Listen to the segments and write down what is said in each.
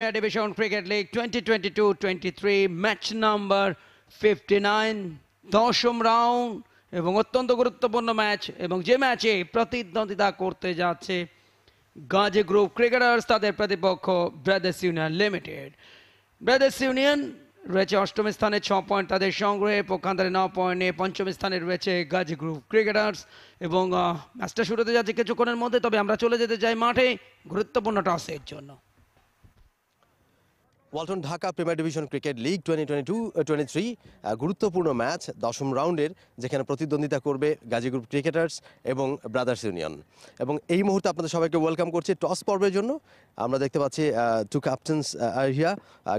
Premier Division Cricket League 2022-23 match number 59 দশম round এবং অত্যন্ত গুরুত্বপূর্ণ ম্যাচ এবং যে ম্যাচে প্রতিদ্বন্দ্বিতা করতে যাচ্ছে গাজী গ্রুপ ক্রিকেটার্স তাদের প্রতিপক্ষ brothers union limited brothers union রয়েছে অষ্টম স্থানে ছ পয়েন্ট তাদের সংগ্রহে, পক্ষান্তরে ন পয়েন্ট পঞ্চম স্থানে রয়েছে গাজী গ্রুপ ক্রিকেটার্স এবং ম্যাচটা শুরু হতে যাচ্ছে কিছুক্ষণের মধ্যে, তবে আমরা চলে যেতে চাই মাঠে গুরুত্বপূর্ণ টসের জন্য। Walton Dhaka premier division cricket league twenty twenty two twenty three গুরুত্বপূর্ণ ম্যাচ দশম রাউন্ডের, যেখানে প্রতিদ্বন্দ্বিতা করবে গাজী গ্রুপ ক্রিকেটার্স এবং ব্রাদার্স ইউনিয়ন। এবং এই মুহূর্তে আপনাদের সবাইকে ওয়েলকাম করছি টস পর্বের জন্য। আমরা দেখতে পাচ্ছি টু ক্যাপ্টেন্স হিয়া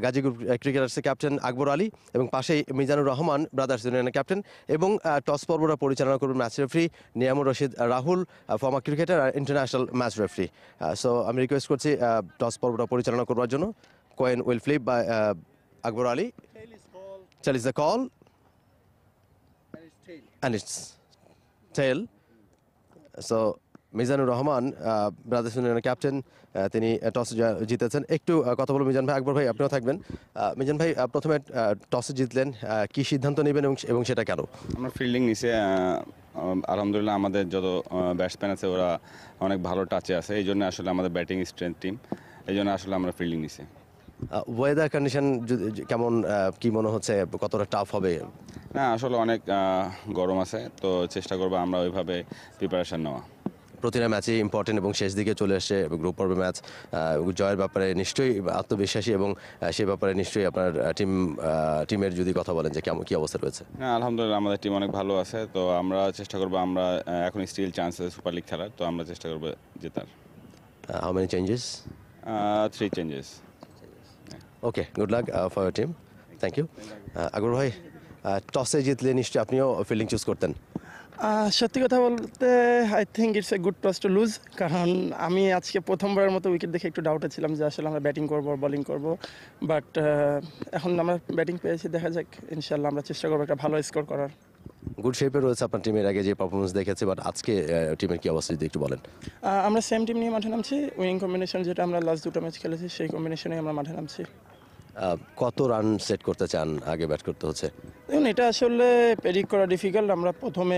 গাজী গ্রুপ ক্রিকেটার্সের ক্যাপ্টেন আকবর আলী এবং পাশেই মিজানুর রহমান, ব্রাদার্স ইউনিয়নের ক্যাপ্টেন এবং টস পর্বটা পরিচালনা করবে match referee Niamur Rashid Rahul former cricketer আর ইন্টারন্যাশনাল ম্যাচ রেফারি সো আমি রিকোয়েস্ট করছি টস পর্বটা পরিচালনা করবার জন্য। Coin will flip by uh, Akbar Ali. Tail is the call. And it's tail. So Mizanur Rahman brothers ইউনিয়নের captain তিনি toss জিতেছেন। একটু কথা বলব মিজান ভাই। আকবর ভাই আপনিও থাকবেন। মিজান ভাই প্রথমে টসে জিতলেন। কি সিদ্ধান্ত নেবেন এবং এবং সেটা কেন? আমরা ফিল্ডিং নিচে আলহামদুলিল্লাহ আমাদের যত ব্যাটসম্যান আছে ওরা অনেক ভালো টাচে আছে। এই জন্য আসলে আমাদের ব্যাটিং স্ট্রেংথ টিম এই জন্য আসলে আমরা ফিল্ডিং নিছি। ওয়েদার কন্ডিশন কেমন কি মনে হচ্ছে? কতটা টাফ হবে? না আসলে অনেক গরম আছে তো চেষ্টা করব আমরা ওইভাবে প্রিপারেশন নেওয়া। প্রতিটা ম্যাচে ইম্পর্টেন্ট এবং শেষ দিকে চলে এসছে গ্রুপ পর্বে ম্যাচ জয়ের ব্যাপারে নিশ্চয়ই আত্মবিশ্বাসী এবং সে ব্যাপারে নিশ্চয়ই আপনার টিম টিমের যদি কথা বলেন যে কেমন কী অবস্থা রয়েছে? হ্যাঁ আলহামদুলিল্লাহ আমাদের টিম অনেক ভালো আছে তো আমরা চেষ্টা করব আমরা এখন স্টিল চান্স আছে সুপার লিগ খেলার তো আমরা চেষ্টা করব জেতার। How many changes three changes okay good luck for your team thank you আগর ভাই টসে জিতলে নিশ্চয়ই আপনিও ফিল্ডিং চুজ করতেন? সত্যি কথা বলতে I think it's a good toss to lose কারণ আমি আজকে প্রথমবারের মতো উইকেট দেখে একটু ডাউটে ছিলাম যে আসলে আমরা ব্যাটিং করব বলিং করব। বাট এখন আমরা ব্যাটিং পেয়েছি, দেখা যাক ইনশাল্লাহ আমরা চেষ্টা করব একটা ভালো স্কোর করার। গুড শেপে রয়েছে আপনার টিমের আগে যে পারফরমেন্স দেখেছে বাট আজকে টিমের কি অবস্থা যদি একটু বলেন? আমরা সেম টিম নিয়ে মাঠে নামছি। উইং কম্বিনেশন যেটা আমরা লাস্ট দুটো ম্যাচ খেলেছি সেই কম্বিনেশনে আমরা মাঠে নামছি। কত রান সেট করতে চান আগে ব্যাট করতে হচ্ছে? দেখুন এটা আসলে প্রেডিক্ট করা ডিফিকাল্ট আমরা প্রথমে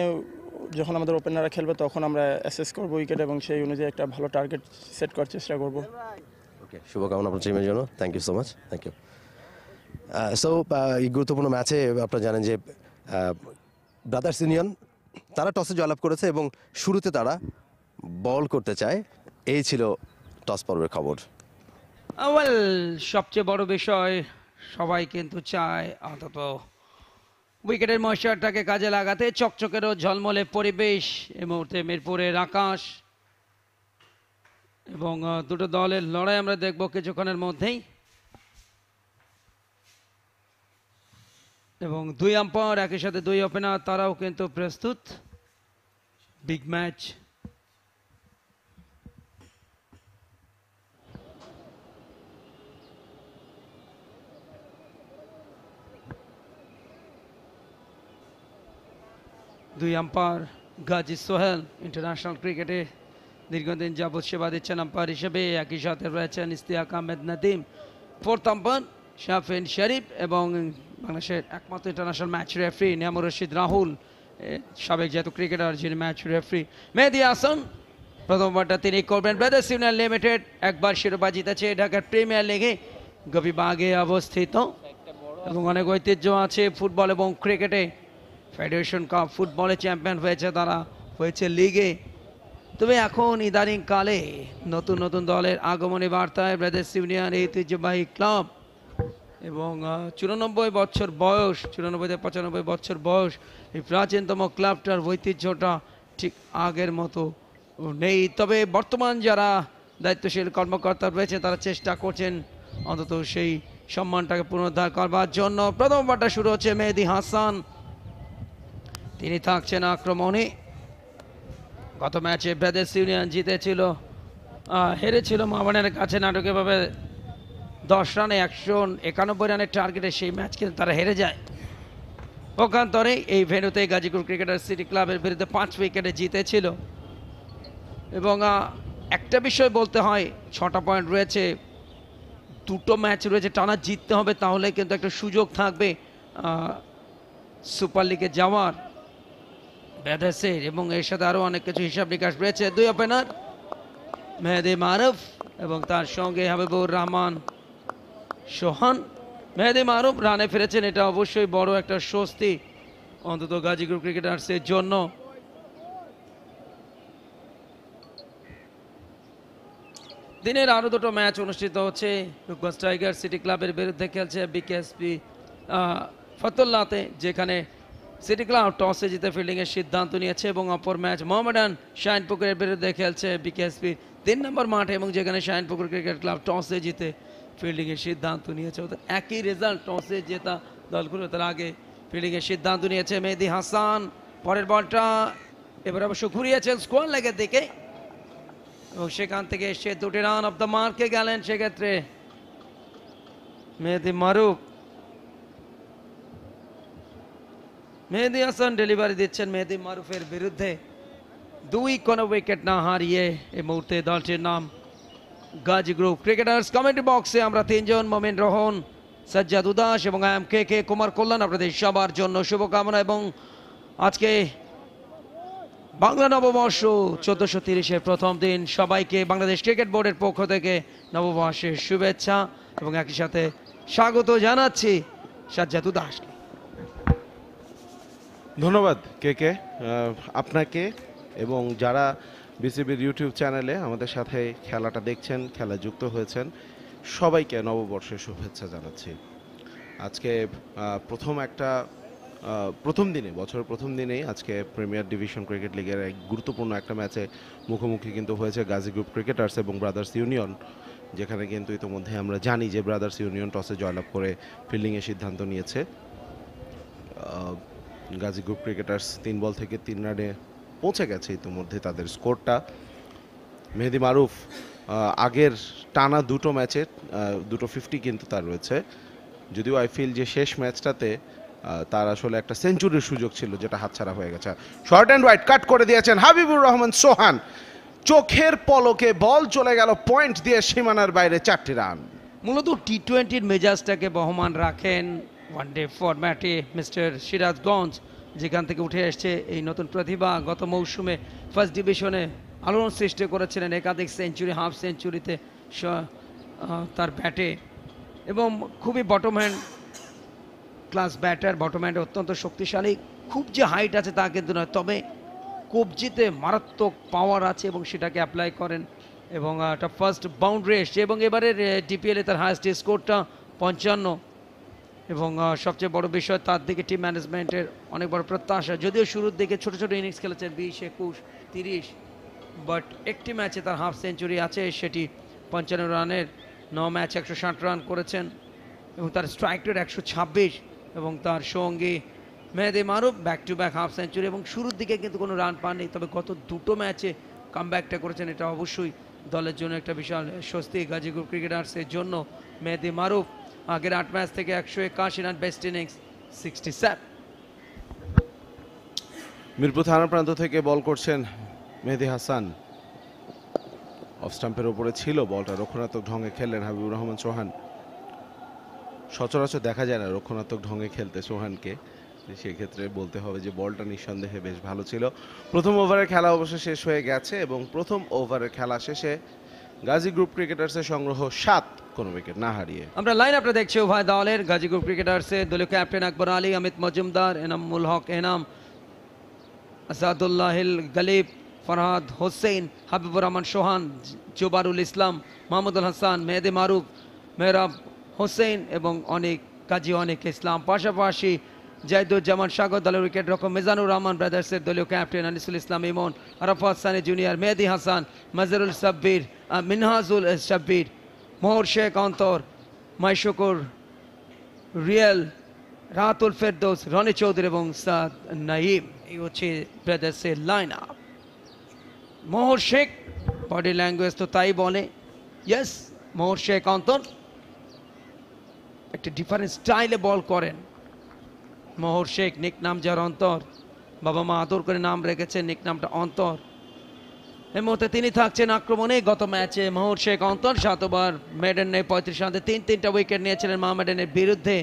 যখন আমাদের ওপেনাররা খেলবে তখন আমরা অ্যাসেস করব উইকেট এবং সেই অনুযায়ী একটা ভালো টার্গেট সেট করার চেষ্টা করব। ওকে শুভকামনা আপনার টিমের জন্য। Thank you so much thank you so এই গুরুত্বপূর্ণ ম্যাচে আপনারা জানেন যে ব্রাদার্স ইউনিয়ন তারা টসে জয়লাভ করেছে এবং শুরুতে তারা বল করতে চায়। এই ছিল টস পর্বের খবর। সবচেয়ে বড় বিষয়, সবাই কিন্তু চায় অন্তত উইকেটের ময়শ্চারটাকে কাজে লাগাতে। চকচকেরও ঝলমলে পরিবেশ এই মুহূর্তে মিরপুরের আকাশ। এবং দুটো দলের লড়াই আমরা দেখব কিছুক্ষণের মধ্যেই। এবং দুই আম্পায়ার একই সাথে দুই ওপেনার, তারাও কিন্তু প্রস্তুত। বিগ ম্যাচ দুই আম্পায়ার, গাজী সোহেল ইন্টারন্যাশনাল ক্রিকেটে দীর্ঘদিন যাবৎ সেবা দিচ্ছেন আম্পায়ার হিসেবে। একই সাথে রয়েছেন ইস্তিয়াক আহমেদ নাদিম, ফোর্থ আম্পায়ার, শাফিন শরীফ এবং বাংলাদেশের একমাত্র international match referee Niamur Rashid Rahul সাবেক যেহেতু ক্রিকেটার যিনি ম্যাচ রেফারি মেহেদি হাসান, প্রথমবারটা তিনি করবেন। ব্রাদার্স ইউনিয়ন লিমিটেড একবার শিরোপা জিতেছে ঢাকার প্রিমিয়ার লিগে গভীরবাগে অবস্থিত এবং অনেক ঐতিহ্য আছে ফুটবল এবং ক্রিকেটে ফেডারেশন কাপ ফুটবলে চ্যাম্পিয়ন হয়েছে তারা, হয়েছে লিগে তবে এখন ইদানিং কালে নতুন নতুন দলের আগমনী বার্তায় ব্রাদার্স ইউনিয়ন ঐতিহ্যবাহী ক্লাব এবং চুরানব্বই বছর বয়স, চুরানব্বই থেকে পঁচানব্বই বছর বয়স, এই প্রাচীনতম ক্লাবটার ঐতিহ্যটা ঠিক আগের মতো নেই। তবে বর্তমান যারা দায়িত্বশীল কর্মকর্তা রয়েছে, তারা চেষ্টা করছেন অন্তত সেই সম্মানটাকে পুনরুদ্ধার করবার জন্য। প্রথম ওভারটা শুরু হচ্ছে মেহেদি হাসান। তিনি থাকছেন আক্রমণে। গত ম্যাচে ব্রাদার্স ইউনিয়ন জিতেছিল হেরেছিল মাবানের কাছে নাটকীয়ভাবে দশ রানে একশো একানব্বই রানের টার্গেটে সেই ম্যাচ কিন্তু তারা হেরে যায়। পক্ষান্তরে এই ভেন্যুতে গাজীপুর ক্রিকেটার সিটি ক্লাবের বিরুদ্ধে পাঁচ উইকেটে জিতেছিল। এবং একটা বিষয় বলতে হয়, ছটা পয়েন্ট রয়েছে, দুটো ম্যাচ রয়েছে, টানা জিততে হবে তাহলে কিন্তু একটা সুযোগ থাকবে সুপার লিগে যাওয়ার। ব্যাদাসের এবং এর সাথে আরও অনেক কিছু হিসাব নিকাশ রয়েছে। দুই ওপেনার মেহেদি মারুফ এবং তার সঙ্গে হাবিবুর রহমান। সোহান মেহেদি মারুফ রানে ফিরেছেন। এটা অবশ্যই বড় একটা স্বস্তি। অন্তত গাজী গ্রুপ ক্রিকেটার্সের জন্য। দিনের আরও দুটো ম্যাচ অনুষ্ঠিত হচ্ছে। রুকবাস টাইগার সিটি ক্লাবের বিরুদ্ধে খেলছে বিকেএসপি ফতুল্লাতে, যেখানে সিটি ক্লাব টসে জিতে ফিল্ডিংয়ের সিদ্ধান্ত নিয়েছে এবং অপর ম্যাচ মোহামেডান শাহিনপুকুরের বিরুদ্ধে খেলছে বিকেএসপি। তিন নম্বর মাঠে এবং যেখানে শাহিনপুকুর ক্রিকেট ক্লাব টসে জিতে ফিল্ডিংয়ের সিদ্ধান্ত নিয়েছে। অর্থাৎ একই রেজাল্ট টসে জেতা দলগুলো। তার আগে ফিল্ডিংয়ের সিদ্ধান্ত নিয়েছে মেহেদি হাসান। পরের বলটা এবার অবশ্য ঘুরিয়েছেন স্কোয়ার লেগের দিকে। এবং সেখান থেকে এসে দুটি রান অফ দ্য মার্কে গেলেন সেক্ষেত্রে মেহেদি মারুফ। মেহেদি হাসান ডেলিভারি দিচ্ছেন মেহেদি মারুফের বিরুদ্ধে। দুই কোনো উইকেট না হারিয়ে এই মুহূর্তে দলটির নাম গাজী গ্রুপ ক্রিকেটার্স কমেন্ট্রি বক্সে আমরা তিনজন মোমেন রোহন, সজ্জাদ উদাস এবং M K K Kumar Kalyan, আপনাদের সবার জন্য শুভকামনা এবং আজকে বাংলা নববর্ষ চোদ্দশো তিরিশের প্রথম দিন। সবাইকে বাংলাদেশ ক্রিকেট বোর্ডের পক্ষ থেকে নববর্ষের শুভেচ্ছা এবং একই সাথে স্বাগত জানাচ্ছি সাজ্জাদ উদাসকে। ধন্যবাদ কে কে আপনাকে এবং যারা বিসিবির ইউটিউব চ্যানেলে আমাদের সাথে খেলাটা দেখছেন খেলা যুক্ত হয়েছেন। সবাইকে নববর্ষের শুভেচ্ছা জানাচ্ছি। আজকে প্রথম একটা প্রথম দিনে, বছরের প্রথম দিনেই আজকে প্রিমিয়ার ডিভিশন ক্রিকেট লিগের এক গুরুত্বপূর্ণ একটা ম্যাচে মুখোমুখি কিন্তু হয়েছে গাজী গ্রুপ ক্রিকেটার্স এবং ব্রাদার্স ইউনিয়ন যেখানে কিন্তু ইতোমধ্যে আমরা জানি যে ব্রাদার্স ইউনিয়ন টসে জয়লাভ করে ফিল্ডিংয়ের সিদ্ধান্ত নিয়েছে। গাজী গ্রুপ ক্রিকেটার্স তিন বল থেকে তিন রানে পৌঁছে গেছে ইতিমধ্যে তাদের স্কোরটা। মেহেদি মারুফ আগের টানা দুটো ম্যাচে দুটো ফিফটি কিন্তু তার রয়েছে। যদিও আই ফিল যে শেষ ম্যাচটাতে তার আসলে একটা সেঞ্চুরির সুযোগ ছিল যেটা হাতছাড়া হয়ে গেছে। শর্ট অ্যান্ড হোয়াইট কাট করে দিয়েছেন হাবিবুর রহমান সোহান। চোখের পলকে বল চলে গেল পয়েন্ট দিয়ে সীমানার বাইরে চারটি রান। মূলত টি টোয়েন্টির মেজাজটাকে বহমান রাখেন ওয়ান ওয়ানডে ফরম্যাটে মিস্টার সিরাজগঞ্জ। যেখান থেকে উঠে এসছে এই নতুন প্রতিভা গত মৌসুমে ফার্স্ট ডিভিশনে আলোড়ন সৃষ্টি করেছিলেন একাধিক সেঞ্চুরি হাফ সেঞ্চুরিতে তার ব্যাটে। এবং খুবই bottom hand class batter bottom hand অত্যন্ত শক্তিশালী। খুব যে হাইট আছে তা কিন্তু নয়, তবে কবজিতে মারাত্মক পাওয়ার আছে এবং সেটাকে অ্যাপ্লাই করেন এবং একটা ফার্স্ট বাউন্ডারি এসছে। এবং এবারের ডিপিএলে তার হায়েস্ট স্কোরটা পঞ্চান্ন। এবং সবচেয়ে বড় বিষয় তার দিকে টিম ম্যানেজমেন্টের অনেক বড় প্রত্যাশা। যদিও শুরুর দিকে ছোট ছোট ইনিংস খেলেছেন বিশ, একুশ, তিরিশ বাট একটি ম্যাচে তার হাফ সেঞ্চুরি আছে, সেটি পঞ্চান্ন রানের ন ম্যাচ একশো ষাট রান করেছেন এবং তার স্ট্রাইক রেট একশো ছাব্বিশ এবং তার সঙ্গে Mehedi Maruf back to back half century এবং শুরুর দিকে কিন্তু কোনো রান পাননি, তবে গত দুটো ম্যাচে কামব্যাকটা করেছেন, এটা অবশ্যই দলের জন্য একটা বিশাল স্বস্তি। গাজী গ্রুপ ক্রিকেটার্সের জন্য মেহেদি মারুফ আগের আট ম্যাচ থেকে একশো একাশি run best innings sixty Mirpur থানা প্রান্ত থেকে বল করছেন মেহেদি হাসান। অফ স্টাম্পের ওপরে ছিল বলটা, রক্ষণাত্মক ঢঙে খেললেন হাবিবুর রহমান চৌহান সচরাচর দেখা যায় না রক্ষণাত্মক ঢঙে খেলতে চৌহানকে সেক্ষেত্রে বলতে হবে যে বলটা নিঃসন্দেহে বেশ ভালো ছিল। প্রথম ওভারের খেলা অবশ্য শেষ হয়ে গেছে এবং প্রথম ওভারের খেলা শেষে গাজী গ্রুপ ক্রিকেটার্সের সংগ্রহ সাত কোনো উইকেট না হারিয়ে। আমরা লাইন দেখছি উভয় দলের। গাজী গ্রুপ ক্রিকেটার্সের দলীয় ক্যাপ্টেন আকবর আলী, অমিত মজুমদার, এনামুল হক, এনাম ফরহাদ হোসেন, হাবিবুর রহমান সোহান, জুবারুল ইসলাম, মাহমুদুল হাসান, মেহেদি মারুফ, মেহরাব হোসেন এবং অনেক কাজী অনেক ইসলাম। পাশাপাশি জাহিদুজ্জামান সাগর দলের উইকেট মিজানুর রহমান ব্রাদার্সের দলীয় captain Anisul Islam Emon, Arafat Sunny junior Mehedi Hasan, Mazrul Sabbir Minhajul Sabbir. Mohor Sheikh Antor, Maishukur, real, Ratul Ferdous, Rony Chowdhury এবং সাদ নাইম এই হচ্ছে ব্রাদার্সের line up Mohor Sheikh body language তো তাই বলে। ইয়েস মোহর শেখ অন্তর একটা ডিফারেন্ট স্টাইলে বল করেন। মোহর শেখ নিক নাম যার অন্তর। বাবা মা আদর করে নাম রেখেছেন নিক নামটা অন্তর। এই মুহূর্তে তিনি থাকছেন আক্রমণে। গত ম্যাচে মোহর শেখ অন্তর সাত ওভার পঁয়ত্রিশ রানে তিন তিনটা উইকেট নিয়েছিলেন মাহমেডেনের বিরুদ্ধে।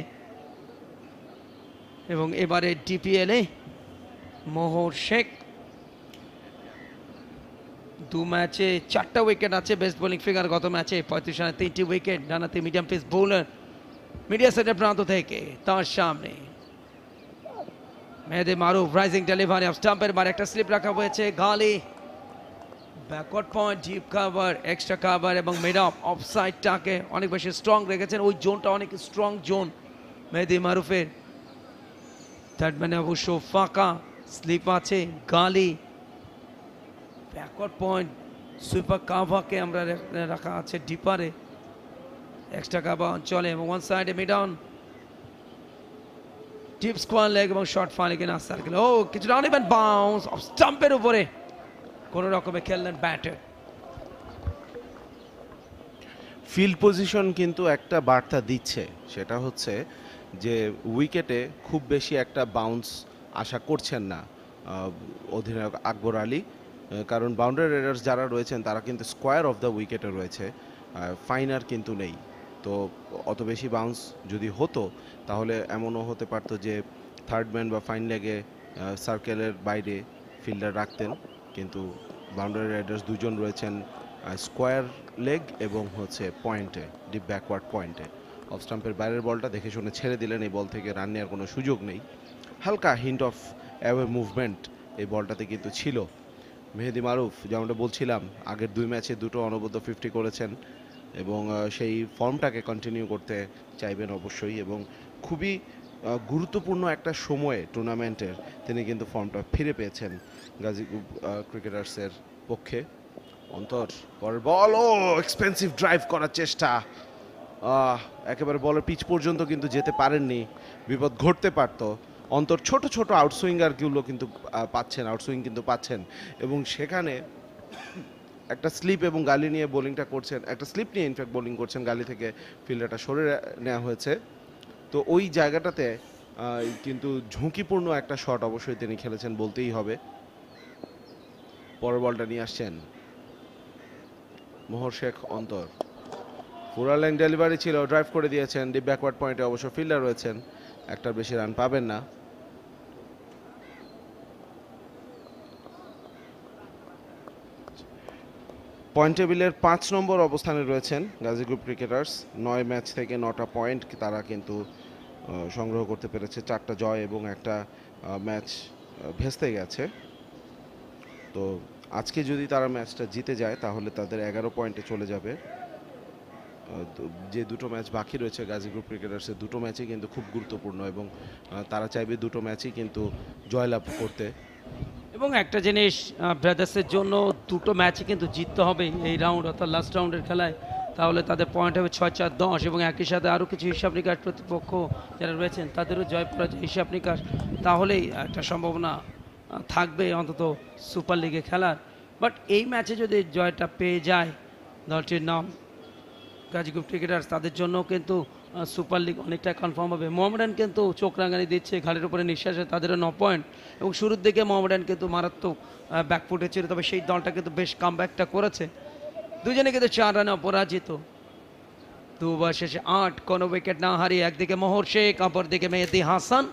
এবং এবারে ডিপিএলে মোহর শেখ দু ম্যাচে চারটা উইকেট আছে বেস্ট বোলিং ফিগার গত ম্যাচে পঁয়ত্রিশ রানে তিনটি উইকেট ডানাতে মিডিয়াম পেস বোলার মিডিয়া সেটের প্রান্ত থেকে তার সামনে। Mehedi Maruf rising delivery off স্টাম্পের বার একটা স্লিপ রাখা হয়েছে, gully. Backward point deep cover extra cover এবং মিড অফ অফ সাইডটাকে অনেক বেশি স্ট্রং রেখেছেন। ওই জোনটা অনেক স্ট্রং জোন। মেহেদি মারুফের। থার্ড ম্যানে অবশ্য ফাঁকা স্লিপ আছে, গালি। ব্যাকওয়ার্ড পয়েন্ট সুপার কাভাকে আমরা রাখা আছে ডিপারে এক্সট্রা কাভা অঞ্চলে এবং ওয়ান সাইডে mid on deep square leg এবং শর্ট ফাইলে কিনা সার্কেল ও, কিছুটা অনেবেন বাউন্স স্টাম্পের উপরে। কোন রকমে খেললেন ব্যাটে। ফিল্ড পজিশন কিন্তু একটা বার্তা দিচ্ছে, সেটা হচ্ছে যে উইকেটে খুব বেশি একটা বাউন্স আশা করছেন না অধিনায়ক আকবর আলী কারণ বাউন্ডারি রেডার্স যারা রয়েছেন, তারা কিন্তু স্কোয়ার অফ দ্য উইকেটে রয়েছে ফাইনার কিন্তু নেই। তো অত বেশি বাউন্স যদি হতো, তাহলে এমনও হতে পারতো যে থার্ড ম্যান বা ফাইন লেগে সার্কেলের বাইরে ফিল্ডার রাখতেন। কিন্তু বাউন্ডারি রাইডার্স দুজন রয়েছেন স্কোয়ার লেগ এবং হচ্ছে পয়েন্টে ডিপ ব্যাকওয়ার্ড পয়েন্টে অফ স্টাম্পের বাইরের বলটা দেখে শুনে ছেড়ে দিলেন, এই বল থেকে রান নেওয়ার কোনো সুযোগ নেই। হালকা হিন্ট অফ অ্যাওয়ে মুভমেন্ট এই বলটাতে কিন্তু ছিল। মেহেদি মারুফ, যেমনটা বলছিলাম, আগের দুই ম্যাচে দুটো অনবদ্য ফিফটি করেছেন এবং সেই ফর্মটাকে কন্টিনিউ করতে চাইবেন অবশ্যই এবং খুবই গুরুত্বপূর্ণ একটা সময়ে টুর্নামেন্টের তিনি কিন্তু ফর্মটা ফিরে পেয়েছেন। গাজী ক্রিকেটার্সের পক্ষে। অন্তর পরের বল, ও এক্সপেন্সিভ ড্রাইভ করার চেষ্টা। একেবারে বলের পিচ পর্যন্ত কিন্তু যেতে পারেননি। বিপদ ঘটতে পারত। অন্তর, ছোট ছোট আউটসুইঙ্গারগুলো কিন্তু পাচ্ছেন আউটসুইং কিন্তু পাচ্ছেন। এবং সেখানে একটা স্লিপ এবং গালি নিয়ে বোলিংটা করছেন, একটা স্লিপ নিয়ে ইনফ্যাক্ট বোলিং করছেন, গালি থেকে ফিল্ডারটা সরে নেওয়া হয়েছে। তো ওই জায়গাটাতে কিন্তু ঝুঁকিপূর্ণ একটা শট অবশ্যই তিনি খেলেছেন, বলতেই হবে। পরের বলটা নিয়ে আসছেন মোহর শেখ অন্তর। পুরা লাইন ডেলিভারি ছিল ড্রাইভ করে দিয়েছেন ডিপ ব্যাকওয়ার্ড পয়েন্টে অবশ্য ফিল্ডার রয়েছেন একটার বেশি রান পাবেন না। পয়েন্ট টেবিলের পাঁচ নম্বর অবস্থানে রয়েছেন গাজী গ্রুপ ক্রিকেটার্স নয় ম্যাচ থেকে নটা পয়েন্ট তারা কিন্তু সংগ্রহ করতে পেরেছে। চারটা জয় এবং একটা ম্যাচ ভেস্তে গেছে। তো আজকে যদি তারা ম্যাচটা জিতে যায়, তাহলে তাদের এগারো পয়েন্টে চলে যাবে। যে দুটো ম্যাচ বাকি রয়েছে গাজী গ্রুপ ক্রিকেটার্সের দুটো ম্যাচই কিন্তু খুব গুরুত্বপূর্ণ এবং তারা চাইবে দুটো ম্যাচই কিন্তু জয়লাভ করতে। এবং একটা জিনিস ব্রাদার্সের জন্য দুটো ম্যাচই কিন্তু জিততে হবে এই রাউন্ড অর্থাৎ লাস্ট রাউন্ডের খেলায়। তাহলে তাদের পয়েন্ট হবে ছয়, চার, দশ এবং একই সাথে আরও কিছু হিসাব নিকাশ প্রতিপক্ষ যারা রয়েছেন, তাদেরও জয় পরাজয় হিসাব নিকাশ। তাহলেই একটা সম্ভাবনা থাকবে অন্তত সুপার লিগে খেলার। বাট এই ম্যাচে যদি জয়টা পেয়ে যায়, দলটির নাম গাজীপুর ক্রিকেটার্স, তাদের জন্য কিন্তু সুপার লিগ অনেকটা কনফার্ম হবে। মোহামেডান কিন্তু চোখ রাঙানি দিচ্ছে, ঘাড়ের উপরে নিঃশ্বাসে তাদেরও ন পয়েন্ট এবং শুরুর দিকে মোহামেডান কিন্তু মারাত্মক ব্যাকফুটে ছিল, তবে সেই দলটা কিন্তু বেশ কামব্যাকটা করেছে। দুজনে কিন্তু চার রানে অপরাজিত দুবার শেষে আট, কোনো উইকেট না হারিয়ে একদিকে মোহর শেখ, অপরদিকে মেহেদি হাসান।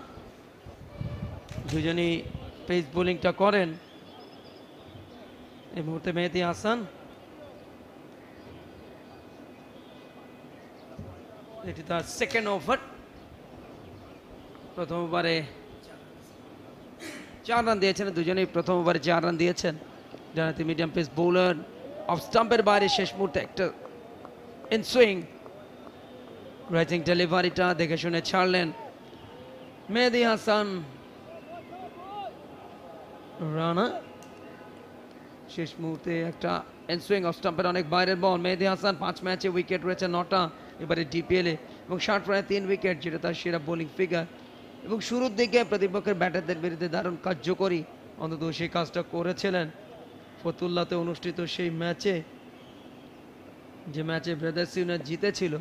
দুজনেই পেস বোলিংটা করেন। এই মুহূর্তে মেহেদি হাসান। এটি তার সেকেন্ড ওভার প্রথম ওভারে চার রান দিয়েছেন, দুজনেই প্রথম ওভারে চার রান দিয়েছেন। জানাতে মিডিয়াম পেস বোলার অফ স্টাম্পের বাইরে শেষ মুহূর্তে একটা ইন সুইং রাইজিং ডেলিভারিটা দেখে শুনে ছাড়লেন মেহেদি হাসান। রানা শেষ মুহূর্তে একটা এনসুইং অফ স্টাম্পের অনেক বাইরের বল মেহেদি হাসান পাঁচ ম্যাচে উইকেট রয়েছে নটা, এবারে ডিপিএলে এবং ষাট প্রায় তিন উইকেট যেটা তার সেরা বোলিং ফিগার এবং শুরুর দিকে প্রতিপক্ষের ব্যাটারদের বিরুদ্ধে দারুণ কার্যকরী। অন্তত সেই কাজটা করেছিলেন। ফতুল্লাতে অনুষ্ঠিত সেই ম্যাচে যে ম্যাচে ব্রাদার্স ইউনাইট জিতেছিল।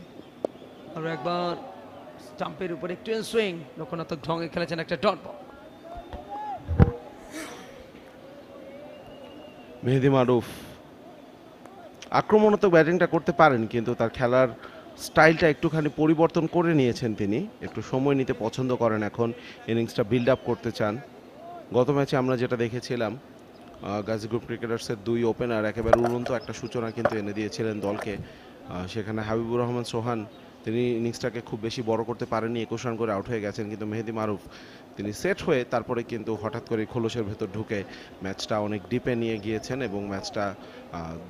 আর একবার স্টাম্পের উপর একটু সুইং লক্ষণাত্মক ঢঙ্গে খেলেছেন একটা ডট বল মেহেদি মারুফ আক্রমণাত্মক ব্যাটিংটা করতে পারেন, কিন্তু তার খেলার স্টাইলটা একটুখানি পরিবর্তন করে নিয়েছেন তিনি। একটু সময় নিতে পছন্দ করেন এখন, ইনিংসটা বিল্ড আপ করতে চান। গত ম্যাচে আমরা যেটা দেখেছিলাম গাজী গ্রুপ ক্রিকেটার্সের দুই ওপেনার একেবারে উড়ন্ত একটা সূচনা কিন্তু এনে দিয়েছিলেন দলকে। সেখানে হাবিবুর রহমান, সোহান, তিনি ইনিংসটাকে খুব বেশি বড় করতে পারেননি, একুশ রান করে আউট হয়ে গেছেন, কিন্তু মেহেদি মারুফ তিনি সেট হয়ে তারপরে কিন্তু হঠাৎ করে খোলসের ভেতর ঢুকে ম্যাচটা অনেক ডিপে নিয়ে গিয়েছেন এবং ম্যাচটা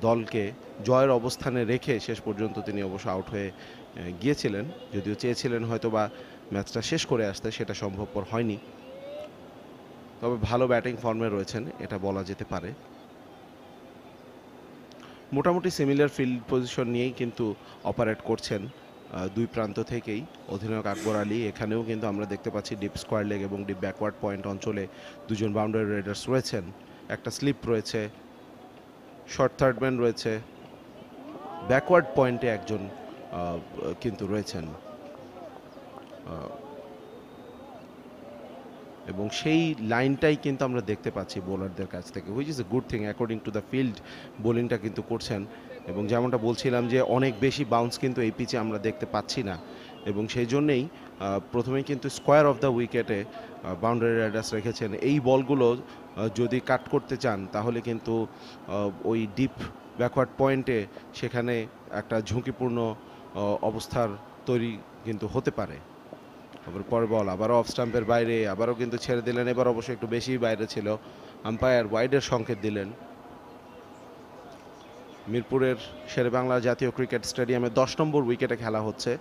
দলকে জয়ের অবস্থানে রেখে শেষ পর্যন্ত তিনি অবশ্য আউট হয়ে গিয়েছিলেন। যদিও চেয়েছিলেন হয়তো বা ম্যাচটা শেষ করে আসতে, সেটা সম্ভবপর হয়নি। তবে ভালো ব্যাটিং ফর্মে রয়েছেন, এটা বলা যেতে পারে। মোটামুটি সিমিলার ফিল্ড পজিশন নিয়েই কিন্তু অপারেট করছেন দুই প্রান্ত থেকেই অধিনায়ক আকবর আলী। এখানেও কিন্তু আমরা দেখতে পাচ্ছি ডিপ স্কোয়ার লেগ এবং ডিপ ব্যাকওয়ার্ড পয়েন্ট অঞ্চলে দুজন বাউন্ডারি রেডার্স রয়েছেন। একটা স্লিপ রয়েছে শর্ট থার্ডম্যান রয়েছে ব্যাকওয়ার্ড পয়েন্টে একজন কিন্তু রয়েছেন। এবং সেই লাইনটাই কিন্তু আমরা দেখতে পাচ্ছি বোলারদের কাছ থেকে which is a good thing according to the field বোলিংটা কিন্তু করছেন। এবং যেমনটা বলছিলাম যে অনেক বেশি বাউন্স কিন্তু এই পিচে আমরা দেখতে পাচ্ছি না। এবং সেই জন্যেই প্রথমেই কিন্তু স্কোয়ার অফ দ্য উইকেটে বাউন্ডারি রাইডার্স রেখেছেন। এই বলগুলো যদি কাট করতে চান, তাহলে কিন্তু ওই ডিপ ব্যাকওয়ার্ড পয়েন্টে সেখানে একটা ঝুঁকিপূর্ণ অবস্থার তৈরি কিন্তু হতে পারে। আবার পরে বল, আবারও অফ স্টাম্পের বাইরে, আবারও কিন্তু ছেড়ে দিলেন। এবার অবশ্য একটু বেশি বাইরে ছিল। আম্পায়ার ওয়াইডের সংকেত দিলেন। মিরপুরের শেরেবাংলা জাতীয় ক্রিকেট স্টেডিয়ামে দশ নম্বর উইকেটে খেলা হচ্ছে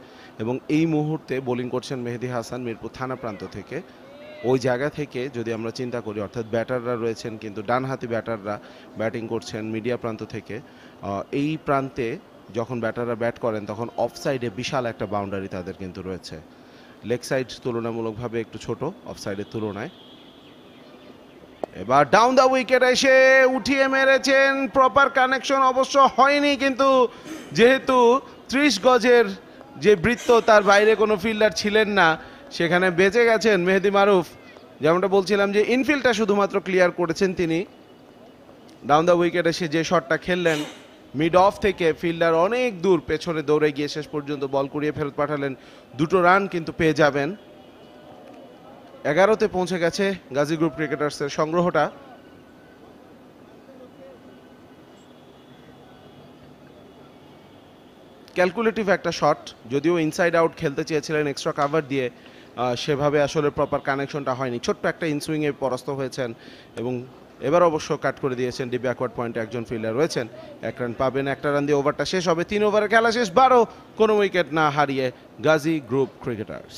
এবং এই মুহূর্তে বোলিং করছেন মেহেদি হাসান মিরপুর থানা প্রান্ত থেকে। ওই জায়গা থেকে যদি আমরা চিন্তা করি, অর্থাৎ ব্যাটাররা রয়েছেন কিন্তু ডানহাতি ব্যাটাররা ব্যাটিং করছেন মিডিয়া প্রান্ত থেকে এই প্রান্তে যখন ব্যাটাররা ব্যাট করেন তখন অফ সাইডে বিশাল একটা বাউন্ডারি তাদের কিন্তু রয়েছে। লেগ সাইড তুলনামূলকভাবে একটু ছোট অফ সাইডের তুলনায়। এবার ডাউন দ্য উইকেট এসে উঠিয়ে মেরেছেন প্রপার কানেকশন অবশ্য হয়নি কিন্তু যেহেতু ত্রিশ গজের যে বৃত্ত, তার বাইরে কোনো ফিল্ডার ছিলেন না, সেখানে বেঁচে গেছেন মেহেদি মারুফ। যেমনটা বলছিলাম যে ইনফিল্ডটা শুধুমাত্র ক্লিয়ার করেছেন তিনি। ডাউন দ্য উইকেট এসে যে শটটা খেললেন মিড অফ থেকে ফিল্ডার অনেক দূর পেছনে দৌড়ে গিয়ে শেষ পর্যন্ত বল কুড়িয়ে ফেরত পাঠালেন। দুটো রান কিন্তু পেয়ে যাবেন। এগারোতে পৌঁছে গেছে গাজী গ্রুপ ক্রিকেটার্সের সংগ্রহটা। ক্যালকুলেটিভ একটা শট, যদিও ইনসাইড আউট খেলতে চেয়েছিলেন এক্সট্রা কাভার দিয়ে সেভাবে আসলে প্রপার কানেকশনটা হয়নি। ছোট্ট একটা ইনসুইংয়ে পরাস্ত হয়েছেন এবং এবার অবশ্য কাট করে দিয়েছেন ডি ব্যাকওয়ার্ড পয়েন্টে একজন ফিল্ডার রয়েছেন। এক রান পাবেন, একটা রান দিয়ে ওভারটা শেষ হবে। তিন ওভারে খেলা শেষ, বারো, কোনো উইকেট না হারিয়ে গাজী গ্রুপ ক্রিকেটার্স।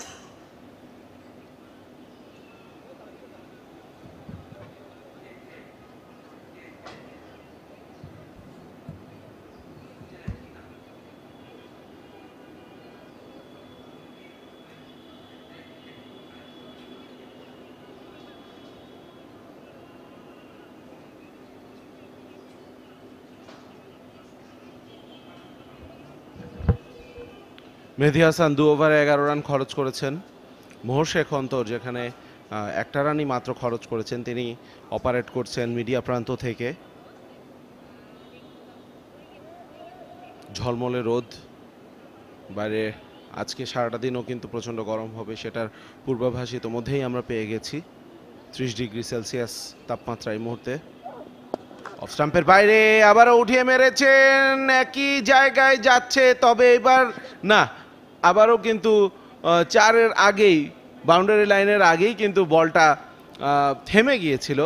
মেহেদি হাসান দু ওভারে এগারো রান খরচ করেছেন। মোহর শেখ অন্তর যেখানে একটা রানই মাত্র খরচ করেছেন। তিনি অপারেট করছেন মিডিয়া প্রান্ত থেকে। ঝলমলে রোদ। বাইরে আজকে সারাটা দিনও কিন্তু প্রচণ্ড গরম হবে, সেটার পূর্বাভাস ইতোমধ্যেই আমরা পেয়ে গেছি। ত্রিশ ডিগ্রি সেলসিয়াস তাপমাত্রা এই মুহূর্তে। অফ স্টাম্পের বাইরে আবারও উঠিয়ে মেরেছেন, একই জায়গায় যাচ্ছে, তবে এবার, না আবারও কিন্তু চারের আগেই বাউন্ডারি লাইনের আগেই কিন্তু বলটা থেমে গিয়েছিল।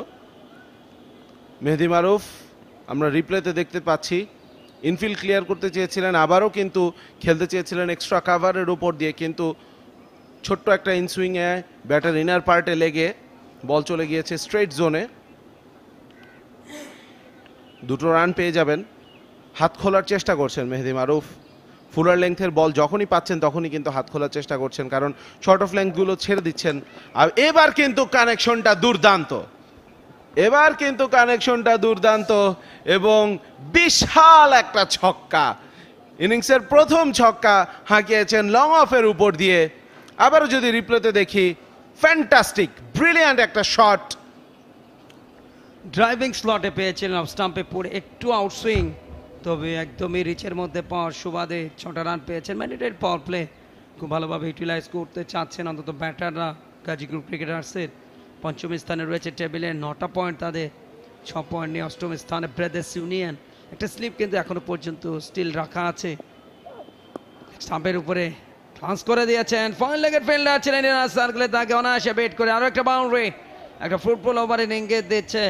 মেহেদি মারুফ, আমরা রিপ্লেতে দেখতে পাচ্ছি। ইনফিল্ড ক্লিয়ার করতে চেয়েছিলেন, আবারও কিন্তু খেলতে চেয়েছিলেন এক্সট্রা কাভারের উপর দিয়ে, কিন্তু ছোট্ট একটা ইনসুইংয়ে ব্যাটার ইনার পার্টে লেগে বল চলে গিয়েছে স্ট্রেট জোনে দুটো রান পেয়ে যাবেন। হাত খোলার চেষ্টা করছেন মেহেদি মারুফ। ফুলার লেংথের বল যখনই পাচ্ছেন, তখনই কিন্তু হাত খোলার চেষ্টা করছেন, কারণ শর্ট অফ লেংথগুলো ছেড়ে দিচ্ছেন। আর এবার কিন্তু কানেকশনটা দুর্দান্ত। এবার কিন্তু কানেকশনটা দুর্দান্ত এবং বিশাল একটা ছক্কা। ইনিংসের প্রথম ছক্কা হাঁকিয়েছেন লং অফের উপর দিয়ে। আবারও যদি রিপ্লেতে দেখি ফ্যান্টাস্টিক ব্রিলিয়ান্ট একটা শট ড্রাইভিং স্লটে পেয়েছিলেন স্টাম্পে পড়ে একটু আউটসুইং তবে একদমই রিচের মধ্যে পাওয়ার সুবাদে ছটা রান পেয়েছেন ম্যান্ডেটেড পাওয়ার প্লে খুব ভালোভাবে ইউটিলাইজ করতে চাচ্ছেন অন্তত ব্যাটাররা গাজী গ্রুপ ক্রিকেটার্সের। পঞ্চম স্থানে রয়েছে টেবিলে নটা পয়েন্ট তাদের, ছ পয়েন্ট নিয়ে অষ্টম স্থানে ব্রেদেস ইউনিয়ন। একটা স্লিপ কিন্তু এখনও পর্যন্ত স্টিল রাখা আছে। স্টাম্পের উপরে ট্রান্স করে দিয়েছেন। ফাইন লেগের ফিল্ডার ছিলেন সার্কেলে তাকে অনায়াসে বেট করে আরও একটা বাউন্ডারি একটা ফুটবল ওভারে ইঙ্গিত দিচ্ছে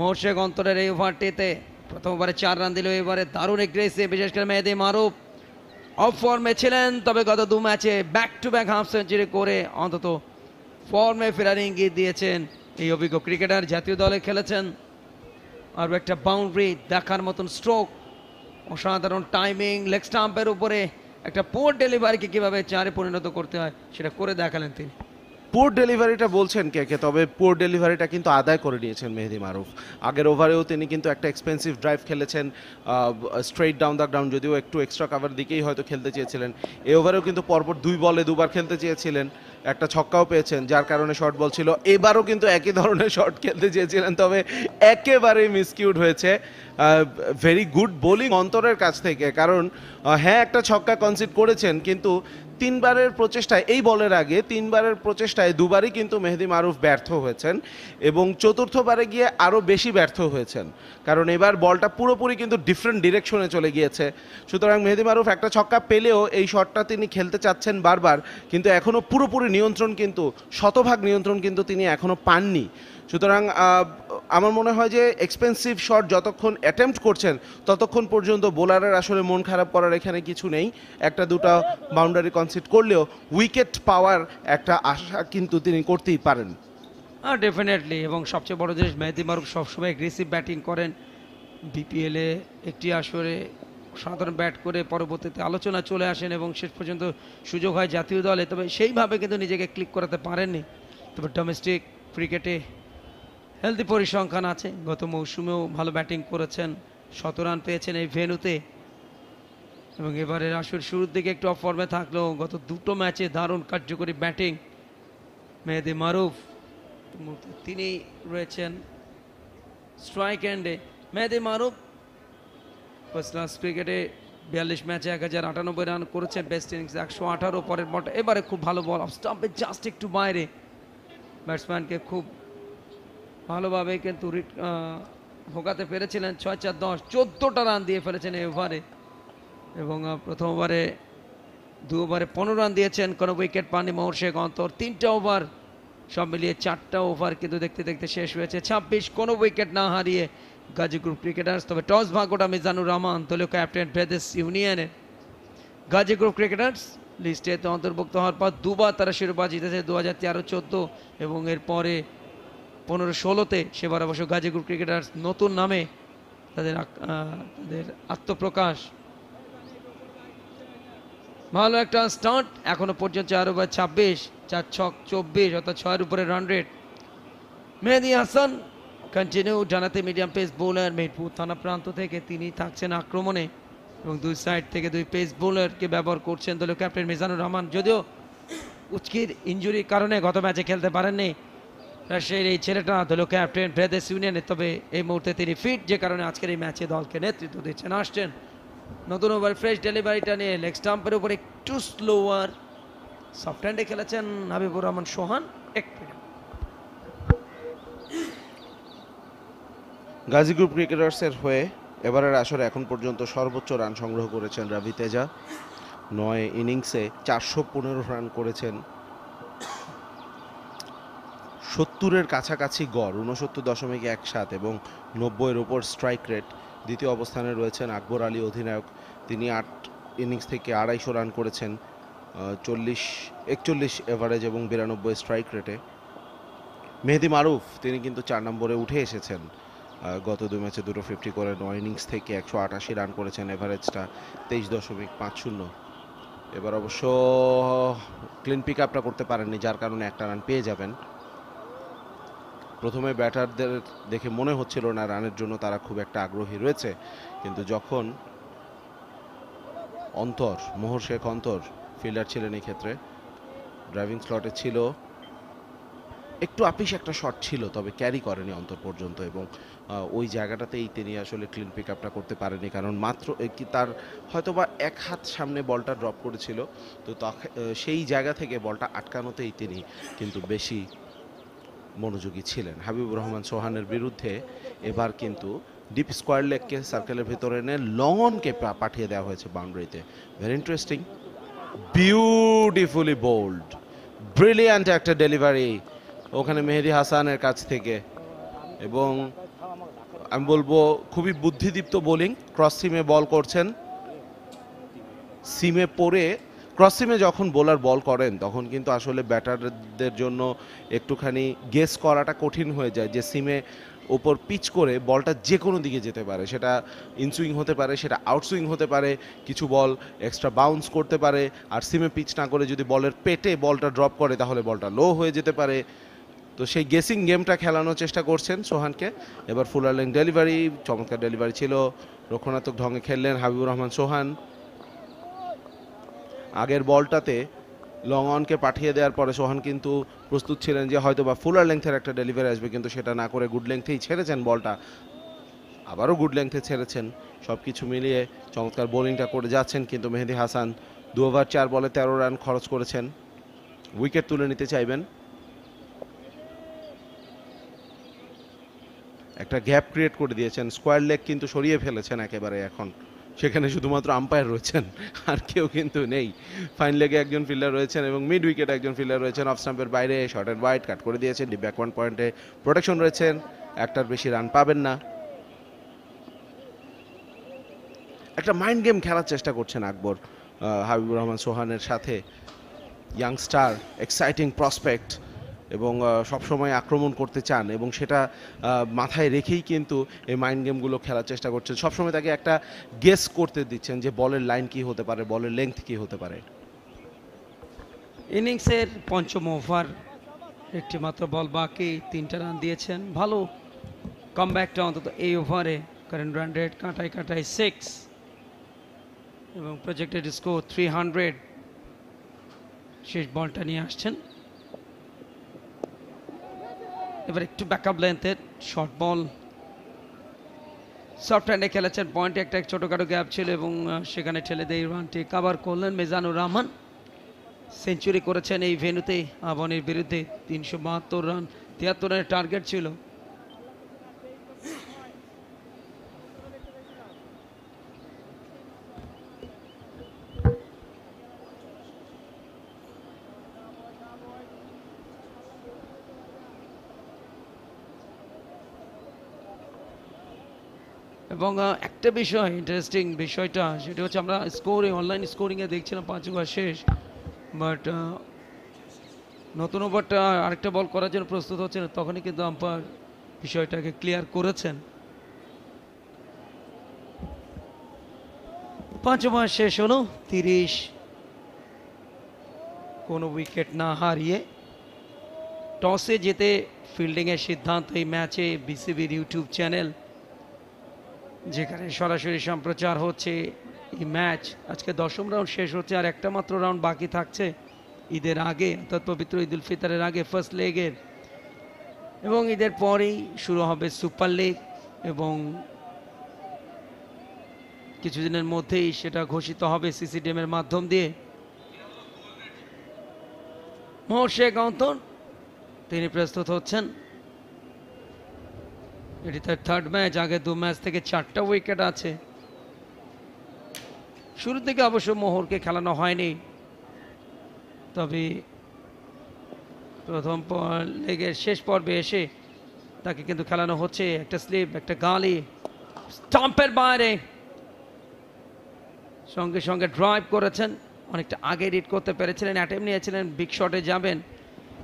মোর্শেক অন্তরের এই ওভারটিতে। প্রথম ওভারে চার রান দিল, এবারে দারুণ এগ্রেসিভ বিশেষ করে মারুফ। অফ ফর্মে ছিলেন, তবে গত দু ম্যাচে back to back half century করে অন্তত ফর্মে ফেরার ইঙ্গিত দিয়েছেন এই অভিজ্ঞ ক্রিকেটার জাতীয় দলে খেলেছেন। আর একটা বাউন্ডারি দেখার মতন স্ট্রোক অসাধারণ টাইমিং লেগ স্টাম্পের উপরে একটা পোর ডেলিভারিকে কীভাবে চারে পরিণত করতে হয়, সেটা করে দেখালেন তিনি। পোর ডেলিভারিটা বলছেন কে কে, তবে পোর ডেলিভারিটা কিন্তু আদায় করে নিয়েছেন মেহেদি মারুফ। আগের ওভারেও তিনি কিন্তু একটা এক্সপেন্সিভ ড্রাইভ খেলেছেন স্ট্রেইট ডাউন দ্য গ্রাউন্ড যদিও একটু এক্সট্রা কাভার দিকেই হয়তো খেলতে চেয়েছিলেন। এ ওভারেও কিন্তু পরপর দুই বলে দুবার খেলতে চেয়েছিলেন, একটা ছক্কাও পেয়েছেন, যার কারণে শর্ট বল ছিল। এবারও কিন্তু একই ধরনের শর্ট খেলতে চেয়েছিলেন, তবে একেবারেই মিসকিউড হয়েছে। ভেরি গুড বোলিং অন্তরের কাছ থেকে, কারণ হ্যাঁ একটা ছক্কা কনসিড করেছেন, কিন্তু তিনবারের প্রচেষ্টায়, এই বলের আগে তিনবারের প্রচেষ্টায় দুবারই কিন্তু মেহেদি মারুফ ব্যর্থ হয়েছেন এবং চতুর্থবারে গিয়ে আরও বেশি ব্যর্থ হয়েছেন। কারণ এবার বলটা পুরোপুরি কিন্তু ডিফারেন্ট ডিরেকশনে চলে গিয়েছে। সুতরাং মেহেদি মারুফ একটা ছক্কা পেলেও এই শটটা তিনি খেলতে চাচ্ছেন বারবার, কিন্তু এখনও পুরোপুরি নিয়ন্ত্রণ কিন্তু, শতভাগ নিয়ন্ত্রণ কিন্তু তিনি এখনও পাননি। সুতরাং আমার মনে হয় যে এক্সপেন্সিভ শট যতক্ষণ অ্যাটেম্প্ট করছেন, ততক্ষণ পর্যন্ত বোলারের আসলে মন খারাপ করার এখানে কিছু নেই। একটা, দুটা বাউন্ডারি কনসিড করলেও উইকেট পাওয়ার একটা আশা কিন্তু তিনি করতেই পারেন। হ্যাঁ ডেফিনেটলি এবং সবচেয়ে বড় জিনিস, মেহেদি মারুফ সবসময় এগ্রেসিভ ব্যাটিং করেন। বিপিএলে একটি আসরে সাধারণ ব্যাট করে পরবর্তীতে আলোচনা চলে আসেন এবং শেষ পর্যন্ত সুযোগ হয় জাতীয় দলে। তবে সেইভাবে কিন্তু নিজেকে ক্লিক করাতে পারেননি। তবে ডোমেস্টিক ক্রিকেটে হেলদি পরিসংখ্যান আছে। গত মৌসুমেও ভালো ব্যাটিং করেছেন শত রান পেয়েছেন এই ভেনুতে। এবং এবারের আসর শুরুর দিকে একটু অফ ফর্মে থাকলেও গত দুটো ম্যাচে দারুণ কার্যকরী ব্যাটিং মেহেদি মারুফ তিনি রয়েছেন স্ট্রাইক এন্ডে মেহেদি মারুফ ফার্স্ট ক্লাস ক্রিকেটে বিয়াল্লিশ ম্যাচে এক হাজার আটানব্বই রান করেছেন বেস্ট ইনিংস একশো আঠারো, পরের বলটা এবারে খুব ভালো বল অফ স্টাম্পে জাস্ট একটু বাইরে। ব্যাটসম্যানকে খুব ভালোভাবে কিন্তু ভোগাতে পেরেছিলেন। ছয় চার দশ, চোদ্দোটা রান দিয়ে ফেলেছেন এই ওভারে। এবং প্রথম ওভারে, দু ওভারে পনেরো রান দিয়েছেন কোনো উইকেট পাননি মোহর শেখ অন্তর। তিনটা ওভার, সব মিলিয়ে চারটা ওভার কিন্তু দেখতে দেখতে শেষ হয়েছে। ছাব্বিশ, কোনো উইকেট না হারিয়ে গাজী গ্রুপ ক্রিকেটার্স, তবে টস ভাগ্যটা মিজানুর রহমান, দলীয় ক্যাপ্টেন ভেদেস ইউনিয়নের। গাজী গ্রুপ ক্রিকেটার্স লিস্টেতে অন্তর্ভুক্ত হওয়ার পর দুবার তারা শিরোপা জিতেছে দু হাজার তেরো, চোদ্দ এবং এরপরে পনেরো ষোলোতে সেবার অবশ্য গাজী গ্রুপ ক্রিকেটার্স নতুন নামে তাদের তাদের আত্মপ্রকাশ। ভালো একটা স্টার্ট এখনও পর্যন্ত চার ওভার ছাব্বিশ, চার ছক চব্বিশ, অর্থাৎ ছয়ের উপরে run rate Mehedi Hasan continue জানাতে মিডিয়াম পেস বোলার মেহেরপুর থানা প্রান্ত থেকে তিনি থাকছেন আক্রমণে এবং দুই সাইড থেকে দুই পেস বোলারকে ব্যবহার করছেন দলীয় ক্যাপ্টেন মিজানুর রহমান। যদিও উচকির ইঞ্জুরির কারণে গত ম্যাচে খেলতে পারেননি রাজশাহীর এই ছেলেটা দলীয় ক্যাপ্টেন ব্রেদেস ইউনিয়নে। তবে এই মুহূর্তে তিনি ফিট, যে কারণে আজকের এই ম্যাচে দলকে নেতৃত্ব দিচ্ছেন। আসছেন নতুন ওভার, ফ্রেশ ডেলিভারিটা নিয়ে লেগ স্টাম্পের উপর একটু স্লোয়ার সফট হ্যান্ডে খেলেছেন হাবিবুর রহমান সোহান। এক গাজী গ্রুপ ক্রিকেটার্সের হয়ে এবারের আসরে এখন পর্যন্ত সর্বোচ্চ রান সংগ্রহ করেছেন রাভি তেজা। নয় ইনিংসে চারশো পনেরো রান করেছেন সত্তরের কাছাকাছি গড়, ঊনসত্তর দশমিক এক সাত এবং নব্বইয়ের ওপর স্ট্রাইক রেট দ্বিতীয় অবস্থানে রয়েছেন আকবর আলী অধিনায়ক। তিনি আট ইনিংস থেকে আড়াইশো রান করেছেন চল্লিশ, একচল্লিশ এভারেজ এবং বিরানব্বই স্ট্রাইক রেটে মেহেদি মারুফ, তিনি কিন্তু চার নম্বরে উঠে এসেছেন গত দুই ম্যাচে দুটো ফিফটি করে নয় ইনিংস থেকে একশো আটাশি রান করেছেন, এভারেজটা তেইশ দশমিক পাঁচ শূন্য। এবার অবশ্য ক্লিন পিক আপটা করতে পারেননি, যার কারণে একটা রান পেয়ে যাবেন। প্রথমে ব্যাটারদের দেখে মনে হচ্ছিল না রানের জন্য তারা খুব একটা আগ্রহী রয়েছে, কিন্তু যখন অন্তর, মোহর শেখ অন্তর ফিল্ডার ছিলেন এই ক্ষেত্রে ড্রাইভিং স্লটে ছিল। একটু আপিস একটা শট ছিল, তবে ক্যারি করেনি অন্তর পর্যন্ত এবং ওই জায়গাটাতেই তিনি আসলে ক্লিন পিক আপটা করতে পারেনি কারণ মাত্র তার হয়তোবা এক হাত সামনে বলটা ড্রপ করেছিল, তো সেই জায়গা থেকে বলটা আটকানোতেই তিনি কিন্তু বেশি মনোযোগী ছিলেন। হাবিবুর রহমান সোহানের বিরুদ্ধে এবার কিন্তু ডিপ স্কোয়ার লেগকে সার্কেলের ভিতরে এনে লংকে পাঠিয়ে দেওয়া হয়েছে বাউন্ডারিতে very interesting beautifully bowled brilliant একটা ডেলিভারি ওখানে মেহেদি হাসানের কাছ থেকে। এবং আমি বলব, খুবই বুদ্ধিদীপ্ত বোলিং ক্রস সিমে বল করছেন। সিমে পড়ে ক্রস সিমে যখন বোলার বল করেন, তখন কিন্তু আসলে ব্যাটারদের জন্য একটুখানি গেস করাটা কঠিন হয়ে যায় যে সিমে ওপর পিচ করে বলটা যে কোনো দিকে যেতে পারে। সেটা ইনসুইং হতে পারে, সেটা আউটসুইং হতে পারে, কিছু বল এক্সট্রা বাউন্স করতে পারে, আর সিমে পিচ না করে যদি বলের পেটে বলটা ড্রপ করে, তাহলে বলটা লো হয়ে যেতে পারে। তো সেই গেসিং গেমটা খেলানোর চেষ্টা করছেন সোহানকে। এবার ফুলার লেন ডেলিভারি চমৎকার ডেলিভারি ছিল। রক্ষণাত্মক ঢঙ্গে খেললেন হাবিবুর রহমান সোহান। আগের বলটাতে লং অনকে পাঠিয়ে দেওয়ার পরে সোহান কিন্তু প্রস্তুত ছিলেন যে হয়তো বা ফুলার লেংথের একটা ডেলিভারি আসবে, কিন্তু সেটা না করে গুড লেংথেই ছেড়েছেন বলটা। আবারও গুড লেংথে ছেড়েছেন। সব কিছু মিলিয়ে চমৎকার বোলিংটা করে যাচ্ছেন কিন্তু মেহেদি হাসান। দু ওভার চার বলে তেরো রান খরচ করেছেন। উইকেট তুলে নিতে চাইবেন। একটা গ্যাপ ক্রিয়েট করে দিয়েছেন। স্কোয়ার লেগ কিন্তু সরিয়ে ফেলেছেন একেবারে এখন। সেখানে শুধুমাত্র আম্পায়ার রয়েছেন। আর কেউ কিন্তু নেই। ফাইন লেগে একজন ফিল্ডার রয়েছেন এবং মিড উইকেটে একজন ফিল্ডার রয়েছেন। অফ স্টাম্পের বাইরে শর্টের ওয়াইড কাট করে দিয়েছেন। ডি ব্যাক ওয়ান পয়েন্টে প্রোটেকশন রয়েছেন। একটার বেশি রান পাবেন না। একটা মাইন্ড গেম খেলার চেষ্টা করছেন আকবর হাবিবুর রহমান সোহানের সাথে। ইয়াংস্টার এক্সাইটিং প্রসপেক্ট এবং সবসময় আক্রমণ করতে চান এবং সেটা মাথায় রেখেই কিন্তু এই মাইন্ড গেমগুলো খেলার চেষ্টা করছেন। সবসময় তাকে একটা গেস করতে দিচ্ছেন যে বলের লাইন কি হতে পারে, বলের লেংথ কি হতে পারে। ইনিংসের পঞ্চম ওভার একটি মাত্র বল বাকি, তিনটা রান দিয়েছেন। ভালো কমব্যাকটা অন্তত এই ওভারে কারেন্ট রান রেট কাঁটায় কাঁটায় সিক্স এবং প্রজেক্টেড স্কোর থ্রি হান্ড্রেড শেষ বলটা নিয়ে আসছেন। এবার একটু ব্যাকআপ লেন্থের শর্ট বল সফট হ্যান্ডে খেলেছেন পয়েন্টে একটা ছোটোখাটো গ্যাপ ছিল এবং সেখানে ঠেলে দিয়ে রানটি কাভার করলেন মেজানুর রহমান। সেঞ্চুরি করেছেন এই ভেনুতে আবনের বিরুদ্ধে তিনশো বাহাত্তর রান তিয়াত্তর রানের টার্গেট ছিল। এবং একটা বিষয় ইন্টারেস্টিং বিষয়টা, সেটা হচ্ছে আমরা স্কোরে অনলাইন স্কোরিংয়ে দেখছিলাম পাঁচ ওভার শেষ বাট নতুন ওভারটা আরেকটা বল করার জন্য প্রস্তুত হচ্ছেন তখনই কিন্তু আম্পায়ার বিষয়টাকে ক্লিয়ার করেছেন। পাঁচ ওভার শেষ হলো, তিরিশ, কোনো উইকেট না হারিয়ে টসে যেতে ফিল্ডিংয়ের সিদ্ধান্ত এই ম্যাচে বিসিবির ইউটিউব চ্যানেল যেখানে সরাসরি সম্প্রচার হচ্ছে, এই ম্যাচ আজকে দশম রাউন্ড শেষ হচ্ছে আর একটা মাত্র রাউন্ড বাকি থাকছে ঈদের আগে, অর্থাৎ পবিত্র ঈদ উল ফিতরের আগে ফার্স্ট লেগের এবং ঈদের পরেই শুরু হবে সুপার লিগ এবং কিছুদিনের মধ্যেই সেটা ঘোষিত হবে সিসিডিএমের মাধ্যম দিয়ে। মোহর শেখ তিনি প্রস্তুত হচ্ছেন। এটি তার থার্ড ম্যাচ আগে দু ম্যাচ থেকে চারটা উইকেট আছে। শুরু থেকে অবশ্য মোহরকে খেলানো হয়নি। তবে প্রথম লেগের শেষ পর্বে এসে তাকে কিন্তু খেলানো হচ্ছে। একটা স্লিপ একটা গালি স্টাম্পের বাইরে। সঙ্গে সঙ্গে ড্রাইভ করেছেন। অনেকটা আগে রিড করতে পেরেছিলেন অ্যাটেম নিয়েছিলেন বিগ শটে যাবেন।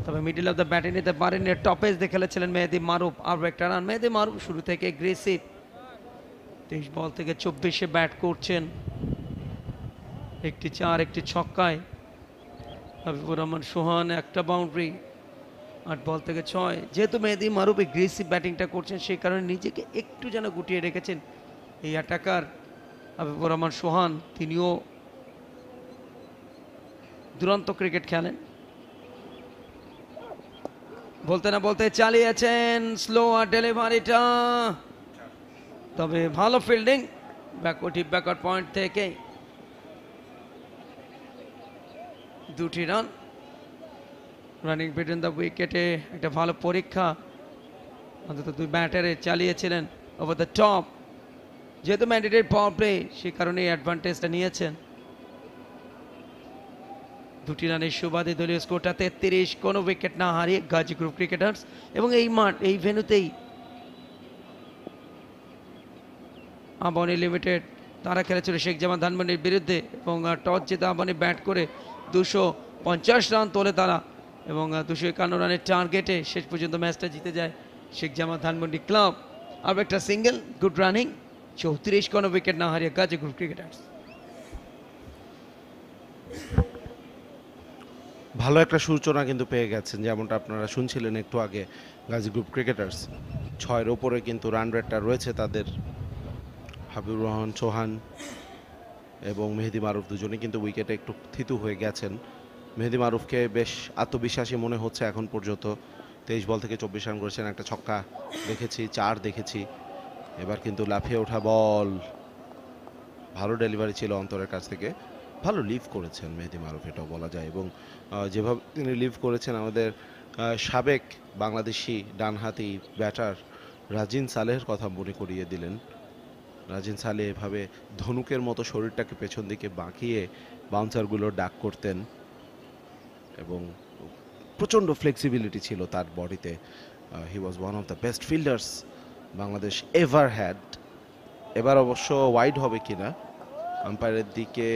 তবে মিডিল অফ দ্য ব্যাটে নিতে পারেননি। টপেজ দিয়ে খেলেছিলেন মেহেদি মারুফ। আরও একটা রান মেহেদি মারুফ শুরু থেকে এগ্রেসিভ তেইশ বল থেকে চব্বিশে ব্যাট করছেন। একটি চার, একটি ছক্কায়। হাবিবুর রহমান, সোহান, একটা বাউন্ডারি আট বল থেকে ছয়। যেহেতু মেহেদি মারুফ এগ্রেসিভ ব্যাটিংটা করছেন, সেই কারণে নিজেকে একটু যেন গুটিয়ে রেখেছেন এই অ্যাটাকার হাবিবুর রহমান, সোহান। তিনিও দুরন্ত ক্রিকেট খেলেন। বলতে না বলতে চালিয়েছেন স্লো আর ডেলিভারিটা তবে ভালো ফিল্ডিং ব্যাকওয়ার্ড ব্যাকওয়ার্ড পয়েন্ট থেকে। দুটি রান রানিং বিটুইন দ্য উইকেটে একটা ভালো পরীক্ষা। অন্তত দুই ব্যাটারে চালিয়েছিলেন ওভার দ্য টপ যেহেতু ম্যান্ডেটেড পাওয়ার প্লে সে কারণে অ্যাডভান্টেজটা নিয়েছেন। দুটি রানের সুবাদে দলীয় স্কোরটা তেত্রিশ কোনো উইকেট না হারিয়ে গাজী গ্রুপ ক্রিকেটার্স এবং এই মাঠ, এই ভেন্যুতেই আবানি লিমিটেড তারা খেলেছিল শেখ জামান ধানমন্ডির বিরুদ্ধে এবং টস জিতে আবানি ব্যাট করে দুশো পঞ্চাশ রান তোলে তারা এবং দুশো একান্ন রানের টার্গেটে শেষ পর্যন্ত ম্যাচটা জিতে যায় শেখ জামান ধানমন্ডি ক্লাব। আর একটা সিঙ্গেল, গুড রানিং, চৌত্রিশ কোনো উইকেট না হারিয়ে গাজী গ্রুপ ক্রিকেটার্স। ভালো একটা সূচনা কিন্তু পেয়ে গেছেন, যেমনটা আপনারা শুনছিলেন একটু আগে, গাজী গ্রুপ ক্রিকেটার্স। ছয়ের ওপরে কিন্তু রান রেটটা রয়েছে তাদের। হাবিবুর রহমান চৌহান এবং মেহেদি মারুফ দুজনে কিন্তু উইকেটে একটু থিতু হয়ে গেছেন। মেহেদি মারুফকে বেশ আত্মবিশ্বাসী মনে হচ্ছে এখন পর্যন্ত। তেইশ বল থেকে চব্বিশ রান করেছেন, একটা ছক্কা দেখেছি, চার দেখেছি। এবার কিন্তু লাফিয়ে ওঠা বল। ভালো ডেলিভারি ছিল অন্তরের কাছ থেকে। ভালো লিভ করেছেন মেহেদি মারুফ, এটাও বলা যায়। এবং যেভাবে তিনি লিভ করেছেন আমাদের সাবেক বাংলাদেশি ডানহাতি ব্যাটার রাজিন সালেহের কথা মনে করিয়ে দিলেন। রাজিন সালে এভাবে ধনুকের মতো শরীরটাকে পেছন দিকে বাঁকিয়ে বাউন্সারগুলো ডাক করতেন এবং প্রচণ্ড ফ্লেক্সিবিলিটি ছিল তার বডিতে। He was one of the best fielders Bangladesh ever had এবার অবশ্য ওয়াইড হবে কিনা আম্পায়ারের দিকে,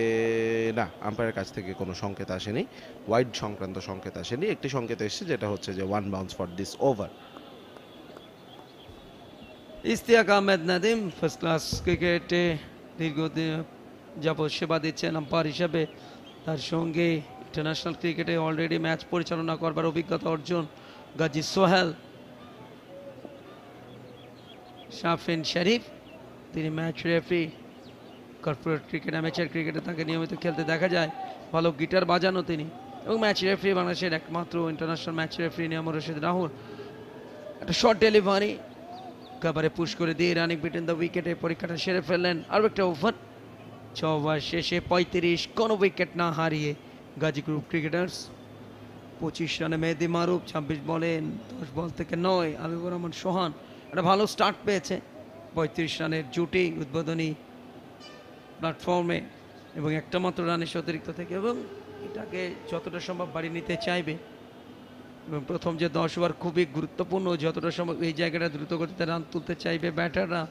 না আম্পায়ারের কাছ থেকে কোনো সংকেত আসেনি। ওয়াইড সংক্রান্ত সংকেত আসেনি। একটি সংকেত এসেছে, যেটা হচ্ছে যে one bounce for this over Istiak Ahmed Nadim first class ক্রিকেটে দীর্ঘদিন যাবৎ সেবা দিচ্ছেন আম্পায়ার হিসাবে। তার সঙ্গে ইন্টারন্যাশনাল ক্রিকেটে অলরেডি ম্যাচ পরিচালনা করবার অভিজ্ঞতা অর্জন গাজী সোহেল। শাফিন শরীফ, তিনি match referee corporate cricket amateur ক্রিকেটে তাকে নিয়মিত খেলতে দেখা যায়। ভালো গিটার বাজানো তিনি। এবং ম্যাচ রেফারি বাংলাদেশের একমাত্র international match referee Niyam Rashid Rahul. একটা শর্ট ডেলিভারি কাবারে পুশ করে দিয়ে রানিং বিটেন দ্য উইকেটে পরীক্ষাটা সেরে ফেললেন। আরও একটা ওভার ছ ওভার শেষে পঁয়ত্রিশ, কোনো উইকেট না হারিয়ে গাজী গ্রুপ ক্রিকেটার্স পঁচিশ রানে মেহেদি মারুফ, ছাব্বিশ বলেন দশ বল থেকে নয়, আবিবুর রহমান সোহান। একটা ভালো স্টার্ট পেয়েছে, পঁয়ত্রিশ রানের জুটি উদ্বোধনী প্ল্যাটফর্মে এবং একটা মাত্র রানের অতিরিক্ত থেকে এবং এটাকে যতটা সম্ভব বাড়ি নিতে চাইবে। এবং প্রথম যে দশ ওভার খুবই গুরুত্বপূর্ণ, যতটা সম্ভব এই জায়গাটা দ্রুত গতিতে রান তুলতে চাইবে ব্যাটাররা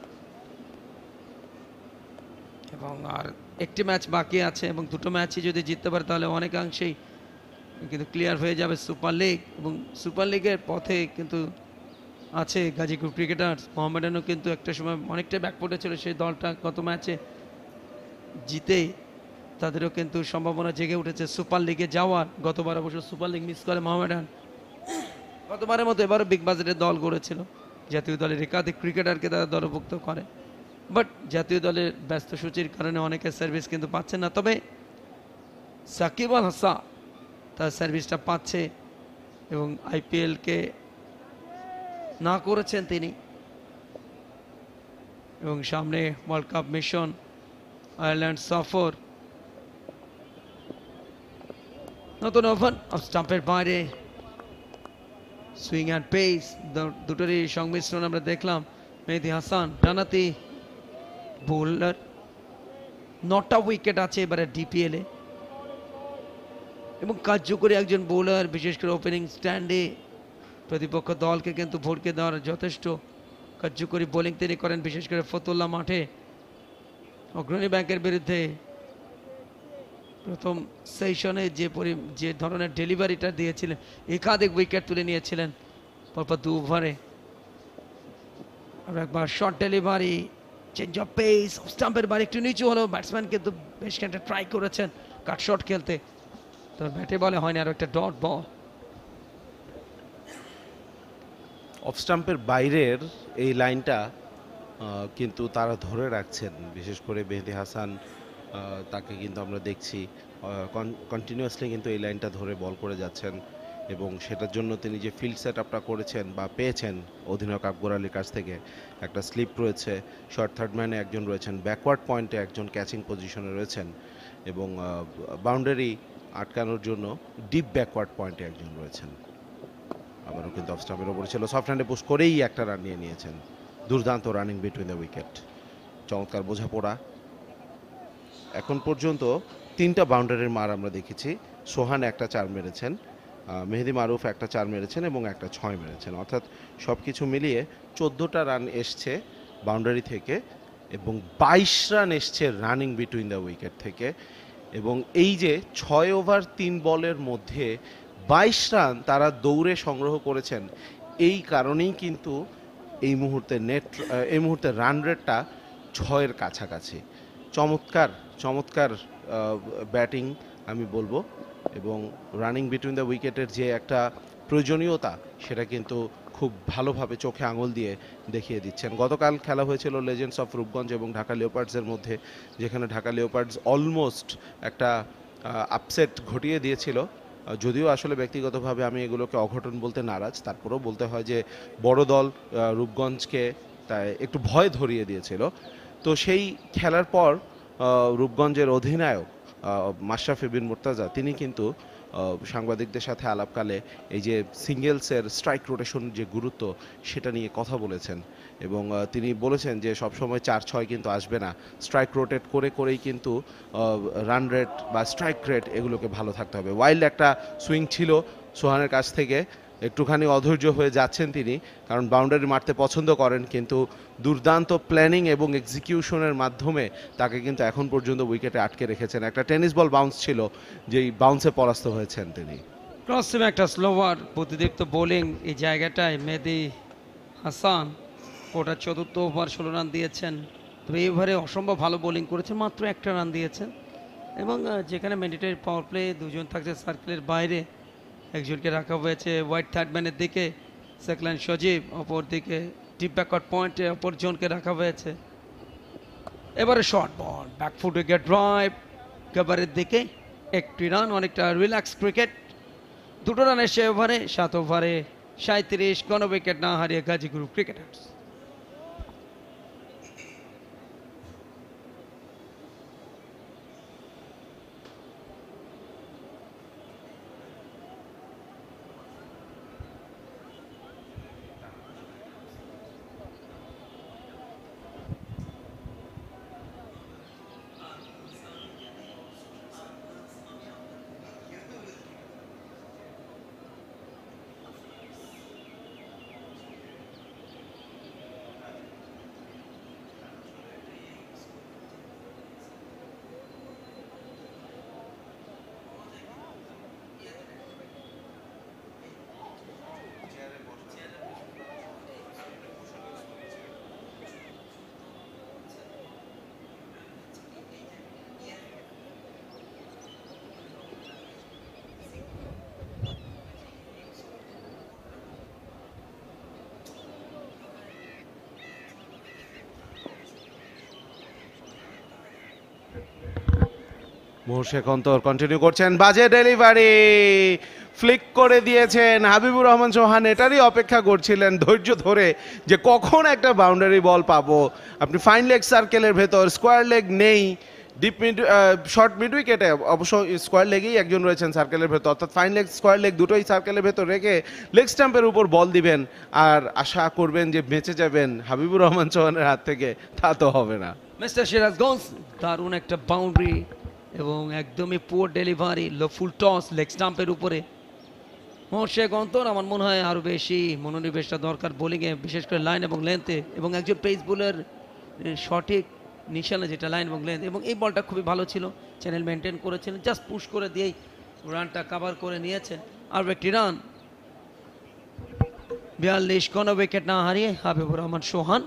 এবং আর একটি ম্যাচ বাকি আছে এবং দুটো ম্যাচই যদি জিততে পারে তাহলে অনেকাংশেই কিন্তু ক্লিয়ার হয়ে যাবে সুপার লিগ এবং সুপার লিগের পথে কিন্তু আছে গাজী গ্রুপ ক্রিকেটার্স মোহামেডানও কিন্তু একটা সময় অনেকটা ব্যাকফুটে ছিল সেই দলটা গত ম্যাচে জিতে তাদেরও কিন্তু সম্ভাবনা জেগে উঠেছে সুপার লিগে যাওয়ার। গতবার অবশ্য সুপার লিগ মিস করে মোহামেডান গতবারের মতো এবারও বিগ বাজেটের দল গড়েছিল। জাতীয় দলের একাধিক ক্রিকেটারকে তারা দলভুক্ত করে। বাট জাতীয় দলের ব্যস্ত সূচির কারণে অনেকে সার্ভিস কিন্তু পাচ্ছেন না। তবে সাকিব আল হাসা তার সার্ভিসটা পাচ্ছে এবং আইপিএলকে না করেছেন তিনি। এবং সামনে ওয়ার্ল্ড কাপ মিশন আয়ারল্যান্ড সফর নতুন ওভার স্টাম্পের বাইরে। সুইং অ্যান্ড পেস দুটোরই সংমিশ্রণ আমরা দেখলাম। মেহেদি হাসান ডানাতি বোলার নটা উইকেট আছে এবারে ডিপিএলে এবং কার্যকরী একজন বোলার, বিশেষ করে ওপেনিং স্ট্যান্ডে। প্রতিপক্ষ দলকে কিন্তু ভরকে দেওয়ার যথেষ্ট কার্যকরী বোলিং তিনি করেন, বিশেষ করে ফতুল্লা মাঠে। অগ্রণী ব্যাংকের বিরুদ্ধে প্রথম সেশনে যে পরি, যে ধরনের ডেলিভারিটা দিয়েছিলেন, একাধিক উইকেট তুলে নিয়েছিলেন, পরপর দু ওভারে। আর একবার short delivery change of pace স্টাম্পের বাড়ি একটু নিচু হলো ব্যাটসম্যান কিন্তু বেশ খানিকটা ট্রাই করেছেন কাট শট খেলতে। তো ব্যাটে বলে হয়নি আর একটা ডট বল অফ স্টাম্পের বাইরের এই লাইনটা কিন্তু তারা ধরে রাখছেন, বিশেষ করে মেহেদি হাসান তাকে কিন্তু আমরা দেখছি। কন্টিনিউয়াসলি কিন্তু এই লাইনটা ধরে বল করে যাচ্ছেন এবং সেটার জন্য তিনি যে ফিল্ড সেট আপটা করেছেন বা পেয়েছেন অধিনায়ক আকবর আলীর কাছ থেকে, একটা স্লিপ রয়েছে। শর্ট থার্ড ম্যানে একজন রয়েছেন ব্যাকওয়ার্ড পয়েন্টে একজন ক্যাচিং পজিশনে রয়েছেন এবং বাউন্ডারি আটকানোর জন্য ডিপ ব্যাকওয়ার্ড পয়েন্টে একজন রয়েছেন। আবারও কিন্তু অফ স্টাম্পের ওপরে ছিল। সফট হ্যান্ডে পুশ করেই একটা রান নিয়ে নিয়েছেন। দুর্দান্ত রানিং বিটুইন দ্য উইকেট চমৎকার বোঝাপড়া। এখন পর্যন্ত তিনটা বাউন্ডারির মার আমরা দেখেছি। সোহান একটা চার মেরেছেন মেহেদি মারুফ একটা চার মেরেছেন এবং একটা ছয় মেরেছেন। অর্থাৎ সব কিছু মিলিয়ে চোদ্দোটা রান এসছে বাউন্ডারি থেকে এবং বাইশ রান এসছে রানিং বিটুইন দ্য উইকেট থেকে। এবং এই যে ছয় ওভার তিন বলের মধ্যে বাইশ রান তারা দৌড়ে সংগ্রহ করেছেন, এই কারণেই কিন্তু এই মুহূর্তে নেট এই মুহূর্তে রান রেটটা ছয়ের কাছাকাছি। চমৎকার চমৎকার ব্যাটিং আমি বলব এবং রানিং বিটুইন দ্য উইকেটের যে একটা প্রয়োজনীয়তা সেটা কিন্তু খুব ভালোভাবে চোখে আঙুল দিয়ে দেখিয়ে দিচ্ছেন। গতকাল খেলা হয়েছিল লেজেন্ডস অফ রূপগঞ্জ এবং ঢাকা লিওপার্ডসের মধ্যে, যেখানে ঢাকা লিওপার্ডস অলমোস্ট একটা আপসেট ঘটিয়ে দিয়েছিল। যদিও আসলে ব্যক্তিগতভাবে আমি এগুলোকে অঘটন বলতে নারাজ, তারপরেও বলতে হয় যে বড় দল রূপগঞ্জকে তাই একটু ভয় ধরিয়ে দিয়েছিল। তো সেই খেলার পর রূপগঞ্জের অধিনায়ক মাশরাফি বিন মুর্তাজা, তিনি কিন্তু সাংবাদিকদের সাথে আলাপকালে এই যে সিঙ্গেলসের স্ট্রাইক রোটেশন যে গুরুত্ব, সেটা নিয়ে কথা বলেছেন। এবং তিনি বলেছেন যে সবসময় চার ছয় কিন্তু আসবে না। স্ট্রাইক রোটেট করে, করেই কিন্তু রান রেট বা স্ট্রাইক রেট এগুলোকে ভালো থাকতে হবে। ওয়াইল্ড একটা সুইং ছিল সোহানের কাছ থেকে। একটুখানি অধৈর্য হয়ে যাচ্ছেন তিনি, কারণ বাউন্ডারি মারতে পছন্দ করেন, কিন্তু দুর্দান্ত প্ল্যানিং এবং এক্সিকিউশনের মাধ্যমে তাকে কিন্তু এখন পর্যন্ত উইকেটে আটকে রেখেছেন। একটা টেনিস বল বাউন্স ছিল, যেই বাউন্সে পরাস্ত হয়েছেন তিনি। ক্রস সিমে একটা স্লোয়ার বুদ্ধিদীপ্ত বোলিং এই জায়গাটায় মেদি হাসান ওটা চতুর্থ ওভার ষোলো রান দিয়েছেন। তবে এই ওভারে অসম্ভব ভালো বোলিং করেছেন মাত্র একটা রান দিয়েছেন। এবং যেখানে ম্যান্ডেটারি পাওয়ার প্লে দুজন থাকছে সার্কেলের বাইরে একজনকে রাখা হয়েছে হোয়াইট থার্ড ম্যানের দিকে, সেকলেন সজীব অপর দিকে ডিপ ব্যাকওয়ার্ড পয়েন্টে অপর জনকে রাখা হয়েছে। এবারে short ball back foot wicket drive কভারের দিকে একটি রান অনেকটা রিল্যাক্স ক্রিকেট দুটো রান এসে ওভারে সাত ওভারে সাঁত্রিশ কোনো উইকেট না হারিয়ে গাজী গ্রুপ ক্রিকেটার্স মোহশেখ অন্তর কন্টিনিউ করছেন। বাজে ডেলিভারি ফ্লিক করে দিয়েছেন হাবিবুর রহমান চৌহান। এটারই অপেক্ষা করছিলেন ধৈর্য ধরে যে কখন একটা বাউন্ডারি বল পাবো। আপনি ফাইন লেগ সার্কেলের ভেতর স্কোয়ার লেগ নেই। ডিপ মিড শর্ট মিড উইকেটে অবশ্য স্কোয়ার লেগেই একজন রয়েছেন সার্কেলের ভেতর। অর্থাৎ ফাইন লেগ স্কোয়ার লেগ দুটোই সার্কেলের ভেতর রেখে লেগ স্টাম্পের উপর বল দিবেন। আর আশা করবেন যে বেঁচে যাবেন হাবিবুর রহমান চৌহানের হাত থেকে। তা তো হবে না। মিস্টার সিরাজগঞ্জ, দারুণ একটা বাউন্ডারি এবং একদমই poor delivery low full toss leg স্টাম্পের উপরে। মোর্শেক অন্তর আমার মনে হয় আরও বেশি মনোনিবেশটা দরকার বোলিংয়ে বিশেষ করে লাইন এবং লেন্থে এবং একজন পেস বোলার সঠিক নিশানা যেটা লাইন এবং লেন্থ এবং এই বলটা খুবই ভালো ছিল। চ্যানেল মেনটেন করেছিলেন জাস্ট পুশ করে দিয়েই রানটা কাভার করে নিয়েছেন। আর একটি রান বিয়াল্লিশ কোনো উইকেট না হারিয়ে হাবিবুর রহমান সোহান।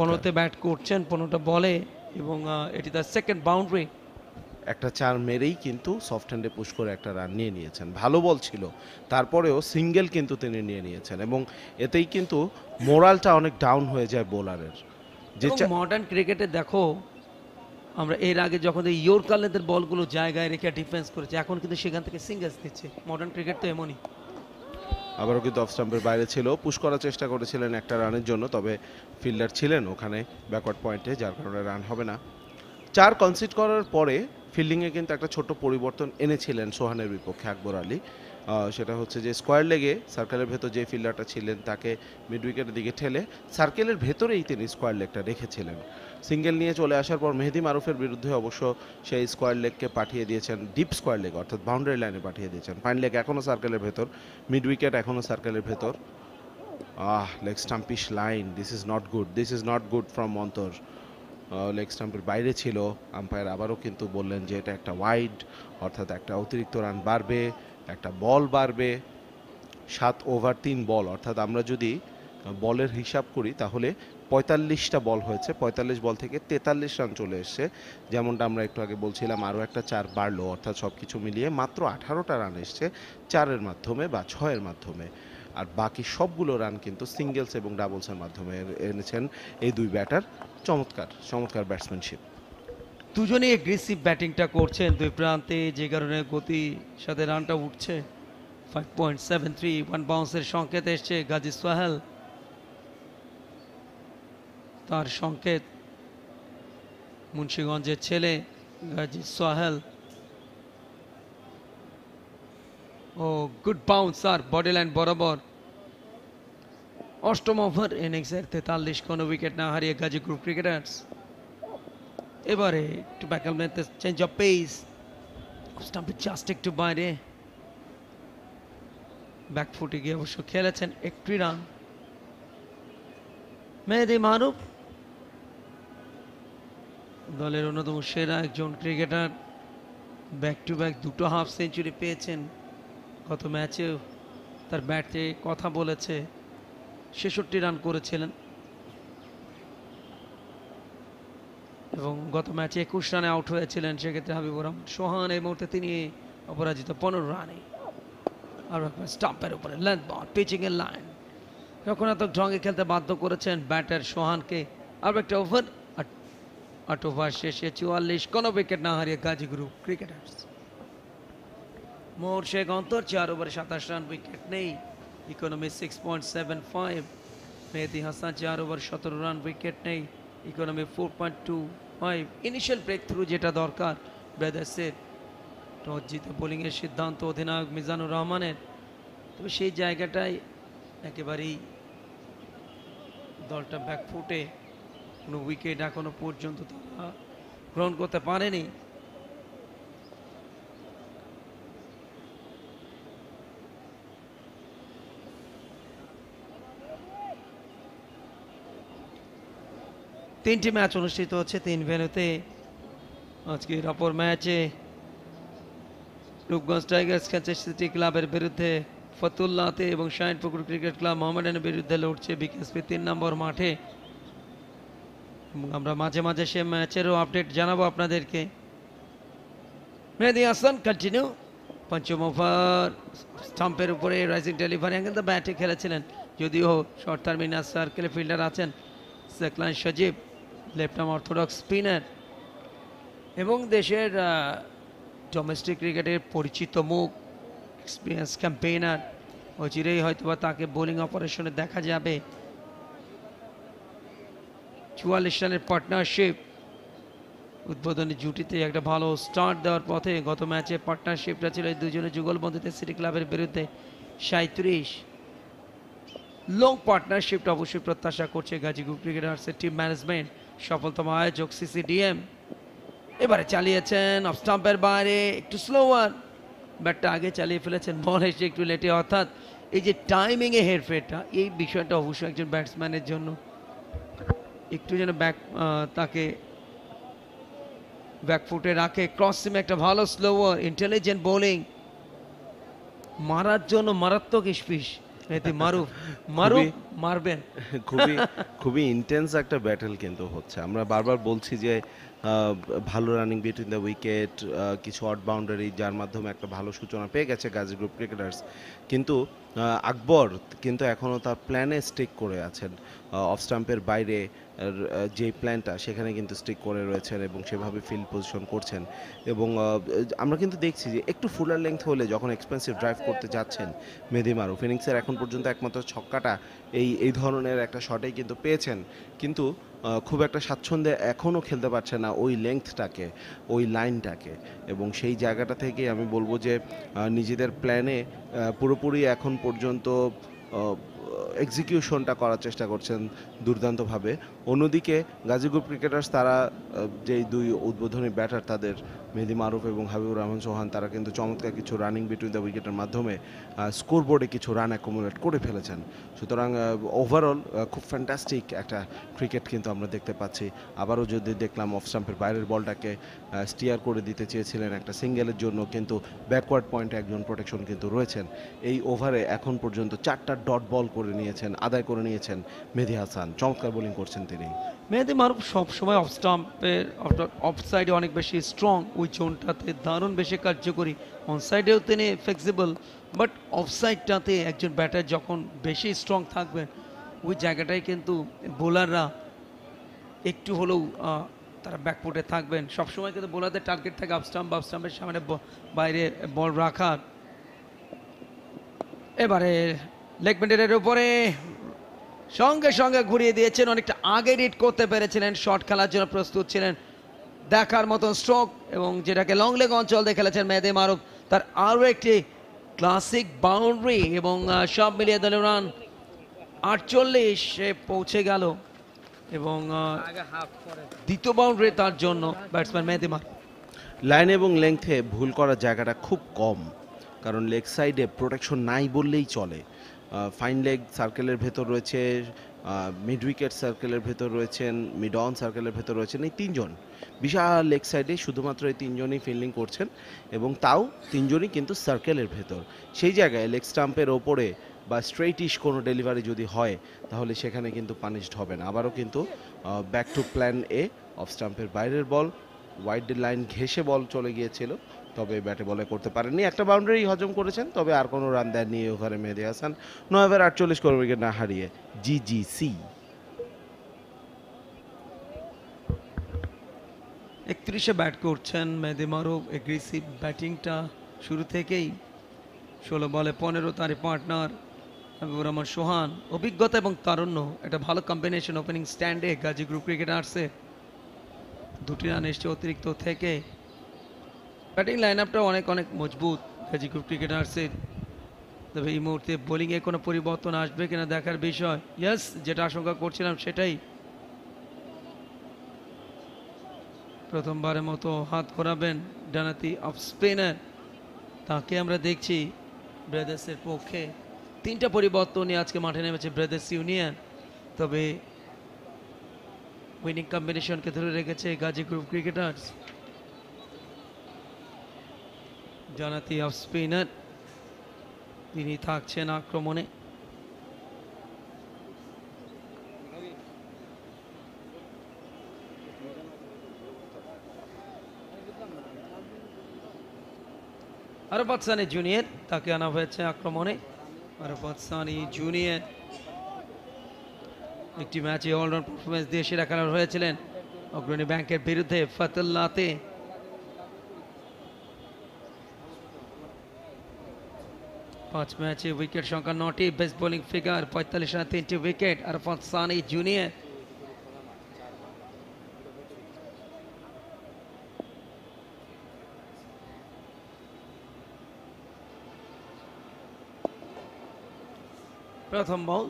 পনেরোতে ব্যাট করছেন পনেরোটা বলে এবং এটি তার সেকেন্ড বাউন্ডারি একটা চার মেরেই কিন্তু সফট হ্যান্ডে পুশ করে একটা রান নিয়ে নিয়েছেন। ভালো বল ছিল। তারপরেও সিঙ্গেল কিন্তু তিনি নিয়ে নিয়েছেন এবং এতেই কিন্তু মোরালটা অনেক ডাউন হয়ে যায় বোলারের যে মডার্ন ক্রিকেটে দেখো আমরা এর আগে যখন এই ইয়র্কারদের বলগুলো জায়গায় রেখে ডিফেন্স করেছে এখন কিন্তু সেখান থেকে সিঙ্গেলস দিচ্ছে। মডার্ন ক্রিকেট তো এমনই। আবারও কিন্তু অফ স্টাম্পের বাইরে ছিল। পুশ করার চেষ্টা করেছিলেন একটা রানের জন্য, তবে ফিল্ডার ছিলেন ওখানে ব্যাকওয়ার্ড পয়েন্টে যার কারণে রান হবে না। চার কনসিড করার পরে ফিল্ডিংয়ে কিন্তু একটা ছোট্ট পরিবর্তন এনেছিলেন সোহানের বিপক্ষে আকবর আলী। সেটা হচ্ছে যে স্কোয়ার লেগে সার্কেলের ভেতর যে ফিল্ডারটা ছিলেন, তাকে মিড উইকেটের দিকে ঠেলে সার্কেলের ভেতরেই তিনি স্কোয়ার লেগটা রেখেছিলেন। সিঙ্গেল নিয়ে চলে আসার পর মেহেদি মারুফের বিরুদ্ধে অবশ্য সেই স্কোয়ার লেগকে পাঠিয়ে দিয়েছেন, ডিপ স্কোয়ার লেগ অর্থাৎ বাউন্ডারি লাইনে পাঠিয়ে দিয়েছেন। ফাইন লেগ এখনও সার্কেলের ভেতর মিড উইকেট এখনও সার্কেলের ভেতর। আহ leg stumpish line this is not good this is not good from Mantar leg স্টাম্পের বাইরে ছিল আম্পায়ার আবারও কিন্তু বললেন যে এটা একটা ওয়াইড অর্থাৎ একটা অতিরিক্ত রান বাড়বে, একটা বল বাড়বে। সাত ওভার তিন বল অর্থাৎ আমরা যদি বলের হিসাব করি তাহলে পঁয়তাল্লিশটা বল হয়েছে, পঁয়তাল্লিশ বল থেকে তেতাল্লিশ রান চলে এসছে। যেমনটা আমরা একটু আগে বলছিলাম, আরও একটা চার বাড়লো, অর্থাৎ সব কিছু মিলিয়ে মাত্র আঠারোটা রান এসছে চারের মাধ্যমে বা ছয়ের মাধ্যমে। আর বাকি সবগুলো রান কিন্তু সিঙ্গেলস এবং ডাবলসের মাধ্যমে এনেছেন এই দুই ব্যাটার চমৎকার চমৎকার ব্যাটসম্যানশিপ। দুজনেই এগ্রেসিভ ব্যাটিংটা করছেন, দুই প্রান্তে যে কারণে গতি সাথে রানটা উঠছে। Five point seven three one বাউন্সের সংকেত এসছে গাজী সোহেল। তার সংকেত। মুন্সিগঞ্জের ছেলে Gazi Sohel. Oh good bouncer body line বরাবর। অষ্টম ওভার ইনিংসের তেতাল্লিশ কোনো উইকেট না হারিয়ে গাজী গ্রুপ ক্রিকেটার্স এবারে একটু নিতে চেঞ্জ অফ পেস স্টাম্পে জাস্ট একটু বাইরে। ব্যাক ফুটে গিয়ে অবশ্য খেলেছেন একটি রান মেহেদি মারুফ দলের অন্যতম সেরা একজন ক্রিকেটার। ব্যাক টু ব্যাক দুটো হাফ সেঞ্চুরি পেয়েছেন। গত ম্যাচেও তার ব্যাটে কথা বলেছে। ছেষট্টি রান করেছিলেন। এবং গত ম্যাচে একুশ রানে আউট হয়েছিলেন সেক্ষেত্রে হাবিবুর রহমান। সোহান এই মুহূর্তে তিনি অপরাজিত পনেরো রানে আর একবার স্টাম্পের উপরে লেন্থ বল পিচিং এর লাইন এত ঢঙ্গে খেলতে বাধ্য করেছেন ব্যাটার সোহানকে। আর একটা ওভার আট ওভার শেষে চুয়াল্লিশ, কোনো উইকেট না হারিয়ে গাজী গ্রুপ ক্রিকেটার্স মোর শেখ অন্তর, চার ওভারে সাতাশ রান উইকেট নেই। Economy six point seven five Mehedi Hasan, চার ওভার সতেরো রান উইকেট নেই। Economy four point two five initial breakthrough যেটা দরকার ব্রাদার্সের টস জিতে বোলিংয়ের সিদ্ধান্ত অধিনায়ক মিজানুর রহমানের। তবে সেই জায়গাটাই একেবারেই দলটা ব্যাকফুটে কোনো উইকেট এখনও পর্যন্ত তারা গ্রহণ করতে পারেনি। তিনটি ম্যাচ অনুষ্ঠিত হচ্ছে তিন ভেন্যুতে। আজকের অপর ম্যাচে রূপগঞ্জ টাইগার্স খেলছে সিটি ক্লাবের বিরুদ্ধে ফতুল্লাতে এবং শাহিনপুকুর ক্রিকেট ক্লাব মোহামেডানের বিরুদ্ধে লড়ছে বিকেএসপি তিন নম্বর মাঠে। আমরা মাঝে মাঝে সে ম্যাচেরও আপডেট জানাব আপনাদেরকে। মেহেদি হাসান কন্টিনিউ পঞ্চম ওভার স্টাম্পের উপরে রাইজিং ডেলিভারি কিন্তু ব্যাটে খেলেছিলেন। যদিও শর্ট টার্মিনাস সার্কেলে ফিল্ডার আছেন Saqlain Sajib left arm orthodox spinner এবং দেশের ডোমেস্টিক ক্রিকেটের পরিচিত মুখ এক্সপিরিয়েন্স ক্যাম্পেইনার অচিরেই হয়তোবা তাকে বোলিং অপারেশনে দেখা যাবে। চুয়াল্লিশ রানের পার্টনারশিপ উদ্বোধনী জুটিতে একটা ভালো স্টার্ট দেওয়ার পথে গত ম্যাচে পার্টনারশিপটা ছিল এই দুজনের যুগলবন্দিতে সিটি ক্লাবের বিরুদ্ধে সাঁত্রিশ লং পার্টনারশিপটা অবশ্যই প্রত্যাশা করছে গাজীপুর ক্রিকেটার্সের টিম ম্যানেজমেন্ট সফলতম আয়োজক সিসিডিএম এবারে চালিয়েছেন অফ স্টাম্পের বাইরে, একটু স্লোয়ার ব্যাটটা আগে চালিয়ে ফেলেছেন বল এসে একটু লেটে অর্থাৎ এই যে টাইমিংয়ে হেরফেরটা, এই বিষয়টা অবশ্যই একজন ব্যাটসম্যানের জন্য একটু যেন ব্যাক তাকে ব্যাকফুটে রাখে। ক্রস সিমে একটা ভালো স্লোয়ার ইন্টেলিজেন্ট বোলিং মারার জন্য মারাত্মক স্পিস মারুফ। মারুফ মারবেন। খুবই খুবই ইন্টেন্স একটা ব্যাটেল কিন্তু হচ্ছে। আমরা বারবার বলছি যে ভালো রানিং বিটুইন দ্য উইকেট কিছু অট বাউন্ডারি যার মাধ্যমে একটা ভালো সূচনা পেয়ে গেছে গাজী গ্রুপ ক্রিকেটার্স কিন্তু আকবর কিন্তু এখনও তার প্ল্যানে স্টিক করে আছেন অফ স্টাম্পের বাইরে। যে প্ল্যানটা সেখানে কিন্তু স্টিক করে রয়েছেন এবং সেভাবে ফিল্ড পজিশন করছেন। এবং আমরা কিন্তু দেখছি যে একটু ফুলার লেন্থ হলে যখন এক্সপেন্সিভ ড্রাইভ করতে যাচ্ছেন মেহেদি মারুফ ইনিংসের এখন পর্যন্ত একমাত্র ছক্কাটা এই এই ধরনের একটা শটেই কিন্তু পেয়েছেন। কিন্তু খুব একটা স্বাচ্ছন্দ্যে এখনও খেলতে পারছে না ওই লেংথটাকে ওই লাইনটাকে এবং সেই জায়গাটা থেকে আমি বলব যে নিজেদের প্ল্যানে পুরোপুরি এখন পর্যন্ত এক্সিকিউশনটা করার চেষ্টা করছেন দুর্দান্তভাবে। অন্যদিকে গাজীপুর ক্রিকেটার্স তারা যেই দুই উদ্বোধনী ব্যাটার তাদের মেহেদি মারুফ এবং হাবিবুর রহমান চৌহান, তারা কিন্তু চমৎকার কিছু রানিং বিটুইন দ্য উইকেটের মাধ্যমে স্কোর বোর্ডে কিছু রান অ্যাকুমুলেট করে ফেলেছেন। সুতরাং ওভারঅল খুব ফ্যান্টাস্টিক একটা ক্রিকেট কিন্তু আমরা দেখতে পাচ্ছি। আবারও যদি দেখলাম অফ স্টাম্পের বাইরের বলটাকে স্টিয়ার করে দিতে চেয়েছিলেন একটা সিঙ্গেলের জন্য, কিন্তু ব্যাকওয়ার্ড পয়েন্টে একজন প্রোটেকশন কিন্তু রয়েছেন। এই ওভারে এখন পর্যন্ত চারটা ডট বল করে নিয়েছেন, আদায় করে নিয়েছেন মেহেদি হাসান। চমৎকার বোলিং করছেন তিনি মেহেদি মারুফ সবসময় অফ স্টাম্পের অফ সাইডে অনেক বেশি স্ট্রং ওই জোনটাতে দারুণ বেশি কার্যকরী। অন সাইডেও তিনি ফ্লেক্সিবল বাট অফ সাইডটাতে একজন ব্যাটার যখন বেশি স্ট্রং থাকবেন ওই জায়গাটায় কিন্তু বোলাররা একটু হলেও তারা ব্যাকফুটে থাকবেন। সবসময় কিন্তু বোলারদের টার্গেট থাকে আপ স্টাম্প আপ স্টাম্পের সামনে বাইরে বল রাখার। এবারে লেগ ব্যান্ডের উপরে সঙ্গে সঙ্গে ঘুরিয়ে দিয়েছেন। অনেকটা আগে রিড করতে পেরেছিলেন। শট খেলার জন্য প্রস্তুত ছিলেন দেখার মতন স্ট্রোক এবং যেটাকে লং লেগ অঞ্চল দিয়ে খেলেছেন মেহেদি মারুফ তার আরও একটি ক্লাসিক বাউন্ডারি এবং সব মিলিয়ে দলের রান আটচল্লিশে পৌঁছে গেল এবং দ্বিতীয় বাউন্ডারি তার জন্য ব্যাটসম্যান মেহেদি মারুফ। লাইন এবং লেংথে ভুল করার জায়গাটা খুব কম কারণ লেগ সাইডে প্রোটেকশন নাই বললেই চলে। ফাইন লেগ সার্কেলের ভেতর রয়েছে মিড উইকেট সার্কেলের ভেতর রয়েছেন মিড অন সার্কেলের ভেতর রয়েছেন, এই তিনজন। বিশাল লেগ সাইডে শুধুমাত্র এই তিনজনই ফিল্ডিং করছেন এবং তাও তিনজনই কিন্তু সার্কেলের ভেতর। সেই জায়গায় লেগ স্টাম্পের ওপরে বা স্ট্রেইটিশ কোনো ডেলিভারি যদি হয়, তাহলে সেখানে কিন্তু পানিশড হবে না। আবারও কিন্তু back to plan A off স্টাম্পের বাইরের বল ওয়াইড লাইন ঘেসে বল চলে গিয়েছিল। তবে ব্যাটে বলে করতে পারেননি। একটা বাউন্ডারি হজম করেছেন, তবে আর কোনো রান দেননি ওভারে মেহেদি হাসান। নয় ওভার আটচল্লিশ করে উইকেট না হারিয়ে জি জি সি একত্রিশে ব্যাট করছেন মেহেদি মারুফ। এগ্রেসিভ ব্যাটিংটা শুরু থেকেই ষোলো বলে পনেরো, তারই পার্টনার হাবিবুর রহমান সোহান। অভিজ্ঞতা এবং তারুণ্য, একটা ভালো কম্বিনেশন ওপেনিং স্ট্যান্ডে গাজী গ্রুপ ক্রিকেটার্সে দুটি রান এসছে অতিরিক্ত থেকে। ব্যাটিং লাইন আপটা অনেক অনেক মজবুত। গাজী গ্রুপ ক্রিকেটার্সের তবে এই মুহূর্তে বোলিংয়ে কোনো পরিবর্তন আসবে কিনা দেখার বিষয়। ইয়াস যেটা আশঙ্কা করছিলাম সেটাই। প্রথমবারের মতো হাত ঘোরাবেন ডানাতি অফ স্পিনার তাকে আমরা দেখছি ব্রাদার্সের পক্ষে। তিনটা পরিবর্তনই আজকে মাঠে নেমেছে ব্রাদার্স ইউনিয়ন তবে উইনিং কম্বিনেশনকে ধরে রেখেছে গাজী গ্রুপ ক্রিকেটার্স জানাতি অফ স্পিনার তিনি থাকছেন আক্রমণে। আরফাত সানি জুনিয়র, তাকে আনা হয়েছে আক্রমণে। আরফাত সানি জুনিয়র। একটি ম্যাচে অলরাউন্ড পারফরমেন্স দিয়ে সেরা খেলোয়াড় হয়েছিলেন। অগ্রণী ব্যাংকের বিরুদ্ধে ফতুল্লাতে পাঁচ ম্যাচে উইকেট সংখ্যা নটি। বেস্ট বোলিং ফিগার পঁয়তাল্লিশ রানে তিনটি উইকেট আরফাত সানি জুনিয়র প্রথম বল।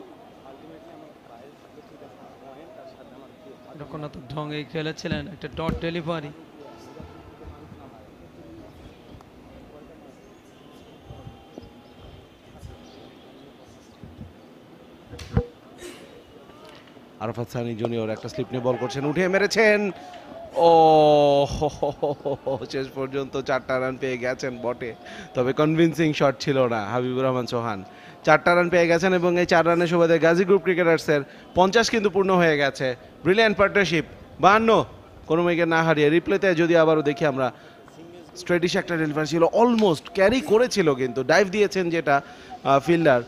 রকনাথক ঢঙ্গে খেলেছিলেন একটা dot delivery. Arafat Sunny junior একটা স্লিপ নিয়ে বল করছেন উঠে মেরেছেন। ও শেষ পর্যন্ত চারটা রান পেয়ে গেছেন বটে। তবে কনভিনসিং শট ছিল না, হাবিবুর রহমান চৌহান চারটা রান পেয়ে গেছেন এবং এই চার রানের সুবাদে গাজী গ্রুপ ক্রিকেটার্সের পঞ্চাশ কিন্তু পূর্ণ হয়ে গেছে। ব্রিলিয়ান্ট পার্টনারশিপ বাহান্ন, কোনো মেয়েকে না হারিয়ে রিপ্লেতে যদি আবারও দেখি আমরা স্ট্রেটিশ একটা ডেলিভারি ছিল অলমোস্ট ক্যারি করেছিল কিন্তু ডাইভ দিয়েছেন যেটা ফিল্ডার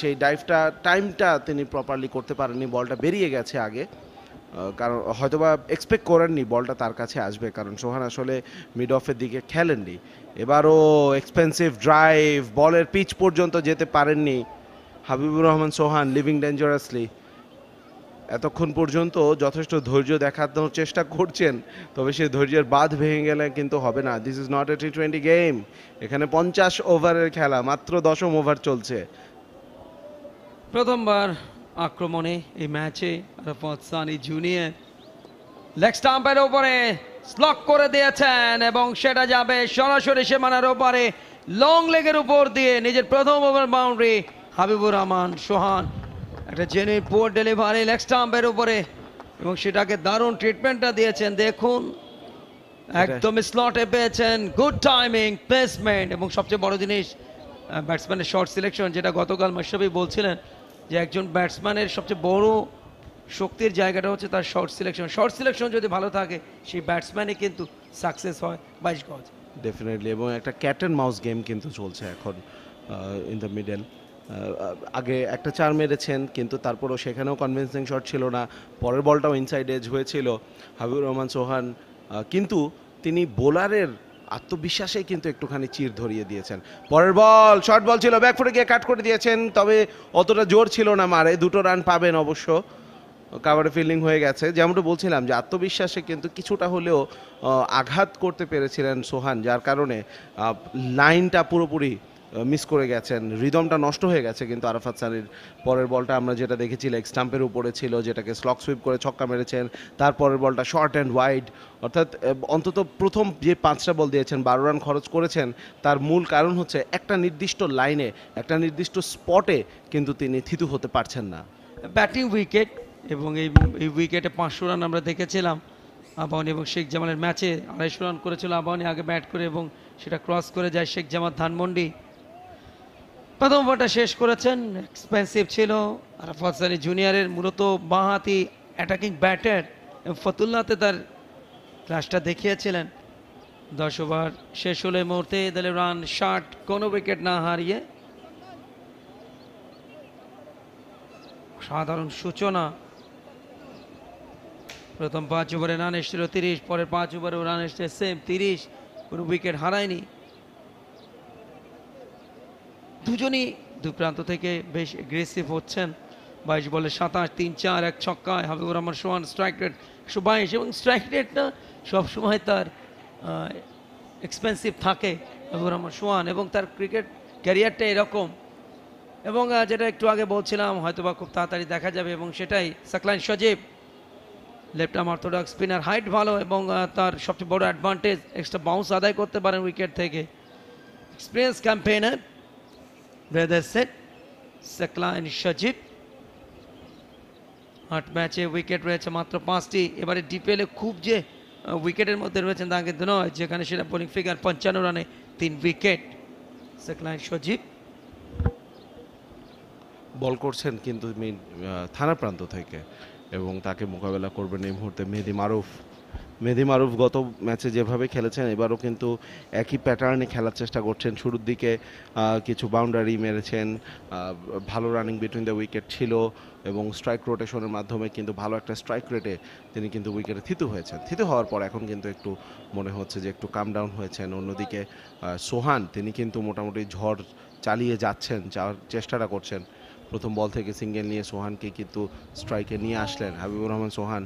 সেই ডাইভটা টাইমটা তিনি প্রপারলি করতে পারেননি, বলটা বেরিয়ে গেছে আগে। কারণ হয়তোবা এক্সপেক্ট করেননি, বলটা তার কাছে আসবে, কারণ সোহান আসলে মিড অফের দিকে খেলেননি। এবারও এক্সপেন্সিভ ড্রাইভ বলের পিচ পর্যন্ত যেতে পারেননি হাবিবুর রহমান সোহান লিভিং ডেঞ্জারাসলি এতক্ষণ পর্যন্ত যথেষ্ট ধৈর্য দেখানোর চেষ্টা করছেন, তবে সেই ধৈর্যের বাঁধ ভেঙে গেলে কিন্তু হবে না। This is not a T twenty game এখানে পঞ্চাশ ওভারের খেলা, মাত্র দশম ওভার চলছে। প্রথমবার আক্রমণে এই ম্যাচে সানি জুনিয়র লেগ স্টাম্পের ওপরে স্লক করে দিয়েছেন এবং সেটা যাবে সরাসরি সীমানার ওপারে লং লেগের উপর দিয়ে নিজের প্রথম ওভার বাউন্ডারি হাবিবুর রহমান সোহান। একটা জেনুইন পোর ডেলিভারি লেগ স্টাম্পের উপরে এবং সেটাকে দারুণ ট্রিটমেন্টটা দিয়েছেন। দেখুন একদমই স্লটে পেয়েছেন। গুড টাইমিং প্লেসমেন্ট এবং সবচেয়ে বড় জিনিস ব্যাটসম্যানের শর্ট সিলেকশন যেটা গতকাল মাশরাফি বলছিলেন যে একজন ব্যাটসম্যানের সবচেয়ে বড় শক্তির জায়গাটা হচ্ছে তার শর্ট সিলেকশন শর্ট সিলেকশন যদি ভালো থাকে, সেই ব্যাটসম্যানই কিন্তু সাকসেস হয় বাইশ গজ ডেফিনেটলি এবং একটা ক্যাট অ্যান্ড মাউস গেম কিন্তু চলছে এখন ইন দ্য মিডল আগে একটা চার মেরেছেন, কিন্তু তারপরও সেখানেও কনভিন্সিং শট ছিল না। পরের বলটাও ইনসাইড এজ হয়েছিল হাবিবুর রহমান চৌহান কিন্তু তিনি বোলারের আত্মবিশ্বাসে কিন্তু একটুখানি চির ধরিয়ে দিয়েছেন। পরের বল, শর্ট বল ছিল, ব্যাক ফুটে গিয়ে কাট করে দিয়েছেন, তবে অতটা জোর ছিল না মারে, দুটো রান পাবেন অবশ্য। কাভারে ফিল্ডিং হয়ে গেছে। যেমনটা বলছিলাম যে, আত্মবিশ্বাসে কিন্তু কিছুটা হলেও আঘাত করতে পেরেছিলেন সোহান, যার কারণে লাইনটা পুরোপুরি মিস করে গেছেন। রিদমটা নষ্ট হয়ে গেছে কিন্তু আরাফাত সানির পরের বলটা আমরা যেটা দেখেছি লেগ স্টাম্পের উপরে ছিল, যেটাকে স্লক সুইপ করে ছক্কা মেরেছেন। তারপরের বলটা শর্ট অ্যান্ড ওয়াইড অর্থাৎ অন্তত প্রথম যে পাঁচটা বল দিয়েছেন, বারো রান খরচ করেছেন, তার মূল কারণ হচ্ছে একটা নির্দিষ্ট লাইনে একটা নির্দিষ্ট স্পটে কিন্তু তিনি থিতু হতে পারছেন না। ব্যাটিং উইকেট এবং এই এই উইকেটে পাঁচশো রান আমরা দেখেছিলাম আবাহনী এবং শেখ জামালের ম্যাচে আড়াইশো রান করেছিল আবাহনী, আগে ব্যাট করে এবং সেটা ক্রস করে যায় শেখ জামাল, ধানমন্ডি। প্রথম ওভারটা শেষ করেছেন এক্সপেন্সিভ ছিল। আরাফাত সানি জুনিয়রের মূলত বাঁহাতি অ্যাটাকিং ব্যাটার ফতুল্লাতে তার ক্লাসটা দেখিয়েছিলেন। দশ ওভার শেষ হলে মুহূর্তে দলের রান ষাট, কোনো উইকেট না হারিয়ে সাধারণ সূচনা। প্রথম পাঁচ ওভারে রান এসেছিল তিরিশ, পরের পাঁচ ওভারেও রান এসেছে সেম তিরিশ, কোনো উইকেট হারায়নি। দুজনই দু প্রান্ত থেকে বেশ এগ্রেসিভ হচ্ছেন। বাইশ বলে সাতাশ, তিন চার, এক ছক্কায় হাবিবুর রহমান, সোহান স্ট্রাইক রেট একশো বাইশ এবং স্ট্রাইক রেটটা সবসময় তার এক্সপেন্সিভ থাকে হাবিবুর রহমান, সোহান এবং তার ক্রিকেট ক্যারিয়ারটা এরকম। এবং যেটা একটু আগে বলছিলাম, হয়তোবা খুব তাড়াতাড়ি দেখা যাবে এবং সেটাই Saqlain Sajib. Left arm orthodox spinner height ভালো এবং তার সবচেয়ে বড় অ্যাডভান্টেজ এক্সট্রা বাউন্স আদায় করতে পারেন উইকেট থেকে। Experience campaigner brother set Saqlain Sajib আট ম্যাচে উইকেট রয়েছে মাত্র পাঁচটি। এবারে ডিপিএলে খুব যে উইকেটের মধ্যে রয়েছেন তা কিন্তু নয়, যেখানে সেটা বোলিং ফিগার পঞ্চান্ন রানে তিন উইকেট সাকলাইন সজীব বল করছেন কিন্তু থানা প্রান্ত থেকে এবং তাকে মোকাবেলা করবেন এই মুহূর্তে মেহেদি মারুফ। মেহেদি মারুফ গত ম্যাচে যেভাবে খেলেছেন, এবারও কিন্তু একই প্যাটার্নে খেলার চেষ্টা করছেন। শুরুর দিকে কিছু বাউন্ডারি মেরেছেন ভালো রানিং বিটুইন দ্য উইকেট ছিল এবং স্ট্রাইক রোটেশনের মাধ্যমে কিন্তু ভালো একটা স্ট্রাইক রেটে তিনি কিন্তু উইকেটে থিতু হয়েছেন। থিতু হওয়ার পর এখন কিন্তু একটু মনে হচ্ছে যে একটু কাম ডাউন হয়েছেন। অন্যদিকে সোহান, তিনি কিন্তু মোটামুটি ঝড় চালিয়ে যাচ্ছেন চেষ্টাটা করছেন। প্রথম বল থেকে সিঙ্গেল নিয়ে সোহানকে কিন্তু স্ট্রাইকে নিয়ে আসলেন। হাবিবুর রহমান সোহান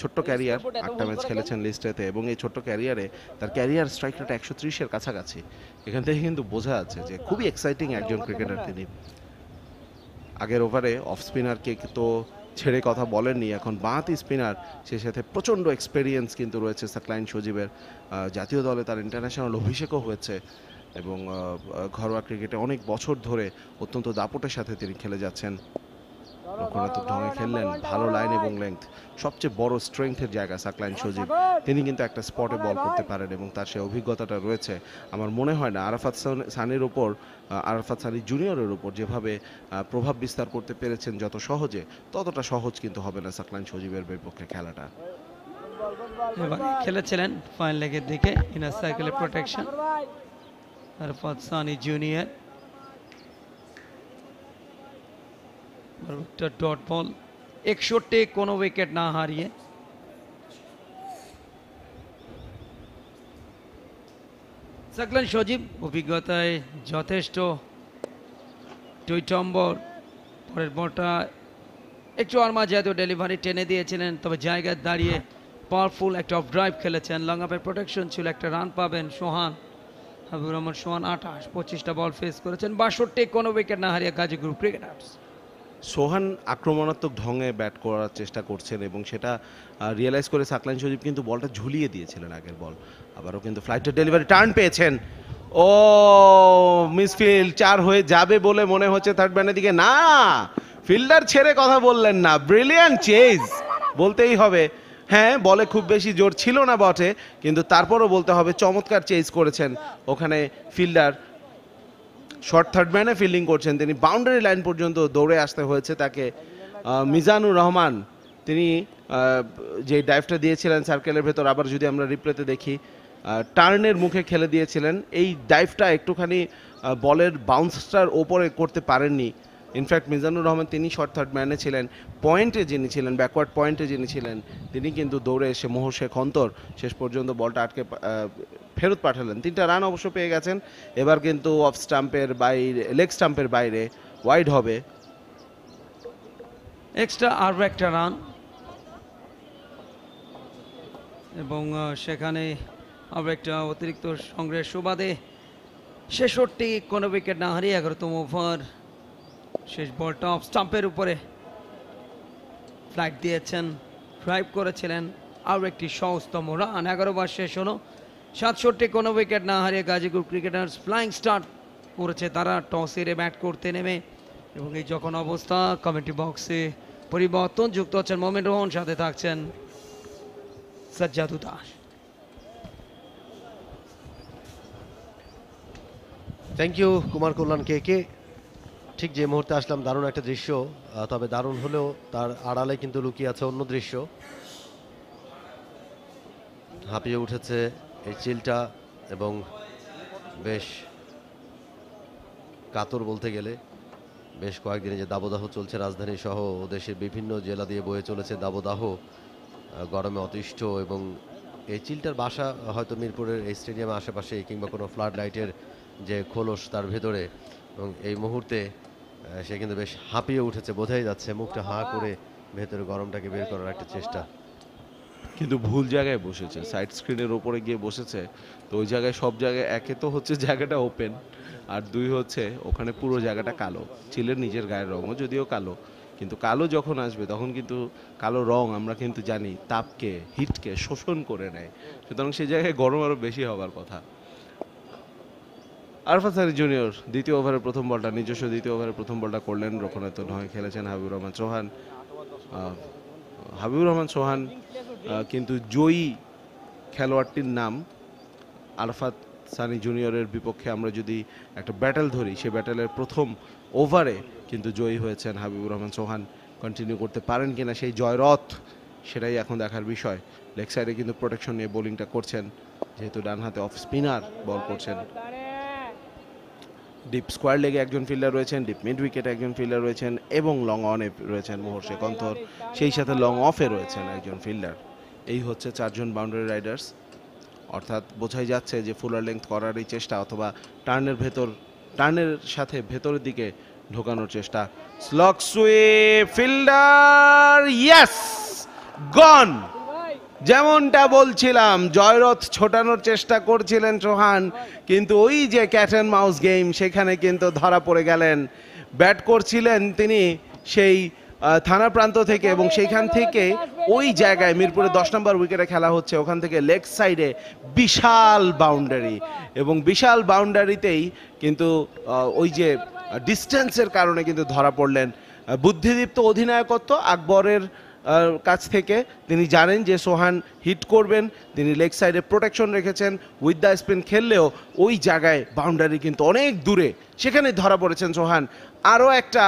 ছোট্ট ক্যারিয়ার আটটা ম্যাচ খেলেছেন লিস্টেতে এবং এই ছোট্ট ক্যারিয়ারে তার ক্যারিয়ার স্ট্রাইক রেট একশো ত্রিশের কাছাকাছি। এখান থেকে কিন্তু বোঝা যাচ্ছে যে খুবই এক্সাইটিং একজন ক্রিকেটার তিনি। আগের ওভারে অফ স্পিনারকে তো ছেড়ে কথা বলেননি এখন বাঁহাতি স্পিনার সে সাথে প্রচণ্ড এক্সপেরিয়েন্স কিন্তু রয়েছে সাকলাইন সজীবের। জাতীয় দলে তার ইন্টারন্যাশনাল অভিষেকও হয়েছে এবং ঘরোয়া ক্রিকেটে অনেক বছর ধরে অত্যন্ত দাপটের সাথে তিনি খেলে যাচ্ছেন। রক্ষণাত্মক ঢঙে খেললেন ভালো লাইন এবং লেংথ সবচেয়ে বড় স্ট্রেংথের জায়গা সাকলাইন সজীব। তিনি কিন্তু একটা স্পটে বল করতে পারেন এবং তার সেই অভিজ্ঞতাটা রয়েছে। আমার মনে হয় না আরাফাত সান- সানির ওপর আরাফাত সানি জুনিয়রের ওপর যেভাবে প্রভাব বিস্তার করতে পেরেছেন যত সহজে ততটা সহজ কিন্তু হবে না সাকলাইন সজীবের বিপক্ষে খেলাটা। এবার খেলেছিলেন ফাইন লেগের দিকে ইনার সাইকেলের প্রোটেকশন আরফাত সানি জুনিয়র একটা ডট বল। একষট্টি, কোনো উইকেট না হারিয়ে। সাকলান সজীব, অভিজ্ঞতায় যথেষ্ট। দুই পরের বলটা একটু আর মাঝে হয়তো ডেলিভারি টেনে দিয়েছিলেন, তবে জায়গায় দাঁড়িয়ে পাওয়ারফুল একটা অফ ড্রাইভ খেলেছেন। লং আপের প্রোটেকশন ছিল, একটা রান পাবেন সোহান, হাবিবুর রহমান সোহান, আঠাশ, পঁচিশটা বল ফেস করেছেন। বাষট্টি, কোনো উইকেট না হারিয়ে গাজী গ্রুপ ক্রিকেটার্স সোহান আক্রমণাত্মক ঢঙে ব্যাট করার চেষ্টা করছেন এবং সেটা রিয়েলাইজ করে সাকলাইন সজীব কিন্তু বলটা ঝুলিয়ে দিয়েছিলেন আগের বল। আবারও কিন্তু ফ্লাইটের ডেলিভারি টার্ন পেয়েছেন। ও মিসফিল্ড চার হয়ে যাবে বলে মনে হচ্ছে থার্ড ব্যানের দিকে। না ফিল্ডার ছেড়ে কথা বললেন না। ব্রিলিয়ান্ট চেজ বলতেই হবে। হ্যাঁ বলে খুব বেশি জোর ছিল না বটে, কিন্তু তারপরও বলতে হবে, চমৎকার চেজ করেছেন। ওখানে ফিল্ডার শর্ট থার্ড ম্যানে ফিল্ডিং করছেন। তিনি বাউন্ডারি লাইন পর্যন্ত দৌড়ে আসতে হয়েছে তাকে। মিজানুর রহমান, তিনি যে ডাইভটা দিয়েছিলেন সার্কেলের ভেতর, আবার যদি আমরা রিপ্লেতে দেখি টার্নের মুখে খেলে দিয়েছিলেন। এই ডাইভটা একটুখানি বলের বাউন্সটার ওপরে করতে পারেননি। ইনফ্যাক্ট মিজানুর রহমান তিনি শর্ট থার্ড ম্যানে ছিলেন পয়েন্টে যিনি ছিলেন ব্যাকওয়ার্ড পয়েন্টে যিনি ছিলেন, তিনি কিন্তু দৌড়ে এসে মোহর শেখ অন্তর, শেষ পর্যন্ত বলটা আটকে ফেরত পাঠালেন। তিনটা রান অবশ্য পেয়ে গেছেন। এবার কিন্তু অফ স্টাম্পের বাইরে লেগ স্টাম্পের বাইরে ওয়াইড হবে। এক্সট্রা আরও একটা রান এবং সেখানে আরও একটা অতিরিক্ত সংগ্রহের সুবাদে ছেষট্টি কোনো উইকেট না হারিয়ে এগারোতম ওভার শেষ বলটা অফ স্টাম্পের উপরে। ফ্লাইট দিয়েছেন ড্রাইভ করেছিলেন, আরও একটি সহজতম রান এগারো বার শেষ হলো। সাতষট্টি কোনো উইকেট না হারিয়ে গাজীপুর ক্রিকেটার্স ফ্লাইং স্টার্ট করেছে তারা। টস হেরে ব্যাট করতে নেমে। এবং এই যখন অবস্থা কমিটি বক্সে পরিবর্তন যুক্ত হচ্ছেন মোমেন রোহন, সাথে থাকছেন সজ্জাদু Das thank you Kumar Kalyan K K. ঠিক যে মুহূর্তে আসলাম, দারুণ একটা দৃশ্য তবে দারুণ হলেও তার আড়ালে কিন্তু লুকিয়ে আছে অন্য দৃশ্য। হাঁপিয়ে উঠেছে এই চিলটা এবং বেশ কাতর বলতে গেলে, বেশ কয়েকদিনে যে দাবদাহ চলছে রাজধানী সহ দেশের বিভিন্ন জেলা দিয়ে বয়ে চলেছে দাবদাহ গরমে অতিষ্ঠ এবং এই চিলটার বাসা হয়তো মিরপুরের এই স্টেডিয়ামের আশেপাশে কিংবা কোনো ফ্লাড লাইটের যে খোলস তার ভেতরে। এবং এই মুহূর্তে সে কিন্তু বেশ হাঁপিয়ে উঠেছে, বোঝাই যাচ্ছে মুখটা হা করে ভেতরে গরমটাকে বের করার একটা চেষ্টা। কিন্তু ভুল জায়গায় বসেছে সাইড স্ক্রিনের ওপরে গিয়ে বসেছে, তো ওই জায়গায় সব জায়গায়, একে তো হচ্ছে জায়গাটা ওপেন আর দুই হচ্ছে ওখানে পুরো জায়গাটা কালো চিলের নিজের গায়ের রঙও যদিও কালো, কিন্তু কালো যখন আসবে তখন কিন্তু কালো রং আমরা কিন্তু জানি তাপকে হিটকে শোষণ করে নেয়, সুতরাং সেই জায়গায় গরম আরও বেশি হবার কথা। আরফাত সানি জুনিয়র দ্বিতীয় ওভারের প্রথম বলটা, নিজস্ব দ্বিতীয় ওভারের প্রথম বলটা করলেন রক্ষণাত্ম নয় খেলেছেন হাবিবুর রহমান চৌহান। হাবিবুর রহমান চৌহান কিন্তু জয়ী খেলোয়াড়টির নাম আরফাত সানি জুনিয়রের বিপক্ষে আমরা যদি একটা ব্যাটেল ধরি সেই ব্যাটেলের প্রথম ওভারে কিন্তু জয়ী হয়েছেন হাবিবুর রহমান চৌহান। কন্টিনিউ করতে পারেন কিনা সেই জয়রথ, সেটাই এখন দেখার বিষয়। লেগ সাইডে কিন্তু প্রোটেকশন নিয়ে বোলিংটা করছেন, যেহেতু ডান হাতে অফ স্পিনার বল করছেন। ডিপ স্কোয়ার লেগে একজন ফিল্ডার রয়েছেন ডিপ মিড উইকেটে একজন ফিল্ডার রয়েছেন, এবং লং অনে রয়েছেন মোহর অন্তর সেই সাথে লং অফে রয়েছেন একজন ফিল্ডার এই হচ্ছে চারজন বাউন্ডারি রাইডার্স অর্থাৎ বোঝাই যাচ্ছে যে ফুলার লেংথ করার এই চেষ্টা অথবা টার্নের ভেতর টার্নের সাথে ভেতরের দিকে ঢোকানোর চেষ্টা। স্লক সুয়ে ফিল্ডার ইয়েস গন যেমনটা বলছিলাম, জয়রথ ছোটানোর চেষ্টা করছিলেন চৌহান কিন্তু ওই যে ক্যাট অ্যান্ড মাউস গেম সেখানে কিন্তু ধরা পড়ে গেলেন। ব্যাট করছিলেন তিনি সেই থানা প্রান্ত থেকে এবং সেইখান থেকে ওই জায়গায় মিরপুরে দশ নম্বর উইকেটে খেলা হচ্ছে। ওখান থেকে লেগ সাইডে বিশাল বাউন্ডারি এবং বিশাল বাউন্ডারিতেই কিন্তু ওই যে ডিস্টেন্সের কারণে কিন্তু ধরা পড়লেন। বুদ্ধিদীপ্ত অধিনায়কত্ব, আকবরের কাছ থেকে। তিনি জানেন যে সোহান হিট করবেন, তিনি লেগ সাইডে প্রোটেকশন রেখেছেন উইথ দ্য স্পিন খেললেও ওই জায়গায় বাউন্ডারি কিন্তু অনেক দূরে। সেখানে ধরা পড়েছেন সোহান। আরও একটা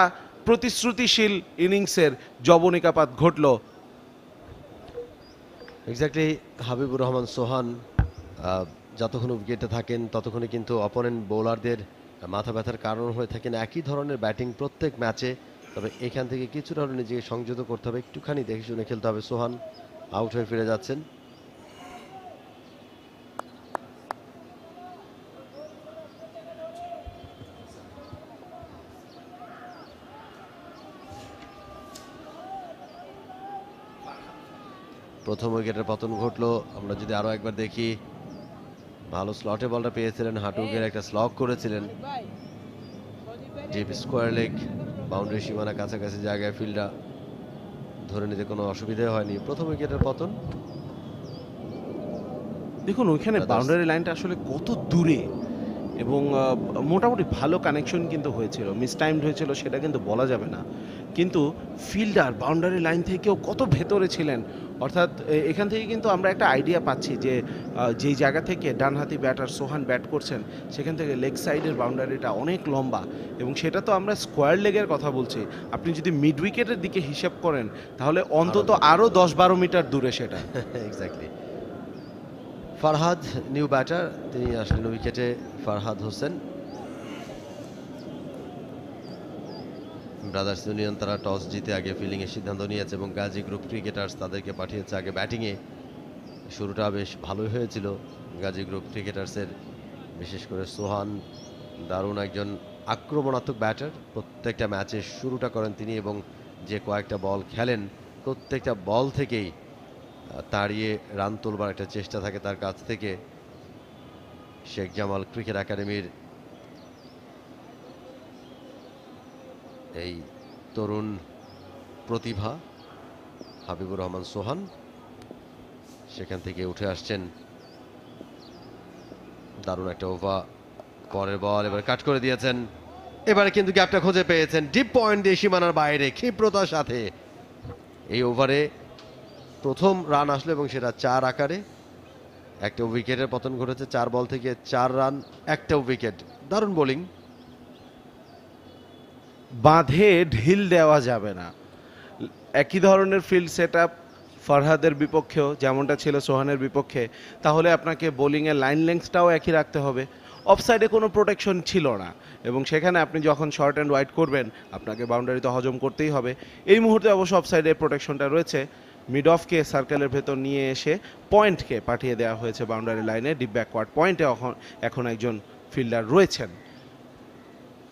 প্রতিশ্রুতিশীল ইনিংসের জবনিকাপাত ঘটলো। এক্স্যাক্টলি হাবিবুর রহমান, সোহান যতক্ষণ উইকেটে থাকেন, ততক্ষণে কিন্তু অপোনেন্ট বোলারদের মাথা ব্যথার কারণ হয়ে থাকেন। একই ধরনের ব্যাটিং প্রত্যেক ম্যাচে তবে এখান থেকে কিছুটা হলে নিজেকে সংযত করতে হবে। একটুখানি দেখে শুনে খেলতে হবে। সোহান আউট হয়ে ফিরে যাচ্ছেন। প্রথম উইকেটের পতন ঘটলো। আমরা যদি আরও একবার দেখি ভালো স্লটে বলটা পেয়েছিলেন। হাটুকের একটা স্লক করেছিলেন। Deep square leg. বাউন্ডারি সীমানা কাছাকাছি জায়গায় ফিল্ডটা ধরে নিতে কোনো অসুবিধা হয়নি। প্রথম উইকেটের পতন। দেখুন ওইখানে বাউন্ডারি লাইনটা আসলে কত দূরে এবং মোটামুটি ভালো কানেকশন কিন্তু হয়েছিল। মিস টাইমড হয়েছিল সেটা কিন্তু বলা যাবে না। কিন্তু ফিল্ডার বাউন্ডারি লাইন থেকেও কত ভেতরে ছিলেন? অর্থাৎ এখান থেকে কিন্তু আমরা একটা আইডিয়া পাচ্ছি যে যেই জায়গা থেকে ডানহাতি ব্যাটার সোহান ব্যাট করছেন সেখান থেকে লেগ সাইডের বাউন্ডারিটা অনেক লম্বা। এবং সেটা তো আমরা স্কোয়ার লেগের কথা বলছি। আপনি যদি মিড উইকেটের দিকে হিসাব করেন তাহলে অন্তত আরও দশ বারো মিটার দূরে সেটা। এক্স্যাক্টলি ফারহাদ নিউ ব্যাটার তিনি আসলেন উইকেটে ফারহাদ হোসেন। ব্রাদার্স ইউনিয়ন তারা টস জিতে আগে ফিল্ডিংয়ের সিদ্ধান্ত নিয়েছে এবং গাজী গ্রুপ ক্রিকেটার্স তাদেরকে পাঠিয়েছে আগে ব্যাটিংয়ে শুরুটা বেশ ভালোই হয়েছিল। গাজী গ্রুপ ক্রিকেটার্সের বিশেষ করে সোহান দারুণ একজন আক্রমণাত্মক ব্যাটার প্রত্যেকটা ম্যাচে শুরুটা করেন তিনি এবং যে কয়েকটা বল খেলেন, প্রত্যেকটা বল থেকেই তাড়িয়ে রান তোলবার একটা চেষ্টা থাকে তার কাছ থেকে। শেখ জামাল ক্রিকেট একাডেমির এই তরুণ প্রতিভা হাবিবুর রহমান সোহান সেখান থেকে উঠে আসছেন। দারুণ একটা ওভার পরের বল, এবার কাট করে দিয়েছেন। এবারে কিন্তু গ্যাপটা খুঁজে পেয়েছেন, ডিপ পয়েন্ট দিয়ে সীমানার বাইরে, ক্ষিপ্রতার সাথে। এই ওভারে প্রথম রান আসলো এবং সেটা চার আকারে। একটা উইকেটের পতন ঘটেছে, চার বল থেকে চার রান, একটা উইকেট। দারুণ বোলিং। বাঁধে ঢিল দেওয়া যাবে না। একই ধরনের ফিল্ড সেট আপ ফরহাদের বিপক্ষেও যেমনটা ছিল সোহানের বিপক্ষে, তাহলে আপনাকে বোলিংয়ের লাইন লেন্থটাও একই রাখতে হবে। অফসাইডে কোনো প্রোটেকশন ছিল না এবং সেখানে আপনি যখন শর্ট অ্যান্ড ওয়াইড করবেন, আপনাকে বাউন্ডারিতে হজম করতেই হবে। এই মুহূর্তে অবশ্য অফসাইডে প্রোটেকশনটা রয়েছে। মিড অফকে সার্কেলের ভেতর নিয়ে এসে পয়েন্টকে পাঠিয়ে দেওয়া হয়েছে বাউন্ডারি লাইনে ডিপ ব্যাকওয়ার্ড পয়েন্টে এখন একজন ফিল্ডার রয়েছেন।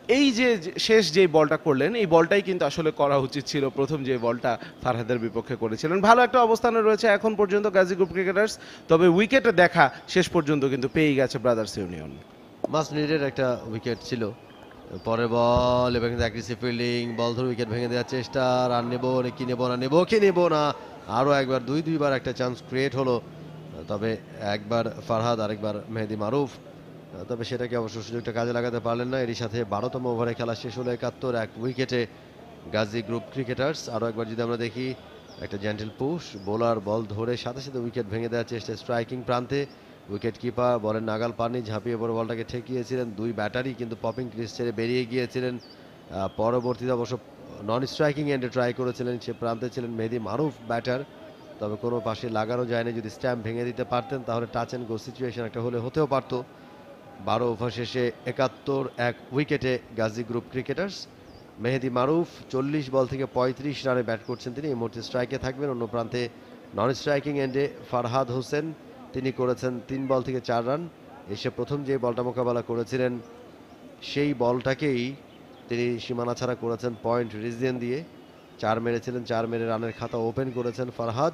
এই যে শেষ যে বলটা করলেন, এই বলটাই কিন্তু আসলে করা উচিত ছিল। প্রথম যে বলটা ফারহাদের বিপক্ষে করেছিলেন। ভালো একটা অবস্থানে রয়েছে এখন পর্যন্ত গাজী গ্রুপ ক্রিকেটার্স। তবে উইকেটে দেখা শেষ পর্যন্ত কিন্তু পেয়েই গেছে ব্রাদার্স ইউনিয়ন। মাস নিডের একটা উইকেট ছিল। পরে বল, এবার কিন্তু অ্যাগ্রেসিভ ফিল্ডিং বল ধরে উইকেট ভেঙে দেওয়ার চেষ্টা। রান নেব কি নেব না, নেব কি নেব না, আরও একবার দুই, দুইবার একটা চান্স ক্রিয়েট হলো। তবে একবার ফারহাদ, আরেকবার মেহেদি মারুফ। তবে সেটাকে অবশ্য সুযোগটা কাজে লাগাতে পারলেন না। এরই সাথে বারোতম ওভারে খেলা শেষ হলো একাত্তর, এক উইকেটে গাজী গ্রুপ ক্রিকেটার্স। আরও একবার যদি আমরা দেখি, একটা জেন্টেল পুশ বোলার বল ধরে সাথে সাথে উইকেট ভেঙে দেওয়ার চেষ্টা স্ট্রাইকিং প্রান্তে। উইকেট কিপার বলের নাগাল পাননি, ঝাঁপিয়ে পড়ে বলটাকে ঠেকিয়েছিলেন। দুই ব্যাটারি কিন্তু পপিং ক্রিস ছেড়ে বেরিয়ে গিয়েছিলেন। পরবর্তীতে অবশ্য নন স্ট্রাইকিং এন্ডে ট্রাই করেছিলেন। সে প্রান্তে ছিলেন মেহেদি মারুফ ব্যাটার তবে কোনো পাশে লাগানো যায়নি। যদি স্ট্যাম্প ভেঙে দিতে পারতেন, তাহলে টাচ অ্যান্ড গো সিচুয়েশন একটা হলে হতেও পারতো। বারো ওভার শেষে একাত্তর, এক উইকেটে গাজী গ্রুপ ক্রিকেটার্স। মেহেদি মারুফ, চল্লিশ বল থেকে পঁয়ত্রিশ রানে ব্যাট করছেন তিনি। এই মুহূর্তে স্ট্রাইকে থাকবেন। অন্য প্রান্তে নন স্ট্রাইকিং এন্ডে ফারহাদ হোসেন। তিনি করেছেন তিন বল থেকে চার রান। এসে প্রথম যে বলটা মোকাবেলা করেছিলেন, সেই বলটাকেই তিনি সীমানা ছাড়া করেছেন পয়েন্ট রিজিয়ন দিয়ে। চার মেরেছিলেন, চার মেরে রানের খাতা ওপেন করেছেন ফারহাদ।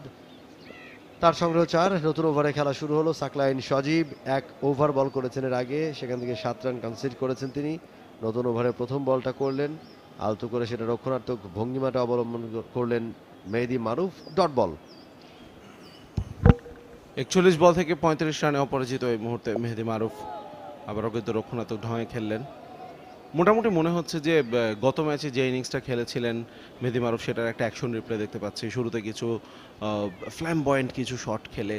তার সংগ্রহ চার, নতুন ওভারে খেলা শুরু হলো সাকলাইন সজীব, এক ওভার বল করেছেন এর আগে, সেখান থেকে সাত রান কনসিড করেছেন তিনি। নতুন ওভারে প্রথম বলটা করলেন, আলতু করে সেটা রক্ষণাত্মক ভঙ্গিমাটা অবলম্বন করলেন মেহেদি মারুফ, ডট বল। একচল্লিশ বল থেকে পঁয়ত্রিশ রানে অপরাজিত এই মুহূর্তে মেহেদি মারুফ। আবারও কিন্তু রক্ষণাত্মক ঢঙে খেললেন। মোটামুটি মনে হচ্ছে যে গত ম্যাচে যে ইনিংসটা খেলেছিলেন মেহেদি মারুফ, সেটার একটা অ্যাকশন রিপ্লে দেখতে পাচ্ছি। শুরুতে কিছু ফ্ল্যাম পয়েন্ট কিছু শট খেলে।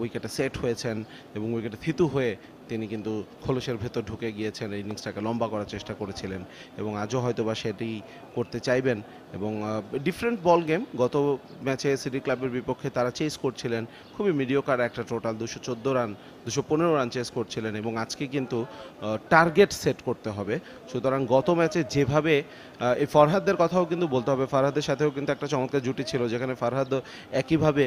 উইকেটে সেট হয়েছেন এবং উইকেটে থিতু হয়ে তিনি কিন্তু খোলসের ভেতর ঢুকে গিয়েছেন। এই ইনিংসটাকে লম্বা করার চেষ্টা করেছিলেন এবং আজও হয়তো বা সেটি করতে চাইবেন এবং ডিফারেন্ট বল গেম গত ম্যাচে সিটি ক্লাবের বিপক্ষে তারা চেস করছিলেন। খুবই মিডিওকার একটা টোটাল দুশো চোদ্দ রান দুশো পনেরো রান চেস করছিলেন এবং আজকে কিন্তু টার্গেট সেট করতে হবে। সুতরাং গত ম্যাচে যেভাবে এই ফরহাদদের কথাও কিন্তু বলতে হবে। ফারহাদের সাথেও কিন্তু একটা চমৎকার জুটি ছিল যেখানে ফারহাদ একইভাবে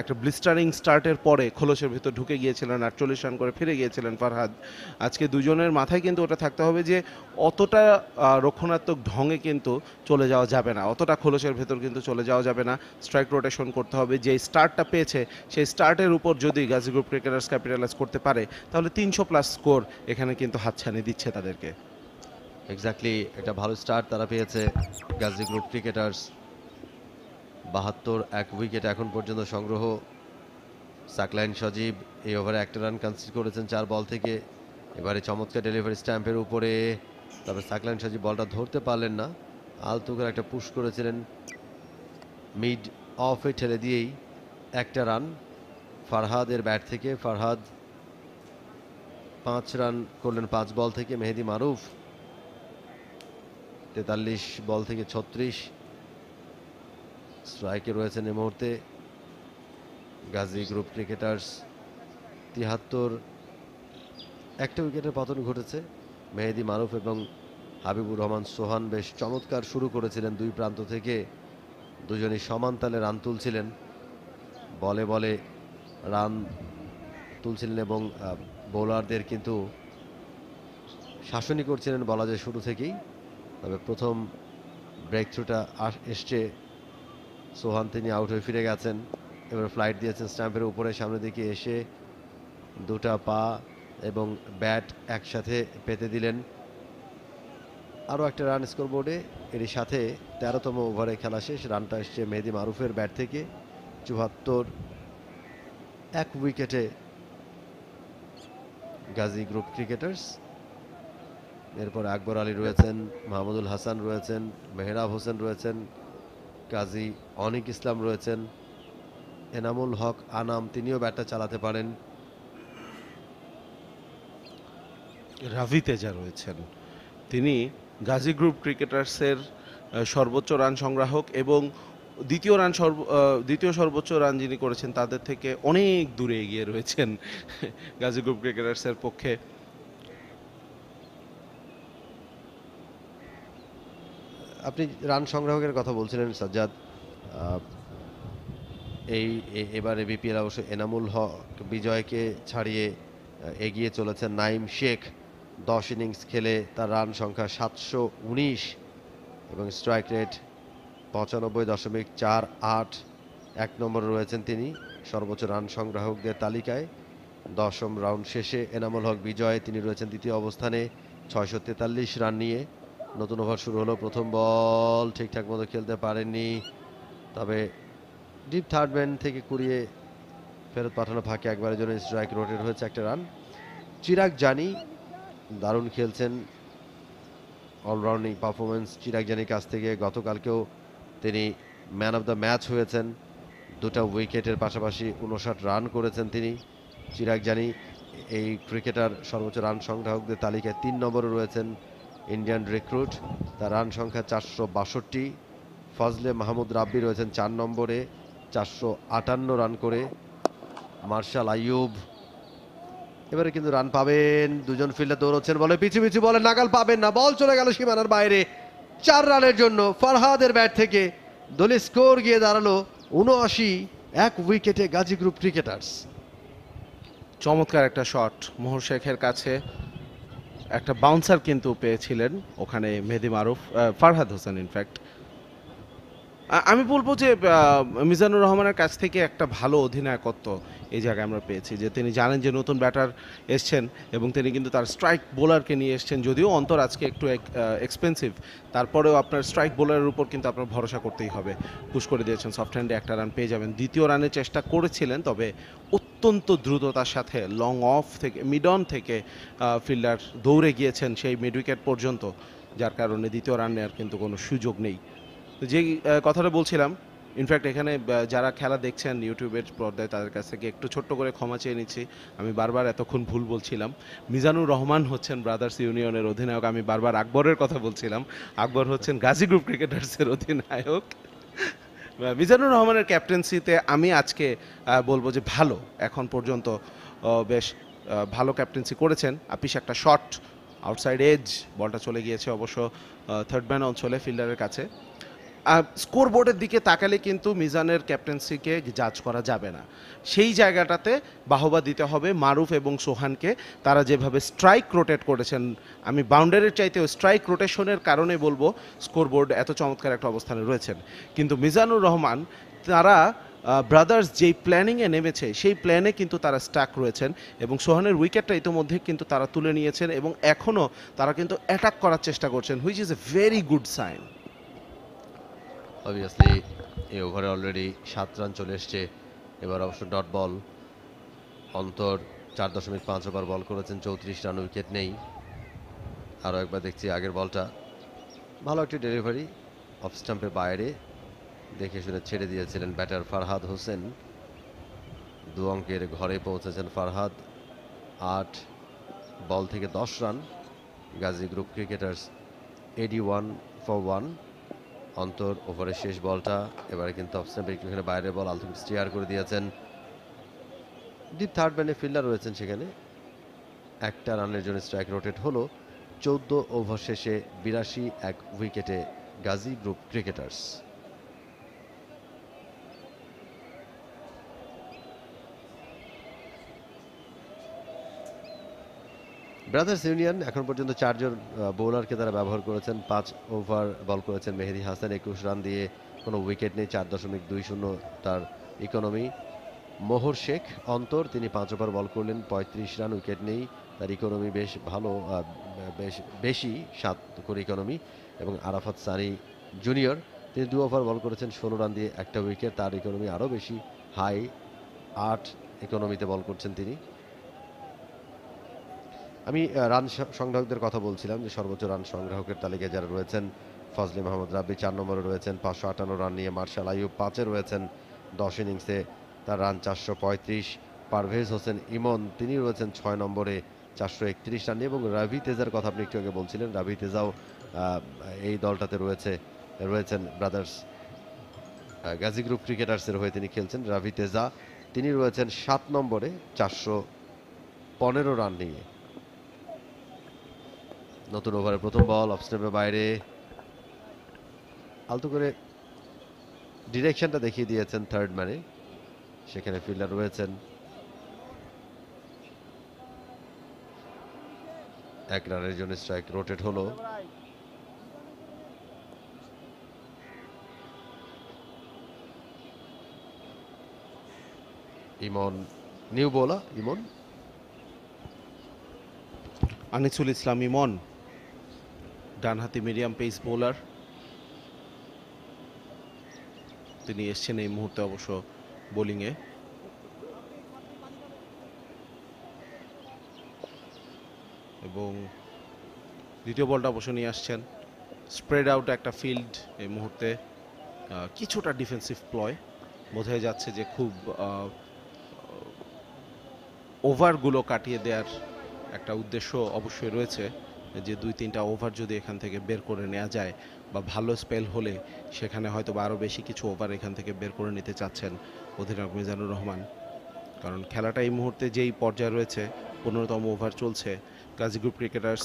একটা ব্লিস্টারিং স্টার্টের পরে খোলসের ভেতর ঢুকে গিয়েছিলেন, আটচল্লিশ রান করে ফিরে গিয়েছিলেন ফারহাদ। আজকে দুজনের মাথায় কিন্তু ওটা থাকতে হবে যে, অতটা রক্ষণাত্মক ঢঙে কিন্তু চলে যাওয়া যাবে না। অতটা খোলসের ভেতর কিন্তু চলে যাওয়া যাবে না। স্ট্রাইক রোটেশন করতে হবে। যে স্টার্টটা পেয়েছে, সেই স্টার্টের উপর যদি গাজী গ্রুপ ক্রিকেটার্স ক্যাপিটালাইজ করতে পারে, তাহলে তিনশো প্লাস স্কোর এখানে কিন্তু হাতছানি দিচ্ছে তাদেরকে। এক্স্যাক্টলি একটা ভালো স্টার্ট তারা পেয়েছে গাজী গ্রুপ ক্রিকেটার্স বাহাত্তর এক উইকেট এখন পর্যন্ত সংগ্রহ। সাকলাইন সজীব এই ওভারে একটা রান কনসিড করেছেন চার বল থেকে। এবারে চমৎকার ডেলিভারি স্ট্যাম্পের উপরে। তবে সাকলাইন সজীব বলটা ধরতে পারলেন না। আলতুকের একটা পুশ করেছিলেন। মিড অফে ঠেলে দিয়েই একটা রান ফারহাদের ব্যাট থেকে ফারহাদ পাঁচ রান করলেন পাঁচ বল থেকে মেহেদি মারুফ। তেতাল্লিশ বল থেকে ছত্রিশ। স্ট্রাইকে রয়েছেন এই মুহূর্তে। গাজী গ্রুপ ক্রিকেটার্স, তিহাত্তর, একটা উইকেটের পতন ঘটেছে। মেহেদি মারুফ এবং হাবিবুর রহমান সোহান বেশ চমৎকার শুরু করেছিলেন দুই প্রান্ত থেকে। দুজনই সমান তালে রান তুলছিলেন। বলে বলে রান তুলছিলেন এবং বোলারদের কিন্তু শাসনই করছিলেন বলা যায় শুরু থেকেই। তবে প্রথম ব্রেক থ্রুটা এসছে। সোহান তিনি আউট হয়ে ফিরে গেছেন। এবার ফ্লাইট দিয়েছেন স্ট্যাম্পের উপরে, সামনের দিকে এসে দুটা পা এবং ব্যাট একসাথে পেতে দিলেন। আরও একটা রান স্কোর বোর্ডে এরই সাথে তেরোতম ওভারে খেলা শেষ, রানটা এসছে মেহেদি মারুফের ব্যাট থেকে। চুয়াত্তর, এক উইকেটে গাজী গ্রুপ ক্রিকেটার্স এরপর আকবর আলী রয়েছেন, মাহমুদুল হাসান রয়েছেন, মেহরাব হোসেন রয়েছেন, কাজী অনিক ইসলাম রয়েছেন। এনামুল হক আনাম তিনিও ব্যাটটা চালাতে পারেন। রাভি তেজা রয়েছেন। তিনি গাজী গ্রুপ ক্রিকেটার্সের সর্বোচ্চ রান সংগ্রাহক এবং দ্বিতীয় রান সর্ব দ্বিতীয় সর্বোচ্চ রান যিনি করেছেন তাদের থেকে অনেক দূরে এগিয়ে রয়েছেন গাজী গ্রুপ ক্রিকেটার্সের পক্ষে। আপনি রান সংগ্রাহকের কথা বলছিলেন সাজ্জাদ। এই এবারে বিপিএল অবশ্য এনামুল হক বিজয়কে ছাড়িয়ে এগিয়ে চলেছেন নাইম শেখ। দশ ইনিংস খেলে তার রান সংখ্যা সাতশো উনিশ এবং স্ট্রাইক রেট পঁচানব্বই দশমিক চার আট। এক নম্বরে রয়েছেন তিনি, সর্বোচ্চ রান সংগ্রাহকদের তালিকায়। দশম রাউন্ড শেষে এনামুল হক বিজয় তিনি রয়েছেন দ্বিতীয় অবস্থানে ছয়শো তেতাল্লিশ রান নিয়ে। নতুন ওভার শুরু হলো, প্রথম বল ঠিকঠাক মতো খেলতে পারেননি। তবে ডিপ থার্ড ম্যান থেকে কুড়িয়ে ফেরত পাঠানো ফাঁকে একবারের জন্য স্ট্রাইক রোটেট হয়েছে একটা রান। চিরাগ জানি দারুণ খেলছেন। অলরাউন্ডিং পারফরমেন্স চিরাগ জানির কাছ থেকে গতকালকেও তিনি ম্যান অফ দ্য ম্যাচ হয়েছেন। দুটো উইকেটের পাশাপাশি উনষাট রান করেছেন তিনি। চিরাগ জানি এই ক্রিকেটার সর্বোচ্চ রান সংগ্রাহকদের তালিকায় তিন নম্বরে রয়েছেন ইন্ডিয়ান রিক্রুট। তার রান সংখ্যা চারশো বাষট্টি। ফজলে মাহমুদ রাব্বি রয়েছেন চার নম্বরে। চারশো আটান্ন রান করে মার্শাল আইয়ুব। এবারে কিন্তু রান পাবেন, দুজন ফিল্ডার দৌড়চ্ছেন বলে, পিছু পিছু বলে নাগাল পাবেন না, বল চলে গেল সীমানার বাইরে। চার রানের জন্য ফারহাদের ব্যাট থেকে দলের স্কোর গিয়ে দাঁড়াল উনআশি, এক উইকেটে গাজী গ্রুপ ক্রিকেটার্স। চমৎকার একটা শট, মোহর শেখের কাছে একটা বাউন্সার কিন্তু পেয়েছিলেন, ওখানে মেহেদি মারুফ ফারহাদ হোসেন ইনফ্যাক্ট আমি বলব যে মিজানুর রহমানের কাছ থেকে একটা ভালো অধিনায়কত্ব এই জায়গায় আমরা পেয়েছি। যে তিনি জানেন যে নতুন ব্যাটার এসছেন এবং তিনি কিন্তু তার স্ট্রাইক বোলারকে নিয়ে এসছেন। যদিও অন্তর আজকে একটু এক্সপেন্সিভ তারপরেও আপনার স্ট্রাইক বোলারের উপর কিন্তু আপনার ভরসা করতেই হবে। পুশ করে দিয়েছেন সফট হ্যান্ডে একটা রান পেয়ে যাবেন। দ্বিতীয় রানের চেষ্টা করেছিলেন, তবে অত্যন্ত দ্রুততার সাথে লং অফ থেকে মিড অন থেকে ফিল্ডার দৌড়ে গিয়েছেন সেই মিড উইকেট পর্যন্ত, যার কারণে দ্বিতীয় রান নেওয়ার কিন্তু কোনো সুযোগ নেই। যেই কথাটা বলছিলাম ইনফ্যাক্ট এখানে যারা খেলা দেখছেন ইউটিউবের পর্দায়, তাদের কাছ থেকে একটু ছোট্ট করে ক্ষমা চেয়ে নিচ্ছি। আমি বারবার এতক্ষণ ভুল বলছিলাম। মিজানুর রহমান হচ্ছেন ব্রাদার্স ইউনিয়নের অধিনায়ক। আমি বারবার আকবরের কথা বলছিলাম। আকবর হচ্ছেন গাজী গ্রুপ ক্রিকেটার্সের অধিনায়ক। মিজানুর রহমানের ক্যাপ্টেন্সিতে আমি আজকে বলব যে ভালো। এখন পর্যন্ত বেশ ভালো ক্যাপ্টেন্সি করেছেন। আপিস একটা শট আউটসাইড এজ বলটা চলে গিয়েছে অবশ্য থার্ড ম্যান অঞ্চলে ফিল্ডারের কাছে। স্কোর বোর্ডের দিকে তাকালে কিন্তু মিজানের ক্যাপ্টেন্সিকে জাজ করা যাবে না। সেই জায়গাটাতে বাহবা দিতে হবে মারুফ এবং সোহানকে। তারা যেভাবে স্ট্রাইক রোটেট করেছেন, আমি বাউন্ডারির চাইতেও স্ট্রাইক রোটেশনের কারণে বলব স্কোর বোর্ড এত চমৎকার একটা অবস্থানে রয়েছেন। কিন্তু মিজানুর রহমান, তারা ব্রাদার্স যেই প্ল্যানিংয়ে নেমেছে, সেই প্ল্যানে কিন্তু তারা স্টাক রয়েছেন এবং সোহানের উইকেটটা ইতিমধ্যে কিন্তু তারা তুলে নিয়েছেন এবং এখনও তারা কিন্তু অ্যাটাক করার চেষ্টা করছেন which is a very good sign obviously এই ওভারে অলরেডি সাত রান চলে এসছে। এবার অবশ্য ডট বল অন্তর চার দশমিক পাঁচ ওভার বল করেছেন, চৌত্রিশ রান উইকেট নেই। আরও একবার দেখছি আগের বলটা ভালো একটি ডেলিভারি অফ স্টাম্পের বাইরে। দেখে শুনে ছেড়ে দিয়েছিলেন ব্যাটার ফারহাদ হোসেন। দু অঙ্কের ঘরে পৌঁছেছেন ফারহাদ। আট বল থেকে দশ run Gazi Group Cricketers eighty one for one অন্তর ওভারের শেষ বলটা। এবারে কিন্তু অফ স্টাম্পের একটুখানি বাইরের বল আলটিমেট স্টিয়ার করে দিয়েছেন। ডিপ থার্ড ম্যানে ফিল্ডার রয়েছেন সেখানে। একটা রানের জন্য স্ট্রাইক রোটেট হলো। চৌদ্দ ওভার শেষে বিরাশি এক উইকেটে Gazi Group Cricketers Brothers Union এখন পর্যন্ত চারজন বোলারকে তারা ব্যবহার করেছেন, পাঁচ ওভার বল করেছেন মেহেদি হাসান, একুশ রান দিয়ে কোনো উইকেট নেই, চার দশমিক দুই শূন্য তার ইকোনমি মোহর শেখ, অন্তর, তিনি পাঁচ ওভার বল করলেন, পঁয়ত্রিশ রান উইকেট নেই, তার ইকোনমি বেশ ভালো বেশ বেশি, সাত করে ইকোনমি এবং আরাফাত সানি জুনিয়র তিনি দু ওভার বল করেছেন, ষোলো রান দিয়ে একটা উইকেট তার ইকোনমি আরও বেশি হাই আট ইকোনমিতে বল করছেন তিনি। আমি রান সংগ্রাহকদের কথা বলছিলাম যে সর্বোচ্চ রান সংগ্রাহকের তালিকায় যারা রয়েছেন, ফজলি মাহমুদ রাব্বি চার নম্বরে রয়েছেন, পাঁচশো আটান্ন রান নিয়ে মার্শাল আইয়ুব পাঁচে রয়েছেন, দশ ইনিংসে তার রান চারশো পঁয়ত্রিশ। পারভেজ হোসেন ইমন, তিনি রয়েছেন ছয় নম্বরে চারশো একত্রিশ রান নিয়ে এবং রাভি তেজার কথা আপনি একটু আগে বলছিলেন, রাভি তেজাও এই দলটাতে রয়েছে, রয়েছেন ব্রাদার্স গাজী গ্রুপ ক্রিকেটার্সের হয়ে তিনি খেলছেন, রাভি তেজা, তিনি রয়েছেন সাত নম্বরে চারশো পনেরো রান নিয়ে। নতুন ওভারে প্রথম বল অফ স্টেপের বাইরে। আলতো করে ডিরেকশনটা দেখিয়ে দিয়েছেন থার্ড ম্যানে সেখানে ফিল্ডার রয়েছেন। এক রানের জন্য স্ট্রাইক রোটেট হলো। ইমন নিউ বোলা ইমন। আনিসুল ইসলাম, ইমন। ডানহাতি মিডিয়াম পেস বোলার। তিনি এসছেন এই মুহূর্তে অবশ্য বোলিংয়ে। এবং দ্বিতীয় বলটা অবশ্য নিয়ে আসছেন। স্প্রেড আউট একটা ফিল্ড এই মুহূর্তে কিছুটা ডিফেন্সিভ প্লয় বোঝাই যাচ্ছে যে খুব ওভারগুলো কাটিয়ে দেওয়ার একটা উদ্দেশ্য অবশ্যই রয়েছে। যে দুই তিনটা ওভার যদি এখান থেকে বের করে নেওয়া যায় বা ভালো স্পেল হলে সেখানে হয়তো আরও বেশি কিছু ওভার এখান থেকে বের করে নিতে চাচ্ছেন অধিনায়ক মিজানুর রহমান। কারণ খেলাটা এই মুহূর্তে যেই পর্যায়ে রয়েছে, পনেরোতম ওভার চলছে গাজী গ্রুপ ক্রিকেটার্স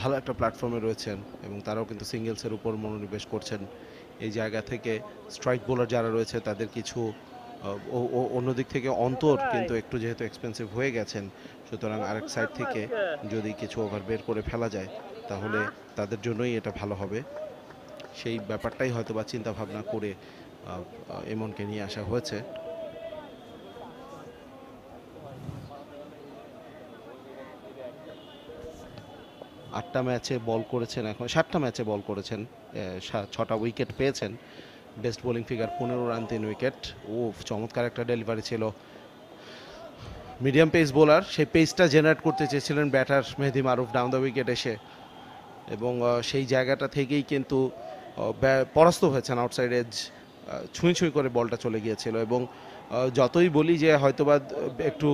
ভালো একটা প্ল্যাটফর্মে রয়েছেন এবং তারাও কিন্তু সিঙ্গেলসের উপর মনোনিবেশ করছেন। এই জায়গা থেকে স্ট্রাইক বোলার যারা রয়েছে, তাদের কিছু ও- অন্যদিক থেকে অন্তর কিন্তু একটু যেহেতু এক্সপেন্সিভ হয়ে গেছেন সুতরাং আরেক সাইড থেকে যদি কিছু ওভার বের করে ফেলা যায় তাহলে তাদের জন্যই এটা ভালো হবে। সেই ব্যাপারটাই হয়তো বা চিন্তা ভাবনা করে এমনকে নিয়ে আসা হয়েছে। আটটা ম্যাচে বল করেছেন এখন সাতটা ম্যাচে বল করেছেন ছটা উইকেট পেয়েছেন। বেস্ট বোলিং ফিগার, পনেরো রান, তিন উইকেট। ও চমৎকার একটা ডেলিভারি ছিল। মিডিয়াম পেস বোলার, সেই পেসটা জেনারেট করতে চেয়েছিলেন batter Mehedi Maruf down the wicket এসে। এবং সেই জায়গাটা থেকেই কিন্তু পরাস্ত হয়েছেন, আউটসাইড এজ ছুঁই ছুঁই করে বলটা চলে গিয়েছিল। এবং যতই বলি যে হয়তোবা একটু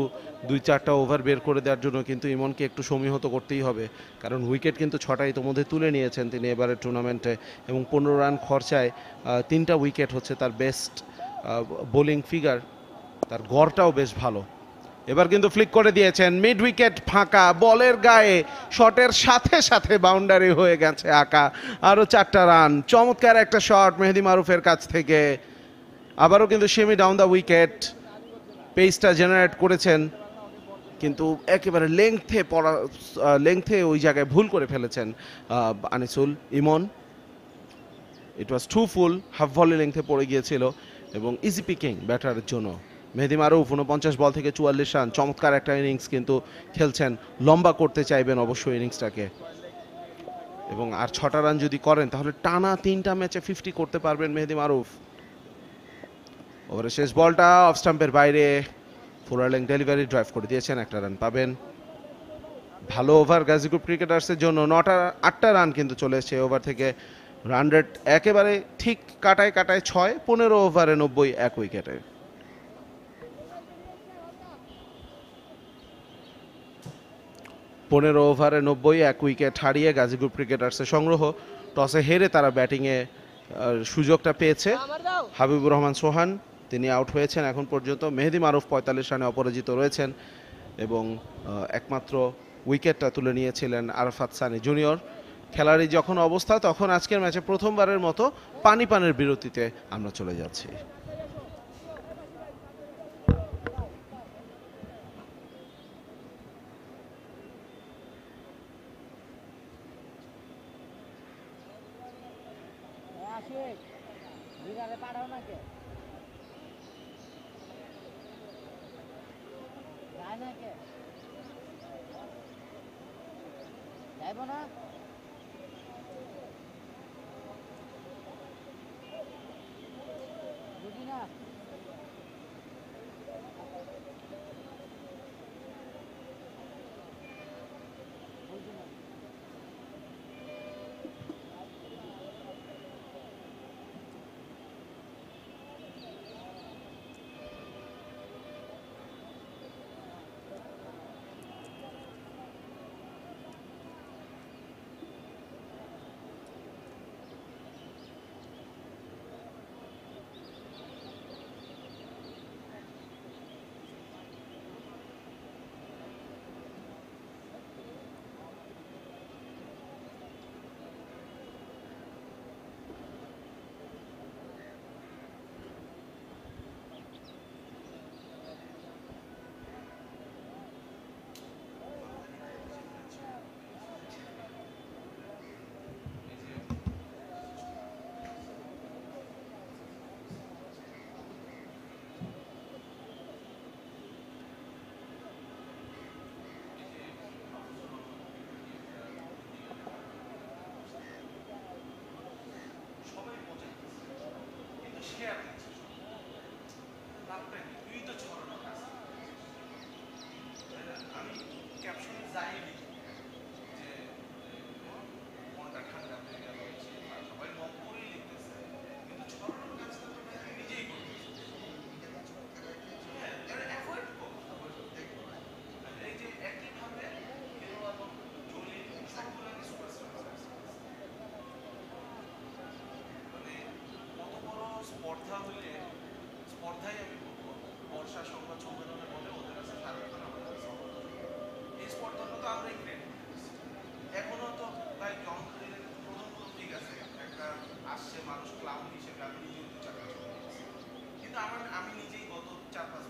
দুই চারটা ওভার বের করে দেওয়ার জন্য কিন্তু ইমনকে একটু সমীহত করতেই হবে। কারণ উইকেট কিন্তু ছটা ইতোমধ্যে তুলে নিয়েছেন তিনি এবারের টুর্নামেন্টে এবং পনেরো রান খরচায় তিনটা উইকেট হচ্ছে তার বেস্ট বোলিং ফিগার তার গড়টাও বেশ ভালো। এবার কিন্তু ফ্লিক করে দিয়েছেন। মিড উইকেট ফাঁকা, বলের গায়ে, শটের সাথে সাথে বাউন্ডারি হয়ে গেছে আঁকা। আরও চারটা রান চমৎকার একটা শট মেহেদি মারুফের কাছ থেকে। আবারও কিন্তু সেমি ডাউন দ্য উইকেট পেসটা জেনারেট করেছেন। কিন্তু একেবারে লেংথে পড়া লেংথে ওই জায়গায় ভুল করে ফেলেছেন Anisul Emon. It was too full half volley লেংথে পড়ে গিয়েছিল এবং ইজি পিকিং ব্যাটারের জন্য। মেহেদি মারুফ উনপঞ্চাশ বল থেকে চুয়াল্লিশ রান, চমৎকার একটা ইনিংস কিন্তু খেলছেন। লম্বা করতে চাইবেন অবশ্যই ইনিংসটাকে এবং আর ছটা রান যদি করেন, তাহলে টানা তিনটা ম্যাচে ফিফটি করতে পারবেন মেহেদি মারুফ। ওভারের শেষ বলটা অফ স্টাম্পের বাইরে ফোরালেং ডেলিভারি ড্রাইভ করে দিয়েছেন একটা রান পাবেন। ভালো ওভার গাজীপুর ক্রিকেটার্সের জন্য নটা আটটা রান কিন্তু চলে এসেছে ওভার থেকে। রান রেট একেবারে ঠিক কাটায় কাটায় ছয় পনেরো ওভারে নব্বই এক উইকেটে পনেরো ওভারে নব্বই এক উইকেট হারিয়ে গাজীপুর ক্রিকেটার্সের সংগ্রহ। টসে হেরে তারা ব্যাটিংয়ে সুযোগটা পেয়েছে। হাবিবুর রহমান সোহান। তিনি আউট হয়েছেন। এখন পর্যন্ত মেহেদি মারুফ পঁয়তাল্লিশ রানে অপরাজিত রয়েছেন এবং একমাত্র উইকেটটা তুলে নিয়েছিলেন আরফাত সানি জুনিয়র। খেলারই যখন অবস্থা, তখন আজকের ম্যাচে প্রথমবারের মতো পানি পানের বিরতিতে আমরা চলে যাচ্ছি। যাইব capture. Chiapas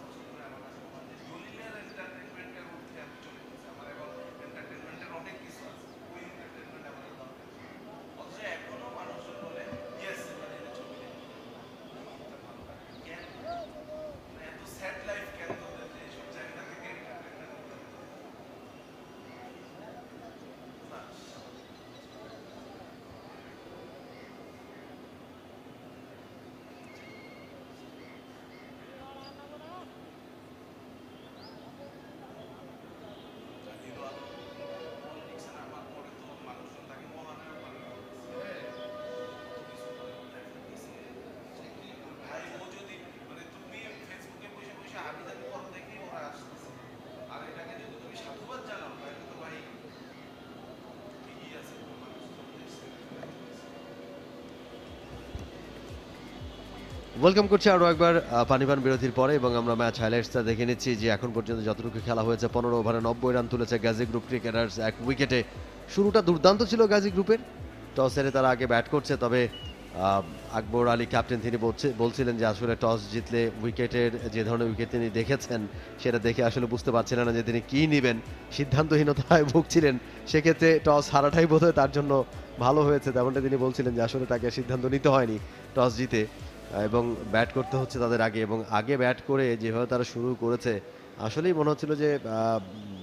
ওয়েলকাম করছি আরও একবার আহ, পানিপান বিরতির পরে এবং আমরা ম্যাচ হাইলাইটসটা দেখে নিচ্ছি যে এখন পর্যন্ত যতটুকু খেলা হয়েছে পনেরো ওভারে নব্বই রান তুলেছে গাজী গ্রুপ ক্রিকেটার্স এক উইকেটে শুরুটা দুর্দান্ত ছিল গাজী গ্রুপের টস হেরে তারা আগে ব্যাট করছে তবে আকবর আলী ক্যাপ্টেন তিনি বলছে- বলছিলেন যে আসলে টস জিতলে উইকেটের যে ধরনের উইকেট তিনি দেখেছেন সেটা দেখে আসলে বুঝতে পারছিলেন না যে তিনি কী নেবেন। সিদ্ধান্তহীনতায় ভুগছিলেন সেক্ষেত্রে টস হারাটাই বোধহয় তার জন্য ভালো হয়েছে তেমনটা তিনি বলছিলেন যে আসলে তাকে সিদ্ধান্ত নিতে হয়নি টস জিতে। এবং ব্যাট করতে হচ্ছে তাদের আগে এবং আগে ব্যাট করে যেভাবে তারা শুরু করেছে, আসলেই মনে হচ্ছিল যে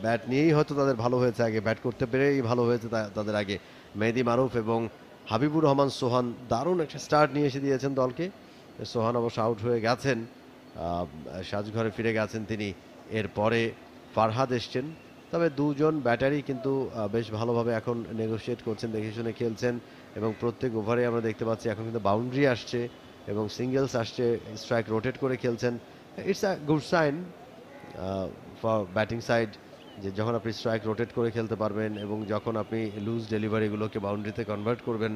ব্যাট নিয়েই হয়তো তাদের ভালো হয়েছে আগে ব্যাট করতে পেরেই ভালো হয়েছে তাদের আগে। মেহেদি মারুফ এবং হাবিবুর রহমান, সোহান দারুণ একটা স্টার্ট নিয়ে এসে দিয়েছেন দলকে। সোহান অবশ্য আউট হয়ে গেছেন সাজঘরে ফিরে গেছেন তিনি। এরপরে ফারহাদ এসছেন। তবে দুজন ব্যাটারি কিন্তু বেশ ভালোভাবে এখন নেগোশিয়েট করছেন, দেখে শুনে খেলছেন এবং প্রত্যেক ওভারে আমরা দেখতে পাচ্ছি এখন কিন্তু বাউন্ডারি আসছে। এবং সিঙ্গেলস আসছে স্ট্রাইক রোটেট করে খেলছেন। It's a good sign for batting side যে যখন আপনি স্ট্রাইক রোটেট করে খেলতে পারবেন এবং যখন আপনি লুজ ডেলিভারিগুলোকে বাউন্ডারিতে কনভার্ট করবেন,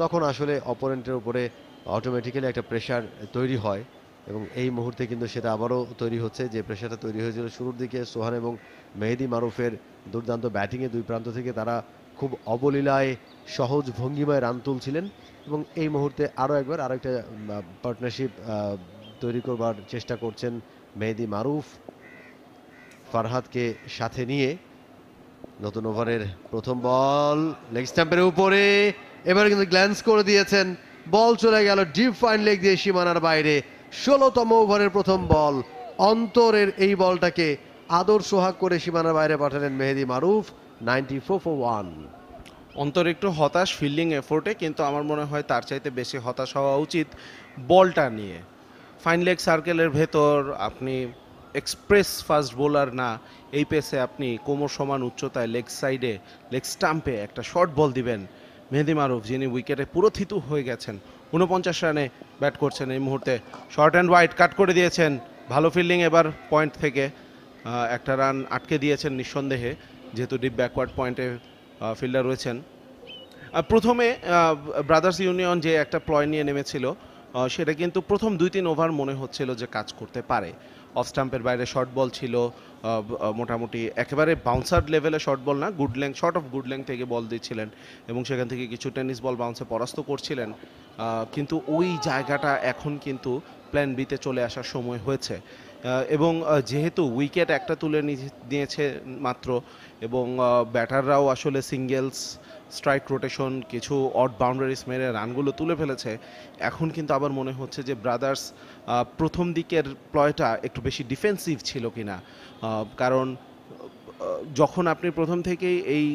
তখন আসলে অপোনেন্টের উপরে অটোমেটিক্যালি একটা প্রেশার তৈরি হয় এবং এই মুহূর্তে কিন্তু সেটা আবারও তৈরি হচ্ছে। যে প্রেশারটা তৈরি হয়েছিল শুরুর দিকে, সোহান এবং মেহেদি মারুফের দুর্দান্ত ব্যাটিংয়ে দুই প্রান্ত থেকে তারা খুব অবলীলায়, সহজ ভঙ্গিমায় রান তুলছিলেন এবং এই মুহূর্তে আরও একবার আরও একটা পার্টনারশিপ তৈরি করবার চেষ্টা করছেন মেহেদি মারুফ। ফারহাদকে সাথে নিয়ে নতুন ওভারের প্রথম বল লেগ স্ট্যাম্পের উপরে। এবারে কিন্তু গ্ল্যান্স করে দিয়েছেন, বল চলে গেল ডিপ ফাইন লেগ দিয়ে সীমানার বাইরে। ষোলোতম ওভারের প্রথম বল, অন্তরের এই বলটাকে আদর সোহাগ করে সীমানার বাইরে পাঠালেন মেহেদি মারুফ। অন্তর একটু হতাশ ফিল্ডিং এফোর্টে কিন্তু আমার মনে হয় তার চাইতে বেশি হতাশ হওয়া উচিত বলটা নিয়ে। ফাইন লেগ সার্কেলের ভেতর আপনি এক্সপ্রেস ফাস্ট বোলার না, এই পেসে আপনি কোমর সমান উচ্চতায় লেগ সাইডে লেগ স্টাম্পে একটা শর্ট বল দিবেন। মেহেদি মারুফ, যিনি উইকেটে পুরোথিত হয়ে গেছেন, উনপঞ্চাশ রানে ব্যাট করছেন এই মুহূর্তে। শর্ট অ্যান্ড ওয়াইড কাট করে দিয়েছেন, ভালো ফিল্ডিং এবার পয়েন্ট থেকে একটা রান আটকে দিয়েছেন নিঃসন্দেহে। যেহেতু ডিপ ব্যাকওয়ার্ড পয়েন্টে ফিল্ডার রয়েছেন। প্রথমে ব্রাদার্স ইউনিয়ন যে একটা প্লয় নিয়ে নেমেছিল সেটা কিন্তু প্রথম দুই তিন ওভার মনে হচ্ছিল যে কাজ করতে পারে। অফ স্টাম্পের বাইরে শর্ট বল ছিল মোটামুটি একেবারে বাউন্সার লেভেলে শর্ট বল না গুড লেং শর্ট অফ গুড লেং থেকে বল দিচ্ছিলেন এবং সেখান থেকে কিছু টেনিস বল বাউন্সে পরাস্ত করছিলেন। কিন্তু ওই জায়গাটা এখন কিন্তু প্ল্যান বিতে চলে আসার সময় হয়েছে। এবং যেহেতু উইকেট একটা তুলে নিয়ে- নিয়েছে মাত্র এবং ব্যাটাররাও আসলে সিঙ্গেলস স্ট্রাইক রোটেশন কিছু অড বাউন্ডারিস মেরে রানগুলো তুলে ফেলেছে। এখন কিন্তু আবার মনে হচ্ছে যে ব্রাদার্স প্রথম দিকের প্লয়টা একটু বেশি ডিফেন্সিভ ছিল কিনা। আহ, কারণ যখন আপনি প্রথম থেকেই এই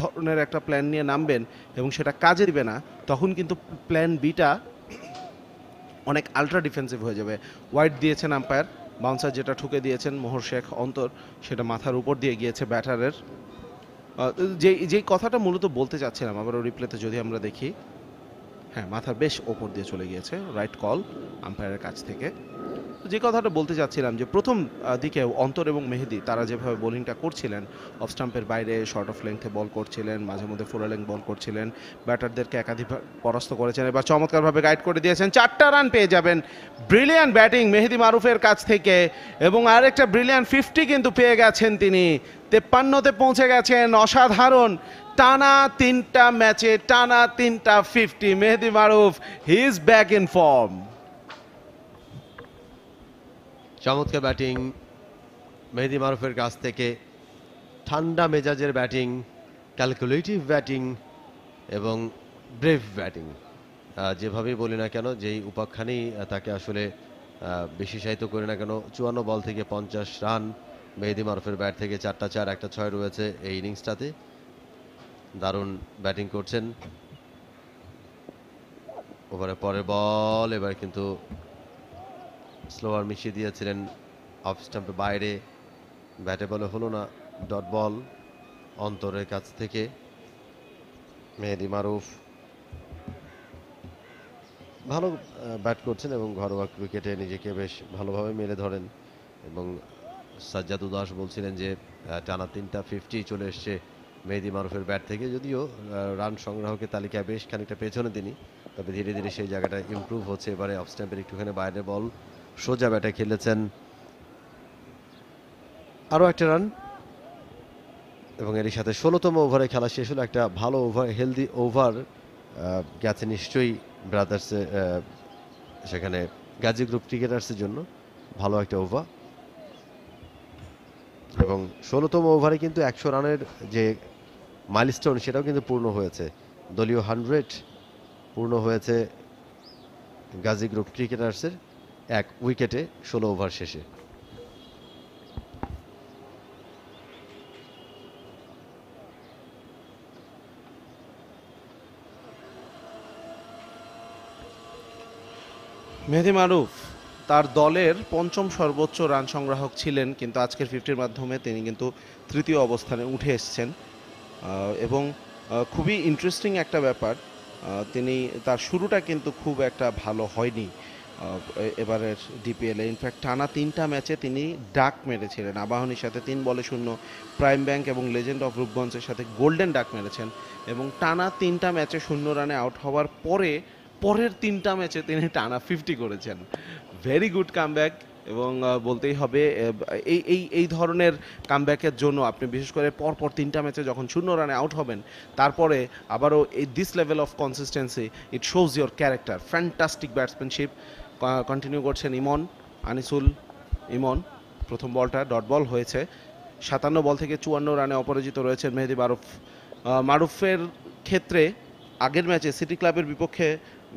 ধরনের একটা প্ল্যান নিয়ে নামবেন এবং সেটা কাজে দিবে না তখন কিন্তু প্ল্যান বিটা অনেক আলট্রা ডিফেন্সিভ হয়ে যাবে। ওয়াইড দিয়েছেন আম্পায়ার বাউন্সার যেটা ঠুকে দিয়েছেন মোহর শেখ অন্তর, সেটা মাথার উপর দিয়ে গিয়েছে ব্যাটারের। যে যেই কথাটা মূলত বলতে চাচ্ছিলাম, আবারও রিপ্লেতে যদি আমরা দেখি। হ্যাঁ মাথার বেশ ওপর দিয়ে চলে গিয়েছে রাইট কল আম্পায়ারের কাছ থেকে। যে কথাটা বলতে চাচ্ছিলাম যে প্রথম দিকে অন্তর এবং মেহেদি, তারা যেভাবে বোলিংটা করছিলেন অফ স্টাম্পের বাইরে শর্ট অফ লেংথে বল করছিলেন, মাঝে মধ্যে ফোর লেং বল করছিলেন, ব্যাটারদেরকে একাধিক পরাস্ত করেছেন, এবার চমৎকারভাবে গাইড করে দিয়েছেন, চারটা রান পেয়ে যাবেন ব্রিলিয়ান্ট ব্যাটিং মেহেদি মারুফের কাছ থেকে, এবং আরেকটা ব্রিলিয়ান্ট ফিফটি কিন্তু পেয়ে গেছেন তিনি, তেপ্পান্নতে পৌঁছে গেছেন, অসাধারণ। টানা তিনটা ম্যাচে, টানা তিনটা fifty Mehedi Maruf he is back in form চমৎকার ব্যাটিং মেহেদি মারুফের কাছ থেকে। ঠান্ডা মেজাজের ব্যাটিং ক্যালকুলেটিভ ব্যাটিং এবং ব্রেভ ব্যাটিং। যেভাবেই বলি না কেন, যেই উপাখ্যানেই তাকে আসলে বিশেষায়িত করি না কেন, চুয়ান্ন বল থেকে পঞ্চাশ রান, মেহেদি মারুফের ব্যাট থেকে চারটা চার, একটা ছয় রয়েছে এই ইনিংসটাতে দারুণ ব্যাটিং করছেন। ওভারে পরের বল, এবার কিন্তু স্লোয়ার মিশিয়ে দিয়েছিলেন অফ স্টাম্পের বাইরে। ব্যাটে বলে হলো না, ডট বল অন্তরের কাছ থেকে। মেহেদি মারুফ ভালো ব্যাট করছেন এবং ঘরোয়া ক্রিকেটে নিজেকে বেশ ভালোভাবে মেলে ধরেন। এবং সাজ্জাদ উদাস বলছিলেন যে টানা তিনটা ফিফটি চলে এসছে মেহেদি মারুফের ব্যাট থেকে যদিও রান সংগ্রাহকের তালিকায় বেশ খানিকটা পেছনে তিনি, তবে ধীরে ধীরে সেই জায়গাটা ইমপ্রুভ হচ্ছে। এবারে অফ স্ট্যাম্পের একটুখানি বাইরে বল, সোজা ব্যাটে খেলেছেন। আরও একটা রান। এবং এরই সাথে ষোলোতম ওভারে খেলা শেষ হলো। একটা ভালো ওভার হেলদি ওভার গেছে নিশ্চয়ই ব্রাদার্সে সেখানে গাজী গ্রুপ ক্রিকেটার্সের জন্য। ভালো একটা ওভার এবং ষোলোতম ওভারে কিন্তু একশো রানের যে মাইলস্টোন, সেটাও কিন্তু পূর্ণ হয়েছে। দলীয় হান্ড্রেড পূর্ণ হয়েছে গাজী গ্রুপ ক্রিকেটার্সের এক উইকেটে ষোলো ওভার শেষে। মেহেদি মারুফ, তার দলের পঞ্চম সর্বোচ্চ রান সংগ্রাহক ছিলেন, কিন্তু আজকের ফিফটির মাধ্যমে তিনি কিন্তু তৃতীয় অবস্থানে উঠে এসেছেন। এবং খুবই ইন্টারেস্টিং একটা ব্যাপার। তিনি, তার শুরুটা কিন্তু খুব একটা ভালো হয়নি। এবারের ডিপিএলে ইনফ্যাক্ট টানা তিনটা ম্যাচে তিনি ডাক মেরেছিলেন। আবাহনীর সাথে তিন বলে শূন্য প্রাইম ব্যাংক এবং লেজেন্ড অফ রূপগঞ্জের সাথে গোল্ডেন ডাক মেরেছেন। এবং টানা তিনটা ম্যাচে শূন্য রানে আউট হওয়ার পরে, পরের তিনটা ম্যাচে তিনি টানা ফিফটি করেছেন। ভেরি গুড কামব্যাক এবং বলতেই হবে এই এই এই ধরনের কামব্যাকের জন্য আপনি বিশেষ করে পরপর তিনটা ম্যাচে যখন শূন্য রানে আউট হবেন, তারপরে আবারও এই this level of consistency it shows your character fantastic batsmanship continue করছেন ইমন, আনিসুল, ইমন, প্রথম বলটা ডট বল হয়েছে। সাতান্ন বল থেকে চুয়ান্ন রানে অপরাজিত রয়েছেন মেহেদি মারুফ। মারুফের ক্ষেত্রে আগের ম্যাচে সিটি ক্লাবের বিপক্ষে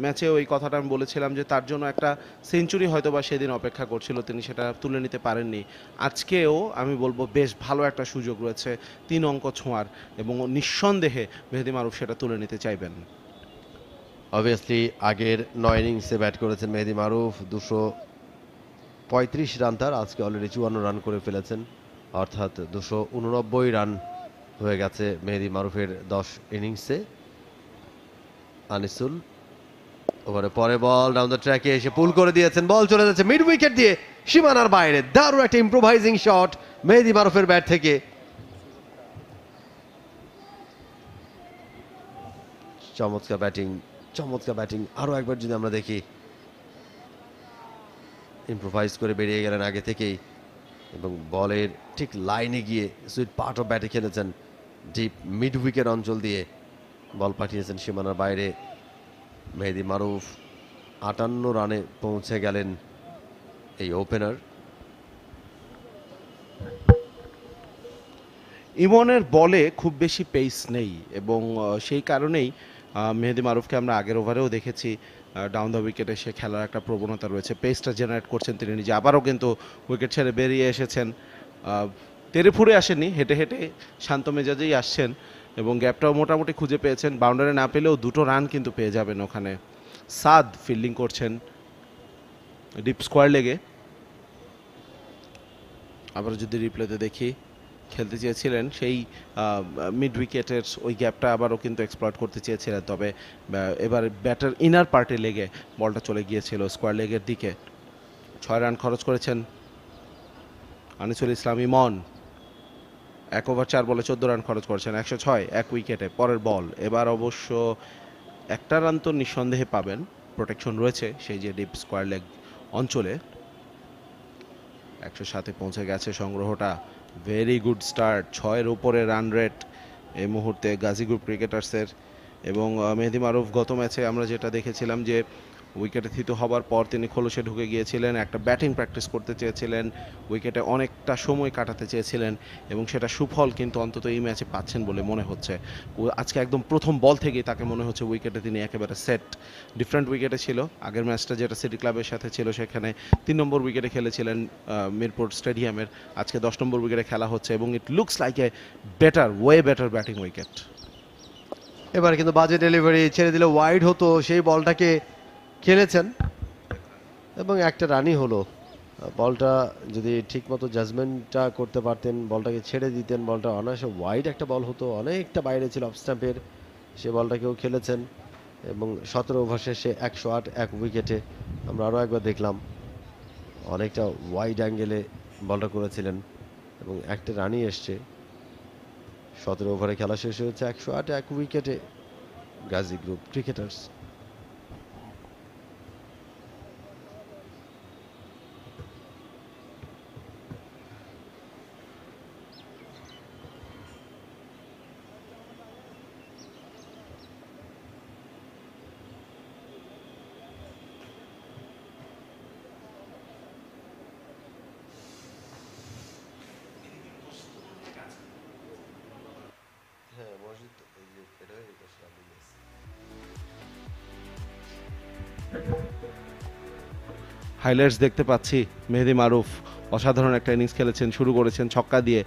ম্যাচে ওই কথাটা আমি বলেছিলাম যে তার জন্য একটা সেঞ্চুরি হয়তো বা সেদিন অপেক্ষা করছিল, তিনি সেটা তুলে নিতে পারেননি। আজকেও আমি বলব বেশ ভালো একটা সুযোগ রয়েছে, তিন অঙ্ক ছোঁয়ার এবং নিঃসন্দেহে মেহেদি মারুফ সেটা তুলে নিতে চাইবেন। অবভিয়াসলি আগের নয় ইনিংসে ব্যাট করেছেন মেহেদি মারুফ, দুশো পঁয়ত্রিশ রান তার, আজকে অলরেডি চুয়ান্ন রান করে ফেলেছেন, অর্থাৎ দুশো উননব্বই রান হয়ে গেছে মেহেদি মারুফের দশ ইনিংসে আনিসুল ওভারে পরে বল ডাউন দ্য ট্র্যাকে এসে পুল করে দিয়েছেন। বল চলে যাচ্ছে মিড উইকেট দিয়ে, সীমানার বাইরে। দারুণ একটা ইম্প্রোভাইজিং শট মেহেদি মারুফের ব্যাট থেকে। চমৎকার ব্যাটিং চমৎকার ব্যাটিং আরও একবার যদি আমরা দেখি। ইম্প্রোভাইজ করে বেরিয়ে গেলেন আগে থেকেই। এবং বলের ঠিক লাইনে গিয়ে সুইট পার্ট অফ ব্যাটে খেলেছেন। ডিপ মিড উইকেট অঞ্চল দিয়ে বল পাঠিয়েছেন সীমানার বাইরে। মেহেদি মারুফ আটান্ন রানে পৌঁছে গেলেন এই ওপেনার ইমনের বলে খুব বেশি পেস নেই এবং সেই কারণেই মেহেদি মারুফকে আমরা আগের ওভারেও দেখেছি। ডাউন দ্য উইকেটে সে খেলার একটা প্রবণতা রয়েছে। পেসটা জেনারেট করছেন তিনি নিজে। আবারও কিন্তু উইকেট ছেড়ে বেরিয়ে এসেছেন। তেরে ফুরে আসেননি, হেঁটে হেঁটে শান্ত মেজাজেই আসছেন। এবং গ্যাপটাও মোটামুটি খুঁজে পেয়েছেন। বাউন্ডারি না পেলেও দুটো রান কিন্তু পেয়ে যাবেন ওখানে। সাদ ফিল্ডিং করছেন ডিপ স্কোয়ার লেগে। আবার যদি রিপ্লেতে দেখি, খেলতে চেয়েছিলেন সেই মিড উইকেটের ওই গ্যাপটা আবারও কিন্তু এক্সপ্লয়েট করতে চেয়েছিলেন। তবে এবার ব্যাটার ইনার পার্টে লেগে বলটা চলে গিয়েছিল স্কোয়ার লেগের দিকে। ছয় রান খরচ করেছেন আনিসুল ইসলাম ইমন। এক ওভার চার বলে চোদ্দ রান খরচ করেছেন, একশো ছয় এক উইকেটে পরের বল এবার অবশ্য একটা রান তো নিঃসন্দেহে পাবেন প্রোটেকশন রয়েছে সেই যে ডিপ স্কোয়ার লেগ অঞ্চলে। একশো সাথে পৌঁছে গেছে সংগ্রহটা। ভেরি গুড স্টার্ট ছয়ের উপরে রান রেট এই মুহূর্তে গাজী গ্রুপ ক্রিকেটার্সের এবং মেহেদি মারুফ, গত ম্যাচে আমরা যেটা দেখেছিলাম যে উইকেটে থিত হবার পর তিনি খোলসে ঢুকে গিয়েছিলেন, একটা ব্যাটিং প্র্যাকটিস করতে চেয়েছিলেন উইকেটে অনেকটা সময় কাটাতে চেয়েছিলেন এবং সেটা সুফল কিন্তু অন্তত এই ম্যাচে পাচ্ছেন বলে মনে হচ্ছে। আজকে একদম প্রথম বল থেকেই তাকে মনে হচ্ছে উইকেটে তিনি একেবারে সেট ডিফারেন্ট উইকেটে ছিল, আগের ম্যাচটা যেটা সিটি ক্লাবের সাথে ছিল সেখানে তিন নম্বর উইকেটে খেলেছিলেন মিরপুর স্টেডিয়ামের আজকে দশ নম্বর উইকেটে খেলা হচ্ছে এবং it looks like a better way better batting wicket এবার কিন্তু বাজে ডেলিভারি ছেড়ে দিলে ওয়াইড হতো, সেই বলটাকে খেলেছেন এবং একটা রানই হলো। বলটা যদি ঠিকমতো জাজমেন্টটা করতে পারতেন, বলটাকে ছেড়ে দিতেন, বলটা অনায়াসে ওয়াইড একটা বল হতো, অনেকটা বাইরে ছিল অফ স্ট্যাম্পের সে বলটাকেও খেলেছেন এবং সতেরো ওভার শেষে একশো আট, এক উইকেটে আমরা আরও একবার দেখলাম অনেকটা ওয়াইড অ্যাঙ্গেলে বলটা করেছিলেন এবং একটা রানই এসছে। সতেরো ওভারে খেলা শেষ হয়েছে, একশো আট, এক উইকেটে গাজী গ্রুপ ক্রিকেটার্স হাইলাইটস দেখতে পাচ্ছি, মেহেদি মারুফ। অসাধারণ একটা ইনিংস খেলেছেন, শুরু করেছেন ছক্কা দিয়ে।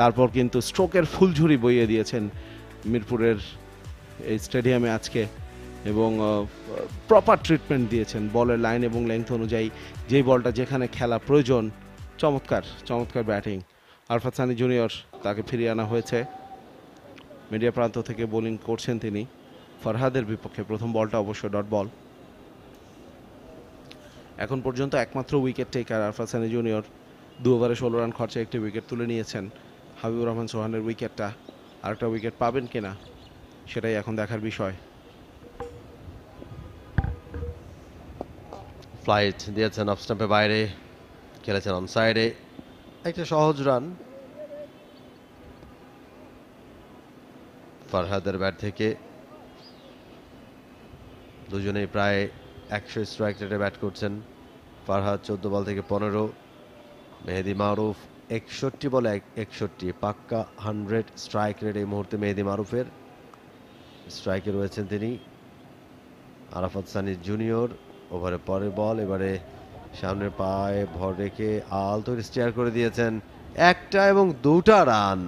তারপর কিন্তু স্ট্রোকের ফুলঝুরি বইয়ে দিয়েছেন মিরপুরের এই স্টেডিয়ামে আজকে। এবং প্রপার ট্রিটমেন্ট দিয়েছেন বলের লাইন এবং লেংথ অনুযায়ী। যেই বলটা যেখানে খেলা প্রয়োজন, চমৎকার চমৎকার ব্যাটিং আরফাত সানি জুনিয়র তাকে ফিরিয়ে আনা হয়েছে। মিডিয়া প্রান্ত থেকে বোলিং করছেন তিনি। ফরহাদের বিপক্ষে প্রথম বলটা অবশ্য ডট বল এখন পর্যন্ত একমাত্র wicket taker Arafat Sunny junior দু ওভারে ষোলো রান খরচে একটি উইকেট তুলে নিয়েছেন। হাবিবুর রহমান সোহানের উইকেটটা আরেকটা উইকেট পাবেন কিনা, সেটাই এখন দেখার বিষয়। ফ্লাইট দিয়েছেন অফ স্টাম্পের বাইরে, খেলেছেন অন সাইডে একটা সহজ রান ফারহাদের ব্যাট থেকে দুজনেই প্রায় একশো স্ট্রাইক রেটে ব্যাট করছেন। ফারহাদ চোদ্দ বল থেকে পনেরো। মেহেদি মারুফ একষট্টি বলে একষট্টি। পাক্কা হান্ড্রেড স্ট্রাইক রেট এই মুহূর্তে মেহেদি মারুফের। স্ট্রাইকে রয়েছেন তিনি আরাফাত সানি জুনিয়র ওভারে পরের বল এবারে সামনের পায়ে ভর রেখে আলতো স্টেয়ার করে দিয়েছেন। একটা এবং দুটা রান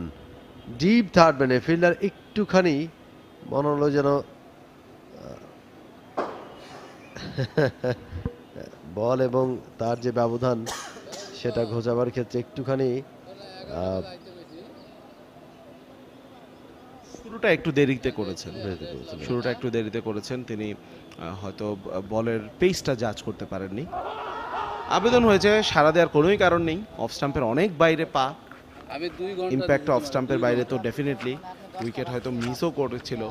ডিপ থার্ড ম্যানে ফিল্ডার একটুখানি মনে হলো যেন বল এবং তার যে ব্যবধান সেটা ঘোচাবার ক্ষেত্রে একটুখানি শুরুটা একটু দেরিতে করেছেন। শুরুটা একটু দেরিতে করেছেন। তিনি হয়তো বলের পেসটা জাজ করতে পারেননি। আবেদন হয়েছে সারা দেওয়ার কোনোই কারণ নেই। অফ স্টাম্পের অনেক বাইরে পা। আমি ইম্প্যাক্ট অফ স্টাম্পের বাইরে তো ডেফিনেটলি উইকেট হয়তো মিসও করেছিল।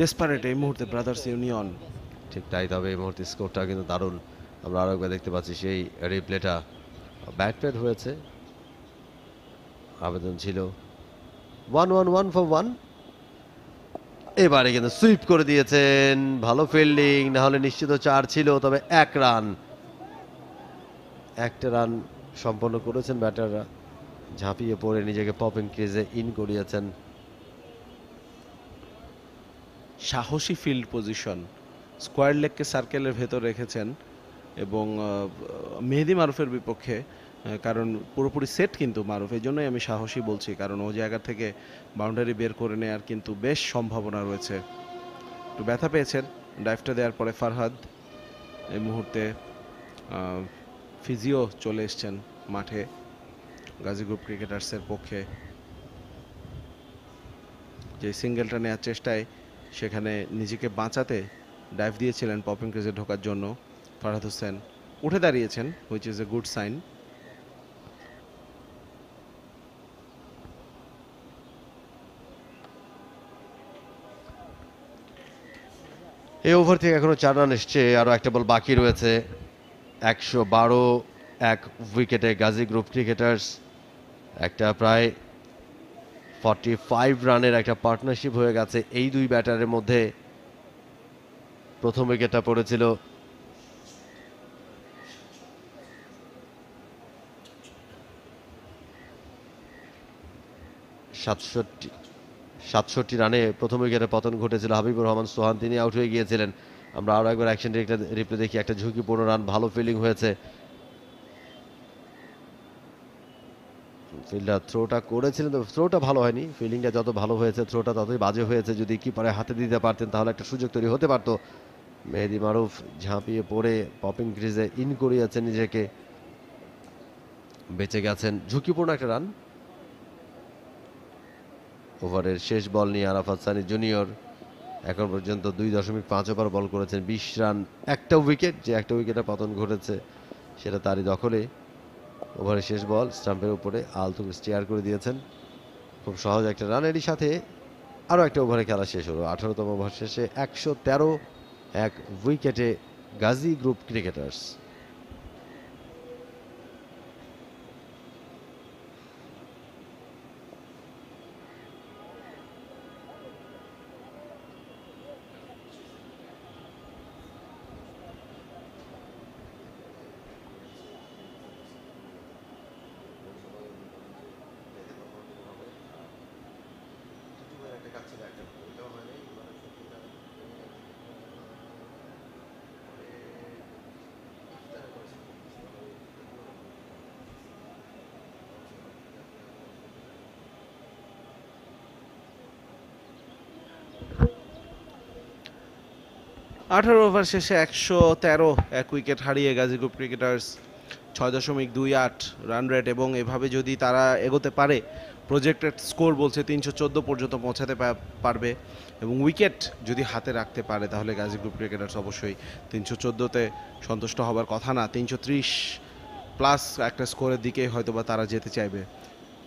ডেসপারেট এই মুহূর্তে ব্রাদার্স ইউনিয়ন ঠিক তাই, তবে এই মুহূর্তে স্কোরটা কিন্তু দারুণ। আমরা আরও একবার দেখতে পাচ্ছি সেই রিপ্লেটা ব্যাট প্যাড হয়েছে। আবেদন ছিল। One one one for one এবারে কিন্তু সুইপ করে দিয়েছেন। ভালো ফিল্ডিং না হলে নিশ্চিত চার ছিল, তবে এক রান একটা রান সম্পন্ন করেছেন ব্যাটাররা ঝাঁপিয়ে পড়ে নিজেকে পপিং ক্রিজে ইন করিয়েছেন। সাহসী ফিল্ড পজিশন স্কোয়ার লেগকে সার্কেলের ভেতর রেখেছেন এবং মেহেদি মারুফের বিপক্ষে কারণ পুরোপুরি সেট কিন্তু মারুফ এই জন্যই আমি সাহসী বলছি, কারণ ও জায়গা থেকে বাউন্ডারি বের করে নেওয়ার কিন্তু বেশ সম্ভাবনা রয়েছে। একটু ব্যথা পেয়েছেন ডাইভটা দেওয়ার পরে ফারহাদ, এই মুহূর্তে ফিজিও চলে এসছেন মাঠে, গাজী গ্রুপ ক্রিকেটার্সের পক্ষে। যে সিঙ্গেলটা নেওয়ার চেষ্টায় সেখানে নিজেকে বাঁচাতে ডাইভ দিয়েছিলেন পপিং ক্রিজে ঢোকার জন্য ফারহাদ হোসেন। উঠে দাঁড়িয়েছেন which is a good sign এই ওভার থেকে এখনও চার রান এসছে আরও একটা বল বাকি রয়েছে। একশো বারো এক উইকেটে গাজী গ্রুপ ক্রিকেটার্স একটা প্রায় ফর্টি ফাইভ রানের একটা পার্টনারশিপ হয়ে গেছে। এই দুই ব্যাটারের মধ্যে প্রথম উইকেটটা পড়েছিল। সাতষট্টি সাতষট্টি রানে প্রথম উইকেটে পতন ঘটেছিল। হাবিবুর রহমান, সোহান, তিনি আউট হয়ে গিয়েছিলেন। আমরা আরও একবার অ্যাকশন রিপ্লে দেখি। একটা ঝুঁকিপূর্ণ রান ভালো ফিল্ডিং হয়েছে। ফিল্ডার থ্রোটা করেছিলেন তো থ্রোটা ভালো হয়নি। ফিল্ডিংটা যত ভালো হয়েছে, থ্রোটা ততই বাজে হয়েছে। যদি কিপারে হাতে দিতে পারতেন, তাহলে একটা সুযোগ তৈরি হতে পারতো। মেহেদি মারুফ ঝাঁপিয়ে পড়ে পপিং ক্রিজে ইন করিয়েছেন নিজেকে। বেঁচে গেছেন, ঝুঁকিপূর্ণ একটা রান। ওভারের শেষ বল নিয়ে আরাফাত সানি জুনিয়র। এখন পর্যন্ত দুই দশমিক পাঁচ ওভার বল করেছেন, বিশ রান, একটা উইকেট। যে একটা উইকেটে পতন ঘটেছে, সেটা তারই দখলে। ওভারের শেষ বল, স্টাম্পের উপরে আলতু স্টেয়ার করে দিয়েছেন। খুব সহজ একটা রানেরই সাথে আরও একটা ওভারে খেলা শেষ হলো। আঠারোতম ওভার শেষে একশো তেরো এক উইকেটে গাজী গ্রুপ ক্রিকেটার্স। আঠারো ওভার শেষে একশো তেরো, এক উইকেট হারিয়ে গাজী গ্রুপ ক্রিকেটার্স ছয় দশমিক দুই আট রান রেট এবং এভাবে যদি তারা এগোতে পারে প্রজেক্টেড স্কোর বলছে তিনশো চোদ্দ পর্যন্ত পৌঁছাতে পারবে এবং উইকেট যদি হাতে রাখতে পারে তাহলে গাজী গ্রুপ ক্রিকেটার্স অবশ্যই তিনশো চোদ্দোতে সন্তুষ্ট হবার কথা না। তিনশো ত্রিশ প্লাস একটা স্কোরের দিকে হয়তো বা তারা যেতে চাইবে।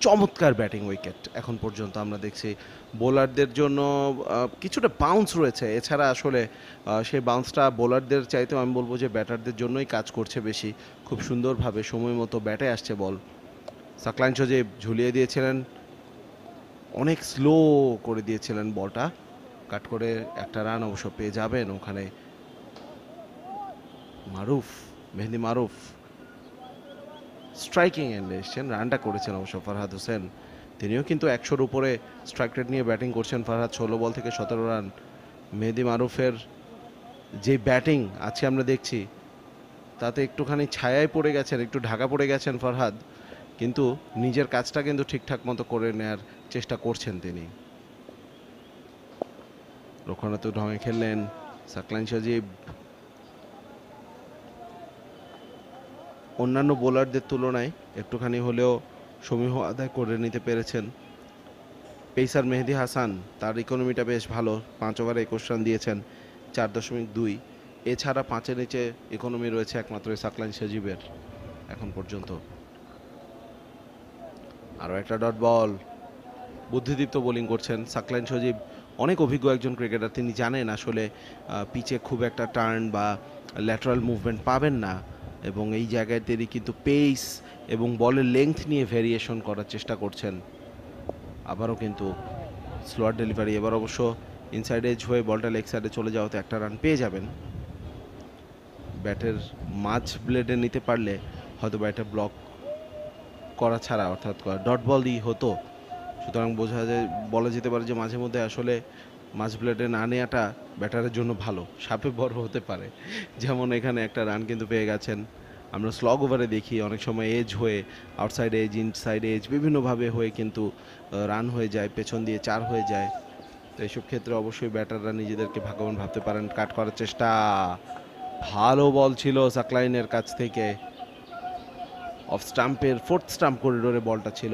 চমৎকার ব্যাটিং উইকেট এখন পর্যন্ত আমরা দেখছি। বোলারদের জন্য কিছুটা বাউন্স রয়েছে। এছাড়া আসলে সেই বাউন্সটা বোলারদের চাইতেও আমি বলব যে ব্যাটারদের জন্যই কাজ করছে বেশি। খুব সুন্দরভাবে সময় মতো ব্যাটে আসছে বল। সাকলাইন যে ঝুলিয়ে দিয়েছিলেন। অনেক স্লো করে দিয়েছিলেন বলটা। কাট করে একটা রান অবশ্য পেয়ে যাবেন ওখানে। মারুফ, মেহেদি মারুফ। স্ট্রাইকিং এন্ডে এসছেন, রানটা করেছেন অবশ্য ফারহাদ হোসেন। তিনিও কিন্তু একশোর উপরে স্ট্রাইক রেট নিয়ে ব্যাটিং করছেন ফারহাদ, ষোলো বল থেকে সতেরো রান মেহেদি মারুফের যে ব্যাটিং আজকে আমরা দেখছি, তাতে একটুখানি ছায়ায় পড়ে গেছেন, একটু ঢাকা পড়ে গেছেন ফারহাদ, কিন্তু নিজের কাজটা কিন্তু ঠিকঠাক মতো করে নেয়ার চেষ্টা করছেন তিনি। রক্ষণাত্ম ঢঙে খেললেন সাকলাইন সজীব। অন্যান্য বোলারদের তুলনায় একটুখানি হলেও সমীহ আদায় করে নিতে পেরেছেন। পেসার মেহেদি হাসান, তার ইকোনমিটা বেশ ভালো, পাঁচ ওভারে একুশ রান দিয়েছেন, চার দশমিক দুই। এছাড়া পাঁচের নিচে ইকোনমি রয়েছে একমাত্র সাকলাইন সজীবের, এখন পর্যন্ত। আরও একটা ডট বল বুদ্ধিদীপ্ত বোলিং করছেন সাকলাইন সজীব। অনেক অভিজ্ঞ একজন ক্রিকেটার, তিনি জানেন আসলে পিচে খুব একটা টার্ন বা ল্যাটারাল মুভমেন্ট পাবেন না। এবং এই জায়গায় তিনি কিন্তু পেস এবং বলের লেংথ নিয়ে ভেরিয়েশন করার চেষ্টা করছেন। আবারও কিন্তু স্লোয়ার ডেলিভারি এবার অবশ্য ইনসাইড এজ হয়ে বলটা লেগ সাইডে চলে যাওয়াতে একটা রান পেয়ে যাবেন। ব্যাটের মাঝ ব্লেডে নিতে পারলে হয়তো বা এটা ব্লক করা ছাড়া, অর্থাৎ ডট বল দিয়ে হতো। সুতরাং বোঝা যায়, বলা যেতে পারে যে মাঝে মধ্যে আসলে মাঝ ব্লেডে না নেওয়াটা ব্যাটারের জন্য ভালো, সাপে বড় হতে পারে। যেমন এখানে একটা রান কিন্তু পেয়ে গেছেন। আমরা স্লগ ওভারে দেখি, অনেক সময় এজ হয়ে আউটসাইড এজ ইনসাইড এজ বিভিন্নভাবে হয়ে কিন্তু রান হয়ে যায়, পেছন দিয়ে চার হয়ে যায়। তো এইসব ক্ষেত্রে অবশ্যই ব্যাটাররা নিজেদেরকে ভাগ্যবান ভাবতে পারেন, কাট করার চেষ্টা। ভালো বল ছিল সাকলাইনের কাছ থেকে। অফ স্টাম্পের ফোর্থ স্টাম্প করিডোরে বলটা ছিল।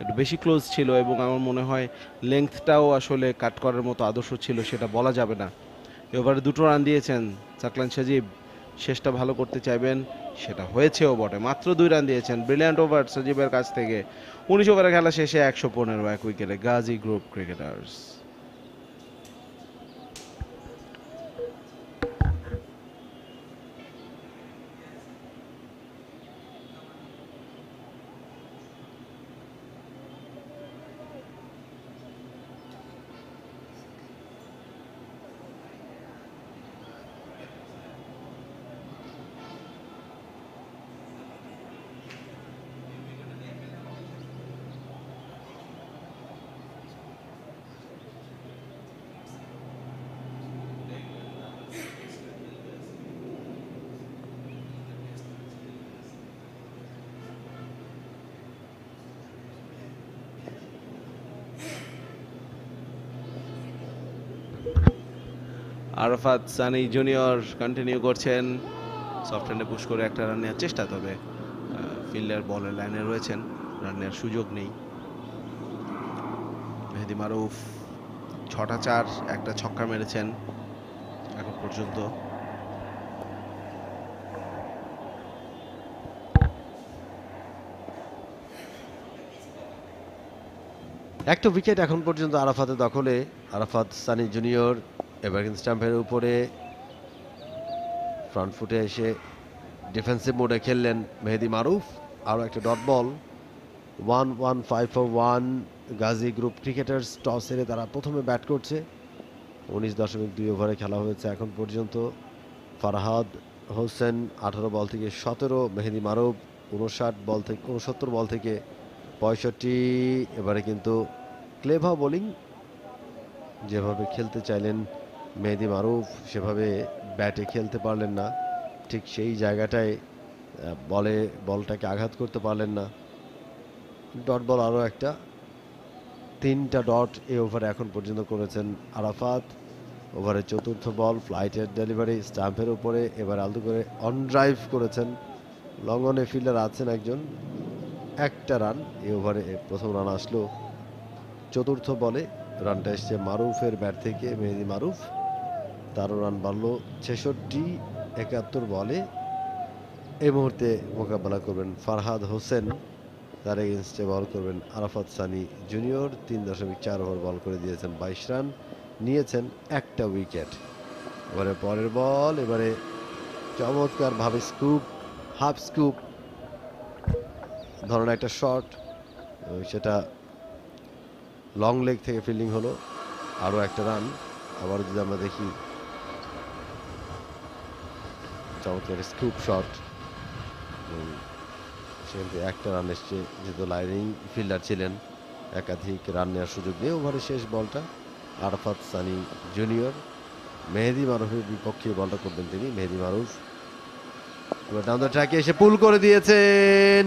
একটু বেশি ক্লোজ ছিল এবং আমার মনে হয় লেংথটাও আসলে কাট করার মতো আদর্শ ছিল, সেটা বলা যাবে না। এবারে দুটো রান দিয়েছেন সাকলান সাজিব। শেষটা ভালো করতে চাইবেন, সেটা হয়েছেও বটে। মাত্র দুই রান দিয়েছেন ব্রিলিয়ান্ট ওভার সজীবের কাছ থেকে। উনিশ ওভারের খেলা শেষে একশো পনেরো এক উইকেটে Gazi Group Cricketers Arafat Sunny junior continue করছেন। সফট হ্যান্ডে পুশ করে একটা রান নেওয়ার চেষ্টা, তবে ফিল্ডার বলের লাইনে রয়েছেন। রান নেওয়ার সুযোগ নেই। মেহেদি মারুফ ছটা চার, একটা ছক্কা মেরেছেন এখন পর্যন্ত। একটা উইকেট এখন পর্যন্ত আরাফাতের দখলে। আরাফাত সানি জুনিয়র কিন্তু স্টাম্পের উপরে ফ্রন্ট ফুটে এসে ডিফেন্সিভ মোডে খেললেন মেহেদি মারুফ। আরও একটা dot ball one one five four one Gazi Group Cricketers toss হেরে তারা প্রথমে ব্যাট করছে। উনিশ দশমিক দুই ওভারে খেলা হয়েছে এখন পর্যন্ত। ফারহাদ হোসেন আঠারো বল থেকে সতেরো, মেহেদি মারুফ উনষাট বল থেকে উনসত্তর বল থেকে পঁয়ষট্টি। এবারে কিন্তু ক্লেভা বোলিং যেভাবে খেলতে চাইলেন মেহেদি মারুফ সেভাবে ব্যাটে খেলতে পারলেন না। ঠিক সেই জায়গাটায় বলে, বলটাকে আঘাত করতে পারলেন না। ডট বল আরও একটা। তিনটা ডট এই ওভারে এখন পর্যন্ত করেছেন আরাফাত। ওভারের চতুর্থ বল, ফ্লাইটের ডেলিভারি, স্টাম্পের উপরে। এবার আলতু করে অন ড্রাইভ করেছেন। লং অনে ফিল্ডার আছেন একজন। একটা রান এই ওভারে প্রথম রান আসলো। চতুর্থ বলে রানটা এসছে মারুফের ব্যাট থেকে, মেহেদি মারুফ। তারও রান বাড়লো, ছেষট্টি, একাত্তর বলে। এই মুহূর্তে মোকাবেলা করবেন ফারহাদ হোসেন, তার এগেনস্টে বল করবেন আরাফাত সানি জুনিয়র, তিন দশমিক চার ওভার বল করে দিয়েছেন বাইশ রান, নিয়েছেন একটা উইকেট। এবারে পরের বল, এবারে চমৎকারভাবে স্কুপ হাফ স্কুপ ধরনের একটা শট সেটা লং লেগ থেকে ফিল্ডিং হলো, আরও একটা রান আবার যদি আমরা দেখি চমৎকার স্কুপ শট সেখান থেকে একটা রান এসছে, যেহেতু লাইনিং ফিল্ডার ছিলেন, একাধিক রান নেওয়ার সুযোগ দিয়ে ওভারের শেষ বলটা। আরফাত সানি জুনিয়র মেহেদি মারুফের বিপক্ষে বলটা করবেন তিনি, মেহেদি মারুফ। এবার ডাউন ট্র্যাকে এসে পুল করে দিয়েছেন,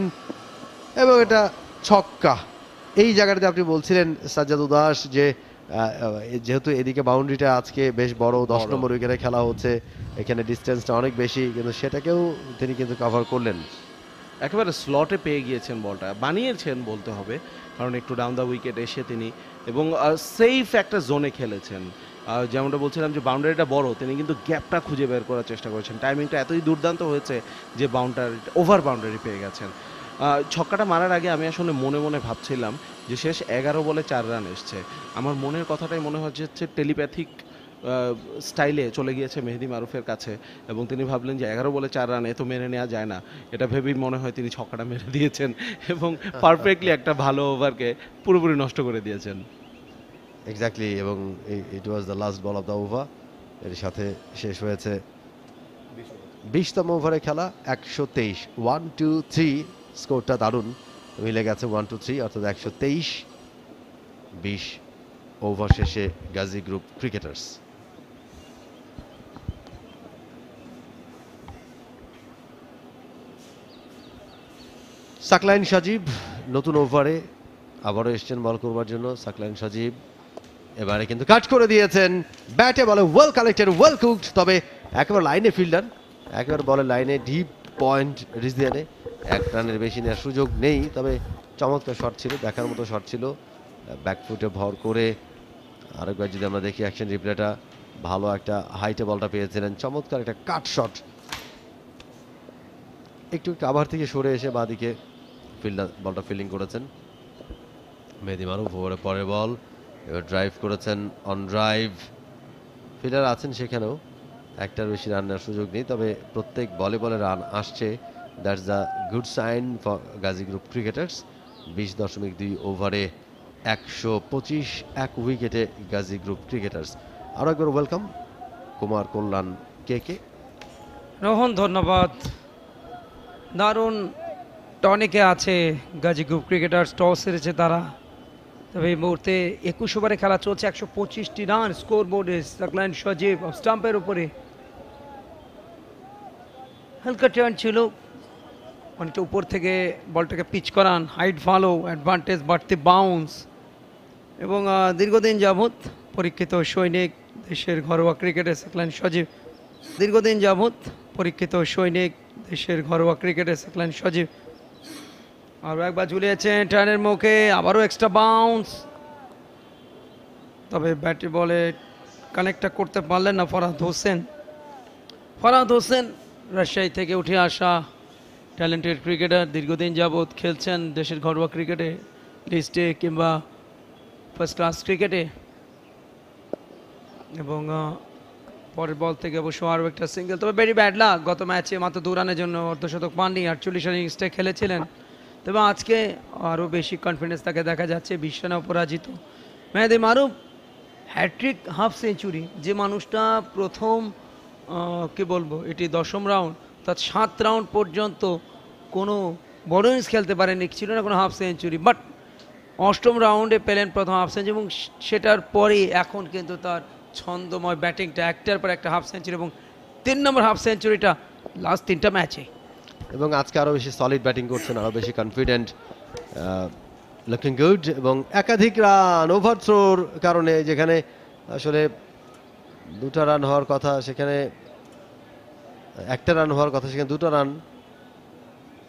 এবং এটা ছক্কা। এই জায়গাটাতে আপনি বলছিলেন সাজ্জাদ উদাস যে যেহেতু এদিকে বাউন্ডারিটা আজকে বেশ বড় দশ নম্বর উইকেটে খেলা হচ্ছে এখানে ডিস্টেন্সটা অনেক বেশি কিন্তু সেটাকেও তিনি কিন্তু কভার করলেন। একেবারে স্লটে পেয়ে গিয়েছেন বলটা বানিয়েছেন বলতে হবে কারণ একটু ডাউন দ্য উইকেট এসে তিনি এবং সেফ একটা জোনে খেলেছেন। যেমনটা বলছিলাম যে বাউন্ডারিটা বড় তিনি কিন্তু গ্যাপটা খুঁজে বের করার চেষ্টা করেছেন। টাইমিংটা এতই দুর্দান্ত হয়েছে যে বাউন্ডারি ওভার বাউন্ডারি পেয়ে গেছেন। ছক্কাটা মারার আগে আমি আসলে মনে মনে ভাবছিলাম যে শেষ এগারো বলে চার রান এসছে। আমার মনের কথাটাই মনে হচ্ছে টেলিপ্যাথিক স্টাইলে চলে গিয়েছে মেহেদি মারুফের কাছে এবং তিনি ভাবলেন যে এগারো বলে চার রান এ তো মেনে নেওয়া যায় না। এটা ভেবেই মনে হয় তিনি ছক্কাটা মেরে দিয়েছেন এবং পারফেক্টলি একটা ভালো ওভারকে পুরোপুরি নষ্ট করে দিয়েছেন। এক্স্যাক্টলি এবং it was the last ball of the over এর সাথে শেষ হয়েছে বিশতম। ওভারে খেলা একশো তেইশ। ওয়ান টু থ্রি স্কোরটা দারুণ। মিলে গেছে ওয়ান টু থ্রি অর্থাৎ একশো তেইশ। বিশ ওভার শেষে গাজী গ্রুপ ক্রিকেটার্স সাকলাইন সাজিব নতুন ওভারে আবারও এসছেন বল করবার জন্য সাকলাইন সাজিব এবারে কিন্তু কাট করে দিয়েছেন। ব্যাটে বলে ওয়েল কালেক্টেড ওয়েল কুকড তবে একেবারে লাইনে ফিল্ডার একেবারে বলে লাইনে ডিপ পয়েন্ট রিজিয়ানে এক রানের বেশি নেওয়ার সুযোগ নেই, তবে চমৎকার শট ছিল, দেখার মতো শট ছিল। ব্যাকফুটে ভর করে আরেকবার যদি আমরা দেখি অ্যাকশন রিপ্লেটা ভালো একটা হাইটে বলটা পেয়েছিলেন। চমৎকার একটা কাট শট একটু কাভার থেকে সরে এসে বাদিকে ফিল্ডার বলটা ফিল্ডিং করেছেন। মেহেদি মারুফ, ওভারে পরের বল, এবার ড্রাইভ করেছেন অন ড্রাইভ ফিল্ডার আছেন সেখানেও, একটার বেশি রান নেওয়ার সুযোগ নেই, তবে প্রত্যেক বলে বলে রান আসছে। That's the good sign for Gazi Group Cricketers বিশ দশমিক দুই ওভারে একশো পঁচিশ, এক উইকেটে গাজী গ্রুপ ক্রিকেটার্স আরও একবার ওয়েলকাম কুমার কল্যাণ কে কে? রোহন, ধন্যবাদ। দারুণ টনিকে আছে গাজী গ্রুপ ক্রিকেটার্স টস হেরেছে তারা। তবে এই মুহূর্তে একুশ ওভারে খেলা চলছে, একশো পঁচিশটি রান স্কোর বোর্ডে সাকলাইন সজীব স্টাম্পের উপরে। হালকা টার্ন ছিল অনেকটা উপর থেকে বলটাকে পিচ করান হাইট ভালো অ্যাডভান্টেজ বাড়তি বাউন্স এবং দীর্ঘদিন যাবৎ পরীক্ষিত সৈনিক, দেশের ঘরোয়া ক্রিকেটে সাকলাইন সজীব। দীর্ঘদিন যাবৎ পরীক্ষিত সৈনিক, দেশের ঘরোয়া ক্রিকেটে সাকলাইন সজীব। আরও একবার ঝুলিয়েছেন টার্নের মুখে, আবারও এক্সট্রা বাউন্স তবে ব্যাটে বলে কানেক্টটা করতে পারলেন না ফরহাদ হোসেন। ফরহাদ হোসেন রাজশাহী থেকে উঠে আসা ট্যালেন্টেড ক্রিকেটার, দীর্ঘদিন যাবৎ খেলছেন দেশের ঘরোয়া ক্রিকেটে লিস্টে কিংবা ফার্স্ট ক্লাস ক্রিকেটে। এবং পরের বল থেকে অবশ্য আরও একটা সিঙ্গেল তবে ভেরি ব্যাড লাক গত ম্যাচে মাত্র দু রানের জন্য অর্ধশতক পাননি, আটচল্লিশ ইনিংসটা খেলেছিলেন। তবে আজকে আরও বেশি কনফিডেন্স তাকে দেখা যাচ্ছে বিশ্ব রানে অপরাজিত Mehedi Maruf hat-trick half century যে মানুষটা প্রথম কি বলব, এটি দশম রাউন্ড অর্থাৎ সাত রাউন্ড পর্যন্ত কোনো বড় ইনিংস খেলতে পারেনি, ছিল না কোনো হাফ সেঞ্চুরি বাট অষ্টম রাউন্ডে পেলেন প্রথম হাফ সেঞ্চুরি এবং সেটার পরে এখন কিন্তু তার ছন্দময় ব্যাটিংটা একটার পর একটা হাফ সেঞ্চুরি এবং তিন নম্বর হাফ সেঞ্চুরিটা লাস্ট তিনটা ম্যাচে এবং আজকে আরও বেশি সলিড ব্যাটিং করছেন, আরও বেশি কনফিডেন্ট লুকিং গুড এবং একাধিক রান ওভার থ্রোর কারণে যেখানে আসলে দুটা রান হওয়ার কথা, সেখানে একটা রান হওয়ার কথা, সেখানে দুটো রান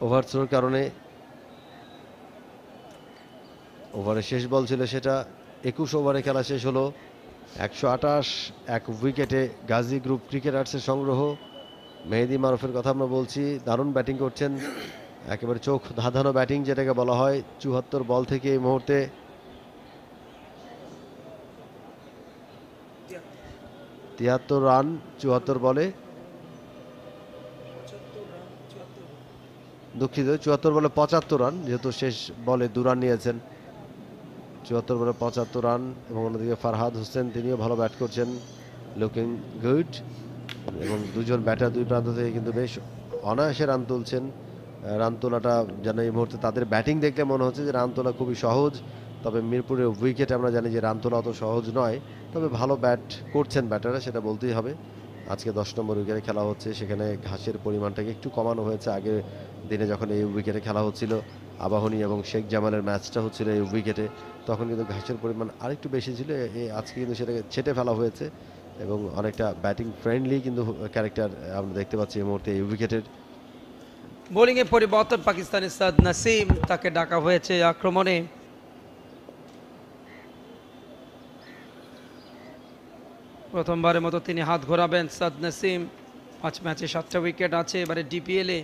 ওভার থ্রোর কারণে ওভারে শেষ বল ছিল সেটা। একুশ ওভারে খেলা শেষ হলো। একশো আঠাশ, এক উইকেটে গাজী গ্রুপ ক্রিকেটার্সের সংগ্রহ। মেহেদি মারুফের কথা আমরা বলছি। দারুণ ব্যাটিং করছেন। একেবারে চোখ ধাঁধানো ব্যাটিং যেটাকে বলা হয়। চুয়াত্তর বল থেকে এই মুহূর্তে তিয়াত্তর রান চুয়াত্তর বলে দুঃখিত, চুয়াত্তর বলে পঁচাত্তর রান, যেহেতু শেষ বলে দু রান নিয়েছেন। চুয়াত্তর বলে পঁচাত্তর রান, এবং অন্যদিকে ফারহাদ হোসেন, তিনিও ভালো ব্যাট করছেন লুকিং গুড এবং দুজন ব্যাটার, দুই প্রান্ত থেকে কিন্তু বেশ অনায়াসে রান তুলছেন। রান তোলাটা যেন এই মুহূর্তে তাদের ব্যাটিং দেখলে মনে হচ্ছে যে রান তোলা খুবই সহজ, তবে মিরপুরের উইকেট আমরা জানি যে রান তোলা অত সহজ নয়। তবে ভালো ব্যাট করছেন ব্যাটাররা, সেটা বলতেই হবে। আজকে দশ নম্বর উইকেটে খেলা হচ্ছে, সেখানে ঘাসের পরিমাণটাকে একটু কমানো হয়েছে। আগের দিনে যখন এই উইকেটে খেলা হচ্ছিল, আবাহনী এবং শেখ জামালের ম্যাচটা হচ্ছিল এই উইকেটে তখন কিন্তু ঘাসের পরিমাণ আরেকটু বেশি ছিল। আজকে কিন্তু সেটাকে ছেটে ফেলা হয়েছে এবং অনেকটা ব্যাটিং ফ্রেন্ডলি কিন্তু ক্যারেক্টার আমরা দেখতে পাচ্ছি এই মুহূর্তে এই উইকেটের বোলিংয়ে পরিবর্তন পাকিস্তানের সাদ নাসিম, তাকে ডাকা হয়েছে আক্রমণে। প্রথমবারের মতো তিনি হাত ঘোরাবেন সাদ নাসিম। পাঁচ ম্যাচে সাতটা উইকেট আছে। এবারে ডিপিএলে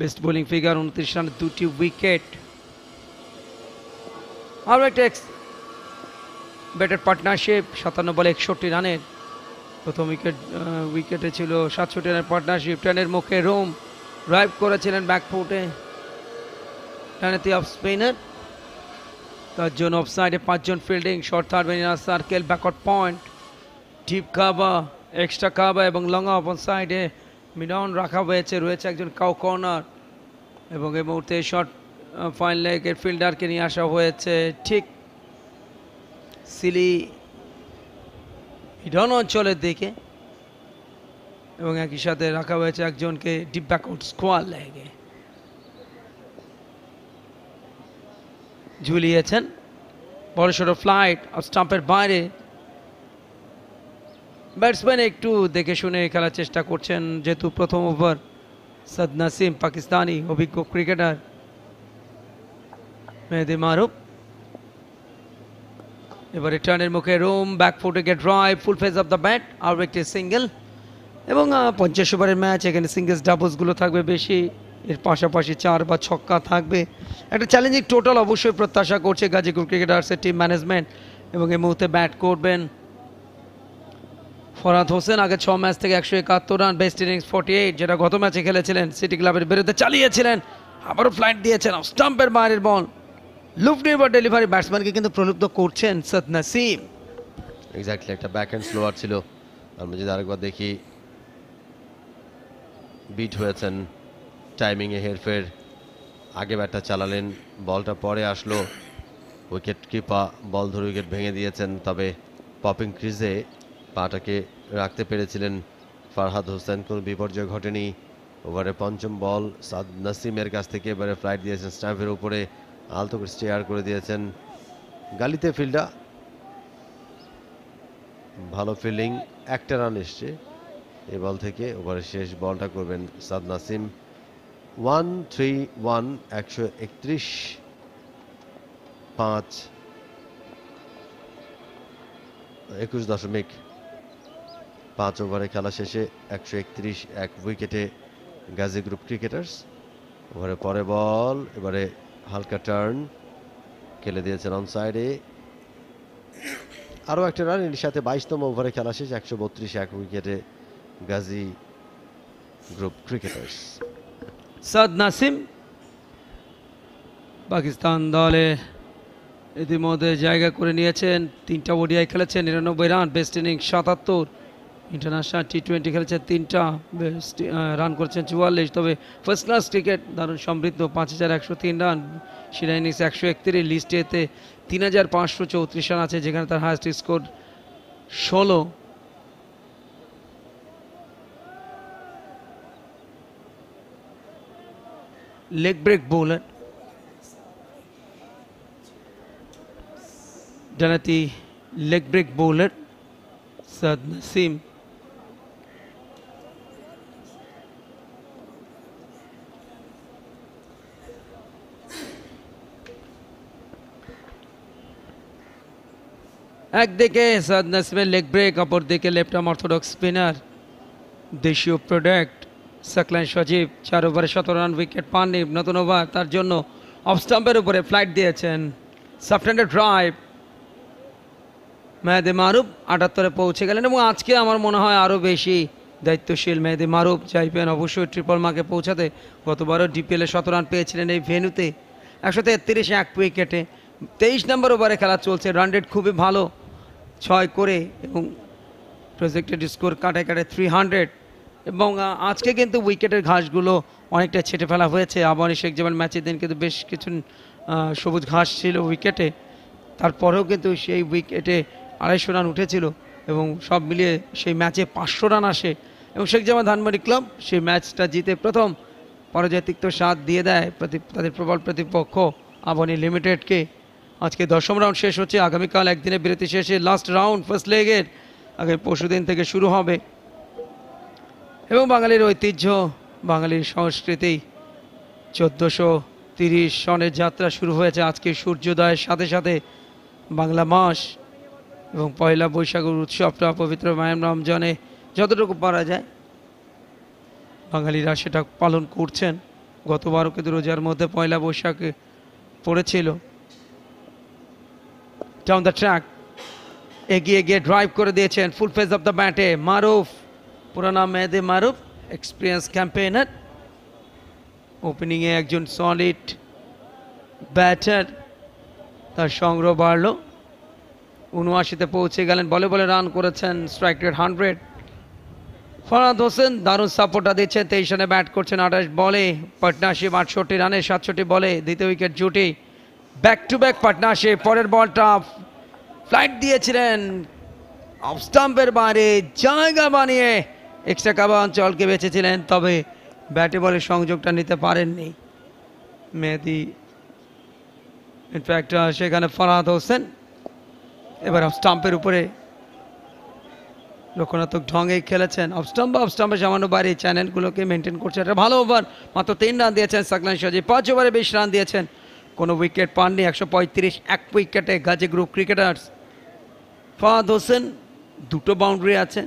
বেস্ট বোলিং ফিগার উনত্রিশ রান দুটি উইকেট। আরও একটা ব্যাটের পার্টনারশিপ সাতান্ন বলে একষট্টি রানের প্রথম উইকেট উইকেটে ছিল সাতষট্টি রানের পার্টনারশিপ টেনের মুখে রোম ড্রাইভ করেছিলেন ব্যাকফুটে ডানেতে অফ স্পিনার তার জন্য অফ সাইডে পাঁচজন fielding short third circle backward point deep cover extra cover এবং লং অফ অন সাইডে মিডন রাখা হয়েছে। রয়েছে একজন কাউ কর্নার এবং এই মুহূর্তে শর্ট ফাইন লেগের ফিল্ডারকে নিয়ে আসা হয়েছে। ঠিক সিলি হিডন অঞ্চলের দিকে এবং একই সাথে রাখা হয়েছে একজনকে ডিপ ব্যাকআউট স্কোয়ার লেগে ঝুলিয়েছেন। বড় সড়ো ফ্লাইট আর স্টাম্পের বাইরে ব্যাটসম্যান একটু দেখে শুনে খেলার চেষ্টা করছেন, যেহেতু প্রথম ওভার সদ নাসিম, পাকিস্তানি অভিজ্ঞ ক্রিকেটার মেহেদি মারুফ এবারে টার্নের মুখে রোম ব্যাক ফুটে get drive full face of the bat আর একটি সিঙ্গেল এবং পঞ্চাশ ওভারের ম্যাচ এখানে সিঙ্গেলস ডাবলসগুলো থাকবে বেশি। এর পাশাপাশি চার বা ছক্কা থাকবে। একটা চ্যালেঞ্জিং টোটাল অবশ্যই প্রত্যাশা করছে গাজীপুর ক্রিকেটার্সের টিম ম্যানেজমেন্ট এবং এই মুহূর্তে ব্যাট করবেন ফরাদ হোসেন আগে ছ ম্যাচ থেকে একশো একাত্তর run, best innings forty eight যেটা গত ম্যাচে খেলেছিলেন সিটি ক্লাবের বিরুদ্ধে চালিয়েছিলেন, আবারও ফ্লাইট দিয়েছেন স্টাম্পের বাইরের বল। লুফ নির্ভর ডেলিভারি ব্যাটসম্যানকে কিন্তু প্রলুব্ধ করছেন সদ নাসিম। এক্স্যাক্টলি একটা ব্যাক হ্যান্ড স্লোয়ার ছিল। আমরা যদি আরেকবার দেখি বিট হয়েছেন টাইমিংয়ে হেরফের, আগে ব্যাটটা চালালেন, বলটা পরে আসলো উইকেট কিপার বল ধরে উইকেট ভেঙে দিয়েছেন, তবে পপিং ক্রিজে পাটাকে রাখতে পেরেছিলেন ফারহাদ হোসেন। কোনো বিপর্যয় ঘটেনি। ওভারে পঞ্চম বল সাদ নাসিমের কাছ থেকে এবারে ফ্লাইট দিয়েছেন স্ট্যাম্পের উপরে। আলতো করে স্টেয়ার করে দিয়েছেন। গালিতে ফিল্ডা ভালো ফিল্ডিং একটা রান এসছে। এ বল থেকে ওভারের শেষ বলটা করবেন Saad Naseem. One three one, একশো একত্রিশ, পাঁচ, একুশ দশমিক পাঁচ ওভারে খেলা শেষে একশো একত্রিশ এক উইকেটে গাজী গ্রুপ ক্রিকেটার্স। ওভারে পরে বল, এবারে হালকা টার্ন খেলে দিয়েছেন অন সাইডে আরও একটা রান, এর সাথে বাইশতম ওভারে খেলা শেষ, একশো বত্রিশ এক উইকেটে গাজী গ্রুপ ক্রিকেটার্স। সাদ নাসিম, পাকিস্তান দলে ইতিমধ্যে জায়গা করে নিয়েছেন, তিনটা ওডিআই খেলেছেন, নিরানব্বই রান, বেস্ট ইনিংস সাতাত্তর। ইন্টারন্যাশনাল টি টোয়েন্টি খেলেছেন তিনটা রান করেছেন চুয়াল্লিশ। তবে ফার্স্ট ক্লাস ক্রিকেট দারুণ সমৃদ্ধ, পাঁচ হাজার একশো তিন রান সেরা ইনিংস একশো একত্রিশ লিস্টে এতে তিন হাজার পাঁচশো চৌত্রিশ রান আছে, যেখানে তার হায়েস্ট স্কোর ষোলো। Leg break bowler ডানাতি leg break bowler Saad Naseem একদিকে সাদ নাসিমের লেগ ব্রেক, অপরদিকে লেফট আর্ম অর্থোডক্স স্পিনার। দেশীয় প্রোডাক্ট, সাকলাইন সজীব, চার ওভারে সতেরো রান উইকেট পাননি নতুন ওভার, তার জন্য অফ স্টাম্পের উপরে ফ্লাইট দিয়েছেন। সাফটেন্ডার ড্রাইভ, মেহেদি মারুফ আটাত্তরে পৌঁছে গেলেন এবং আজকে আমার মনে হয় আরও বেশি দায়িত্বশীল মেহেদি মারুফ চাইবেন অবশ্যই ট্রিপল মাকে পৌঁছাতে। গতবারও ডিপিএলে শত রান পেয়েছিলেন এই ভেন্যুতে। একশো তেত্রিশে এক উইকেটে। তেইশ নম্বর ওভারে খেলা চলছে রান রেট খুবই ভালো। ছয় করে এবং প্রজেক্টেড স্কোর কাটে কাটে থ্রি হান্ড্রেড এবং আজকে কিন্তু উইকেটের ঘাসগুলো অনেকটা ছেটে ফেলা হয়েছে। আবানি শেখ জামাল ম্যাচের দিন কিন্তু বেশ কিছু সবুজ ঘাস ছিল উইকেটে তারপরেও কিন্তু সেই উইকেটে আড়াইশো রান উঠেছিল এবং সব মিলিয়ে সেই ম্যাচে পাঁচশো রান আসে। এবং শেখ জামাল ধানবাড়ি ক্লাব সেই ম্যাচটা জিতে প্রথম পরাজয় তিক্ত স্বাদ দিয়ে দেয় প্রতি, তাদের প্রবল প্রতিপক্ষ আবানি লিমিটেডকে আজকে দশম রাউন্ড শেষ হচ্ছে। আগামীকাল একদিনের বিরতি শেষে লাস্ট রাউন্ড ফার্স্ট লেগের আগামী পরশু দিন থেকে শুরু হবে। এবং বাঙালির ঐতিহ্য, বাঙালির সংস্কৃতি, চোদ্দোশো তিরিশ সনের যাত্রা শুরু হয়েছে আজকে সূর্যোদয়ের সাথে সাথে। বাংলা মাস এবং পয়লা বৈশাখের উৎসবটা পবিত্র মায়াম রমজানে যতটুকু পারা যায়। বাঙালিরা সেটা পালন করছেন। গতবারও কিন্তু রোজার মধ্যে পয়লা বৈশাখে পড়েছিল। ডাউন দ্য ট্র্যাক এগিয়ে গিয়ে ড্রাইভ করে দিয়েছেন ফুল ফেজ অফ দ্য ব্যাটে মারুফ, পুরো নাম মেহেদি মারুফ এক্সপিরিয়েন্স ক্যাম্পেইনার ওপেনিংয়ে একজন সলিড ব্যাটার তার সংগ্রহ বাড়লো। উনআশিতে পৌঁছে গেলেন, বলে বলে রান করেছেন strike rate hundred Farhad Hossain দারুণ সাপোর্টটা দিচ্ছেন, তেইশ রানে ব্যাট করছেন আঠাশ বলে। পাটনাশিপ আটষট্টি রানে সাতষট্টি বলে, দ্বিতীয় উইকেট জুটি। ব্যাক টু ব্যাক পাটনাশিপ পরের বলটা ফ্লাইট দিয়েছিলেন। অফ স্টাম্পের বাইরে জায়গা বানিয়ে এক্সট্রা কাবা অঞ্চলকে বেঁচেছিলেন, তবে ব্যাটে বলে সংযোগটা নিতে পারেননি। মেহেদি ইনফ্যাক্ট সেখানে ফরাদ হোসেন। এবার অফ স্টাম্পের উপরে লক্ষ্যণাত্মক ঢঙে খেলেছেন। অফ স্টাম্প বা অফ স্টাম্পে সামান্য এই চ্যানেলগুলোকে মেনটেন করছে। একটা ভালো ওভার মাত্র তিন রান দিয়েছেন সাকলান সাজি পাঁচ ওভারে বিশ রান দিয়েছেন কোনো উইকেট পাননি, একশো পঁয়ত্রিশ, এক উইকেটে গাজী গ্রুপ ক্রিকেটার্স ফাহাদ হোসেন, দুটো বাউন্ডারি আছে।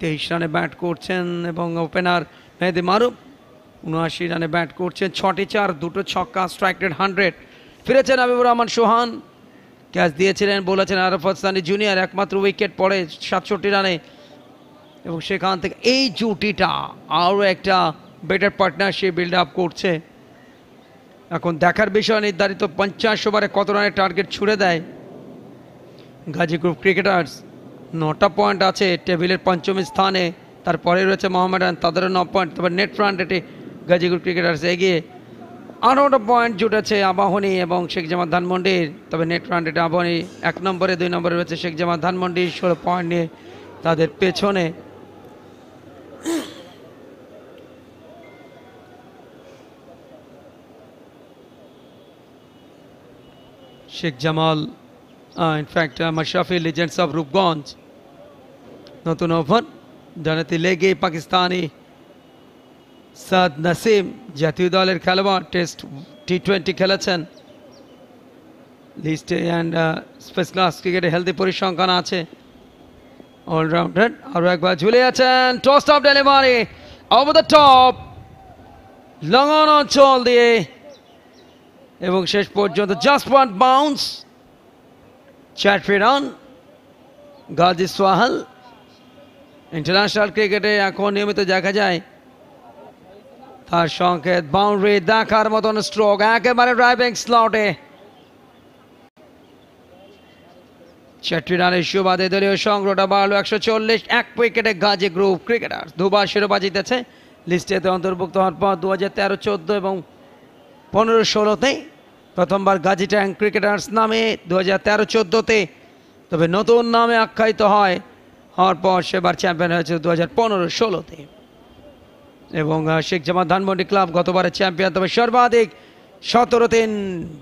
তেইশ রানে ব্যাট করছেন এবং ওপেনার মেহেদি মারুফ, উনআশি রানে ব্যাট করছেন, ছটি চার, দুটো ছক্কা স্ট্রাইক রেট হান্ড্রেড ফিরেছেন হাবিবুর রহমান, সোহান। ক্যাচ দিয়েছিলেন, বলেছেন আরফত সানি জুনিয়র একমাত্র উইকেট পড়ে সাতষট্টি রানে। এবং সেখান থেকে এই জুটিটা আরও একটা বেটার পার্টনারশিপ বিল্ড আপ করছে। এখন দেখার বিষয় নির্ধারিত পঞ্চাশ ওভারে কত রানের টার্গেট ছুড়ে দেয়? গাজী গ্রুপ ক্রিকেটার্স, নটা পয়েন্ট আছে টেবিলের পঞ্চম স্থানে। তারপরে রয়েছে মোহামেডান, তাদেরও ন পয়েন্ট। তবে নেট রান রেটে গাজী গ্রুপ ক্রিকেটার্স এগিয়ে আঠারোটা পয়েন্ট জুটেছে আবাহনী এবং শেখ জামাত ধানমন্ডির। তবে নেট রান রেটে আবাহনী এক নম্বরে, দুই নম্বরে রয়েছে শেখ জামাত ধানমন্ডির ষোলো পয়েন্ট নিয়ে তাদের পেছনে। Sheikh Jamal in fact Mashrafe Legends of Rupganj নতুন ওভার ডানাতে লেগে পাকিস্তানি সাদ নাসিম জাতীয় দলের খেলোয়াড় টেস্ট টি টোয়েন্টি খেলেছেন লিস্টে অ্যান্ড ফার্স্ট ক্লাস ক্রিকেটে হেলদি পরিসংখ্যান আছে। অলরাউন্ডার আরও একবার ঝুলে আছেন। Toss top delivery over the top long on অঞ্চল দিয়ে এবং শেষ পর্যন্ত জাস্ট ওয়ান বাউন্স চার রান গাজী সোহাল ইন্টারন্যাশনাল ক্রিকেটে এখন নিয়মিত দেখা যায়। তার সংকেত বাউন্ডারি দেখার মতন স্ট্রোক একেবারে ড্রাইভিং স্লটে চারটি রানের সুবাদে দলীয় সংগ্রহটা বাড়লো একশো চল্লিশ, এক উইকেটে গাজী গ্রুপ ক্রিকেটার দুবার শিরোপা জিতেছে। লিস্টেতে অন্তর্ভুক্ত হওয়ার পর দু হাজার তেরো এবং পনেরো ষোলোতে প্রথমবার গাজী ট্যাঙ্ক ক্রিকেটার্স নামে দু হাজার তেরো চোদ্দোতে। তবে নতুন নামে আখ্যায়িত হয়, হওয়ার পর সেবার চ্যাম্পিয়ন হয়েছে দু হাজার পনেরো ষোলোতে। এবং শেখ জামাত ধানমন্ডি ক্লাব গতবারের চ্যাম্পিয়ন, তবে সর্বাধিক সতেরো তিন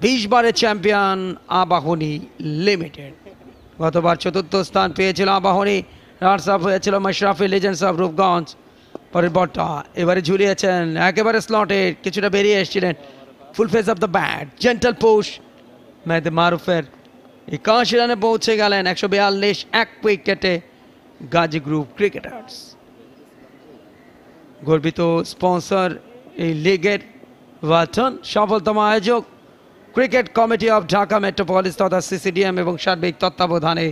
বিশ বারের চ্যাম্পিয়ন আবাহনী লিমিটেড। গতবার চতুর্থ স্থান পেয়েছিল আবাহনী রানার্স আপ হয়েছিল মাশরাফি, লেজেন্ডস অফ রূপগঞ্জ। পরের বলটা এবারে ঝুলিয়েছেন, একেবারে স্লটে কিছুটা বেরিয়ে এসেছিলেন full face of the bat gentle push Mehdi মারুফের একাশি রানে পৌঁছে গেলেন একশো বিয়াল্লিশ এক উইকেটে গাজী গ্রুপ ক্রিকেটার্স গর্বিত স্পন্সর এই লিগের ওয়াটন সফলতম আয়োজক cricket committee of Dhaka metropolis তথা সিসিডিএম এবং সার্বিক তত্ত্বাবধানে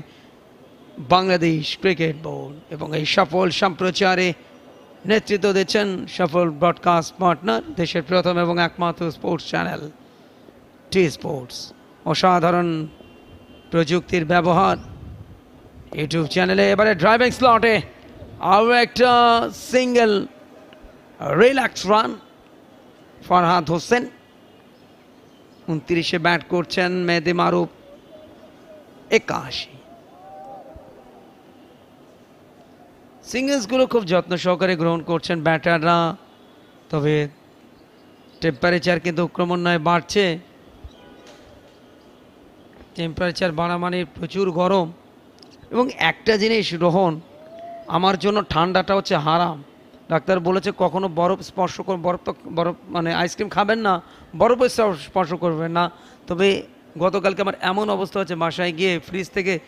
বাংলাদেশ ক্রিকেট বোর্ড এবং এই সফল সম্প্রচারে নেতৃত্ব দিচ্ছেন সফল ব্রডকাস্ট পার্টনার দেশের প্রথম এবং একমাত্র স্পোর্টস চ্যানেল টি স্পোর্টস অসাধারণ প্রযুক্তির ব্যবহার। ইউটিউব চ্যানেলে এবারে ড্রাইভিং স্লটে আরও একটা single relax run Farhad Hossain উনত্রিশে ব্যাট করছেন মেহেদি মারুফ। একাশি। সিঙ্গেলসগুলো খুব যত্ন সহকারে গ্রহণ করছেন, ব্যাটাররা। তবে টেম্পারেচার কিন্তু ক্রমান্বয়ে বাড়ছে। টেম্পারেচার বাড়া মানে প্রচুর গরম। এবং একটা জিনিস, রোহন, আমার জন্য ঠান্ডাটা হচ্ছে হারাম। ডাক্তার বলেছে, কখনো বরফ স্পর্শ কর, বরফ তো, বরফ মানে আইসক্রিম খাবেন না বরফও স্পর্শ- করবেন না। তবে গতকালকে আমার এমন অবস্থা হচ্ছে বাসায় গিয়ে ফ্রিজ থেকে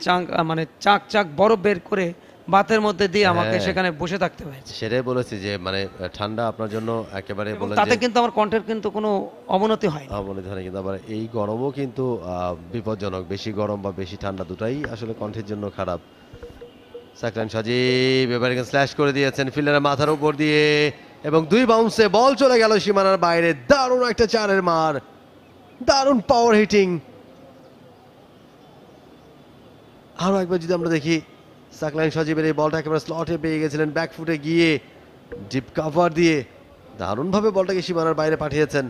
চাক মানে চাক চাক বরফ বের করে বাতের মধ্যে দিয়ে আমাকে হ্যাঁ। সেখানে বসে থাকতে হয়েছে। সেটাই বলেছি যে মানে ঠান্ডা আপনার জন্য একেবারে বলেন তাতে কিন্তু আমার কণ্ঠের কিন্তু কোনো অবনতি হয় অবনতি হয় কিন্তু আবার এই গরমও কিন্তু বিপজ্জনক। বেশি গরম বা বেশি ঠান্ডা দুটাই আসলে কণ্ঠের জন্য খারাপ। সাকলান সজীব এবারে স্ল্যাশ করে দিয়েছেন ফিল্ডারের মাথার উপর দিয়ে এবং দুই বাউন্সে বল চলে গেল সীমানার বাইরে। দারুণ একটা চারের মার দারুণ পাওয়ার হিটিং আরও একবার যদি আমরা দেখি সাকলাইন সজীবের এই বলটা একেবারে স্লটে পেয়ে গেছিলেন ব্যাকফুটে গিয়ে ডিপ কাভার দিয়ে দারুণভাবে বলটাকে সীমানার বাইরে পাঠিয়েছেন।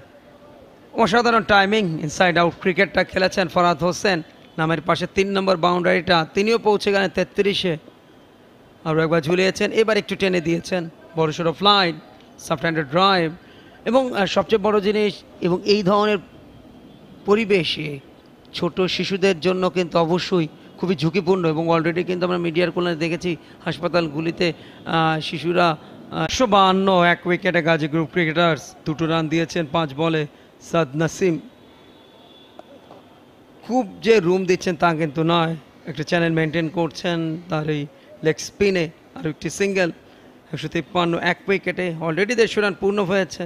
অসাধারণ টাইমিং ইনসাইড আউট ক্রিকেটটা খেলেছেন ফরাদ হোসেন। নামের পাশে তিন নম্বর বাউন্ডারিটা তিনিও পৌঁছে গেলেন তেত্রিশে। আরও একবার ঝুলিয়েছেন, এবার একটু টেনে দিয়েছেন। বড় সড়ো ফ্লাইট সফট হ্যান্ডেড ড্রাইভ এবং সবচেয়ে বড় জিনিস, এবং এই ধরনের পরিবেশে ছোট শিশুদের জন্য কিন্তু অবশ্যই খুবই ঝুঁকিপূর্ণ এবং অলরেডি কিন্তু আমরা মিডিয়ার কল্যাণে দেখেছি হাসপাতালগুলিতে শিশুরা একশো বাহান্ন এক উইকেটে গাজী গ্রুপ ক্রিকেটার্স দুটো রান দিয়েছেন পাঁচ বলে সাদ নাসিম। খুব যে রুম দিচ্ছেন তা কিন্তু নয়। একটা চ্যানেল মেনটেন করছেন তার এই লেগ স্পিনে আর একটি সিঙ্গেল একশো তিপ্পান্ন এক উইকেটে অলরেডি দেড়শো রান পূর্ণ হয়েছে।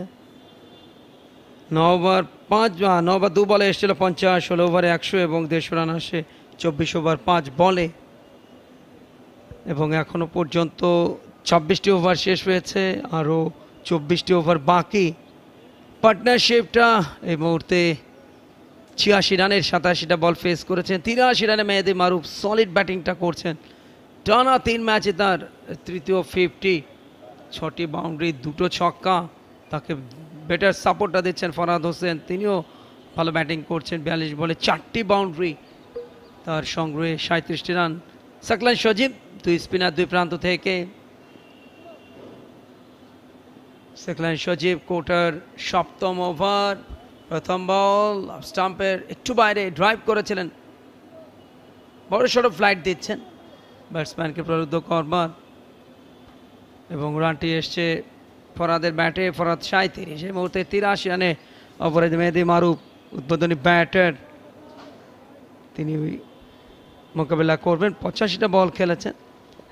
ন ওভার পাঁচ আহ, ন ওভার দু বলে এসেছিল পঞ্চাশ ষোলো ওভারে একশো এবং দেড়শো রান আসে চব্বিশ ওভার পাঁচ বলে। এবং এখনও পর্যন্ত ছাব্বিশটি ওভার শেষ হয়েছে, আরও চব্বিশটি ওভার বাকি। পার্টনারশিপটা এই মুহূর্তে ছিয়াশি রানের সাতাশিটা বল ফেস করেছেন, তিরাশি রানে মেহেদি মারুফ সলিড ব্যাটিংটা করছেন। টানা তিন ম্যাচে তার তৃতীয় ফিফটি ছটি বাউন্ডারি দুটো ছক্কা। তাকে বেটার সাপোর্টটা দিচ্ছেন ফরাদ হোসেন, তিনিও ভালো ব্যাটিং করছেন, বিয়াল্লিশ বলে চারটি বাউন্ডারি তার সংগ্রহে সাঁত্রিশটি রান। সাকলান সজীব, দুই স্পিনার দুই প্রান্ত থেকে। সেকলান সজীব কোটার সপ্তম ওভার, প্রথম বল স্টাম্পের একটু বাইরে ড্রাইভ করেছিলেন। বড় সড়ো ফ্লাইট দিচ্ছেন ব্যাটসম্যানকে প্রলুব্ধ করবার। এবং রানটি এসছে ফরাদের ব্যাটে, ফরাদ সাঁত্রিশ। এই মুহূর্তে তিরাশি রানে অপরাধ মেহেদি মারুফ, উদ্বোধনী ব্যাটার। তিনি মোকাবেলা করবেন। পঁচাশিটা বল খেলেছেন।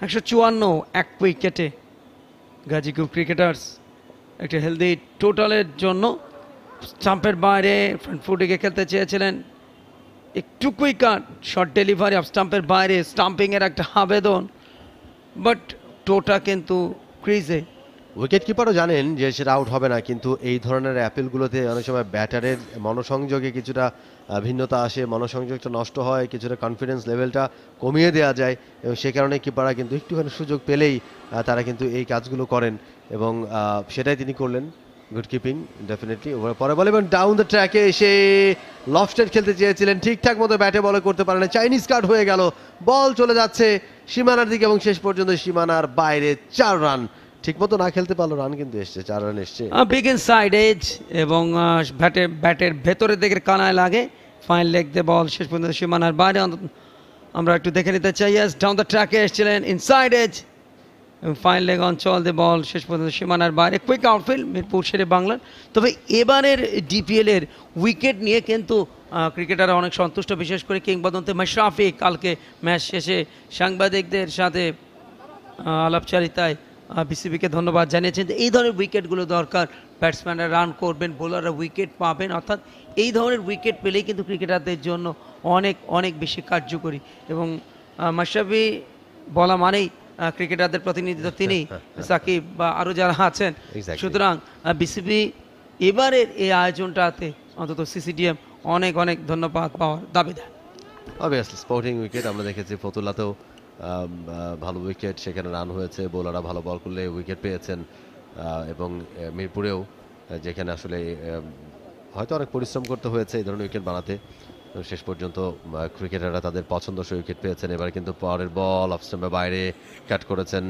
একশো চুয়ান্ন এক উইকেটে গাজীপুর ক্রিকেটার্স। একটা হেলদি টোটালের জন্য স্টাম্পের বাইরে ফ্রন্ট ফুটিকে খেলতে চেয়েছিলেন। একটু কুইকার শর্ট ডেলিভারি অফ স্টাম্পের বাইরে। স্টাম্পিংয়ের একটা আবেদন। বাট টোটা কিন্তু ক্রিজে উইকেট কিপারও জানেন যে সেটা আউট হবে না, কিন্তু এই ধরনের অ্যাপেলগুলোতে অনেক সময় ব্যাটারের মনোসংযোগে কিছুটা ভিন্নতা আসে, মনোসংযোগটা নষ্ট হয়, কিছুটা কনফিডেন্স লেভেলটা কমিয়ে দেওয়া যায়, এবং সে কারণে কিপাররা কিন্তু একটুখানি সুযোগ পেলেই তারা কিন্তু এই কাজগুলো করেন, এবং সেটাই তিনি করলেন গুড কিপিং ডেফিনেটলি ওভার পরে বলে, এবং ডাউন দ্য ট্র্যাকে এসে লফস্টেড খেলতে চেয়েছিলেন, ঠিকঠাক মতো ব্যাটে বলে করতে পারে না চাইনিজ কার্ড হয়ে গেল বল চলে যাচ্ছে সীমানার দিকে, এবং শেষ পর্যন্ত সীমানার বাইরে চার রান ঠিকমতো না খেলতে পারল রান কিন্তু এসছে, চার রান এসছে। বিগ ইন সাইড এজ এবং ব্যাটে ব্যাটের ভেতরের দিকের কানায় লাগে। ফাইন লেগ দে বল শেষ পর্যন্ত সীমানার বাইরে। আমরা একটু দেখে নিতে চাই ইয়াস ডাউন দ্য ট্র্যাকে এসেছিলেন ইনসাইড এজ ফাইন লেগ অঞ্চল দে বল শেষ পর্যন্ত সীমানার বাইরে। কুইক আউটফিল্ড মিরপুর শেরে বাংলার। তবে এবারের ডিপিএল এর উইকেট নিয়ে কিন্তু ক্রিকেটাররা অনেক সন্তুষ্ট, বিশেষ করে কিংবদন্তি মাশরাফি কালকে ম্যাচ শেষে সাংবাদিকদের সাথে আলাপচারিতায় বিসিবিকে ধন্যবাদ জানিয়েছেন যে এই ধরনের উইকেটগুলো দরকার। ব্যাটসম্যানরা রান করবেন বোলাররা উইকেট পাবেন অর্থাৎ এই ধরনের উইকেট পেলেই কিন্তু ক্রিকেটারদের জন্য অনেক অনেক বেশি কার্যকরী। এবং মাশরাফি বলা মানেই ক্রিকেটারদের প্রতিনিধিত্ব তিনি সাকিব বা আরও যারা আছেন। সুতরাং বিসিবি এবারের এই আয়োজনটাতে অন্তত সিসিডিএম অনেক অনেক ধন্যবাদ পাওয়ার দাবিদার। অবভিয়াসলি স্পোর্টিং উইকেট আমরা দেখেছি ফতুল্লাতেও ভালো উইকেট সেখানে রান হয়েছে বোলাররা ভালো বল করলে উইকেট পেয়েছেন এবং মিরপুরেও যেখানে আসলে হয়তো অনেক পরিশ্রম করতে হয়েছে এই ধরনের উইকেট বানাতে। শেষ পর্যন্ত ক্রিকেটাররা তাদের পছন্দসই উইকেট পেয়েছেন। এবার কিন্তু পরের বল অফ স্টাম্পের বাইরে কাট করেছেন।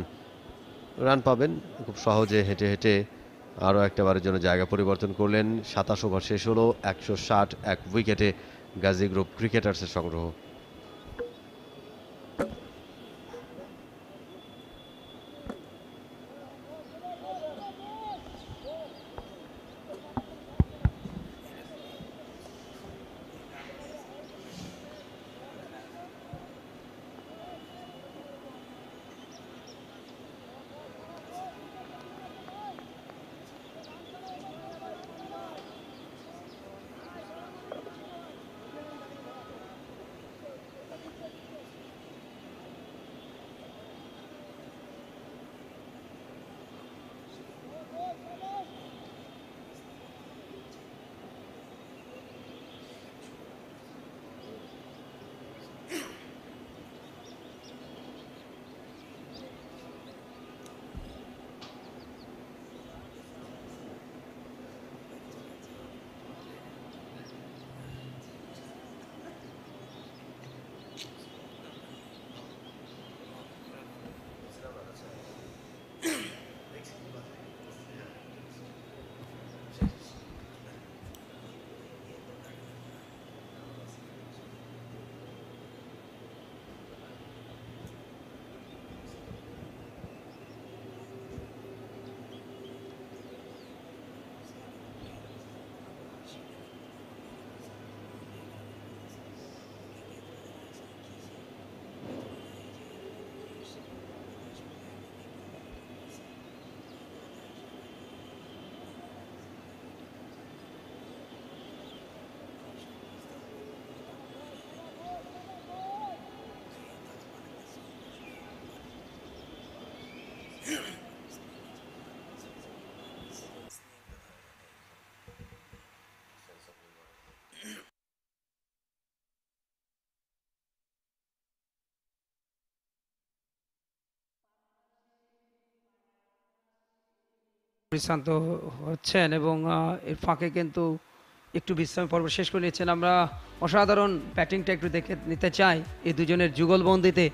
রান পাবেন, খুব সহজে হেঁটে হেঁটে আরও একটা বারের জন্য জায়গা পরিবর্তন করলেন। সাতাশ ওভার শেষ হলো, একশো ষাট এক উইকেটে গাজী গ্রুপ ক্রিকেটার্সের সংগ্রহ। পরিশ্রান্ত হচ্ছেন এবং এর ফাঁকে কিন্তু একটু বিশ্রাম পর্ব শেষ করে নিচ্ছেন আমরা অসাধারণ ব্যাটিংটা একটু দেখে নিতে চাই। এই দুজনের যুগলবন্দিতে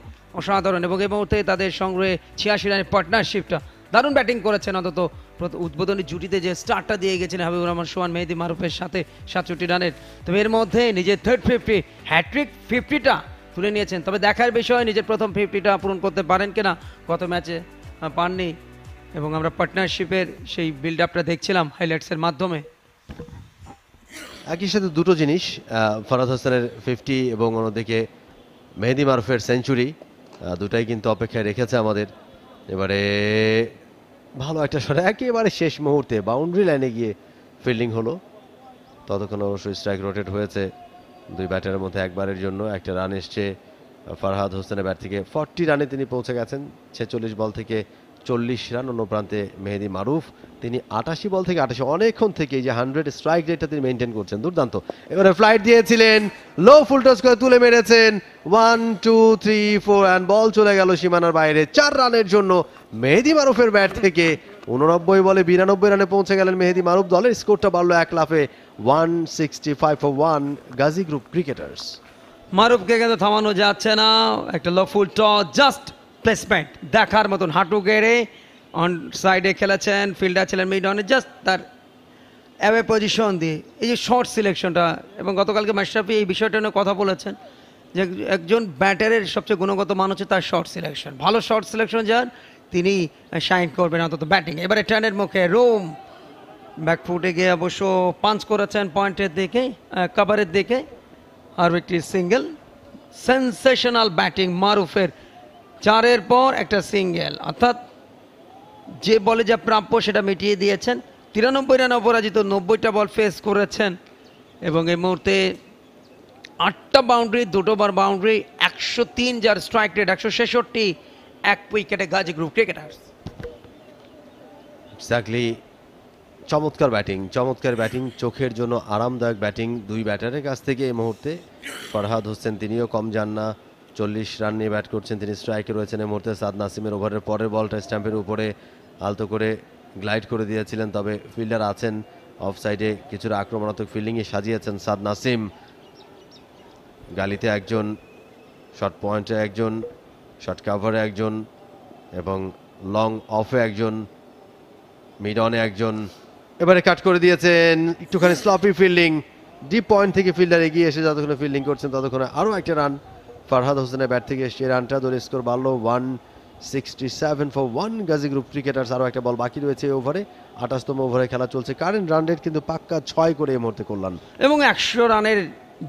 অসাধারণ এবং এই মুহূর্তে তাদের সংগ্রহে ছিয়াশি রানের পার্টনারশিপটা দারুণ ব্যাটিং করেছেন। অন্তত উদ্বোধনী জুটিতে যে স্টার্টটা দিয়ে গেছেন হাবিবুর রহমান, সোহান মেহেদি মারুফের সাথে সাতষট্টি রানের। তবে এর মধ্যে নিজের থার্ড ফিফটি হ্যাট্রিক ফিফটিটা তুলে নিয়েছেন। তবে দেখার বিষয়, নিজের প্রথম ফিফটিটা পূরণ করতে পারেন কিনা? গত ম্যাচে পাননি এবং আমরা পার্টনারশিপের সেই বিল্ড আপটা দেখছিলাম হাইলাইটসের মাধ্যমে। একই সাথে দুটো জিনিস ফরাদ হোসেনের ফিফটি এবং অন্যদিকে মেহেদি মারফের সেঞ্চুরি দুটাই কিন্তু অপেক্ষায় রেখেছে আমাদের। এবারে ভালো একটা শট একেবারে শেষ মুহূর্তে বাউন্ডারি লাইনে গিয়ে ফিল্ডিং হলো। ততক্ষণ অবশ্যই স্ট্রাইক রোটেট হয়েছে। দুই ব্যাটারের মধ্যে একবারের জন্য একটা রান এসছে। ফারহাদ হোসেনের ব্যাট থেকে ফর্টি রানে তিনি পৌঁছে গেছেন। ছেচল্লিশ বল থেকে চল্লিশ রান, অন্য প্রান্তে মেহেদি মারুফ। তিনি আটাশি বল থেকে আটাশি, অনেকক্ষণ থেকে যে হান্ড্রেড স্ট্রাইক রেটটা তিনি মেনটেন করছেন। দুর্দান্ত। এবারে ফ্লাইট দিয়েছিলেন, লো ফুল টস করে তুলে মেরেছেন। One two three four and ball চলে গেল সীমানার বাইরে। চার রানের জন্য মেহেদি মারুফের ব্যাট থেকে উননব্বই বলে বিরানব্বই রানে পৌঁছে গেলেন মেহেদি মারুফ। দলের স্কোরটা বাড়লো এক লাফে। One sixty five one Gazi Group Cricketers. মারুফকে কিন্তু থামানো যাচ্ছে না। একটা low full toss, just placement দেখার মতন। হাঁটু গেড়ে অন সাইডে খেলেছেন ফিল্ডার ছিলেন মিড অনে জাস্ট তার অ্যাওয়ে পজিশন দিয়ে। এই যে শর্ট সিলেকশনটা এবং গতকালকে মাশরাফি এই বিষয়টা নিয়ে কথা বলেছেন যে একজন ব্যাটারের সবচেয়ে গুণগত মান হচ্ছে তার শর্ট সিলেকশন ভালো শর্ট সিলেকশন যান তিনি শাইন করবেন অন্তত ব্যাটিং এবারে টার্নের মুখে রোম ব্যাকফুটে গিয়ে অবশ্য পাঞ্চ করেছেন পয়েন্টের দিকে কাভারের দিকে। আর একটি সিঙ্গেল সেন্সেশনাল ব্যাটিং মারুফের চারের পর একটা সিঙ্গেল। অর্থাৎ যে বলে যা প্রাপ্য সেটা মিটিয়ে দিয়েছেন। তিরানব্বই রান অপরাজিত নব্বইটা বল ফেস করেছেন এবং এই মুহূর্তে আটটা বাউন্ডারি দুটো বার বাউন্ডারি একশো তিন যার স্ট্রাইক রেট একশো ছেষট্টি, এক উইকেটে গাজী গ্রুপ ক্রিকেটার্স এক্স্যাক্টলি চমৎকার ব্যাটিং চমৎকার ব্যাটিং চোখের জন্য আরামদায়ক ব্যাটিং দুই ব্যাটারের কাছ থেকে এই মুহূর্তে ফরহাদ হোসেন, তিনিও কম যান না। চল্লিশ রান নিয়ে ব্যাট করছেন তিনি। স্ট্রাইকে রয়েছেন এই মুহূর্তে সাদ নাসিমের ওভারের পরের বলটা স্ট্যাম্পের উপরে আলতো করে গ্লাইড করে দিয়েছিলেন, তবে ফিল্ডার আছেন অফ সাইডে কিছুটা আক্রমণাত্মক ফিল্ডিংয়ে সাজিয়েছেন সাদ নাসিম। গালিতে একজন শর্ট পয়েন্টে একজন শর্ট কাভারে একজন এবং লং অফে একজন, মিড অনে একজন। এবারে কাট করে দিয়েছেন একটুখানি স্লপি ফিল্ডিং ডিপ পয়েন্ট থেকে ফিল্ডার এগিয়ে এসে যতক্ষণে ফিল্ডিং করছেন ততক্ষণে আরও একটা রান ফারহাদ হোসেনের ব্যাট থেকে এসছে রানটা দলের স্কোর বাড়লো one sixty seven for one. Gazi Group Cricketers আরও একটা বল বাকি রয়েছে এই ওভারে। আঠাশতম ওভারে খেলা চলছে। কারেন্ট রান রেট কিন্তু পাক্কা ছয় করে এই মুহূর্তে করলাম এবং একশো রানের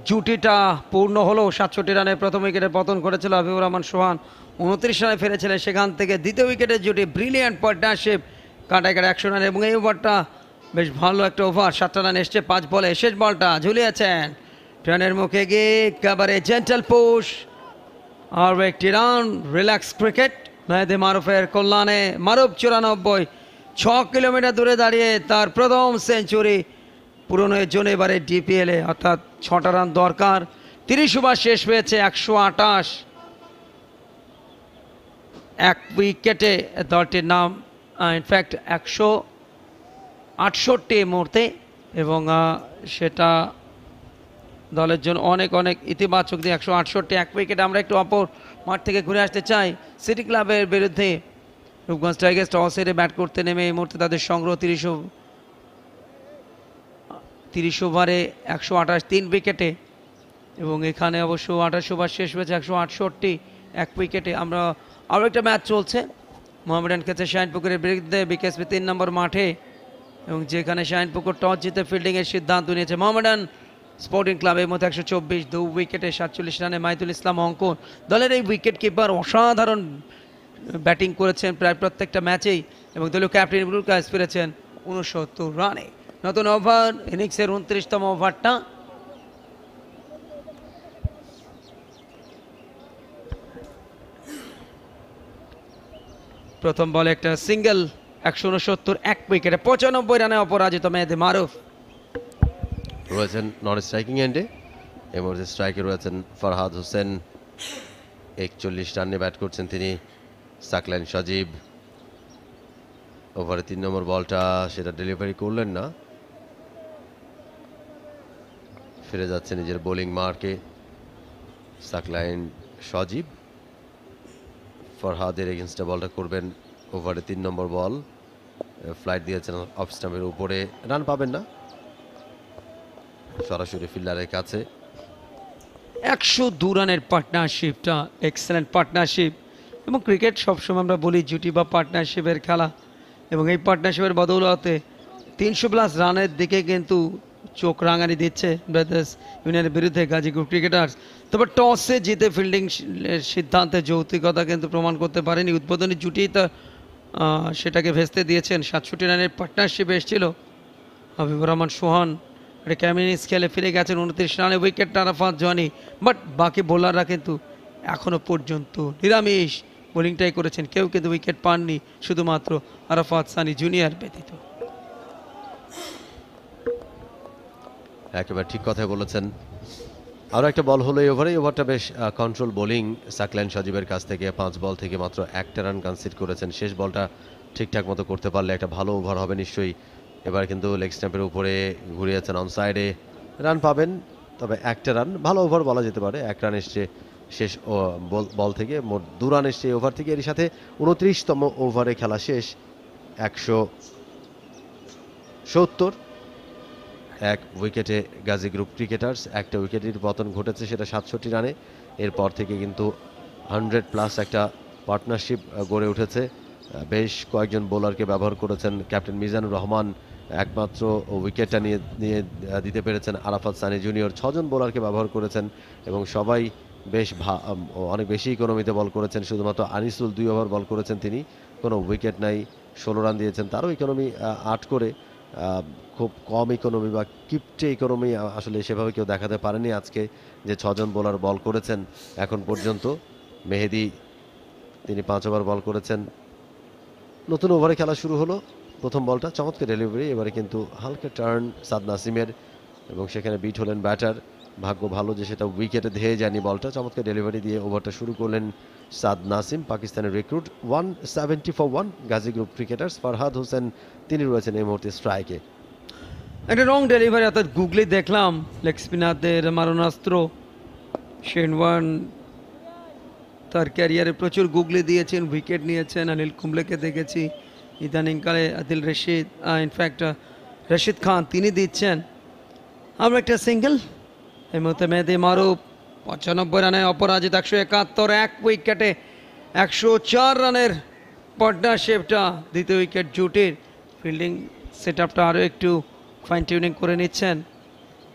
জুটিটা পূর্ণ হলো। সাতষট্টি রানে প্রথম উইকেটে পতন করেছিল হাবিবুর রহমান, সোহান। উনত্রিশ রানে ফিরেছিলেন সেখান থেকে। দ্বিতীয় উইকেটের জুটি ব্রিলিয়ান্ট পার্টনারশিপ কাটায় কাটা একশো রান এবং এই ওভারটা বেশ ভালো একটা ওভার। সাতটা রান এসছে, পাঁচ বলে। শেষ বলটা ঝুলিয়েছেন। ট্রেনের মুখে গিয়ে একেবারে জেন্টাল পুশ আর একটি রান রিল্যাক্স ক্রিকেট মেহেদি মারুফের কল্যাণে মারুফ চুরানব্বই, ছ কিলোমিটার দূরে দাঁড়িয়ে তার প্রথম সেঞ্চুরি। পূরণের জন্য এবারে ডিপিএলে অর্থাৎ ছটা রান দরকার। তিরিশ ওভার শেষ হয়েছে একশো আটাশ এক উইকেটে দলটির নাম ইনফ্যাক্ট একশো আটষট্টি মুহূর্তে এবং সেটা দলের জন্য অনেক অনেক ইতিবাচক দিয়ে একশো আটষট্টি, এক উইকেট আমরা একটু অপর মাঠ থেকে ঘুরে আসতে চাই। সিটি ক্লাবের বিরুদ্ধে রূপগঞ্জ টাইগার্স টস হেরে ব্যাট করতে নেমে এই মুহূর্তে তাদের সংগ্রহ তিরিশ তিরিশ ওভারে একশো আঠাশ, তিন উইকেটে এবং এখানে অবশ্য আঠাশ ওভার শেষ হয়েছে একশো আটষট্টি, এক উইকেটে আমরা আরও একটা ম্যাচ চলছে। মোহামেডান খেলছে শাহিনপুকুরের বিরুদ্ধে বিকেএসপি তিন নম্বর মাঠে। এবং যেখানে শাহিনপুকুর টস জিতে ফিল্ডিংয়ের সিদ্ধান্ত নিয়েছে মোহামেডান স্পোর্টিং ক্লাবের মধ্যে একশো চব্বিশ, দু উইকেটে সাতচল্লিশ রানে মাইতুল ইসলাম অঙ্কন। দলের এই উইকেট কিপার অসাধারণ ব্যাটিং করেছেন প্রায় প্রত্যেকটা ম্যাচেই এবং দলীয় ক্যাপ্টেন ইমরুল কায়েস ফিরেছেন উনসত্তর রানে। নতুন ওভার ইনিংসের উনত্রিশতম ওভারটা প্রথম বলে একটা সিঙ্গেল একশো উনসত্তর এক উইকেটে পঁচানব্বই রানে অপরাজিত মেহেদি মারুফ। রয়েছেন নন স্ট্রাইকিং এন্ডে। এই মুহূর্তে স্ট্রাইকে রয়েছেন ফরহাদ হোসেন। একচল্লিশ রানে ব্যাট করছেন তিনি সাকলাইন সজীব। ওভারে তিন নম্বর বলটা সেটা ডেলিভারি করলেন না। ফিরে যাচ্ছে নিজের বোলিং মার্কে সাকলাইন সজীব। ফরহাদের এগেনস্টে বলটা করবেন ওভারে তিন নম্বর বল। ফ্লাইট দিয়েছেন অফ স্টাম্পের উপরে। রান পাবেন না। সরাসরি ফিল্ডারের কাছে। একশো দু রানের পার্টনারশিপটা এক্সেলেন্ট পার্টনারশিপ এবং ক্রিকেট সবসময় আমরা বলি জুটি বা পার্টনারশিপের খেলা এবং এই পার্টনারশিপের বদৌলতে তিনশো প্লাস রানের দিকে কিন্তু চোখ রাঙানি দিচ্ছে ব্রাদার্স ইউনিয়নের বিরুদ্ধে গাজীপুর ক্রিকেটার্স তবে টসে জিতে ফিল্ডিং সিদ্ধান্তে যৌক্তিকতা কিন্তু প্রমাণ করতে পারেনি। উদ্বোধনী জুটি তা সেটাকে ভেস্তে দিয়েছেন। সাতষট্টি রানের পার্টনারশিপ এসেছিল। হাবিবুর রহমান, সোহান এটা ক্যামিনিস খেলে ফিরে গেছেন উনত্রিশ রানে উইকেট আরাফাত জনি। বাট বাকি বোলাররা কিন্তু এখনও পর্যন্ত নিরামিষ। বোলিংটাই করেছেন। কেউ কিন্তু উইকেট পাননি, শুধুমাত্র আরাফাত সানি জুনিয়র ব্যতীত। একেবারে ঠিক কথাই বলেছেন। আরও একটা বল হলো এই ওভারে। ওভারটা বেশ কন্ট্রোল বোলিং। সাকলেন সজীবের কাছ থেকে পাঁচ বল থেকে মাত্র একটা রান কনসিড করেছেন। শেষ বলটা ঠিকঠাক মতো করতে পারলে একটা ভালো ওভার হবে নিশ্চয়ই। এবার কিন্তু লেগ স্ট্যাম্পের উপরে ঘুরিয়েছেন অন সাইডে রান পাবেন, তবে একটা রান ভালো ওভার বলা যেতে পারে। এক রান এসছে শেষ বল- থেকে, মোট দু রান এসছে ওভার থেকে। এর সাথে উনত্রিশতম ওভারে খেলা শেষ, একশো সত্তর। এক উইকেটে গাজী গ্রুপ ক্রিকেটার্স একটা উইকেটের পতন ঘটেছে সেটা সাতষট্টি রানে এরপর থেকে কিন্তু হান্ড্রেড প্লাস একটা পার্টনারশিপ গড়ে উঠেছে। বেশ কয়েকজন বোলারকে ব্যবহার করেছেন ক্যাপ্টেন মিজানুর রহমান। একমাত্র উইকেটটা নিয়ে নিয়ে দিতে পেরেছেন আরাফাত সানি জুনিয়র ছজন বোলারকে ব্যবহার করেছেন এবং সবাই বেশ অনেক বেশি ইকোনমিতে বল করেছেন। শুধুমাত্র আনিসুল দুই ওভার বল করেছেন তিনি। কোনো উইকেট নাই, ষোলো রান দিয়েছেন। তারও ইকোনমি আট করে। খুব কম ইকোনমি বা কিপটে ইকোনমি আসলে সেভাবে কেউ দেখাতে পারেনি আজকে যে ছজন বোলার বল করেছেন এখন পর্যন্ত। মেহেদি, তিনি পাঁচ ওভার বল করেছেন। নতুন ওভারে খেলা শুরু হলো। প্রথম বলটা, চমৎকার ডেলিভারি এবারে কিন্তু হালকা টার্ন সাদ নাসিমের এবং সেখানে বিট হলেন ব্যাটার ভাগ্য ভালো যে সেটা উইকেটে ধেয়ে যায়নি বলটা। চমৎকার ডেলিভারি দিয়ে ওভারটা শুরু করলেন সাদ নাসিম, পাকিস্তানের recruit one seventy for one Gazi Group Cricketers Farhad Hossain, তিনি রয়েছেন এই মুহূর্তে স্ট্রাইকে একটা রং ডেলিভারি অর্থাৎ গুগলি দেখলাম, লেগ স্পিনারদের মারণাস্ত্র। শেনওয়ান তার ক্যারিয়ারে প্রচুর গুগলি দিয়েছেন উইকেট নিয়েছেন। অনিল কুম্বলেকে দেখেছি। ইদানিংকালে আদিল রশিদ ইনফ্যাক্ট রশিদ খান, তিনি দিচ্ছেন। আমরা একটা সিঙ্গেল এই মুহূর্তে মেহেদি মারুফ, পঁচানব্বই রানে অপরাজিত, একশো একাত্তর, এক উইকেটে একশো চার রানের পার্টনারশিপটা দ্বিতীয় উইকেট জুটির। ফিল্ডিং সেট আপটা আরও একটু ফাইন টিউনিং করে নিচ্ছেন।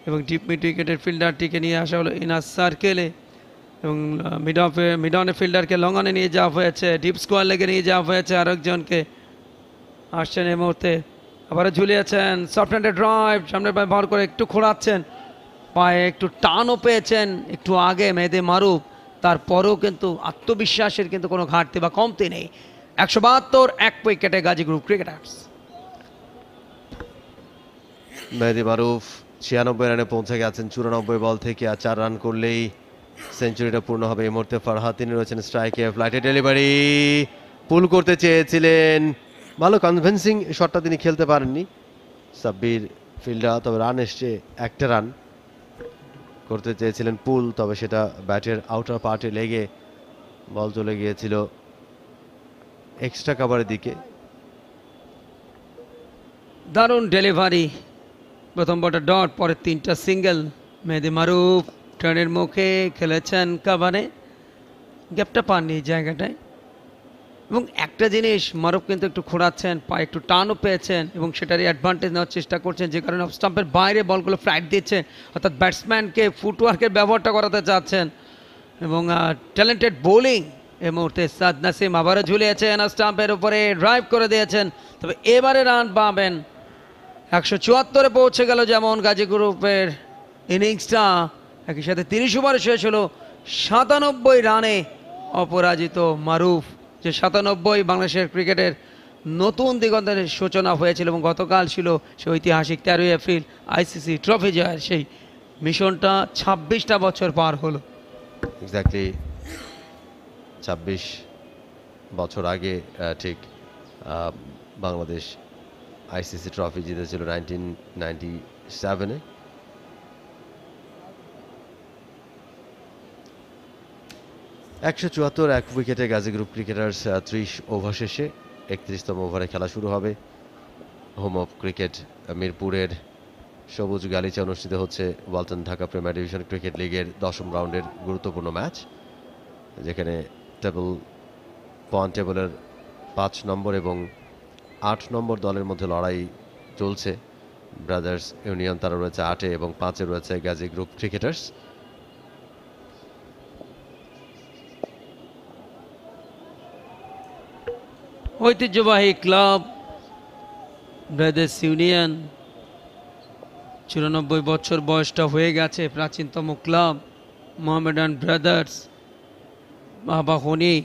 এবং ডিপ মিড উইকেটের ফিল্ডারটিকে নিয়ে আসা হলো ইনার সার্কেলে এবং মিড অফে মিড অনে ফিল্ডারকে লং অনে নিয়ে যাওয়া হয়েছে ডিপ স্কোয়ার লেগে নিয়ে যাওয়া হয়েছে আরেকজনকে। আসছেন এই মুহূর্তে। আবারও ঝুলিয়েছেন। সফট হ্যান্ডেড ড্রাইভ সামনে পায়ে ভর করে একটু খোঁড়াচ্ছেন। পায়ে একটু টানও পেয়েছেন, একটু আগে মেয়েদে মারুফ। তারপরেও কিন্তু আত্মবিশ্বাসের কিন্তু কোনো ঘাটতি বা কমতি নেই। একশো বাহাত্তর, এক উইকেটে গাজী গ্রুপ ক্রিকেটার্স। মেহেদি মারুফ ছিয়ানব্বই রানে পৌঁছে গেছেন। চুরানব্বই বল থেকে আর চার রান করলেই সেঞ্চুরিটা পূর্ণ হবে। এই মুহূর্তে ফারহাদ তিনি রয়েছেন স্ট্রাইকে। ফ্লাইটে ডেলিভারি পুল করতে চেয়েছিলেন ভালো কনভিন্সিং শটটা তিনি খেলতে পারেননি। সাব্বির ফিল্ডার তবে রান এসছে, একটা রান করতে চেয়েছিলেন পুল, তবে সেটা ব্যাটের আউটার পার্টে লেগে বল চলে গিয়েছিল এক্সট্রা কাভারের দিকে। দারুণ ডেলিভারি প্রথম বলটা ডট পরে তিনটা সিঙ্গেল মেহেদি মারুফ টার্নের মুখে খেলেছেন কাবারে গ্যাপটা পাননি জায়গাটায়। এবং একটা জিনিস মারুফ কিন্তু একটু খোঁড়াচ্ছেন পায়ে একটু টানও পেয়েছেন এবং সেটারই অ্যাডভান্টেজ নেওয়ার চেষ্টা করছেন যে কারণে অফ স্টাম্পের বাইরে বলগুলো ফ্লাইট দিচ্ছে, অর্থাৎ ব্যাটসম্যানকে ফুটওয়ার্কের ব্যবহারটা করাতে চাচ্ছেন এবং ট্যালেন্টেড বোলিং এই মুহূর্তে সাদ নাসিম আবারও ঝুলিয়েছেন স্টাম্পের উপরে ড্রাইভ করে দিয়েছেন। তবে এবারে রান পাবেন। একশো চুয়াত্তরে পৌঁছে গেল যেমন গাজী গ্রুপের ইনিংসটা। একই সাথে তিরিশ ওভারে শেষ হলো, সাতানব্বই রানে অপরাজিত মারুফ। যে সাতানব্বই বাংলাদেশের ক্রিকেটের নতুন দিগন্তের সূচনা হয়েছিল এবং গতকাল ছিল সেই ঐতিহাসিক তেরোই এপ্রিল আইসিসি ট্রফি জয়ের সেই মিশনটা ছাব্বিশটা বছর পার হলো। এক্স্যাক্টলি ছাব্বিশ বছর আগে ঠিক বাংলাদেশ আইসিসি ট্রফি জিতেছিল নাইনটিন নাইনটি সেভেনে একশো চুয়াত্তর এক উইকেটে গাজী গ্রুপ ক্রিকেটার্স ত্রিশ ওভার শেষে একত্রিশতম ওভারে খেলা শুরু হবে। হোম অফ ক্রিকেট মিরপুরের সবুজ গালিচা অনুষ্ঠিত হচ্ছে Walton Dhaka premier division cricket লিগের দশম রাউন্ডের গুরুত্বপূর্ণ ম্যাচ, যেখানে টেবল, পয়েন্ট টেবলের পাঁচ নম্বর এবং আট নম্বর দলের মধ্যে লড়াই চলছে। ব্রাদার্স ইউনিয়ন তারা রয়েছে আটে এবং পাঁচে রয়েছে গাজী গ্রুপ ক্রিকেটার্স। ঐতিহ্যবাহী ক্লাব, ব্রাদার্স ইউনিয়ন, চুরানব্বই বছর বয়সটা হয়ে গেছে, প্রাচীনতম ক্লাব, মোহামেডান ব্রাদার্স আবাহনী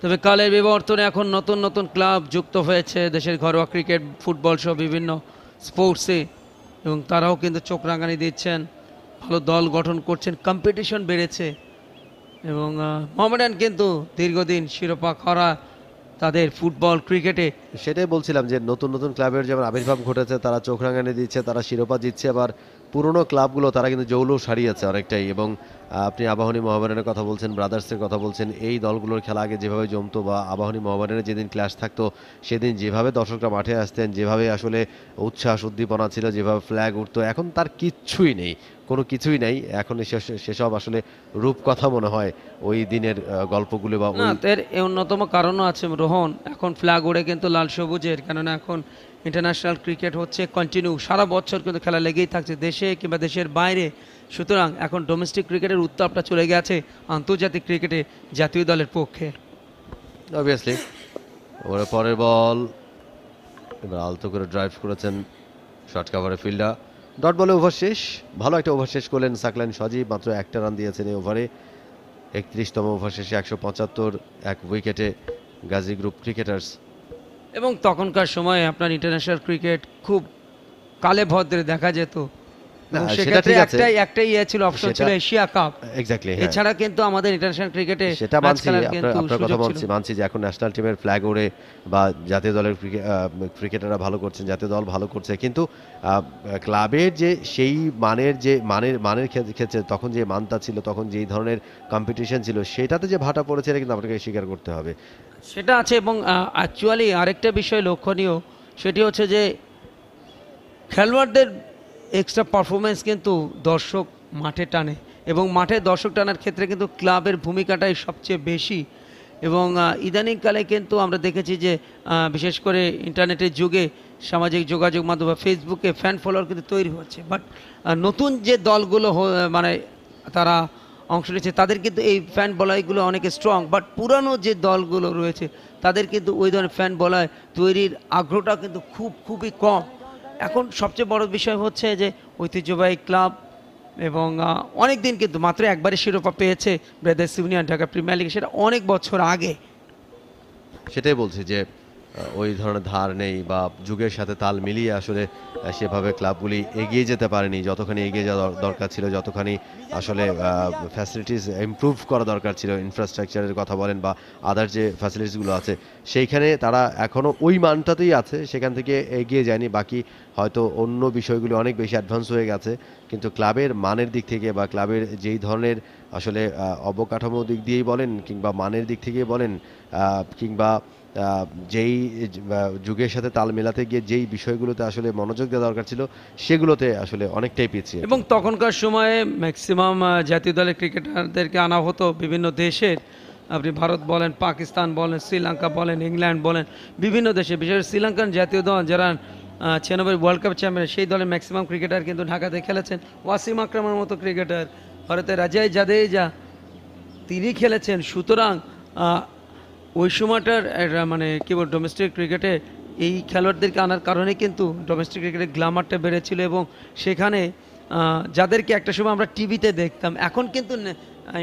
তবে কালের বিবর্তনে এখন নতুন নতুন ক্লাব যুক্ত হয়েছে, দেশের ঘরোয়া ক্রিকেট, ফুটবল সহ বিভিন্ন স্পোর্টসে, এবং তারাও কিন্তু চোখ রাঙানি দিচ্ছেন। ভালো দল গঠন করছেন কম্পিটিশন বেড়েছে, এবং মোহামেডান কিন্তু দীর্ঘদিন শিরোপা করা তাদের ফুটবল ক্রিকেটে। সেটাই বলছিলাম যে নতুন নতুন ক্লাবের যেমন আবির্ভাব ঘটেছে, তারা চোখ রাঙানি দিচ্ছে, তারা শিরোপা জিতছে, আবার পুরনো ক্লাবগুলো তারা কিন্তু জৌলও সারিয়েছে অনেকটাই। এবং আপনি আবাহনী মোহামেডানের কথা বলছেন, ব্রাদার্সের কথা বলছেন, এই দলগুলোর খেলা আগে যেভাবে জমতো বা আবাহনী মোহামেডানের যেদিন ক্লাস থাকতো, সেদিন যেভাবে দর্শকরা মাঠে আসতেন, যেভাবে আসলে উচ্ছ্বাস, উদ্দীপনা ছিল, যেভাবে ফ্ল্যাগ উঠতো, এখন তার কিচ্ছুই নেই। কোনো কিছুই নাই। এখন সেসব আসলে রূপকথা মনে হয় ওই দিনের গল্পগুলো বা এর এর অন্যতম কারণও আছে রোহন। এখন ফ্ল্যাগ ওড়ে কিন্তু লাল সবুজের কেননা এখন ইন্টারন্যাশনাল ক্রিকেট হচ্ছে কন্টিনিউ সারা বছর কিন্তু খেলা লেগেই থাকছে দেশে কিংবা দেশের বাইরে। সুতরাং এখন ডোমেস্টিক ক্রিকেটের উত্তাপটা চলে গেছে আন্তর্জাতিক ক্রিকেটে জাতীয় দলের পক্ষে। অবভিয়াসলি ওর পরের বল এবার আলতো করে ড্রাইভ করেছেন শর্ট কাভারে ফিল্ডার ডট বলে ওভার শেষ। ভালো একটা ওভার শেষ করলেন সাকলেন সজীব। মাত্র একটা রান দিয়েছেন এই ওভারে। একত্রিশতম ওভার শেষে একশো পঁচাত্তর, এক উইকেটে গাজী গ্রুপ ক্রিকেটার্স। এবং তখনকার সময়ে আপনার ইন্টারন্যাশনাল ক্রিকেট খুব কালে ভদ্রে দেখা যেত। সেটা সেক্ষেত্রে ঠিক আছে। একটাই একটাই ইয়ে ছিল অপশন ছিল এশিয়া কাপ। এক্স্যাক্টলি এছাড়া কিন্তু আমাদের ইন্টারন্যাশনাল ক্রিকেটে সেটা মানছি আপনার কথা সুযোগ মানছি যে এখন ন্যাশনাল টিমের ফ্ল্যাগ ওড়ে বা জাতীয় দলের ক্রিকেটাররা ভালো করছেন জাতীয় দল ভালো করছে। কিন্তু ক্লাবের যে সেই মানের যে মানের মানের ক্ষেত্রে তখন যে মানটা ছিল তখন যেই ধরনের কম্পিটিশন ছিল সেটাতে যে ভাটা পড়েছে এটা কিন্তু আপনাকে স্বীকার করতে হবে। সেটা আছে এবং অ্যাকচুয়ালি আরেকটা বিষয় লক্ষণীয় সেটি হচ্ছে যে খেলোয়াড়দের এক্সট্রা পারফরমেন্স কিন্তু দর্শক মাঠে টানে এবং মাঠে দর্শক টানার ক্ষেত্রে কিন্তু ক্লাবের ভূমিকাটাই সবচেয়ে বেশি এবং ইদানিংকালে কিন্তু আমরা দেখেছি যে বিশেষ করে ইন্টারনেটের যুগে সামাজিক যোগাযোগ মাধ্যম বা ফেসবুকে ফ্যান ফলোয়ার কিন্তু তৈরি হচ্ছে। বাট নতুন যে দলগুলো মানে তারা অংশ নিচ্ছে, তাদের কিন্তু এই ফ্যান বলাইগুলো অনেক স্ট্রং বাট পুরানো যে দলগুলো রয়েছে, তাদের কিন্তু ওই ধরনের ফ্যান বলয় তৈরির আগ্রহটা কিন্তু খুব, খুবই কম। এখন সবচেয়ে বড় বিষয় হচ্ছে যে ঐতিহ্যবাহী ক্লাব এবং অনেক দিন কিন্তু মাত্র একবারে শিরোপা পেয়েছে ব্রাদার্স ইউনিয়ন ঢাকা প্রিমিয়ার লিগে, সেটা অনেক বছর আগে। সেটাই বলছি যে ওই ধরনের ধার নেই বা যুগের সাথে তাল মিলিয়ে আসলে সেভাবে ক্লাবগুলি এগিয়ে যেতে পারেনি। যতখানি এগিয়ে যাওয়া দরকার ছিল, যতখানি আসলে ফ্যাসিলিটিস ইমপ্রুভ করা দরকার ছিল ইনফ্রাস্ট্রাকচারের কথা বলেন বা আদার যে ফ্যাসিলিটিসগুলো আছে, সেইখানে তারা এখনও ওই মানটাতেই আছে। সেখান থেকে এগিয়ে যায়নি। বাকি হয়তো অন্য বিষয়গুলো অনেক বেশি অ্যাডভান্স হয়ে গেছে। কিন্তু ক্লাবের মানের দিক থেকে বা ক্লাবের যেই ধরনের আসলে অবকাঠামো দিক দিয়েই বলেন কিংবা মানের দিক থেকেই বলেন কিংবা যেই যুগের সাথে তাল মেলাতে গিয়ে যেই বিষয়গুলোতে আসলে মনোযোগ দেওয়া দরকার ছিল সেগুলোতে আসলে অনেকটাই পিছিয়ে এবং তখনকার সময়ে ম্যাক্সিমাম জাতীয় দলের ক্রিকেটারদেরকে আনা হতো বিভিন্ন দেশের। আপনি ভারত বলেন পাকিস্তান বলেন শ্রীলঙ্কা বলেন ইংল্যান্ড বলেন বিভিন্ন দেশে। বিশেষ করে শ্রীলঙ্কান জাতীয় দল যারা ছিয়ানব্বই ওয়ার্ল্ড কাপ চ্যাম্পিয়ন সেই দলের ম্যাক্সিমাম ক্রিকেটার কিন্তু ঢাকাতে খেলেছেন। ওয়াসিম আকরামের মতো ক্রিকেটার ভারতের রাজাই জাদেজা তিনি খেলেছেন। সুতরাং ওই সময়টার মানে কি বল ডোমেস্টিক ক্রিকেটে এই খেলোয়াড়দেরকে আনার কারণে কিন্তু ডোমেস্টিক ক্রিকেটের গ্ল্যামারটা বেড়েছিল এবং সেখানে যাদেরকে একটা সময় আমরা টিভিতে দেখতাম এখন কিন্তু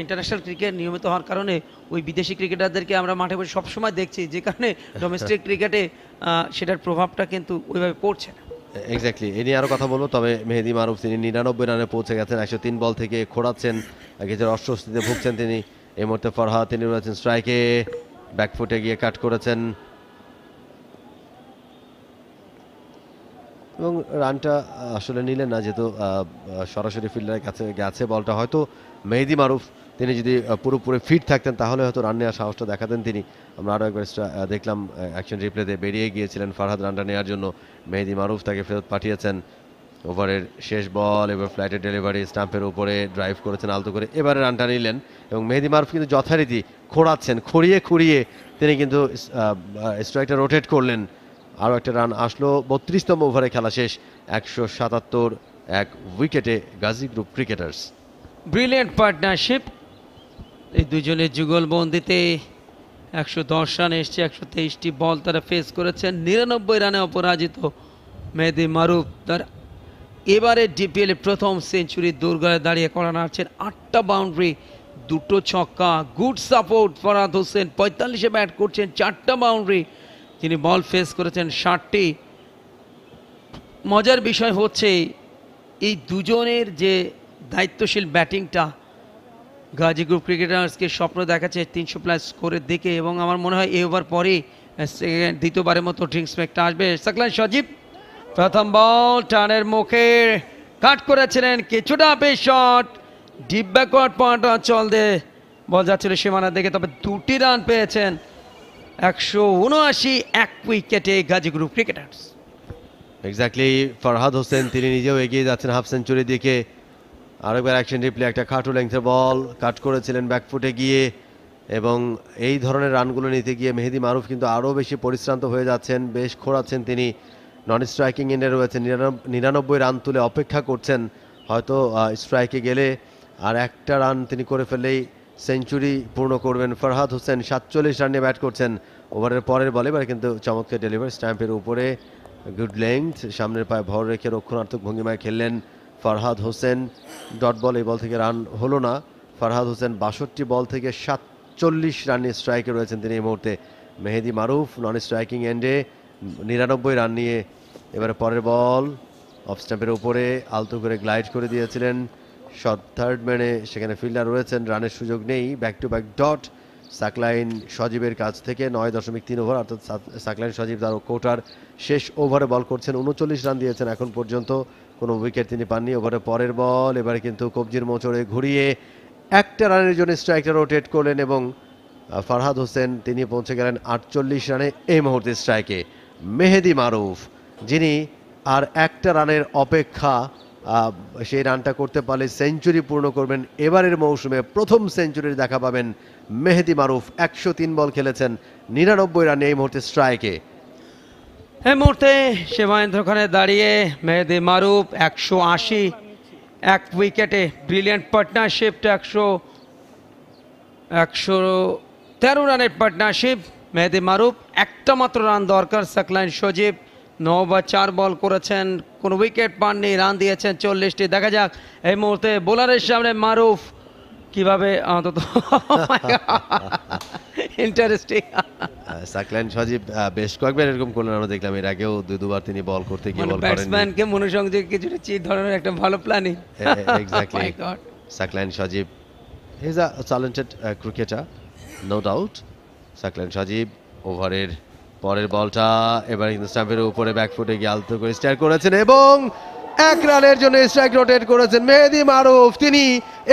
ইন্টারন্যাশনাল ক্রিকেট নিয়মিত হওয়ার কারণে ওই বিদেশি ক্রিকেটারদেরকে আমরা মাঠে বসে সবসময় দেখছি যে কারণে ডোমেস্টিক ক্রিকেটে সেটার প্রভাবটা কিন্তু ওইভাবে পড়ছে না। এক্স্যাক্টলি এ নিয়ে আরও কথা বলব তবে মেহেদি মারুফ তিনি নিরানব্বই রানে পৌঁছে গেছেন একশো তিন বল থেকে খোড়াচ্ছেন কিছুর অস্বস্তিতে ভুগছেন তিনি। এই মুহূর্তে ফরহাদ তিনি রয়েছেন স্ট্রাইকে ব্যাকফুটে গিয়ে কাট করেছেন। এবং রানটা আসলে নিলেন না, যেহেতু সরাসরি ফিল্ডারের কাছে গেছে বলটা। হয়তো মেহেদি মারুফ, তিনি যদি পুরোপুরি ফিট থাকতেন, তাহলে হয়তো রান নেওয়ার সাহসটা দেখাতেন তিনি। আমরা আরও একবার দেখলাম অ্যাকশন রিপ্লেতে বেরিয়ে গিয়েছিলেন ফারহাদ রানটা নেওয়ার জন্য। মেহেদি মারুফ তাকে ফেরত পাঠিয়েছেন। ওভারের শেষ বল এবার ফ্লাইটের ডেলিভারি স্টাম্পের উপরে ড্রাইভ করেছেন আলতো করে। এবারে রানটা নিলেন এবং মেহেদি মারুফ কিন্তু যথারীতি খোঁড়াচ্ছেন, খুঁড়িয়ে খুঁড়িয়ে তিনি কিন্তু স্ট্রাইকটা রোটেট করলেন। আরও একটা রান আসলো, বত্রিশতম ওভারে খেলা শেষ, একশো সাতাত্তর, এক উইকেটে Gazi group cricketers. Brilliant partnership, এই দুজনের যুগলবন্দিতে একশো দশ রান এসছে, একশো তেইশটি বল তারা ফেস করেছেন। নিরানব্বই রানে অপরাজিত মেহেদি মারুফ। তার এবারে ডিপিএল প্রথম সেঞ্চুরি দুর্গায় দাঁড়িয়ে করানো নাড়ছেন আটটা বাউন্ডারি দুটো ছক্কা গুড সাপোর্ট ফরাদ হোসেন। পঁয়তাল্লিশে ব্যাট করছেন, চারটা বাউন্ডারি তিনি বল ফেস করেছেন ষাটটি। মজার বিষয় হচ্ছে, এই দুজনের যে দায়িত্বশীল ব্যাটিংটা, গাজী গ্রুপ ক্রিকেটার্সকে স্বপ্ন দেখাচ্ছে তিনশো প্লাস স্কোরের দিকে এবং আমার মনে হয় এই ওভার সেকেন্ড দ্বিতীয়বারের মতো ড্রিঙ্কস ব্রেকটা আসবে। সাকলান সজীব, প্রথম বল টানের মুখে কাট করেছিলেন, কিছুটা বেশ শট ব্যাকওয়ার্ড পয়েন্ট অঞ্চল দিয়ে বল যাচ্ছিল সীমানার দিকে, তবে দুটি রান পেয়েছেন একশো উনআশি, এক উইকেটে Gazi group cricketers. Exactly Farhad Hossain তিনি নিজেও এগিয়ে যাচ্ছেন হাফ সেঞ্চুরির দিকে। আরেকবার অ্যাকশন রিপ্লে একটা খাটু লেংথের বল কাট করেছিলেন ব্যাকফুটে গিয়ে। এবং এই ধরনের রানগুলো নিতে গিয়ে মেহেদি মারুফ কিন্তু আরও বেশি পরিশ্রান্ত হয়ে যাচ্ছেন, বেশ খোঁড়াচ্ছেন তিনি। নন স্ট্রাইকিং এন্ডে রয়েছেন নিরানব্বই রান তুলে অপেক্ষা করছেন। হয়তো স্ট্রাইকে গেলে আর একটা রান তিনি করে ফেলেই সেঞ্চুরি পূর্ণ করবেন। ফরহাদ হোসেন সাতচল্লিশ রান নিয়ে ব্যাট করছেন ওভারের পরের বলে এবার কিন্তু চমৎকার ডেলিভারি স্ট্যাম্পের উপরে গুড লেংথ সামনের পায়ে ভর রেখে রক্ষণার্থক ভঙ্গিমায় খেললেন ফরহাদ হোসেন। ডট বল এই বল থেকে রান হলো না। ফরহাদ হোসেন বাষট্টি বল থেকে সাতচল্লিশ রান নিয়ে স্ট্রাইকে রয়েছেন তিনি এই মুহূর্তে। মেহেদি মারুফ নন স্ট্রাইকিং এন্ডে নিরানব্বই রান নিয়ে এবারে পরের বল অফ স্ট্যাম্পের উপরে আলতো করে গ্লাইড করে দিয়েছিলেন শর্ট থার্ড ম্যানে সেখানে ফিল্ডার রয়েছেন, রানের সুযোগ নেই। Back to back dot Saqlain সজীবের কাছ থেকে নয় দশমিক তিন ওভার অর্থাৎ সাক- সাকলাইন সজীব তার কোটার শেষ ওভারে বল করছেন। উনচল্লিশ রান দিয়েছেন এখন পর্যন্ত, কোনো উইকেট তিনি পাননি। ওভারে পরের বল এবারে কিন্তু কবজির মোচড়ে ঘুরিয়ে একটা রানের জন্য স্ট্রাইকটা রোটেট করলেন এবং ফারহাদ হোসেন তিনি পৌঁছে গেলেন আটচল্লিশ রানে এই মুহূর্তে স্ট্রাইকে মেহেদি মারুফ, যিনি আর একটা রানের অপেক্ষা সেই রানটা করতে পারলে সেঞ্চুরি পূর্ণ করবেন। এবারের মৌসুমে প্রথম সেঞ্চুরির দেখা পাবেন মেহেদি মারুফ। একশো তিন বল খেলেছেন, নিরানব্বই রানে এই মুহূর্তে স্ট্রাইকে। এই মুহূর্তে সেবায়েন্দ্র খানে দাঁড়িয়ে মেহেদি মারুফ একশো আশি। এক উইকেটে ব্রিলিয়ান্ট পার্টনারশিপটা একশো একশো তেরো রানের পার্টনারশিপ। মেহেদি মারুফ একটা মাত্র রান দরকার সাকলাইন সজীব। ন বা চার বল করেছেন কোনো উইকেট পাননি রান দিয়েছেন চল্লিশটি। দেখা যাক এই মুহূর্তে বোলারের সামনে মারুফ কীভাবে অন্তত ইন্টারেস্টিং আহ, সাকলাইন সজীব বেশ কয়েকবার এরকম করলেন আমরা দেখলাম। এর আগেও দুই দুবার তিনি বল করতে গিয়ে মানে বল করেননি। ব্যাটসম্যানকে মনোসংযোগ কিছুটা চিট ধরনের একটা ভালো planning exactly. Saqlain Sajib is a talented cricketer no doubt Saqlain Sajib ওভারের পরের বলটা এবার স্টাম্পের উপরে ব্যাকফুটে গিয়ে আলতো করে স্ট্রাইক করেছেন এবং এক রানের জন্য স্ট্রাইক রোটেট করেছেন মেহেদি মারুফ। তিনি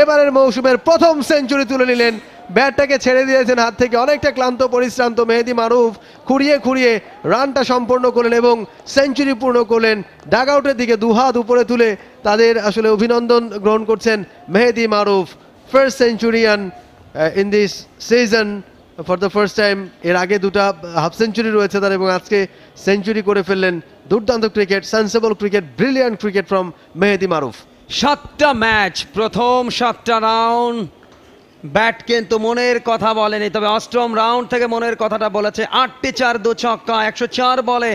এবারের মৌসুমের প্রথম সেঞ্চুরি তুলে নিলেন। ব্যাটটাকে ছেড়ে দিয়েছেন হাত থেকে। অনেকটা ক্লান্ত, পরিশ্রান্ত মেহেদি মারুফ খুঁড়িয়ে খুঁড়িয়ে রানটা সম্পন্ন করলেন এবং সেঞ্চুরি পূর্ণ করলেন। ডাগ আউটের দিকে দুহাত উপরে তুলে তাদের আসলে অভিনন্দন গ্রহণ করছেন Mehedi Maruf. First centurion in this season for the first time এর আগে দুটা হাফ সেঞ্চুরি রয়েছে তার এবং আজকে সেঞ্চুরি করে ফেললেন দুর্দান্ত cricket sensible cricket brilliant cricket from Mehedi Maruf সাতটা ম্যাচ প্রথম সাতটা রাউন্ড ব্যাট কিন্তু মনের কথা বলেনি, তবে অষ্টম রাউন্ড থেকে মনের কথাটা বলেছে। আটটি চার, দু ছক্কা, একশো চার বলে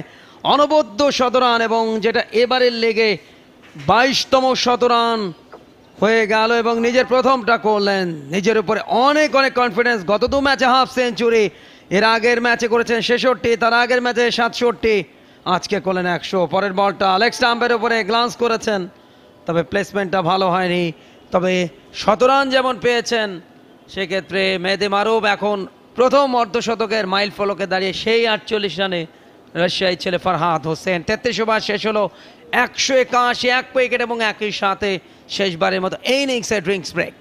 অনবদ্য শতরান এবং যেটা এবারের লেগে বাইশতম শতরান। হয়ে গেল এবং নিজের প্রথমটা করলেন। নিজের উপরে অনেক অনেক কনফিডেন্স গত দু ম্যাচে হাফ সেঞ্চুরি এর আগের ম্যাচে করেছেন ছেষট্টি, তার আগের ম্যাচে সাতষট্টি। আজকে করলেন একশো। পরের বলটা আলেক্স টাম্পের উপরে গ্লান্স করেছেন। তবে প্লেসমেন্টটা ভালো হয়নি। তবে শতরান যেমন পেয়েছেন, সেক্ষেত্রে মেহেদি মারুফ এখন প্রথম অর্ধশতকের মাইল ফলকে দাঁড়িয়ে সেই আটচল্লিশ রানে রাজশাহী ছেলে ফারহাদ হোসেন। তেত্রিশ ওভার শেষ হলো। একশো একাশি এক উইকেট এবং একই সাথে শেষবারের মতো এই ইনিংসে ড্রিঙ্কস ব্রেক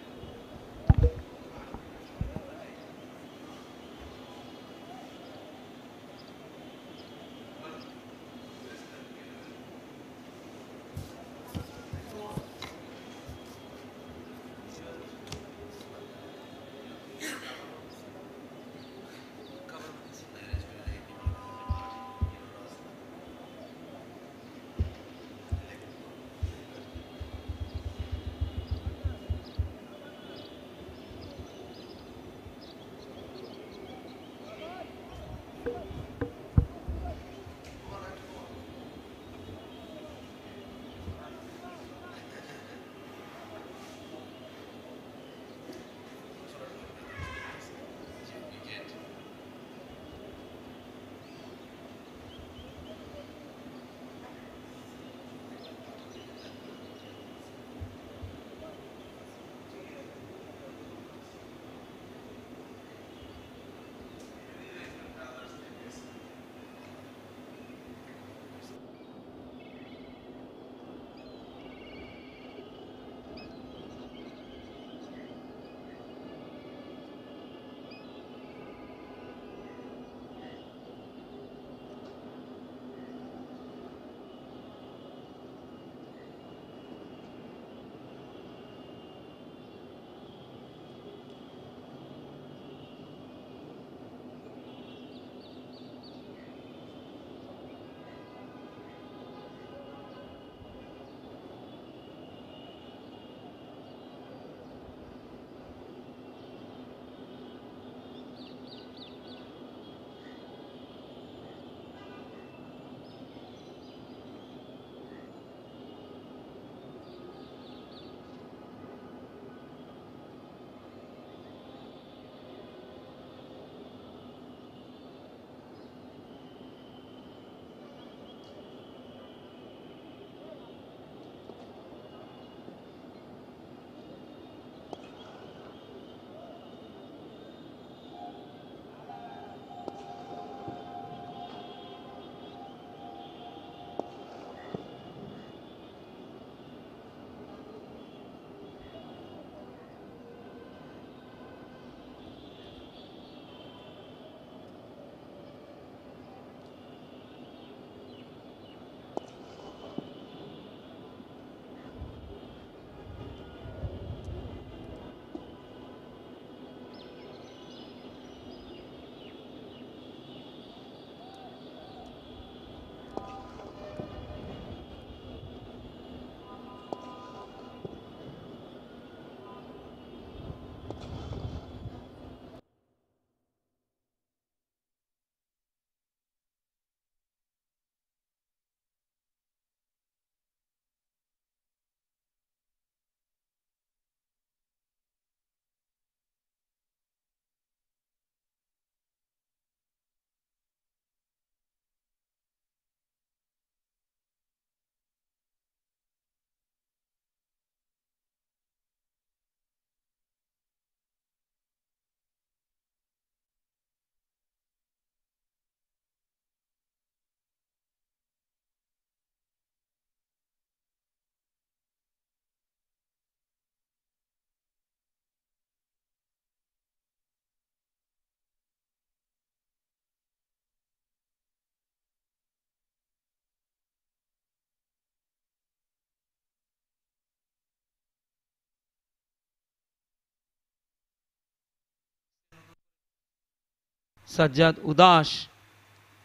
সাজ্জাদ উদাস।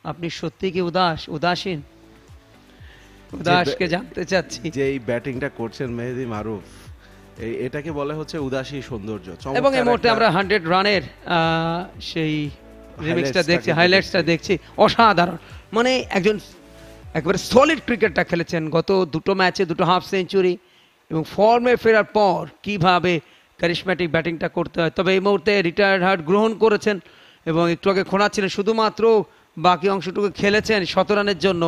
আপনি সত্যি কি উদাস? উদাসীন? উদাসকে জানতে চাচ্ছি। যে এই ব্যাটিংটা করছেন মেহেদি মারুফ এই এটাকে বলে হচ্ছে উদাসী সৌন্দর্য এবং এই মুহূর্তে আমরা হান্ড্রেড রানের সেই রিমিক্সটা দেখছি। হাইলাইটসটা দেখছি। অসাধারণ। মানে একজন একবারে সলিড ক্রিকেটটা খেলেছেন গত দুটো ম্যাচে দুটো হাফ সেঞ্চুরি এবং ফর্মে ফেরার পর কীভাবে ক্যারিসম্যাটিক ব্যাটিংটা করতে হয়। তবে এই মুহূর্তে রিটায়ার্ড হার্ট গ্রহণ করেছেন এবং একটু আগে খোঁড়াচ্ছিলেন শুধুমাত্র বাকি অংশটুকু খেলেছেন শত রানের জন্য।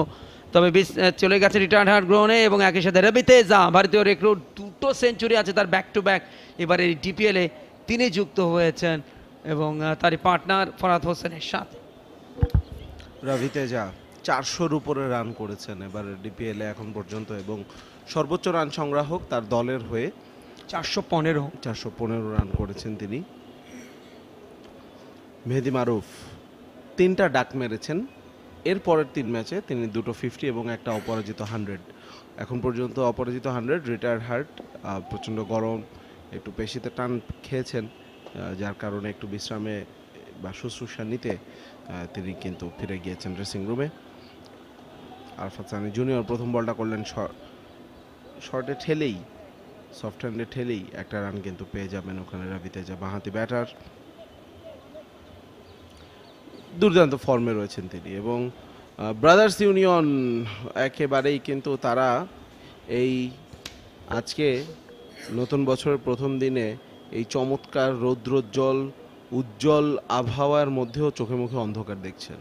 তবে বিশ চলে গেছে রিটার্ন হার্ট গ্রহণে এবং একই সাথে রবি তেজা ভারতীয় রেকর্ড দুটো সেঞ্চুরি আছে তার ব্যাক টু ব্যাক এবারে এই ডিপিএলে তিনি যুক্ত হয়েছেন এবং তারই পার্টনার ফরাদ হোসেনের সাথে। রবি তেজা চারশোর উপরে রান করেছেন এবার ডিপিএলে এখন পর্যন্ত এবং সর্বোচ্চ রান সংগ্রাহক তার দলের হয়ে চারশো পনেরো। চারশো পনেরো রান করেছেন তিনি। মেহেদি মারুফ তিনটা ডাক মেরেছেন। এর পরের তিন ম্যাচে তিনি দুটো ফিফটি এবং একটা অপরাজিত হান্ড্রেড এখন পর্যন্ত অপরাজিত হান্ড্রেড রিটায়ার্ড হার্ট প্রচণ্ড গরম, একটু পেশিতে টান খেয়েছেন যার কারণে একটু বিশ্রামে বা শুশ্রূষা নিতে তিনি কিন্তু ফিরে গিয়েছেন ড্রেসিং রুমে আরফাত সানি জুনিয়র প্রথম বলটা করলেন শর্টে ঠেলেই সফট হ্যান্ডে ঠেলেই একটা রান কিন্তু পেয়ে যাবেন ওখানে রবি তেজা বাঁহাতি ব্যাটার দুর্দান্ত ফর্মে রয়েছেন তিনি এবং ব্রাদার্স ইউনিয়ন একেবারেই কিন্তু তারা এই আজকে নতুন বছরের প্রথম দিনে এই চমৎকার রৌদ্রোজ্জ্বল, উজ্জ্বল আবহাওয়ার মধ্যেও চোখে মুখে অন্ধকার দেখছেন।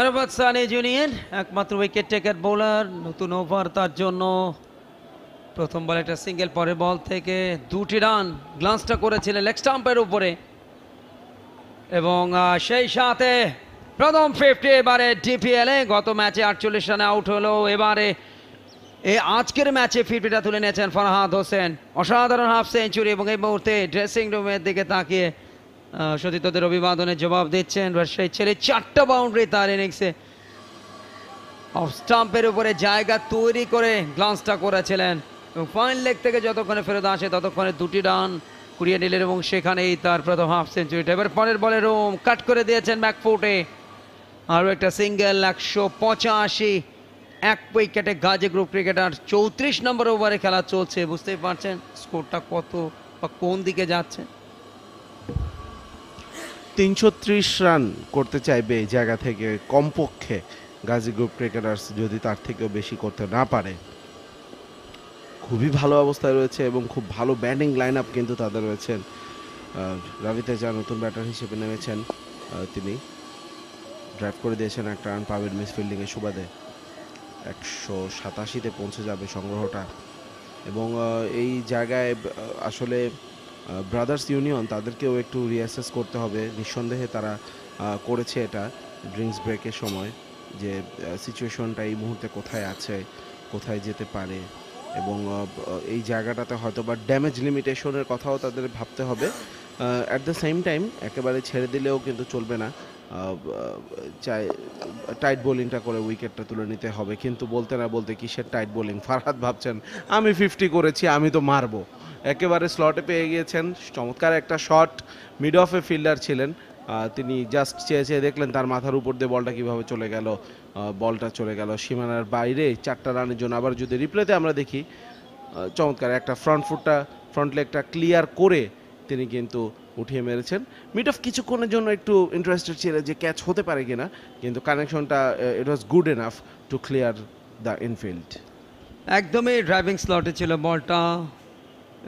আরবাদ সানি জুনিয়র একমাত্র উইকেট টেকার বোলার নতুন ওভার তার জন্য প্রথম বল একটা সিঙ্গেল পরের বল থেকে দুটি রান গ্লান্সটা করেছিলেন লেগ স্টাম্পের উপরে। এবং সেই সাথে প্রথম ফিফটি এবারে ডিপিএলে গত ম্যাচে আটচল্লিশ রানে আউট হলো। এবারে এই আজকের ম্যাচে ফিফটিটা তুলে নিয়েছেন ফরহাদ হোসেন। অসাধারণ হাফ সেঞ্চুরি এবং এই মুহূর্তে ড্রেসিং রুমের দিকে তাকিয়ে সতীর্থদের অভিবাদনের জবাব দিচ্ছেন সেই ছেলে। চারটা বাউন্ডারি তার ইনিংসে অফ স্টাম্পের উপরে জায়গা তৈরি করে গ্লান্সটা করেছিলেন। এবং ফাইন লেগ থেকে যতক্ষণে ফেরত আসে, ততক্ষণে দুটি রান কুড়িয়ে নিলেন এবং সেখানেই তার প্রথম হাফ সেঞ্চুরিটা এবার পরের বলে রোম, কাট করে দিয়েছেন ব্যাকফুটে আরও একটা সিঙ্গেল একশো পঁচাশি, এক উইকেটে গাজী গ্রুপ ক্রিকেটার চৌত্রিশ নম্বর ওভারে খেলা চলছে, বুঝতেই পারছেন স্কোরটা কত বা কোন দিকে যাচ্ছে? তিনশো ত্রিশ রান করতে চাইবে এই জায়গা থেকে কমপক্ষে গাজী গ্রুপ ক্রিকেটার্স যদি তার থেকেও বেশি করতে না পারে। খুবই ভালো অবস্থায় রয়েছে এবং খুব ভালো ব্যাটিং লাইন আপ কিন্তু তাদের রয়েছেন। রবি তেজা নতুন ব্যাটার হিসেবে নেমেছেন তিনি ড্রাইভ করে দিয়েছেন একটা রান পাবেন মিস ফিল্ডিংয়ের সুবাদে। একশো সাতাশিতে পৌঁছে যাবে সংগ্রহটা। এবং এই জায়গায় আসলে ব্রাদার্স ইউনিয়ন তাদেরকেও একটু রিঅ্যাসেস করতে হবে। নিঃসন্দেহে তারা করেছে এটা ড্রিঙ্কস ব্রেকের সময় যে সিচুয়েশনটা এই মুহূর্তে কোথায় আছে, কোথায় যেতে পারে এবং এই জায়গাটাতে হয়তো বা ড্যামেজ লিমিটেশনের কথাও তাদের ভাবতে হবে। অ্যাট দ্য সেম টাইম একেবারে ছেড়ে দিলেও কিন্তু চলবে না। চাই টাইট বোলিংটা করে উইকেটটা তুলে নিতে হবে। কিন্তু বলতে না বলতে কিসের টাইট বোলিং ফারহাদ ভাবছেন, আমি ফিফটি করেছি, আমি তো মারবো। একেবারে স্লটে পেয়ে গিয়েছেন, চমৎকার একটা শট মিড অফে ফিল্ডার ছিলেন। তিনি জাস্ট চেয়ে চেয়ে দেখলেন তার মাথার উপর দিয়ে বলটা কীভাবে চলে গেল। বলটা চলে গেল সীমানার বাইরে, চারটা রানের জন্য আবার যদি রিপ্লেতে আমরা দেখি চমৎকার একটা ফ্রন্ট ফুটটা ফ্রন্ট লেগটা ক্লিয়ার করে তিনি কিন্তু উঠিয়ে মেরেছেন। মিড অফ কিছুক্ষণের জন্য একটু ইন্টারেস্টেড ছিল যে ক্যাচ হতে পারে কিনা, কিন্তু কানেকশনটা it was good enough to clear the infield একদমই ড্রাইভিং স্লটে ছিল বলটা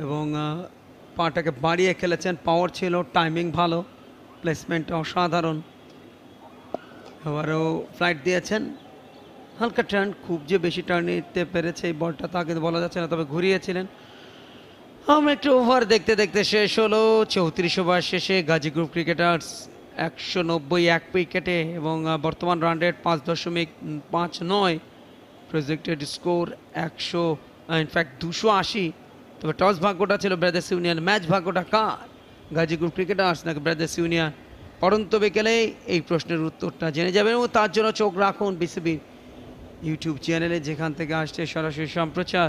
এবং পাটাকে বাড়িয়ে খেলেছেন। পাওয়ার ছিল টাইমিং ভালো প্লেসমেন্ট অসাধারণ। এবারেও ফ্লাইট দিয়েছেন। হালকা টার্ন খুব যে বেশি টার্ন নিতে পেরেছে এই বলটা তা কিন্তু বলা যাচ্ছে না, তবে ঘুরিয়েছিলেন। আমরা একটু ওভার দেখতে দেখতে শেষ হলো। চৌত্রিশ ওভার শেষে গাজী গ্রুপ ক্রিকেটার্স একশো নব্বই এক উইকেটে এবং বর্তমান রান রেট পাঁচ দশমিক পাঁচ নয়। প্রজেক্টেড স্কোর একশো ইনফ্যাক্ট দুশো আশি। তবে টস ভাগ্যটা ছিল ব্রাদার্স ইউনিয়ন ম্যাচ ভাগ্যটা কার? গাজী গ্রুপ ক্রিকেটার্স নাকি ব্রাদার্স ইউনিয়ন পরন্ত বিকেলে এই প্রশ্নের উত্তরটা জেনে যাবেন এবং তার জন্য চোখ রাখুন বিসিবির ইউটিউব চ্যানেলে, যেখান থেকে আসছে সরাসরি সম্প্রচার।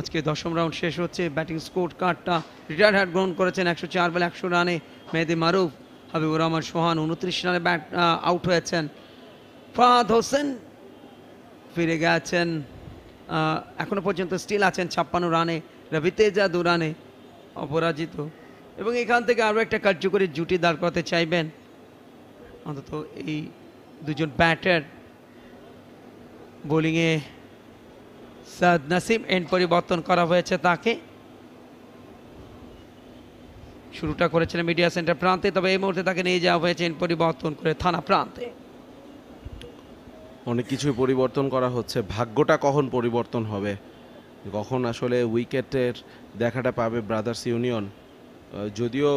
আজকে দশম রাউন্ড শেষ হচ্ছে, ব্যাটিং স্কোর কার্ডটা রিটায়ার হ্যাড গ্রহণ করেছেন একশো চার বলে একশো রানে মেহেদি মারুফ। হাবিবুর রহমান সোহান উনত্রিশ রানে ব্যাট আউট হয়েছেন। ফাহাদ হোসেন ফিরে গেছেন এখনও পর্যন্ত স্টিল আছেন ছাপ্পান্ন রানে। রবি তেজা দু রানে অপরাজিত। এবং এখান থেকে আরও একটা কার্যকরী জুটি দাঁড় করাতে চাইবেন। অন্তত এই দুজন ব্যাটার বোলিংয়ে সাদ নাসিম এন্ড পরিবর্তন করা হয়েছে তাকে। শুরুটা করেছিলেন মিডিয়া সেন্টার প্রান্তে, তবে এই মুহূর্তে তাকে নিয়ে যাওয়া হয়েছে এন্ড পরিবর্তন করে থানা প্রান্তে। অনেক কিছুই পরিবর্তন করা হচ্ছে। ভাগ্যটা কখন পরিবর্তন হবে? কখন আসলে উইকেটের দেখাটা পাবে ব্রাদার্স ইউনিয়ন? যদিও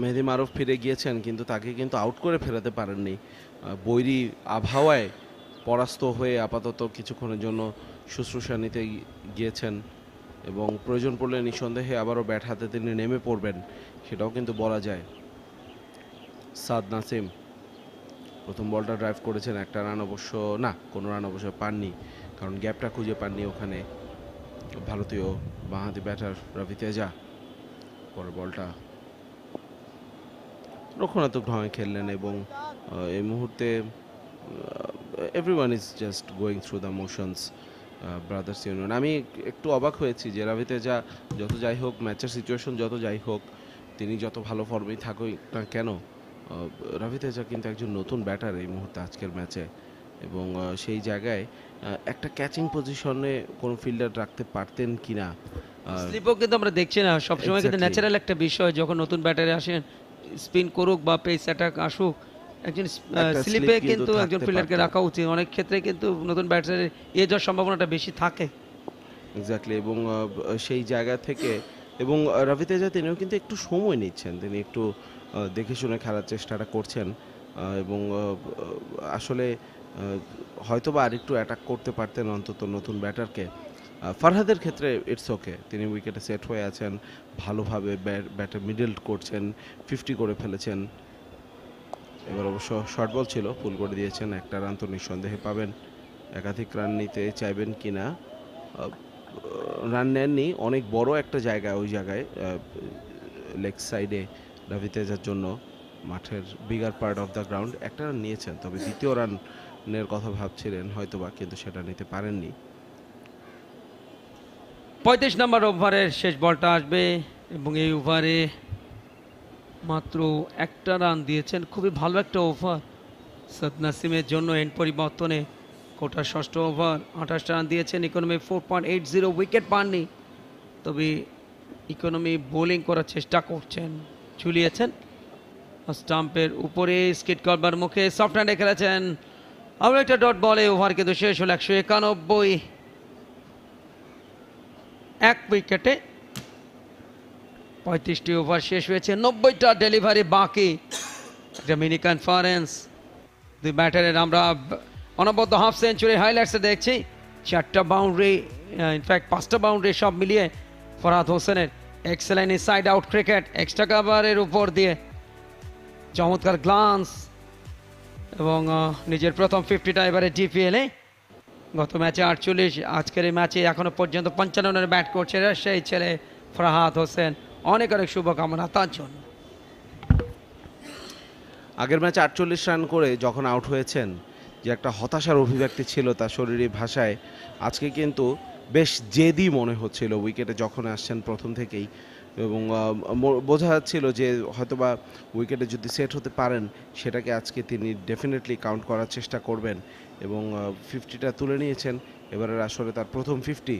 মেহেদি মারুফ ফিরে গিয়েছেন, কিন্তু তাকে কিন্তু আউট করে ফেরাতে পারেননি। বৈরী আবহাওয়ায় পরাস্ত হয়ে আপাতত কিছুক্ষণের জন্য শুশ্রূষা নিতে গিয়েছেন এবং প্রয়োজন পড়লে নিঃসন্দেহে আবারও ব্যাট হাতে তিনি নেমে পড়বেন, সেটাও কিন্তু বলা যায়। সাদ নাসিম, প্রথম বলটা ড্রাইভ করেছেন, একটা রান অবশ্য, না, কোনো রান অবশ্য পাননি, কারণ গ্যাপটা খুঁজে পাননি ওখানে ভারতীয় বাঁহাতি ব্যাটার রবি তেজা। পরের বলটা। রক্ষণাত্মক ঢঙে খেললেন এবং এই মুহূর্তে everyone is just going through the motions Brothers Union আমি একটু অবাক হয়েছি যে রবি তেজা যত যাই হোক ম্যাচের সিচুয়েশন যত যাই হোক তিনি যত ভালো ফর্মেই থাকুক না কেন রবি তেজা কিন্তু একজন নতুন ব্যাটার এই মুহূর্তে আজকের ম্যাচে এবং সেই জায়গায় একটা ক্যাচিং পজিশনে কোনো ফিল্ডার রাখতে পারতেন কিনা আহ, স্লিপও কিন্তু আমরা দেখছি না। সবসময় কিন্তু ন্যাচারাল একটা বিষয় যখন নতুন ব্যাটারে আসেন স্পিন করুক বা পেস অ্যাটাক আসুক একজন স্লিপে কিন্তু একজন ফিল্ডারকে রাখা উচিত। অনেক ক্ষেত্রে কিন্তু নতুন ব্যাটারের এ যাওয়ার সম্ভাবনাটা বেশি থাকে। এক্স্যাক্টলি এবং সেই জায়গা থেকে এবং রবি তেজা তিনিও কিন্তু একটু সময় নিচ্ছেন। তিনি একটু দেখে শুনে খেলার চেষ্টাটা করছেন এবং আসলে হয়তোবা আরেকটু অ্যাটাক করতে পারতেন অন্তত নতুন ব্যাটারকে ফারহাদের ক্ষেত্রে ইটস ওকে তিনি উইকেটে সেট হয়ে আছেন, ভালোভাবে ব্যাটে মিডল করছেন ফিফটি করে ফেলেছেন। এবার অবশ্য শর্ট বল ছিল ফুল করে দিয়েছেন, একটা রান তো নিঃসন্দেহে পাবেন। একাধিক রান নিতে চাইবেন কি না রান নেননি, অনেক বড় একটা জায়গা ওই জায়গায় লেগ সাইডে রবি তেজার জন্য, মাঠের bigger part of the ground একটা রান নিয়েছেন, তবে দ্বিতীয় রানের কথা ভাবছিলেন হয়তোবা, কিন্তু সেটা নিতে পারেননি। পঁয়ত্রিশ নম্বর ওভারের শেষ বলটা আসবে এবং এই ওভারে মাত্র একটা রান দিয়েছেন। খুবই ভালো একটা ওভার। সদ নাসিমের জন্য এন্ড পরিবর্তনে কোটার ষষ্ঠ ওভার, আঠাশটা রান দিয়েছেন। Economy four point eight zero wicket পাননি। তবে ইকোনমি বোলিং করার চেষ্টা করছেন, ঝুলিয়েছেন। স্টাম্পের উপরে স্কিট করবার মুখে সফট হ্যান্ডে খেলেছেন। আরও একটা ডট বলে ওভার কিন্তু শেষ হলো একশো একানব্বই। এক উইকেটে পঁয়ত্রিশটি ওভার শেষ হয়েছে, নব্বইটা ডেলিভারি বাকি। মিনি কনফারেন্স দুই ব্যাটারের আমরা অনবদ্য হাফ সেঞ্চুরি হাইলাইটসে দেখছি। চারটা বাউন্ডারি ইনফ্যাক্ট পাঁচটা বাউন্ডারি সব মিলিয়ে ফরাদ হোসেনের excellent side out cricket extra কাভারের উপর দিয়ে চমৎকার গ্লান্স এবং নিজের প্রথম ফিফটিটা এবারে ডিপিএলে গত ম্যাচে আটচল্লিশ, আজকের এই ম্যাচে এখনও পর্যন্ত পঞ্চান্ন রানে ব্যাট করছে সেই ছেলে ফরহাদ হোসেন। অনেক অনেক শুভকামনা তার জন্য। আগের ম্যাচে আটচল্লিশ রান করে যখন আউট হয়েছেন, যে একটা হতাশার অভিব্যক্তি ছিল তার শরীরী ভাষায়, আজকে কিন্তু বেশ জেদি মনে হচ্ছিল উইকেটে যখন আসছেন প্রথম থেকেই। এবং বোঝা যাচ্ছিল যে হয়তোবা উইকেটে যদি সেট হতে পারেন, সেটাকে আজকে তিনি ডেফিনেটলি কাউন্ট করার চেষ্টা করবেন। এবং ফিফটিটা তুলে নিয়েছেন। এবারের আসলে তার প্রথম ফিফটি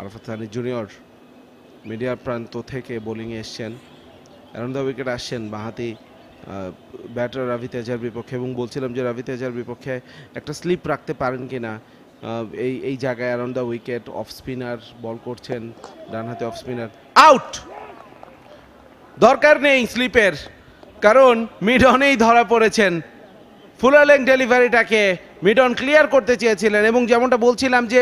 আরাফাত সানি জুনিয়র মিডিয়ার প্রান্ত থেকে বোলিংয়ে এসছেন। অ্যারন দ্য উইকেট আসছেন বাঁহাতি ব্যাটার রবি তেজার বিপক্ষে। এবং বলছিলাম যে রবি তেজার বিপক্ষে একটা স্লিপ রাখতে পারেন কি না এই এই জায়গায় around the wicket off spinner ball করছেন, ডান হাতে অফ স্পিনার আউট দরকার নেই স্লিপের কারণ মিডনেই ধরা পড়েছেন। ফুলালেং ডেলিভারিটাকে মিডন ক্লিয়ার করতে চেয়েছিলেন এবং যেমনটা বলছিলাম যে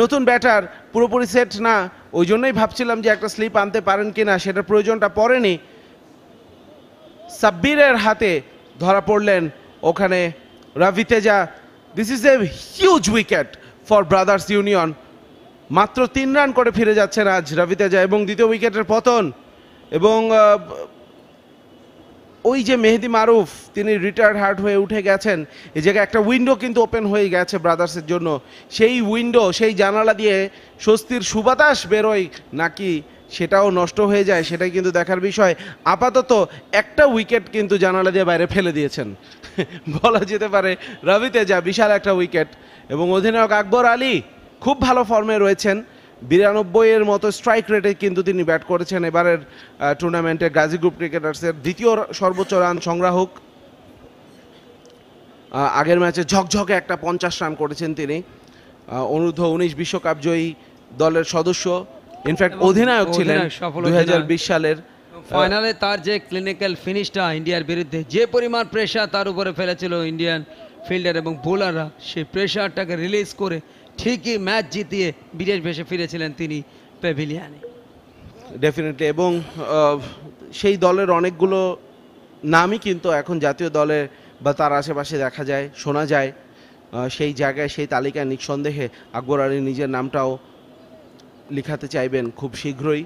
নতুন ব্যাটার পুরোপুরি সেট না, ওই জন্যই ভাবছিলাম যে একটা স্লিপ আনতে পারেন কিনা সেটার প্রয়োজনটা পড়েনি। সাব্বিরের হাতে ধরা পড়লেন ওখানে Robi Teja this is a huge wicket for Brothers Union মাত্র তিন রান করে ফিরে যাচ্ছেন আজ রবি এবং দ্বিতীয় উইকেটের পতন। এবং ওই যে মেহেদি মারুফ, তিনি রিটায়ার্ড হার্ট হয়ে উঠে গেছেন। এই জায়গায় একটা উইন্ডো কিন্তু ওপেন হয়ে গেছে ব্রাদার্সের জন্য। সেই উইন্ডো সেই জানালা দিয়ে স্বস্তির সুবাতাস বেরোয় নাকি সেটাও নষ্ট হয়ে যায়, সেটাই কিন্তু দেখার বিষয়। আপাতত একটা উইকেট কিন্তু জানালা দিয়ে বাইরে ফেলে দিয়েছেন। বলা যেতে পারে রবি তেজা বিশাল একটা উইকেট এবং অধিনায়ক আকবর আলী খুব ভালো ফর্মে রয়েছেন। বিরানব্বই এর মতো স্ট্রাইক রেটে কিন্তু তিনি ব্যাট করেছেন। এবারের টুর্নামেন্টে গাজী গ্রুপ ক্রিকেটার্সের দ্বিতীয় সর্বোচ্চ রান সংগ্রাহক। আগের ম্যাচে ঝকঝকে একটা পঞ্চাশ রান করেছেন তিনি। অনূর্ধ্ব উনিশ বিশ্বকাপ জয়ী দলের সদস্য। ইনফ্যাক্ট অধিনায়ক ছিলেন দুই সালের ফাইনালে তার যে ক্লিনিক্যাল ফিনিশটা ইন্ডিয়ার বিরুদ্ধে যে পরিমাণ প্রেশার তার উপরে ফেলেছিল ইন্ডিয়ান ফিল্ডার এবং বোলাররা সেই প্রেশারটাকে রিলিজ করে ঠিকই ম্যাচ জিতিয়ে বিদেশ ভেসে ফিরেছিলেন তিনি প্যাভিলিয়ানে। ডেফিনেটলি এবং সেই দলের অনেকগুলো নামই কিন্তু এখন জাতীয় দলে বা তার আশেপাশে দেখা যায় শোনা যায়। সেই জায়গায় সেই তালিকায় নিঃসন্দেহে আকবর আলী নিজের নামটাও লিখাতে চাইবেন খুব শীঘ্রই।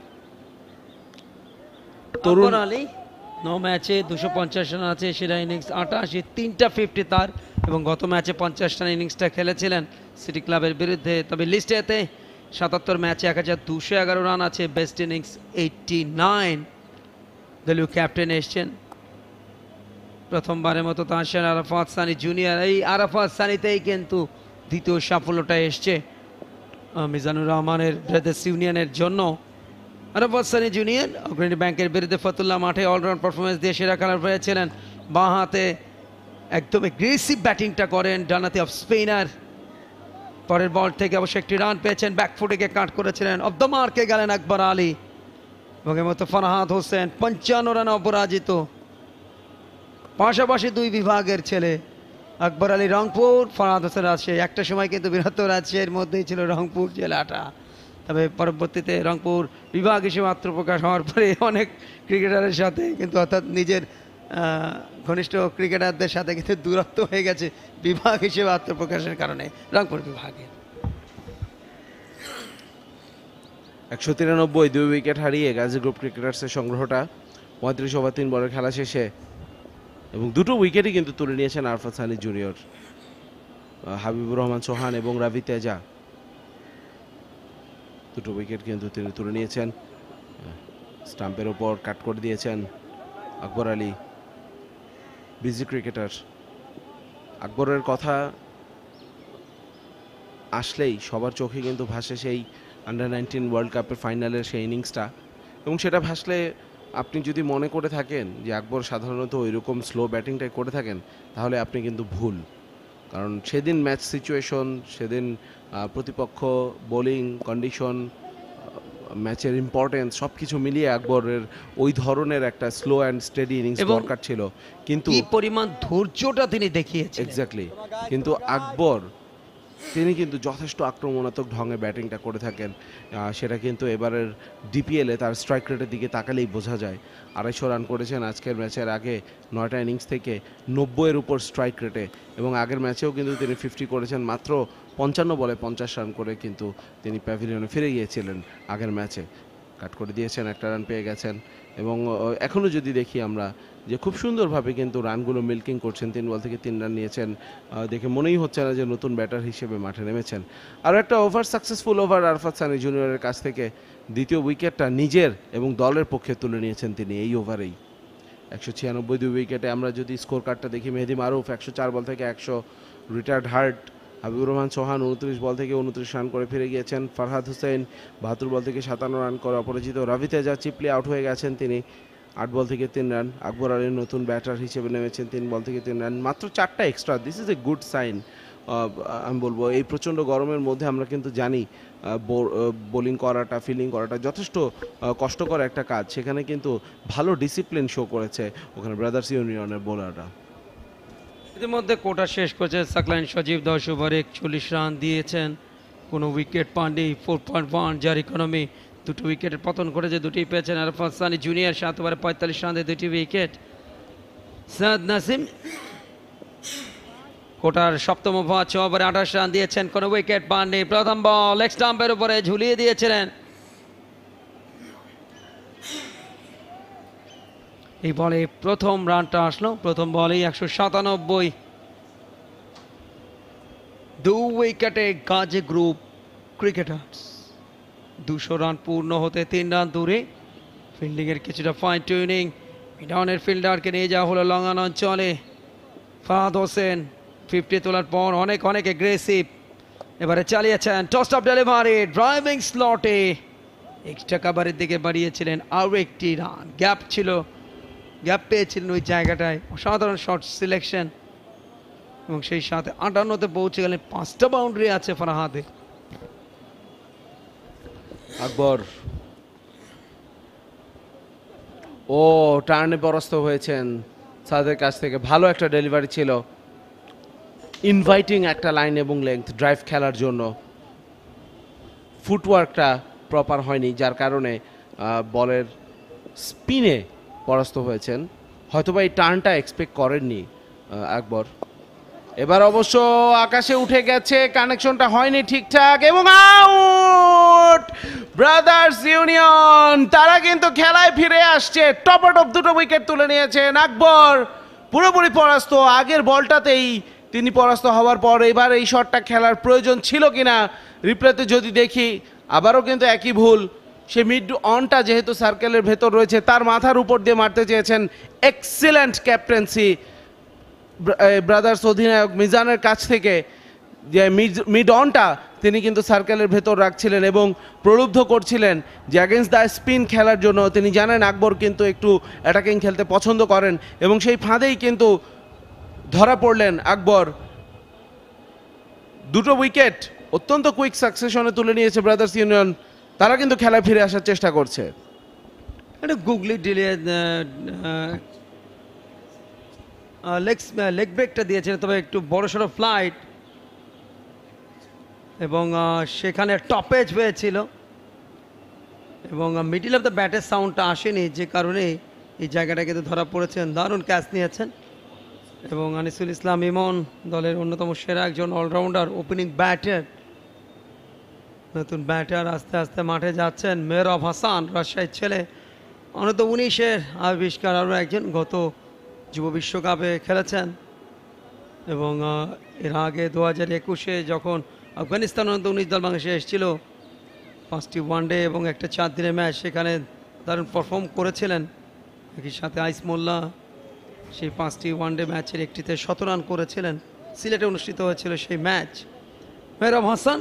তরুণ আলী ন ম্যাচে দুশো পঞ্চাশ রান আছে সেরা ইনিংস আটাশি তিনটা ফিফটি তার এবং গত ম্যাচে পঞ্চাশ রান ইনিংসটা খেলেছিলেন। সিটি ক্লাবের বিরুদ্ধে। তবে লিস্টেতে সাতাত্তর ম্যাচে এক হাজার দুশো এগারো রান আছে, বেস্ট ইনিংস এইটটি নাইন। দলীয় ক্যাপ্টেন এসছেন। প্রথমবারের মতো তাহসেন আরাফাত সানি জুনিয়র। এই আরাফাত সানিতেই কিন্তু দ্বিতীয় সাফল্যটা এসছে মিজানুর রহমানের ব্রাদার্স ইউনিয়নের জন্য। আরাফাত সানি জুনিয়র, অগ্রণী ব্যাংকের বিরুদ্ধে ফতুল্লাহ মাঠে অলরাউন্ড পারফরমেন্স দিয়ে সেরা খেলার হয়েছিলেন। বাঁ হাতে একদম এগ্রেসিভ ব্যাটিংটা করেন ডানাতে অফ স্পিনার পরের বল থেকে অবশ্য একটি রান পেয়েছেন ব্যাকফুটে কাট করেছিলেন। অব দ্য মার্কে গেলেন আকবর আলী। এবং মতো ফরহাদ হোসেন, পঞ্চান্ন রানে অপরাজিত। পাশাপাশি দুই বিভাগের ছেলে আকবর আলী রংপুর, ফরহাদ হোসেন রাজশাহী। একটা সময় কিন্তু বৃহত্তর রাজশাহীর মধ্যেই ছিল রংপুর জেলাটা। তবে পরবর্তীতে রংপুর বিভাগ হিসেবে আত্মপ্রকাশ হওয়ার পরে অনেক ক্রিকেটারের সাথে কিন্তু অর্থাৎ নিজের ঘনিষ্ঠ ক্রিকেটারদের সাথে কিন্তু দূরত্ব হয়ে গেছে বিভাগ হিসেবে আত্মপ্রকাশের কারণে রংপুর বিভাগে। একশো তিরানব্বই দুই উইকেট হারিয়ে গাজী গ্রুপ ক্রিকেটার্সের সংগ্রহটা পঁয়ত্রিশ ওভার তিন বলের খেলা শেষে এবং দুটো উইকেটই কিন্তু তুলে নিয়েছেন আরফাত সানি জুনিয়র হাবিবুর রহমান চৌহান এবং রাবি তেজা। দুটো উইকেট কিন্তু তিনি তুলে নিয়েছেন স্টাম্পের ওপর কাট করে দিয়েছেন আকবর আলী। Busy cricketer. আকবরের কথা আসলেই সবার চোখে কিন্তু ভাসে সেই আন্ডার নাইনটিন ওয়ার্ল্ড কাপের ফাইনালের সেই ইনিংসটা এবং সেটা ভাসলে আপনি যদি মনে করে থাকেন যে আকবর সাধারণত ওইরকম স্লো ব্যাটিংটাই করে থাকেন, তাহলে আপনি কিন্তু ভুল। কারণ সেদিন ম্যাচ সিচুয়েশন সেদিন প্রতিপক্ষ বোলিং কন্ডিশন ম্যাচের ইম্পর্টেন্স সব কিছু মিলিয়ে আকবরের ওই ধরনের একটা স্লো অ্যান্ড স্টেডি ইনিংস দরকার ছিল। কিন্তু পরিমাণ ধৈর্যটা তিনি দেখিয়েছেন। এক্স্যাক্টলি কিন্তু আকবর তিনি কিন্তু যথেষ্ট আক্রমণাত্মক ঢঙে ব্যাটিংটা করে থাকেন। সেটা কিন্তু এবারের ডিপিএলে তার স্ট্রাইক রেটের দিকে তাকালেই বোঝা যায়। আড়াইশো রান করেছেন আজকের ম্যাচের আগে নয়টা ইনিংস থেকে নব্বইয়ের উপর স্ট্রাইক রেটে এবং আগের ম্যাচেও কিন্তু তিনি ফিফটি করেছেন। মাত্র পঞ্চান্ন বলে পঞ্চাশ রান করে কিন্তু তিনি প্যাভিলিয়নে ফিরে গিয়েছিলেন আগের ম্যাচে। কাট করে দিয়েছেন, একটা রান পেয়ে গেছেন এবং এখনও যদি দেখি আমরা যে খুব সুন্দরভাবে কিন্তু রানগুলো মিল্কিং করছেন, তিন বল থেকে তিন রান নিয়েছেন দেখে মনেই হচ্ছে না যে নতুন ব্যাটার হিসেবে মাঠে নেমেছেন। আর একটা over, successful over Arafat Sunny জুনিয়রের কাছ থেকে দ্বিতীয় উইকেটটা নিজের এবং দলের পক্ষে তুলে নিয়েছেন তিনি এই ওভারেই। একশো ছিয়ানব্বই দুই উইকেটে আমরা যদি স্কোর কার্ডটা দেখি, মেহেদি মারুফ একশো চার বল থেকে একশো, রিটায়ার্ড হার্ট হাবিবুর রহমান চৌহান উনত্রিশ বল থেকে উনত্রিশ রান করে ফিরে গিয়েছেন। ফারহাদ হুসেন বাহাত্তর বল থেকে সাতান্ন রান করে অপরাজিত। রবি তেজা চিপলি আউট হয়ে গেছেন তিনি। আট বল থেকে তিন রান। আকবর আলীর নতুন ব্যাটার হিসেবে নেমেছেন তিন বল থেকে তিন রান। মাত্র চারটা extra this is a good sign আমি বলব, এই প্রচণ্ড গরমের মধ্যে আমরা কিন্তু জানি বোলিং করাটা, ফিল্ডিং করাটা যথেষ্ট কষ্টকর একটা কাজ। সেখানে কিন্তু ভালো ডিসিপ্লিন শো করেছে ওখানে ব্রাদার্স ইউনিয়নের বোলাররা ইতিমধ্যে কোটা শেষ করেছে সাকলাইন সজীব দশ ওভারে একচল্লিশ রান দিয়েছেন। কোনো উইকেট পাননি ফোর পয়েন্ট ওয়ান যার ইকোনমি দুটো উইকেটের পতন করেছে দুটি পেয়েছেন আরফাত সানি জুনিয়র সাত ওভারে পঁয়তাল্লিশ রান দিয়ে দুটি উইকেট সাদ নাসিম কোটার সপ্তম ওভার, ছ ওভারে আঠাশ রান দিয়েছেন, কোনো উইকেট পাননি। প্রথম বল লেগ স্টাম্পের উপরে ঝুলিয়ে দিয়েছিলেন। এই বলে প্রথম রানটা আসলো। প্রথম বলেই একশো সাতানব্বই। দু উইকেটে গাজী গ্রুপ ক্রিকেটার্স। দুশো রান পূর্ণ হতে তিন রান দূরে। ফিল্ডিংয়ের কিছুটা ফাইন টিউনিং মিডনের ফিল্ডারকে নিয়ে যাওয়া হলো লঙ্গান অঞ্চলে ফাহাদ হোসেন ফিফটি তোলার পর অনেক অনেক এগ্রেসিভ এবারে চালিয়েছেন টস অফ ডেলিভারি ড্রাইভিং স্লটে এক্সট্রা কাভারের দিকে বাড়িয়েছিলেন আরও একটি রান গ্যাপ ছিল গ্যাপ পেয়েছিলেন ওই জায়গাটায়। অসাধারণ শট সিলেকশন এবং সেই সাথে আটান্নতে পৌঁছে গেলেন, পাঁচটা বাউন্ডারি আছে ফারাহাতে আকবর। ও টার্নে পরাস্ত হয়েছেন সাদের কাছ থেকে। ভালো একটা ডেলিভারি ছিল। ইনভাইটিং একটা লাইন এবং লেন্থ ড্রাইভ খেলার জন্য। ফুটওয়ার্কটা প্রপার হয়নি, যার কারণে বলের স্পিনে পরাস্ত হয়েছেন। হয়তোবা এই টার্নটা এক্সপেক্ট করেননি আকবর। এবার অবশ্য আকাশে উঠে গেছে কানেকশনটা হয়নি ঠিকঠাক এবং আউট ব্রাদার্স ইউনিয়ন তারা কিন্তু খেলায় ফিরে আসছে। টপ টপ দুটো উইকেট তুলে নিয়েছেন আকবর। পুরোপুরি পরাস্ত, আগের বলটাতেই তিনি পরাস্ত হওয়ার পর এবার এই শটটা খেলার প্রয়োজন ছিল কিনা। রিপ্লেতে যদি দেখি, আবারও কিন্তু একই ভুল। সে মিড অনটা যেহেতু সার্কেলের ভেতর রয়েছে, তার মাথার উপর দিয়ে মারতে চেয়েছেন এক্সিলেন্ট ক্যাপ্টেন্সি ব্রাদার্স অধিনায়ক মিজানের কাছ থেকে। যে মিড অনটা তিনি কিন্তু সার্কেলের ভেতর রাখছিলেন এবং প্রলুব্ধ করছিলেন যে অ্যাগেন্স্ট দ্য স্পিন খেলার জন্য। তিনি জানেন আকবর কিন্তু একটু অ্যাটাকিং খেলতে পছন্দ করেন এবং সেই ফাঁদেই কিন্তু ধরা পড়লেন আকবর। দুটো উইকেট অত্যন্ত কুইক সাকসেশনে তুলে নিয়েছে ব্রাদার্স ইউনিয়ন তারা কিন্তু খেলায় ফিরে আসার চেষ্টা করছে। একটা গুগলি ডিলে লেগ লেগ ব্রেকটা দিয়েছিলেন তবে একটু বড় সড়ো ফ্লাইট এবং সেখানে টপেজ হয়েছিল। এবং মিডিল অফ দ্য ব্যাটের সাউন্ডটা আসেনি, যে কারণে এই জায়গাটা কিন্তু ধরা পড়েছেন দারুণ ক্যাচ নিয়েছেন। এবং আনিসুল ইসলাম ইমন দলের অন্যতম সেরা একজন অলরাউন্ডার ওপেনিং ব্যাটার নতুন ব্যাটার আস্তে আস্তে মাঠে যাচ্ছেন মেহরব হাসান, রাজশাহীর ছেলে। অনূর্ধ্ব উনিশের আবিষ্কার আরও একজন গত যুব বিশ্বকাপে খেলেছেন। এবং এর আগে দু হাজার একুশে যখন আফগানিস্তান অনূর্ধ্ব উনিশ দল বাংলাদেশে এসেছিল, পাঁচটি ওয়ানডে এবং একটা চার দিনের ম্যাচ সেখানে দারুণ পারফর্ম করেছিলেন। একই সাথে আইস মোল্লা সেই পাঁচটি ওয়ানডে ম্যাচের একটিতে শত রান করেছিলেন। সিলেটে অনুষ্ঠিত হয়েছিল সেই ম্যাচ। মেহরব হাসান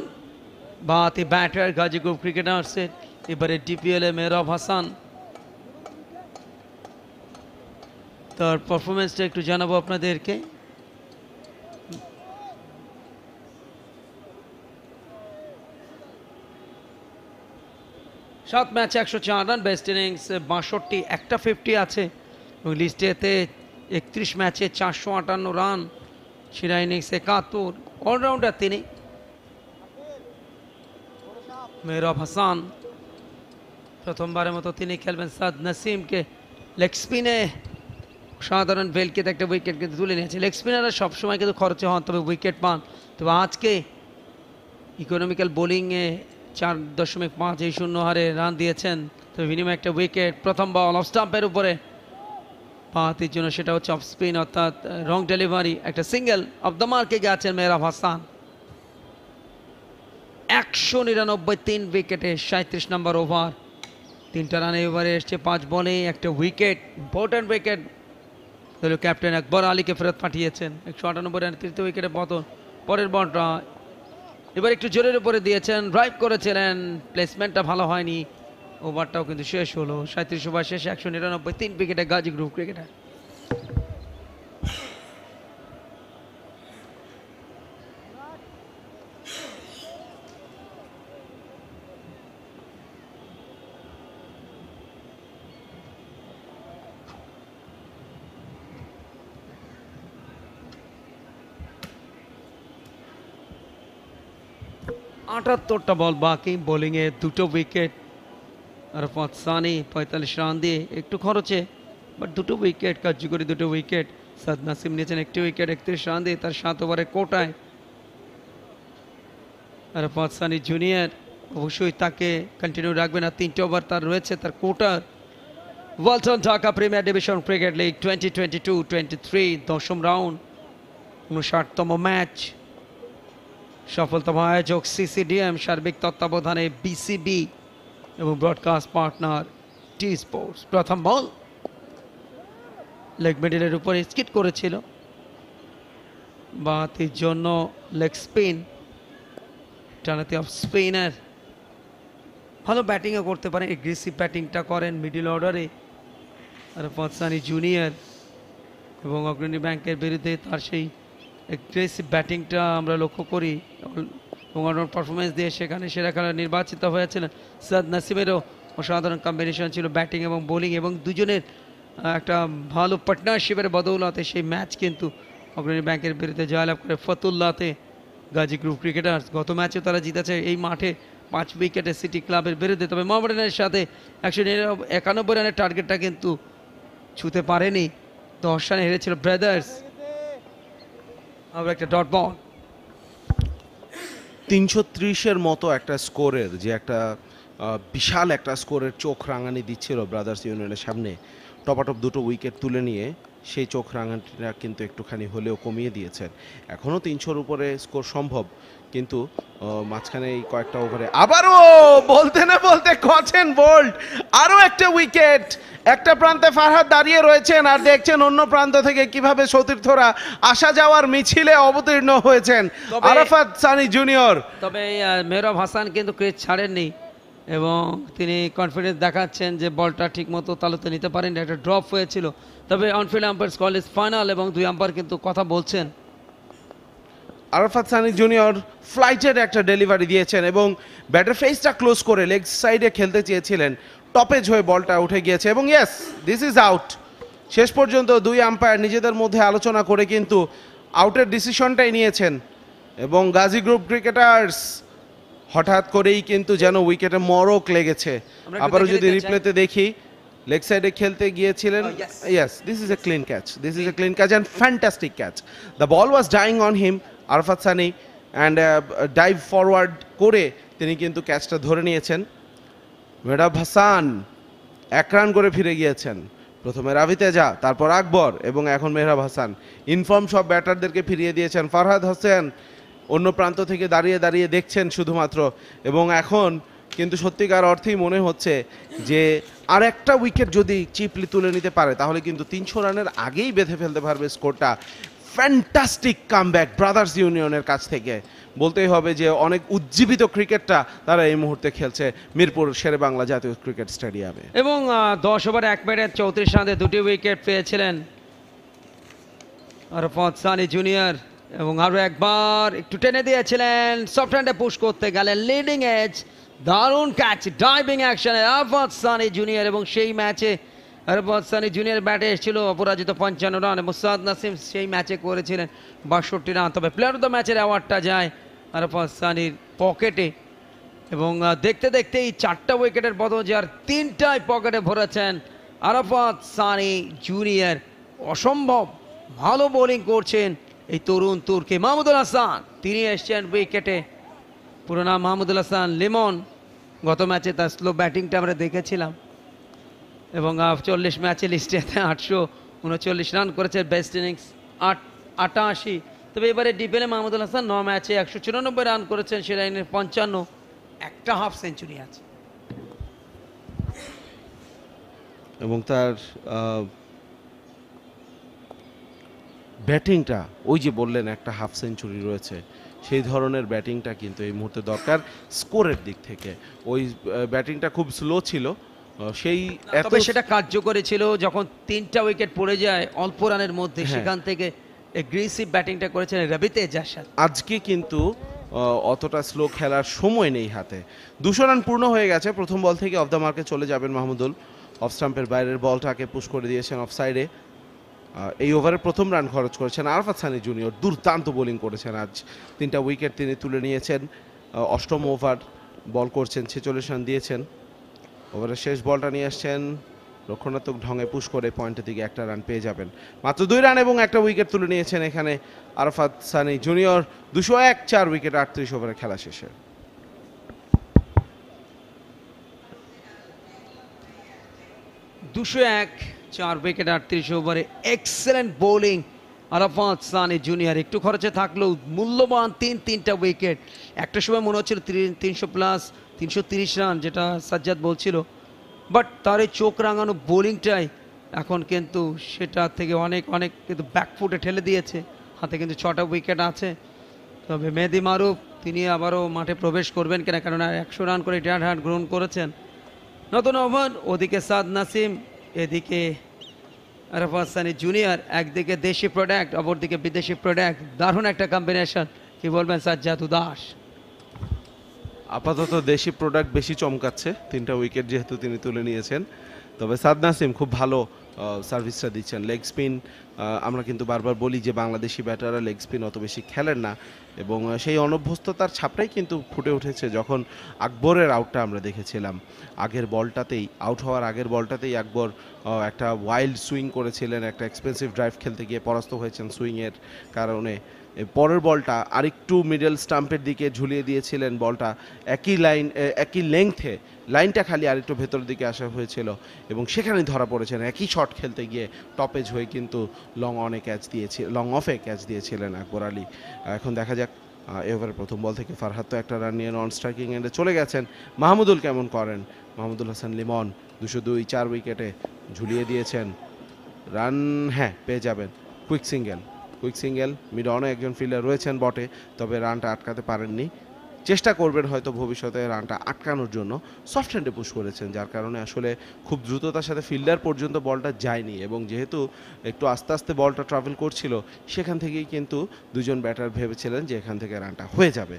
বাতি ব্যাটার গাজীপুর ক্রিকেটার্সের এবারে ডিপিএলে মেহরব হাসান। তার পারফরমেন্সটা একটু জানাব আপনাদেরকে। সাত ম্যাচে একশো চার রান বেস্ট ইনিংস বাষট্টি, একটা ফিফটি আছে। এবং লিস্টেতে একত্রিশ ম্যাচে চারশো আটান্ন রান, সেরা ইনিংস একাত্তর। অলরাউন্ডার তিনি। মেহরব হাসান। প্রথমবারের মতো তিনি খেলবেন সাদ নাসিমকে। লেগ স্পিনে সাধারণ ভেলকেতে একটা উইকেট কিন্তু তুলে নিয়েছে। লেগ স্পিনাররা সবসময় কিন্তু খরচে হন, তবে উইকেট পান। তবে আজকে ইকোনমিক্যাল বোলিংয়ে চার দশমিক পাঁচ এই শূন্য হারে রান দিয়েছেন। তবে বিনিময়ে একটা উইকেট প্রথম বল অফ স্টাম্পের উপরে। পাহাতির জন্য সেটা হচ্ছে অফ স্পিন অর্থাৎ রং ডেলিভারি একটা সিঙ্গেল অফ দ্য মার্কে গেছেন মেহরাব হাসান। একশো নিরানব্বই তিন উইকেটে সাঁত্রিশ নম্বর ওভার। তিনটা রানে এবারে এসছে পাঁচ বলে, একটা উইকেট ইম্পর্ট্যান্ট উইকেট দলীয় ক্যাপ্টেন আকবর আলীকে ফেরত পাঠিয়েছেন। একশো আটানব্বই রানে তৃতীয় উইকেটে পতন পরের বলটা। এবার একটু জোরের উপরে দিয়েছেন ড্রাইভ করেছিলেন প্লেসমেন্টটা ভালো হয়নি। ওভারটাও কিন্তু শেষ হলো। সাঁত্রিশ ওভার শেষে একশো নিরানব্বই তিন উইকেটে গাজী গ্রুপ ক্রিকেটার আটাত্তরটা বল বাকি। বোলিংয়ে দুটো উইকেট আরফাত সানি পঁয়তাল্লিশ রান দিয়ে একটু খরচে। বাট দুটো উইকেট কার্যকরী দুটো উইকেট সাদ নাসিম নিয়েছেন একটি উইকেট একত্রিশ রান দিয়ে তার সাত ওভারে কোটায়। আরাফাত সানি জুনিয়র অবশ্যই তাকে কন্টিনিউ রাখবে না। তিনটে ওভার তার রয়েছে, তার কোটার। Walton Dhaka premier division cricket league twenty twenty two twenty three দশম রাউন্ড উনষাটতম ম্যাচ সফলতম আয়োজক সিসিডিএম সার্বিক তত্ত্বাবধানে বিসিবি এবং ব্রডকাস্ট পার্টনার টি স্পোর্টস। প্রথম বল লেগ মিডিলের উপরে স্কিট করেছিল। বাতির জন্য লেগ স্পিন টানাতে অফ স্পিনার। ভালো ব্যাটিংও করতে পারেন এগ্রেসিভ ব্যাটিংটা করেন মিডিল অর্ডারে আর পৎসানি জুনিয়র এবং অগ্রণী ব্যাংকের বিরুদ্ধে তার সেই এগ্রেসিভ ব্যাটিংটা আমরা লক্ষ্য করি। অনর পারফরমেন্স দিয়ে সেখানে সেরা খেলোয়াড় নির্বাচিত হয়েছিলেন সাদ নাসিমেরও অসাধারণ কম্বিনেশন ছিল ব্যাটিং এবং বোলিং এবং দুজনের একটা ভালো পার্টনারশিপের বদৌলতে সেই ম্যাচ কিন্তু অগ্রণী ব্যাংকের বিরুদ্ধে জয়লাভ করে ফতুল্লাতে গাজী গ্রুপ ক্রিকেটার্স। গত ম্যাচে তারা জিতেছে এই মাঠে পাঁচ উইকেটে সিটি ক্লাবের বিরুদ্ধে। তবে মোহামেডানের সাথে একশো একানব্বই রানের টার্গেটটা কিন্তু ছুতে পারেনি। দশ রানে হেরেছিল ব্রাদার্স আবার একটা ডট বল তিনশো ত্রিশের মতো একটা স্কোরের যে একটা বিশাল একটা স্কোরের চোখ রাঙানি দিচ্ছিল ব্রাদার্স ইউনিয়নের সামনে টপাটপ দুটো উইকেট তুলে নিয়ে সেই চোখ রাঙানিটা কিন্তু একটুখানি হলেও কমিয়ে দিয়েছেন। এখনও তিনশোর উপরে স্কোর সম্ভব। কিন্তু মাঝখানে এই কয়েকটা ওভারে আবারও বলতে না বলতে কছেন বোল্ড। আরও একটা উইকেট। একটা প্রান্তে ফারহাদ দাঁড়িয়ে রয়েছেন আর দেখছেন অন্য প্রান্ত থেকে কীভাবে সতীর্থরা আসা যাওয়ার মিছিলে অবতীর্ণ হয়েছেন। আরাফাত সানি জুনিয়র। তবে মেহরাব হাসান কিন্তু ক্রেজ ছাড়েননি এবং তিনি কনফিডেন্স দেখাচ্ছেন যে বলটা ঠিক ঠিকমতো তালুতে নিতে পারেননি। একটা ড্রপ হয়েছিল। তবে অনফিল্ড আম্পায়ার্স কলেজ ফাইনাল এবং দুই আম্পায়ার কিন্তু কথা বলছেন। আরাফাত সানি জুনিয়র ফ্লাইটের একটা ডেলিভারি দিয়েছেন এবং ব্যাটার ফেসটা ক্লোজ করে লেগ সাইডে খেলতে চেয়েছিলেন। টপেজ হয়ে বলটা উঠে গিয়েছে এবং ইয়েস দিস ইজ আউট শেষ পর্যন্ত দুই আম্পায়ার নিজেদের মধ্যে আলোচনা করে কিন্তু আউটের ডিসিশনটাই নিয়েছেন। এবং গাজী গ্রুপ ক্রিকেটার্স হঠাৎ করেই কিন্তু যেন উইকেটে মরক লেগেছে। আবারও যদি রিপ্লেতে দেখি লেগ সাইডে খেলতে গিয়েছিলেন। Oh, this is a clean catch this is a clean catch and fantastic catch the ball the ball on him. Arafat Sunny and dive forward করে তিনি কিন্তু ক্যাচটা ধরে নিয়েছেন। মেডাব হাসান এক রান করে ফিরে গিয়েছেন। প্রথমে রাভি তেজা, তারপর আকবর এবং এখন মেহরাব হাসান। ইনফর্ম সব ব্যাটারদেরকে ফিরিয়ে দিয়েছেন ফারহাদ হোসেন। অন্য প্রান্ত থেকে দাঁড়িয়ে দাঁড়িয়ে দেখছেন শুধুমাত্র এবং এখন কিন্তু সত্যিকার অর্থেই মনে হচ্ছে যে আর একটা উইকেট যদি চিপলি তুলে নিতে পারে, তাহলে কিন্তু তিনশো রানের আগেই বেঁধে ফেলতে পারবে স্কোরটা ফ্যান্টাস্টিক কামব্যাক ব্রাদার্স ইউনিয়নের কাছ থেকে। বলতেই হবে যে অনেক উজ্জীবিত ক্রিকেটটা তারা এই মুহূর্তে খেলছে মিরপুর শেরে বাংলা জাতীয় ক্রিকেট স্টেডিয়ামে। এবং দশ ওভারে, এক ব্যাটে চৌত্রিশ রানে দুটি উইকেট পেয়েছিলেন। আরফত সানি জুনিয়র এবং আরও একবার একটু টেনে দিয়েছিলেন। সফট হ্যান্ডে পুশ করতে গেলেন লিডিং এজ দারুণ ক্যাচ ডাইভিং অ্যাকশনে আরফত সানি জুনিয়র এবং সেই ম্যাচে আরফত সানি জুনিয়র ব্যাটে এসেছিল অপরাজিত পঞ্চান্ন রান। এবং সাদ নাসিম সেই ম্যাচে করেছিলেন বাষট্টি রান। তবে প্লেয়ার অফ দ্য ম্যাচের অ্যাওয়ার্ডটা যায় আরফত সানির পকেটে এবং আহ, দেখতে দেখতেই চারটা উইকেটের বদল যার তিনটায় পকেটে ভরেছেন আরাফাত সানি জুনিয়র। অসম্ভব। ভালো বোলিং করছেন এই তরুণ তুর্কি মাহমুদুল হাসান। তিনি এসছেন উইকেটে পুরো নাম মাহমুদুল হাসান লিমন। গত ম্যাচে তার স্লো ব্যাটিংটা আমরা দেখেছিলাম। এবং চল্লিশ ম্যাচে লিস্টে আটশো উনচল্লিশ রান করেছে বেস্ট ইনিংস, আট, আটাশি। তবে এবারে ডিপেলে মাহমুদুল হাসান ন ম্যাচে একশো চুরানব্বই রান করেছেন, সেটা ইনিংস পঞ্চান্ন। একটা হাফ সেঞ্চুরি আছে। এবং তার ব্যাটিংটা, ওই যে বললেন একটা হাফ সেঞ্চুরি রয়েছে, সেই ধরনের ব্যাটিংটা কিন্তু এই মুহূর্তে দরকার স্কোরের দিক থেকে। ওই ব্যাটিংটা খুব স্লো ছিল সেই তবে সেটা কার্যকরী ছিল যখন তিনটা উইকেট পড়ে যায় অল্প রানের মধ্যে হ্যাঁ। সেখান থেকে এগ্রেসিভ ব্যাটিংটা করেছেন রবি তেজার সাথে আজকে কিন্তু অতটা স্লো খেলার সময় নেই হাতে। দুশো রান পূর্ণ হয়ে গেছে প্রথম বল থেকে অফ দ্য মার্কে চলে যাবেন মাহমুদুল। অফ স্টাম্পের বাইরের বলটাকে পুশ করে দিয়েছেন অফ সাইডে এই ওভারে প্রথম রান খরচ করেছেন আরফাত সানি জুনিয়র দুর্দান্ত বোলিং করেছেন আজ। তিনটা উইকেট তিনি তুলে নিয়েছেন। অষ্টম ওভার বল করছেন ছেচল্লিশ রান দিয়েছেন। ওভারের শেষ বলটা নিয়ে আসছেন রক্ষণাত্মক ঢঙে পুশ করে পয়েন্টের দিকে একটা রান পেয়ে যাবেন। মাত্র দুই রান এবং একটা উইকেট তুলে নিয়েছেন এখানে আরফাত সানি জুনিয়র। দুশো এক, চার উইকেট, আটত্রিশ ওভারে খেলা শেষে। দুশো এক, চার উইকেট, আটত্রিশ ওভারে excellent bowling Arafat Sunny junior. একটু খরচে থাকলেও মূল্যবান তিন, তিনটা উইকেট। একটা সময় মনে হচ্ছিল তিনশো প্লাস তিনশো রান, যেটা সাজ্জাদ বলছিল। বাট তার এই চোখ রাঙানো বোলিংটাই এখন কিন্তু সেটা থেকে অনেক অনেক কিন্তু ব্যাকফুটে ঠেলে দিয়েছে। হাতে কিন্তু ছটা উইকেট আছে। তবে মেহেদি মারুফ, তিনি আবারও মাঠে প্রবেশ করবেন কিনা, কেননা একশো রান করে রিটায়ার হার গ্রহণ করেছেন। নতুন ওভার, ওদিকে সাদ নাসিম, এদিকে আরাফাত সানি জুনিয়র, একদিকে দেশি প্রোডাক্ট অপরদিকে বিদেশি প্রোডাক্ট দারুণ একটা কম্বিনেশন কি বলবেন সাজ্জাদ, উদাস। আপাতত দেশি প্রোডাক্ট বেশি চমকাচ্ছে। তিনটা উইকেট যেহেতু তিনি তুলে নিয়েছেন। তবে সাদ নাসিম খুব ভালো সার্ভিসটা দিচ্ছেন। লেগ স্পিন আমরা কিন্তু বারবার বলি যে বাংলাদেশি ব্যাটাররা লেগ স্পিন অত বেশি খেলেন না। এবং সেই অনভ্যস্ততার ছাপটাই কিন্তু ফুটে উঠেছে যখন আকবরের আউটটা আমরা দেখেছিলাম। আগের বলটাতেই আউট হওয়ার আগের বলটাতেই আকবর একটা ওয়াইল্ড সুইং করেছিলেন, একটা এক্সপেন্সিভ ড্রাইভ খেলতে গিয়ে পরাস্ত হয়েছেন সুইংয়ের কারণে। পরের বলটা আরেকটু মিডল স্টাম্পের দিকে ঝুলিয়ে দিয়েছিলেন বলটা। একই লাইন একই লেংথে লাইনটা খালি আরেকটু ভেতরের দিকে আসা হয়েছিল এবং সেখানে ধরা পড়েছেন। একই শট খেলতে গিয়ে টপেজ হয়ে কিন্তু লং অনে ক্যাচ দিয়েছে লং অফে ক্যাচ দিয়েছিলেন আকবর আলী। এখন দেখা যাক এবারে প্রথম বল থেকে ফারহাত তো একটা রান নিয়ে নন স্ট্রাইকিং এন্ডে চলে গেছেন। মাহমুদুল কেমন করেন? মাহমুদুল হাসান লিমন দুশো দুই, চার উইকেটে ঝুলিয়ে দিয়েছেন। রান হ্যাঁ পেয়ে যাবেন। Quick single quick single mid অনে একজন ফিল্ডার রয়েছেন বটে, তবে রানটা আটকাতে পারেননি। চেষ্টা করবেন হয়তো ভবিষ্যতে রানটা আটকানোর জন্য। সফট হ্যান্ডে পুশ করেছেন, যার কারণে আসলে খুব দ্রুততার সাথে ফিল্ডার পর্যন্ত বলটা যায়নি এবং যেহেতু একটু আস্তে আস্তে বলটা ট্রাভেল করছিল, সেখান থেকেই কিন্তু দুজন ব্যাটার ভেবেছিলেন যে এখান থেকে রানটা হয়ে যাবে।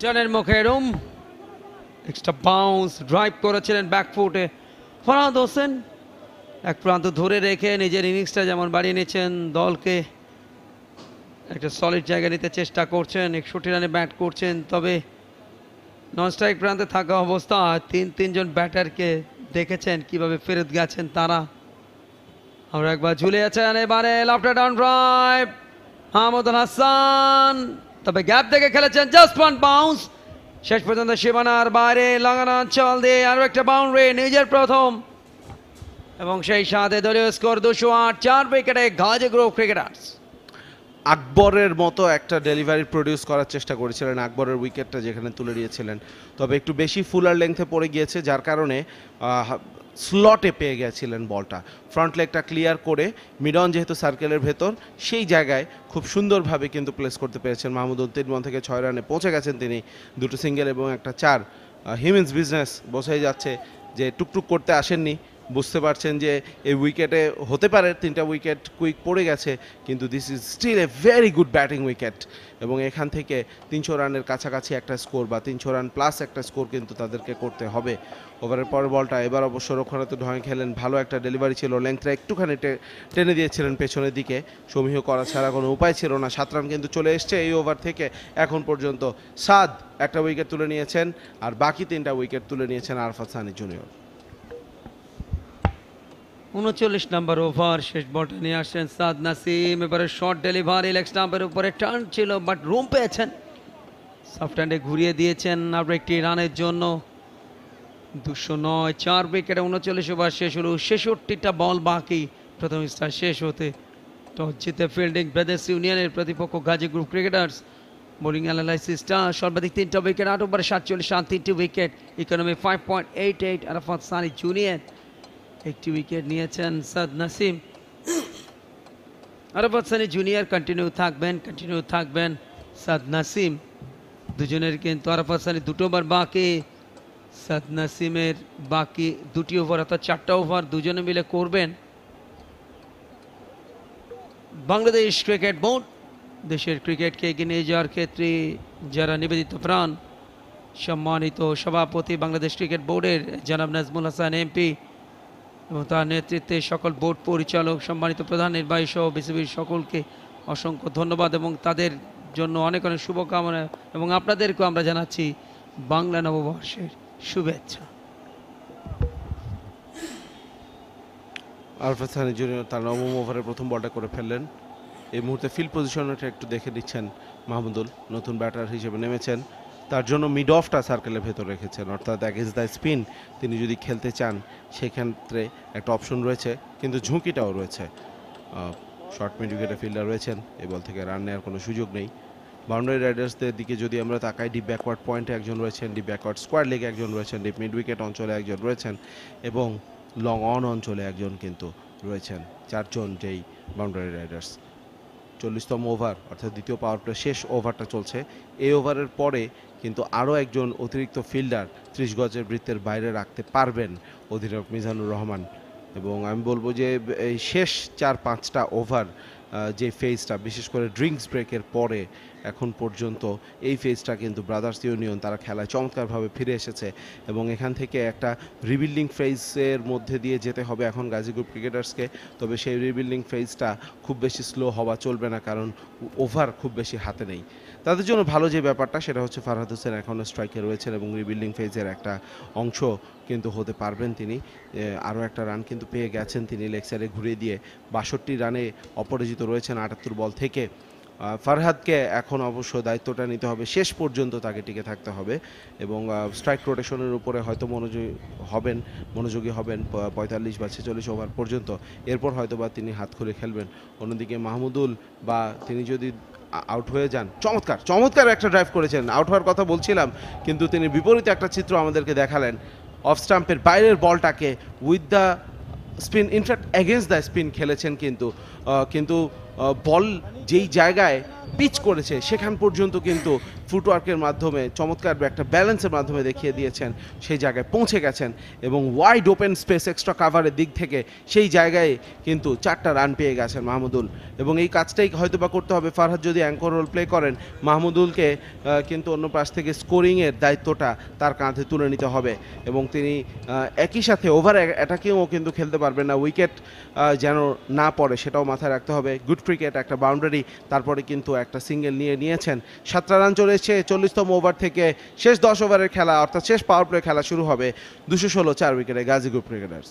টানের মুখে রুম এক্সট্রা বাউন্স ড্রাইভ করেছিলেন ব্যাকফুটে ফরাদ হোসেন এক প্রান্ত ধরে রেখে নিজের ইনিংসটা যেমন বাড়িয়ে নিচ্ছেন দলকে, একটা সলিড জায়গা নিতে চেষ্টা করছেন একষট্টি রানে ব্যাট করছেন, তবে নন স্ট্রাইক প্রান্তে থাকা অবস্থা, তিন, তিনজন ব্যাটারকে দেখেছেন, কীভাবে ফেরত গেছেন তারা। আমরা একবার ঝুলে আছেন, এবারে লাফটা ডাউন ড্রাইভ আহমদুল হাসান। তবে গ্যাপ থেকে খেলেছেন জাস্ট ওয়ান বাউন্স শেষ পর্যন্ত সীমানার বাইরে লাগানো অঞ্চল দিয়ে আরও একটা বাউন্ডারি নিজের প্রথম। এবং সেই সাথে দলীয় স্কোর দুশো আট, চার উইকেটে গাজে গ্রুপ ক্রিকেটার্স আকবরের মতো একটা ডেলিভারি প্রডিউস করার চেষ্টা করেছিলেন আকবরের উইকেটটা যেখানে তুলে দিয়েছিলেন। তবে একটু বেশি ফুলার লেংথে পড়ে গিয়েছে, যার কারণে স্লটে পেয়ে গেছিলেন বলটা। ফ্রন্ট লেগটা ক্লিয়ার করে মিডন যেহেতু সার্কেলের ভেতর, সেই জায়গায় খুব সুন্দরভাবে কিন্তু প্লেস করতে পেরেছেন মাহমুদ বল থেকে ছয় রানে পৌঁছে গেছেন তিনি। দুটো সিঙ্গেল এবং একটা চার। হিমিন্স বিজনেস বোঝাই যাচ্ছে যে টুকটুক করতে আসেননি। বুঝতে পারছেন যে এই উইকেটে হতে পারে, তিনটা উইকেট কুইক পড়ে গেছে, কিন্তু this is still a very good batting wicket এবং এখান থেকে তিনশো রানের কাছাকাছি একটা স্কোর বা তিনশো রান প্লাস একটা স্কোর কিন্তু তাদেরকে করতে হবে। ওভারের পর বলটা, এবার অবশ্য রক্ষণাত্মক ঢঙে খেলেন, ভালো একটা ডেলিভারি ছিল লেংথটা একটুখানি টেনে দিয়েছিলেন পেছনের দিকে। সমীহ করা ছাড়া কোনো উপায় ছিল না, সাত রান কিন্তু চলে এসছে এই ওভার থেকে। এখন পর্যন্ত সাদ একটা উইকেট তুলে নিয়েছেন, আর বাকি তিনটা উইকেট তুলে নিয়েছেন আরফাত সানি জুনিয়র উনচল্লিশ নম্বর ওভার, শেষ বলটা নিয়ে আসছেন সাদ নাসিম। এবারে শর্ট ডেলিভারি লেগ স্টাম্পের উপরে টার্ন ছিল বাট রুম পেয়েছেন। সফট হ্যান্ডে ঘুরিয়ে দিয়েছেন আবার একটি রানের জন্য। দুশো নয়, চার উইকেটে উনচল্লিশ ওভার শেষ হলো ছেষট্টিটা বল বাকি। প্রথম স্টার শেষ হতে টস জিতে ফিল্ডিং ব্রাদার্স ইউনিয়নের প্রতিপক্ষ গাজী গ্রুপ ক্রিকেটার্স বোলিং অ্যানালাইসিসটা সর্বাধিক তিনটা উইকেট আট ওভারে সাতচল্লিশ রান তিনটি wicket economy five point eight eight Arafat Sunny junior একটি উইকেট নিয়েছেন সাদ নাসিম। আরাফাত সানি জুনিয়র কন্টিনিউ থাকবেন কন্টিনিউ থাকবেন সাদ নাসিম। দুজনের কিন্তু আরাফাত সানি দুটো ওভার বাকি। সাদ নাসিমের বাকি দুটি ওভার অর্থাৎ চারটা ওভার দুজনে মিলে করবেন। বাংলাদেশ ক্রিকেট বোর্ড দেশের ক্রিকেটকে এগিয়ে নিয়ে যাওয়ার ক্ষেত্রে যারা নিবেদিত প্রাণ, সম্মানিত সভাপতি বাংলাদেশ ক্রিকেট বোর্ডের জনাব নাজমুল হাসান এমপি এবং তার নেতৃত্বে সকল বোর্ড পরিচালক, সম্মানিত প্রধান নির্বাহী সহ বিসিবির সকলকে অসংখ্য ধন্যবাদ এবং তাদের জন্য অনেক অনেক শুভকামনা এবং আপনাদেরকেও আমরা জানাচ্ছি বাংলা নববর্ষের শুভেচ্ছা। আলফাজ সানি জুনিয়র তার নবম ওভারে প্রথম বলটা করে ফেললেন। এই মুহূর্তে ফিল্ড পজিশনটা একটু দেখে দিচ্ছেন মাহমুদুল, নতুন ব্যাটার হিসেবে নেমেছেন। তার জন্য মিড অফটা সার্কেলের ভেতর রেখেছেন। অর্থাৎ অ্যাগেন্স দ্য স্পিন তিনি যদি খেলতে চান, সেক্ষেত্রে একটা অপশন রয়েছে, কিন্তু ঝুঁকিটাও রয়েছে। শর্ট মিড উইকেটে ফিল্ডার রয়েছেন, এই বল থেকে রান নেওয়ার কোনো সুযোগ নেই। বাউন্ডারি রাইডার্সদের দিকে যদি আমরা তাকাই ডিপ ব্যাকওয়ার্ড পয়েন্টে একজন রয়েছেন ডিপ ব্যাকওয়ার্ড স্কোয়ার লেগে একজন রয়েছেন ডিপ মিড উইকেট অঞ্চলে একজন রয়েছেন, এবং লং অন অঞ্চলে একজন কিন্তু রয়েছেন, চারজন যেই বাউন্ডারি রাইডার্স চল্লিশতম ওভার অর্থাৎ দ্বিতীয় পাওয়ার প্লে শেষ ওভারটা চলছে। এই ওভারের পরে কিন্তু আরও একজন অতিরিক্ত ফিল্ডার ত্রিশ গজের বৃত্তের বাইরে রাখতে পারবেন অধিনায়ক মিজানুর রহমান। এবং আমি বলব যে, এই শেষ চার পাঁচটা ওভার যে ফেজটা বিশেষ করে ড্রিঙ্কস ব্রেকের পরে এখন পর্যন্ত এই ফেজটা কিন্তু ব্রাদার্স ইউনিয়ন তারা খেলায় চমৎকারভাবে ফিরে এসেছে। এবং এখান থেকে একটা রিবিল্ডিং ফেজের মধ্যে দিয়ে যেতে হবে এখন গাজী গ্রুপ ক্রিকেটার্সকে তবে সেই রিবিল্ডিং ফেজটা খুব বেশি স্লো হওয়া চলবে না, কারণ ওভার খুব বেশি হাতে নেই। তাদের জন্য ভালো যে ব্যাপারটা সেটা হচ্ছে ফারহাদ হোসেন এখনও স্ট্রাইকে রয়েছেন এবং রিবিল্ডিং ফেজের একটা অংশ কিন্তু হতে পারবেন তিনি। আরও একটা রান কিন্তু পেয়ে গেছেন তিনি সাইডে ঘুরিয়ে দিয়ে। বাষট্টি রানে অপরাজিত রয়েছেন আটাত্তর বল থেকে। ফারহাদকে এখন অবশ্য দায়িত্বটা নিতে হবে, শেষ পর্যন্ত তাকে টিকে থাকতে হবে এবং স্ট্রাইক রোটেশনের উপরে হয়তো মনোযোগী হবেন মনোযোগী হবেন পঁয়তাল্লিশ বা ছেচল্লিশ ওভার পর্যন্ত। এরপর হয়তো বা তিনি হাত খুলে খেলবেন। অন্যদিকে মাহমুদুল বা তিনি যদি আউট হয়ে যান। চমৎকার চমৎকার একটা ড্রাইভ করেছেন। আউট হওয়ার কথা বলছিলাম, কিন্তু তিনি বিপরীতে একটা চিত্র আমাদেরকে দেখালেন। অফ স্টাম্পের বাইরের বলটাকে with the spin in fact against the spin খেলেছেন কিন্তু। কিন্তু বল যেই জায়গায় পিচ করেছে, সেখান পর্যন্ত কিন্তু ফুটওয়ার্কের মাধ্যমে, চমৎকার একটা ব্যালেন্সের মাধ্যমে দেখিয়ে দিয়েছেন, সেই জায়গায় পৌঁছে গেছেন এবং ওয়াইড ওপেন স্পেস এক্সট্রা কাভারের দিক থেকে সেই জায়গায় কিন্তু চারটা রান পেয়ে গেছেন মাহমুদুল। এবং এই কাজটাই হয়তো বা করতে হবে। ফারহাদ যদি অ্যাঙ্কর রোল প্লে করেন, মাহমুদুলকে কিন্তু অন্য পাশ থেকে স্কোরিংয়ের দায়িত্বটা তার কাঁধে তুলে নিতে হবে এবং তিনি একই সাথে ওভার অ্যাটাকিংও কিন্তু খেলতে পারবেন না। উইকেট যেন না পড়ে, সেটাও মাথায় রাখতে হবে। গুড ক্রিকেট একটা বাউন্ডারি তারপরে কিন্তু একটা সিঙ্গেল নিয়ে নিয়েছেন। সাতটা রান চলে এসেছে চল্লিশতম ওভার থেকে শেষ দশ ওভারের খেলা অর্থাৎ শেষ পাওয়ার প্লে খেলা শুরু হবে দুশো ষোলো চার উইকেটে Gazi group cricketers.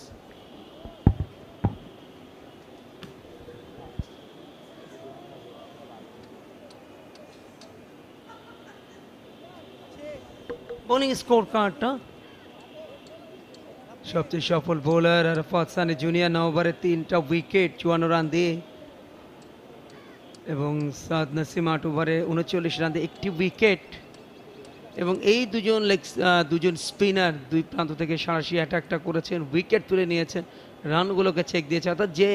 Bowling score কার্ডটা সবচেয়ে সফল বোলার আরফাত সানি জুনিয়র নয় ওভারে তিনটা উইকেট চুয়ান্ন রান দিয়ে এবং সাদ নাসিম আট ওভারে উনচল্লিশ রান একটি উইকেট। এবং এই দুজন লেগ দুজন স্পিনার দুই প্রান্ত থেকে সাঁড়াশি অ্যাটাকটা করেছেন, উইকেট তুলে নিয়েছেন, রানগুলোকে চেক দিয়েছে। অর্থাৎ যে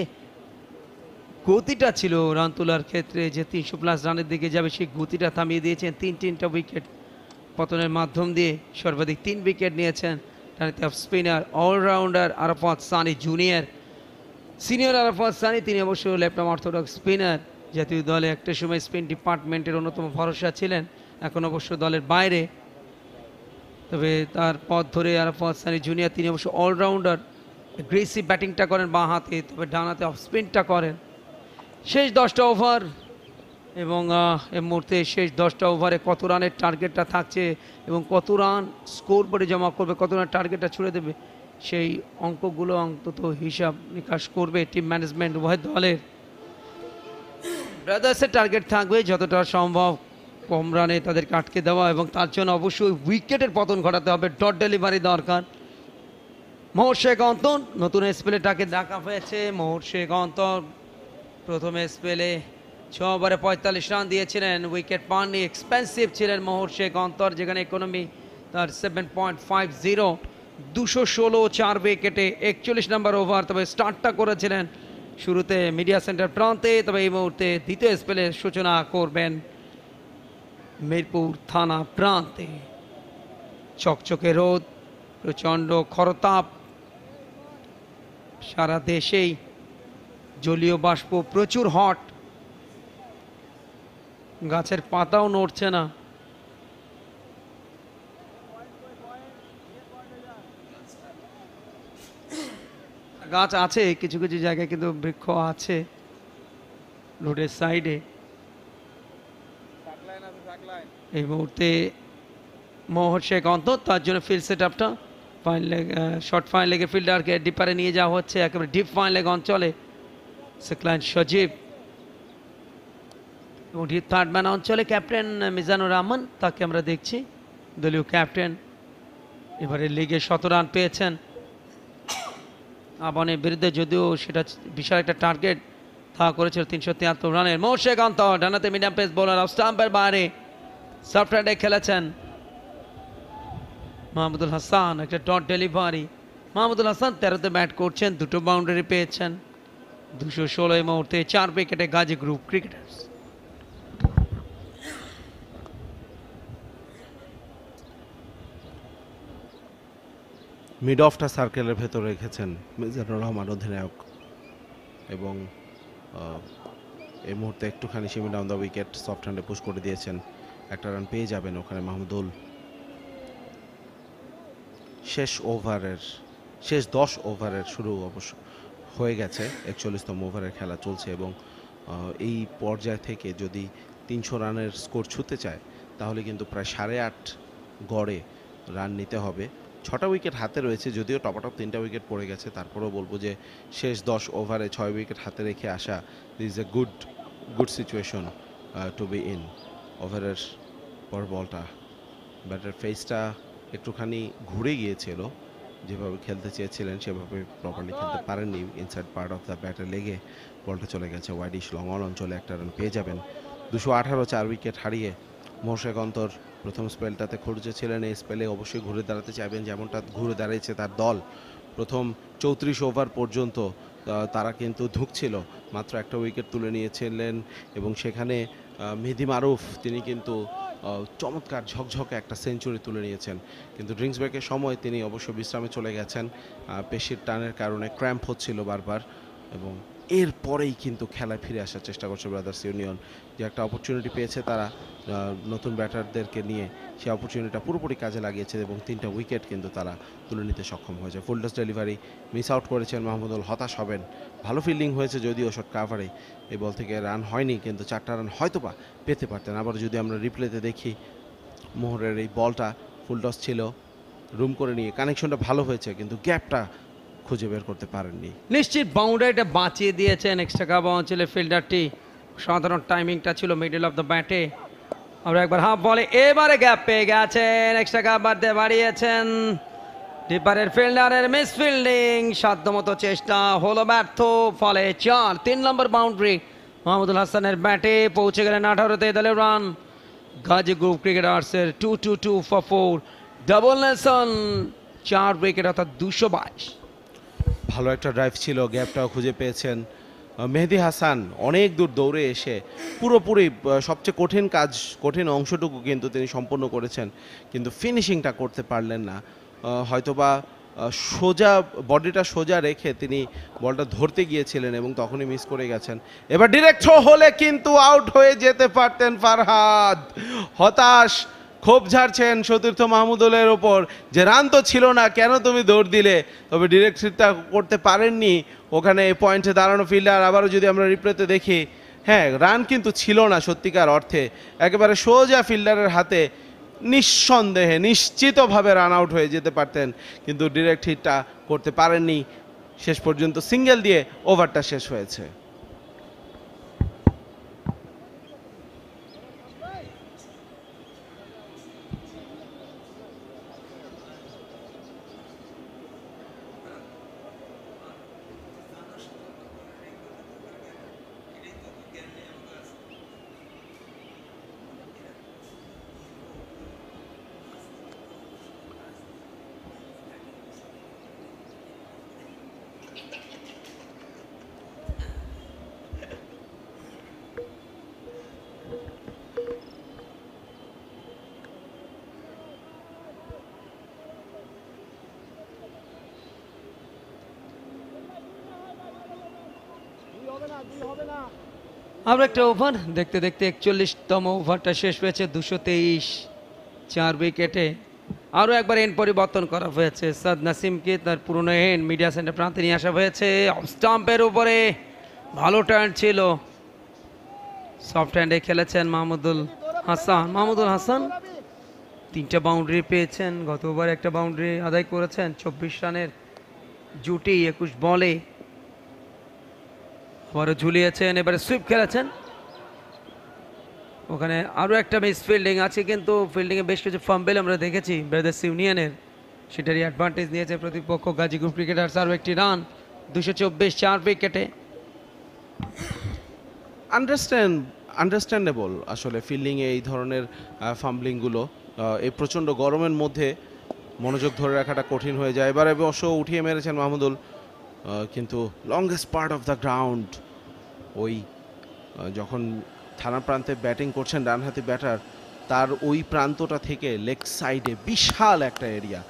গতিটা ছিল রান তোলার ক্ষেত্রে, যে তিনশো প্লাস রানের দিকে যাবে, সেই গতিটা থামিয়ে দিয়েছেন তিন তিনটা উইকেট। পতনের মাধ্যম দিয়ে সর্বাধিক তিন উইকেট নিয়েছেন টানিতে off spinner all-rounder Arafat Sunny junior senior Arafat Sunny, তিনি অবশ্য আর্ম অর্থোডক্স স্পিনার। জাতীয় দলে একটা সময় স্পেন ডিপার্টমেন্টের অন্যতম ভরসা ছিলেন, এখন অবশ্য দলের বাইরে। তবে তার পথ ধরে আরাফাত সানি জুনিয়র, তিনি অবশ্য অলরাউন্ডার। গ্রেসিভ ব্যাটিংটা করেন বাঁ হাতে, তবে ডান হাতে অফ স্পিনটা করেন। শেষ দশটা ওভার এবং এই মুহূর্তে শেষ দশটা ওভারে কত রানের টার্গেটটা থাকছে এবং কত রান স্কোর বোর্ডে জমা করবে, কত রান টার্গেটটা ছুড়ে দেবে, সেই অঙ্কগুলো অন্তত হিসাব নিকাশ করবে টিম ম্যানেজমেন্ট উভয় দলের। ব্রাদার্সের টার্গেট থাকবে যতটা সম্ভব কম রানে তাদেরকে আটকে দেওয়া এবং তার জন্য অবশ্যই উইকেটের পতন ঘটাতে হবে। ডট ডেলিভারি দরকার। মোহর শেখ অন্তন নতুন স্পেলেটাকে ডাকা হয়েছে। মোহর শেখ অন্তন প্রথমে স্পেলে ছ ওভারে পঁয়তাল্লিশ রান দিয়েছিলেন উইকেট পাননি এক্সপেন্সিভ ছিলেন মোহর শেখ অন্তর, যেখানে ইকোনমি তার সেভেন পয়েন্ট ফাইভ জিরো দুশো ষোলো চার উইকেটে একচল্লিশ নম্বর ওভার তবে স্টার্টটা করেছিলেন শুরুতে মিডিয়া সেন্টার প্রান্তে, তবে এই মুহূর্তে দ্বিতীয় স্পেলের সূচনা করবেন মিরপুর থানা প্রান্তে। চকচকে রোদ, প্রচণ্ড খরতাপ, সারা দেশেই জলীয় বাষ্প প্রচুর হট। গাছের পাতাও নড়ছে না। গাছ আছে, কিছু কিছু জায়গায় কিন্তু বৃক্ষ আছে, রোডের সাইডে। এই মুহূর্তে মোহর শেখ অন্তর তার জন্য ফিল্ড সেট আপটা ফাইন লেগ শর্ট ফাইন লেগে ফিল্ডারকে ডিপারে নিয়ে যাওয়া হচ্ছে, একেবারে ডিপ ফাইন লেগ অঞ্চলে। সেক্লাইন সজীব এবং ডিপ থার্ড ম্যান অঞ্চলে ক্যাপ্টেন মিজানুর রহমান, তাকে আমরা দেখছি। দলীয় ক্যাপ্টেন এবারে লিগে শত রান পেয়েছেন। আবানের বিরুদ্ধে যদিও সেটা বিশাল একটা টার্গেট তা করেছিল তিনশো তিয়াত্তর রানের। মৌশেকান্ত ডানাতে মিডিয়াম পেস বোলার অফ স্টাম্পের বাইরে সফট হ্যান্ডে খেলেছেন মাহমুদুল হাসান, একটা ডট ডেলিভারি মাহমুদুল হাসান তেরোতে ব্যাট করছেন, দুটো বাউন্ডারি পেয়েছেন। দুশো ষোলো মুহূর্তে চার উইকেটে গাজী গ্রুপ ক্রিকেটার্স মিড অফটা সার্কেলের ভেতরে রেখেছেন মিজানুর রহমান অধিনায়ক। এবং এই মুহূর্তে একটুখানি সিমি ডাউন দ্য উইকেট সফট হ্যান্ডে পুশ করে দিয়েছেন। একটা রান পেয়ে যাবেন ওখানে মাহমুদুল। শেষ ওভারের, শেষ দশ ওভারের শুরু অবশ্য হয়ে গেছে। একচল্লিশতম ওভারের খেলা চলছে এবং এই পর্যায় থেকে যদি তিনশো রানের স্কোর ছুতে চায়, তাহলে কিন্তু প্রায় সাড়ে আট গড়ে রান নিতে হবে। ছটা উইকেট হাতে রয়েছে, যদিও টপাটপ তিনটা উইকেট পড়ে গেছে। তারপরেও বলব যে শেষ দশ ওভারে ছয় উইকেট হাতে রেখে আসা this a good good situation to be in ওভারের পর বলটা ব্যাটের ফেসটা একটুখানি ঘুরে গিয়েছিল, যেভাবে খেলতে চেয়েছিলেন, সেভাবে প্রপারলি খেলতে পারেননি ইনসাইড পার্ট অফ দ্য ব্যাটে লেগে। বলটা চলে গেছে ওয়াইডিশ লং অন অঞ্চলে একটা রান পেয়ে যাবেন। দুশো আঠারো চার উইকেট হারিয়ে মোশেক অন্তর প্রথম স্পেলটাতে খরচে ছিলেন, এই স্পেলে অবশ্যই ঘুরে দাঁড়াতে চাইবেন, যেমনটা ঘুরে দাঁড়িয়েছে তার দল। প্রথম চৌত্রিশ ওভার পর্যন্ত তারা কিন্তু ধুঁকছিল। মাত্র একটা উইকেট তুলে নিয়েছিলেন এবং সেখানে মেহেদি মারুফ, তিনি কিন্তু চমৎকার ঝকঝকে একটা সেঞ্চুরি তুলে নিয়েছেন। কিন্তু ড্রিঙ্কস ব্রেকের সময় তিনি অবশ্য বিশ্রামে চলে গেছেন। পেশির টানের কারণে ক্র্যাম্প হচ্ছিল বারবার এবং এরপরেই কিন্তু খেলায় ফিরে আসার চেষ্টা করছে ব্রাদার্স ইউনিয়ন। যে একটা অপরচুনিটি পেয়েছে তারা নতুন ব্যাটারদেরকে নিয়ে সেই অপরচুনিটিটা পুরোপুরি কাজে লাগিয়েছে এবং তিনটা উইকেট কিন্তু তারা তুলে নিতে সক্ষম হয়েছে। ফুলটাস ডেলিভারি মিস আউট করেছেন মাহমুদুল, হতাশ হবেন। ভালো ফিল্ডিং হয়েছে যদিও শট কাভারে এই বল থেকে রান হয়নি, কিন্তু চারটা রান হয়তো বা পেতে পারতেন। আবার যদি আমরা রিপ্লেতে দেখি, মোহরের এই বলটা ফুল টস ছিল রুম করে নিয়ে। কানেকশনটা ভালো হয়েছে, কিন্তু গ্যাপটা খুঁজে বের করতে পারেননি। নিশ্চিত বাউন্ডারিটা বাঁচিয়ে দিয়েছেন এক্সট্রা কাবা অঞ্চলে ফিল্ডারটি সাধারণ টাইমিংটা ছিল মিডল অফ দ্য ব্যাটে আমরা একবার হাফ বলে এবারে গ্যাপ পেয়ে গেছেন এক্সট্রা কাবার দিয়ে বাড়িয়েছেন। ডিপারের ফিল্ডারের মিস ফিল্ডিং সাধ্যমতো চেষ্টা হলো ব্যর্থ, ফলে চার, তিন নম্বর বাউন্ডারি মাহমুদুল হাসানের ব্যাটে পৌঁছে গেলেন আঠারোতে দলের run Gazi group ক্রিকেটার্সের two two two for four double Nelson চার উইকেট অর্থাৎ দুশো বাইশ। ভালো একটা ড্রাইভ ছিল গ্যাপটাও খুঁজে পেয়েছেন। মেহেদি হাসান অনেক দূর দৌড়ে এসে পুরোপুরি সবচেয়ে কঠিন কাজ, কঠিন অংশটুকু কিন্তু তিনি সম্পন্ন করেছেন। কিন্তু ফিনিশিংটা করতে পারলেন না। হয়তোবা সোজা, বডিটা সোজা রেখে তিনি বলটা ধরতে গিয়েছিলেন এবং তখনই মিস করে গেছেন। এবার ডিরেক্ট হলে কিন্তু আউট হয়ে যেতে পারতেন ফারহাদ। হতাশ ক্ষোভ ঝাড়ছেন সতীর্থ মাহমুদুলের ওপর। যে রান তো ছিল না, কেন তুমি দৌড় দিলে? তবে ডিরেক্ট হিটটা করতে পারেননি। ওখানে এই পয়েন্টে দাঁড়ানো ফিল্ডার আবারও যদি আমরা রিপ্লেতে দেখি হ্যাঁ রান কিন্তু ছিল না সত্যিকার অর্থে। একেবারে সোজা ফিল্ডারের হাতে নিঃসন্দেহে, নিশ্চিতভাবে রান আউট হয়ে যেতে পারতেন। কিন্তু ডিরেক্ট হিটটা করতে পারেননি। শেষ পর্যন্ত সিঙ্গেল দিয়ে ওভারটা শেষ হয়েছে। আমরা একটা ওভার দেখতে দেখতে একচল্লিশতম ওভারটা শেষ হয়েছে, দুশো তেইশ, চার উইকেটে। আরও একবার এন পরিবর্তন করা হয়েছে। সাদ নাসিমকে তার পুরনো এন্ড মিডিয়া সেন্টার প্রান্তে নিয়ে আসা হয়েছে। স্টাম্পের উপরে ভালো টার্ন ছিল। সফট হ্যান্ডে খেলেছেন মাহমুদুল হাসান। মাহমুদুল হাসান তিনটা বাউন্ডারি পেয়েছেন গতবার একটা বাউন্ডারি আদায় করেছেন। চব্বিশ রানের জুটি একুশ বলে আবারও ঝুলিয়েছেন, এবারে সুইপ খেলেছেন। ওখানে আরও একটা মিস ফিল্ডিং আছে, কিন্তু ফিল্ডিংয়ে বেশ কিছু ফাম্বেল আমরা দেখেছি। ব্রাদার্স ইউনিয়নের সেটারই অ্যাডভান্টেজ নিয়েছে প্রতিপক্ষ গাজী গ্রুপ ক্রিকেটার্স আরও একটি রান দুশো চব্বিশ চার উইকেটে আন্ডারস্ট্যান্ড আন্ডারস্ট্যান্ডেবল আসলে ফিল্ডিংয়ে এই ধরনের ফাম্বলিংগুলো এই প্রচণ্ড গরমের মধ্যে মনোযোগ ধরে রাখাটা কঠিন হয়ে যায়। এবার অবশ্য উঠিয়ে মেরেছেন মাহমুদুল কিন্তু longest part of the ground ওই যখন থানা প্রান্তে ব্যাটিং করছেন ডানহাতি ব্যাটার তার ওই প্রান্তটা থেকে লেগ সাইডে বিশাল একটা এরিয়া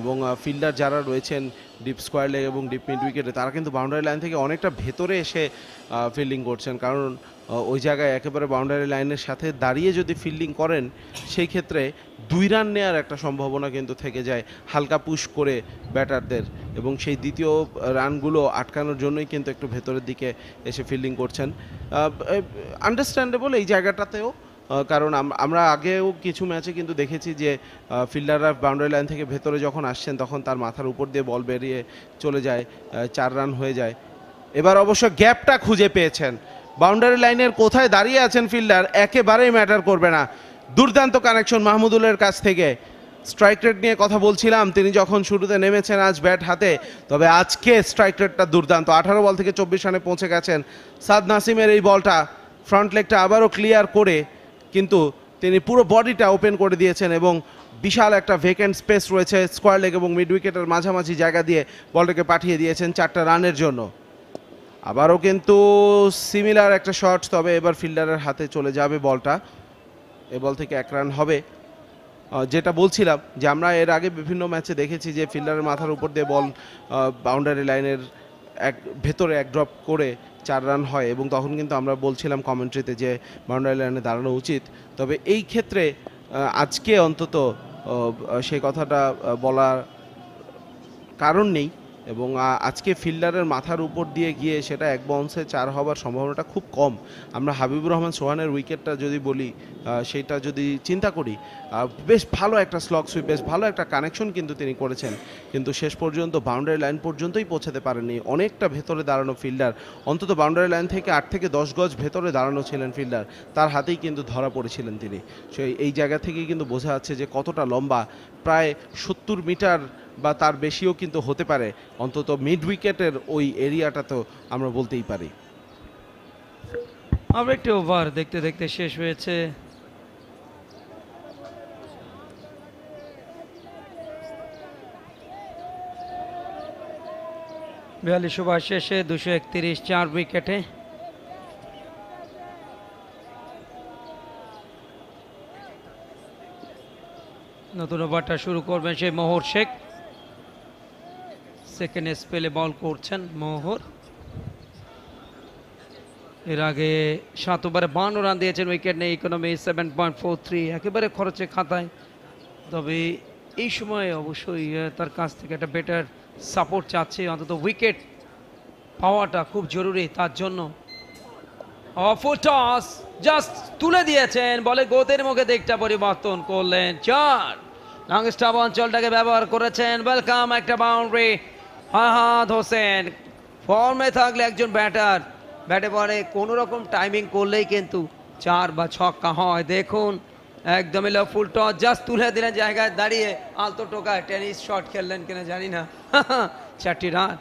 এবং ফিল্ডার যারা রয়েছেন ডিপ স্কোয়ার লেগ এবং ডিপ মিড উইকেটে তারা কিন্তু বাউন্ডারি লাইন থেকে অনেকটা ভেতরে এসে ফিল্ডিং করছেন। কারণ ওই জায়গায় একেবারে বাউন্ডারি লাইনের সাথে দাঁড়িয়ে যদি ফিল্ডিং করেন, সেই ক্ষেত্রে দুই রান নেওয়ার একটা সম্ভাবনা কিন্তু থেকে যায় হালকা পুশ করে ব্যাটারদের এবং সেই দ্বিতীয় রানগুলো আটকানোর জন্যই কিন্তু একটু ভেতরের দিকে এসে ফিল্ডিং করছেন। আন্ডারস্ট্যান্ডেবল এই জায়গাটাতেও কারণ আমরা আগেও কিছু ম্যাচে কিন্তু দেখেছি যে ফিল্ডাররা বাউন্ডারি লাইন থেকে ভেতরে যখন আসছেন তখন তার মাথার উপর দিয়ে বল বেরিয়ে চলে যায় চার রান হয়ে যায়। এবার অবশ্য গ্যাপটা খুঁজে পেয়েছেন। বাউন্ডারি লাইনের কোথায় দাঁড়িয়ে আছেন ফিল্ডার একেবারেই ম্যাটার করবে না। দুর্দান্ত কানেকশন মাহমুদুলের কাছ থেকে। স্ট্রাইক রেট নিয়ে কথা বলছিলাম, তিনি যখন শুরুতে নেমেছেন আজ ব্যাট হাতে, তবে আজকে স্ট্রাইক রেটটা দুর্দান্ত। আঠারো বল থেকে চব্বিশ রানে পৌঁছে গেছেন সাদ নাসিমের এই বলটা। ফ্রন্ট লেগটা আবারও ক্লিয়ার করে, কিন্তু তিনি পুরো বডিটা ওপেন করে দিয়েছেন এবং বিশাল একটা ভেকেন্ট স্পেস রয়েছে স্কোয়ার লেগ এবং মিড উইকেটের মাঝামাঝি জায়গা দিয়ে বলটাকে পাঠিয়ে দিয়েছেন চারটা রানের জন্য। আবারও কিন্তু সিমিলার একটা শট তবে এবার ফিল্ডারের হাতে চলে যাবে বলটা। এ বল থেকে এক রান হবে। যেটা বলছিলাম যে আমরা এর আগে বিভিন্ন ম্যাচে দেখেছি যে ফিল্ডারের মাথার উপর দিয়ে বল বাউন্ডারি লাইনের এক, ভেতরে এক ড্রপ করে চার রান হয় এবং তখন কিন্তু আমরা বলছিলাম কমেন্ট্রিতে যে বাউন্ডারি লাইনে দাঁড়ানো উচিত। তবে এই ক্ষেত্রে আজকে অন্তত সেই কথাটা বলার কারণ নেই। এবং আজকে ফিল্ডারের মাথার উপর দিয়ে গিয়ে সেটা এক বাউন্সে চার হওয়ার সম্ভাবনাটা খুব কম। আমরা হাবিবুর রহমান সোহানের উইকেটটা যদি বলি সেইটা যদি চিন্তা করি বেশ ভালো একটা স্লগ সুইপ বেশ ভালো একটা কানেকশন কিন্তু তিনি করেছেন। কিন্তু শেষ পর্যন্ত বাউন্ডারি লাইন পর্যন্তই পৌঁছাতে পারেননি। অনেকটা ভেতরে দাঁড়ানো ফিল্ডার। অন্তত বাউন্ডারি লাইন থেকে আট থেকে দশ গজ ভেতরে দাঁড়ানো ছিলেন ফিল্ডার। তার হাতেই কিন্তু ধরা পড়েছিলেন তিনি। সেই, এই জায়গা থেকেই কিন্তু বোঝা যাচ্ছে যে কতটা লম্বা। প্রায় সত্তর মিটার বা তার বেশিও কিন্তু হতে পারে। অন্তত মিড উইকেটের ওই এরিয়াটা তো আমরা বলতেই পারি। আবার একটি ওভার দেখতে দেখতে শেষ হয়েছে। বিয়াল্লিশ ওভার শেষে দুশো একত্রিশ, চার উইকেটে নতুন ওভারটা শুরু করবেন সেই মোহর শেখ। সেকেন্ড স্পেলে বল করছেন মোহর। এর আগে সাত ওভারে বান্ন রান দিয়েছেন উইকেট নেই economy seven point four three একেবারে খরচে খাতায়। তবে এই সময় অবশ্যই তার কাছ থেকে একটা বেটার সাপোর্ট চাচ্ছে, অন্তত উইকেট পাওয়াটা খুব জরুরি তার জন্য। টস জাস্ট তুলে দিয়েছেন, বলে গোতের মুখে দিকটা পরিবর্তন করলেন চার। লাংস্টাব অঞ্চলটাকে ব্যবহার করেছেন ওয়েলকাম একটা বাউন্ডারি আহাদ হোসেন, ফর্মে থাকলে একজন ব্যাটার। ব্যাটে পরে কোনো রকম টাইমিং করলেই কিন্তু চার বা ছক্কা হয়। দেখুন, একদম এলো ফুল টস জাস্ট তুলে দিলেন জায়গায় দাঁড়িয়ে। আলতো টোকায় টেনিস শট খেললেন কিনা জানি না। চারটি রান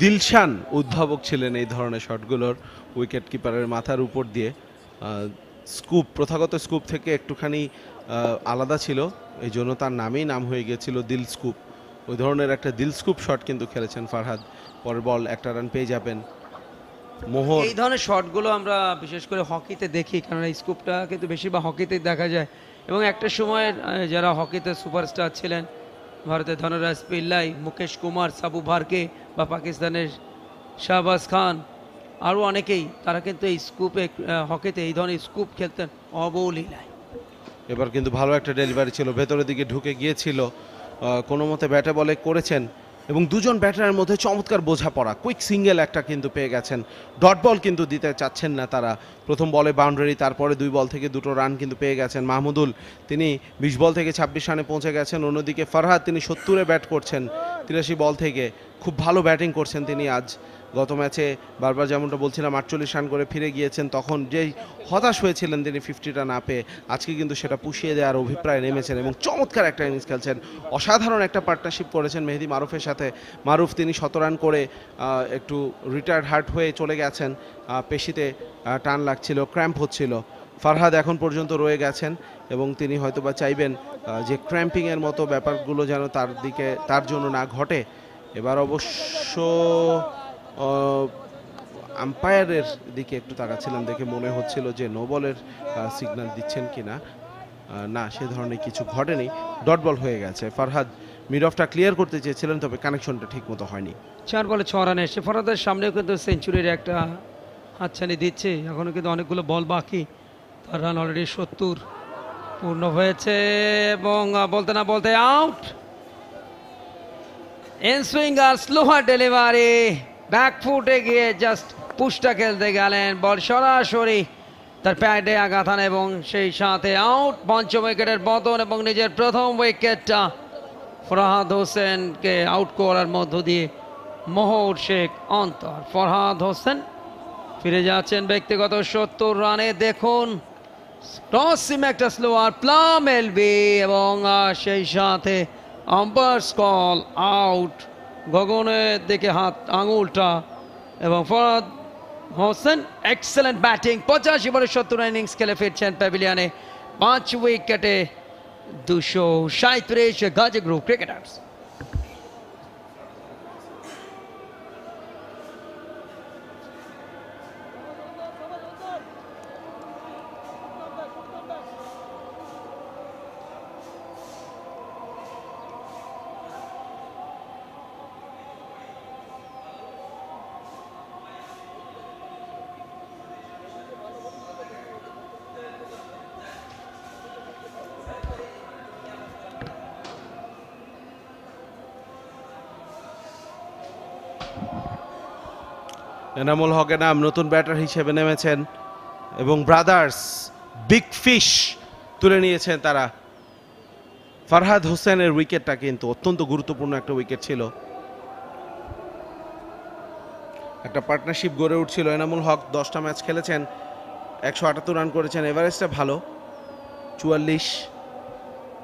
দিলশান উদ্ভাবক ছিলেন এই ধরনের শটগুলোর উইকেট কিপারের মাথার উপর দিয়ে। স্কুপ প্রথাগত স্কুপ থেকে একটুখানি আলাদা ছিল। এই জন্য তার নামেই নাম হয়ে গিয়েছিল দিল স্কুপ। ওই ধরনের একটা দিল স্কুপ শট কিন্তু খেলেছেন ফারহাদ। পরের বল একটা রান পেয়ে যাবেন। মোহর। এই ধরনের শটগুলো আমরা বিশেষ করে হকিতে দেখি কারণ এই স্কুপটা কিন্তু বেশিরভাগ হকিতেই দেখা যায়। এবং একটা সময়ের আহ, যারা হকিতে সুপারস্টার ছিলেন ভারতের ধনরাজ পিল্লাই মুকেশ কুমার সাবু ভারকে বা পাকিস্তানের শাহবাজ খান আরও অনেকেই তারা কিন্তু এই স্কুপে হকিতে এই ধরনের স্কুপ খেলতেন অবলীলায়। এবার কিন্তু ভালো একটা ডেলিভারি ছিল, ভেতরের দিকে ঢুকে গিয়েছিল। কোনো মতে ব্যাটে বলে করেছেন এবং দুজন ব্যাটারের মধ্যে চমৎকার বোঝাপড়া কুইক সিঙ্গেল একটা কিন্তু পেয়ে গেছেন। ডট বল কিন্তু দিতে চাচ্ছেন না তারা। প্রথম বলে বাউন্ডারি তারপরে দুই বল থেকে দুটো রান কিন্তু পেয়ে গেছেন মাহমুদুল। তিনি বিশ বল থেকে ছাব্বিশ রানে পৌঁছে গেছেন। অন্যদিকে ফরহাদ, তিনি সত্তরে ব্যাট করছেন তিরাশি বল থেকে। খুব ভালো ব্যাটিং করছেন তিনি আজ। গত ম্যাচে বারবার যেমনটা বলছিলাম, আটচল্লিশ রান করে ফিরে গিয়েছেন, তখন যেই হতাশ হয়েছিলেন তিনি ফিফটিটা না পেয়ে, আজকে কিন্তু সেটা পুষিয়ে দেওয়ার অভিপ্রায় নেমেছেন এবং চমৎকার একটা ইনিংস খেলছেন। অসাধারণ একটা পার্টনারশিপ করেছেন মেহেদি মারুফের সাথে। মারুফ তিনি শত রান করে একটু রিটায়ার্ড হার্ট হয়ে চলে গেছেন পেশিতে টান লাগছিল ক্র্যাম্প হচ্ছিল। ফারহাদ এখন পর্যন্ত রয়ে গেছেন এবং তিনি হয়তোবা চাইবেন যে ক্র্যাম্পিংয়ের মতো ব্যাপারগুলো যেন তার দিকে, তার জন্য না ঘটে। এবার অবশ্য আম্পায়ারের দিকে একটু তাকাচ্ছিলাম দেখে মনে হচ্ছিল যে নো বলের সিগন্যাল দিচ্ছেন কিনা। আহ, না সে ধরনের কিছু ঘটেনি। ডট বল হয়ে গেছে। ফারহাদ মিড অফটা ক্লিয়ার করতে চেয়েছিলেন তবে কানেকশনটা ঠিক মতো হয়নি। চার বলে ছ রানে এসে ফরাদের সামনেও কিন্তু সেঞ্চুরির একটা হাতছানি দিচ্ছে। এখনও কিন্তু অনেকগুলো বল বাকি। তার রান অলরেডি সত্তর। পূর্ণ হয়েছে এবং বলতে না বলতে আউট ইন সুইং আর স্লোয়ার ডেলিভারি ব্যাক ফুটে গিয়ে জাস্ট পুষ্টা খেলতে গেলেন। বল সরাসরি তার প্যাডে আঘাত এবং সেই সাথে আউট পঞ্চম উইকেটের পতন এবং নিজের প্রথম উইকেটটা ফরহাদ হোসেনকে আউট করার মধ্য দিয়ে মোহর শেখ অন্তর। ফরহাদ হোসেন ফিরে যাচ্ছেন ব্যক্তিগত সত্তর রানে। দেখুন টসিম একটা স্লোয়ার প্লাম এলবি এবং সেই সাথে আম্পায়ার্স কল আউট গগনের দেখে হাত আঙুলটা এবং ফরাদ হোসেন এক্সেলেন্ট ব্যাটিং পঁচাশি বলে সত্তর ইনিংস খেলে ফিরছেন প্যাভিলিয়ানে পাঁচ উইকেটে দুশো সাঁত্রিশ গাজে গ্রুপ ক্রিকেটার্স এনামুল হকের নাম নতুন ব্যাটার হিসেবে নেমেছেন এবং ব্রাদার্স বিগ ফিশ তুলে নিয়েছেন তারা। ফারহাদ হোসেনের উইকেটটা কিন্তু অত্যন্ত গুরুত্বপূর্ণ একটা উইকেট ছিল। একটা পার্টনারশিপ গড়ে উঠছিল। এনামুল হক দশটা ম্যাচ খেলেছেন, একশো আটাত্তর রান করেছেন। এভারেস্টটা ভালো, চুয়াল্লিশ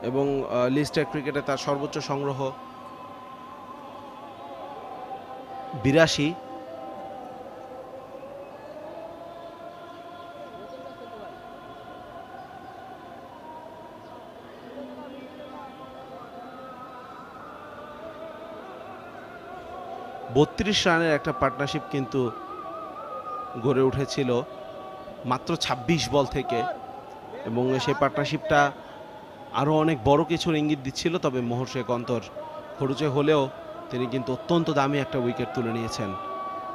এবং লিস্টের ক্রিকেটে তার সর্বোচ্চ সংগ্রহ বিরাশি। বত্রিশ রানের একটা পার্টনারশিপ কিন্তু গড়ে উঠেছিল মাত্র ২৬ বল থেকে। এবং সেই পার্টনারশিপটা আরও অনেক বড় কিছুর ইঙ্গিত দিচ্ছিল, তবে মোহর শেখ অন্তর খরুচে হলেও তিনি কিন্তু অত্যন্ত দামি একটা উইকেট তুলে নিয়েছেন।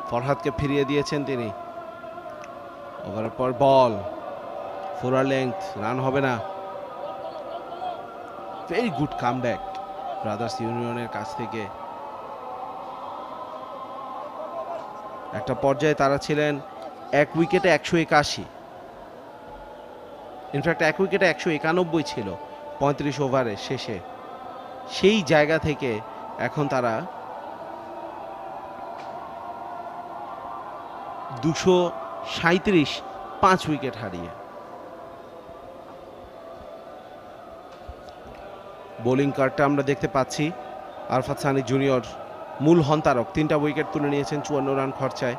ফরহাদকে ফিরিয়ে দিয়েছেন তিনি। ওভারের পর বল। ফোরার লেংথ রান হবে না। Very good come back Brothers ইউনিয়নের কাছ থেকে। একটা পর্যায়ে তারা ছিলেন এক উইকেটে একশো একাশি। ইনফ্যাক্ট এক উইকেটে একশো একানব্বই ছিল পঁয়ত্রিশ ওভারের শেষে। সেই জায়গা থেকে এখন তারা দুশো সাঁত্রিশ পাঁচ উইকেট হারিয়ে। বোলিং কার্ডটা আমরা দেখতে পাচ্ছি, আরফাত সানি জুনিয়র মূল হন্তারক। তিনটা উইকেট তুলে নিয়েছেন চুয়ান্ন রান খরচায়।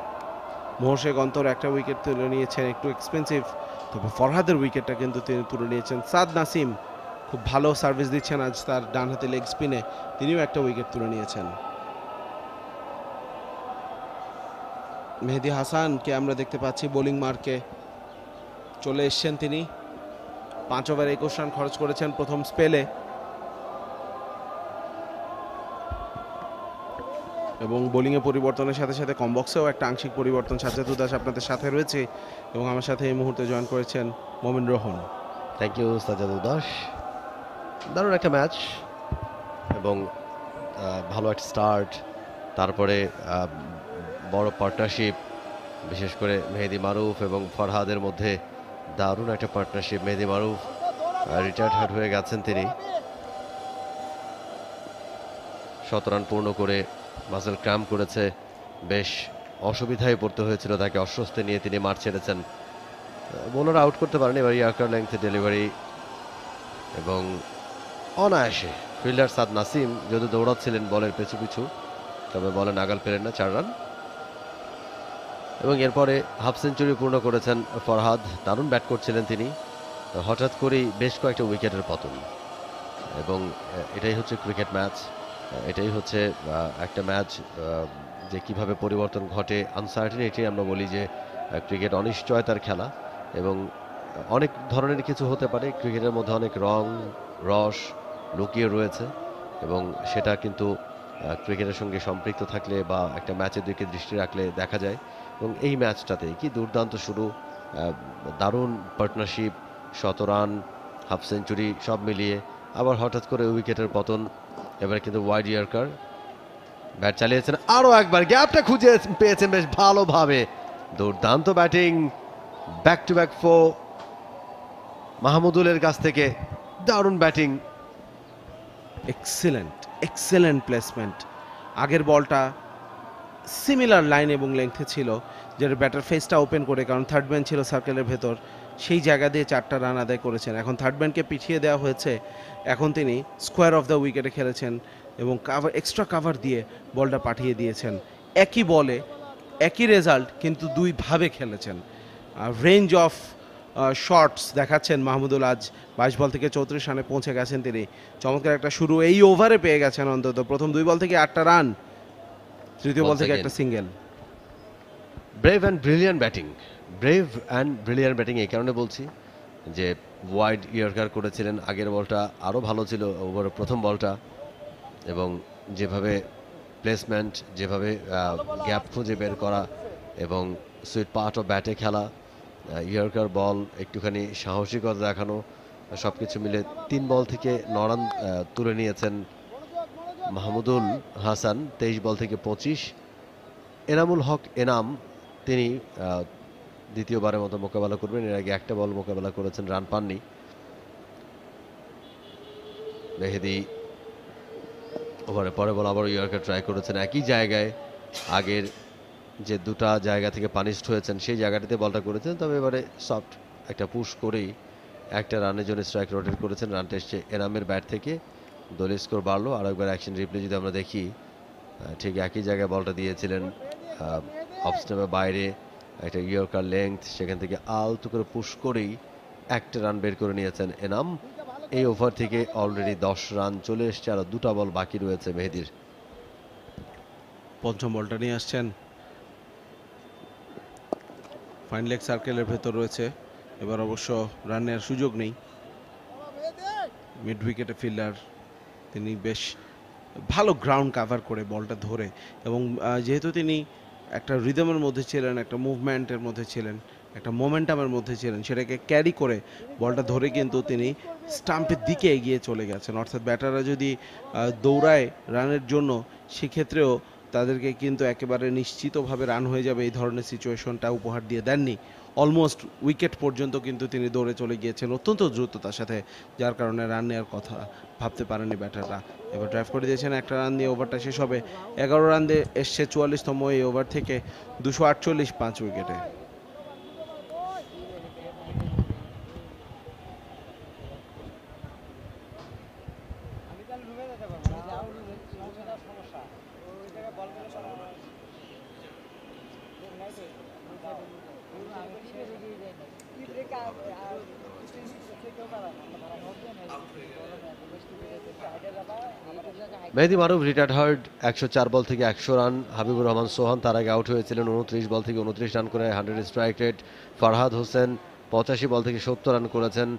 মোহশেক অন্তর একটা উইকেট তুলে নিয়েছেন, একটু এক্সপেন্সিভ তবে ফরহাদের উইকেটটা কিন্তু তিনি তুলে নিয়েছেন। সাদ নাসিম খুব ভালো সার্ভিস দিচ্ছেন আজ তার ডান হাতে লেগ স্পিনে তিনিও একটা উইকেট তুলে নিয়েছেন। মেহেদি হাসানকে আমরা দেখতে পাচ্ছি বোলিং মার্কে চলে এসছেন তিনি। পাঁচ ওভার একুশ রান খরচ করেছেন প্রথম স্পেলে এবং বোলিংয়ে পরিবর্তনের সাথে সাথে কমবক্সেও একটা আংশিক পরিবর্তন সাজ্জাদ দাস আপনাদের সাথে রয়েছে এবং আমার সাথে এই মুহূর্তে জয়েন করেছেন মোমিন রোহন। থ্যাংক ইউ সাজাদ দাস দারুণ একটা ম্যাচ এবং ভালো একটা স্টার্ট তারপরে বড় পার্টনারশিপ বিশেষ করে মেহেদি মারুফ এবং ফরহাদের মধ্যে দারুণ একটা partnership Mehedi Maruf retired hurt হয়ে গেছেন তিনি। শত রান পূর্ণ করে মাসেল ক্র্যাম করেছে। বেশ অসুবিধায় পড়তে হয়েছিল তাকে, অস্বস্তি নিয়ে তিনি মাঠ ছেড়েছেন। বোলার আউট করতে পারেন, এবার ইয়ার্কার লেংথ ডেলিভারি এবং অনায়াসে ফিল্ডার সাদ নাসিম যদি দৌড়াচ্ছিলেন বলের পেছু পিছু, তবে বলে নাগাল পেলেন না, চার রান। এবং এরপরে হাফ সেঞ্চুরি পূর্ণ করেছেন ফরহাদ, দারুণ ব্যাট করছিলেন তিনি। হঠাৎ করেই বেশ কয়েকটা উইকেটের পতন। এবং এটাই হচ্ছে ক্রিকেট ম্যাচ এটাই হচ্ছে একটা ম্যাচ যে কীভাবে পরিবর্তন ঘটে। আনসার্টিনিটি আমরা বলি যে ক্রিকেট অনিশ্চয়তার খেলা এবং অনেক ধরনের কিছু হতে পারে। ক্রিকেটের মধ্যে অনেক রং, রস লুকিয়ে রয়েছে এবং সেটা কিন্তু ক্রিকেটের সঙ্গে সম্পৃক্ত থাকলে বা একটা ম্যাচের দিকে দৃষ্টি রাখলে দেখা যায় এবং এই ম্যাচটাতে কি দুর্দান্ত শুরু। দারুণ পার্টনারশিপ শত রান হাফ সেঞ্চুরি সব মিলিয়ে আবার হঠাৎ করে উইকেটের পতন এবার কিন্তু ওয়াইড ইয়ার্কার ব্যাট চালিয়েছেন। আরও একবার গ্যাপটা খুঁজে পেয়েছেন বেশ ভালোভাবে। দুর্দান্ত ব্যাটিং ব্যাক টু ব্যাক ফো মাহমুদুলের কাছ থেকে দারুণ ব্যাটিং। এক্সেলেন্ট এক্সেলেন্ট প্লেসমেন্ট আগের বলটা সিমিলার লাইন এবং লেংথে ছিল, যেটা ব্যাটার ফেসটা ওপেন করে, কারণ থার্ড ম্যান ছিল সার্কেলের ভেতর, সেই জায়গা দিয়ে চারটা রান আদায় করেছেন। এখন থার্ড ম্যানকে পিছিয়ে দেওয়া হয়েছে। এখন তিনি স্কোয়ার অফ দ্য উইকেটে খেলেছেন এবং কাভার এক্সট্রা কাভার দিয়ে বলটা পাঠিয়ে দিয়েছেন। একই বলে একই রেজাল্ট কিন্তু দুইভাবে খেলেছেন। রেঞ্জ অফ শর্টস দেখাচ্ছেন মাহমুদুল আজ। বাইশ বল থেকে চৌত্রিশ রানে পৌঁছে গেছেন তিনি। চমৎকার একটা শুরু। এই ওভারে পেয়ে গেছেন অন্তত। প্রথম দুই বল থেকে আটটা রান। তৃতীয় বল থেকে একটা single brave and brilliant batting brave and brilliant batting এই কারণে বলছি যে ওয়াইড ইয়র্কার করেছিলেন। আগের বলটা আরও ভালো ছিল ওভারের প্রথম বলটা। এবং যেভাবে প্লেসমেন্ট যেভাবে গ্যাপ খুঁজে বের করা এবং সুইট পার্ট অফ ব্যাটে খেলা ইয়র্কার বল, একটুখানি সাহসিকতা দেখানো সব কিছু মিলে তিন বল থেকে নরান তুলে নিয়েছেন মাহমুদুল হাসান, তেইশ বল থেকে পঁচিশ। এনামুল হক এনাম, তিনি দ্বিতীয়বারের মতো মোকাবেলা করবেন। এর আগে একটা বল মোকাবেলা করেছেন, রান পাননি। মেহেদি ওভারে পরে বল আবার ইয়র্কার ট্রাই করেছেন। একই জায়গায় আগের যে দুটা জায়গা থেকে পানিশড হয়েছেন, সেই জায়গাটিতে বলটা করেছেন। তবে এবারে সফট একটা পুশ করেই একটা রানের জন্য স্ট্রাইক রোটেট করেছেন। রানটা এসছে এনামের ব্যাট থেকে। দলীয় স্কোর বাড়লো। আর একবার অ্যাকশন রিপ্লে যদি আমরা দেখি ঠিক একই জায়গায় বলটা দিয়েছিলেন অফ স্টাম্পের বাইরে একটা ইয়র্কার লেংথ সেখান থেকে আলতু করে পুশ করেই একটা রান বের করে নিয়েছেন এনাম। এই ওভার থেকে অলরেডি দশ রান চলে এসছে, আর দুটা বল বাকি রয়েছে মেহেদির। পঞ্চম বলটা নিয়ে আসছেন। ফাইন লেগ সার্কেলের ভেতর রয়েছে। এবার অবশ্য রান নেওয়ার সুযোগ নেই। মিড উইকেটে ফিল্ডার তিনি বেশ ভালো গ্রাউন্ড কাভার করে বলটা ধরে। এবং যেহেতু তিনি একটা রিদমের মধ্যে ছিলেন, একটা মুভমেন্টের মধ্যে ছিলেন, একটা মোমেন্টামের মধ্যে ছিলেন, সেটাকে ক্যারি করে বলটা ধরে কিন্তু তিনি স্টাম্পের দিকে এগিয়ে চলে গেছেন। অর্থাৎ ব্যাটাররা যদি দৌড়ায় রানের জন্য, সেক্ষেত্রেও তাদেরকে কিন্তু একেবারে নিশ্চিতভাবে রান হয়ে যাবে এই ধরনের সিচুয়েশনটা উপহার দিয়ে দেননি। অলমোস্ট উইকেট পর্যন্ত কিন্তু তিনি দৌড়ে চলে গিয়েছেন অত্যন্ত দ্রুততার সাথে, যার কারণে রান নেওয়ার কথা ভাবতে পারেনি ব্যাটাররা। এবার ড্রাইভ করে দিয়েছেন একটা রান দিয়ে ওভারটা শেষ হবে। এগারো রান দিয়ে এসছে চুয়াল্লিশতম এই ওভার থেকে দুশো আটচল্লিশ পাঁচ উইকেটে আমি তাহলে ঢুকে যেতে পারব না যাও সমস্যা সমস্যা ওই জায়গায় বল করে সরা আমি টিপে এগিয়ে যাই না টিপে কেউ পারা না আমরা ধরা হবে না বেশ টিপে যেতে সাইডে যাবা আমাদের জায়গায় মেহেদি মারুফ রিটায়ার্ড হার্ড একশো চার বল থেকে একশো রান। হাবিবুর রহমান সোহান তার আগে আউট হয়েছিলেন, উনত্রিশ বল থেকে উনত্রিশ রান করে hundred strike rate Farhad Hossain পঁচাশি বল থেকে সত্তর রান করেছেন।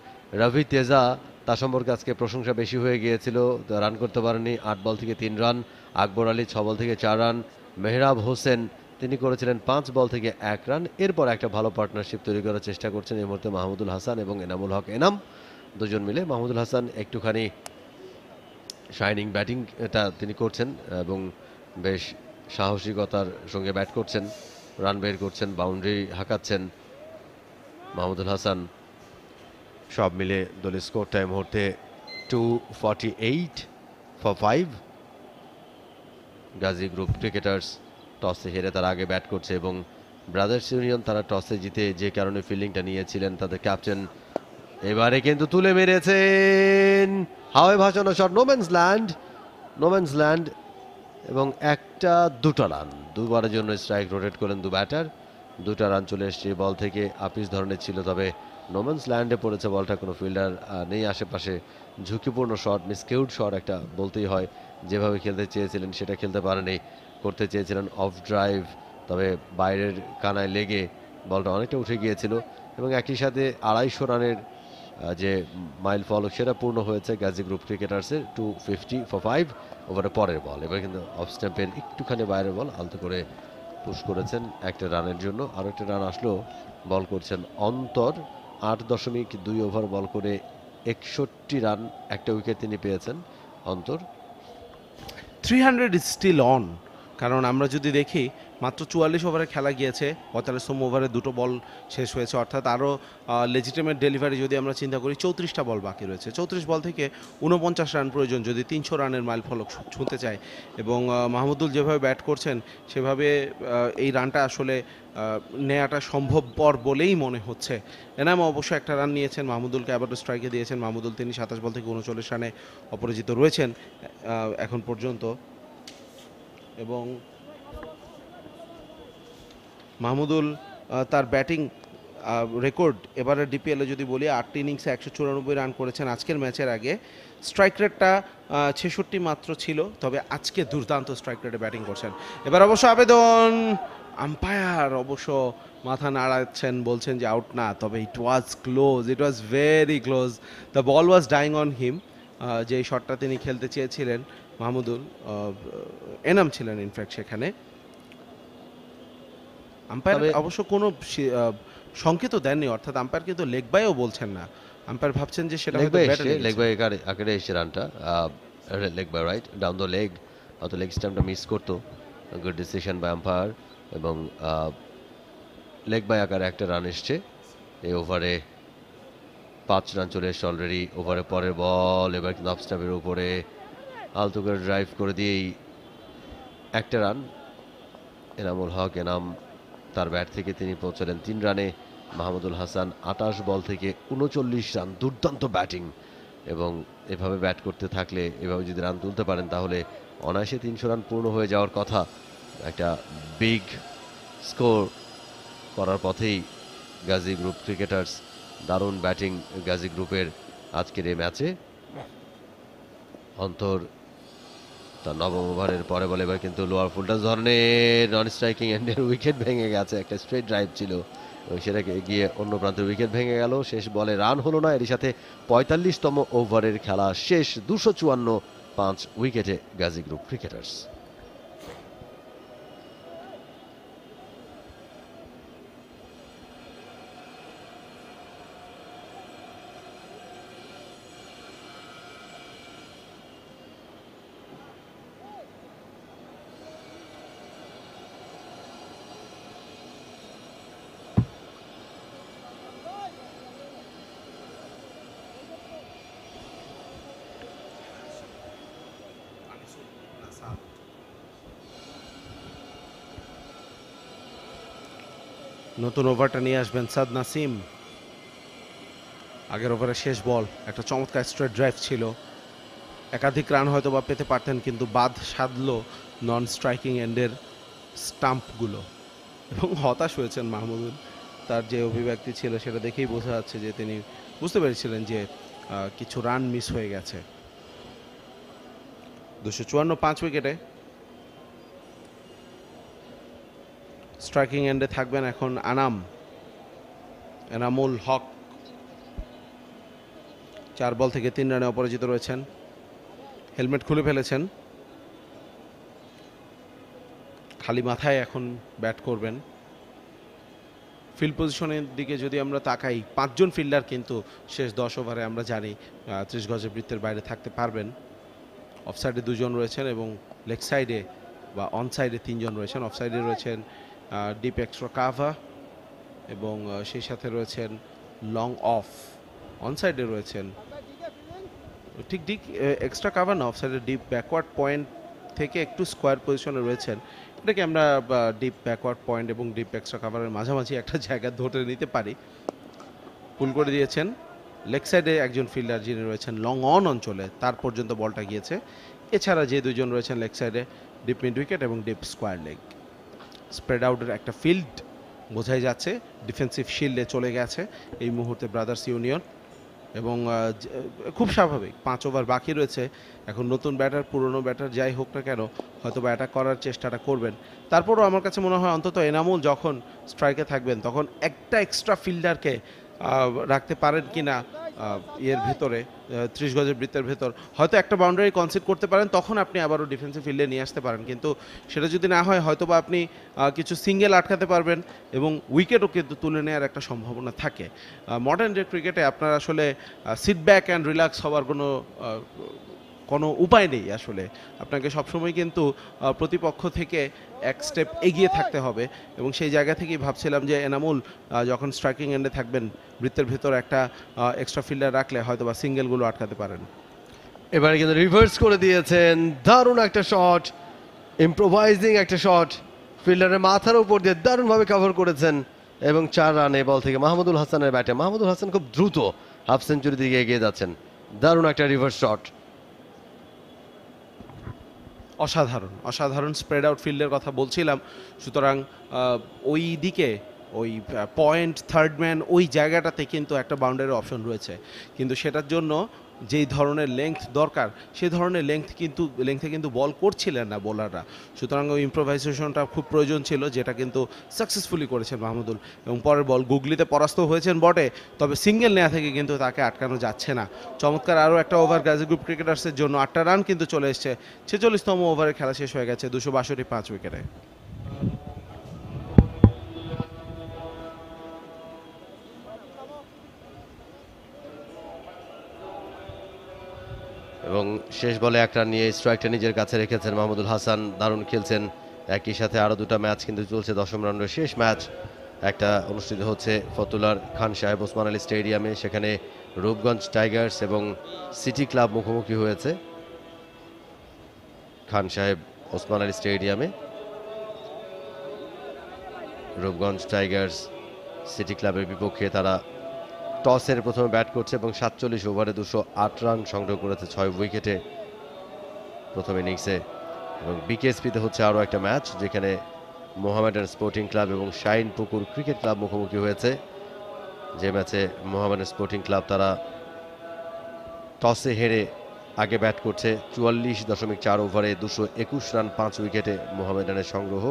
রবি তেজা তার সম্পর্কে আজকে প্রশংসা বেশি হয়ে গিয়েছিল রান করতে পারেনি, আট বল থেকে তিন রান। আকবর আলী ছ বল থেকে চার রান। মেহরাব হোসেন তিনি করেছিলেন পাঁচ বল থেকে এক রান। এরপর একটা ভালো পার্টনারশিপ তৈরি করার চেষ্টা করছেন এই মুহূর্তে মাহমুদুল হাসান এবং এনামুল হক। এনাম দুজন মিলে মাহমুদুল হাসান একটুখানি শাইনিং ব্যাটিংটা তিনি করছেন এবং বেশ সাহসিকতার সঙ্গে ব্যাট করছেন রান বের করছেন বাউন্ডারি হাঁকাচ্ছেন মাহমুদুল হাসান। সব মিলে দলের স্কোরটা এই মুহূর্তে two forty eight for five Gazi Group Cricketers টসে হেরে তারা আগে ব্যাট করছে এবং ব্রাদার্স ইউনিয়ন তারা টসে জিতে যে কারণে ফিল্ডিংটা নিয়েছিলেন তাদের ক্যাপ্টেন এবারে কিন্তু তুলে মেরেছেন হাওয়াই ভাসানো shot no man's land no man's land এবং একটা, দুটা রান দুবারের জন্য স্ট্রাইক রোটেট করেন দু ব্যাটার দুটা রান চলে এসছে বল থেকে আপিস ধরনের ছিল, তবে নোম্যান্স ল্যান্ডে পড়েছে বলটা, কোনো ফিল্ডার নেই আশেপাশে। ঝুঁকিপূর্ণ শট মিসকিউড শট একটা বলতেই হয়, যেভাবে খেলতে চেয়েছিলেন সেটা খেলতে পারেনি, করতে চেয়েছিলেন অফ ড্রাইভ তবে বাইরের কানায় লেগে বলটা অনেকটা উঠে গিয়েছিল, এবং একই সাথে আড়াইশো রানের যে মাইল ফলক সেটা পূর্ণ হয়েছে গাজী গ্রুপ ক্রিকেটার্সের টু ফিফটি ফর ফাইভ ওভারে পরের বল এবার কিন্তু অফ স্ট্যাম্পের একটুখানি বাইরের বল আলতো করে পুশ করেছেন একটা রানের জন্য। আরও একটা রান আসলো বল করছেন অন্তর। আট দশমিক দুই ওভার বল করে একষট্টি রান একটা উইকেট তিনি পেয়েছেন অন্তর। থ্রি হান্ড্রেড স্টিল অন কারণ আমরা যদি দেখি মাত্র চুয়াল্লিশ ওভারে খেলা গিয়েছে। পঁয়তাল্লিশতম ওভারে দুটো বল শেষ হয়েছে। অর্থাৎ আরও লেজিটেমেট ডেলিভারি যদি আমরা চিন্তা করি চৌত্রিশটা বল বাকি রয়েছে। চৌত্রিশ বল থেকে উনপঞ্চাশ রান প্রয়োজন যদি তিনশো রানের মাইল ফলক ছুঁতে চায়। এবং মাহমুদুল যেভাবে ব্যাট করছেন সেভাবে এই রানটা আসলে আহ, নেওয়াটা সম্ভবপর বলেই মনে হচ্ছে। এনাম অবশ্য একটা রান নিয়েছেন মাহমুদুলকে আবারও স্ট্রাইকে দিয়েছেন। মাহমুদুল তিনি সাতাশ বল থেকে উনচল্লিশ রানে অপরাজিত রয়েছেন এখন পর্যন্ত। এবং মাহমুদুল তার ব্যাটিং রেকর্ড এবারে ডিপিএলে যদি বলি আটটি ইনিংসে একশো চুরানব্বই রান করেছেন আজকের ম্যাচের আগে। স্ট্রাইক রেটটা ছেষট্টি মাত্র ছিল, তবে আজকে দুর্দান্ত স্ট্রাইক রেটে ব্যাটিং করছেন। এবার অবশ্য আবেদন, আম্পায়ার অবশ্য মাথা নাড়াচ্ছেন, বলছেন যে আউট না, তবে it was close it was very close the ball was dying on him যে শটটা তিনি খেলতে চেয়েছিলেন, মাহমুদুল এনাম ছিলেন ইনফ্যাক্ট সেখানে। আম্পায়ার অবশ্য কোনো সি- আহ, সংকেত দেননি অর্থাৎ আম্পায়ার কিন্তু লেগ বাইও বলছেন না। আম্পায়ার ভাবছেন যে সেটা লেগ হয়তো বাই লেগ বাই আকারে এসছে রানটা leg bye right down the leg হয়তো লেগ স্ট্যাম্পটা মিস করতো। গুড ডিসিশন বাই আম্পায়ার এবং লেগ বাই আকারে একটা রান এসছে। এই ওভারে পাঁচ রান চলে এসছে অলরেডি ওভারে পরের বল এবার কিন্তু অফ স্ট্যাম্পের উপরে। আলতো করে ড্রাইভ করে দিয়েই একটা রান এনামুল হক এনাম তার ব্যাট থেকে তিনি পৌঁছলেন তিন রানে। মাহমুদুল হাসান আটাশ বল থেকে উনচল্লিশ রান, দুর্দান্ত ব্যাটিং। এবং এভাবে ব্যাট করতে থাকলে, এভাবে যদি রান তুলতে পারেন, তাহলে অনায়াসে তিনশো রান পূর্ণ হয়ে যাওয়ার কথা। একটা বিগ স্কোর করার পথেই গাজী গ্রুপ ক্রিকেটার্স দারুণ ব্যাটিং গাজী গ্রুপের আজকের এই ম্যাচে। অন্তর তার নবম ওভারের পরে বলে এবার কিন্তু লোয়ার ফুলটাস ধরনের নন স্ট্রাইকিং এন্ডের উইকেট ভেঙে গেছে। একটা স্ট্রেট ড্রাইভ ছিল। সেটাকে গিয়ে অন্য প্রান্তের উইকেট ভেঙে গেল। শেষ বলে রান হলো না। এর সাথে পঁয়তাল্লিশতম ওভারের খেলা শেষ। দুশো চুয়ান্ন পাঁচ উইকেটে গাজী গ্রুপ ক্রিকেটার্স নতুন ওভারটা নিয়ে আসবেন সাদ নাসিম। আগের ওভারের শেষ বল, একটা চমৎকার স্ট্রেট ড্রাইভ ছিল। একাধিক রান হয়তো বা পেতে পারতেন, কিন্তু বাদ সাধলো নন স্ট্রাইকিং এন্ডের স্টাম্পগুলো এবং হতাশ হয়েছেন মাহমুদুল। তার যে অভিব্যক্তি ছিল, সেটা দেখেই বোঝা যাচ্ছে যে তিনি বুঝতে পেরেছিলেন যে কিছু রান মিস হয়ে গেছে। দুশো চুয়ান্ন পাঁচ উইকেটে স্ট্রাইকিং এন্ডে থাকবেন এখন আনাম, এনামুল হক। চার বল থেকে তিন রানে অপরাজিত রয়েছেন। হেলমেট খুলে ফেলেছেন। খালি মাথায় এখন ব্যাট করবেন। ফিল্ড পজিশনের দিকে যদি আমরা তাকাই, পাঁচজন ফিল্ডার কিন্তু শেষ দশ ওভারে আমরা জানি ত্রিশ গজের বৃত্তের বাইরে থাকতে পারবেন। অফ সাইডে দুজন রয়েছেন এবং লেগ সাইডে বা অন সাইডে তিনজন রয়েছেন। অফ সাইডে রয়েছেন ডিপ এক্সট্রা এবং সেই সাথে রয়েছেন লং অফ অন সাইডে রয়েছেন, ঠিক ঠিক এক্সট্রা কাভার না অফ সাইডে ডিপ ব্যাকওয়ার্ড পয়েন্ট থেকে একটু স্কোয়ার পজিশনে রয়েছেন। এটাকে আমরা ডিপ ব্যাকওয়ার্ড পয়েন্ট এবং ডিপ এক্সট্রা কাভারের মাঝামাঝি একটা জায়গা ধরে নিতে পারি। পুল করে দিয়েছেন। লেগ সাইডে একজন ফিল্ডার যিনি রয়েছেন লং অন অঞ্চলে, তার পর্যন্ত বলটা গিয়েছে। এছাড়া যে দুজন রয়েছেন লেগ সাইডে ডিপ মিড উইকেট এবং ডিপ স্কোয়ার লেগ স্প্রেড আউটের একটা ফিল্ড বোঝাই যাচ্ছে ডিফেন্সিভ শিল্ডে চলে গেছে এই মুহূর্তে ব্রাদার্স ইউনিয়ন এবং খুব স্বাভাবিক, পাঁচ ওভার বাকি রয়েছে, এখন নতুন ব্যাটার পুরনো ব্যাটার যাই হোক না কেন, হয়তো বা অ্যাটাক করার চেষ্টাটা করবেন। তারপরও আমার কাছে মনে হয় অন্তত এনামুল যখন স্ট্রাইকে থাকবেন, তখন একটা এক্সট্রা ফিল্ডারকে রাখতে পারেন কি না এর ভেতরে ত্রিশ গজের বৃত্তের ভেতর। হয়তো একটা বাউন্ডারি কনসিড করতে পারেন, তখন আপনি আবারও ডিফেন্সিভ ফিল্ডে নিয়ে আসতে পারেন। কিন্তু সেটা যদি না হয় হয়তো বা আপনি কিছু সিঙ্গেল আটকাতে পারবেন এবং উইকেটও কিন্তু তুলে নেওয়ার একটা সম্ভাবনা থাকে। মডার্ন ডে ক্রিকেটে আপনার আসলে সিট ব্যাক অ্যান্ড রিল্যাক্স হওয়ার কোনো কোনো উপায় নেই আসলে। আপনাকে সবসময় কিন্তু প্রতিপক্ষ থেকে এক স্টেপ এগিয়ে থাকতে হবে এবং সেই জায়গা থেকেই ভাবছিলাম যে এনামুল যখন স্ট্রাইকিং এন্ডে থাকবেন, বৃত্তের ভেতর একটা এক্সট্রা ফিল্ডার রাখলে হয়তো বা সিঙ্গেলগুলো আটকাতে পারেন। এবারে কিন্তু রিভার্স করে দিয়েছেন, দারুণ একটা শট ইম্প্রোভাইজিং একটা শট ফিল্ডারের মাথার উপর দিয়ে দারুণভাবে কভার করেছেন এবং চার রানে বল থেকে মাহমুদুল হাসানের ব্যাটে মাহমুদুল হাসান খুব দ্রুত হাফ সেঞ্চুরি দিকে এগিয়ে যাচ্ছেন। দারুণ একটা রিভার্স শট অসাধারণ অসাধারণ স্প্রেড আউট ফিল্ডের কথা বলছিলাম। সুতরাং ওই দিকে, ওই পয়েন্ট থার্ড ম্যান ওই জায়গাটাতে কিন্তু একটা বাউন্ডারি অপশন রয়েছে। কিন্তু সেটার জন্য যেই ধরনের লেংথ দরকার, সেই ধরনের লেংথ কিন্তু লেংথে কিন্তু বল করছিলেন না বোলাররা সুতরাং ওই ইম্প্রোভাইজেশনটা খুব প্রয়োজন ছিল, যেটা কিন্তু সাকসেসফুলি করেছেন মাহমুদুল। এবং পরের বল গুগলিতে পরাস্ত হয়েছেন বটে, তবে সিঙ্গেল নেওয়া থেকে কিন্তু তাকে আটকানো যাচ্ছে না। চমৎকার আরও একটা ওভার গাজী গ্রুপ ক্রিকেটার্সের জন্য আটটা রান কিন্তু চলে এসছে। ছেচল্লিশতম ওভারে খেলা শেষ হয়ে গেছে দুশো বাষট্টি পাঁচ উইকেটে এবং শেষ বলে একটা নিয়ে স্ট্রাইকটা নিজের কাছে রেখেছেন মাহমুদুল হাসান। দারুণ খেলছেন। একই সাথে আরও দুটা ম্যাচ কিন্তু চলছে দশম রাউন্ডের শেষ ম্যাচ। একটা অনুষ্ঠিত হচ্ছে ফতুলার খান সাহেব ওসমান আলী স্টেডিয়ামে। সেখানে রূপগঞ্জ টাইগার্স এবং সিটি ক্লাব মুখোমুখি হয়েছে খান সাহেব ওসমান আলী স্টেডিয়ামে। রূপগঞ্জ টাইগার্স সিটি ক্লাবের বিপক্ষে তারা টসের প্রথমে ব্যাট করছে এবং সাতচল্লিশ ওভারে দুশো আট রান সংগ্রহ করেছে ছয় উইকেটে প্রথম ইনিংসে। এবং বিকেএসপিতে হচ্ছে আরও একটা ম্যাচ, যেখানে মোহামেডান স্পোর্টিং ক্লাব এবং শাইন পুকুর ক্রিকেট ক্লাব মুখোমুখি হয়েছে। যে ম্যাচে মোহামেডান স্পোর্টিং ক্লাব তারা টসে হেরে আগে ব্যাট করছে চুয়াল্লিশ দশমিক চার ওভারে দুশো একুশ রান, পাঁচ উইকেটে মোহামেডানের সংগ্রহ।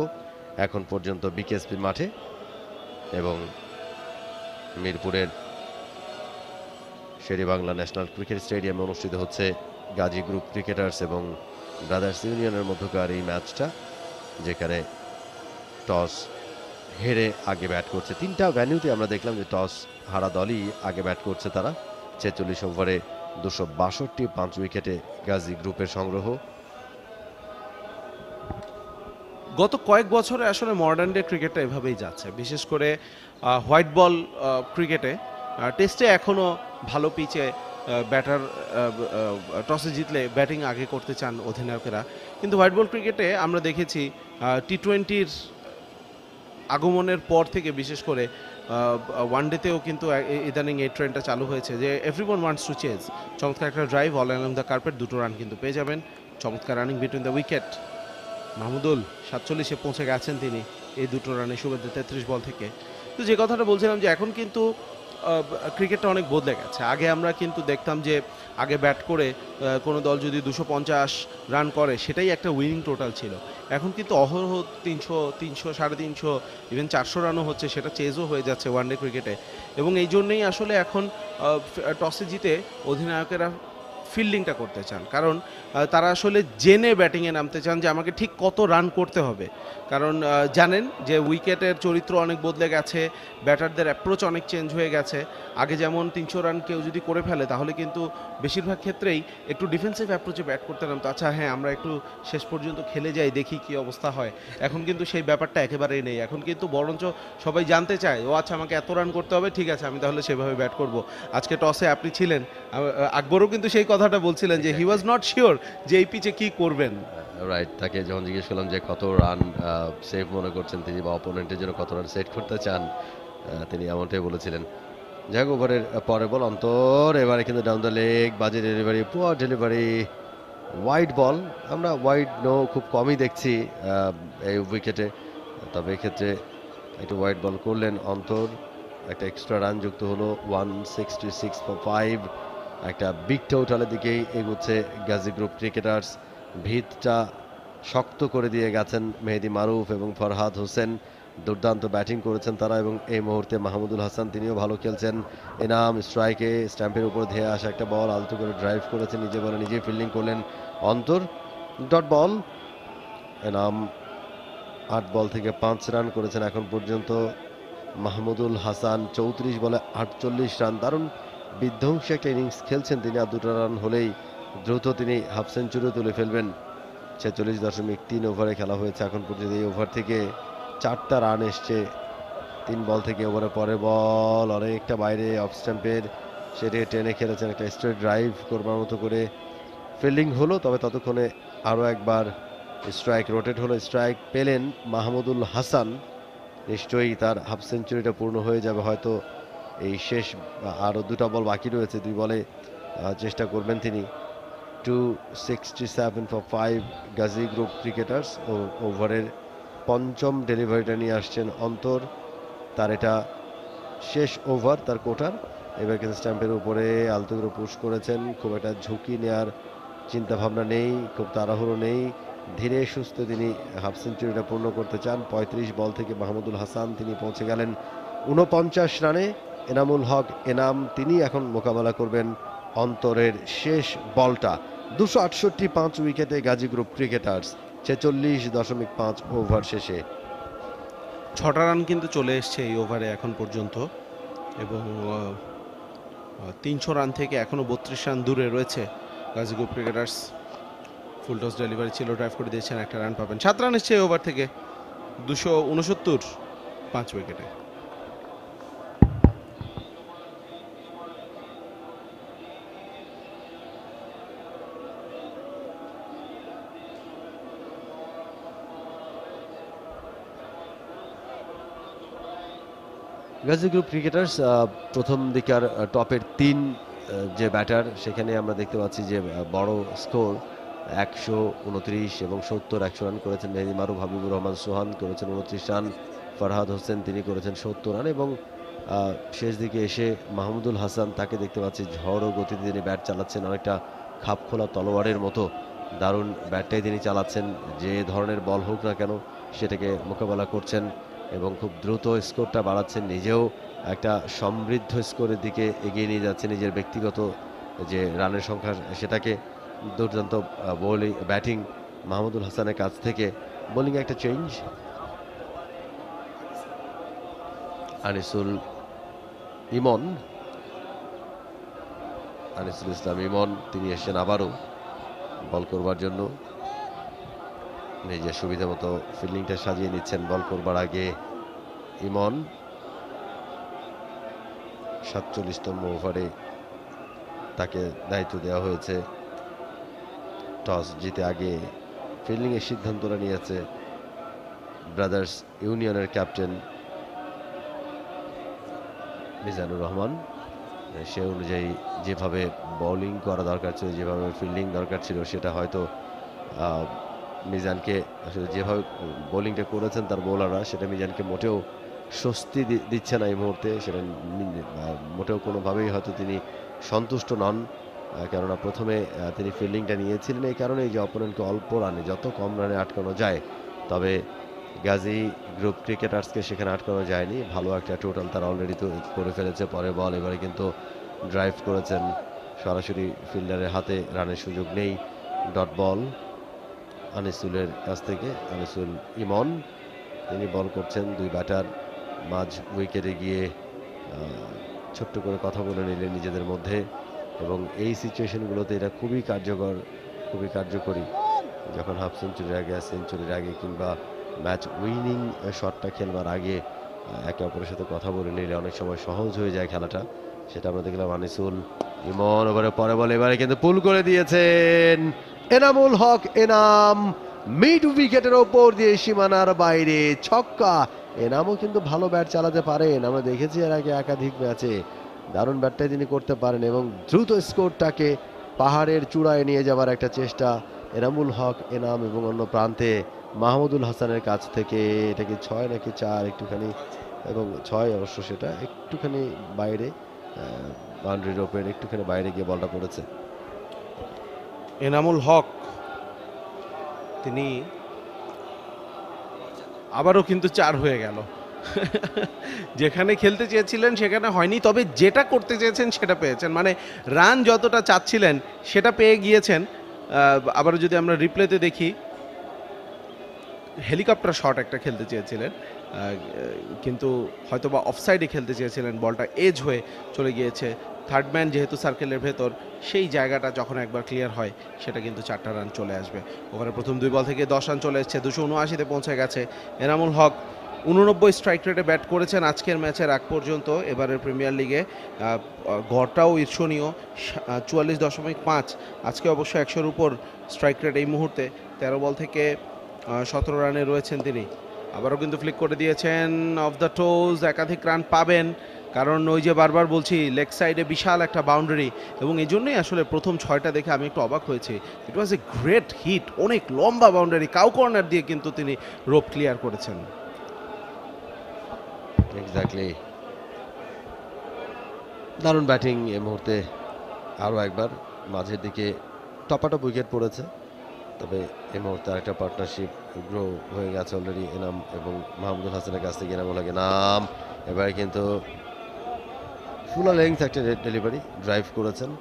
এখন পর্যন্ত বিকেএসপি মাঠে এবং মিরপুরের শেরেবাংলা ন্যাশনাল ক্রিকেট স্টেডিয়ামে অনুষ্ঠিত হচ্ছে গাজী গ্রুপ ক্রিকেটার্স এবং ব্রাদার্স ইউনিয়নের মধ্যকার এই ম্যাচটা, যেখানে টস হেরে আগে ব্যাট করছে। তিনটা ভ্যানিউতে আমরা দেখলাম যে টস হারা দলই আগে ব্যাট করছে তারা। ছেচল্লিশ ওভারে দুশো বাষট্টি পাঁচ উইকেটে গাজী গ্রুপের সংগ্রহ। গত কয়েক বছরে আসলে মডার্ন ডে ক্রিকেটটা এভাবেই যাচ্ছে। বিশেষ করে হোয়াইট বল ক্রিকেটে টেস্টে এখনও ভালো পিচে ব্যাটার টসে জিতলে ব্যাটিং আগে করতে চান অধিনায়কেরা। কিন্তু হোয়াইট বল ক্রিকেটে আমরা দেখেছি টি টোয়েন্টির আগমনের পর থেকে বিশেষ করে ওয়ান ডেতেও কিন্তু ইদানিং এই ট্রেন্ডটা চালু হয়েছে যে every one wants to chase চমৎকার একটা drive all along the carpet দুটো রান কিন্তু পেয়ে যাবেন। চমৎকার running between the wicket Mahmudul, সাতচল্লিশে পৌঁছে গেছেন তিনি এই দুটো রানে শুভেন্দু তেত্রিশ বল থেকে। তো যে কথাটা বলছিলাম যে এখন কিন্তু ক্রিকেটটা অনেক বদলে গেছে। আগে আমরা কিন্তু দেখতাম যে, আগে ব্যাট করে কোনো দল যদি দুশো পঞ্চাশ রান করে, সেটাই একটা উইনিং টোটাল ছিল। এখন কিন্তু অহরহ তিনশো তিনশো, সাড়ে তিনশো ইভেন চারশো রানও হচ্ছে, সেটা চেজও হয়ে যাচ্ছে ওয়ানডে ক্রিকেটে এবং এই জন্যেই আসলে এখন টসে জিতে অধিনায়কেরা ফিল্ডিংটা করতে চান। কারণ তারা আসলে জেনে ব্যাটিংয়ে নামতে চান যে আমাকে ঠিক কত রান করতে হবে। কারণ জানেন যে উইকেটের চরিত্র অনেক বদলে গেছে ব্যাটারদের অ্যাপ্রোচ অনেক চেঞ্জ হয়ে গেছে। আগে যেমন তিনশো রান কেউ যদি করে ফেলে, তাহলে কিন্তু বেশিরভাগ ক্ষেত্রেই একটু ডিফেন্সিভ অ্যাপ্রোচে ব্যাট করতে নামতো। আচ্ছা হ্যাঁ আমরা একটু শেষ পর্যন্ত খেলে যাই, দেখি কি অবস্থা হয়। এখন কিন্তু সেই ব্যাপারটা একেবারেই নেই। এখন কিন্তু বরঞ্চ সবাই জানতে চায়, ও আচ্ছা আমাকে এত রান করতে হবে, ঠিক আছে, আমি তাহলে সেভাবে ব্যাট করব। আজকে টসে আপনি ছিলেন। আকবরও কিন্তু সেই কথাটা বলছিলেন যে হি ওয়াজ নট শিওর যে এই পিচে কি করবেন। রাইট তাকে যখন জিজ্ঞেস করলাম যে, কত রান সেভ মনে করছেন তিনি বা অপোনেন্টের জন্য কত রান সেট করতে চান? তিনি এমনটাই বলেছিলেন। হোক ওভারের পরে বল, অন্তর, এবারে কিন্তু ডাউন দ্য লেগ বাজে delivery poor delivery wide ball আমরা ওয়াইড নো খুব কমই দেখছি এই উইকেটে তবে এক্ষেত্রে একটু ওয়াইড বল করলেন অন্তর, একটা এক্সট্রা রান যুক্ত হলো ওয়ান সিক্সটি সিক্স ফাইভ একটা বিগ টোটালের দিকেই এগোচ্ছে গাজী গ্রুপ ক্রিকেটার্স ভিতটা শক্ত করে দিয়ে গেছেন মেহেদি মারুফ এবং ফরহাদ হোসেন। দুর্দান্ত ব্যাটিং করেছেন তারা এবং এই মুহূর্তে মাহমুদুল হাসান তিনিও ভালো খেলছেন। এনাম স্ট্রাইকে স্ট্যাম্পের উপর ধেয়ে আসা একটা বল, আলতু করে ড্রাইভ করেছেন, নিজে বলে নিজে ফিল্ডিং করলেন অন্তর ডট বল এনাম আট বল থেকে পাঁচ রান করেছেন এখন পর্যন্ত। মাহমুদুল হাসান চৌত্রিশ বলে আটচল্লিশ রান দারুণ বিধ্বংসী একটা ইনিংস খেলছেন তিনি আর দুটো রান হলেই দ্রুত তিনি হাফ সেঞ্চুরিও তুলে ফেলবেন। ছেচল্লিশ দশমিক তিন ওভারে খেলা হয়েছে এখন পর্যন্ত এই ওভার থেকে। চারটা রান এসছে। তিন বল থেকে ওভারে পরে বল, অনেকটা বাইরে অফ স্ট্যাম্পের সেটাকে টেনে খেলেছেন একটা স্ট্রেট ড্রাইভ করবার মতো করে। ফিল্ডিং হলো, তবে ততক্ষণে আরও একবার স্ট্রাইক রোটেট হলো। স্ট্রাইক পেলেন মাহমুদুল হাসান। নিশ্চয়ই তার হাফ সেঞ্চুরিটা পূর্ণ হয়ে যাবে। হয়তো এই শেষ, আরও দুটো বল বাকি রয়েছে। দুই বলে চেষ্টা করবেন তিনি। Two sixty seven for five Gazi group cricketers ও ওভারের পঞ্চম ডেলিভারিটা নিয়ে আসছেন অন্তর। তার এটা শেষ ওভার, তার কোটার। এবার কিন্তু স্ট্যাম্পের উপরে আলতো করে পুশ করেছেন। খুব একটা ঝুঁকি নেওয়ার চিন্তা ভাবনা নেই, খুব তাড়াহুড়ো নেই। ধীরে সুস্থ তিনি হাফ সেঞ্চুরিটা পূর্ণ করতে চান। পঁয়ত্রিশ বল থেকে মাহমুদুল হাসান তিনি পৌঁছে গেলেন উনপঞ্চাশ রানে। এনামুল হক, এনাম, তিনি এখন মোকাবেলা করবেন অন্তরের শেষ বলটা। দুশো আটষট্টি পাঁচ উইকেটে গাজী গ্রুপ ক্রিকেটার্স। ছেচল্লিশ দশমিক পাঁচ ওভার শেষে। ছটা রান কিন্তু চলে এসছে এই ওভারে এখন পর্যন্ত এবং তিনশো রান থেকে এখনও বত্রিশ রান দূরে রয়েছে Gazi group cricketers. Full toss delivery ছিল, ড্রাইভ করে দিয়েছেন, একটা রান পাবেন। সাত রান এসছে এই ওভার থেকে, দুশো উনসত্তর, পাঁচ উইকেটে। গাজী গ্রুপ ক্রিকেটার্স প্রথম দিকার টপের তিন যে ব্যাটার, সেখানে আমরা দেখতে পাচ্ছি যে বড় স্কোর, একশো উনত্রিশ এবং সত্তর, একশো রান করেছেন মেহেদি মারুফ, হাবিবুর রহমান, সোহান করেছেন উনত্রিশ রান, ফরহাদ হোসেন, তিনি করেছেন সত্তর রান এবং শেষ দিকে এসে মাহমুদুল হাসান, তাকে দেখতে পাচ্ছি ঝড় ও গতিতে তিনি ব্যাট চালাচ্ছেন, অনেকটা খাপ খোলা তলোয়ারের মতো দারুণ ব্যাটটাই তিনি চালাচ্ছেন, যে ধরনের বল হোক না কেন, সেটাকে মোকাবেলা করছেন এবং খুব দ্রুত স্কোরটা বাড়াচ্ছেন, নিজেও একটা সমৃদ্ধ স্কোরের দিকে এগিয়ে নিয়ে যাচ্ছে নিজের ব্যক্তিগত যে রানের সংখ্যা, সেটাকে দুর্দান্ত বোলিং, ব্যাটিং মাহমুদুল হাসানের কাছ থেকে। বোলিং একটা চেঞ্জ আনিসুল ইমন। আনিসুল ইসলাম ইমন, তিনি এসেছেন আবারও বল করবার জন্য। নিজের সুবিধা মতো ফিল্ডিংটা সাজিয়ে নিচ্ছেন, বল করবার আগে ইমন সাতচল্লিশতম ওভারে তাকে দায়িত্ব দেওয়া হয়েছে। টস জিতে আগে ফিল্ডিংয়ের সিদ্ধান্তটা নিয়েছে ব্রাদার্স ইউনিয়নের ক্যাপ্টেন মিজানুর রহমান। সে অনুযায়ী যেভাবে বোলিং করা দরকার ছিল, যেভাবে ফিল্ডিং দরকার ছিল, সেটা হয়তো মিজানকে আসলে যেভাবে বোলিংটা করেছেন তার বোলাররা সেটা মিজানকে মোটেও স্বস্তি দিচ্ছে না এই মুহূর্তে। সেটা মোটেও কোনোভাবেই হয়তো তিনি সন্তুষ্ট নন কেননা প্রথমে তিনি ফিল্ডিংটা নিয়েছিলেন এই কারণেই যে অপোনেন্টকে অল্প রানে, যত কম রানে আটকানো যায়, তবে গাজী গ্রুপ ক্রিকেটার্সকে সেখানে আটকানো যায়নি। ভালো একটা টোটাল তারা অলরেডি তো করে ফেলেছে পরে বল এবারে কিন্তু ড্রাইভ করেছেন। সরাসরি ফিল্ডারের হাতে রানের সুযোগ নেই ডট বল আনিসুলের কাছ থেকে, আনিসুল ইমন, তিনি বল করছেন, দুই ব্যাটার মাঝ উইকেটে গিয়ে ছোট্ট করে কথা বলে নিলেন নিজেদের মধ্যে এবং এই সিচুয়েশনগুলোতে এটা খুবই কার্যকর, খুবই কার্যকরী। যখন হাফ সেঞ্চুরির আগে সেঞ্চুরির আগে কিংবা ম্যাচ উইনিং শটটা খেলবার আগে একে অপরের সাথে কথা বলে নিলে অনেক সময় সহজ হয়ে যায় খেলাটা। সেটা আমরা দেখলাম আনিসুল ইমন, ওভারে পরে বলে, এবারে কিন্তু পুল করে দিয়েছেন এনামুল হক এনাম। মিড উইকেটের ওপর দিয়ে সীমানার বাইরে ছক্কা। এনামও কিন্তু ভালো ব্যাট চালাতে পারেন। আমরা দেখেছি এর আগে একাধিক ম্যাচে। দারুণ ব্যাটটাই তিনি করতে পারেন এবং দ্রুত স্কোরটাকে পাহাড়ের চূড়ায় নিয়ে যাওয়ার একটা চেষ্টা এনামুল হক এনাম এবং অন্য প্রান্তে মাহমুদুল হাসানের কাছ থেকে। এটা কি ছয় নাকি চার একটুখানি? এবং ছয় অবশ্য সেটা একটুখানি বাইরে বাউন্ডারির ওপর একটুখানি বাইরে গিয়ে বলটা পড়েছে। এনামুল হক, তিনি আবারও কিন্তু চার হয়ে গেল। যেখানে খেলতে চেয়েছিলেন সেখানে হয়নি, তবে যেটা করতে চেয়েছেন সেটা পেয়েছেন। মানে রান যতটা চাচ্ছিলেন সেটা পেয়ে গিয়েছেন। আবারও যদি আমরা রিপ্লেতে দেখি, হেলিকপ্টার শট একটা খেলতে চেয়েছিলেন। কিন্তু হয়তোবা অফসাইডে খেলতে চেয়েছিলেন। বলটা এজ হয়ে চলে গিয়েছে থার্ড ম্যান যেহেতু সার্কেলের ভেতর, সেই জায়গাটা যখন একবার ক্লিয়ার হয়, সেটা কিন্তু চারটা রান চলে আসবে। ওখানে প্রথম দুই বল থেকে দশ রান চলে এসছে। দুশো উনআশিতে পৌঁছে গেছে এনামুল হক। উননব্বই স্ট্রাইক রেটে ব্যাট করেছেন আজকের ম্যাচের আগ পর্যন্ত। এবারের প্রিমিয়ার লিগে গড়টাও ঈর্ষণীয়। চুয়াল্লিশ দশমিক পাঁচ। আজকে অবশ্য একশোর উপর স্ট্রাইক রেট এই মুহূর্তে। তেরো বল থেকে সতেরো রানে রয়েছেন তিনি। আবারও কিন্তু ফ্লিক করে দিয়েছেন। অফ দ্য টোজ একাধিক রান পাবেন। কারণ ওই যে বারবার বলছি, লেগ সাইডে বিশাল একটা বাউন্ডারি এবং এই জন্যই আসলে প্রথম ছয়টা দেখে আমি একটু অবাক হয়েছি। ইট ওয়াজ এ গ্রেট হিট অনেক লম্বা বাউন্ডারি কাউ কর্নার দিয়ে কিন্তু তিনি রোপ ক্লিয়ার করেছেন। এক্স্যাক্টলি দারুণ ব্যাটিং এ মুহূর্তে আরও একবার মাঝের দিকে টপাটপ উইকেট পড়েছে, তবে এই মুহূর্তে আরেকটা পার্টনারশিপ গ্রো হয়ে গেছে অলরেডি এনাম এবং মাহমুদুল হাসানের কাছ থেকে এনামুল হক নাম। এবারে কিন্তু ফুল লেংথ একটা ডেলিভারি ড্রাইভ করেছেন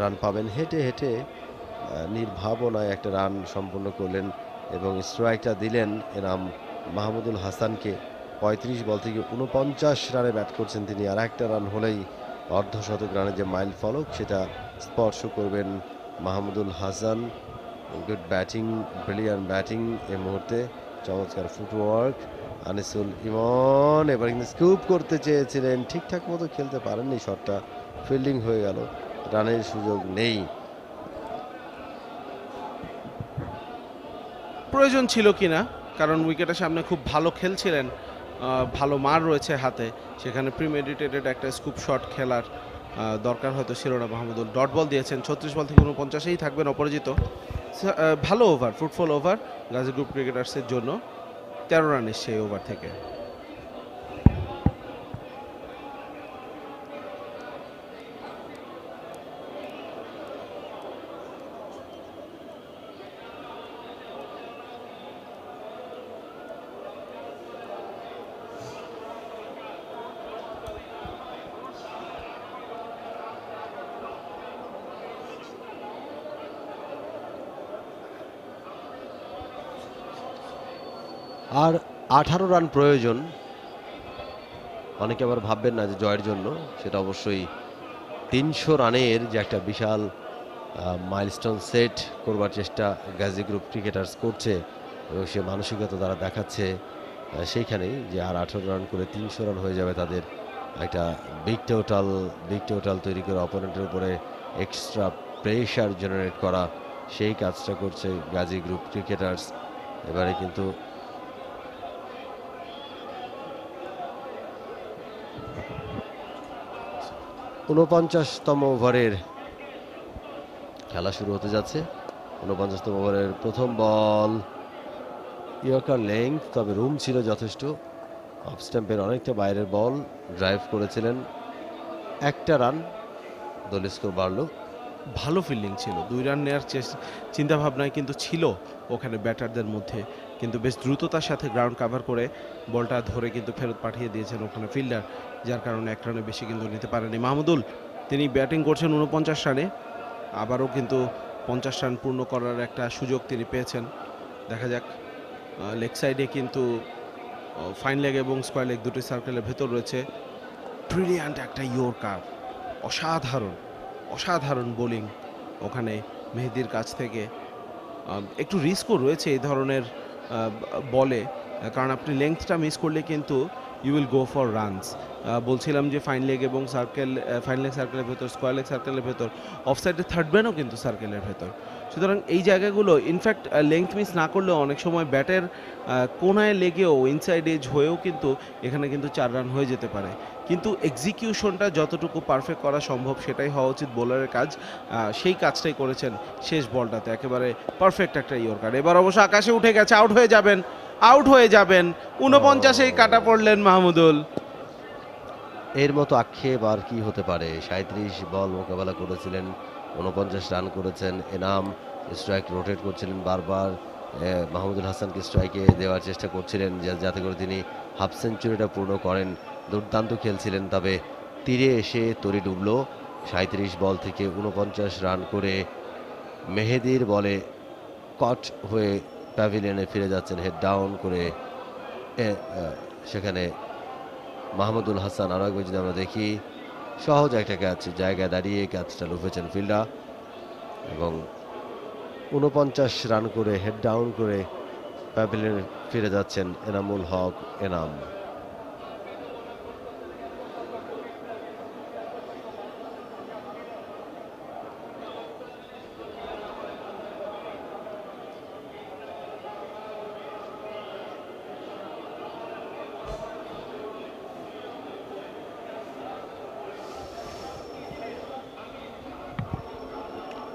রান পাবেন। হেঁটে হেঁটে নির্ভাবনায় একটা রান সম্পূর্ণ করলেন এবং স্ট্রাইকটা দিলেন এনাম মাহমুদুল হাসানকে। পঁয়ত্রিশ বল থেকে উনপঞ্চাশ রানে ব্যাট করছেন তিনি। আর একটা রান হলেই অর্ধশতক রানের যে মাইল ফলক সেটা স্পর্শ করবেন Mahmudul Hasan. Good batting brilliant batting এ মুহূর্তে। চমৎকার ফুটওয়ার্ক আনিসুল ইমন এবার কিন্তু স্কুপ করতে চেয়েছিলেন। ঠিকঠাক মতো খেলতে পারেননি শটটা। ফিল্ডিং হয়ে গেল। রানের সুযোগ নেই। প্রয়োজন ছিল কিনা? কারণ উইকেটের সামনে খুব ভালো খেলছিলেন। ভালো মার রয়েছে হাতে। সেখানে প্রিমেডিটেটেড একটা স্কুপ শট খেলার দরকার হয়তো ছিল না। মাহমুদুল ডট বল দিয়েছেন। ছত্রিশ বল থেকে উনপঞ্চাশেই থাকবেন অপরাজিত। ভালো over fruitful over Gazi group ক্রিকেটার্সের জন্য। তেরো রানের সেই ওভার থেকে। আর আঠারো রান প্রয়োজন। অনেকে আবার ভাববেন না যে জয়ের জন্য। সেটা অবশ্যই তিনশো রানের যে একটা বিশাল মাইলস্টোন সেট করবার চেষ্টা গাজী গ্রুপ ক্রিকেটার্স করছে এবং সে মানসিকতা তারা দেখাচ্ছে সেইখানেই যে আর আঠারো রান করে তিনশো রান হয়ে যাবে তাদের একটা বিগ টোটাল বিগ টোটাল তৈরি করে অপোনেন্টের উপরে এক্সট্রা প্রেশার জেনারেট করা, সেই কাজটা করছে গাজী গ্রুপ ক্রিকেটার্স এবারে কিন্তু উনপঞ্চাশতম ওভারের খেলা শুরু হতে যাচ্ছে। উনপঞ্চাশতম ওভারের প্রথম বল ইয়র্কার লেংথ, তবে রুম ছিল যথেষ্ট। অফ স্ট্যাম্পের অনেকটা বাইরের বল ড্রাইভ করেছিলেন। একটা রান দল স্কোর বাড়লো। ভালো ফিল্ডিং ছিল, দুই রান নেওয়ার চিন্তা ভাবনায় কিন্তু ছিল ওখানে ব্যাটারদের মধ্যে। কিন্তু বেশ দ্রুততার সাথে গ্রাউন্ড কাভার করে বলটা ধরে কিন্তু ফেরত পাঠিয়ে দিয়েছেন ওখানে ফিল্ডার যার কারণে এক রানে বেশি কিন্তু নিতে পারেনি মাহমুদুল, তিনি ব্যাটিং করছেন উনপঞ্চাশ রানে, আবারও কিন্তু পঞ্চাশ রান পূর্ণ করার একটা সুযোগ তিনি পেয়েছেন। দেখা যাক লেগ সাইডে কিন্তু ফাইন লেগ এবং স্কোয়ার লেগ দুটি সার্কেলের ভেতর রয়েছে। ব্রিলিয়ান্ট একটা ইয়র্কার অসাধারণ অসাধারণ বোলিং ওখানে মেহেদির কাছ থেকে। একটু রিস্কও রয়েছে এই ধরনের বলে, কারণ আপনি লেংথটা মিস করলে কিন্তু you will go for runs বলছিলাম যে ফাইন লেগ এবং সার্কেল ফাইন লেগ সার্কেলের ভেতর স্কোয়ার লেগ সার্কেলের ভেতর অফসাইডে থার্ড ম্যানও কিন্তু সার্কেলের ভেতর। সুতরাং এই জায়গাগুলো ইনফ্যাক্ট লেংথ মিস না করলেও অনেক সময় ব্যাটের কোনায় লেগেও ইনসাইড এজ হয়েও কিন্তু এখানে কিন্তু চার রান হয়ে যেতে পারে। কিন্তু এক্সিকিউশনটা যতটুকু পারফেক্ট করা সম্ভব সেটাই হওয়া উচিত বোলারের কাজ। সেই কাজটাই করেছেন শেষ বলটাতে একেবারে পারফেক্ট একটা ইয়র্কার। এবার অবশ্য আকাশে উঠে গেছে আউট হয়ে যাবেন আউট হয়ে যাবেন। উনপঞ্চাশেই কাটা পড়লেন মাহমুদুল। এর মতো আক্ষেপ আর কি হতে পারে? সাঁত্রিশ বল মোকাবেলা করেছিলেন উনপঞ্চাশ রান করেছেন এনাম স্ট্রাইক রোটেট করছিলেন বারবার। মাহমুদুল হাসানকে স্ট্রাইকে দেওয়ার চেষ্টা করছিলেন যাতে করে তিনি হাফ সেঞ্চুরিটা পূর্ণ করেন। দুর্দান্ত খেলছিলেন, তবে তীরে এসে তরি ডুবল। সাঁত্রিশ বল থেকে উনপঞ্চাশ রান করে মেহেদির বলে কট হয়ে প্যাভিলিয়নে ফিরে যাচ্ছেন, হেড ডাউন করে সেখানে মাহমুদুল হাসান। আরও একবার যদি আমরা দেখি, সহজ একটা ক্যাচ জায়গায় দাঁড়িয়ে ক্যাচটা লুফেছেন ফিল্ডার এবং উনপঞ্চাশ রান করে, হেড ডাউন করে প্যাভিলিয়নে ফিরে যাচ্ছেন এনামুল হক এনাম।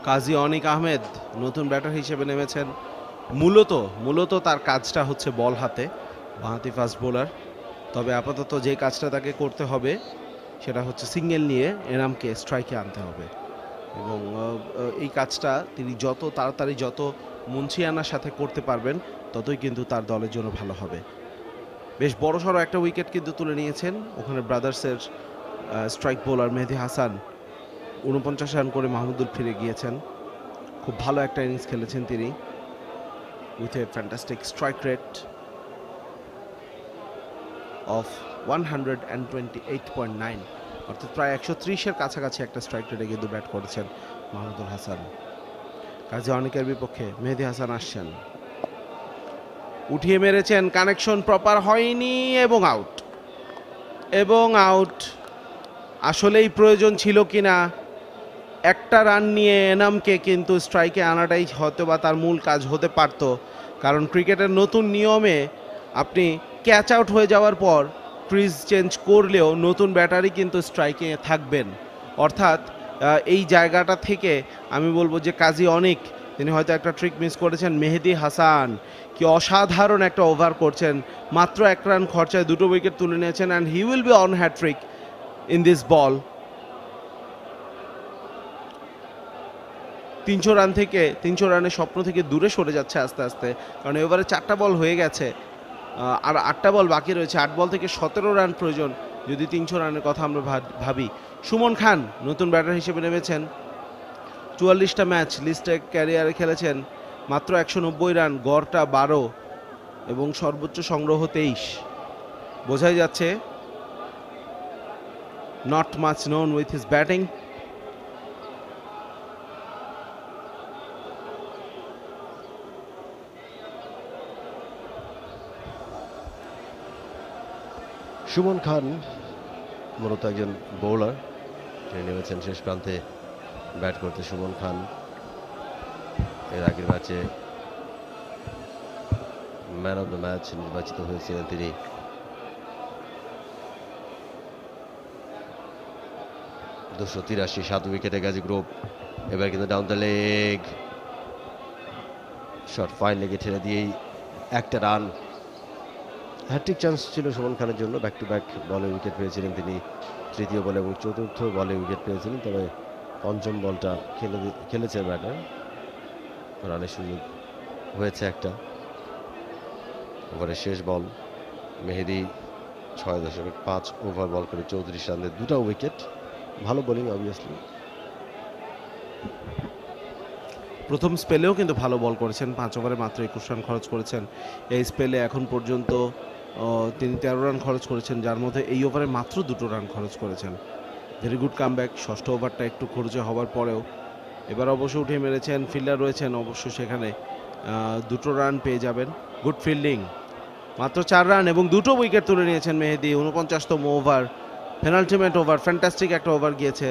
কাজী অনিক আহমেদ নতুন ব্যাটার হিসেবে নেমেছেন। মূলত মূলত তার কাজটা হচ্ছে বল হাতে, বাঁহাতি ফাস্ট বোলার তবে আপাতত যে কাজটা তাকে করতে হবে, সেটা হচ্ছে সিঙ্গেল নিয়ে এনামকে স্ট্রাইকে আনতে হবে। এবং এই কাজটা তিনি যত তাড়াতাড়ি যত মুন্সিয়ানার সাথে করতে পারবেন, ততই কিন্তু তার দলের জন্য ভালো হবে। বেশ বড় সড়ো একটা উইকেট কিন্তু তুলে নিয়েছেন। ওখানে ব্রাদার্সের স্ট্রাইক বোলার মেহেদি হাসান উনপঞ্চাশ রান করে মাহমুদুল ফিরে গিয়েছেন। খুব ভালো একটা ইনিংস খেলেছেন তিনি। With a fantastic strike rate of one hundred and twenty eight point nine অর্থাৎ প্রায় একশো ত্রিশের কাছাকাছি একটা স্ট্রাইক রেটে কিন্তু ব্যাট করেছেন মাহমুদুল হাসান। কাজে অনেকের বিপক্ষে মেহেদি হাসান আসছেন। উঠিয়ে মেরেছেন কানেকশন প্রপার হয়নি এবং আউট এবং আউট আসলেই প্রয়োজন ছিল কিনা? একটা রান নিয়ে এনামকে কিন্তু স্ট্রাইকে আনাটাই হয়তো বা তার মূল কাজ হতে পারত। কারণ ক্রিকেটের নতুন নিয়মে আপনি ক্যাচ আউট হয়ে যাওয়ার পর ক্রিজ চেঞ্জ করলেও নতুন ব্যাটারি কিন্তু স্ট্রাইকে থাকবেন। অর্থাৎ এই জায়গাটা থেকে আমি বলব যে কাজী অনেক, তিনি হয়তো একটা ট্রিক মিস করেছেন, মেহেদি হাসান। কি অসাধারণ একটা ওভার করছেন। মাত্র এক রান খরচায় দুটো উইকেট তুলে নিয়েছেন and he will be on hat-trick in this ball তিনশো রান থেকে, তিনশো রানের স্বপ্ন থেকে দূরে সরে যাচ্ছে আস্তে আস্তে। কারণ এবারে চারটা বল হয়ে গেছে। আর আটটা বল বাকি রয়েছে। আট বল থেকে সতেরো রান প্রয়োজন, যদি তিনশো রানের কথা আমরা ভাব- সুমন খান নতুন ব্যাটার হিসেবে নেমেছেন। চুয়াল্লিশটা ম্যাচ লিস্টে ক্যারিয়ারে খেলেছেন। মাত্র একশো নব্বই রান গড়টা বারো এবং সর্বোচ্চ সংগ্রহ তেইশ। বোঝাই যাচ্ছে not much known with his batting. Sumon Khan মূলত একজন বোলার তিনি নেমেছেন শেষ প্রান্তে ব্যাট করতে সুমন খান। এর আগের ম্যাচে ম্যান অফ দ্য ম্যাচ নির্বাচিত হয়েছিলেন তিনি। দুশো তিরাশি সাত উইকেটে গাজী গ্রুপ এবার কিন্তু down the leg short fine লেগে ঠেলে দিয়েই একটা রান হ্যাট্রিক চান্স ছিল সুমন খানের জন্য। ব্যাক টু ব্যাক বলে উইকেট পেয়েছিলেন তিনি। তৃতীয় বলে এবং চতুর্থ বলে উইকেট পেয়েছিলেন। তবে পঞ্চম বলটা খেলে খেলেছে ব্যাটার। রানের সুযোগ হয়েছে একটা। ওভারের শেষ বল। মেহেদি ছয় দশমিক পাঁচ ওভার বল করে চৌত্রিশ রানের দুটো উইকেট ভালো বোলিং অবভিয়াসলি প্রথম স্পেলেও কিন্তু ভালো বল করেছেন। পাঁচ ওভারে মাত্র একুশ রান খরচ করেছেন। এই স্পেলে এখন পর্যন্ত তিনি তেরো রান খরচ করেছেন, যার মধ্যে এই ওভারে মাত্র দুটো রান খরচ করেছেন। ভেরি গুড কামব্যাক ষষ্ঠ ওভারটা একটু খরচে হওয়ার পরেও। এবার অবশ্য উঠে মেরেছেন ফিল্ডার রয়েছেন, অবশ্য সেখানে দুটো রান পেয়ে যাবেন। গুড ফিল্ডিং মাত্র চার রান এবং দুটো উইকেট তুলে নিয়েছেন মেহেদি, উনপঞ্চাশতম ওভার পেনাল্টিমেট ওভার ফ্যান্টাস্টিক একটা ওভার গিয়েছে।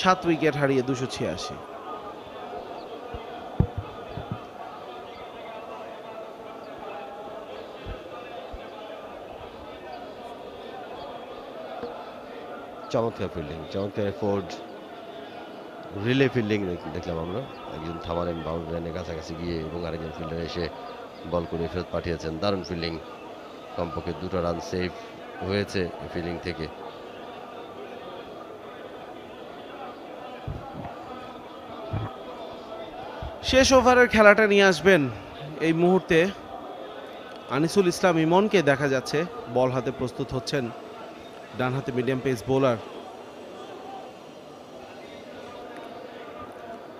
সাত উইকেট হারিয়ে দুশো ছিয়াশি। চমৎকার ফিল্ডিং চমৎকার এফোর্ড রিলে ফিল্ডিং দেখলাম আমরা। একজন থামালেন বাউন্ডারি লাইনের কাছাকাছি গিয়ে এবং আরেকজন ফিল্ডার এসে বল করে ফেরত পাঠিয়েছেন। দারুণ ফিল্ডিং কমপক্ষে দুটো রান সেভ হয়েছে ফিল্ডিং থেকে। শেষ ওভারের খেলাটা নিয়ে আসবেন এই মুহূর্তে। আনিসুল ইসলাম ইমনকে দেখা যাচ্ছে, বল হাতে প্রস্তুত হচ্ছেন। ডান হাতে মিডিয়াম পেস বোলার।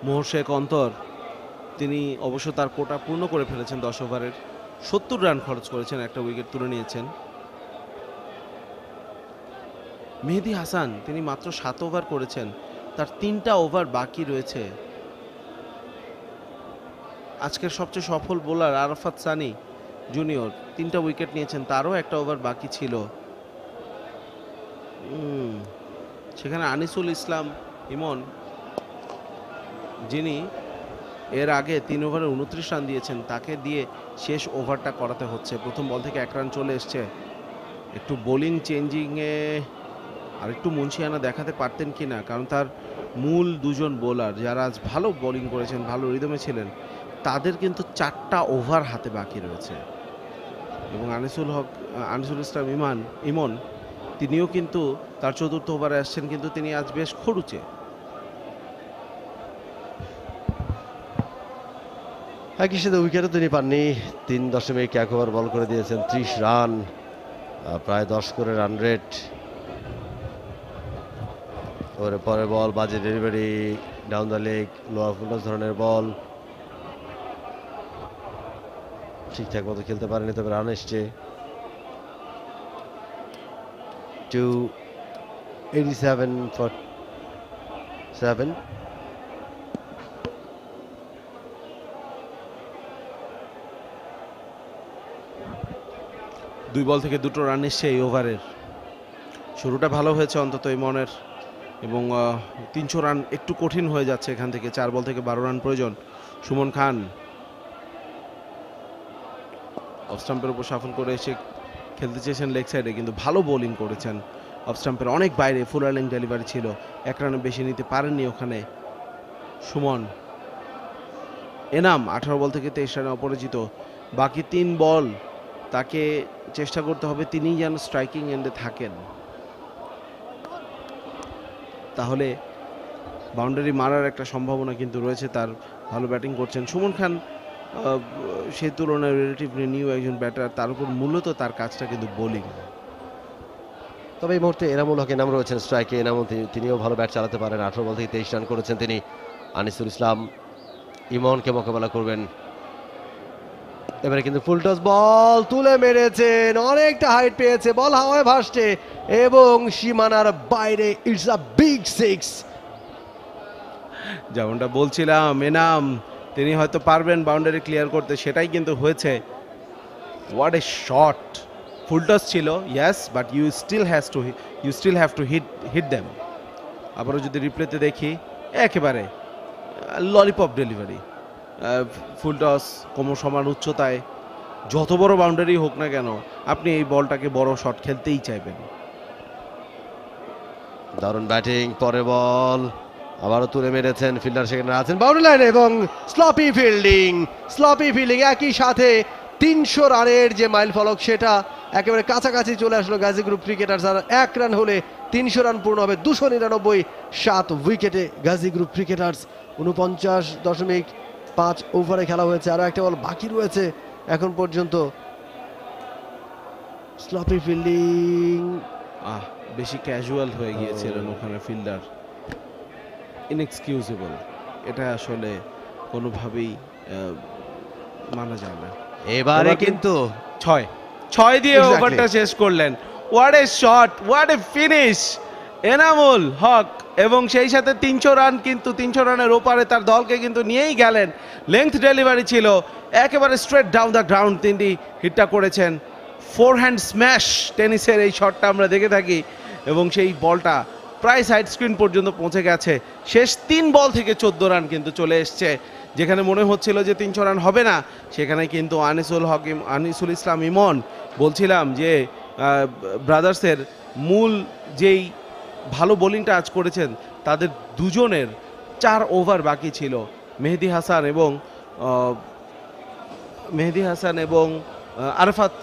মোহরশেখ অন্তর। তিনি অবশ্য তার কোটা পূর্ণ করে ফেলেছেন দশ ওভারের। সত্তর রান খরচ করেছেন, একটা উইকেট তুলে নিয়েছেন। মেহেদি হাসান, তিনি মাত্র সাত ওভার করেছেন। তার তিনটা ওভার বাকি রয়েছে। আজকের সবচেয়ে সফল বোলার আরাফাত সানি জুনিয়র, তিনটা উইকেট নিয়েছেন, তারও একটা ওভার বাকি ছিল। সেখানে আনিসুল ইসলাম ইমন, যিনি এর আগে তিন ওভারে উনত্রিশ রান দিয়েছেন, তাকে দিয়ে শেষ ওভারটা করাতে হচ্ছে। প্রথম বল থেকে এক রান চলে এসছে। একটু বোলিং চেঞ্জিংয়ে আর একটু মুন্সিয়ানা দেখাতে পারতেন কি না কারণ তার মূল দুজন বোলার যারা আজ ভালো বোলিং করেছেন, ভালো রিদমে ছিলেন, তাদের কিন্তু চারটা ওভার হাতে বাকি রয়েছে। এবং আনিসুল হক আনিসুল ইসলাম ইমান, ইমন তিনিও কিন্তু তার চতুর্থ ওভারে আসছেন, কিন্তু তিনি আজ বেশ খরুচে। একই সাথে উইকেটও তিনি পাননি। তিন দশমিক এক ওভার বল করে দিয়েছেন, ত্রিশ রান প্রায় দশ করে রান রেট ওরে পরে বল বাজে delivery down the leg lower ধরনের বল ঠিকঠাক মতো খেলতে পারেনি, তবে রান এসছে। এইটি সেভেন ফর সেভেন দুই বল থেকে দুটো রান এসছে এই ওভারের শুরুটা ভালো হয়েছে অন্তত ইমনের এবং তিনশো রান একটু কঠিন হয়ে যাচ্ছে এখান থেকে, চার বল থেকে বারো রান প্রয়োজন। সুমন খান। অফ স্টাম্পের উপর সাফল করে এসে খেলতে চেয়েছেন লেগ সাইডে, কিন্তু ভালো বোলিং করেছেন। অফ স্টাম্পের অনেক বাইরে ফুল রানিং ডেলিভারি ছিল। এক রানে বেশি নিতে পারেননি ওখানে সুমন। এনাম আঠারো বল থেকে তেইশ রানে অপরাজিত। বাকি তিন বল তাকে চেষ্টা করতে হবে, তিনিই যেন স্ট্রাইকিং এন্ডে থাকেন। তাহলে বাউন্ডারি মারার একটা সম্ভাবনা কিন্তু রয়েছে, তার ভালো ব্যাটিং করছেন সুমন খান। সেই তুলনায় রিলেটিভলি নিউ একজন ব্যাটার তার উপর মূলত তার কাজটা কিন্তু বোলিং তবে এই মুহূর্তে এনামুল হক এনাম রয়েছেন স্ট্রাইকে এনামুল তিনিও ভালো ব্যাট চালাতে পারেন। আঠারো বল থেকে তেইশ রান করেছেন তিনি। আনিসুল ইসলাম ইমনকে মোকাবেলা করবেন। এবারে কিন্তু ফুলটস বল তুলে মেরেছেন। অনেকটা হাইট পেয়েছে। বল হাওয়ায় ভাসছে এবং সীমানার বাইরে ইটস আ বিগ সিক্স যেমনটা বলছিলাম এনাম তিনি হয়তো পারবেন বাউন্ডারি ক্লিয়ার করতে, সেটাই কিন্তু হয়েছে। হোয়াট এ শট ফুলটস ছিল yes but you still has to you still have to hit hit them আবারও যদি রিপ্লেতে দেখি, একেবারে ললিপপ ডেলিভারি ফুলটস কোমর সমান উচ্চতায়। যত বড় বাউন্ডারি হোক না কেন, আপনি এই বলটাকে বড় শট খেলতেই চাইবেন। দারুণ ব্যাটিং পরে বল আবারও তুলে মেরেছেন ফিল্ডার সেখানে আছেন বাউন্ডারি লাইনে এবং স্লপি ফিল্ডিং স্লপি ফিল্ডিং একই সাথে তিনশো রানের যে মাইল ফলক সেটা একেবারে কাছাকাছি চলে আসলো গাজী গ্রুপ ক্রিকেটার্স আর এক রান হলে তিনশো রান পূর্ণ হবে দুশো নিরানব্বই সাত উইকেটে গাজী গ্রুপ ক্রিকেটার্স উনপঞ্চাশ দশমিক পাঁচ ওভারে খেলা হয়েছে। আরও একটা বল বাকি রয়েছে এখন পর্যন্ত। স্লপি ফিল্ডিং আহ বেশি ক্যাজুয়াল হয়ে গিয়েছিলেন ওখানে ফিল্ডার। ইনএক্সকিউজেবল এটা আসলে কোনোভাবেই মানা যায় না। এবারে কিন্তু ছয়। ছয় দিয়ে. ওভারটা শেষ করলেন। What a shot what a finish Enamul Haque এবং সেই সাথে তিনশো রান কিন্তু তিনশো রানের ওপারে তার দলকে কিন্তু নিয়েই গেলেন। লেংথ ডেলিভারি ছিল। একেবারে স্ট্রেট ডাউন দ্য গ্রাউন্ড তিনি হিটটা করেছেন। ফোর হ্যান্ড স্ম্যাশ টেনিসের এই শটটা আমরা দেখে থাকি। এবং সেই বলটা প্রায় সাইড স্ক্রিন পর্যন্ত পৌঁছে গেছে। শেষ তিন বল থেকে চোদ্দ রান কিন্তু চলে এসছে। যেখানে মনে হচ্ছিল যে তিনশো রান হবে না, সেখানে কিন্তু আনিসুল হক আনিসুল ইসলাম ইমন বলছিলাম যে ব্রাদার্সের মূল যেই ভালো বোলিংটা আজ করেছেন, তাদের দুজনের চার ওভার বাকি ছিল। মেহেদি হাসান এবং মেহেদি হাসান এবং আরফাত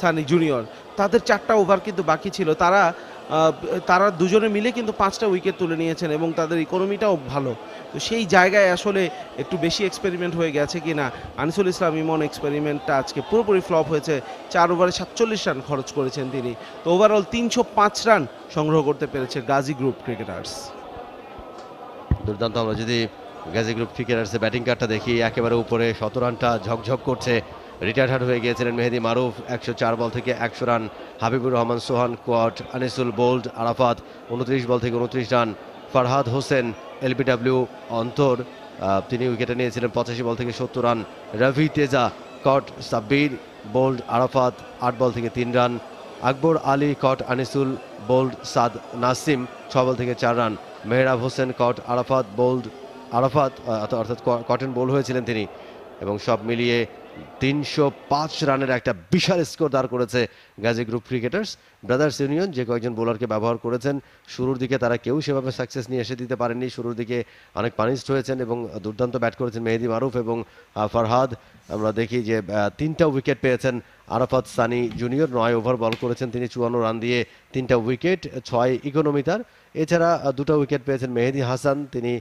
সানি জুনিয়র তাদের চারটা ওভার কিন্তু বাকি ছিল। তারা তারা দুজনে মিলে কিন্তু পাঁচটা উইকেট তুলে নিয়েছেন এবং তাদের ইকোনমিটাও ভালো। তো সেই জায়গায় আসলে একটু বেশি এক্সপেরিমেন্ট হয়ে গেছে কি না আনিসুল ইসলাম ইমন এক্সপেরিমেন্টটা আজকে পুরোপুরি ফ্লপ হয়েছে। চার ওভারে সাতচল্লিশ রান খরচ করেছেন তিনি। তো ওভারঅল তিনশো পাঁচ রান সংগ্রহ করতে পেরেছে গাজী গ্রুপ ক্রিকেটার্স দুর্দান্ত, আমরা যদি গাজী গ্রুপ ক্রিকেটার্সের ব্যাটিং কার্ডটা দেখি, একেবারে উপরে শত রানটা ঝকঝক করছে। রিটায়ার্ড হয়ে গিয়েছিলেন মেহেদি মারুফ, একশো চার বল থেকে একশো run. Habibur Rahman, Sohan caught, Anisul bowled, Arafat উনত্রিশ বল থেকে উনত্রিশ রান। ফারহাদ হোসেন, এলবিডাব্লিউ অন্তর তিনি উইকেটে নিয়েছিলেন পঁচাশি বল থেকে সত্তর run. Ravi Teja, caught Sabbir, bowled, Arafat আট বল থেকে তিন run. Akbar Ali, caught, Anisul bowled, Saad Nasim ছ বল থেকে চার run. Mehrab Hossain, caught, Arafat bowled, Arafat অর্থাৎ কটন বোল হয়েছিলেন তিনি। এবং সব মিলিয়ে তিনশো পাঁচ রানের একটা বিশাল স্কোর দাঁড় করেছে Gazi group cricketers. Brothers union যে কয়েকজন বোলারকে ব্যবহার করেছেন, শুরুর দিকে তারা কেউ সেভাবে সাকসেস নিয়ে এসে দিতে পারেননি। শুরুর দিকে অনেক পানিশড হয়েছেন এবং দুর্দান্ত ব্যাট করেছেন মেহেদি মারুফ এবং ফারহাদ। আমরা দেখি যে তিনটা উইকেট পেয়েছেন আরাফাত সানি জুনিয়র নয় ওভার বল করেছেন তিনি, চুয়ান্ন রান দিয়ে তিনটা উইকেট ছয় ইকোনমি তার। এছাড়া দুটো উইকেট পেয়েছেন মেহেদি হাসান, তিনি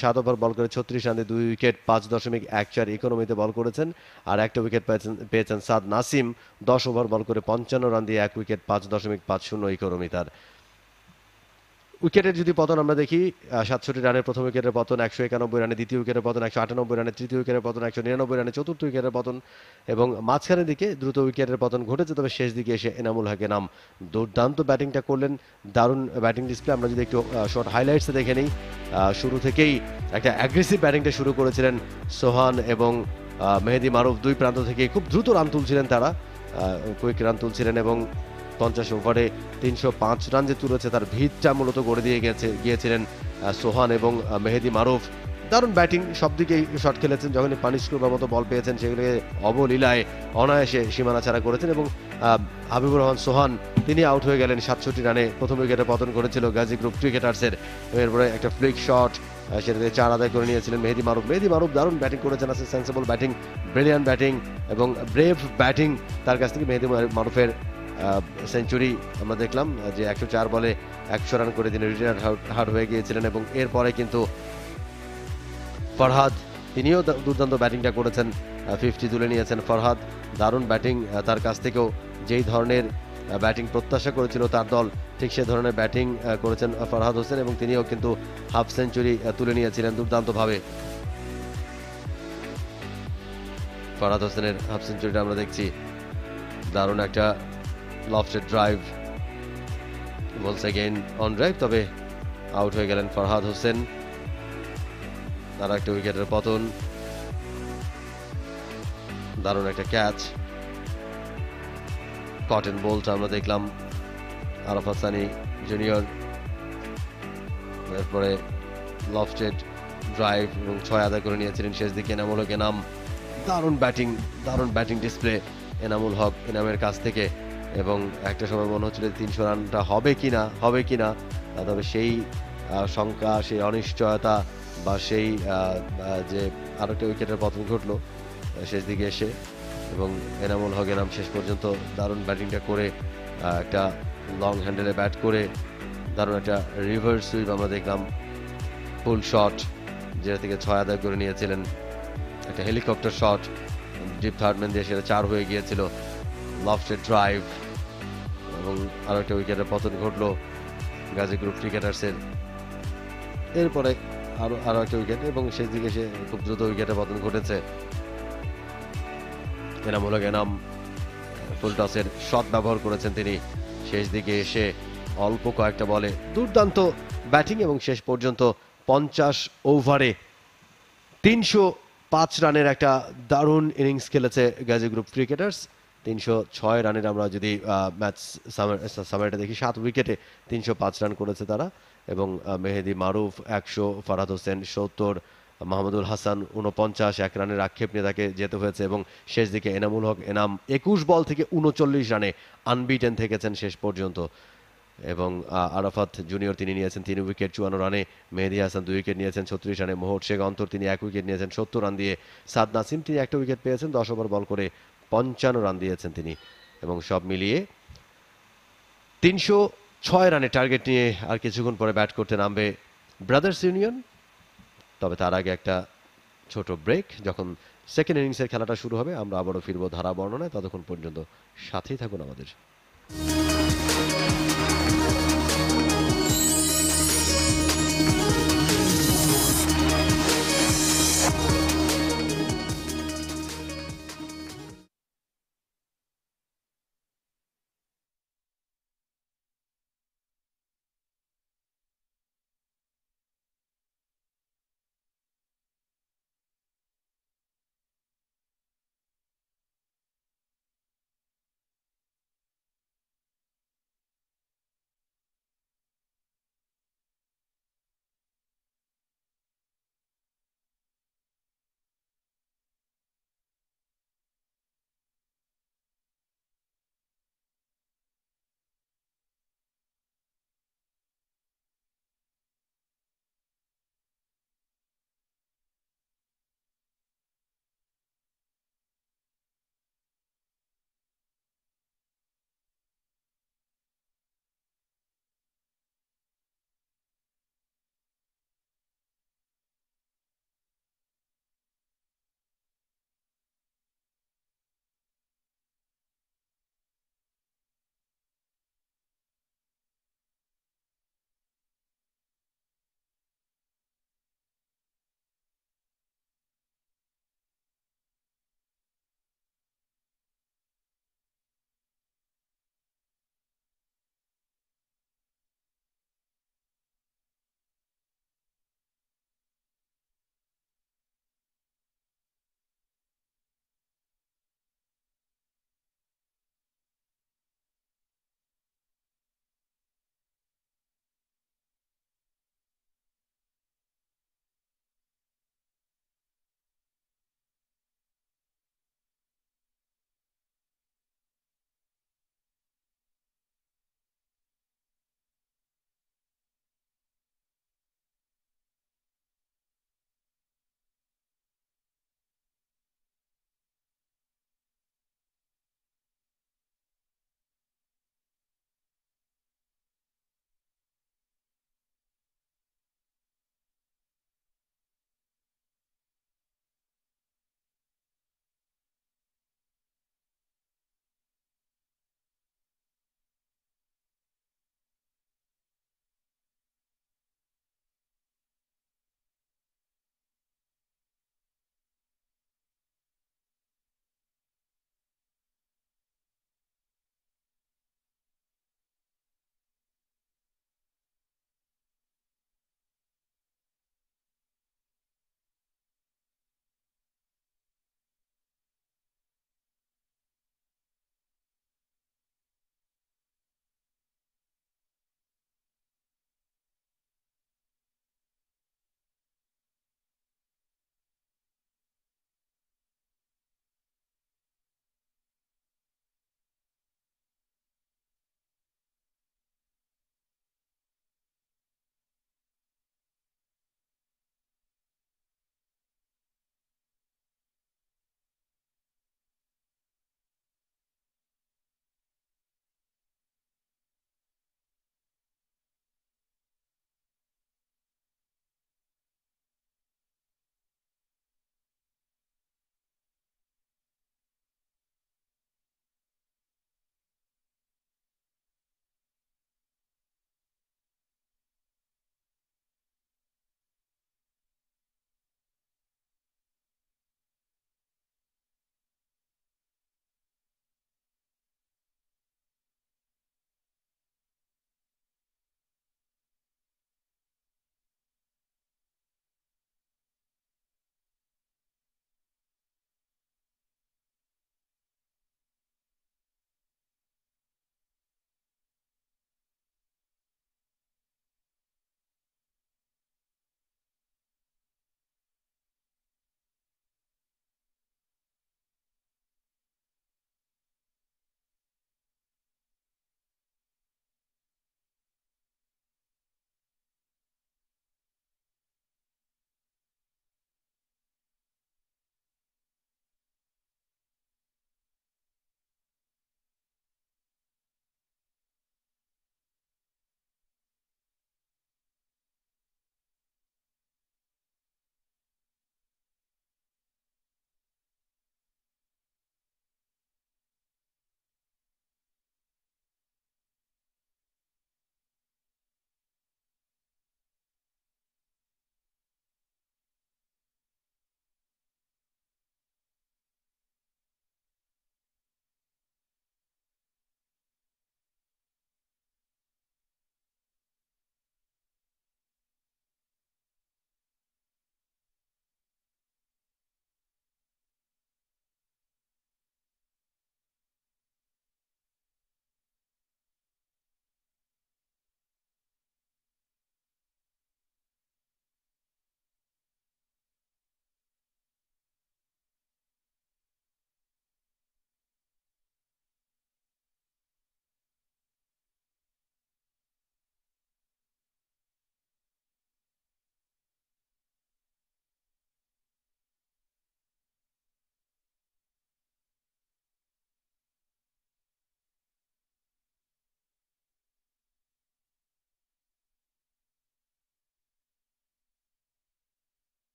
সাত ওভার বল করে ছত্রিশ রানে দুই উইকেট, পাঁচ দশমিক এক চার ইকোনমিতে বল করেছেন। আর একটা উইকেট পেয়েছেন পেয়েছেন সাদ নাসিম, দশ ওভার বল করে পঞ্চান্ন রান দিয়ে এক উইকেট, পাঁচ দশমিক পাঁচ শূন্য ইকোনমি তার। উইকেটের যদি পতন আমরা দেখি সাতষট্টি রানের প্রথম উইকেটের পতন, একশো একানব্বই রানে দ্বিতীয় উইকেটের পতন, একশো আটানব্বই রানে তৃতীয় উইকেটের পতন, একশো নিরানব্বই রানে চতুর্থ উইকেটের পতন এবং মাঝখানের দিকে দ্রুত উইকেটের পতন ঘটেছে, তবে শেষ দিকে এসে এনামুল হকে নাম। দুর্দান্ত ব্যাটিংটা করলেন, দারুণ ব্যাটিং ডিসপ্লে। আমরা যদি একটু শর্ট হাইলাইটসে দেখে নিই শুরু থেকেই একটা অ্যাগ্রেসিভ ব্যাটিংটা শুরু করেছিলেন সোহান এবং মেহেদি মারুফ। দুই প্রান্ত থেকে খুব দ্রুত রান তুলছিলেন তারা কুইক রান তুলছিলেন এবং পঞ্চাশ ওভারে তিনশো পাঁচ রান যে তুলেছে, তার ভিতটা মূলত গড়ে দিয়ে গেছে, গিয়েছিলেন সোহান এবং মেহেদি মারুফ। দারুণ ব্যাটিং, সব দিকেই শট খেলেছেন। যখনই পানিশ করবার মতো বল পেয়েছেন, সেগুলোকে অবলীলায়, অনায়াসে সীমানা ছাড়া করেছেন এবং হাবিবুর রহমান সোহান, তিনি আউট হয়ে গেলেন সাতষট্টি রানে। প্রথম উইকেটে পতন করেছিল গাজী গ্রুপ ক্রিকেটার্সের এরপরে একটা ফ্লিক শট সেটা দিয়ে চার আদায় করে নিয়েছিলেন মেহেদি মারুফ। মেহেদি মারুফ দারুণ ব্যাটিং করেছেন আছে সেন্সেবল ব্যাটিং ব্রিলিয়ান ব্যাটিং এবং ব্রেভ ব্যাটিং তার কাছ থেকে মেহেদি মারুফের সেঞ্চুরি আমরা দেখলাম যে একশো চার বলে একশো রান করে তিনি রিটায়ার হার্ড হয়ে গিয়েছিলেন এবং এরপরে কিন্তু ফরহাদ, তিনিও দুর্দান্ত ব্যাটিংটা করেছেন ফিফটি তুলে নিয়েছেন। ফরহাদ, দারুণ ব্যাটিং তার কাছ থেকেও যেই ধরনের ব্যাটিং প্রত্যাশা করেছিল তার দল, ঠিক সে ধরনের ব্যাটিং করেছেন ফরহাদ হোসেন এবং তিনিও কিন্তু হাফ সেঞ্চুরি তুলে নিয়েছিলেন দুর্দান্তভাবে। ফরহাদ হোসেনের হাফ সেঞ্চুরিটা আমরা দেখছি। দারুণ একটা লফটেড ড্রাইভ বলছে গেইন অন ড্রাইভ তবে আউট হয়ে গেলেন ফরহাদ হোসেন তার একটা উইকেটের পতন। দারুণ একটা ক্যাচ কটন বোল্ট আমরা দেখলাম আরাফাত সানি জুনিয়র এরপরে লফটেড ড্রাইভ এবং ছয় আদায় করে নিয়েছিলেন শেষ দিকে এনামুল হক, এনাম। দারুণ ব্যাটিং দারুণ ব্যাটিং ডিসপ্লে এনামুল হক, এনামের কাছ থেকে। এবং একটা সময় মনে হচ্ছিল তিনশো রানটা হবে কি না, হবে কি না তবে সেই শঙ্কা, সেই অনিশ্চয়তা বা সেই যে আরেকটা উইকেটের পতন ঘটলো শেষ দিকে এসে এবং এনামুল হক এনাম শেষ পর্যন্ত দারুণ ব্যাটিংটা করে একটা লং হ্যান্ডেলে ব্যাট করে দারুণ একটা রিভার্স সুইপ আমরা দেখলাম। ফুল শট যেটা থেকে ছয় আদায় করে নিয়েছিলেন। একটা হেলিকপ্টার শট ডিপ থার্ডম্যান দিয়ে সেটা চার হয়ে গিয়েছিল। লফটেড ড্রাইভ এবং আরও একটা উইকেটের পতন ঘটলো। গাজী গ্রুপ ক্রিকেটার্সের এরপরে আরও আরও একটা উইকেট এবং শেষ দিকে সে খুব দ্রুত উইকেটে পতন ঘটেছে। এনাম হলো এনাম ফুল টসের শট ব্যবহার করেছেন তিনি। শেষ দিকে এসে অল্প কয়েকটা বলে দুর্দান্ত ব্যাটিং এবং শেষ পর্যন্ত পঞ্চাশ ওভারে তিনশো পাঁচ রানের একটা দারুণ ইনিংস খেলেছে গাজী গ্রুপ ক্রিকেটার্স তিনশো ছয় রানের আমরা যদি ম্যাচ সামারিটা দেখি, সাত উইকেটে তিনশো পাঁচ রান করেছে তারা এবং মেহেদি মারুফ একশো ফারহাদ হোসেন সত্তর, মাহমুদুল হাসান উনপঞ্চাশ, এক রানের আক্ষেপ নিয়ে তাকে যেতে হয়েছে এবং শেষ দিকে এনামুল হক এনাম একুশ বল থেকে উনচল্লিশ রানে আনবিটেন থেকেছেন শেষ পর্যন্ত এবং আরাফাত জুনিয়র তিনি নিয়েছেন তিন উইকেট, চুয়ান্ন রানে মেহেদি হাসান দুই উইকেট নিয়েছেন, ছত্রিশ রানে মোহর শেখ অন্তর তিনি এক উইকেট নিয়েছেন, সত্তর রান দিয়ে সাদ নাসিম তিনি একটা উইকেট পেয়েছেন, দশ ওভার বল করে পঞ্চান্ন রান দিয়েছেন তিনি এবং সব মিলিয়ে তিনশো ছয় রানে টার্গেট নিয়ে আর কিছুক্ষণ পরে ব্যাট করতে নামবে ব্রাদার্স ইউনিয়ন। তবে তার আগে একটা ছোট ব্রেক, যখন সেকেন্ড ইনিংসের খেলাটা শুরু হবে, আমরা আবারও ফিরবো ধারা বর্ণনায় ততক্ষণ পর্যন্ত সাথেই থাকুন আমাদের।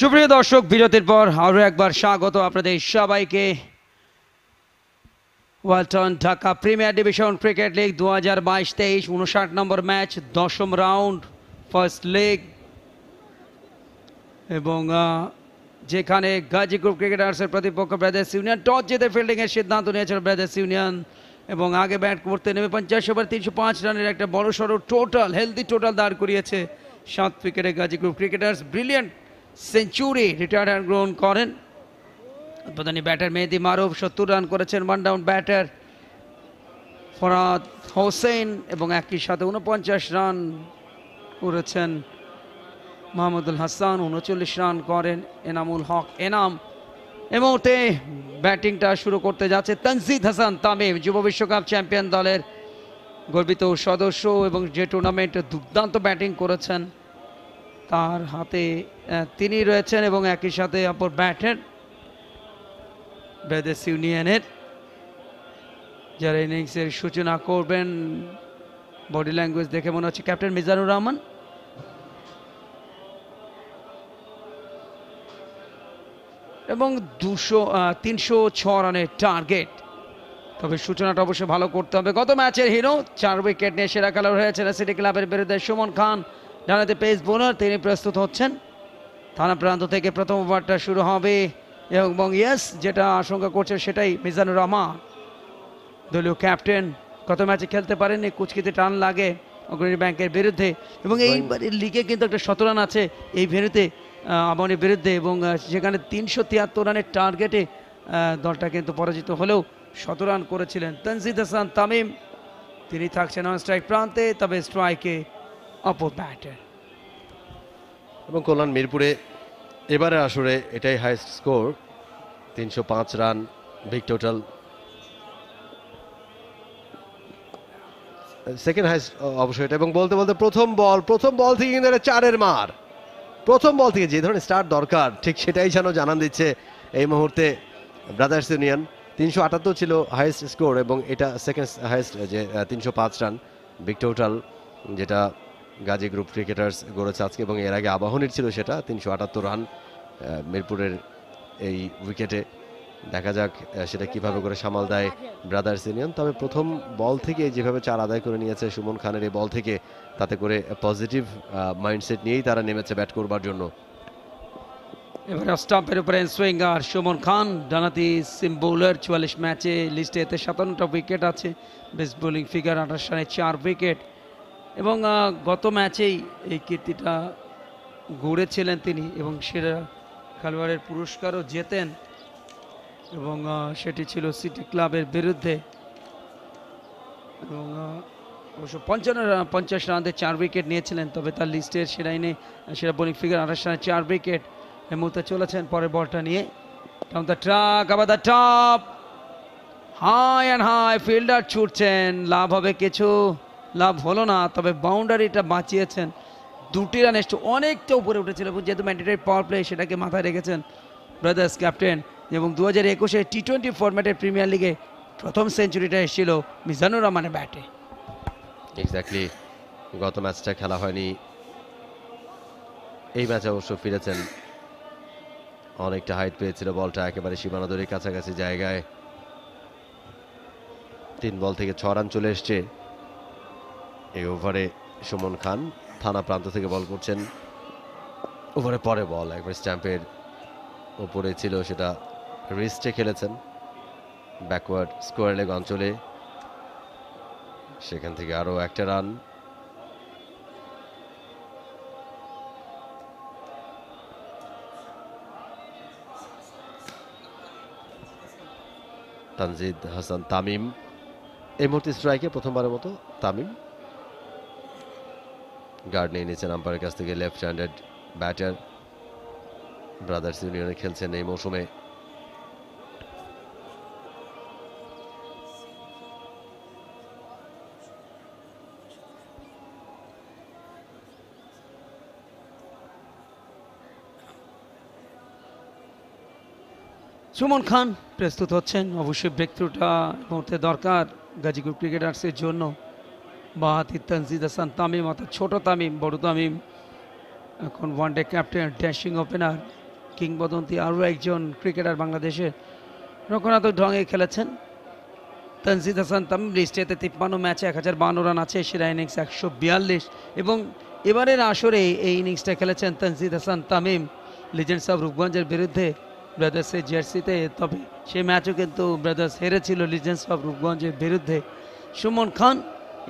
সুপ্রিয় দর্শক, বিরতির পর আরও একবার স্বাগত আপনাদের সবাইকে। Walton Dhaka premier division cricket league দু হাজার বাইশ তেইশ উনষাট নম্বর ম্যাচ, দশম রাউন্ড, ফার্স্ট লেগ। এবং যেখানে গাজী গ্রুপ ক্রিকেটার্সের প্রতিপক্ষ ব্রাদার্স ইউনিয়ন টস জিতে ফিল্ডিংয়ের সিদ্ধান্ত নিয়েছিল ব্রাদার্স ইউনিয়ন। এবং আগে ব্যাট করতে নেমে পঞ্চাশ ওভার তিনশো পাঁচ রানের একটা বড় সড়ো টোটাল হেলদি টোটাল দাঁড় করিয়েছে সাত উইকেটে Gazi Group Cricketers. Brilliant century retire গ্রহণ করেন। উদ্বোধনী ব্যাটার মেহেদি মারুফ, সত্তর রান করেছেন one down batter Farhad Hossain এবং একই সাথে উনপঞ্চাশ রান করেছেন মাহমুদুল হাসান, উনচল্লিশ রান করেন এনামুল হক। এনাম এই মুহূর্তে ব্যাটিংটা শুরু করতে যাচ্ছে তনজিদ হাসান তামিম, যুব বিশ্বকাপ চ্যাম্পিয়ন দলের গর্বিত সদস্য এবং যে টুর্নামেন্টে দুর্দান্ত ব্যাটিং করেছেন। তার হাতে তিনি রয়েছেন এবং একই সাথে অপর ব্যাটার ব্রাদার্স ইউনিয়নের যারা ইনিংসের সূচনা করবেন, বডি ল্যাঙ্গুয়েজ দেখে মনে হচ্ছে ক্যাপ্টেন মিজানুর রহমান। এবং দুশো তিনশো ছ রানের টার্গেট। তবে সূচনাটা অবশ্যই ভালো করতে হবে। গত ম্যাচের হিরো, চার উইকেট নিয়ে সেরা খেলোয়াড় হয়েছে সিটি ক্লাবের বিরুদ্ধে সুমন খান। ডানাতে পেস বোলার তিনি প্রস্তুত হচ্ছেন। থানা প্রান্ত থেকে প্রথম ওভারটা শুরু হবে এবং ইয়েস যেটা আশঙ্কা করছে সেটাই মিজানুর রহমান। দলীয় ক্যাপ্টেন গত ম্যাচে খেলতে পারেননি কুচকিতে টান লাগে অগ্রণী ব্যাংকের বিরুদ্ধে। এবং এইবারের লিগে কিন্তু একটা শতরান আছে এই ভেনুতে আমনের বিরুদ্ধে। এবং সেখানে তিনশো তিয়াত্তর রানের টার্গেটে দলটা কিন্তু পরাজিত হলেও শতরান করেছিলেন। তনজিদ হাসান তামিম তিনি থাকছেন অন স্ট্রাইক প্রান্তে তবে স্ট্রাইকে অপর ব্যাটার এবং কল্যাণ মিরপুরে এবারে আসরে এটাই হাইস্ট স্কোর তিনশো পাঁচ run big total second highest অবশ্যই এটা, এবং বলতে বলতে প্রথম বল প্রথম বল থেকে কিন্তু এটা চারের মার। প্রথম বল থেকে যে ধরনের স্টার্ট দরকার, ঠিক সেটাই যেন জানান দিচ্ছে এই মুহূর্তে ব্রাদার্স ইউনিয়ন তিনশো আটাত্তর ছিল হাইয়েস্ট স্কোর এবং এটা সেকেন্ড হাইয়েস্ট যে তিনশো পাঁচ রান বিগ টোটাল যেটা গাজী গ্রুপ ক্রিকেটার্স গড়েছে আজকে এবং এর আগে আবাহনীর ছিল সেটা, তিনশো আটাত্তর রান মিরপুরের এই উইকেটে। দেখা যাক সেটা কীভাবে করে সামাল দেয় ব্রাদার্স ইউনিয়ন। তবে প্রথম বল থেকে যেভাবে চার আদায় করে নিয়েছে সুমন খানের, এই বল থেকে তাতে করে পজিটিভ মাইন্ডসেট নিয়েই তারা নেমেছে ব্যাট করবার জন্য। এবারে স্টাম্পের উপরে সুইঙ্গার সুমন খান ডানাতি সিম বোলার, চুয়াল্লিশ ম্যাচে লিস্টে এতে সাতান্নটা উইকেট আছে। বেস্ট বোলিং ফিগার আঠাশ রানে চার উইকেট। এবং গত ম্যাচেই এই কীর্তিটা গড়েছিলেন তিনি এবং সেরা খেলোয়াড়ের পুরস্কারও জেতেন এবং সেটি ছিল সিটি ক্লাবের বিরুদ্ধে। এবং অবশ্য পঞ্চান্ন পঞ্চাশ রানতে চার উইকেট নিয়েছিলেন, তবে তার লিস্টের সেরা ইনে, সেরা বোলিং ফিগার আঠাশ রানে চার উইকেট এই মুহূর্তে চলেছেন। পরের বলটা নিয়ে ডাউন দ্য ট্রাক আবার the top high and high fielder ছুটছেন, লাভ হবে কিছু। লাভ হলো না, তবে বাউন্ডারিটা বাঁচিয়েছেন। দুটি রান এসছে অনেকটা উপরে উঠেছিল এবং যেহেতু ম্যান্ডেটারি পাওয়ার প্লে সেটাকে মাথায় রেখেছেন ব্রাদার্স ক্যাপ্টেন এবং দু হাজার একুশে টি টোয়েন্টি ফরম্যাটের প্রিমিয়ার লিগে প্রথম সেঞ্চুরিটা এসেছিল মিজানুর রহমানের ব্যাটে এক্স্যাক্টলি গত ম্যাচটা খেলা হয়নি। এই ম্যাচে অবশ্য ফিরেছেন। অনেকটা হাইট পেয়েছিল বলটা, একেবারে সীমানা দড়ির কাছাকাছি জায়গায়। তিন বল থেকে ছ রান চলে এসছে। এই ওভারে সুমন খান থানা প্রান্ত থেকে বল করছেন। ওভারে পরে বল, একবার স্ট্যাম্পের ওপরে ছিল সেটা রিস্টে খেলেছেন। ব্যাকওয়ার্ড স্কোয়ার লেগ অঞ্চলে। সেখান থেকে আরও একটা রান তানজিদ হাসান, তামিম। এই মুহূর্তে স্ট্রাইকে প্রথমবারের মতো তামিম গার্ড নিয়ে নিয়েছেন আম্পায়ারের কাছ থেকে লেফট হ্যান্ডেড ব্যাটার ব্রাদার্স ইউনিয়নে খেলছেন এই মৌসুমে। সুমন খান প্রস্তুত হচ্ছেন, অবশ্যই ব্রেকথ্রুটা মুহূর্তে দরকার গাজীপুর ক্রিকেটার্সের জন্য। বাহাতি তনজিদ হাসান তামিম অর্থাৎ ছোট তামিম, বড় তামিম। এখন ওয়ানডে ক্যাপ্টেন ড্যাশিং ওপেনার কিংবদন্তি আরও একজন ক্রিকেটার বাংলাদেশের রক্ষণাত্মক ঢঙে খেলেছেন। তানজিদ হাসান তামিম লিস্টেতে তিপ্পান্ন ম্যাচে এক হাজার বান্ন রান আছে, সেরা ইনিংস একশো বিয়াল্লিশ। এবং এবারের আসরে এই ইনিংসটা খেলেছেন তানজিদ হাসান তামিম। লিজেন্ডস অফ রূপগঞ্জের বিরুদ্ধে ব্রাদার্সের জার্সিতে তবে সেই ম্যাচও কিন্তু ব্রাদার্স হেরেছিল লিজেন্ডস অফ রূপগঞ্জের বিরুদ্ধে। সুমন খান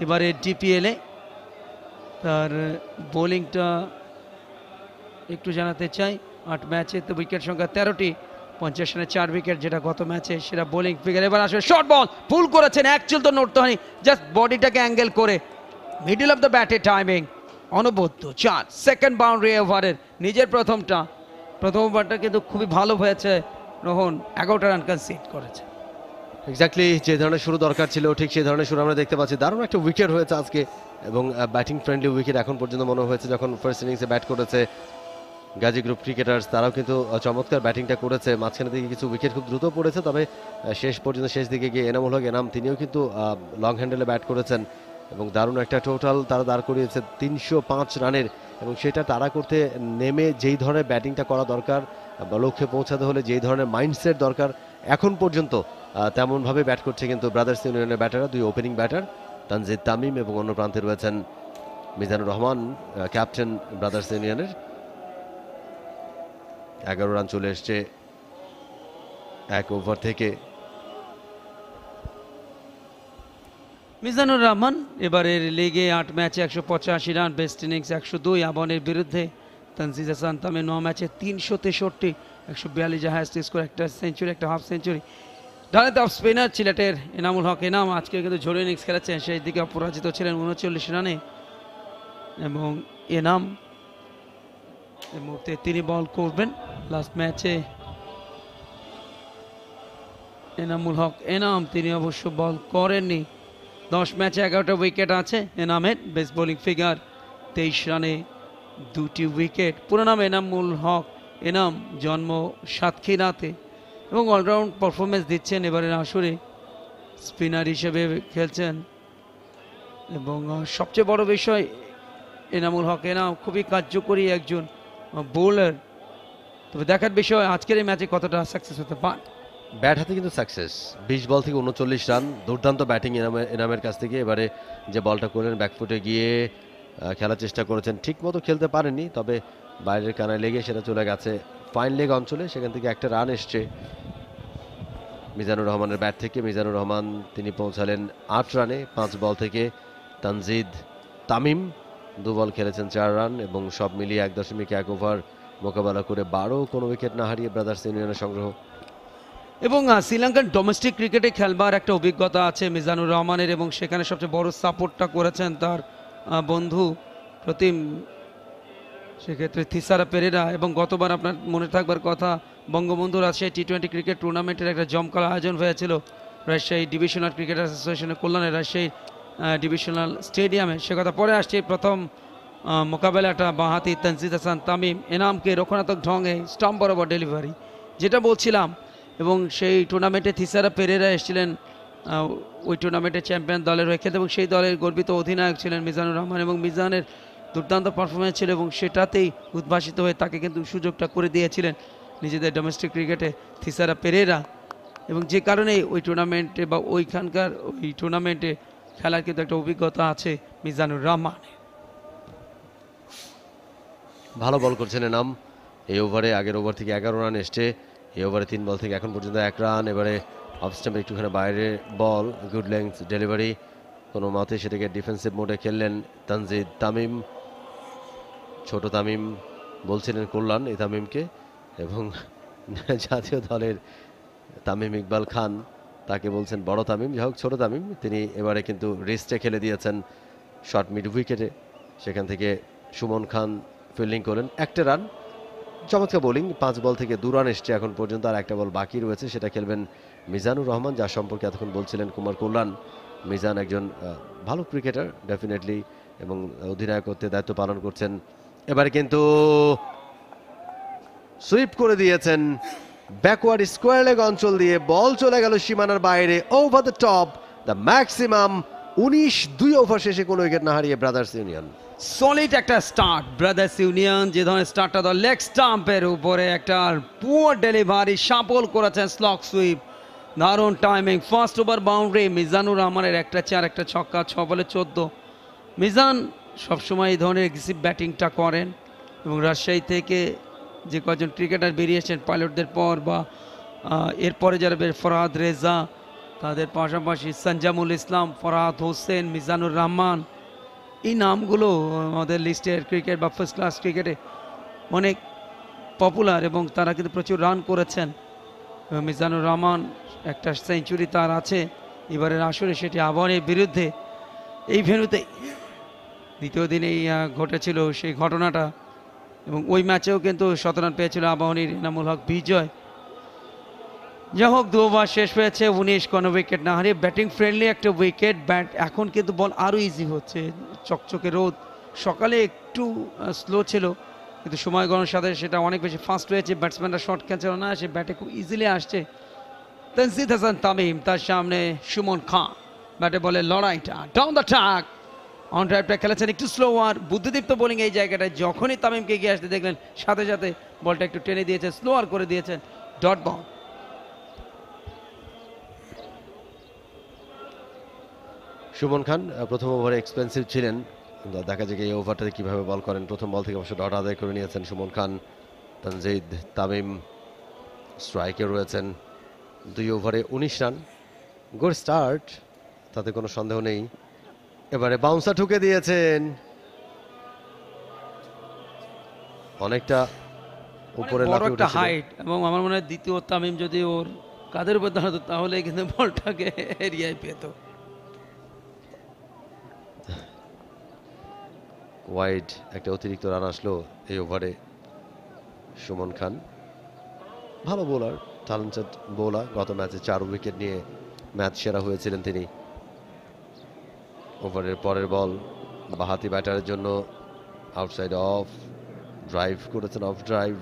এবারে ডিপিএলে তার বোলিংটা একটু জানাতে চাই। আট ম্যাচে তো উইকেট সংখ্যা তেরোটি, পঞ্চাশ রানে চার উইকেট যেটা গত ম্যাচে সেটা বোলিং ফিগার। এবার আসলে শর্ট বল ফুল করেছেন, এক চুল তো নড়তে হয়নি। জাস্ট বডিটাকে অ্যাঙ্গেল করে মিডিল অফ দ্য ব্যাটের টাইমিং, অনবদ্য চার, সেকেন্ড বাউন্ডারি ওভারের নিজের প্রথমটা। প্রথম ওভারটা কিন্তু খুবই ভালো হয়েছে, রোহন, এগারোটা রান কনসিড করেছে। এক্স্যাক্টলি যে ধরনের শুরু দরকার ছিল, ঠিক সেই ধরনের শুরু আমরা দেখতে পাচ্ছি। দারুণ একটা উইকেট হয়েছে আজকে, এবং ব্যাটিং ফ্রেন্ডলি উইকেট এখন পর্যন্ত মনে হয়েছে যখন ফার্স্ট ইনিংসে ব্যাট করেছে গাজী গ্রুপ ক্রিকেটার্স তারাও কিন্তু চমৎকার ব্যাটিংটা করেছে। মাঝখানে দিকে কিছু উইকেট খুব দ্রুত পড়েছে, তবে শেষ পর্যন্ত শেষ দিকে গিয়ে এনামুল হক, এনাম, তিনিও কিন্তু লং হ্যান্ডেলে ব্যাট করেছেন, এবং দারুণ একটা টোটাল তারা দাঁড় করিয়েছে, তিনশো পাঁচ রানের, এবং সেটা তারা করতে নেমে যেই ধরনের ব্যাটিংটা করা দরকার, বা লক্ষ্যে পৌঁছাতে হলে যেই ধরনের মাইন্ডসেট দরকার, এখন পর্যন্ত তেমনভাবে ব্যাট করছে কিন্তু ব্রাদার্স ইউনিয়নের ব্যাটাররা দুই ওপেনিং ব্যাটার তানজিদ তামিম এবং অন্য প্রান্তে রয়েছেন মিজানুর রহমান ক্যাপ্টেন ব্রাদার্স ইউনিয়নের এগারো রান চলে এসছে এক ওভার থেকে। মিজানুর রহমান, এবারের লিগে আট ম্যাচে একশো পঁচাশি রান বেস্ট ইনিংস একশো দুই আবনের বিরুদ্ধে। তানজিজ হাসান তামিম ন ম্যাচে তিনশো তেষট্টি, একশো বিয়াল্লিশ হাইস্ট স্কোর একটা সেঞ্চুরি একটা হাফ সেঞ্চুরি ডানেতে অফ স্পিনার সিলেটের এনামুল হক এনাম আজকে কিন্তু ঝোড়ো ইনিংস খেলেছেন সেই দিকে অপরাজিত ছিলেন উনচল্লিশ রানে এবং এনাম এই মুহূর্তে তিনি বল করবেন লাস্ট ম্যাচে এনামুল হক এনাম তিনি অবশ্য বল করেননি দশ ম্যাচে এগারোটা উইকেট আছে এনামের বেস্ট বোলিং ফিগার তেইশ রানে দুটি উইকেট পুরো নাম এনামুল হক এনাম জন্ম সাতক্ষীরাতে এবং অলরাউন্ড পারফরমেন্স দিচ্ছেন এবারের আসরে। স্পিনার হিসেবে খেলছেন। এবং সবচেয়ে বড় বিষয়, এনামুল হক। এনাম খুবই কার্যকরী একজন বোলার। তবে দেখার বিষয়, আজকের এই ম্যাচে কতটা সাকসেস হতে পারে? ব্যাট হাতে কিন্তু সাকসেস বিশ বল থেকে উনচল্লিশ রান, দুর্দান্ত ব্যাটিং এনামের এনামের কাছ থেকে এবারে যে বলটা করলেন ব্যাকফুটে গিয়ে খেলার চেষ্টা করেছেন। ঠিক মতো খেলতে পারেননি, তবে বাইরের কানায় লেগে সেটা চলে গেছে ফাইন লেগ অঞ্চলে সেখান থেকে একটা রান এসছে। মিজানুর রহমানের ব্যাট থেকে মিজানুর রহমান, তিনি পৌঁছালেন আট রানে, পাঁচ বল থেকে তানজিদ তামিম। দু বল খেলেছেন, চার রান এবং সব মিলিয়ে এক দশমিক এক ওভার মোকাবেলা করে বারো, কোনো উইকেট না হারিয়ে ব্রাদার্স ইউনিয়নের সংগ্রহ। এবং শ্রীলঙ্কার ডোমেস্টিক ক্রিকেটে খেলবার একটা অভিজ্ঞতা আছে মিজানুর রহমানের এবং সেখানে সবচেয়ে বড় সাপোর্টটা করেছেন তার বন্ধু প্রতিম সেক্ষেত্রে থিসারা পেরেরা এবং গতবার আপনার মনে থাকবার কথা Bangabandhu Rajshahi T twenty cricket টুর্নামেন্টের একটা জমকাল আয়োজন হয়েছিল রাজশাহী ডিভিশনাল ক্রিকেট অ্যাসোসিয়েশনের কল্যাণে রাজশাহী ডিভিশনাল স্টেডিয়ামে সে কথা পরে আসছে প্রথম মোকাবেলাটা বাঁহাতি তনজিদ হাসান তামিম এনামকে রক্ষণাত্মক ঢঙে স্টাম্প বরাবর ডেলিভারি যেটা বলছিলাম, এবং সেই টুর্নামেন্টে থিসারা পেরেরা এসেছিলেন ওই টুর্নামেন্টের চ্যাম্পিয়ন দলের হয়ে খেলতে, এবং সেই দলের গর্বিত অধিনায়ক ছিলেন মিজানুর রহমান, এবং মিজানের দুর্দান্ত পারফরমেন্স ছিল এবং সেটাতেই উদ্ভাসিত হয়ে তাকে কিন্তু সুযোগটা করে দিয়েছিলেন নিজেদের ডোমেস্টিক ক্রিকেটে থিসারা পেরেরা। এবং যে কারণে ওই টুর্নামেন্টে বা ওইখানকার ওই টুর্নামেন্টে খেলার কিন্তু একটা অভিজ্ঞতা আছে মিজানুর রহমান। ভালো বল করছেন এনাম। এই ওভারে আগের ওভার থেকে এগারো রান এসছে। এই ওভারে তিন বল থেকে এখন পর্যন্ত এক রান এবারে অফ স্টাম্পে একটুখানি বাইরে বল গুড লেন্থ ডেলিভারি কোনো মতে সেটাকে ডিফেন্সিভ মোডে খেললেন তানজিদ তামিম। ছোট তামিম বলছিলেন কল্যাণ এই তামিমকে এবং জাতীয় দলের তামিম ইকবাল খান তাকে বলছেন, বড় তামিম, যাই হোক, ছোট তামিম। তিনি এবারে কিন্তু রেস্টে খেলে দিয়েছেন শর্ট মিড উইকেটে। সেখান থেকে সুমন খান ফিল্ডিং করলেন, একটা রান। চমৎকার বোলিং, পাঁচ বল থেকে দু রান এসছে এখন পর্যন্ত, আর একটা বল বাকি রয়েছে, সেটা খেলবেন মিজানুর রহমান, যার সম্পর্কে এতক্ষণ বলছিলেন কুমার কল্যাণ। মিজান একজন ভালো ক্রিকেটার ডেফিনেটলি এবং অধিনায়কত্বের দায়িত্ব পালন করছেন এবারে কিন্তু সুইপ করে দিয়েছেন ব্যাকওয়ার্ড স্কোয়ার লেগ অঞ্চল দিয়ে বল চলে গেল সীমানার বাইরে over the top the maximum উনিশ দুই ওভার শেষে কোনো উইকেট না হারিয়ে ব্রাদার্স ইউনিয়ন সলিড একটা স্টার্ট ব্রাদার্স ইউনিয়ন যে ধরনের স্টার্টটা দল লেগ স্টাম্পের উপরে একটা পুয়ার ডেলিভারি সাপল করেছেন স্লক সুইপ দারুণ timing first over boundary Mizanur রহমানের একটা চার, একটা ছক্কা, ছ বলে চোদ্দ। মিজান সবসময় এই ধরনের এগ্রেসিভ ব্যাটিংটা করেন এবং রাজশাহী থেকে যে কজন ক্রিকেটার বেরিয়েছেন পাইলটদের পর বা এরপরে যারা ফরহাদ রেজা, তাদের পাশাপাশি সঞ্জামুল ইসলাম, ফরহাদ হোসেন, মিজানুর রহমান, এই নামগুলো আমাদের লিস্টের ক্রিকেট বা ফার্স্ট ক্লাস ক্রিকেটে অনেক পপুলার এবং তারা কিন্তু প্রচুর রান করেছেন। মিজানুর রহমান একটা সেঞ্চুরি তার আছে। এবারের আসরে সেটি আবাহনীর বিরুদ্ধে। এই ভেন্যুতে দ্বিতীয় দিনেই ঘটেছিল সেই ঘটনাটা। এবং ওই ম্যাচেও কিন্তু শতরান পেয়েছিল আবাহনীর এনামুল হক বিজয়। যাই হোক, দু ওভার শেষ হয়েছে, উনিশ কোনো উইকেট না হারিয়ে। ব্যাটিং ফ্রেন্ডলি একটা উইকেট, ব্যাট এখন কিন্তু বল আরও ইজি হচ্ছে। চকচকে রোদ। সকালে একটু স্লো ছিল, কিন্তু সময় গণের সাথে সেটা অনেক বেশি ফাস্ট হয়েছে। ব্যাটসম্যানরা শর্ট খেলছিল না, সে ব্যাটে খুব ইজিলি আসছে। তনজিদ হাসান তামিম, তার সামনে সুমন খাঁ। ব্যাটে বলে লড়াইটা ডাউন দ্য ট্রাক অন ড্রাইভটা খেলেছেন একটু স্লো আর বুদ্ধিদীপ্ত বোলিং এই জায়গাটায় যখনই তামিমকে এগিয়ে আসতে দেখলেন, সাথে সাথে বলটা একটু টেনে দিয়েছেন স্লোয়ার করে দিয়েছেন ডট বল সুমন খান প্রথম ওভারে এক্সপেন্সিভ ছিলেন। দেখা যায় এই ওভারটাতে কীভাবে বল করেন। প্রথম বল থেকে অবশ্য ডট আদায় করে নিয়েছেন সুমন খান, তানজিদ, তামিম স্ট্রাইকে রয়েছেন। দুই ওভারে উনিশ রান। গুড স্টার্ট তাতে কোনো সন্দেহ নেই। এবারে বাউন্সার ঠুকে দিয়েছেন। অনেকটা উপরে একটা হাইট এবং আমার মনে হয় দ্বিতীয় তামিম যদি ওর কাদের উপর দাঁড়াতো তাহলে কিন্তু বলটাকে এরিয়ায় পেত। ওয়াইড একটা অতিরিক্ত রান আসলো এই ওভারে সুমন খান। ভালো বোলার ট্যালেন্টেড বোলার গত ম্যাচে চার উইকেট নিয়ে ম্যাচ সেরা হয়েছিলেন তিনি। ওভারের পরের বল, বাহাতি ব্যাটারের জন্য আউটসাইড অফ ড্রাইভ করেছেন off drive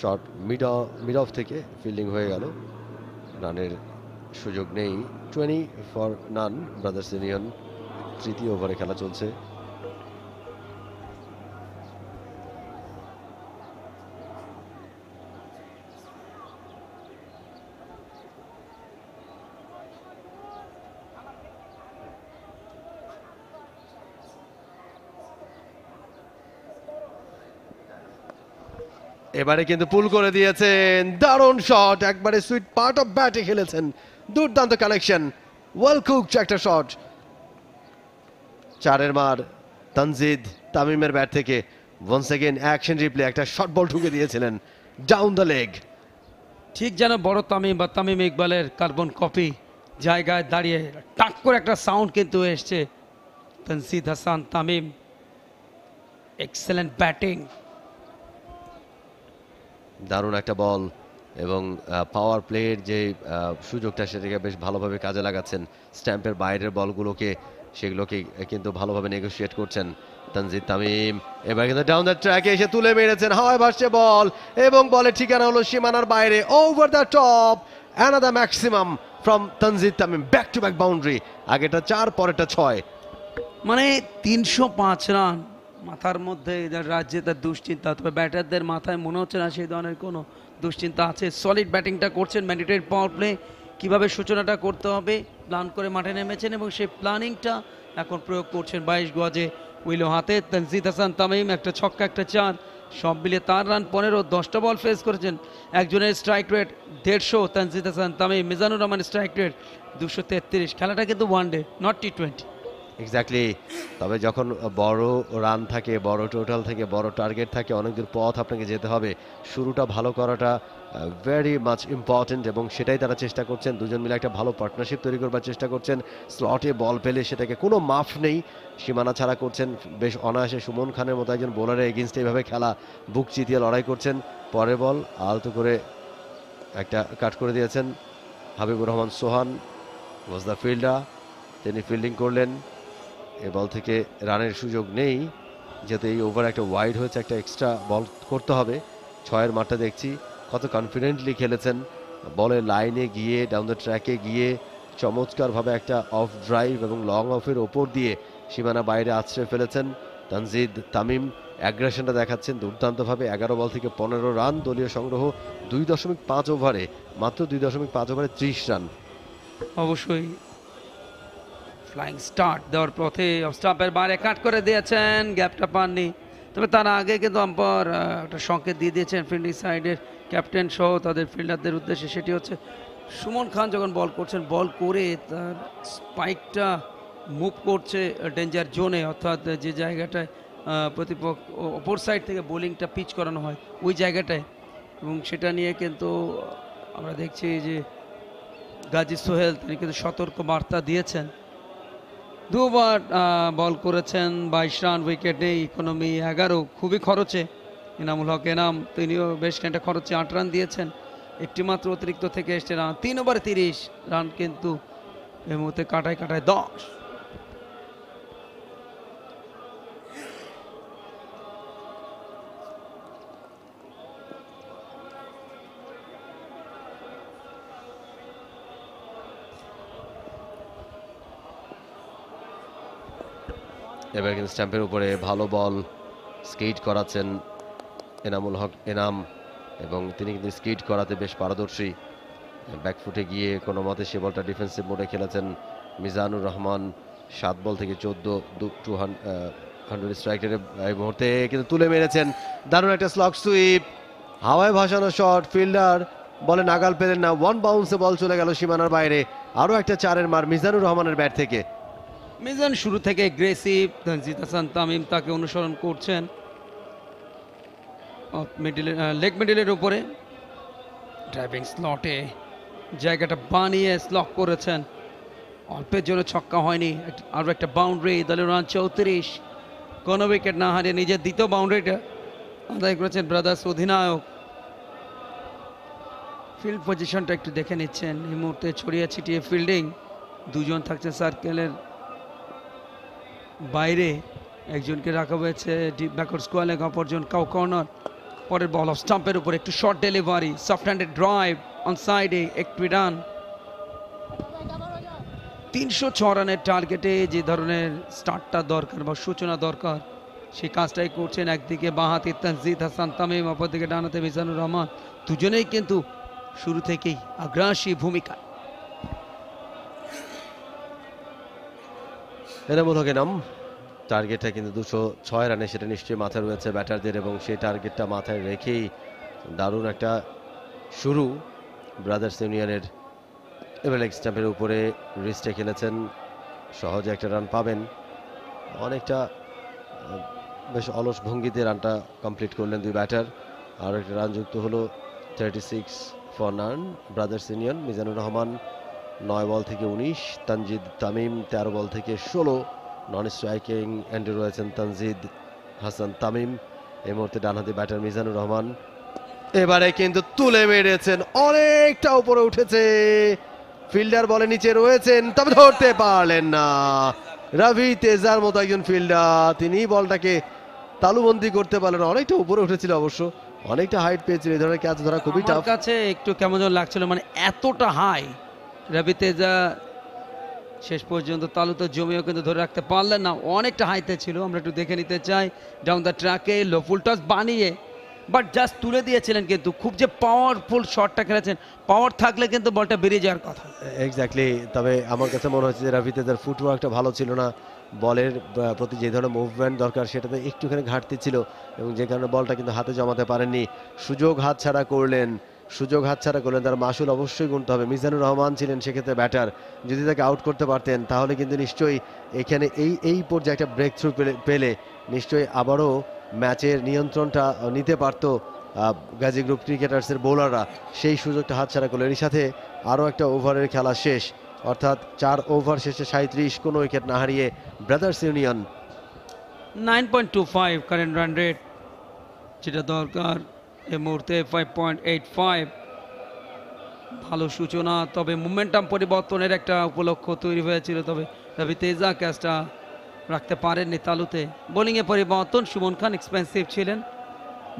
short mid mid off থেকে ফিল্ডিং হয়ে গেল। রানের সুযোগ নেই। Twenty for none brothers union তৃতীয় ওভারে খেলা চলছে। এবারে কিন্তু পুল করে দিয়েছেন। দারুণ শট একবারে সুইট পার্ট অফ ব্যাটে খেলেছেন। দুর্দান্ত কালেকশন ওয়েল কুকড একটা শট চারের মার তানজিদ তামিমের ব্যাট থেকে ওয়ান্স এগেন অ্যাকশন রিপ্লে একটা শর্ট বল ঢুকে দিয়েছিলেন ডাউন দ্য লেগ ঠিক যেন বড় তামিম বা তামিম ইকবালের কার্বন কপি জায়গায় দাঁড়িয়ে টাক করে একটা সাউন্ড কিন্তু এসছে। তনসিদ হাসান, তামিম এক্সেলেন্ট ব্যাটিং দারুণ একটা বল এবং পাওয়ার প্লেয়ের যে সুযোগটা সেটাকে বেশ ভালোভাবে কাজে লাগাচ্ছেন। স্ট্যাম্পের বাইরের বলগুলোকে, সেগুলোকে কিন্তু ভালোভাবে নেগোশিয়েট করছেন তানজিদ তামিম। এবার কিন্তু ডাউন দ্য ট্র্যাকে এসে তুলে মেরেছেন, হাওয়ায় ভাসছে বল এবং বলের ঠিকানা হলো সীমানার বাইরে over the top another maximum from Tanzid Tamim back to back boundary আগেটা চার, পরেরটা ছয়। মানে তিনশো পাঁচ রান মাথার মধ্যে রাজ্যে তার দুশ্চিন্তা, তবে ব্যাটারদের মাথায় মনে হচ্ছে না সেই ধরনের কোনো দুশ্চিন্তা আছে। সলিড ব্যাটিংটা করছেন ম্যান্ডেটেড পাওয়ার প্লে কীভাবে সূচনাটা করতে হবে? প্ল্যান করে মাঠে নেমেছেন এবং সেই প্ল্যানিংটা এখন প্রয়োগ করছেন বাইশ গজে উইলো হাতে। তনজিদ হাসান তামিম একটা ছক্কা, একটা চার সব মিলিয়ে তার রান পনেরো, দশটা বল ফেস করেছেন। একজনের স্ট্রাইক রেট দেড়শো, তনজিদ হাসান তামিম, মিজানুর রহমান স্ট্রাইক রেট দুশো খেলাটা কিন্তু one day not T twenty exactly তবে যখন বড় রান থাকে, বড় টোটাল থাকে, বড় টার্গেট থাকে অনেক দূর পথ আপনাকে যেতে হবে। শুরুটা ভালো করাটা ভেরি মাচ ইম্পর্ট্যান্ট এবং সেটাই তারা চেষ্টা করছেন। দুজন মিলে একটা ভালো পার্টনারশিপ তৈরি করবার চেষ্টা করছেন। স্লটে বল পেলে সেটাকে কোনো মাফ নেই। সীমানা ছাড়া করছেন, বেশ অনায়াসে সুমন খানের মতো একজন বোলারের এগেনস্টে এইভাবে খেলা বুক চিতিয়ে লড়াই করছেন। পরের বল, আলতো করে একটা কাট করে দিয়েছেন Habibur Rahman Sohan was the fielder তিনি ফিল্ডিং করলেন। এ বল থেকে রানের সুযোগ নেই, যাতে এই ওভার একটা ওয়াইড হয়েছে, একটা এক্সট্রা বল করতে হবে। ছয়ের মাঠটা দেখছি, কত কনফিডেন্টলি খেলেছেন। বলের লাইনে গিয়ে ডাউন দ্য ট্র্যাকে গিয়ে, চমৎকারভাবে একটা অফ ড্রাইভ এবং লং অফের ওপর দিয়ে সীমানা বাইরে আশ্রয় ফেলেছেন তানজিদ তামিম। অ্যাগ্রেশনটা দেখাচ্ছেন দুর্দান্তভাবে, এগারো বল থেকে পনেরো রান, দলীয় সংগ্রহ দুই দশমিক পাঁচ ওভারে মাত্র দুই দশমিক পাঁচ ওভারে ত্রিশ রান। অবশ্যই ফ্লাইং স্টার্ট দেওয়ার পথে স্টাম্পের বাইরে কাট করে দিয়েছেন, গ্যাপটা পাননি। তবে তার আগে কিন্তু আম্পায়ার একটা সংকেত দিয়ে দিয়েছেন ফিল্ডিং সাইডের ক্যাপ্টেন সহ তাদের ফিল্ডারদের উদ্দেশ্যে। সেটি হচ্ছে সুমন খান যখন বল করছেন বল করে তার স্পাইকটা মুভ করছে ডেঞ্জার জোনে অর্থাৎ যে জায়গাটায় প্রতিপক্ষ অপর সাইড থেকে বোলিংটা পিচ করানো হয়, ওই জায়গাটায়। এবং সেটা নিয়ে কিন্তু আমরা দেখছি যে গাজী সোহেল, তিনি কিন্তু সতর্ক বার্তা দিয়েছেন। দুবার বল করেছেন, বাইশ রান, উইকেট ইকোনমি এগারো, খুবই খরচে। এনামুল হক, এনাম, তিনিও বেশ খানিকটা খরচে আট রান দিয়েছেন। একটি মাত্র অতিরিক্ত থেকে এসছে রান, তিন ওভার তিরিশ রান কিন্তু এই মুহূর্তে কাটায় কাটায় দশ। এবার স্ট্যাম্পের উপরে ভালো বল স্কেট করাচ্ছেন এনামুল হক এনাম, এবং তিনি কিন্তু স্কেট করাতে বেশ পারদর্শী। ব্যাকফুটে গিয়ে কোনো মতে সে বলটা ডিফেন্সিভ মোডে খেলেছেন মিজানুর রহমান। সাত বল থেকে চোদ্দ টু হান্ড্রেড স্ট্রাইক এই মুহূর্তে কিন্তু তুলে মেরেছেন। দারুণ একটা স্লক সুইপ হাওয়ায় ভাসানো শট ফিল্ডার বলে নাগাল পেলেন না ওয়ান বাউন্সে বল চলে গেল সীমানার বাইরে। আরও একটা চারের মার মিজানুর রহমানের ব্যাট থেকে। মিজান শুরু থেকে এগ্রেসিভ তানজিদ হাসান, তামিম তাকে অনুসরণ করছেন। লেগ মিডিলের উপরে। ড্রাইভিং স্লটে জায়গাটা বানিয়ে স্লক করেছেন। অল্পের জন্য ছক্কা হয়নি। আরও একটা বাউন্ডারি দলের রান চৌত্রিশ। কোনো উইকেট না হারিয়ে নিজের দ্বিতীয় বাউন্ডারিটা আদায় করেছেন ব্রাদার্স অধিনায়ক। ফিল্ড পজিশনটা একটু দেখে নিচ্ছেন। এই মুহূর্তে ছড়িয়ে ছিটিয়ে ফিল্ডিং দুজন থাকছে সার্কেলের বাইরে একজনকে রাখা হয়েছে ডিপ ব্যাকওয়ার্ড স্কোয়ার অপরজন কাউ কর্নার। পরের বল অফ স্টাম্পের উপর একটু short delivery soft handed drive on সাইডে একটু রান তিনশো ছ রানের টার্গেটে যে ধরনের স্টার্টটা দরকার বা সূচনা দরকার, সেই কাজটাই করছেন একদিকে বাঁহাতি তানজিদ হাসান তামিম, অপরদিকে ডানাতে মিজানুর রহমান। দুজনেই কিন্তু শুরু থেকেই আগ্রাসী ভূমিকা এনামুল হক নাম? টার্গেটটা কিন্তু দুশো ছয় রানে সেটা নিশ্চয়ই মাথায় রয়েছে ব্যাটারদের এবং সেই টার্গেটটা মাথায় রেখেই দারুণ একটা শুরু ব্রাদার্স ইউনিয়নের এবার লেগ স্টাম্পের উপরে রিস্টে খেলেছেন। সহজে একটা রান পাবেন। অনেকটা বেশ অলস ভঙ্গিতে রানটা কমপ্লিট করলেন দুই ব্যাটার আর একটা রান যুক্ত হলো thirty six for none brothers union Mizanur Rahman নয় বল থেকে উনিশ তানজিদ তামিম তেরো বল থেকে ষোলো। নন স্ট্রাইকিং এন্ডে রয়েছেন তানজিদ হাসান তামিম। এই মুহূর্তে ডানহাতি ব্যাটার মিজানুর রহমান। এবারে কিন্তু তুলে মেরেছেন অনেকটা উপরে উঠেছে। ফিল্ডার বলে নিচে রয়েছেন তবে ধরতে পারলেন না। রবি তেজার মতো একজন ফিল্ডার তিনি বলটাকে তালুবন্দি করতে পারলেন অনেকটা উপরে উঠেছিল অবশ্য অনেকটা হাইট পেয়েছিল। এই ধরনের ক্যাচ ধরা খুবই টাফ কাছে একটু কেমন যেন লাগছিল মানে এতটা হাই রবি তেজা, শেষ পর্যন্ত তালুতে জমিও কিন্তু ধরে রাখতে পারলেন না। অনেকটা হাইতে ছিল, আমরা একটু দেখে নিতে চাই। ডাউন দ্য ট্র্যাকে লো ফুল টস বানিয়ে বাট জাস্ট তুলে দিয়েছিলেন কিন্তু। খুব যে পাওয়ারফুল শটটা খেলেছেন পাওয়ার থাকলে কিন্তু বলটা বেরিয়ে যাওয়ার কথা। এক্স্যাক্টলি তবে আমার কাছে মনে হচ্ছে যে রাভি তেজার ফুটওয়ার্কটা ভালো ছিল না। বলের প্রতি যে ধরনের মুভমেন্ট দরকার, সেটাতে একটুখানি ঘাটতি ছিল এবং যে কারণে বলটা কিন্তু হাতে জমাতে পারেননি। সুযোগ হাতছাড়া করলেন সুযোগ হাতছাড়া করলেন, তার মাসুল অবশ্যই গুনতে হবে। মিজানুর রহমান ছিলেন সেক্ষেত্রে ব্যাটার যদি তাকে আউট করতে পারতেন, তাহলে কিন্তু নিশ্চয়ই এখানে এই এই পর্যায়ে একটা ব্রেক থ্রু পেলে নিশ্চয়ই আবারও ম্যাচের নিয়ন্ত্রণটা নিতে পারতো গাজী গ্রুপ ক্রিকেটার্সের বোলাররা সেই সুযোগটা হাতছাড়া করলেন। এর সাথে আরও একটা ওভারের খেলা শেষ। অর্থাৎ চার ওভার শেষে সাঁত্রিশ কোনো উইকেট না হারিয়ে brothers union nine point two five current run rate যেটা দরকার। এই মুহূর্তে ফাইভ পয়েন্ট এইট ফাইভ ভালো সূচনা, তবে মোমেন্টাম পরিবর্তনের একটা উপলক্ষ তৈরি হয়েছিল, তবে রবি তেজা ক্যাচটা রাখতে পারেননি তালুতে। বোলিংয়ে পরিবর্তন, সুমন খান এক্সপেন্সিভ ছিলেন।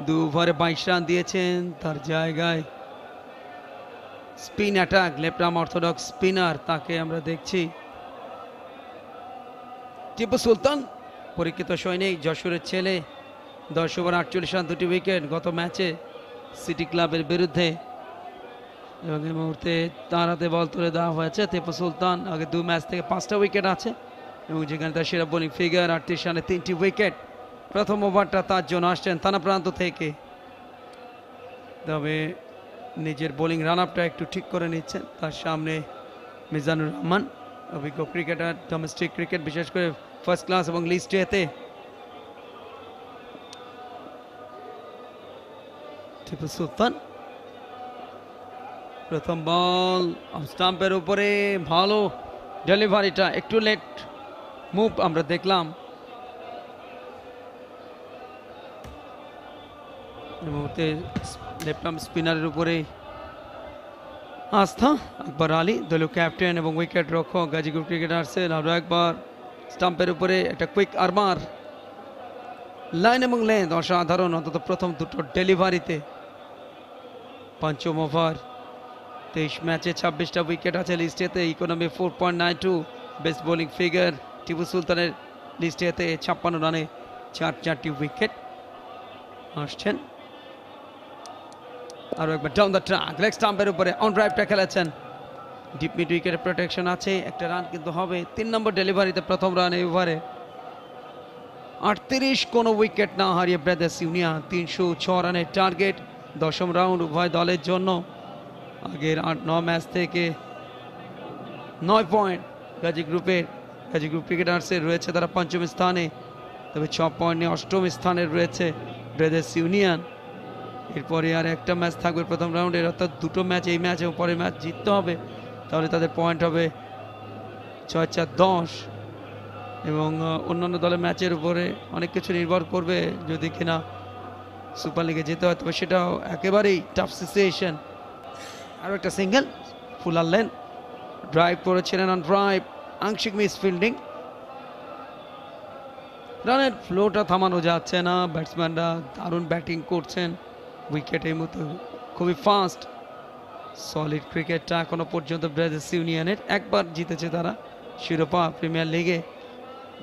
দু ওভারে বাইশ রান দিয়েছেন, তার জায়গায় spin attack left arm orthodox spinner তাকে আমরা দেখছি। টিপু সুলতান, পরীক্ষিত সৈনিক, যশোরের ছেলে দশ ওভার আটচল্লিশ রান, দুটি উইকেট গত ম্যাচে সিটি ক্লাবের বিরুদ্ধে। এবং এই মুহূর্তে তার হাতে বল তুলে দেওয়া হয়েছে টিপু সুলতান। আগে দু ম্যাচ থেকে পাঁচটা উইকেট আছে এবং যেখানে তার সেরা বোলিং ফিগার আটত্রিশ রানে তিনটি উইকেট। প্রথম ওভারটা তার জন্য আসছেন থানা প্রান্ত থেকে। তবে নিজের বোলিং রান আপটা একটু ঠিক করে নিচ্ছেন তার সামনে মিজানুর রহমান। অভিজ্ঞ ক্রিকেটার ডোমেস্টিক ক্রিকেট বিশেষ করে ফার্স্ট ক্লাস এবং লিস্ট এতে টিপু সুলতান। প্রথম বল স্টাম্পের উপরে, ভালো ডেলিভারিটা, একটু লেট মুভ আমরা দেখলাম। মুহূর্তে স্পিনারের উপরে আস্থা, আকবর আলী, দলীয় ক্যাপ্টেন এবং উইকেট রক্ষক গাজীপুর ক্রিকেটার্সের আরও একবার স্টাম্পের উপরে একটা কুইক আরমার লাইন এবং লেন্থ অসাধারণ, অন্তত প্রথম দুটো ডেলিভারিতে পঞ্চম ওভার। তেইশ ম্যাচে ছাব্বিশটা উইকেট আছে লিস্টেতে economy four point nine two best bowling figure Tipu সুলতানের লিস্টেতে ছাপ্পান্ন রানে চার চারটি উইকেট আসছেন। আরও একবার ডাউন দ্য ট্রাক লেগ স্টাম্পের উপরে অন ড্রাইভটা খেলেছেন। ডিপ মিড উইকেটের প্রোটেকশন আছে, একটা রান কিন্তু হবে, তিন নম্বর ডেলিভারিতে প্রথম রান এই ওভারে আটত্রিশ কোনো উইকেট না হারিয়ে ব্রাদার্স ইউনিয়ন তিনশো ছ রানের টার্গেট দশম রাউন্ড উভয় দলের জন্য আগের আট, ন ম্যাচ থেকে নয় পয়েন্ট গাজী গ্রুপের, গাজী গ্রুপ ক্রিকেটার্সের রয়েছে তারা পঞ্চম স্থানে। তবে ছ পয়েন্ট নিয়ে অষ্টম স্থানে রয়েছে ব্রাদার্স ইউনিয়ন। এরপরে আর একটা ম্যাচ থাকবে প্রথম রাউন্ডের, অর্থাৎ দুটো ম্যাচ, এই ম্যাচ এবং পরের ম্যাচ জিততে হবে। তাহলে তাদের পয়েন্ট হবে ছয় চার দশ। এবং অন্যান্য দলের ম্যাচের উপরে অনেক কিছু নির্ভর করবে যদি কিনা সুপার লিগে যেতে হয়, তবে সেটাও একেবারেই টাফ সিচুয়েশন আরও একটা সিঙ্গেল ফুল আনলেন ড্রাইভ করেছিলেন অন ড্রাইভ আংশিক মিস ফিল্ডিং রানের ফ্লোটা থামানো যাচ্ছে না ব্যাটসম্যানরা দারুণ ব্যাটিং করছেন। উইকেট এই মতো খুবই ফাস্ট সলিড ক্রিকেটটা এখনও পর্যন্ত ব্রাদার্স ইউনিয়নের একবার জিতেছে তারা শিরোপা প্রিমিয়ার লিগে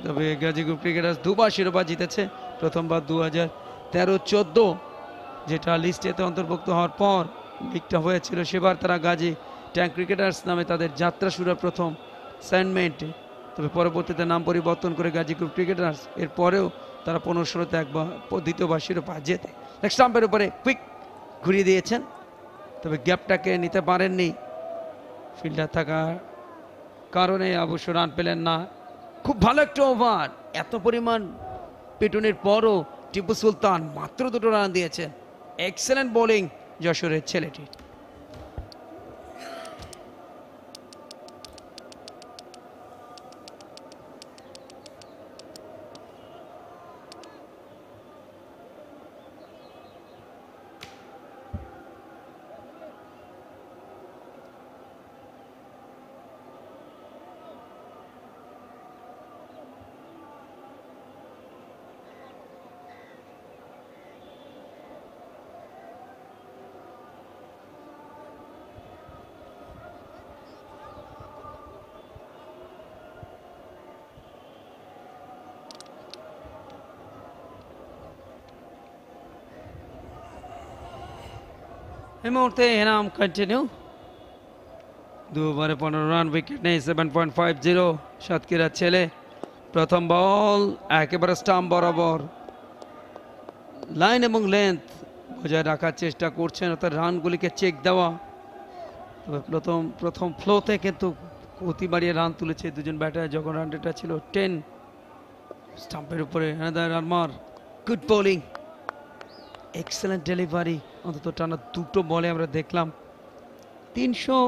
তবে গাজীপুর ক্রিকেটার্স দুবার শিরোপা জিতেছে, প্রথমবার দু হাজার তেরো চোদ্দ যেটা লিস্টেতে অন্তর্ভুক্ত হওয়ার পর লিগটা হয়েছিল সেবার তারা গাজী ট্যাঙ্ক ক্রিকেটার্স নামে তাদের যাত্রা শুরু প্রথম স্যান্ডমেন্টে তবে পরবর্তীতে নাম পরিবর্তন করে গাজীপুর ক্রিকেটার্স এরপরেও তারা পনেরো ষোলোতে একবার দ্বিতীয়বার শিরোপা জেতে। স্টাম্পের উপরে কুইক ঘুরিয়ে দিয়েছেন। তবে গ্যাপটাকে নিতে পারেননি। ফিল্ডার থাকার কারণে অবশ্য রান পেলেন না। খুব ভালো একটা ওভার এত পরিমাণ পিটুনির পরও টিপু সুলতান মাত্র দুটো রান দিয়েছেন। এক্সেলেন্ট বোলিং যশোরের ছেলেটি। এই মুহূর্তে এনাম কন্টিনিউ দু ওভারে পনেরো রান উইকেট নেই সেভেন পয়েন্ট ফাইভ জিরো সাতক্ষীরার ছেলে। প্রথম বল একেবারে স্টাম্প বরাবর। লাইন এবং লেন্থ বজায় রাখার চেষ্টা করছেন, অর্থাৎ রানগুলিকে চেক দেওয়া। তবে প্রথম প্রথম ফ্লোতে কিন্তু গতি বাড়িয়ে রান তুলেছে দুজন ব্যাটার যখন রান রেটটা ছিল টেন স্টাম্পের উপরে রানমার গুড বোলিং এক্সেলেন্ট ডেলিভারি অন্তত টানা দুটো বলে আমরা দেখলাম। তিনশো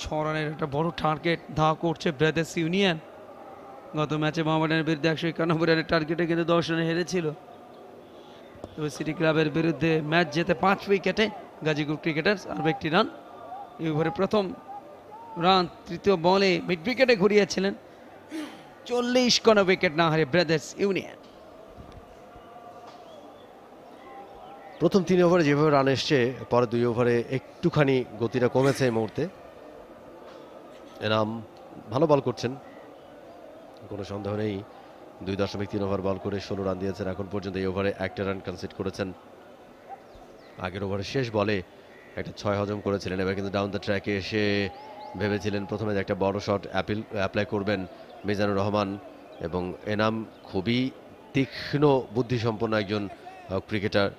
ছ রানের একটা বড় টার্গেট ধা করছে ব্রাদার্স ইউনিয়ন গত ম্যাচে মোহামেডানের বিরুদ্ধে একশো একানব্বই রানের টার্গেটে কিন্তু দশ রানে হেরেছিল। তবে সিটি ক্লাবের বিরুদ্ধে ম্যাচ যেতে পাঁচ উইকেটে গাজীপুর ক্রিকেটার্স আর একটি রান এই ওভারে প্রথম রান তৃতীয় বলে মিড উইকেটে ঘুরিয়েছিলেন। চল্লিশ কোনো উইকেট না হারে ব্রাদার্স ইউনিয়ন প্রথম তিন ওভারে যেভাবে রান এসছে পরে দুই ওভারে একটুখানি গতিটা কমেছে এই মুহূর্তে। এনাম ভালো বল করছেন। কোনো সন্দেহ নেই। দুই দশমিক তিন ওভার বল করে ষোলো রান দিয়েছেন। এখন পর্যন্ত এই ওভারে একটা রান কনসিড করেছেন। আগের ওভারে শেষ বলে একটা ছয় হজম করেছিলেন। এবার কিন্তু ডাউন দ্য ট্র্যাকে এসে ভেবেছিলেন প্রথমে যে একটা বড় শট অ্যাপিল অ্যাপ্লাই করবেন মিজানুর রহমান এবং এনাম খুবই তীক্ষ্ণ বুদ্ধিসম্পন্ন একজন ক্রিকেটার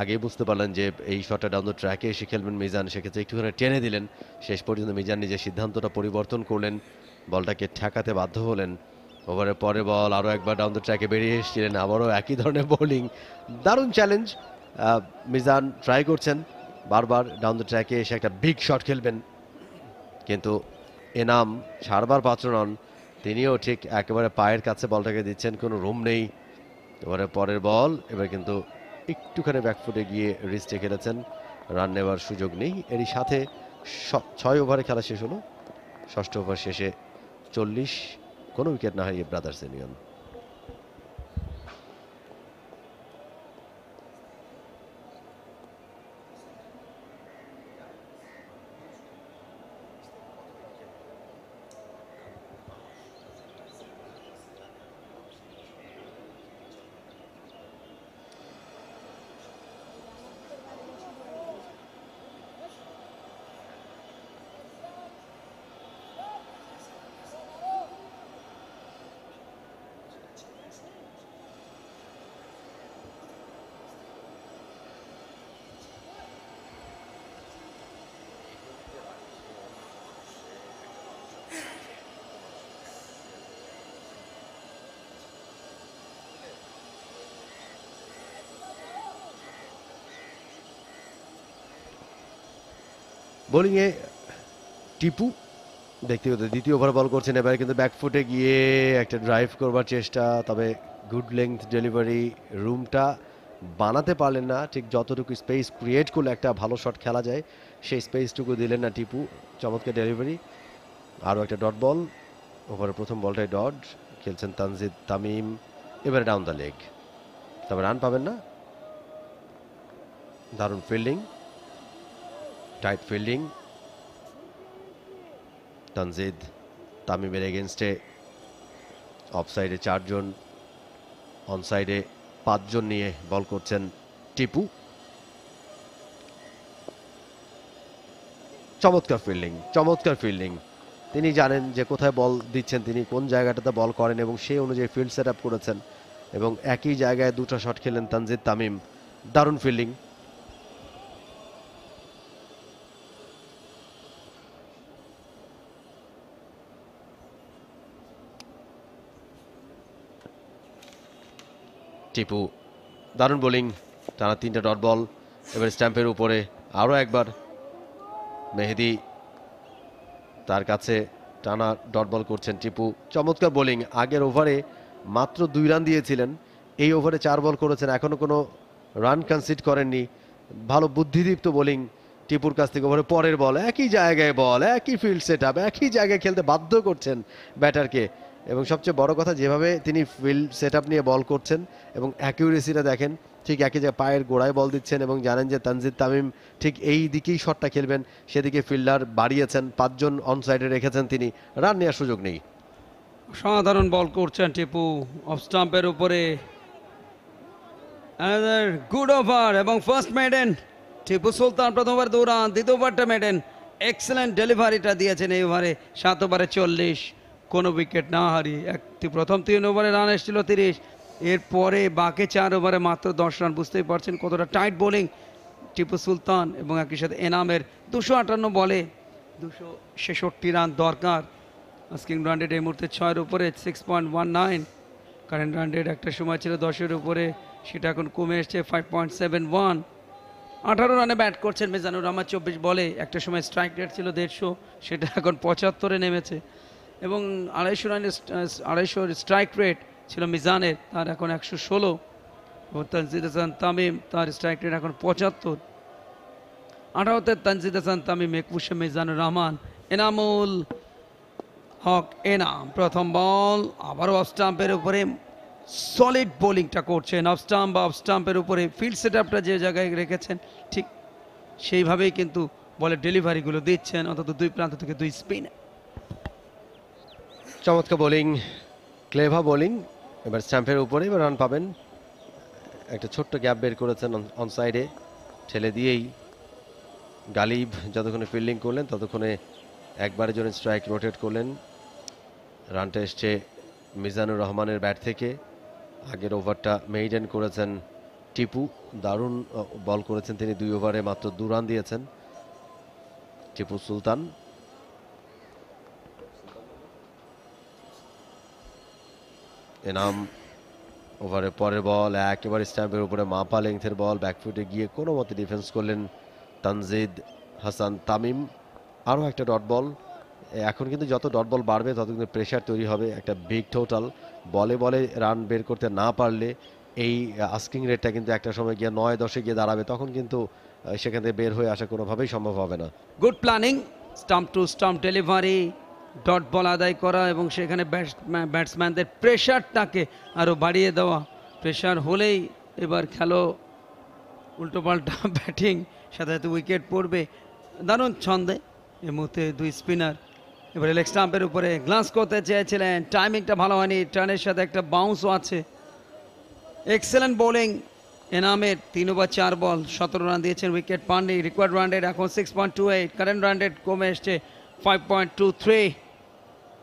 আগে বুঝতে পারলেন যে এই শটটা ডাউন দ্য ট্র্যাকে এসে খেলবেন মিজান। সেক্ষেত্রে একটুখানি টেনে দিলেন। শেষ পর্যন্ত মিজান নিজের সিদ্ধান্তটা পরিবর্তন করলেন। বলটাকে ঠেকাতে বাধ্য হলেন। ওভারের পরে বল আরও একবার ডাউন দ্য ট্র্যাকে বেরিয়ে এসেছিলেন। আবারও একই ধরনের বোলিং দারুণ চ্যালেঞ্জ মিজান ট্রাই করছেন। বারবার ডাউন দ্য ট্র্যাকে এসে একটা বিগ শট খেলবেন। কিন্তু এনাম সারবার পাত্র নন। তিনিও ঠিক একেবারে পায়ের কাছে বলটাকে দিচ্ছেন, কোনো রুম নেই। এবারে পরের বল এবার কিন্তু একটুখানি ব্যাকফুটে গিয়ে রিস্টে খেলেছেন। রান নেওয়ার সুযোগ নেই। এরই সাথে ছয় ওভারে খেলা শেষ হলো। ষষ্ঠ ওভার শেষে চল্লিশ। কোনো উইকেট না হারিয়ে ব্রাদার্স ইউনিয়ন বোলিংয়ে টিপু, ব্যক্তিগত দ্বিতীয় ওভার বল করছেন এবারে, কিন্তু ব্যাকফুটে গিয়ে একটা ড্রাইভ করবার চেষ্টা, তবে গুড লেংথ ডেলিভারি রুমটা বানাতে পারলেন না। ঠিক যতটুকু স্পেস ক্রিয়েট করলে একটা ভালো শট খেলা যায়, সেই স্পেসটুকু দিলেন না টিপু। চমৎকার ডেলিভারি আরও একটা ডট বল ওভারের প্রথম বলটাই ডট খেলছেন তানজিদ তামিম। এবারে ডাউন দ্য লেগ তবে রান পাবেন না। দারুণ ফিল্ডিং টাইট ফিল্ডিং তানজিদ তামিমের এগেনস্টে অফ সাইডে চারজন অন সাইডে পাঁচজন নিয়ে বল করছেন টিপু। চমৎকার ফিল্ডিং চমৎকার ফিল্ডিং তিনি জানেন যে কোথায় বল দিচ্ছেন, তিনি কোন জায়গাটাতে বল করেন এবং সেই অনুযায়ী ফিল্ড সেট করেছেন। এবং একই জায়গায় দুটো শট খেলেন তানজিদ তামিম। দারুণ ফিল্ডিং টিপু। দারুণ বোলিং, টানা তিনটা ডট বল, এবার স্ট্যাম্পের উপরে আরও একবার মেহেদি তার কাছে টানা ডট বল করছেন টিপু। চমৎকার বোলিং, আগের ওভারে মাত্র দুই রান দিয়েছিলেন, এই ওভারে চার বল করেছেন, এখনও কোনো রান কনসিড করেননি। ভালো বুদ্ধিদীপ্ত বোলিং, টিপুর কাছ থেকে ওভারে পরের বল, একই জায়গায় বল, একই ফিল্ড সেট একই জায়গায় খেলতে বাধ্য করছেন ব্যাটারকে। এবং সবচেয়ে বড় কথা, যেভাবে তিনি ফিল্ড সেট নিয়ে বল করছেন এবং অ্যাকিউরেসিটা দেখেন, ঠিক একই জায়গায় পায়ের গোড়ায় বল দিচ্ছেন এবং জানেন যে তানজিদ তামিম ঠিক এই দিকেই শটটা খেলবেন, সেদিকে ফিল্ডার বাড়িয়েছেন, পাঁচজন অন সাইডে রেখেছেন তিনি রান নেওয়ার সুযোগ নেই। সাধারণ বল করছেন টিপু অফ স্টাম্পের উপরে। গুড ওভার এবং ফার্স্ট মেডেন টিপু সুলতান প্রথম ওভার দু রান দ্বিতীয় মেডেন এক্সেলেন্ট ডেলিভারিটা দিয়েছেন এই ওভারে সাত ওভারে চল্লিশ। উইকেট না হারিয়ে একটি প্রথম তিন ওভারে রান এসেছিল তিরিশ। এরপরে বাকি চার ওভারে মাত্র দশ রান বুঝতেই পারছেন কতটা টাইট বোলিং টিপু সুলতান এবং একই সাথে এনামের দুশো আটান্ন বলে দুশো ছেষট্টি রান দরকার। আস্কিং রান এই মুহূর্তে ছয়ের উপরে six point one nine current run একটা সময় ছিল দশের উপরে, সেটা এখন কমে এসছে ফাইভ পয়েন্ট সেভেন ওয়ান আঠারো রানে ব্যাট করছেন মেজানুর রহমান, চব্বিশ বলে। একটা সময় স্ট্রাইক রেট ছিল দেড়শো, সেটা এখন পঁচাত্তরে নেমেছে। এবং আড়াইশো রানের আড়াইশোর স্ট্রাইক রেট ছিল মিজানের, তার এখন একশো ষোলো। তানজিদ হাসান তামিম, তার স্ট্রাইক রেট এখন পঁচাত্তর। আঠারোতে তানজিদ হাসান তামিম, একুশে মিজানুর রহমান। এনামুল হক এনাম। প্রথম বল, আবারও অফ স্টাম্পের উপরে। সলিড বোলিংটা করছেন। অফ স্টাম্প বা অফ স্টাম্পের উপরে ফিল্ড সেট আপটা যে জায়গায় রেখেছেন, ঠিক সেইভাবেই কিন্তু বলের ডেলিভারিগুলো দিচ্ছেন। অন্তত দুই প্রান্ত থেকে দুই স্পিন চমৎকার বোলিং ক্লেভা বোলিং এবার স্ট্যাম্পের উপরে, এবার রান পাবেন। একটা ছোট্ট গ্যাপ বের করেছেন অন সাইডে ঠেলে দিয়েই গালিব যতক্ষণে ফিল্ডিং করলেন, ততক্ষণে একবারের জন্য স্ট্রাইক রোটেট করলেন। রানটা এসছে মিজানুর রহমানের ব্যাট থেকে। আগের ওভারটা মেইডেন করেছেন টিপু। দারুণ বল করেছেন তিনি। দুই ওভারে মাত্র দু রান দিয়েছেন। টিপু সুলতান। এনাম ওভারে পরের বল, একেবারে স্ট্যাম্পের উপরে মাপা লেংথের বল ব্যাকফুটে গিয়ে কোনো মতে ডিফেন্স করলেন তানজিদ হাসান তামিম। আরও একটা ডট বল এখন কিন্তু যত ডট বল বাড়বে, তত কিন্তু প্রেশার তৈরি হবে, একটা বিগ টোটাল বলে বলে রান বের করতে না পারলে এই আস্কিং রেটটা কিন্তু একটা সময় গিয়ে নয় দশে গিয়ে দাঁড়াবে, তখন কিন্তু সেখান থেকে বের হয়ে আসা কোনোভাবেই সম্ভব হবে না। Good planning stump to stump delivery dot ball আদায় করা এবং সেখানে ব্যাটসম্যানদের প্রেশারটাকে আরও বাড়িয়ে দেওয়া। প্রেশার হলেই এবার খেলো উল্টোপাল্টা ব্যাটিং, সাথে সাথে উইকেট পড়বে। দারুণ ছন্দে। এই মুহূর্তে দুই স্পিনার। এবারে লেগ স্টাম্পের উপরে গ্লান্স করতে চেয়েছিলেন। টাইমিংটা ভালো হয়নি। টার্নের সাথে একটা বাউন্সও আছে। এক্সেলেন্ট বোলিং এনামের তিন ওভার চার বল। সতেরো রান দিয়েছেন উইকেট পান্ডি রিকোয়ার্ড রান রেট এখন six point two eight current run rate কমে এসছে five point two three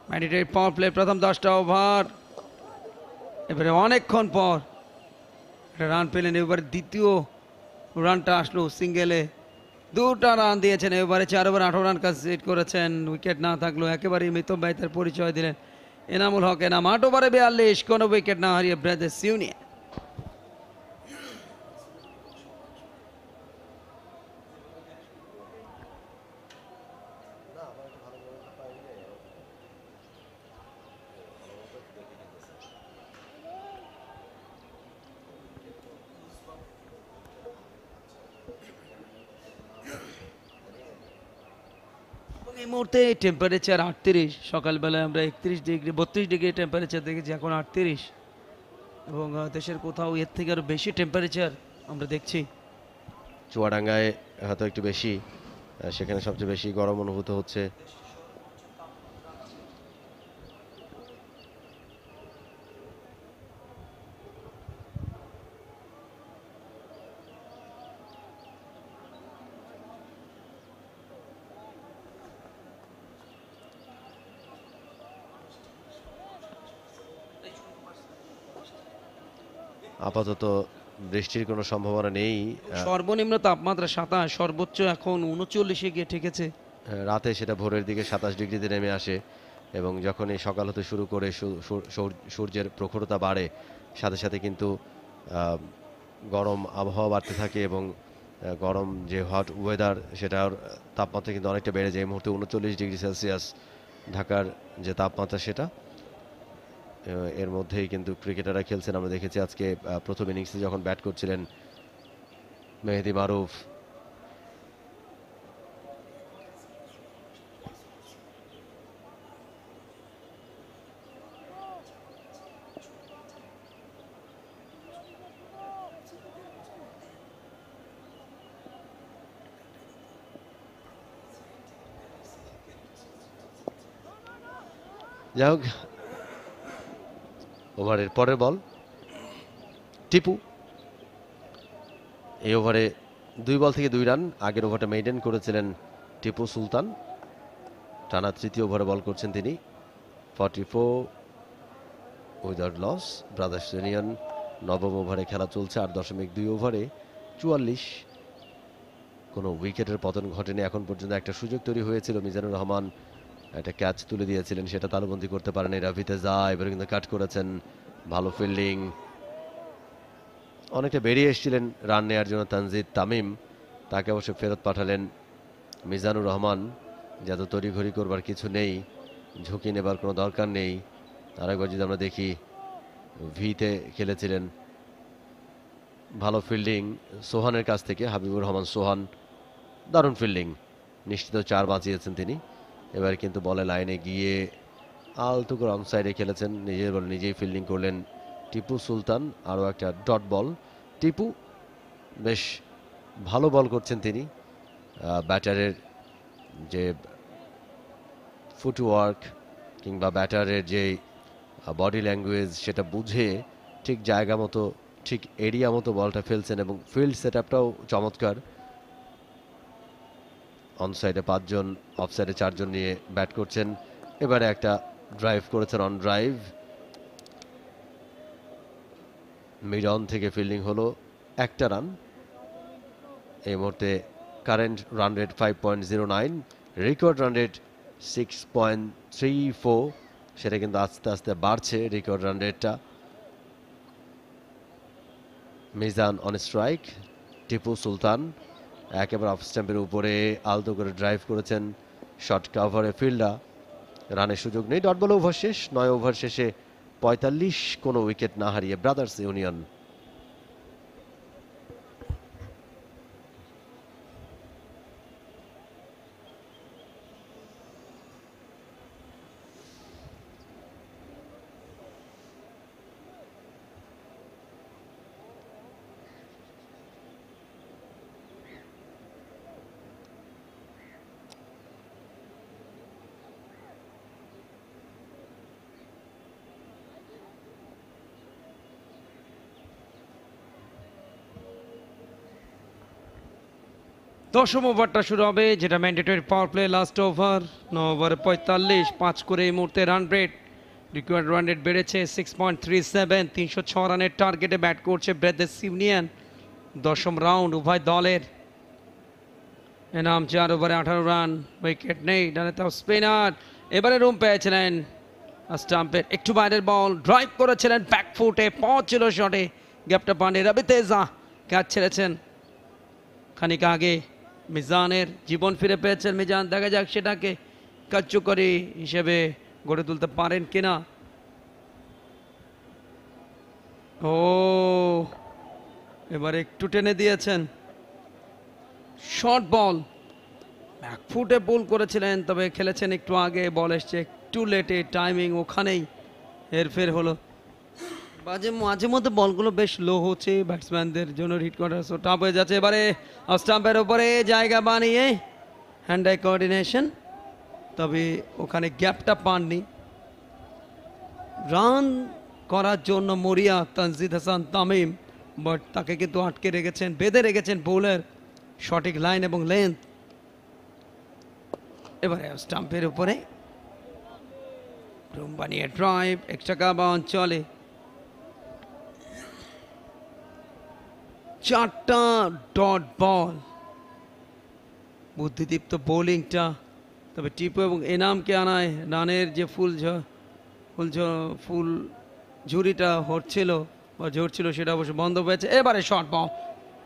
mandated power play প্রথম দশটা ওভার এবারে অনেকক্ষণ পর একটা রান পেলেন এবারে দ্বিতীয় রানটা আসলো সিঙ্গেলে দুটা রান দিয়েছেন এবারে চার ওভার আঠারো রান কনসিড করেছেন উইকেট না থাকলেও একেবারেই মিতব্যয় তার পরিচয় দিলেন এনামুল হক এনাম আট ওভারে বিয়াল্লিশ কোনো উইকেট না হারিয়ে ব্রাদার্স ইউনিয়ন মুহূর্তে টেম্পারেচার আটত্রিশ, সকালবেলায় আমরা একত্রিশ ডিগ্রি বত্রিশ ডিগ্রি টেম্পারেচার দেখেছি, এখন আটত্রিশ। এবং দেশের কোথাও এর থেকে আরও বেশি টেম্পারেচার আমরা দেখছি। চুয়াডাঙ্গায় হয়তো একটু বেশি সেখানে সবচেয়ে বেশি গরম অনুভূত হচ্ছে। আপাতত বৃষ্টির কোনো সম্ভাবনা নেই। সর্বনিম্ন তাপমাত্রা সাতাশ সর্বোচ্চ এখন উনচল্লিশে গিয়ে ঠেকেছে। রাতে সেটা ভোরের দিকে সাতাশ ডিগ্রিতে নেমে আসে এবং যখন এই সকাল হতে শুরু করে সূর্যের প্রখরতা বাড়ে সাথে সাথে কিন্তু গরম আবহাওয়া বাড়তে থাকে এবং গরম যে হট ওয়েদার সেটার তাপমাত্রা কিন্তু অনেকটা বেড়ে যায়। এই মুহূর্তে উনচল্লিশ ডিগ্রি সেলসিয়াস ঢাকার যে তাপমাত্রা সেটা। এর মধ্যেই কিন্তু ক্রিকেটাররা খেলছেন। আমরা দেখেছি আজকে প্রথম ইনিংসে যখন ব্যাট করছিলেন মেহেদি মারুফ। যাই হোক ওভারের পরের বল। টিপু। এই ওভারে দুই বল থেকে দুই রান। আগের ওভারটা মেইনটেন করেছিলেন টিপু সুলতান। টানা তৃতীয় ওভারে বল করছেন তিনি। Forty four without loss. Brothers Union নবম ওভারে খেলা চলছে আট দশমিক দুই ওভারে। চুয়াল্লিশ। কোনো উইকেটের পতন ঘটেনি। এখন পর্যন্ত একটা সুযোগ তৈরি হয়েছিল মিজানুর রহমান একটা ক্যাচ তুলে দিয়েছিলেন, সেটা তালুবন্দি করতে পারেন, রাভিতে যা, এবারে কিন্তু কাট করেছেন, ভালো ফিল্ডিং অনেকটা বেরিয়ে এসেছিলেন রান নেওয়ার জন্য তানজিদ তামিম, তাকে অবশ্য ফেরত পাঠালেন মিজানুর রহমান। যাতে তড়িঘড়ি করবার কিছু নেই, ঝুঁকি নেবার কোনো দরকার নেই। তার আরেকবার যদি আমরা দেখি, ভিতে খেলেছিলেন, ভালো ফিল্ডিং সোহানের কাছ থেকে হাবিবুর রহমান সোহান, দারুণ ফিল্ডিং নিশ্চিত চার বাঁচিয়েছেন তিনি। এবার কিন্তু বলে লাইনে গিয়ে আলতু করে অন সাইডে খেলেছেন। নিজের বলে নিজেই ফিল্ডিং করলেন টিপু সুলতান। আরও একটা ডট বল টিপু, বেশ ভালো বল করছেন তিনি। ব্যাটারের যে ফুটওয়ার্ক কিংবা ব্যাটারের যে বডি ল্যাঙ্গুয়েজ সেটা বুঝে ঠিক জায়গা মতো, ঠিক এরিয়া মতো বলটা ফেলছেন এবং ফিল্ড সেট চমৎকার। অন সাইডে পাঁচজন অফ সাইডে চারজন নিয়ে ব্যাট করছেন। এবারে একটা ড্রাইভ করেছেন অন ড্রাইভ মিড অন থেকে ফিল্ডিং হলো, একটা রান এই মুহূর্তে current run rate five point zero nine record run rate six point three four সেটা কিন্তু আস্তে আস্তে বাড়ছে রেকর্ড রান রেটটা মিজান অন স্ট্রাইক টিপু সুলতান একেবারে অফ স্ট্যাম্পের উপরে আলতো করে ড্রাইভ করেছেন শর্ট কাভারে ফিল্ডার রানের সুযোগ নেই। ডট বল ওভার শেষ, নয় ওভার শেষে পঁয়তাল্লিশ কোনো উইকেট না হারিয়ে ব্রাদার্স ইউনিয়ন দশম ওভারটা শুরু হবে, যেটা mandatory power play last over ন ওভারে পঁয়তাল্লিশ, পাঁচ করে এই মুহূর্তে run rate required run rate বেড়েছে সিক্স পয়েন্ট থ্রি সেভেন তিনশো ছ রানের টার্গেটে ব্যাট করছে ব্রেদেস ইউনিয়ন দশম রাউন্ড উভয় দলের। এনাম চার ওভারে আঠারো রান উইকেট নেই ডানে তাও স্পিনার এবারে রুম পেয়েছিলেন স্টাম্পের একটু বাইরের বল ড্রাইভ করেছিলেন ব্যাক ফুটে পৌঁছিল শটে গ্যাপটা পান্ডে রবি তেজা ক্যাচ ছেড়েছেন। খানিক আগে মিজানের জীবন ফিরে পেয়েছেন মিজান। দেখা যাক সেটাকে কার্যকরী হিসেবে গড়ে তুলতে পারেন কিনা। ও, এবার একটু টেনে দিয়েছেন। Short ball. এক ফুটে বল করেছিলেন, তবে খেলেছেন একটু আগে। বল এসছে একটু লেটে, টাইমিং ওখানেই হেরফের হলো। মাঝে মাঝে মধ্যে বলগুলো বেশ লো হচ্ছে ব্যাটসম্যানদের জন্য হিট করা সো হয়ে যাচ্ছে। এবারে স্টাম্পের উপরে জায়গা বানিয়ে হ্যান্ড আই কোঅর্ডিনেশন তবে ওখানে গ্যাপটা পাননি। রান করার জন্য মরিয়া তানজিদ হাসান তামিম বাট তাকে কিন্তু আটকে রেখেছেন, বেঁধে রেখেছেন বোলার সঠিক লাইন এবং লেন্থ এবারে স্টাম্পের উপরে। রুম বানিয়ে ড্রাইভ এক্সট্রা কাবা অঞ্চলে চারটা ডট বল বুদ্ধিদীপ্ত বোলিংটা তবে টিপু এবং এনামকে আনায় রানের যে ফুল ফুল ফুল ঝুড়িটা হচ্ছিল বা ঝরছিল সেটা অবশ্য বন্ধ হয়েছে। এবারে শর্ট বল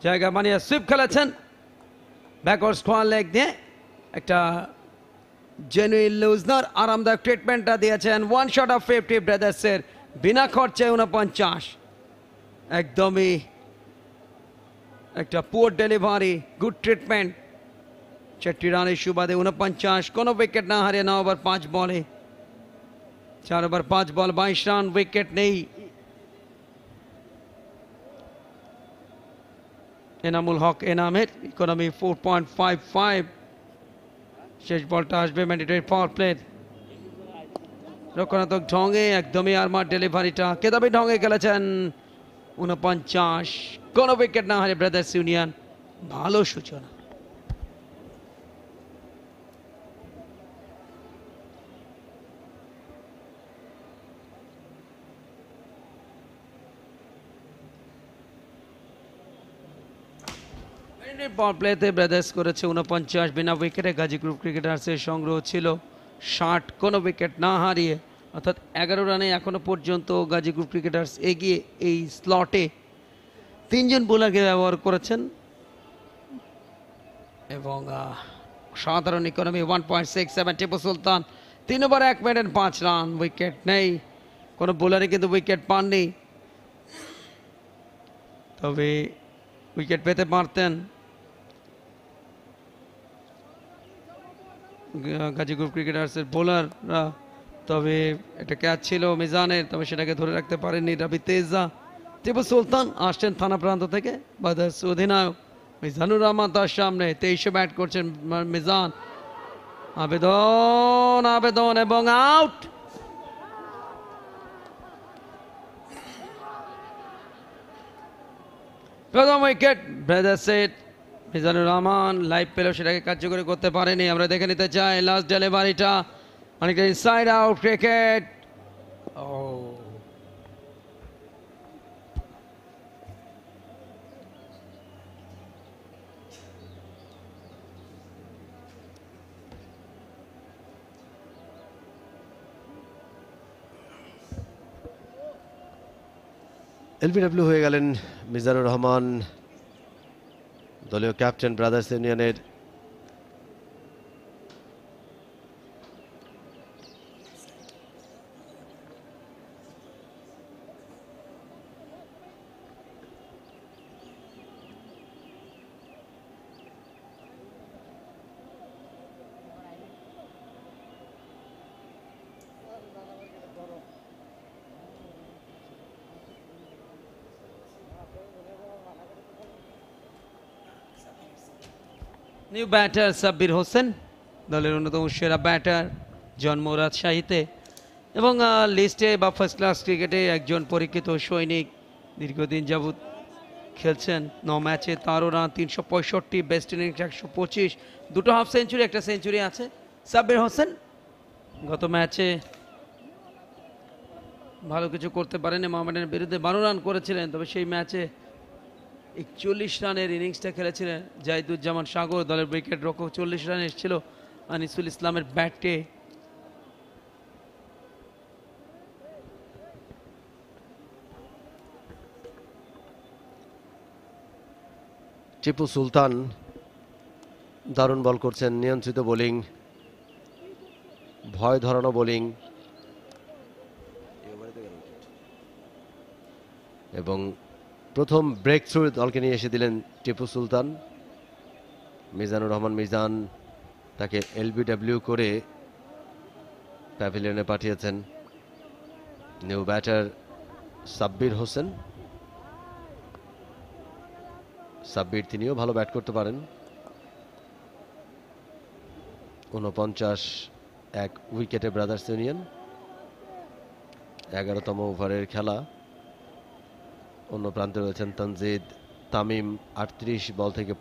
জায়গা বানিয়ে সুইপ খেলেছেন। ব্যাকওয়ার্ড স্কোয়ার লেগ দিয়ে একটা জেনুইন লুজনার আরামদায়ক ট্রিটমেন্টটা দিয়েছেন। ওয়ান শট অফ ফিফটি ব্রাদার্সের বিনা খরচে উনপঞ্চাশ একদমই একটা পুয়ার ডেলিভারি গুড ট্রিটমেন্ট চারটি রানের সুবাদে উনপঞ্চাশ, কোনো উইকেট না হারিয়ে ন ওভার পাঁচ বলে। চার ওভার পাঁচ বল, বাইশ রান উইকেট নেই। Enamul Haque এনামের economy four point five five শেষ বলটা আসবে ম্যান্ডেটরি পাওয়ার প্লেট রক্ষণাত্মক ঢঙে একদমই আর আরমার ডেলিভারিটা কেদাবি ঢঙে খেলেছেন উনপঞ্চাশ। কোনো উইকেট না হারে ব্রাদার্স ইউনিয়ন ভালো সূচনা। পাওয়ার প্লেতে ব্রাদার্স করেছে উনপঞ্চাশ, বিনা উইকেটে গাজী গ্রুপ ক্রিকেটার্সের সংগ্রহ ছিল ষাট। কোনো উইকেট না হারিয়ে, অর্থাৎ এগারো রানে এখনও পর্যন্ত গাজী গ্রুপ ক্রিকেটার্স এগিয়ে এই স্লটে তিনজন বোলারকে ব্যবহার করেছেন। এবং সাধারণ economy one point six seven Tipu Sultan তিন ওভার এক মিনিট পাঁচ রান উইকেট নেই। কোনো বোলারই কিন্তু উইকেট পাননি। তবে উইকেট পেতে পারতেন। গা- গাজী গ্রুপ ক্রিকেটার্সের বোলাররা। তবে একটা ক্যাচ ছিল মিজানের, তবে সেটাকে ধরে রাখতে পারেননি রবি তেজা। টিপু সুলতান আসছেন থানা প্রান্ত থেকে অধিনায়ক। মিজানুর রহমান তার সামনে তেইশে ব্যাট করছেন মিজান। আবেদন আবেদন এবং আউট প্রথম wicket brother Mizanur Rahman life পেল সেটাকে কার্যকরী করতে পারেনি। আমরা দেখে নিতে চাই লাস্ট ডেলিভারিটা অনেকটা ইনসাইড আউট ক্রিকেট ও। এলবিডব্লিউ হয়ে গেলেন মিজানুর রহমান দলীয় ক্যাপ্টেন ব্রাদার্স ইউনিয়নের নিউ ব্যাটার সাব্বির হোসেন দলের অন্যতম সেরা ব্যাটার জন্ম রাজশাহীতে এবং লিস্টে বা ফার্স্ট ক্লাস ক্রিকেটে একজন পরীক্ষিত সৈনিক দীর্ঘদিন যাবৎ খেলছেন। ন ম্যাচে তারও রান, তিনশো পঁয়ষট্টি বেস্ট ইনিংস একশো পঁচিশ, দুটো হাফ সেঞ্চুরি একটা সেঞ্চুরি আছে। সাব্বির হোসেন গত ম্যাচে ভালো কিছু করতে পারেনি, মোহামেডানের বিরুদ্ধে বারো রান করেছিলেন, তবে সেই ম্যাচে একচল্লিশ রানের ইনিংসটা খেলেছিলেন জাহিদুজ্জামান সাগর, দলের উইকেট রক্ষক চল্লিশ রান এসেছিল আনিসুল ইসলামের ব্যাটে। টিপু সুলতান দারুণ বল করছেন, নিয়ন্ত্রিত বোলিং, ভয় ধরানো বোলিং। এবং প্রথম ব্রেক থ্রু দলকে নিয়ে এসে দিলেন টিপু সুলতান। মিজানুর রহমান মিজান তাকে এলবিডব্লিউ করে প্যাভিলিয়নে পাঠিয়েছেন। New batter Sabbir Hossain. Sabbir তিনিও ভালো ব্যাট করতে পারেন। উনপঞ্চাশ এক উইকেটে ব্রাদার্স ইউনিয়ন। এগারোতম ওভারের খেলা। অন্য প্রান্তে রয়েছেন তানজিদ তামিম, আটত্রিশ বল থেকে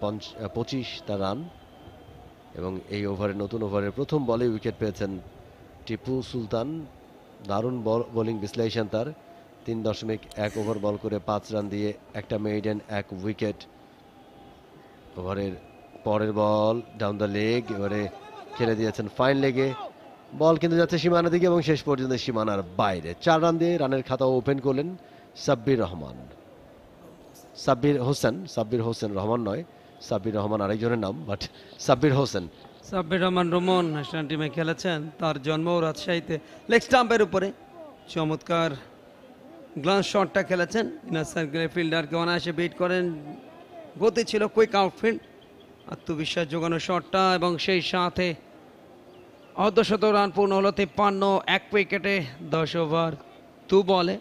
পঁচিশ তার রান। এবং এই ওভারে, নতুন ওভারের প্রথম বলে উইকেট পেয়েছেন টিপু সুলতান। দারুণ বল, বোলিং বিশ্লেষণ তার। তিন দশমিক এক ওভার বল করে পাঁচ রান দিয়ে একটা মেইডেন, এক উইকেট। ওভারের পরের বল, ডাউন দ্য লেগ, এবারে খেলে দিয়েছেন ফাইন লেগে। বল কিন্তু যাচ্ছে সীমানা দিকে এবং শেষ পর্যন্ত সীমানার বাইরে। চার রান দিয়ে রানের খাতা ওপেন করলেন সাব্বির রহমান। সাব্বির হোসেন সাব্বির হোসেন রহমান নয়, সাব্বির রহমান আরেকজনের নাম বাট সাব্বির হোসেন। সাব্বির রহমান রোমন ন্যাশনাল টিমে খেলেছেন, তার জন্ম রাজশাহীতে। লেগ স্টাম্পের উপরে চমৎকার গ্লান্স শটটা খেলেছেন ইনার সার্কেলের ফিল্ডারকে অনায়াসে বিট করেন। গতি ছিল কুইক আউটফিল্ড আত্মবিশ্বাস যোগানো শটটা এবং সেই সাথে অর্ধশত রান পূর্ণ হলো, তিপ্পান্ন এক উইকেটে দশ ওভার দু বলে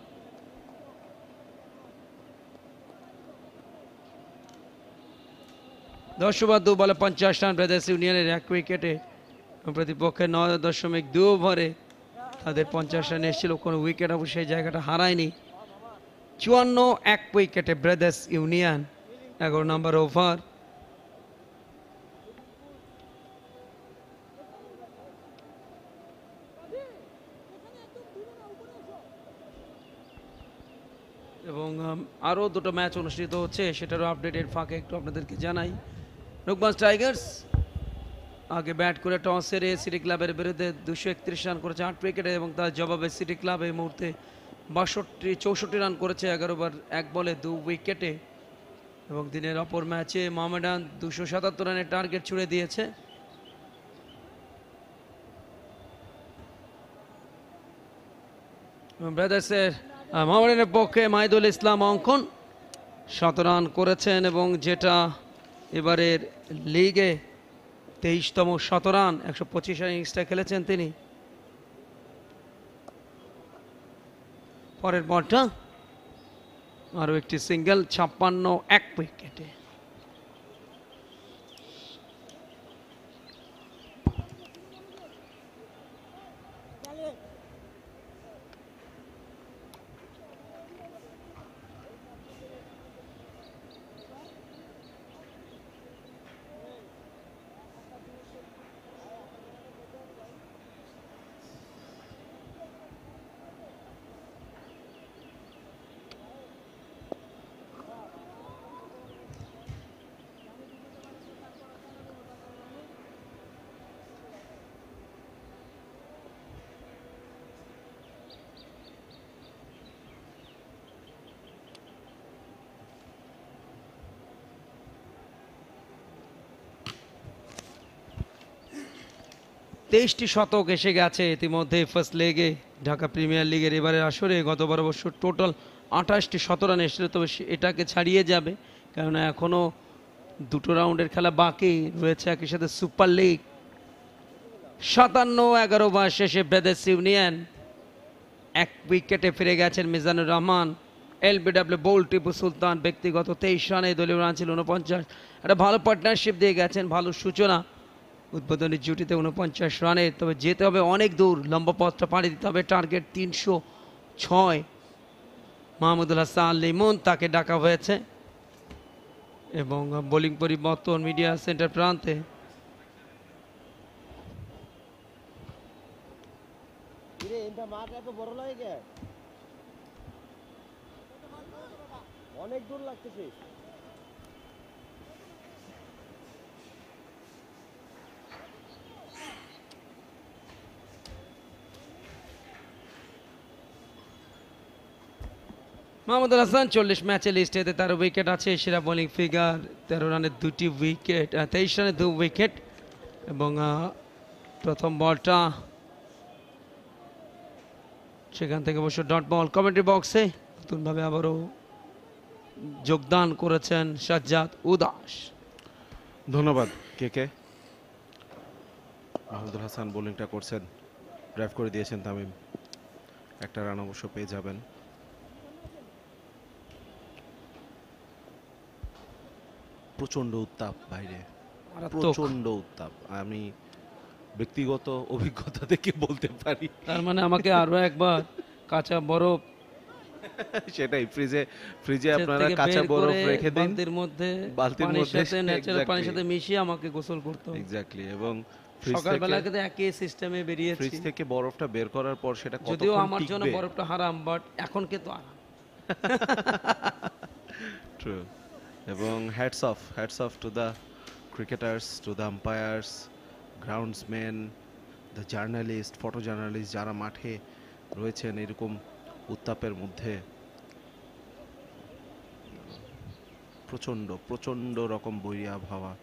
দশ ওভার দু বলে পঞ্চাশ রান ব্রাদার্স ইউনিয়নের এক উইকেটে। প্রতিপক্ষের নয় দশমিক দু ওভারে তাদের পঞ্চাশ রান এসেছিল। কোনো উইকেট অবশ্য সেই জায়গাটা হারায়নি। চুয়ান্ন এক উইকেটে ব্রাদার্স ইউনিয়ন, এগারো নম্বর ওভার। এবং আরও দুটো ম্যাচ অনুষ্ঠিত হচ্ছে, সেটারও আপডেটের ফাঁকে একটু আপনাদেরকে জানাই। রুকবাস টাইগার্স। আগে ব্যাট করে টস হেরে সিটি ক্লাবের বিরুদ্ধে দুশো একত্রিশ রান করেছে আট উইকেটে এবং তার জবাবে সিটি ক্লাব এই মুহূর্তে বাষট্টি, চৌষট্টি রান করেছে এগারো বার এক বলে দু উইকেটে। এবং দিনের অপর ম্যাচে মোহামেডান দুশো সাতাত্তর রানের টার্গেট ছুড়ে দিয়েছে। ব্রাদার্সের মোহামেডানের পক্ষে মাহিদুল ইসলাম অঙ্কন শত রান করেছেন এবং যেটা এবারের লিগে তেইশতম শতরান একশো পঁচিশ ইনিংসটা খেলেছেন তিনি। পরের বলটা, আরও একটি সিঙ্গেল, ছাপ্পান্ন, এক উইকেটে। তেইশটি শতক এসে গেছে ইতিমধ্যে ফার্স্ট লেগে ঢাকা প্রিমিয়ার লিগের এবারের আসরে গতবার অবশ্য টোটাল আঠাশটি শতরান এসেছিল, তবে এটাকে ছাড়িয়ে যাবে। কেননা এখনও দুটো রাউন্ডের খেলা বাকি রয়েছে একই সাথে সুপার লিগ সাতান্ন, এগারো বার শেষে বেদেস ইউনিয়ন এক উইকেটে ফিরে গেছেন মিজানুর রহমান। এলবিডব্লিউ বোল টিপু সুলতান ব্যক্তিগত তেইশ রানে দলীয় রান ছিল উনপঞ্চাশ। একটা ভালো পার্টনারশিপ দিয়ে গেছেন, ভালো সূচনা। উদ্বোধনী জুটিতে উনপঞ্চাশ রানে, তবে যেতে হবে অনেক দূর, লম্বা পথটা পাড়ি দিতে হবে, টার্গেট তিনশো ছয়। মাহমুদুল হাসান লিমন তাকে ডাকা হয়েছে এবং বোলিং পরিবর্তন মিডিয়া সেন্টার প্রান্তে। অনেক দূর লাগতেছে। মাহমুদুল হাসান চল্লিশ ম্যাচে লিস্টেতে তেরো উইকেট আছে, সেরা বোলিং ফিগার তেরো রানের দুটি উইকেট তেইশ রানের দু উইকেট এবং প্রথম বলটা সেখান থেকে অবশ্য ডট বল কমেন্ট্রি বক্সে নতুনভাবে আবারও যোগদান করেছেন সাজ্জাদ উদাস। ধন্যবাদ, কে কে? মাহমুদুল হাসান বোলিংটা করছেন ড্রাইভ করে দিয়েছেন তামিম। একটা রান অবশ্য পেয়ে যাবেন। প্রচণ্ড উত্তাপ বাইরে। প্রচণ্ড উত্তাপ। আমি ব্যক্তিগত অভিজ্ঞতা থেকে বলতে পারি। তার মানে আমাকে আরও একবার কাঁচা বরফ সেটাই ফ্রিজে ফ্রিজে আপনারা কাঁচা বরফ রেখে দিন। বালতির মধ্যে বালতির মধ্যে ন্যাচারাল পানির সাথে মিশিয়ে আমাকে গোসল করতে হবে। এক্স্যাক্টলি এবং সকালবেলা কিন্তু একই সিস্টেমে বেরিয়েছি। ফ্রিজ থেকে বরফটা বের করার পর সেটা যদিও আমার জন্য বরফটা হারাম বাট এখন কিন্তু আরাম। True. এবং hats off hats off to the cricketers to the umpires groundsman the journalist photo journalist যারা মাঠে রয়েছেন এরকম উত্তাপের মধ্যে। প্রচণ্ড প্রচণ্ড রকম বৈরী আবহাওয়া।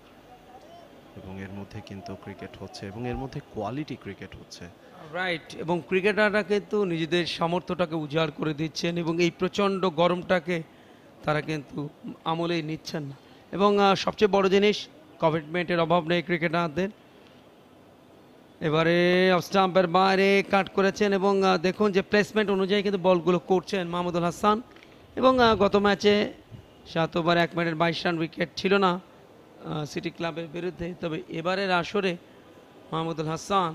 এবং এর মধ্যে কিন্তু ক্রিকেট হচ্ছে, এবং এর মধ্যে কোয়ালিটি ক্রিকেট হচ্ছে। রাইট এবং ক্রিকেটাররা কিন্তু নিজেদের সামর্থ্যটাকে উজাড় করে দিচ্ছেন, এবং এই প্রচণ্ড গরমটাকে তারা কিন্তু আমলেই নিচ্ছেন না। এবং সবচেয়ে বড় জিনিস কমিটমেন্টের অভাব নেই ক্রিকেটারদের। এবারে স্টাম্পের বাইরে কাট করেছেন এবং দেখুন যে প্লেসমেন্ট অনুযায়ী কিন্তু বলগুলো করছেন মাহমুদুল হাসান। এবং গত ম্যাচে সাত ওভার, এক মিনিটের বাইশ রান উইকেট ছিল না সিটি ক্লাবের বিরুদ্ধে। তবে এবারের আসরে মাহমুদুল হাসান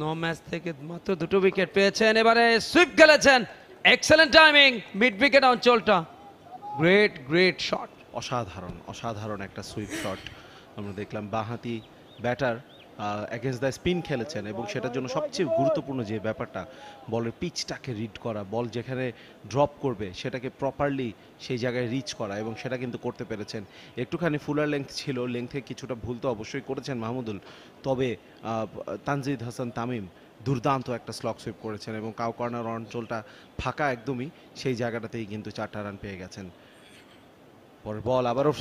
ন ম্যাচ থেকে মাত্র দুটো উইকেট পেয়েছেন। এবারে সুইপ খেলেছেন এক্সেলেন্ট টাইমিং মিড উইকেট অঞ্চলটা গ্রেট গ্রেট শট অসাধারণ অসাধারণ একটা সুইপ শট আমরা দেখলাম বাঁহাতি ব্যাটার অ্যাগেন্স্ট দ্য স্পিন খেলেছেন এবং সেটার জন্য সবচেয়ে গুরুত্বপূর্ণ যে ব্যাপারটা, বলের পিচটাকে রিড করা, বল যেখানে ড্রপ করবে, সেটাকে প্রপারলি সেই জায়গায় রিচ করা এবং সেটা কিন্তু করতে পেরেছেন। একটুখানি ফুলার লেংথ ছিল লেংথে কিছুটা ভুল তো অবশ্যই করেছেন মাহমুদুল। তবে তানজিদ হাসান তামিম দুর্দান্ত একটা স্লক সুইপ করেছেন এবং কাউ কর্নার অঞ্চলটা ফাঁকা একদমই, সেই জায়গাটাতেই কিন্তু চারটা রান পেয়ে গেছেন। পরের বল আবারও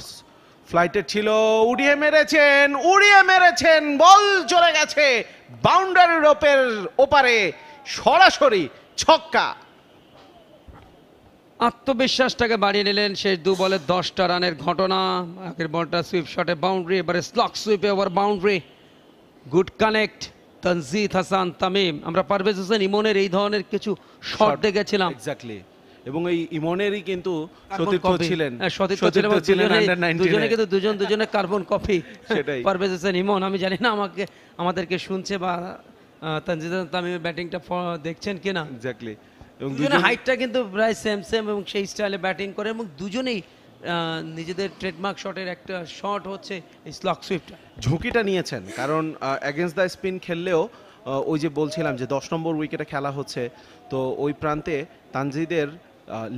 ফ্লাইটের ছিল, উড়িয়ে মেরেছেন উড়িয়ে মেরেছেন বল চলে গেছে বাউন্ডারি রোপের ওপারে, সরাসরি ছক্কা। আত্মবিশ্বাসটাকে বাড়িয়ে নিলেন শেষ দু বলে দশটা রানের ঘটনা। আগের বলটা সুইপ শটে বাউন্ডারি এবারে slog সুইপে over boundary good connect Tanzid Hasan Tamim. আমরা পারভেজ হোসেন ইমনের এই ধরনের কিছু শট দেখেছিলাম। এক্স্যাক্টলি এবং এই ইমনেরই কিন্তু সতীর্থ ছিলেন। হ্যাঁ, সতীর্থ সতীর্থ ছিলেন এবং ছিলেন দুজনে কিন্তু দুজন দুজনে কার্বন কপি সেটাই। পারভেজ হোসেন ইমন আমি জানি না আমাকে আমাদেরকে শুনছে বা তানজিদ হাসান তামিমের ব্যাটিংটা দেখছেন কিনা। এক্স্যাক্টলি এবং দুজনের হাইটটা কিন্তু প্রায় সেম সেম এবং সেই স্টাইলে ব্যাটিং করে এবং দুজনেই নিজেদের ট্রেডমার্ক শটের একটা শট হচ্ছে এই স্লক সুইফট ঝুঁকিটা নিয়েছেন, কারণ অ্যাগেন্স্ট দ্য স্পিন খেললেও ওই যে বলছিলাম যে দশ নম্বর উইকেটে খেলা হচ্ছে, তো ওই প্রান্তে তানজিদের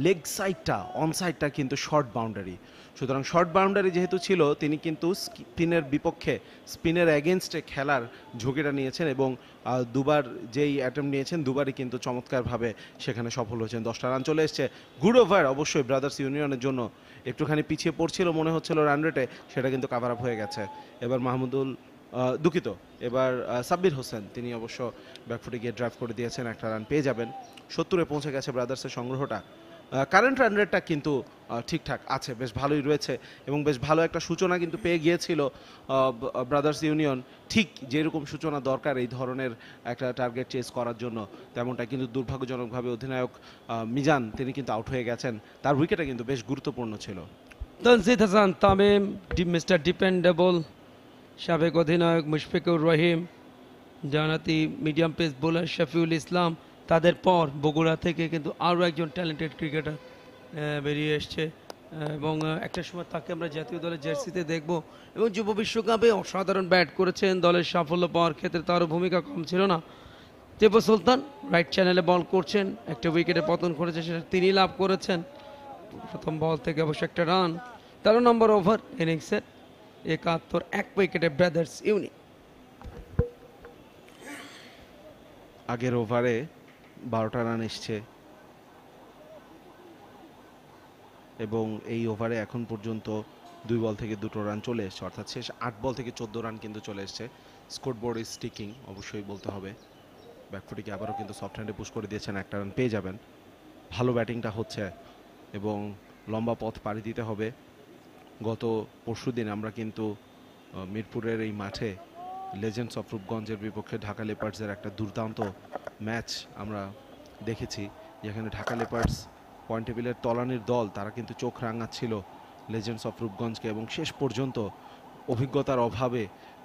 লেগ সাইডটা অন সাইডটা কিন্তু শর্ট বাউন্ডারি সুতরাং শর্ট বাউন্ডারি যেহেতু ছিল, তিনি কিন্তু স্পিনের বিপক্ষে স্পিনের অ্যাগেনস্টে খেলার ঝুঁকিটা নিয়েছেন এবং দুবার যেই অ্যাটেম্প নিয়েছেন, দুবারই কিন্তু চমৎকারভাবে সেখানে সফল হয়েছেন। দশটা রান চলে এসছে। গুড ওভার অবশ্যই ব্রাদার্স ইউনিয়নের জন্য। একটুখানি পিছিয়ে পড়ছিল, মনে হচ্ছিল রান রেটে সেটা কিন্তু কাভার আপ হয়ে গেছে। এবার মাহমুদুল দুঃখিত, এবার সাব্বির হোসেন, তিনি অবশ্য ব্যাকফুটে গিয়ে ড্রাইভ করে দিয়েছেন, একটা রান পেয়ে যাবেন। সত্তরে পৌঁছে গেছে ব্রাদার্সের সংগ্রহটা। কারেন্ট রান রেটটা কিন্তু ঠিকঠাক আছে, বেশ ভালোই রয়েছে এবং বেশ ভালো একটা সূচনা কিন্তু পেয়ে গিয়েছিল ব্রাদার্স ইউনিয়ন ঠিক যেরকম সূচনা দরকার এই ধরনের একটা টার্গেট চেস করার জন্য, তেমনটা কিন্তু দুর্ভাগ্যজনকভাবে অধিনায়ক মিজান, তিনি কিন্তু আউট হয়ে গেছেন। তার উইকেটটা কিন্তু বেশ গুরুত্বপূর্ণ ছিল। তনজিদ হাসান, তামিম মিস্টার ডিপেন্ডেবল, সাবেক অধিনায়ক Mushfiqur Rahim জানাতি medium pace bowler Shafiul Islam তাদের পর বগুড়া থেকে কিন্তু আরও একজন ট্যালেন্টেড ক্রিকেটার বেরিয়ে এসছে। এবং একটা সময় তাকে আমরা জাতীয় দলের জার্সিতে দেখব। এবং যুব বিশ্বকাপে অসাধারণ ব্যাট করেছেন। দলের সাফল্য পাওয়ার ক্ষেত্রে তারও ভূমিকা কম ছিল না। টেপো সুলতান রাইট চ্যানেলে বল করছেন। একটা উইকেটে পতন করেছে সেটা তিনি লাভ করেছেন। প্রথম বল থেকে অবশ্য একটা রান তেরো নম্বর ওভার ইনিংসের একাত্তর, এক উইকেটে ব্রাদার্স ইউনিট আগের ওভারে বারোটা রান এসছে। এবং এই ওভারে এখন পর্যন্ত দুই বল থেকে দুটো রান চলে এসছে। অর্থাৎ শেষ আট বল থেকে চোদ্দ রান কিন্তু চলে এসছে। স্কোর বোর্ড ইজ স্টিকিং অবশ্যই বলতে হবে। ব্যাকফুটিকে আবারও কিন্তু সফট হ্যান্ডে পুশ করে দিয়েছেন, একটা রান পেয়ে যাবেন। ভালো ব্যাটিংটা হচ্ছে এবং লম্বা পথ পাড়ি দিতে হবে। গত পরশুদিন আমরা কিন্তু মিরপুরের এই মাঠে লেজেন্ডস অফ রূপগঞ্জের বিপক্ষে ঢাকা লেপার্সের একটা দুর্দান্ত ম্যাচ আমরা দেখেছি, যেখানে ঢাকা লেপার্স পয়েন্ট টেবিলের তলানির দল, তারা কিন্তু চোখ রাঙাচ্ছিল লেজেন্ডস অফ রূপগঞ্জকে এবং শেষ পর্যন্ত অভিজ্ঞতার অভাবে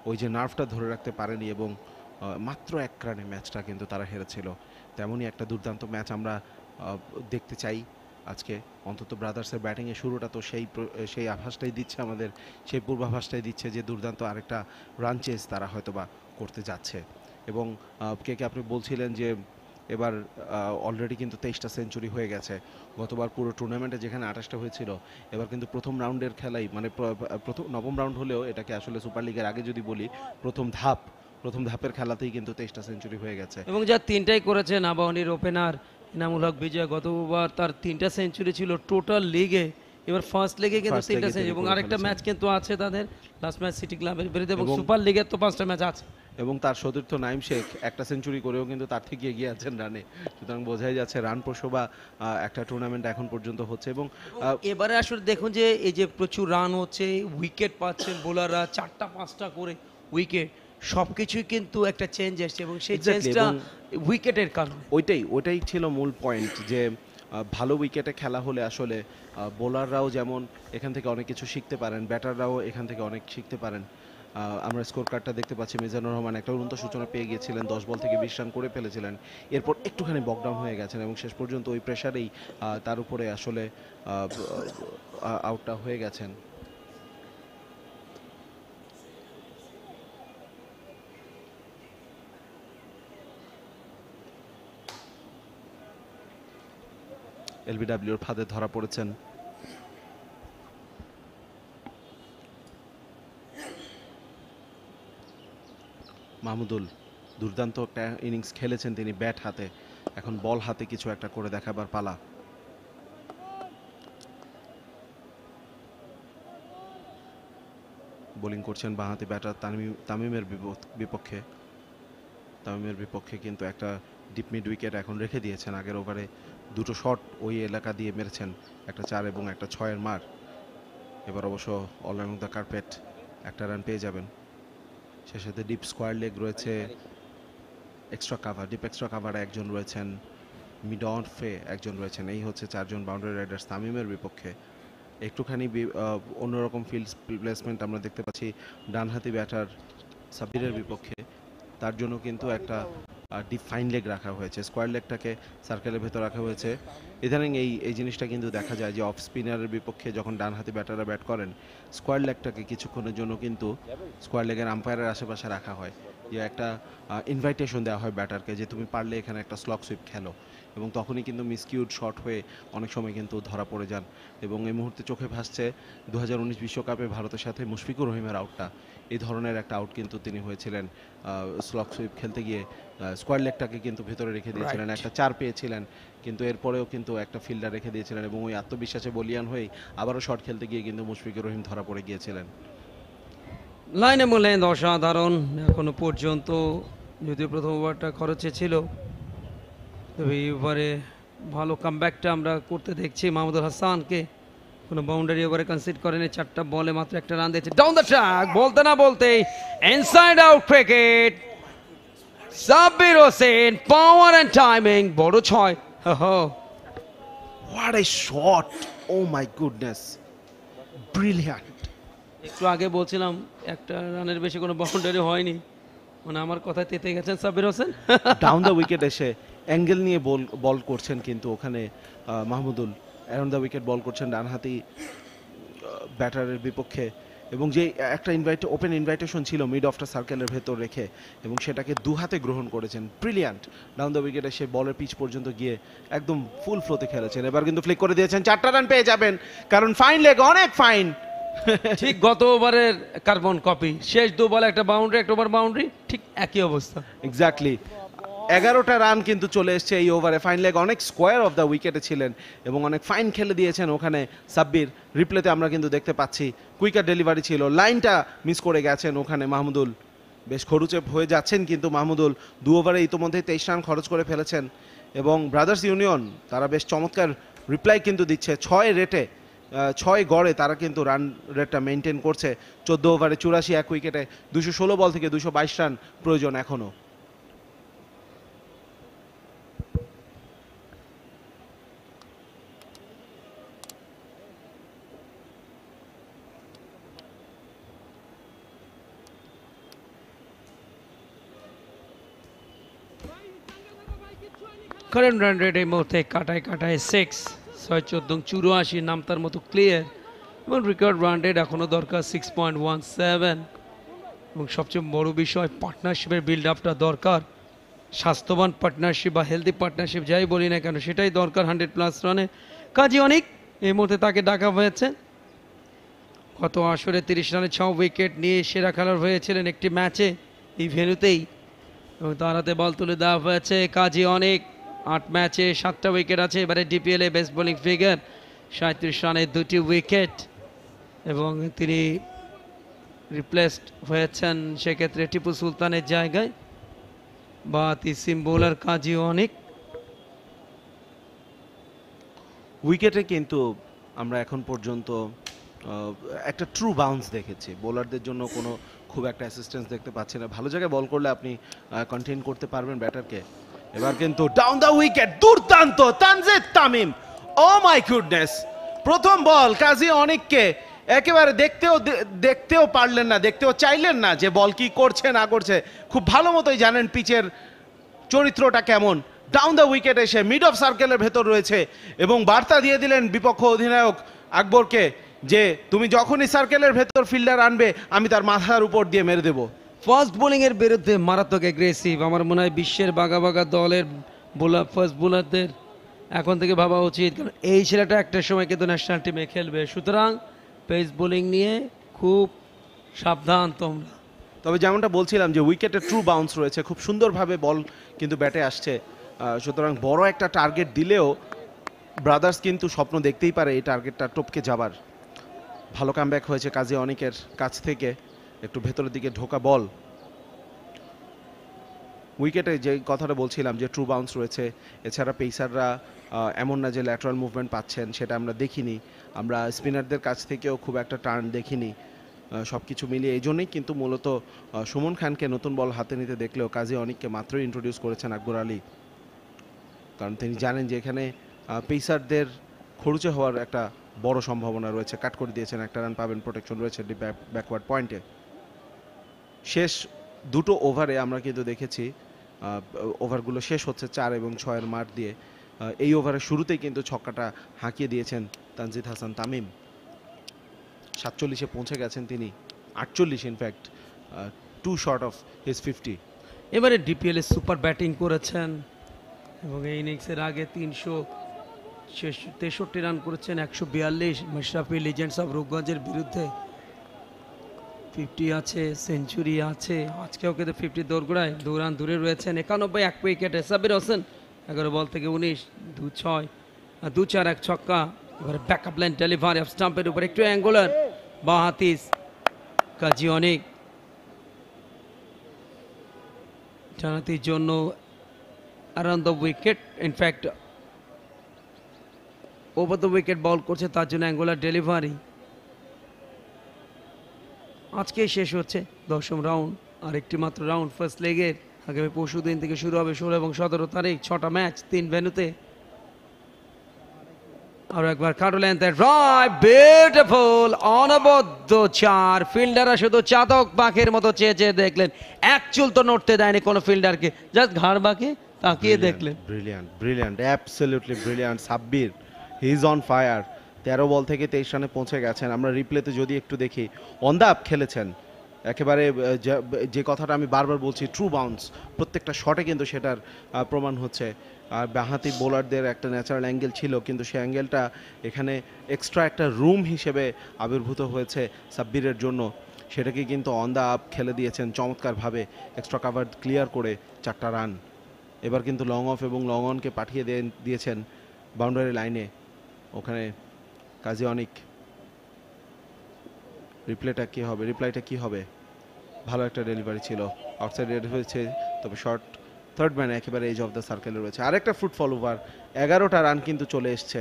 ওই যে নার্ভটা ধরে রাখতে পারেনি এবং মাত্র এক রানে ম্যাচটা কিন্তু তারা হেরেছিল। তেমনই একটা দুর্দান্ত ম্যাচ আমরা দেখতে চাই। আজকে অন্তত ব্রাদার্সের ব্যাটিংয়ের শুরুটা তো সেই সেই আভাসটাই দিচ্ছে আমাদের, সেই পূর্বাভাসটাই দিচ্ছে যে দুর্দান্ত আরেকটা রান চেস তারা হয়তোবা করতে যাচ্ছে। এবং কে কে আপনি বলছিলেন যে এবার অলরেডি কিন্তু তেইশটা সেঞ্চুরি হয়ে গেছে। গতবার পুরো টুর্নামেন্টে যেখানে আঠাশটা হয়েছিল এবার কিন্তু প্রথম রাউন্ডের খেলাই মানে প্রথম নবম রাউন্ড হলেও এটাকে আসলে সুপার লিগের আগে যদি বলি প্রথম ধাপ প্রথম ধাপের খেলাতেই কিন্তু তেইশটা সেঞ্চুরি হয়ে গেছে। এবং যা তিনটাই করেছেন আবাহনীর ওপেনার ইনামুল হক বিজয় গতবার তার তিনটা সেঞ্চুরি ছিল টোটাল লিগে এবার ফার্স্ট লিগে কিন্তু তিনটা সেঞ্চুরি এবং আরেকটা ম্যাচ কিন্তু আছে তাদের লাস্ট ম্যাচ সিটি ক্লাবের বিরুদ্ধে এবং- সুপার লিগের তো পাঁচটা ম্যাচ আছে। এবং তার সতীর্থ নাইম শেখ একটা সেঞ্চুরি করেও কিন্তু তার থেকে এগিয়ে আছেন রানে। সুতরাং বোঝাই যাচ্ছে রান প্রসবা একটা টুর্নামেন্ট এখন পর্যন্ত হচ্ছে এবং এবারে আসলে দেখুন যে এই যে প্রচুর রান হচ্ছে উইকেট পাচ্ছেন বোলাররা চারটা পাঁচটা করে উইকেট সবকিছুই কিন্তু একটা চেঞ্জ এসছে এবং সেই চেঞ্জটা উইকেটের কারণে। ওইটাই ওইটাই ছিল মূল পয়েন্ট যে ভালো উইকেটে খেলা হলে আসলে বোলাররাও যেমন এখান থেকে অনেক কিছু শিখতে পারেন ব্যাটাররাও এখান থেকে অনেক শিখতে পারেন। আমরা স্কোর কার্ডটা দেখতে পাচ্ছি, মিজানুর রহমান একটা উন্নত সূচনা পেয়ে গিয়েছিলেন, দশ বল থেকে বিশ রান করে ফেলেছিলেন। এরপর একটুখানি বকডাউন হয়ে গেছেন এবং শেষ পর্যন্ত ওই প্রেশারেই তার উপরে আসলে আউটটা হয়ে গেছেন। এলবিডাব্লিউর ফাঁদে ধরা পড়েছেন। মাহমুদুল দুর্দান্ত একটা ইনিংস খেলেছেন তিনি ব্যাট হাতে। এখন বল হাতে কিছু একটা করে দেখাবার পালা। বোলিং করছেন বাঁহাতি ব্যাটার তামিম, তামিমের বিপক- বিপক্ষে। তামিমের বিপক্ষে কিন্তু একটা ডিপ মিড উইকেট এখন রেখে দিয়েছেন আগের ওভারে। দুটো শট ওই এলাকা দিয়ে মেরেছেন, একটা চার এবং একটা ছয়ের মার। এবার অবশ্য অলরাউন্ড দ্য কার্পেট একটা রান পেয়ে যাবেন। সে সাথে ডিপ স্কোয়ার লেগ রয়েছে। এক্সট্রা কাভার ডিপ এক্সট্রা কাভারে একজন রয়েছেন মিড অন ফে একজন রয়েছেন। এই হচ্ছে চারজন বাউন্ডারি রাইডার্স তামিমের বিপক্ষে। একটুখানি অন্যরকম ফিল্ড প্লেসমেন্ট আমরা দেখতে পাচ্ছি ডানহাতি ব্যাটার সাব্বিরের বিপক্ষে। তার জন্য কিন্তু একটা ডিপ ফাইন লেগ রাখা হয়েছে স্কোয়ার লেগটাকে সার্কেলের ভেতর রাখা হয়েছে। ইদানিং এই এই জিনিসটা কিন্তু দেখা যায় যে অফ স্পিনারের বিপক্ষে যখন ডানহাতি ব্যাটাররা ব্যাট করেন স্কোয়ার লেগটাকে কিছুক্ষণের জন্য কিন্তু স্কোয়ার লেগের আম্পায়ারের আশেপাশে রাখা হয়। যে একটা ইনভাইটেশন দেওয়া হয় ব্যাটারকে যে তুমি পারলে এখানে একটা স্লক সুইপ খেলো। এবং তখনই কিন্তু মিসকিউড শট হয়ে অনেক সময় কিন্তু ধরা পড়ে যান। এবং এই মুহূর্তে চোখে ভাসছে দু বিশ্বকাপে ভারতের সাথে মুশফিকুর রহিমের আউটটা এই ধরনের একটা আউট কিন্তু তিনি হয়েছিলেন স্লক সুইপ খেলতে গিয়ে স্কোয়ার লেগটাকে কিন্তু ভেতরে রেখে দিয়েছিলেন একটা চার পেয়েছিলেন কিন্তু এরপরেও কিন্তু একটা ফিল্ডার রেখে দিয়েছিলেন এবং ওই আত্মবিশ্বাসে বলিয়ান হয়েই আবারও শট খেলতে গিয়ে কিন্তু মুশফিকুর রহিম ধরা পড়ে গিয়েছিলেন। লাইনে মূল্যায়ন অসাধারণ এখনও পর্যন্ত যদিও প্রথম ওভারটা খরচে ছিল তবে এই ওভারে ভালো কামব্যাকটা আমরা করতে দেখছি। মাহমুদুল হাসানকে কোনো বাউন্ডারি ওভারে কনসিড করেনি চারটা বলে মাত্র একটা রান দিয়েছে। ডাউন দ্য ট্র্যাক বলতে না বলতে inside out cricket Sabbir Hossain power and timing বড় ছয়। হো হো। What a shot oh my goodness brilliant একটু আগে বলছিলাম একটা রানের বেশি কোনো বাউন্ডারি হয়নি। মানে আমার কথায় তেতে গেছেন Sabbir Hossain? Down the wicket এসে অ্যাঙ্গেল নিয়ে বল বল করছেন কিন্তু ওখানে Mahmudul. Around the wicket ball করছেন ডানহাতি ব্যাটারের বিপক্ষে। এবং যে একটা ইনভাইট ওপেন ইনভাইটেশন ছিল মিড অফ দ্য সার্কেলের ভেতর রেখে এবং সেটাকে দু হাতে গ্রহণ করেছেন। ব্রিলিয়ান্ট ডাউন দ্য উইকেটে সে বলের পিচ পর্যন্ত গিয়ে একদম ফুল ফ্লোতে খেলেছেন। এবার কিন্তু ফ্লিক করে দিয়েছেন। চারটা রান পেয়ে যাবেন কারণ ফাইন লেগ অনেক ফাইন ঠিক গত ওভারের কার্বন কপি শেষ দু বলে একটা বাউন্ডারি একটা ওভার বাউন্ডারি ঠিক একই অবস্থা। এক্স্যাক্টলি এগারোটা রান কিন্তু চলে এসছে এই ওভারে। ফাইন লেগ অনেক স্কোয়ার অফ দ্য উইকেটে ছিলেন এবং অনেক ফাইন খেলে দিয়েছেন ওখানে সাব্বির। রিপ্লেতে আমরা কিন্তু দেখতে পাচ্ছি, কুইকার ডেলিভারি ছিল। লাইনটা মিস করে গেছেন ওখানে মাহমুদুল। বেশ খরুচে হয়ে যাচ্ছেন কিন্তু মাহমুদুল। দু ওভারে ইতোমধ্যে তেইশ রান খরচ করে ফেলেছেন এবং ব্রাদার্স ইউনিয়ন, তারা বেশ চমৎকার রিপ্লাই কিন্তু দিচ্ছে। ছয় রেটে ছয় গড়ে তারা কিন্তু রান রেটটা মেনটেন করছে। চোদ্দ ওভারে চুরাশি এক উইকেটে দুশো ষোলো বল থেকে দুশো বাইশ রান প্রয়োজন এখনও কারেন্ট রান রেট এই মুহূর্তে কাটায় কাটায় সিক্স ছয়, চোদ্দ, চুরাশি নাম তার মতো ক্লিয়ার এবং রেকর্ড রান রেট এখনও দরকার সিক্স পয়েন্ট ওয়ান সেভেন এবং সবচেয়ে বড় বিষয় পার্টনারশিপের বিল্ড আপটা দরকার। স্বাস্থ্যবান পার্টনারশিপ বা হেলদি পার্টনারশিপ যাই বলি না কেন, সেটাই দরকার হান্ড্রেড প্লাস রানে কাজী অনেক, এই মুহূর্তে তাকে ডাকা হয়েছে। গত আসরে তিরিশ রানে ছ উইকেট নিয়ে সেরা খেলোয়াড় হয়েছিলেন একটি ম্যাচে এই ভেন্যুতেই এবং তার হাতে বল তুলে দেওয়া হয়েছে কাজী অনেক। আট ম্যাচে সাতটা উইকেট আছে। এবারে ডিপিএল বেস্ট বোলিং ফিগার সাঁত্রিশ রানে দুটি উইকেট এবং তিনি রিপ্লেসড হয়েছেন সেক্ষেত্রে টিপু সুলতানের জায়গায়। বা তিসিম বোলার কাজী অনেক। উইকেটে কিন্তু আমরা এখন পর্যন্ত একটা ট্রু বাউন্স দেখেছি। বোলারদের জন্য কোনো খুব একটা অ্যাসিস্ট্যান্স দেখতে পাচ্ছি না। ভালো জায়গায় বল করলে আপনি কন্টেইন করতে পারবেন ব্যাটারকে। এবার কিন্তু ডাউন দ্য উইকেট দুর্দান্ত Tanzid Tamim. Oh my goodness প্রথম বল কাজী অনেককে একেবারে দেখতেও দেখতেও পারলেন না, দেখতেও চাইলেন না যে বল কি করছে, না করছে। খুব ভালো মতোই জানেন পিচের চরিত্রটা কেমন। ডাউন দ্য উইকেট এসে মিড অফ সার্কেলের ভেতর রয়েছে এবং বার্তা দিয়ে দিলেন বিপক্ষ অধিনায়ক আকবরকে যে, তুমি যখনই সার্কেলের ভেতর ফিল্ডার আনবে, আমি তার মাথার উপর দিয়ে মেরে দেবো। ফার্স্ট বোলিংয়ের বিরুদ্ধে মারাত্মক এগ্রেসিভ আমার মনে হয় বিশ্বের বাগা বাগা দলের বোলার ফার্স্ট বোলারদের এখন থেকে ভাবা উচিত। কারণ এই ছেলেটা একটা সময় কিন্তু ন্যাশনাল টিমে খেলবে। সুতরাং পেস বোলিং নিয়ে খুব সাবধান তোমরা। তবে যেমনটা বলছিলাম যে উইকেটে ট্রু বাউন্স রয়েছে। খুব সুন্দরভাবে বল কিন্তু ব্যাটে আসছে। সুতরাং বড় একটা টার্গেট দিলেও ব্রাদার্স কিন্তু স্বপ্ন দেখতেই পারে এই টার্গেটটা টপকে যাবার। ভালো কামব্যাক হয়েছে কাজে অনেকের কাছ থেকে। একটু ভেতরের দিকে ঢোকা বল। উইকেটে যে কথাটা বলছিলাম যে ট্রু বাউন্স রয়েছে, এছাড়া পেসাররা এমন না যে ল্যাটারাল মুভমেন্ট পাচ্ছেন, সেটা আমরা দেখিনি। আমরা স্পিনারদের কাছ থেকেও খুব একটা টার্ন দেখিনি সব কিছু মিলিয়ে। এই জন্যই কিন্তু মূলত সুমন খানকে নতুন বল হাতে নিতে দেখলেও কাজে অনেককে মাত্রই ইন্ট্রোডিউস করেছেন আকবর আলী। কারণ তিনি জানেন যে এখানে পেসারদের খরচে হওয়ার একটা বড় সম্ভাবনা রয়েছে। কাট করে দিয়েছেন, একটা রান পাবেন প্রোটেকশন রয়েছে ব্যাকওয়ার্ড পয়েন্টে শেষ দুটো ওভারে আমরা কিন্তু দেখেছি ওভারগুলো শেষ হচ্ছে চার এবং ছয়ের মার দিয়ে। এই ওভারের শুরুতেই কিন্তু ছক্কাটা হাঁকিয়ে দিয়েছেন তানজিদ হাসান তামিম। সাতচল্লিশে পৌঁছে গেছেন তিনি, আটচল্লিশ in fact two short of his fifty এবারে ডিপিএল সুপার ব্যাটিং করেছেন এবং এই ইনিংসের আগে তিনশো তেষট্টি রান করেছেন, একশো বিয়াল্লিশ। মশরাফি লিজেন্ডস অফ রূপগঞ্জের বিরুদ্ধে ফিফটি আছে, সেঞ্চুরি আছে। আজকেও কিন্তু ফিফটি দৌড়গোড়ায় দু রান দূরে রয়েছেন। একানব্বই, এক উইকেটে। সাবির হোসেন, এগারো বল থেকে উনিশ, দু ছয়, দু চার, এক ছক্কা। এবারে back up line delivery off স্টাম্পের উপর একটু অ্যাঙ্গুলার বা হাতিস কাজী অনেক জানাতির জন্য around the wicket in fact over the wicket ball করছে, তার জন্য অ্যাঙ্গুলার ডেলিভারি আজকেই শেষ হচ্ছে দশম রাউন্ড আর একটি মাত্র রাউন্ড ফার্স্ট লেগের আগামী পরশু দিন থেকে শুরু হবে ষোলো এবং সতেরো তারিখ ছটা ম্যাচ তিন ভেন্যুতে। আর একবার কাটলেন রায় বিউটিফুল অনবদ্য চার। ফিল্ডাররা শুধু চাতক পাখির মতো চেয়ে চেয়ে দেখলেন। এক চুল তো নড়তে দেয়নি কোনো ফিল্ডারকে জাস্ট ঘাড় বাঁকে তাকিয়ে দেখলেন। Brilliant brilliant absolutely brilliant Sabbir he is on fire তেরো বল থেকে তেইশ রানে পৌঁছে গেছেন। আমরা রিপ্লেতে যদি একটু দেখি অন দ্য আপ খেলেছেন। একেবারে যে- কথাটা আমি বারবার বলছি ট্রু বাউন্স প্রত্যেকটা শটে কিন্তু সেটার প্রমাণ হচ্ছে। আর বাঁহাতি বোলারদের একটা ন্যাচারাল অ্যাঙ্গেল ছিল, কিন্তু সেই অ্যাঙ্গেলটা এখানে এক্সট্রা একটা রুম হিসেবে আবির্ভূত হয়েছে সাব্বিরের জন্য। সেটাকে কিন্তু অন দ্য আপ খেলে দিয়েছেন চমৎকারভাবে এক্সট্রা কাভার ক্লিয়ার করে চারটা রান এবার কিন্তু লং অফ এবং লং অনকে পাঠিয়ে দিয়ে- দিয়েছেন বাউন্ডারি লাইনে ওখানে কাজে অনেক। রিপ্লাইটা কি হবে? রিপ্লাইটা কি হবে? ভালো একটা ডেলিভারি ছিল। আউটসাইড রেড হয়েছে, তবে শর্ট থার্ড ম্যান একেবারে এজ অফ দ্য সার্কেলে রয়েছে। আরেকটা ফুটফল ওভার এগারোটা রান কিন্তু চলে এসছে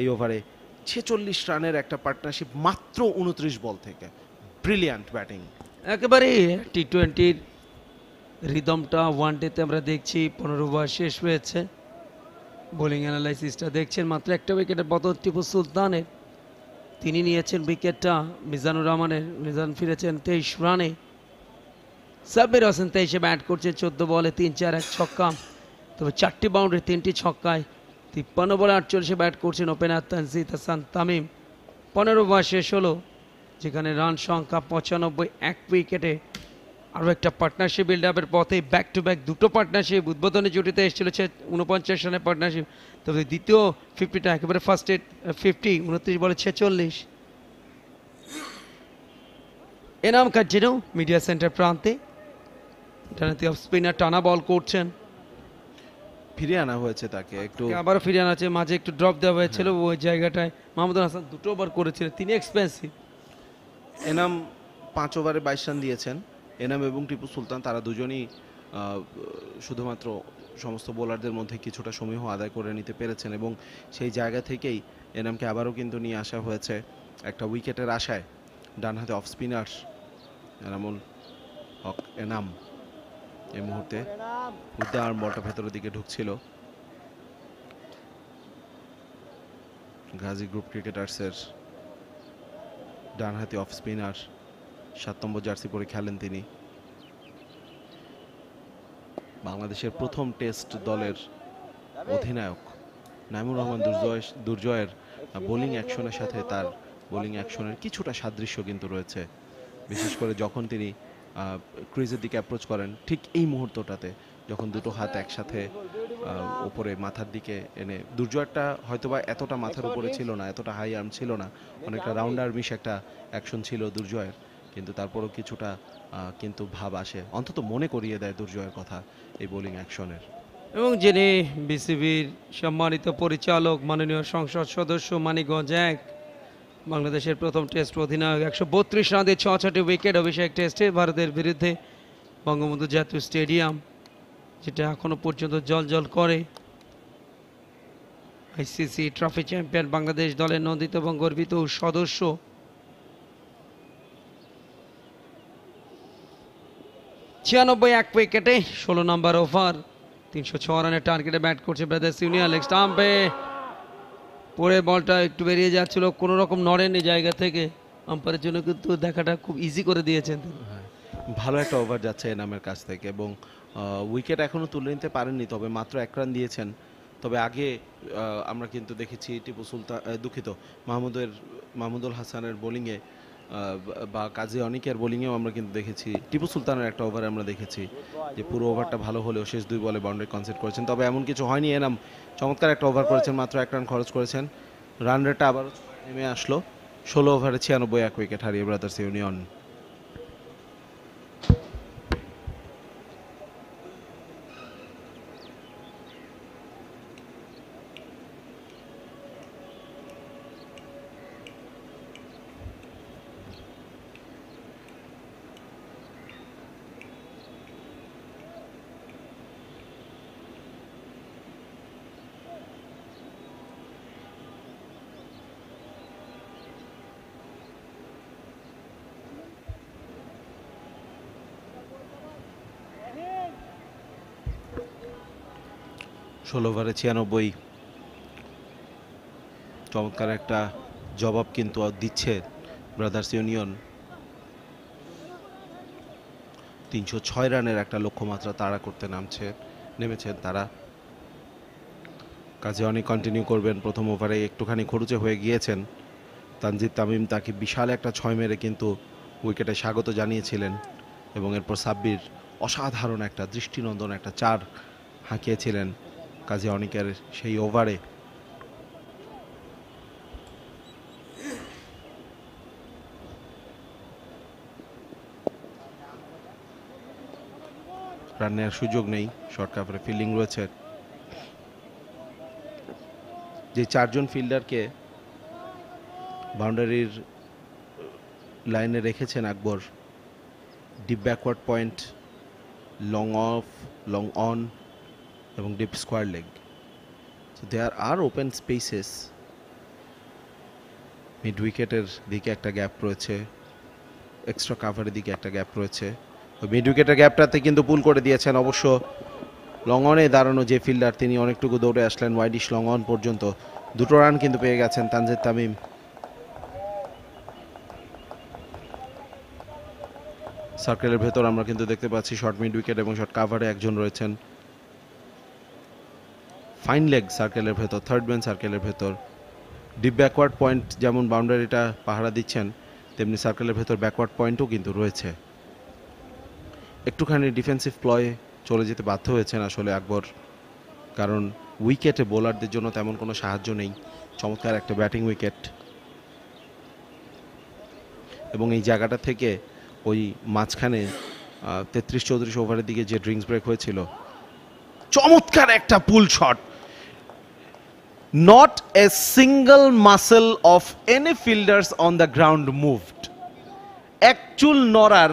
এই ওভারে ছেচল্লিশ রানের একটা পার্টনারশিপ মাত্র উনত্রিশ বল থেকে। ব্রিলিয়ান্ট ব্যাটিং একেবারে টি টোয়েন্টির রিদমটা ওয়ান ডেতে আমরা দেখছি, পনেরো ওভার শেষ হয়েছে। বোলিং অ্যানালাইসিসটা দেখছেন, মাত্র একটা উইকেটের বদল টিপু সুলতানের। তিনি নিয়েছেন উইকেটটা মিজানুর রহমানের, মিজান ফিরেছেন তেইশ রানে। সাব্বির হোসেন তেইশে ব্যাট করছেন চোদ্দ বলে তিন চার এক ছক্কা। তবে চারটি বাউন্ডারি তিনটি ছক্কায় তিপ্পান্ন বলে আটচল্লিশে ব্যাট করছেন ওপেনার তানজিদ হাসান তামিম। পনেরো ওভার শেষ হলো যেখানে রান সংখ্যা পঁচানব্বই এক উইকেটে আরও একটা পার্টনারশিপ বিল্ড আপের পথে ব্যাক টু ব্যাক দুটো পার্টনারশিপ উদ্বোধনী জুটিতে এসেছিল সে উনপঞ্চাশ রানের পার্টনারশিপ তবে দ্বিতীয় ফিফটিটা একেবারে ফার্স্ট এড ফিফটি উনত্রিশ বলে ছেচল্লিশ। এনাম কাজিনো মিডিয়া সেন্টার প্রান্তে। ডানাতি অফ স্পিনার টানা বল করছেন। ফিরিয়ে আনা হয়েছে তাকে একটু আবারও ফিরে আনা হয়েছে মাঝে একটু ড্রপ দেওয়া হয়েছিল ওই জায়গাটায়। মাহমুদুল হাসান দুটো ওভার করেছিলেন তিনি এক্সপেন্সিভ এনাম পাঁচ ওভারে বাইশ রান দিয়েছেন। এনাম এবং টিপু সুলতান, তারা দুজনই শুধুমাত্র সমস্ত বোলারদের মধ্যে কিছুটা সমীহ আদায় করে নিতে পেরেছেন এবং সেই জায়গা থেকেই এনামকে আবারও কিন্তু নিয়ে আসা হয়েছে একটা উইকেটের আশায় ডান হাতে অফ স্পিনার এনামুল হক এনাম। এই মুহূর্তে আর্ম বলটা ভেতরের দিকে ঢুকছিল। গাজী গ্রুপ ক্রিকেটার্সের ডানহাতি অফ স্পিনার সাত নম্বর জার্সি পরে খেলেন তিনি। বাংলাদেশের প্রথম টেস্ট দলের অধিনায়ক নাইমুর রহমান দুর্জয় দুর্জয়ের বোলিং অ্যাকশনের সাথে তার বোলিং অ্যাকশনের কিছুটা সাদৃশ্য কিন্তু রয়েছে। বিশেষ করে যখন তিনি ক্রিজের দিকে অ্যাপ্রোচ করেন, ঠিক এই মুহূর্তটাতে যখন দুটো হাত একসাথে উপরে মাথার দিকে এনে, দুর্জয়টা হয়তোবা এতটা মাথার উপরে ছিল না, এতটা হাই আর্ম ছিল না, অনেকটা রাউন্ড আর্মিশ একটা অ্যাকশন ছিল দুর্জয়ের। কিন্তু তারপরও কিছুটা কিন্তু ভাব আসে। অন্তত মনে করিয়ে দেয় দুর্জয়ের কথা এই বোলিং অ্যাকশনের। এবং যিনি বিসিবির সম্মানিত পরিচালক, মাননীয় সংসদ সদস্য মানিকগঞ্জ এক, বাংলাদেশের প্রথম টেস্ট অধিনায়ক, একশো বত্রিশ রানে ছ ছটি উইকেট অভিষেক টেস্টে ভারতের বিরুদ্ধে বঙ্গবন্ধু জাতীয় স্টেডিয়াম, যেটা এখনও পর্যন্ত জল জল করে। আইসিসি ট্রফি চ্যাম্পিয়ন বাংলাদেশ দলের নন্দিত এবং গর্বিত সদস্য ছিয়ানব্বই, এক উইকেটে ষোলো নম্বর ওভার, তিনশো ছ রানের টার্গেটে ব্যাট করছে ব্রাদার্স ইউনিয়ন লেগ স্টাম্পে। পরে বলটা একটু বেরিয়ে যাচ্ছিল, কোনো রকম নড়েনি জায়গা থেকে। আম্পায়ারের জন্য কিন্তু দেখাটা খুব ইজি করে দিয়েছেন তিনি। ভালো একটা ওভার যাচ্ছে এনামের কাছ থেকে এবং উইকেট এখনও তুলে নিতে পারেননি, তবে মাত্র এক রান দিয়েছেন। তবে আগে আমরা কিন্তু দেখেছি টিপু সুলতান দুঃখিত, মাহমুদের মাহমুদুল হাসানের বোলিংয়ে বা কাজী অনিকের বোলিংয়েও আমরা কিন্তু দেখেছি। টিপু সুলতানের একটা ওভারে আমরা দেখেছি যে পুরো ওভারটা ভালো হলেও শেষ দুই বলে বাউন্ডারি কনসেপ্ট করেছেন। তবে এমন কিছু হয়নি, এনাম চমৎকার একটা ওভার করেছেন, মাত্র এক রান খরচ করেছেন। রান রেটটা আবার নেমে আসলো। ষোলো ওভারে ছিয়ানব্বই এক উইকেট হারিয়ে ব্রাদার্স ইউনিয়ন ষোলো ওভারে ছিয়ানব্বই। চমৎকার একটা জবাব কিন্তু দিচ্ছে ব্রাদার্স ইউনিয়ন তিনশো ছয় রানের একটা লক্ষ্যমাত্রা তাড়া করতে নামছে, নেমেছেন তারা। কাজে অনেক কন্টিনিউ করবেন প্রথম ওভারে, একটুখানি খরুচে হয়ে গিয়েছেন তানজিদ তামিম, তাকে বিশাল একটা ছয় মেরে কিন্তু উইকেটে স্বাগত জানিয়েছিলেন এবং এরপর সাব্বির অসাধারণ একটা দৃষ্টিনন্দন, একটা চার হাঁকিয়েছিলেন কাজে অনেকের সেই ওভারে। রান নেওয়ার সুযোগ নেই, শর্ট কাভারে ফিল্ডিং রয়েছে। যে চারজন ফিল্ডারকে বাউন্ডারির লাইনে রেখেছেন Akbar, deep backward point, long off, long on এবং deep square leg. So there are open spaces mid উইকেটের দিকে একটা গ্যাপ রয়েছে। এক্সট্রা কাভারের দিকে একটা গ্যাপ রয়েছে। ওই মিড উইকেটের গ্যাপটাতে কিন্তু পুল করে দিয়েছেন অবশ্য লং অনে দাঁড়ানো যে ফিল্ডার তিনি অনেকটুকু দৌড়ে আসলেন ওয়াইডিশ লং অন পর্যন্ত। দুটো রান কিন্তু পেয়ে গেছেন তানজিদ তামিম। সার্কেলের ভেতর আমরা কিন্তু দেখতে পাচ্ছি শর্ট মিড উইকেট এবং শর্ট কাভারে একজন রয়েছেন। ফাইন লেগ সার্কেলের ভেতর থার্ড ম্যান সার্কেলের ভেতর ডিপ ব্যাকওয়ার্ড পয়েন্ট যেমন বাউন্ডারিটা পাহারা দিচ্ছেন, তেমনি সার্কেলের ভেতর ব্যাকওয়ার্ড পয়েন্টও কিন্তু রয়েছে। একটুখানি ডিফেন্সিভ প্লয়ে চলে যেতে বাধ্য হয়েছেন আসলে আকবর, কারণ উইকেটে বোলারদের জন্য তেমন কোনো সাহায্য নেই। চমৎকার একটা ব্যাটিং উইকেট এবং এই জায়গাটা থেকে ওই মাঝখানে তেত্রিশ চৌত্রিশ ওভারের দিকে যে ড্রিঙ্কস ব্রেক হয়েছিল, চমৎকার একটা pull shot not a single muscle of any fielders on the ground moved এক চুল নড়ার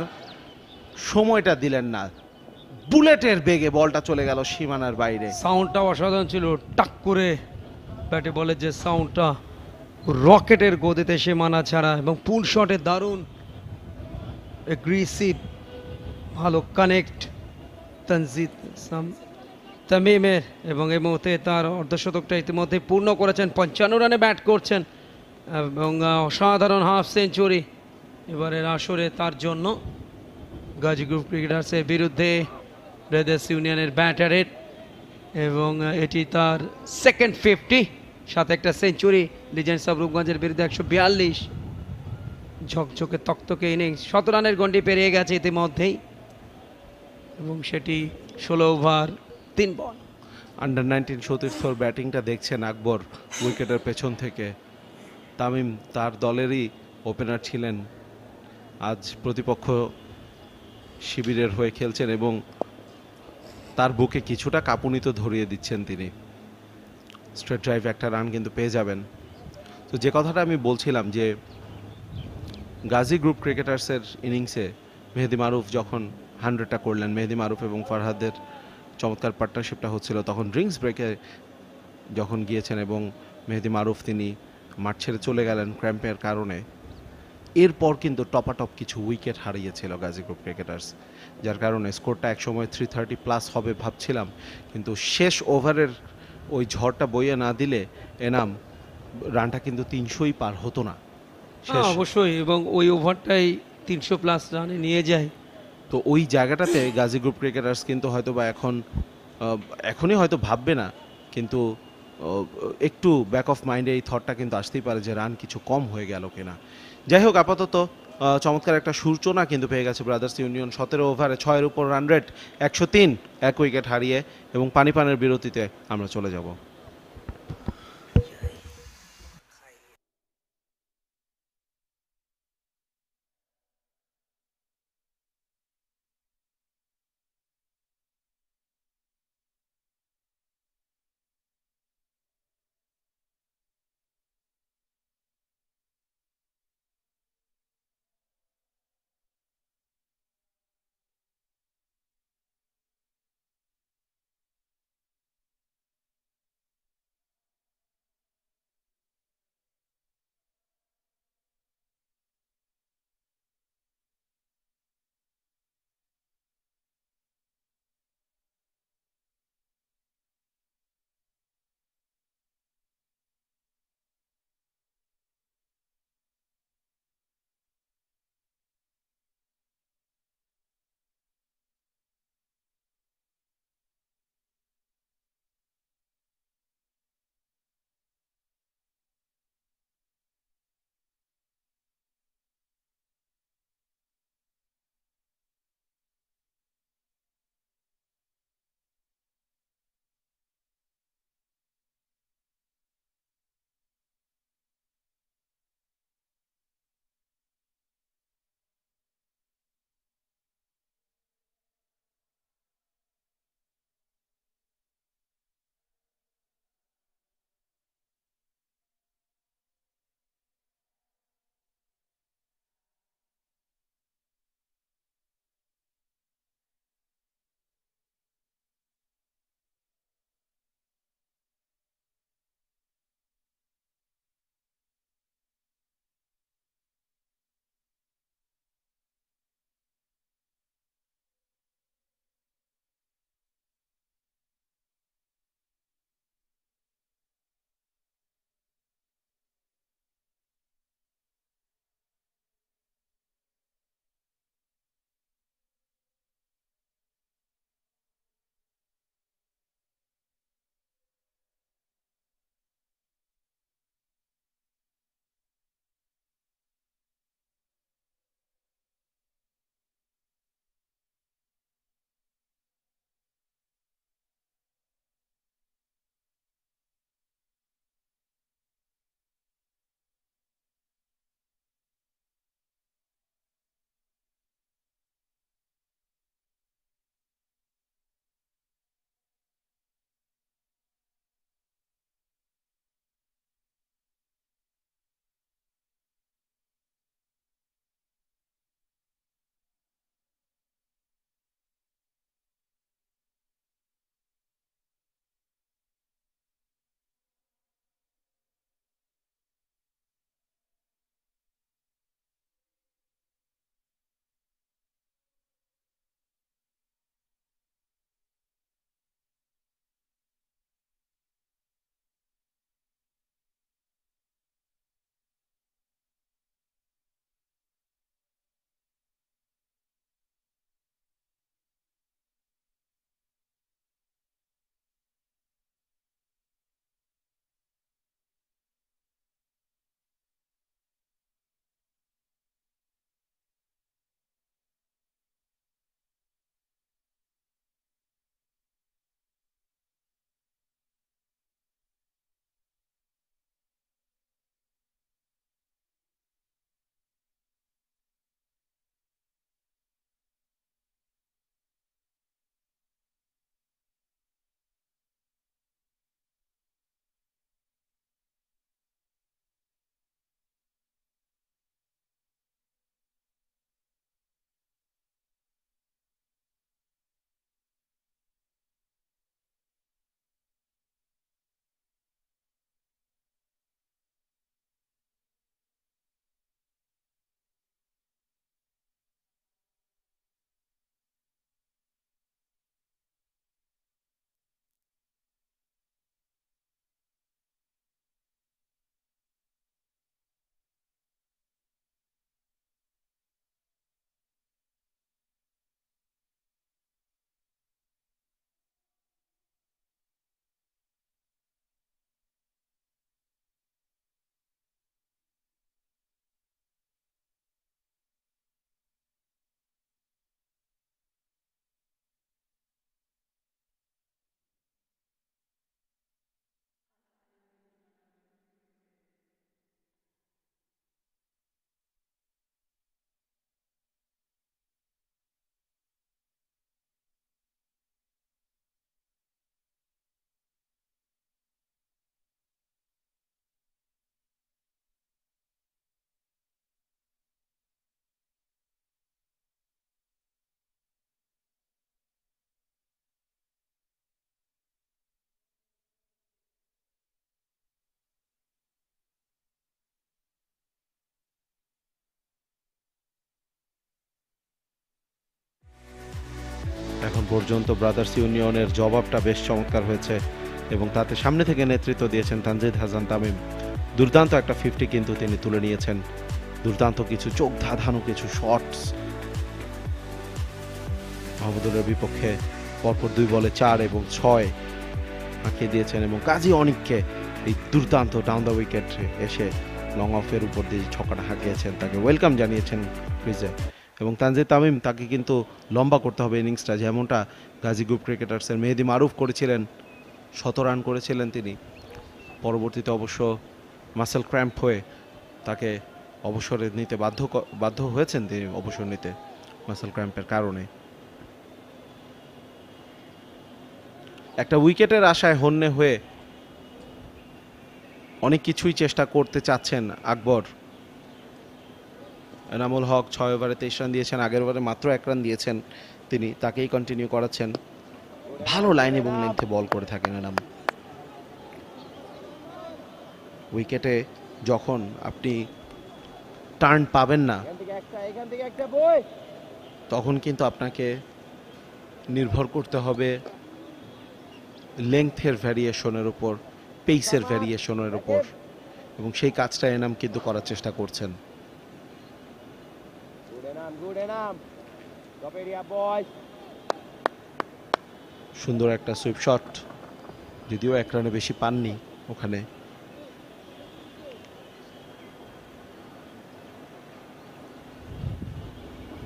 সময়টা দিলেন না। বুলেটের বেগে বলটা চলে গেল সীমানার বাইরে। সাউন্ডটা অসাধারণ ছিল। টাক করে ব্যাটে বলের যে সাউন্ডটা রকেটের গতিতে সে মানা ছাড়া এবং পুল শটে দারুণ। এগ্রেসিভ ভালো কানেক্ট তানজিদ সাম- তামিমের এবং এই মুহূর্তে তার অর্ধশতকটা ইতিমধ্যে পূর্ণ করেছেন। পঞ্চান্ন রানে ব্যাট করছেন এবং অসাধারণ হাফ সেঞ্চুরি এবারের আসরে তার জন্য। গাজী গ্রুপ ক্রিকেটার্সের বিরুদ্ধে ব্রাদার্স ইউনিয়নের ব্যাটারের এবং এটি তার সেকেন্ড ফিফটি সাথে একটা সেঞ্চুরি লিজেন্ডস অফ রূপগঞ্জের বিরুদ্ধে একশো বিয়াল্লিশ। ঝকঝকে তক্তকে ইনিংস শত রানের গন্ডি পেরিয়ে গেছে ইতিমধ্যেই এবং সেটি ষোলো ওভার তিন বল। আন্ডার নাইনটিন সতীর্থর ব্যাটিংটা দেখছেন আকবর উইকেটের পেছন থেকে। তামিম তার দলেরই ওপেনার ছিলেন। আজ প্রতিপক্ষ শিবিরের হয়ে খেলছেন এবং তার বুকে কিছুটা কাঁপুনি তো ধরিয়ে দিচ্ছেন তিনি। স্ট্রেট ড্রাইভ একটা রান কিন্তু পেয়ে যাবেন। তো যে কথাটা আমি বলছিলাম যে, গাজী গ্রুপ ক্রিকেটার্সের ইনিংসে মেহেদি মারুফ যখন হান্ড্রেডটা করলেন, মেহেদি মারুফ এবং ফারহাদের চমৎকার পার্টনারশিপটা হচ্ছিল তখন ড্রিঙ্কস ব্রেকে যখন গিয়েছেন এবং মেহেদি মারুফ তিনি মাঠ ছেড়ে চলে গেলেন ক্র্যাম্পের কারণে। এরপর কিন্তু টপাটপ কিছু উইকেট হারিয়েছিল গাজী গ্রুপ ক্রিকেটার্স যার কারণে স্কোরটা একসময় থ্রি থার্টি প্লাস হবে ভাবছিলাম কিন্তু শেষ ওভারের ওই ঝড়টা বইয়ে না দিলে এনাম রানটা কিন্তু তিনশোই পার হতো না। হ্যাঁ, অবশ্যই এবং ওই ওভারটাই তিনশো প্লাস রানে নিয়ে যায়। তো ওই জায়গাটাতে গাজী গ্রুপ ক্রিকেটার্স কিন্তু হয়তো বা এখন এখনই হয়তো ভাববে না, কিন্তু একটু ব্যাক অফ মাইন্ডে এই থটটা কিন্তু আসতেই পারে যে রান কিছু কম হয়ে গেল কিনা। যাই হোক, আপাতত চমৎকার একটা সূচনা কিন্তু পেয়ে গেছে ব্রাদার্স ইউনিয়ন সতেরো ওভারে ছয়ের উপর রান রেট একশো তিন, এক উইকেট হারিয়ে এবং পানি পানের বিরতিতে আমরা চলে যাব। পর্যন্ত ব্রাদার্স ইউনিয়নের জবাবটা বেশ চমৎকার হয়েছে এবং তাতে সামনে থেকে নেতৃত্ব দিয়েছেন তানজিদ হাসান তামিম। দুর্দান্ত একটা ফিফটি কিন্তু তিনি তুলে নিয়েছেন। দুর্দান্ত কিছু চোখ ধাঁধানো, কিছু শটস মাহমুদুলের বিপক্ষে পরপর দুই বলে চার এবং ছয় আঁকিয়ে দিয়েছেন এবং কাজী অনিককে এই দুর্দান্ত ডাউন দ্য উইকেট এসে লং অফের উপর দিয়ে ছকাটা হাঁকিয়েছেন। তাকে ওয়েলকাম জানিয়েছেন ক্রিজে। এবং তানজিদ তামিম তাকে কিন্তু লম্বা করতে হবে ইনিংসটা, যেমনটা গাজী গ্রুপ ক্রিকেটার্সের মেহেদি মারুফ করেছিলেন, শত রান করেছিলেন তিনি। পরবর্তীতে অবশ্য মাসেল ক্র্যাম্প হয়ে তাকে অবসরে নিতে বাধ্য বাধ্য হয়েছেন তিনি অবসর নিতে মাসেল ক্র্যাম্পের কারণে। একটা উইকেটের আশায় হন্যে হয়ে অনেক কিছুই চেষ্টা করতে চাচ্ছেন আকবর। এনামুল হক ছয় ওভারে তেইশ রান দিয়েছেন, আগের ওভারে মাত্র এক রান দিয়েছেন তিনি, তাকেই কন্টিনিউ করাচ্ছেন। ভালো লাইন এবং লেন্থে বল করে থাকেন এনাম। উইকেটে যখন আপনি টার্ন পাবেন না, তখন কিন্তু আপনাকে নির্ভর করতে হবে লেংথের ভ্যারিয়েশনের উপর পেসের ভ্যারিয়েশনের উপর। এবং সেই কাজটা এনাম কিন্তু করার চেষ্টা করছেন। সুন্দর একটা সুইপ শট যদিও এক রানে বেশি পাননি ওখানে।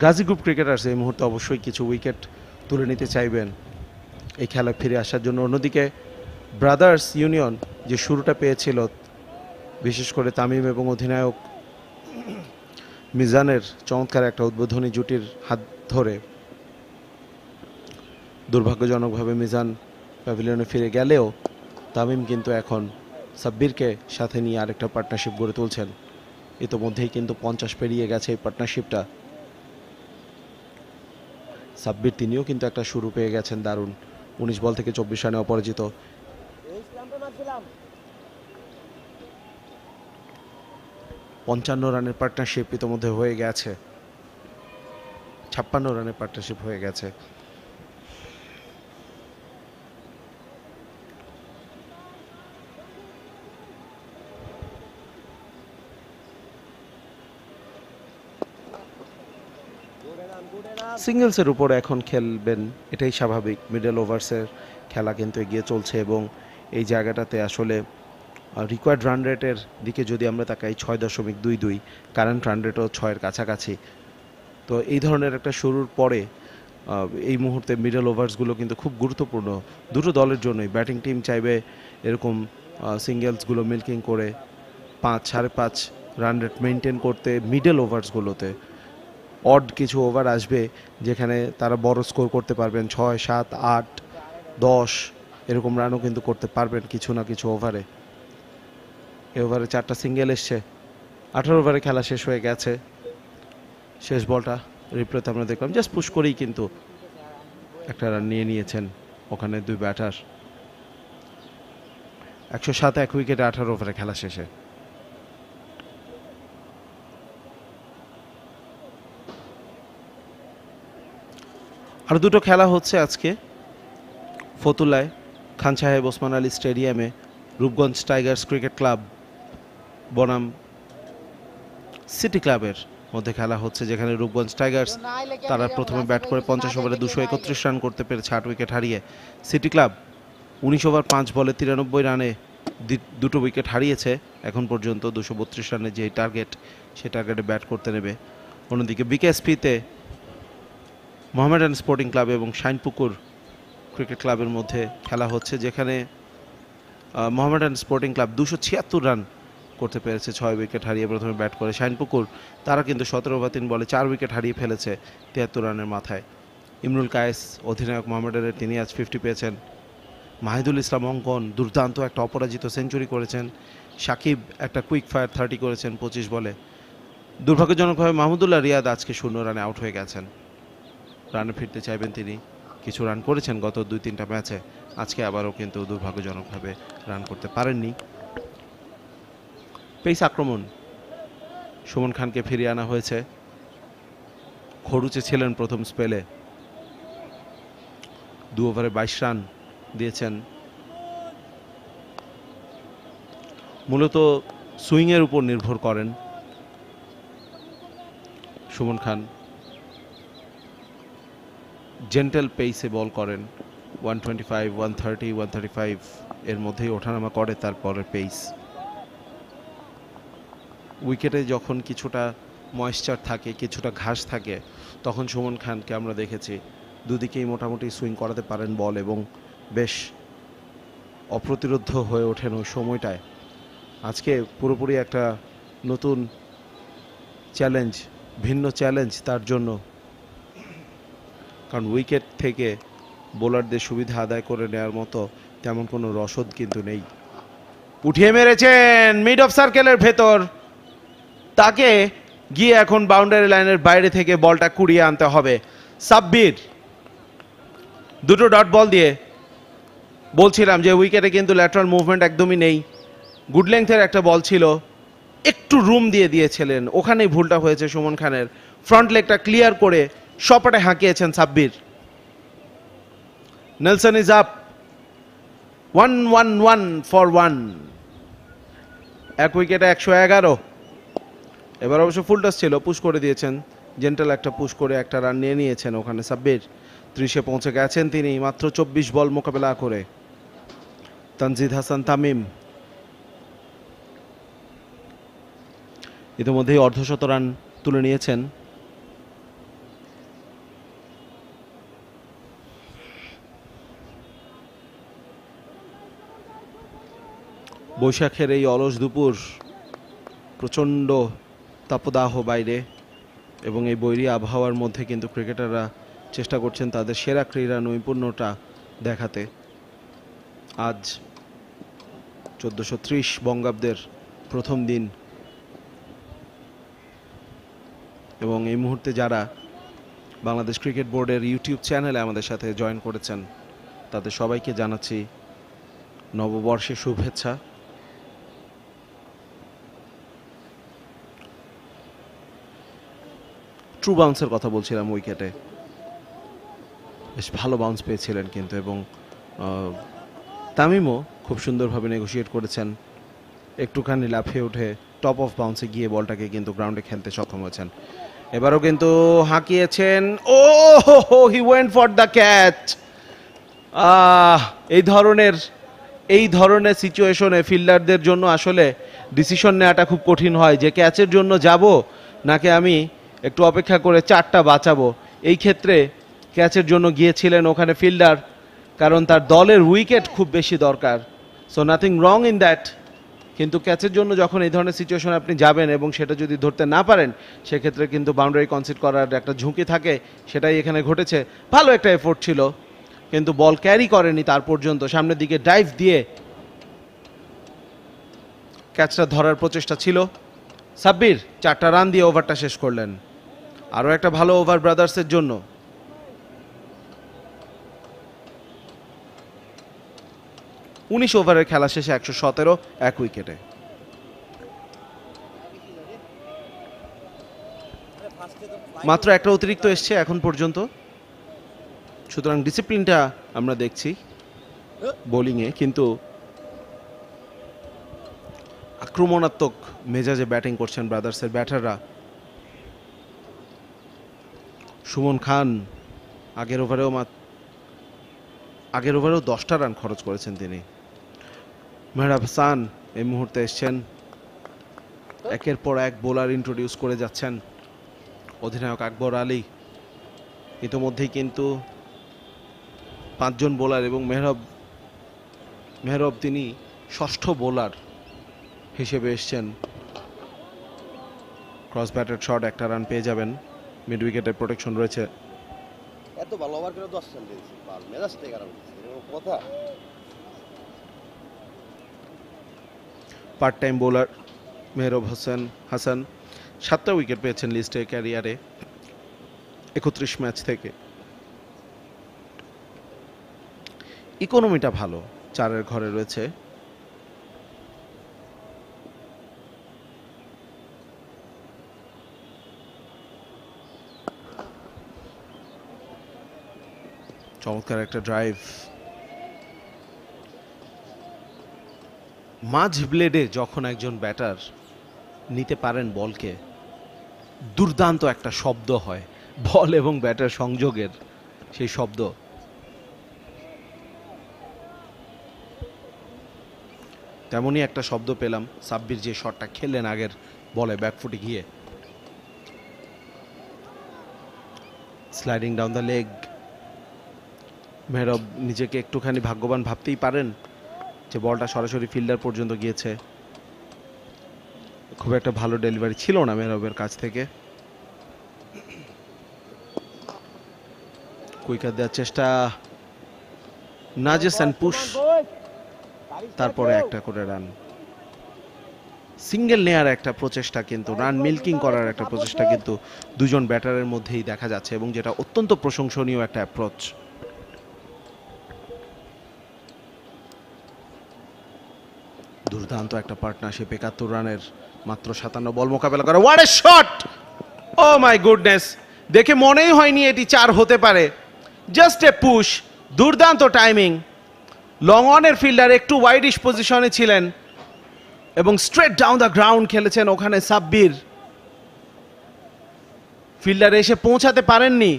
গাজী গ্রুপ ক্রিকেটার্স এই মুহূর্তে অবশ্যই কিছু উইকেট তুলে নিতে চাইবেন। এই খেলা ফিরে আসার জন্য। অন্যদিকে ব্রাদার্স ইউনিয়ন যে শুরুটা পেয়েছিল, বিশেষ করে তামিম এবং অধিনায়ক মিজানের চমৎকার একটা উদ্বোধনী জুটির হাত ধরে দুর্ভাগ্যজনকভাবে মিজান প্যাভিলিয়নে ফিরে গেলেও তামিম কিন্তু এখন সাব্বিরকে সাথে নিয়ে আরেকটা পার্টনারশিপ গড়ে তুলছেন। ইতোমধ্যেই কিন্তু পঞ্চাশ পেরিয়ে গেছে এই পার্টনারশিপটা সাব্বির তিনিও কিন্তু একটা শুরু পেয়ে গেছেন দারুণ। উনিশ বল থেকে চব্বিশ রানে অপরাজিত এই স্ট্যাম্পে মারছিলাম পঞ্চান্ন রানের পার্টনারশিপ ইতোমধ্যে হয়ে গেছে। ছাপ্পান্ন রানের পার্টনারশিপ হয়ে গেছে। সিঙ্গেলসের উপর এখন খেলবেন, এটাই স্বাভাবিক। মিডল ওভার্সের খেলা কিন্তু এগিয়ে চলছে এবং এই জায়গাটাতে আসলে রিকোয়ার্ড রান রেটের দিকে যদি আমরা তাকাই ছয় দশমিক দুই দুই কারেন্ট রান রেটও ছয়ের কাছাকাছি। তো এই ধরনের একটা শুরুর পরে এই মুহূর্তে মিডল ওভার্সগুলো কিন্তু খুব গুরুত্বপূর্ণ। দুটো দলের জন্যই। ব্যাটিং টিম চাইবে এরকম সিঙ্গেলসগুলো মিল্কিং করে পাঁচ, সাড়ে পাঁচ রান রেট মেনটেন করতে মিডল ওভার্সগুলোতে অড কিছু ওভার আসবে যেখানে তারা বড় স্কোর করতে পারবেন ছয়, সাত, আট, দশ, এরকম রানও কিন্তু করতে পারবেন কিছু না কিছু ওভারে এ ওভারে চারটা সিঙ্গেল এসছে। আঠারো ওভারে খেলা শেষ হয়ে গেছে। শেষ বলটা রিপ্লেতে আমরা দেখলাম জাস্ট পুশ করেই কিন্তু একটা রান নিয়ে নিয়েছেন ওখানে দুই ব্যাটার একশো সাত এক উইকেটে আঠারো ওভারে খেলা শেষে। আর দুটো খেলা হচ্ছে আজকে। ফতুল্লায়, খান সাহেব ওসমান আলী স্টেডিয়ামে, রূপগঞ্জ টাইগার্স ক্রিকেট ক্লাব। বনাম সিটি ক্লাবের মধ্যে খেলা হচ্ছে, যেখানে রূপগঞ্জ টাইগার্স তারা প্রথমে ব্যাট করে পঞ্চাশ ওভারে দুশো একত্রিশ রান করতে পেরেছে, আট উইকেট হারিয়ে। সিটি ক্লাব উনিশ ওভার, পাঁচ বলে তিরানব্বই রানে দুটো উইকেট হারিয়েছে, এখন পর্যন্ত দুশো বত্রিশ রানের যে টার্গেট, সেই টার্গেটে ব্যাট করতে নেবে। অন্যদিকে বিকেএসপিতে মোহামেডান স্পোর্টিং ক্লাব এবং শাইনপুকুর ক্রিকেট ক্লাবের মধ্যে খেলা হচ্ছে, যেখানে মোহামেডান স্পোর্টিং ক্লাব দুশো ছিয়াত্তর রান করতে পেরেছে, ছয় উইকেট হারিয়ে প্রথমে ব্যাট করে শাইনপুকুর তারা কিন্তু সতেরো বা তিন বলে চার উইকেট হারিয়ে ফেলেছে তিয়াত্তর রানের মাথায়। ইমরুল কায়েস, অধিনায়ক মোহামেডানের তিনি আজ ফিফটি পেয়েছেন। মাহিদুল ইসলাম অঙ্কন দুর্দান্ত একটা অপরাজিত সেঞ্চুরি করেছেন। সাকিব একটা কুইক ফায়ার থার্টি করেছেন পঁচিশ বলে। দুর্ভাগ্যজনকভাবে মাহমুদুল্লাহ রিয়াদ আজকে শূন্য রানে আউট হয়ে গেছেন। রানে ফিরতে চাইবেন তিনি। কিছু রান করেছেন গত দুই তিনটা ম্যাচে আজকে আবারও কিন্তু দুর্ভাগ্যজনকভাবে রান করতে পারেননি। পেস আক্রমণ। সুমন খানকে ফিরিয়ে আনা হয়েছে। খরুচে ছিলেন প্রথম স্পেলে। দু ওভারে বাইশ রান দিয়েছেন। মূলত সুইংয়ের উপর নির্ভর করেন সুমন খান। জেন্টেল পেইসে বল করেন। One twenty five, one thirty one thirty five এর মধ্যেই ওঠানামা করে তারপরে পেস উইকেটে যখন কিছুটা ময়েশ্চার থাকে, কিছুটা ঘাস থাকে, তখন সুমন খানকে আমরা দেখেছি দুদিকেই মোটামুটি সুইং করাতে পারেন বল এবং বেশ অপ্রতিরোধ হয়ে ওঠেন ওই সময়টায়। আজকে পুরোপুরি একটা নতুন চ্যালেঞ্জ ভিন্ন চ্যালেঞ্জ তার জন্য। কারণ উইকেট থেকে বোলারদের সুবিধা আদায় করে নেওয়ার মতো তেমন কোনো রসদ কিন্তু নেই। উঠিয়ে মেরেছেন মিড অফ সার্কেলের ভেতর। তাকে গিয়ে এখন বাউন্ডারি লাইনের বাইরে থেকে বলটা কুড়িয়ে আনতে হবে। সাব্বির, দুটো ডট বল দিয়ে বলছিলাম যে উইকেটে কিন্তু ল্যাটারাল মুভমেন্ট একদমই নেই। গুড লেংথের একটা বল ছিল। একটু রুম দিয়ে দিয়েছিলেন। ওখানেই ভুলটা হয়েছে সুমন খানের। ফ্রন্ট লেগটা ক্লিয়ার করে সপাটে হাঁকিয়েছেন Sabbir. Nelson is up one one one for one এক উইকেটে একশো এগারো। এবার অবশ্য ফুল টাস ছিল পুশ করে দিয়েছেন। জেন্টাল একটা পুশ করে একটা রান নিয়ে নিয়েছেন ওখানে সাব্বির। ত্রিশে পৌঁছে গেছেন তিনি, মাত্র চব্বিশ বল মোকাবেলা করে। তানজিদ হাসান তামিম। ইতিমধ্যেই অর্ধশত রান তুলে নিয়েছেন। বৈশাখের এই অলস দুপুর, প্রচণ্ড তাপদাহ বাইরে এবং এই বৈরী আবহাওয়ার মধ্যে কিন্তু ক্রিকেটাররা চেষ্টা করছেন তাদের সেরা ক্রীড়া নৈপুণ্যটা দেখাতে। আজ চোদ্দোশো ত্রিশ বঙ্গাব্দের প্রথম দিন। এবং এই মুহূর্তে যারা বাংলাদেশ ক্রিকেট বোর্ডের ইউটিউব চ্যানেলে আমাদের সাথে জয়েন করেছেন, তাদের সবাইকে জানাচ্ছি নববর্ষের শুভেচ্ছা। ট্রু বাউন্সের কথা বলছিলাম উইকেটে বেশ ভালো বাউন্স পেয়েছিলেন কিন্তু এবং তামিমও খুব সুন্দরভাবে নেগোশিয়েট করেছেন। একটুখানি লাফিয়ে উঠে টপ অফ বাউন্সে গিয়ে বলটাকে কিন্তু গ্রাউন্ডে খেলতে সক্ষম হয়েছেন। এবারও কিন্তু হাঁকিয়েছেন। ও ho he went for the catch এই ধরনের এই ধরনের সিচুয়েশনে ফিল্ডারদের জন্য আসলে ডিসিশন নেওয়াটা খুব কঠিন হয়। যে ক্যাচের জন্য যাব, নাকি আমি একটু অপেক্ষা করে চারটা বাঁচাবো। এই ক্ষেত্রে ক্যাচের জন্য গিয়েছিলেন ওখানে ফিল্ডার, কারণ তার দলের উইকেট খুব বেশি দরকার। So nothing wrong in that কিন্তু ক্যাচের জন্য যখন এই ধরনের সিচুয়েশন আপনি যাবেন এবং সেটা যদি ধরতে না পারেন, সেক্ষেত্রে কিন্তু বাউন্ডারি কনসিড করার একটা ঝুঁকি থাকে, সেটাই এখানে ঘটেছে। ভালো একটা এফোর্ট ছিল, কিন্তু বল ক্যারি করেনি তার পর্যন্ত। সামনের দিকে ডাইভ দিয়ে ক্যাচটা ধরার প্রচেষ্টা ছিল। সাব্বির, চারটা রান দিয়ে ওভারটা শেষ করলেন। আরও একটা ভালো ওভার ব্রাদার্সের জন্য। উনিশ ওভারের খেলা শেষে একশো সতেরো, এক উইকেটে। মাত্র একটা অতিরিক্ত এসছে এখন পর্যন্ত। সুতরাং ডিসিপ্লিনটা আমরা দেখছি বোলিংয়ে কিন্তু আক্রমণাত্মক মেজাজে ব্যাটিং করছেন ব্রাদার্সের ব্যাটাররা সুমন খান আগের ওভারেও আগের ওভারেও দশটা রান খরচ করেছেন তিনি। মেহরাব হাসান এই মুহূর্তে এসছেন। একের পর এক বোলার ইন্ট্রোডিউস করে যাচ্ছেন অধিনায়ক আকবর আলী। ইতোমধ্যেই কিন্তু পাঁচজন বোলার এবং মেহরব মেহরব তিনি ষষ্ঠ বোলার হিসেবে এসছেন। ক্রস ব্যাটের শট একটা রান পেয়ে যাবেন। মিড উইকেটের প্রোটেকশন রয়েছে। এত ভালো ওভার করে দশ রান দিয়েছি খারাপ হচ্ছে এরকম কথা। Part time bowler Mehrab Hossain Hasan সাতটা উইকেট পেয়েছেন লিস্টে ক্যারিয়ারে একত্রিশ ম্যাচ থেকে। ইকোনমিটা ভালো চারের ঘরে রয়েছে। চমৎকার একটা ড্রাইভ মাঝ ব্লেডে যখন একজন ব্যাটার নিতে পারেন বলকে, দুর্দান্ত একটা শব্দ হয়। বল এবং ব্যাটার সংযোগের সেই শব্দ। তেমনই একটা শব্দ পেলাম। সাব্বির যে শটটা খেললেন আগের বলে ব্যাকফুটে গিয়ে। Sliding down the leg Mehrab নিজেকে একটুখানি ভাগ্যবান ভাবতেই পারেন যে বলটা সরাসরি ফিল্ডার পর্যন্ত গিয়েছে। খুব একটা ভালো ডেলিভারি ছিল না মেহরবের কাছ থেকে। কুইকার দেওয়ার চেষ্টা। Nudges and push. তারপরে একটা করে রান। সিঙ্গেল নেয়ার একটা প্রচেষ্টা কিন্তু, রান মিল্কিং করার একটা প্রচেষ্টা কিন্তু দুজন ব্যাটারের মধ্যেই দেখা যাচ্ছে এবং যেটা অত্যন্ত প্রশংসনীয় একটা অ্যাপ্রোচ। দুর্দান্ত একটা পার্টনারশিপ একাত্তর রানের মাত্র সাতান্ন বল মোকাবেলা করে। What a shot oh my goodness দেখে মনেই হয়নি এটি চার হতে পারে। জাস্ট এ পুশ দুর্দান্ত টাইমিং লং অনের ফিল্ডার একটু ওয়াইডিশ পজিশনে ছিলেন এবং স্ট্রেট ডাউন দ্য গ্রাউন্ড খেলেছেন ওখানে সাব্বির। ফিল্ডার এসে পৌঁছাতে পারেননি।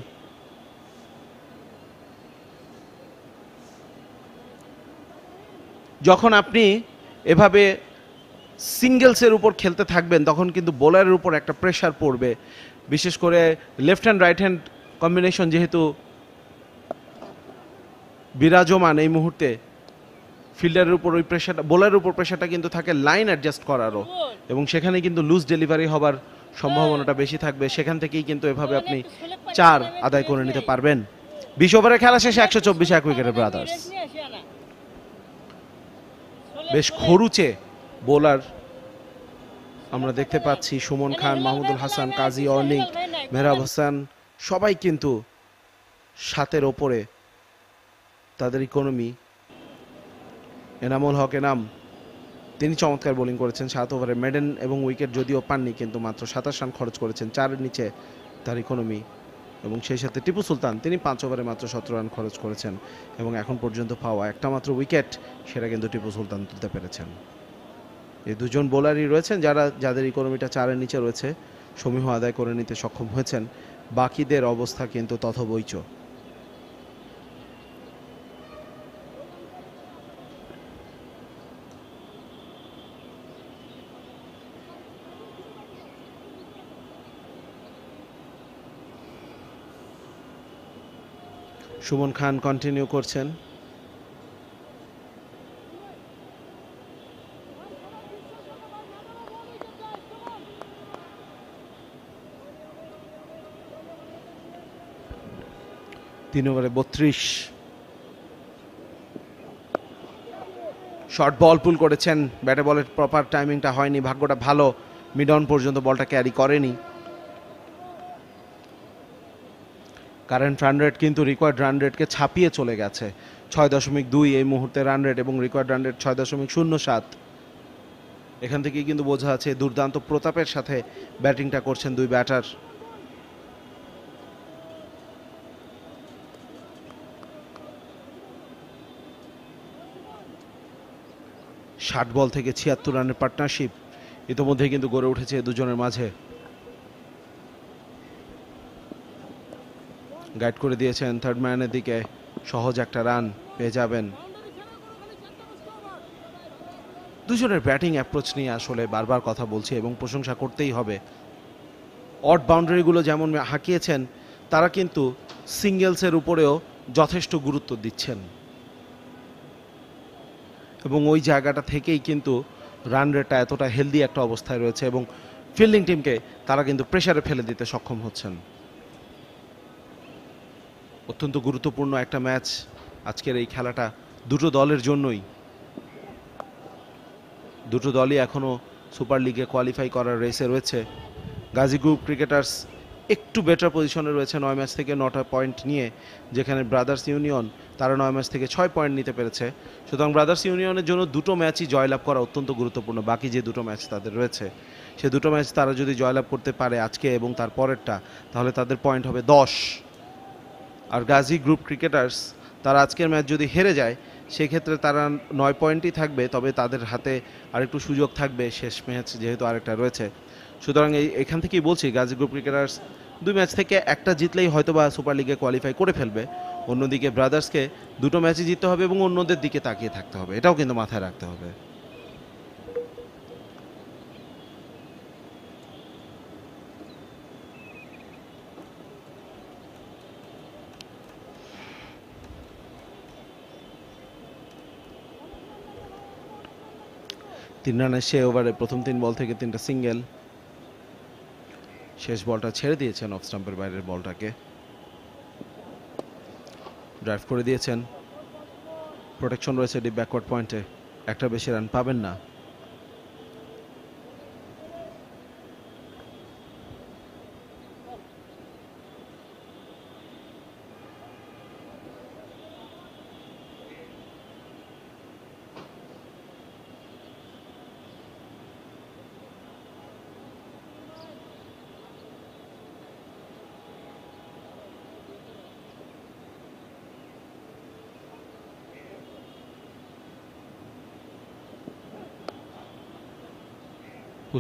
যখন আপনি এভাবে সিঙ্গেলসের উপর খেলতে থাকবেন, তখন কিন্তু বোলারের উপর একটা প্রেশার পড়বে। বিশেষ করে left hand right hand combination যেহেতু বিরাজমান এই মুহূর্তে ফিল্ডারের উপর ওই প্রেশারটা বোলারের উপর প্রেশারটা কিন্তু থাকে লাইন অ্যাডজাস্ট করারও। এবং সেখানে কিন্তু লুজ ডেলিভারি হবার সম্ভাবনাটা বেশি থাকবে। সেখান থেকেই কিন্তু এভাবে আপনি চার আদায় করে নিতে পারবেন। বিশ ওভারের খেলা শেষে একশো চব্বিশে এক উইকেটের ব্রাদার্স বেশ খরুচে বোলার আমরা দেখতে পাচ্ছি, সুমন খান, মাহমুদুল হাসান, কাজী অর্নিং মেহরাব হাসান, সবাই কিন্তু সাতের ওপরে তাদের ইকোনমি এনামুল হক, এনাম, তিনি চমৎকার বোলিং করেছেন, সাত ওভারে মেডেন এবং উইকেট যদিও পাননি, কিন্তু মাত্র সাতাশ রান খরচ করেছেন, চারের নিচে তার ইকোনমি এবং সেই সাথে টিপু সুলতান, তিনি পাঁচ ওভারে মাত্র সতেরো রান খরচ করেছেন এবং এখন পর্যন্ত পাওয়া একটা মাত্র উইকেট, সেটা কিন্তু টিপু সুলতান তুলতে পেরেছেন। এই দুজন বোলারই রয়েছেন যারা, যাদের ইকোনমিটা চারের নিচে রয়েছে, সমীহ আদায় করে নিতে সক্ষম হয়েছেন। বাকিদের অবস্থা কিন্তু তথবৈচ। সুমন খান কন্টিনিউ করছেন। তিন ওভারে বত্রিশ। শর্ট বল পুল করেছেন, ব্যাটে বলের প্রপার টাইমিংটা হয়নি, ভাগ্যটা ভালো মিড অন পর্যন্ত বলটা ক্যারি করেনি। কারেন্ট রান রেট কিন্তু রিকোয়ার্ড রান রেটকে ছাপিয়ে চলে গেছে। ছয় দশমিক দুই এই মুহূর্তে রান রেট এবং রিকোয়ার্ড রান রেট ছয় দশমিক শূন্য সাত। এখান থেকেই কিন্তু বোঝা আছে দুর্দান্ত প্রতাপের সাথে ব্যাটিংটা করছেন দুই ব্যাটার। ষাট বল থেকে ছিয়াত্তর রানের পার্টনারশিপ ইতোমধ্যেই কিন্তু গড়ে উঠেছে দুজনের মাঝে। গাইড করে দিয়েছেন থার্ড ম্যানের দিকে সহজ একটা রান পেয়ে যাবেন। দুজনের ব্যাটিং অ্যাপ্রোচ নিয়ে আসলে বারবার কথা বলছি এবং প্রশংসা করতেই হবে। অট বাউন্ডারিগুলো যেমন হাঁকিয়েছেন, তারা কিন্তু সিঙ্গেলসের উপরেও যথেষ্ট গুরুত্ব দিচ্ছেন। এবং ওই জায়গাটা থেকেই কিন্তু রান রেটটা এতটা হেলদি একটা অবস্থায় রয়েছে এবং ফিল্ডিং টিমকে তারা কিন্তু প্রেসারে ফেলে দিতে সক্ষম হচ্ছেন। অত্যন্ত গুরুত্বপূর্ণ একটা ম্যাচ আজকের এই খেলাটা দুটো দলের জন্যই। দুটো দলই এখনও সুপার লিগে কোয়ালিফাই করার রেসে রয়েছে। গাজী গ্রুপ ক্রিকেটার্স একটু বেটার পজিশনে রয়েছে নয় ম্যাচ থেকে নটা পয়েন্ট নিয়ে, যেখানে ব্রাদার্স ইউনিয়ন তারা নয় ম্যাচ থেকে ছয় পয়েন্ট নিতে পেরেছে। সুতরাং ব্রাদার্স ইউনিয়নের জন্য দুটো ম্যাচই জয়লাভ করা অত্যন্ত গুরুত্বপূর্ণ, বাকি যে দুটো ম্যাচ তাদের রয়েছে, সে দুটো ম্যাচ তারা যদি জয়লাভ করতে পারে আজকে এবং তার পরেরটা, তাহলে তাদের পয়েন্ট হবে দশ। আর গাজী গ্রুপ ক্রিকেটার্স, তারা আজকের ম্যাচ যদি হেরে যায়, সেক্ষেত্রে তারা নয় পয়েন্টই থাকবে, তবে তাদের হাতে আরেকটু সুযোগ থাকবে শেষ ম্যাচ যেহেতু আরেকটা রয়েছে। সুতরাং এই, এখান থেকেই বলছি, গাজী গ্রুপ ক্রিকেটার্স দুই ম্যাচ থেকে একটা জিতলেই হয়তো বা সুপার লিগে কোয়ালিফাই করে ফেলবে। অন্যদিকে ব্রাদার্সকে দুটো ম্যাচই জিততে হবে এবং অন্যদের দিকে তাকিয়ে থাকতে হবে, এটাও কিন্তু মাথায় রাখতে হবে। তিন রানের সে ওভারে প্রথম তিন বল থেকে তিনটা সিঙ্গেল। শেষ বলটা ছেড়ে দিয়েছেন অফ স্টাম্পের বাইরের বলটাকে। ড্রাইভ করে দিয়েছেন। প্রোটেকশন রয়েছে ডিপ ব্যাকওয়ার্ড পয়েন্টে। একটা বেশি রান পাবেন না।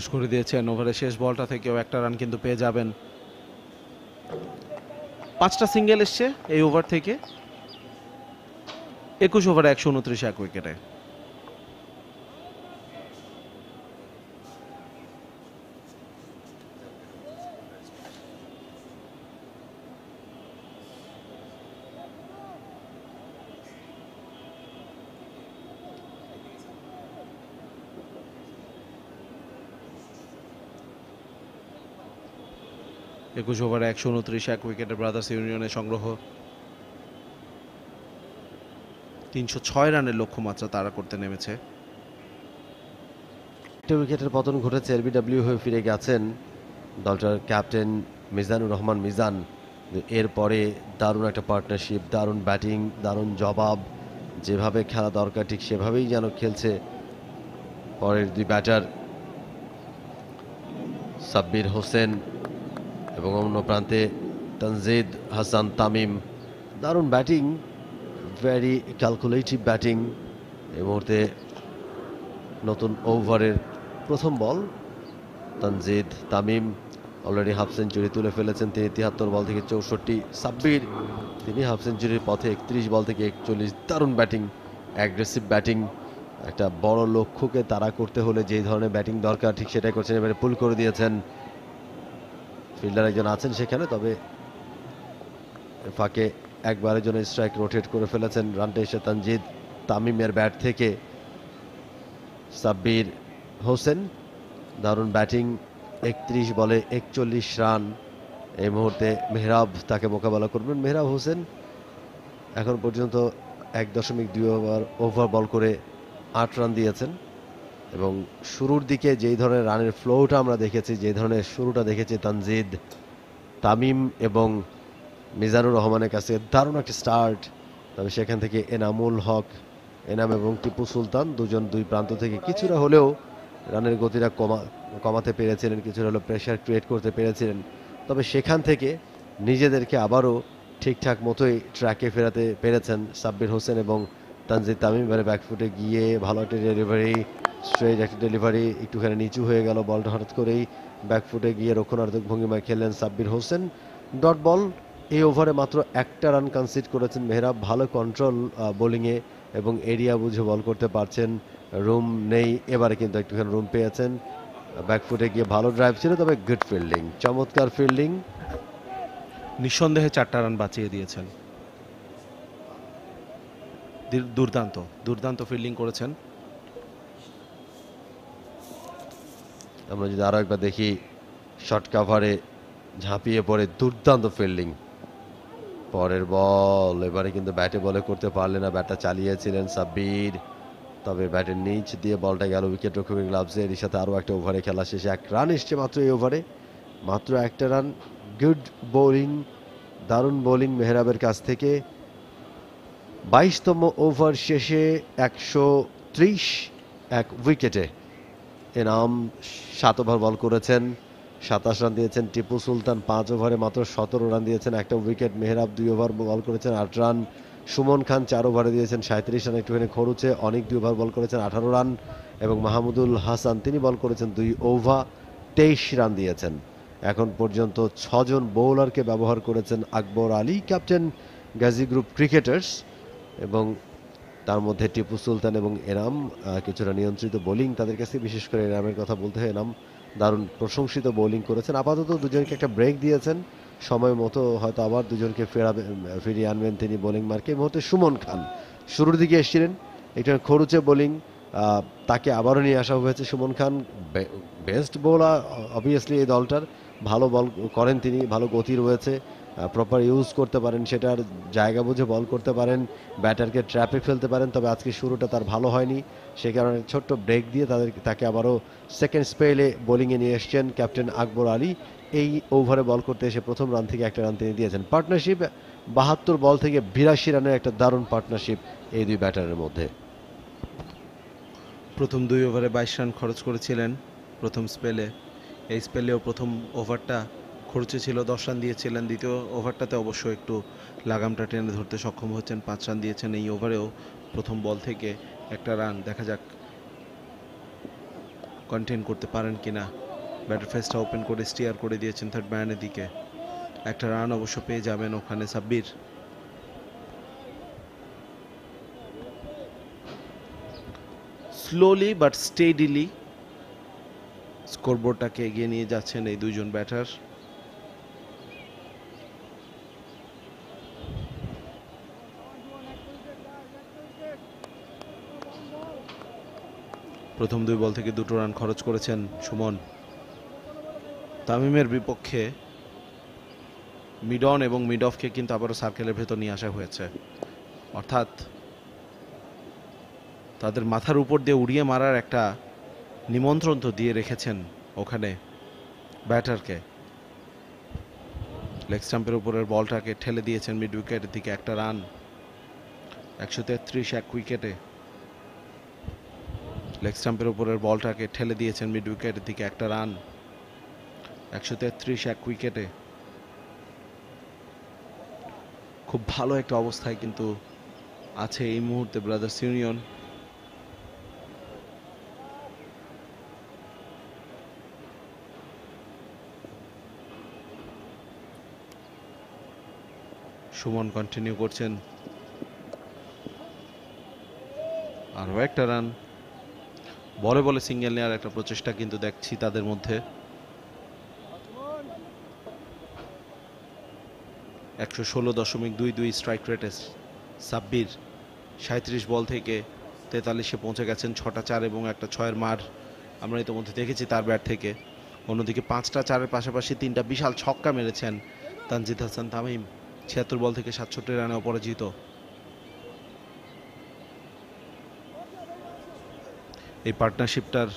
পুশ করে দিয়েছেন। ওভারের শেষ বলটা থেকেও একটা রান কিন্তু পেয়ে যাবেন। পাঁচটা সিঙ্গেল এসছে এই ওভার থেকে। একুশ ওভারে একশো উনত্রিশ এক উইকেটে একুশ ওভারে একশো উনত্রিশ, এক উইকেটে ব্রাদার্স ইউনিয়নের সংগ্রহ। তিনশো ছয় রানের লক্ষ্যমাত্রা তারা করতে নেমেছে। একটা উইকেটের পতন ঘটেছে, এলবিডব্লিউ হয়ে ফিরে গেছেন দলটার ক্যাপ্টেন মিজানুর রহমান মিজান। এরপরে দারুণ একটা পার্টনারশিপ দারুণ ব্যাটিং দারুণ জবাব, যেভাবে খেলা দরকার ঠিক সেভাবেই যেন খেলছে পরের দুই ব্যাটার সাব্বির হোসেন এবং অন্য প্রান্তে তানজিদ, হাসান, তামিম। দারুণ ব্যাটিং ভেরি ক্যালকুলেটিভ ব্যাটিং। এই মুহূর্তে নতুন ওভারের প্রথম ball, Tanzid, Tamim. Already half century তুলে ফেলেছেন তিনি তিয়াত্তর বল থেকে চৌষট্টি সাব্বির তিনি হাফ সেঞ্চুরির পথে একত্রিশ বল থেকে একচল্লিশ। দারুণ ব্যাটিং অ্যাগ্রেসিভ ব্যাটিং। একটা বড় লক্ষ্যকে তারা করতে হলে যে ধরনের ব্যাটিং দরকার, ঠিক সেটাই করছেন। এবারে পুল করে দিয়েছেন ফিল্ডার একজন আছেন সেখানে, তবে ফাঁকে একবারের জন্য স্ট্রাইক রোটেট করে ফেলেছেন রানটা এসে তানজিদ তামিমের ব্যাট থেকে সাব্বির হোসেন। দারুণ ব্যাটিং একত্রিশ বলে একচল্লিশ রান। এই মুহূর্তে মেহরাব তাকে মোকাবেলা করবেন। মেহরাব হোসেন এখন পর্যন্ত এক দশমিক দুই ওভার ওভার বল করে আট রান দিয়েছেন। এবং শুরুর দিকে যেই ধরনের রানের ফ্লোটা আমরা দেখেছি যে ধরনের শুরুটা দেখেছি তানজিদ, তামিম এবং মিজানুর রহমানের কাছে দারুণ একটা স্টার্ট তবে সেখান থেকে এনামুল হক, এনাম এবং টিপু সুলতান দুজন দুই প্রান্ত থেকে কিছুটা হলেও রানের গতিটা কমা, কমাতে পেরেছিলেন, কিছুটা হলেও প্রেশার ক্রিয়েট করতে পেরেছিলেন। তবে সেখান থেকে নিজেদেরকে আবারও ঠিকঠাক মতোই ট্র্যাকে ফেরাতে পেরেছেন সাব্বির হোসেন এবং তানজিদ তামিম এবারে ব্যাকফুটে গিয়ে ভালো একটা ডেলিভারি স্ট্রেট একটা ডেলিভারি একটুখানি নিচু হয়ে গেল বলটা হঠাৎ করেই। ব্যাকফুটে গিয়ে রক্ষণার্থক ভঙ্গিমায় খেললেন সাব্বির হোসেন। ডট বল এই ওভারে মাত্র একটা রান কনসিড করেছেন মেহরাব। ভালো কন্ট্রোল বোলিংয়ে এবং এরিয়া বুঝে বল করতে পারছেন। রুম নেই, এবারে কিন্তু একটুখানি রুম পেয়েছেন। ব্যাকফুটে গিয়ে ভালো ড্রাইভ ছিল, তবে গুড ফিল্ডিং চমৎকার ফিল্ডিং নিঃসন্দেহে চারটা রান বাঁচিয়ে দিয়েছেন। দুর্দান্ত দুর্দান্ত ফিল্ডিং করেছেন। আমরা যদি আরও একবার দেখি শর্ট কাভারে ঝাঁপিয়ে পড়ে দুর্দান্ত ফিল্ডিং পরের বল, এবারে কিন্তু ব্যাটে বলে করতে পারলেন না, ব্যাটটা চালিয়েছিলেন সাব্বির। তবে ব্যাটের নিচ দিয়ে বলটা গেল উইকেট রক্ষকের গ্লাভসে এর সাথে আরও একটা ওভারে খেলা শেষে, এক রান এসছে মাত্র এই ওভারে মাত্র একটা রান গুড বোলিং দারুণ বোলিং মেহরাবের কাছ থেকে। বাইশতম ওভার শেষে একশো ত্রিশ এক উইকেটে। এনাম সাত ওভার বল করেছেন, সাতাশ রান দিয়েছেন টিপু সুলতান, পাঁচ ওভারে মাত্র সতেরো রান দিয়েছেন, একটা উইকেট মেহরাব, দুই ওভার বল করেছেন, আট রান। সুমন খান চার ওভারে দিয়েছেন, সাঁত্রিশ রান একটুখানি খরুচে, অনেক দুই ওভার বল করেছেন, আঠারো রান। এবং মাহমুদুল হাসান, তিনি বল করেছেন দুই ওভার, তেইশ রান দিয়েছেন। এখন পর্যন্ত ছজন বোলারকে ব্যবহার করেছেন Akbar Ali, captain Gazi group cricketers. এবং তার মধ্যে টিপু সুলতান এবং আহ, কিছুটা নিয়ন্ত্রিত বোলিং তাদের কাছে বিশেষ করে এনামের কথা বলতে হয়। এনাম দারুণ প্রশংসিত বোলিং করেছেন। আপাতত দুজনকে একটা ব্রেক দিয়েছেন। সময় মতো হয়তো আবার দুজনকে ফেরাবে ফিরিয়ে আনবেন তিনি বোলিং মার্কে। এই মুহূর্তে সুমন খান শুরুর দিকে এসেছিলেন। একটা খরুচে বোলিং তাকে আবারও নিয়ে আসা হয়েছে Suman Khan. Best bowler obviously এই দলটার। ভালো বল করেন তিনি ভালো গতি রয়েছে। প্রপার ইউজ করতে পারেন, সেটার জায়গা বুঝে বল করতে পারেন ব্যাটারকে ট্র্যাপে ফেলতে পারেন, তবে আজকে শুরুটা তার ভালো হয়নি। সে কারণে ছোট্ট ব্রেক দিয়ে তাদের, তাকে আবারও সেকেন্ড স্পেলে বোলিংয়ে নিয়ে এসছেন ক্যাপ্টেন আকবর আলী। এই ওভারে বল করতে এসে প্রথম রান থেকে একটা রান তিনি দিয়েছেন। পার্টনারশিপ বাহাত্তর বল থেকে বিরাশি রানের একটা দারুণ পার্টনারশিপ এই দুই ব্যাটারের মধ্যে। প্রথম দুই ওভারে বাইশ রান খরচ করেছিলেন, প্রথম স্পেলে এই স্পেলেও প্রথম ওভারটা খরচে ছিল, দশ রান দিয়েছিলেন। দ্বিতীয় ওভারটাতে অবশ্য একটু লাগামটা টেনে ধরতে সক্ষম হচ্ছেন। পাঁচ রান দিয়েছেন এই ওভারেও প্রথম বল থেকে একটা রান। দেখা যাক কন্টেন করতে পারেন কিনা ব্যাটার ফেসটা ওপেন করে স্টিয়ার করে দিয়েছেন থার্ড ম্যানের দিকে। একটা রান অবশ্য পেয়ে যাবেন ওখানে সাব্বির। স্লোলি বাট স্টেডিলি স্কোরবোর্ডটাকে এগিয়ে নিয়ে যাচ্ছেন এই দুইজন ব্যাটার। প্রথম দুই বল থেকে দুটো রান খরচ করেছেন সুমন। তামিমের বিপক্ষে মিডন এবং মিড অফকে কিন্তু আবারও সার্কেলের ভেতর নিয়ে আসা হয়েছে। অর্থাৎ তাদের মাথার উপর দিয়ে উড়িয়ে মারার একটা নিমন্ত্রণ তো দিয়ে রেখেছেন ওখানে ব্যাটারকে। লেগ স্টাম্পের উপরের বলটাকে ঠেলে দিয়েছেন মিড উইকেটের দিকে একটা রান। একশো তেত্রিশ এক উইকেটে। লেগ স্টাম্পের উপরের বলটাকে ঠেলে দিয়েছেন মিড উইকেটের দিকে একটা রান। একশো তেত্রিশ এক উইকেটে। খুব ভালো একটা অবস্থায় কিন্তু আছে এই মুহূর্তে ব্রাদার্স ইউনিয়ন সুমন কন্টিনিউ করছেন। আরও একটা রান। বলে বলে সিঙ্গেল নেওয়ার একটা প্রচেষ্টা কিন্তু দেখছি তাদের মধ্যে। একশো ষোলো দশমিক দুই দুই স্ট্রাইক রেটে সাব্বির সাঁত্রিশ বল থেকে তেতাল্লিশে পৌঁছে গেছেন, ছটা চার এবং একটা ছয়ের মার আমরা ইতিমধ্যে দেখেছি তার ব্যাট থেকে। অন্যদিকে পাঁচটা চারের পাশাপাশি তিনটা বিশাল ছক্কা মেরেছেন তানজিদ হাসান তামিম, ছিয়াত্তর বল থেকে সাতষট্টি রানে অপরাজিত। এই পার্টনারশিপটার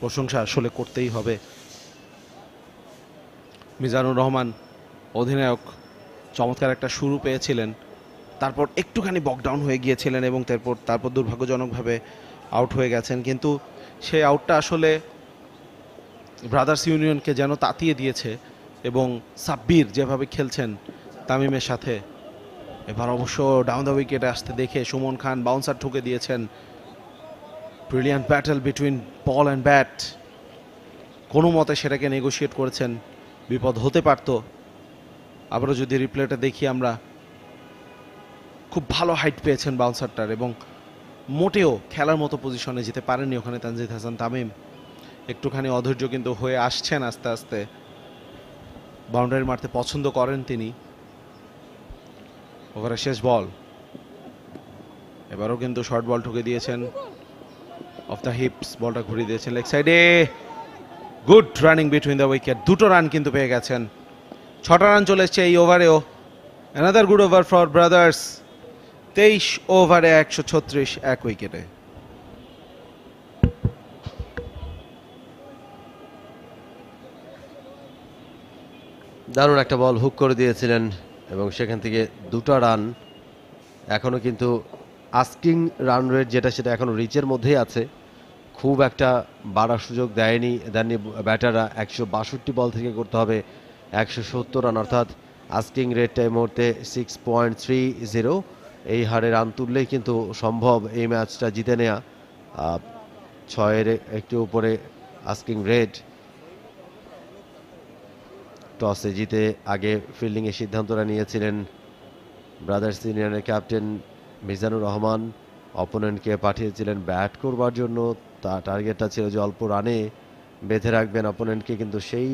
প্রশংসা আসলে করতেই হবে। মিজানুর রহমান অধিনায়ক চমৎকার একটা শুরু পেয়েছিলেন, তারপর একটুখানি বকডাউন হয়ে গিয়েছিলেন এবং তারপর তারপর দুর্ভাগ্যজনকভাবে আউট হয়ে গেছেন। কিন্তু সেই আউটটা আসলে ব্রাদার্স ইউনিয়নকে যেন তাতিয়ে দিয়েছে এবং সাব্বির যেভাবে খেলছেন তামিমের সাথে, এবার অবশ্য ডাউন দ্য উইকেটে আসতে দেখে সুমন খান বাউন্সার ঠুকে দিয়েছেন brilliant battle between ball and bat কোনো মতে সেটাকে নেগোশিয়েট করেছেন। বিপদ হতে পারত। আবারও যদি রিপ্লেটা দেখি আমরা, খুব ভালো হাইট পেয়েছেন বাউন্সারটার এবং মোটেও খেলার মতো পজিশনে যেতে পারেননি ওখানে তানজিদ হাসান তামিম। একটুখানি অধৈর্য কিন্তু হয়ে আসছেন আস্তে আস্তে। বাউন্ডারি মারতে পছন্দ করেন তিনি। ওভারের শেষ বল। এবারও কিন্তু শর্ট বল ঠুকে দিয়েছেন। অফ দ্য হিপস বলটা ঘুরিয়ে দিয়েছেন লেগ সাইডে। Good running between the wicket দুটো রান কিন্তু পেয়ে গেছেন। ছটা রান চলে এসছে এই ওভারেও another good over for brothers তেইশ ওভারে একশো ছত্রিশ এক উইকেটে দারুণ একটা বল হুক করে দিয়েছিলেন এবং সেখান থেকে দুটো রান এখনও কিন্তু আস্কিং রান রেট যেটা সেটা এখনও রিচের মধ্যেই আছে। খুব একটা বাড়ার সুযোগ দেয়নি। দেননি ব্যাটাররা একশো বাষট্টি বল থেকে করতে হবে, একশো সত্তর রান। অর্থাৎ আস্কিং রেটটা এই মুহূর্তে সিক্স পয়েন্ট থ্রি জিরো এই হারে রান তুললেই কিন্তু সম্ভব এই ম্যাচটা জিতে নেওয়া ছয়ের একটু উপরে আস্কিং রেট। টসে জিতে আগে ফিল্ডিংয়ের সিদ্ধান্তটা নিয়েছিলেন ব্রাদার্স ইউনিয়নের ক্যাপ্টেন মিজানুর রহমান। অপোনেন্টকে পাঠিয়েছিলেন ব্যাট করবার জন্য। তা টার্গেটটা ছিল যে অল্প রানে বেঁধে রাখবেন অপোনেন্টকে, কিন্তু সেই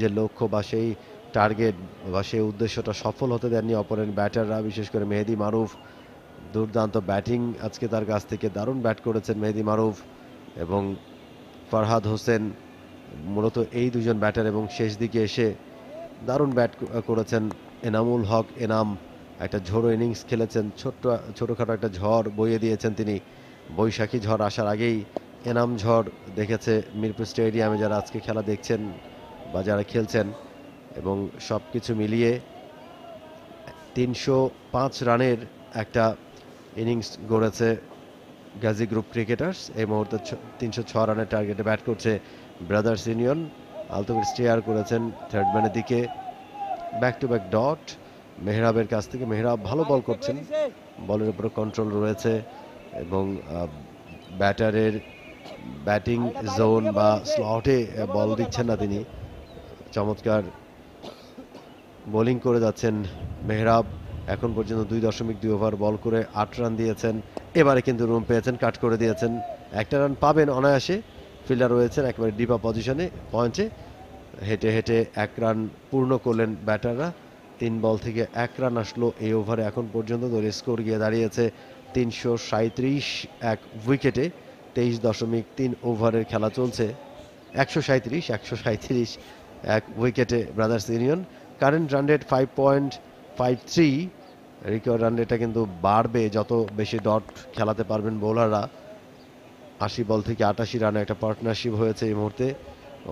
যে লক্ষ্য বা সেই টার্গেট বা সেই উদ্দেশ্যটা সফল হতে দেননি অপোনেন্ট ব্যাটাররা, বিশেষ করে মেহেদি মারুফ। দুর্দান্ত ব্যাটিং আজকে তার কাছ থেকে দারুণ ব্যাট করেছেন মেহেদি মারুফ এবং ফারহাদ হোসেন মূলত এই দুজন ব্যাটার এবং শেষ দিকে এসে দারুণ ব্যাট করেছেন এনামুল হক এনাম। একটা ঝোড়ো ইনিংস খেলেছেন, ছোট্ট, ছোটোখাটো একটা ঝড় বইয়ে দিয়েছেন তিনি। বৈশাখী ঝড় আসার আগেই এনাম ঝড় দেখেছে মিরপুর স্টেডিয়ামে যারা আজকে খেলা দেখছেন বা যারা খেলছেন এবং সব কিছু মিলিয়ে তিনশো পাঁচ রানের একটা ইনিংস গড়েছে গাজী গ্রুপ ক্রিকেটার্স। এই মুহূর্তে তিনশো ছ রানের টার্গেটে ব্যাট করছে ব্রাদার্স ইউনিয়ন। আলতবির স্টেয়ার করেছেন থার্ড ম্যানের দিকে। Back to back dot. মেহরাবের কাছ থেকে মেহরাব ভালো বল করছেন। বলের উপরে কন্ট্রোল রয়েছে এবং ব্যাটারের ব্যাটিং জোন বা স্লটে বল দিচ্ছেন না তিনি। চমৎকার বোলিং করে যাচ্ছেন মেহরাব। এখন পর্যন্ত দুই দশমিক দুই ওভার বল করে আট রান দিয়েছেন। এবারে কিন্তু রুম পেয়েছেন কাট করে দিয়েছেন। একটা রান পাবেন অনায়াসে। ফিল্ডার রয়েছেন একেবারে ডিপা পজিশনে পয়েন্টে হেঁটে হেঁটে এক রান পূর্ণ করলেন ব্যাটাররা। তিন বল থেকে এক রান আসলো এই ওভারে। এখন পর্যন্ত দলের স্কোর গিয়ে দাঁড়িয়েছে তিনশো সাঁত্রিশ এক উইকেটে, তেইশ দশমিক তিন ওভারের খেলা চলছে। একশো সাঁত্রিশ একশো সাঁত্রিশ এক উইকেটে brothers union. Current run rate five point five three. Require run রেটটা কিন্তু বাড়বে, যত বেশি ডট খেলাতে পারবেন বোলাররা। আশি বল থেকে আটাশি রানে একটা পার্টনারশিপ হয়েছে এই মুহূর্তে।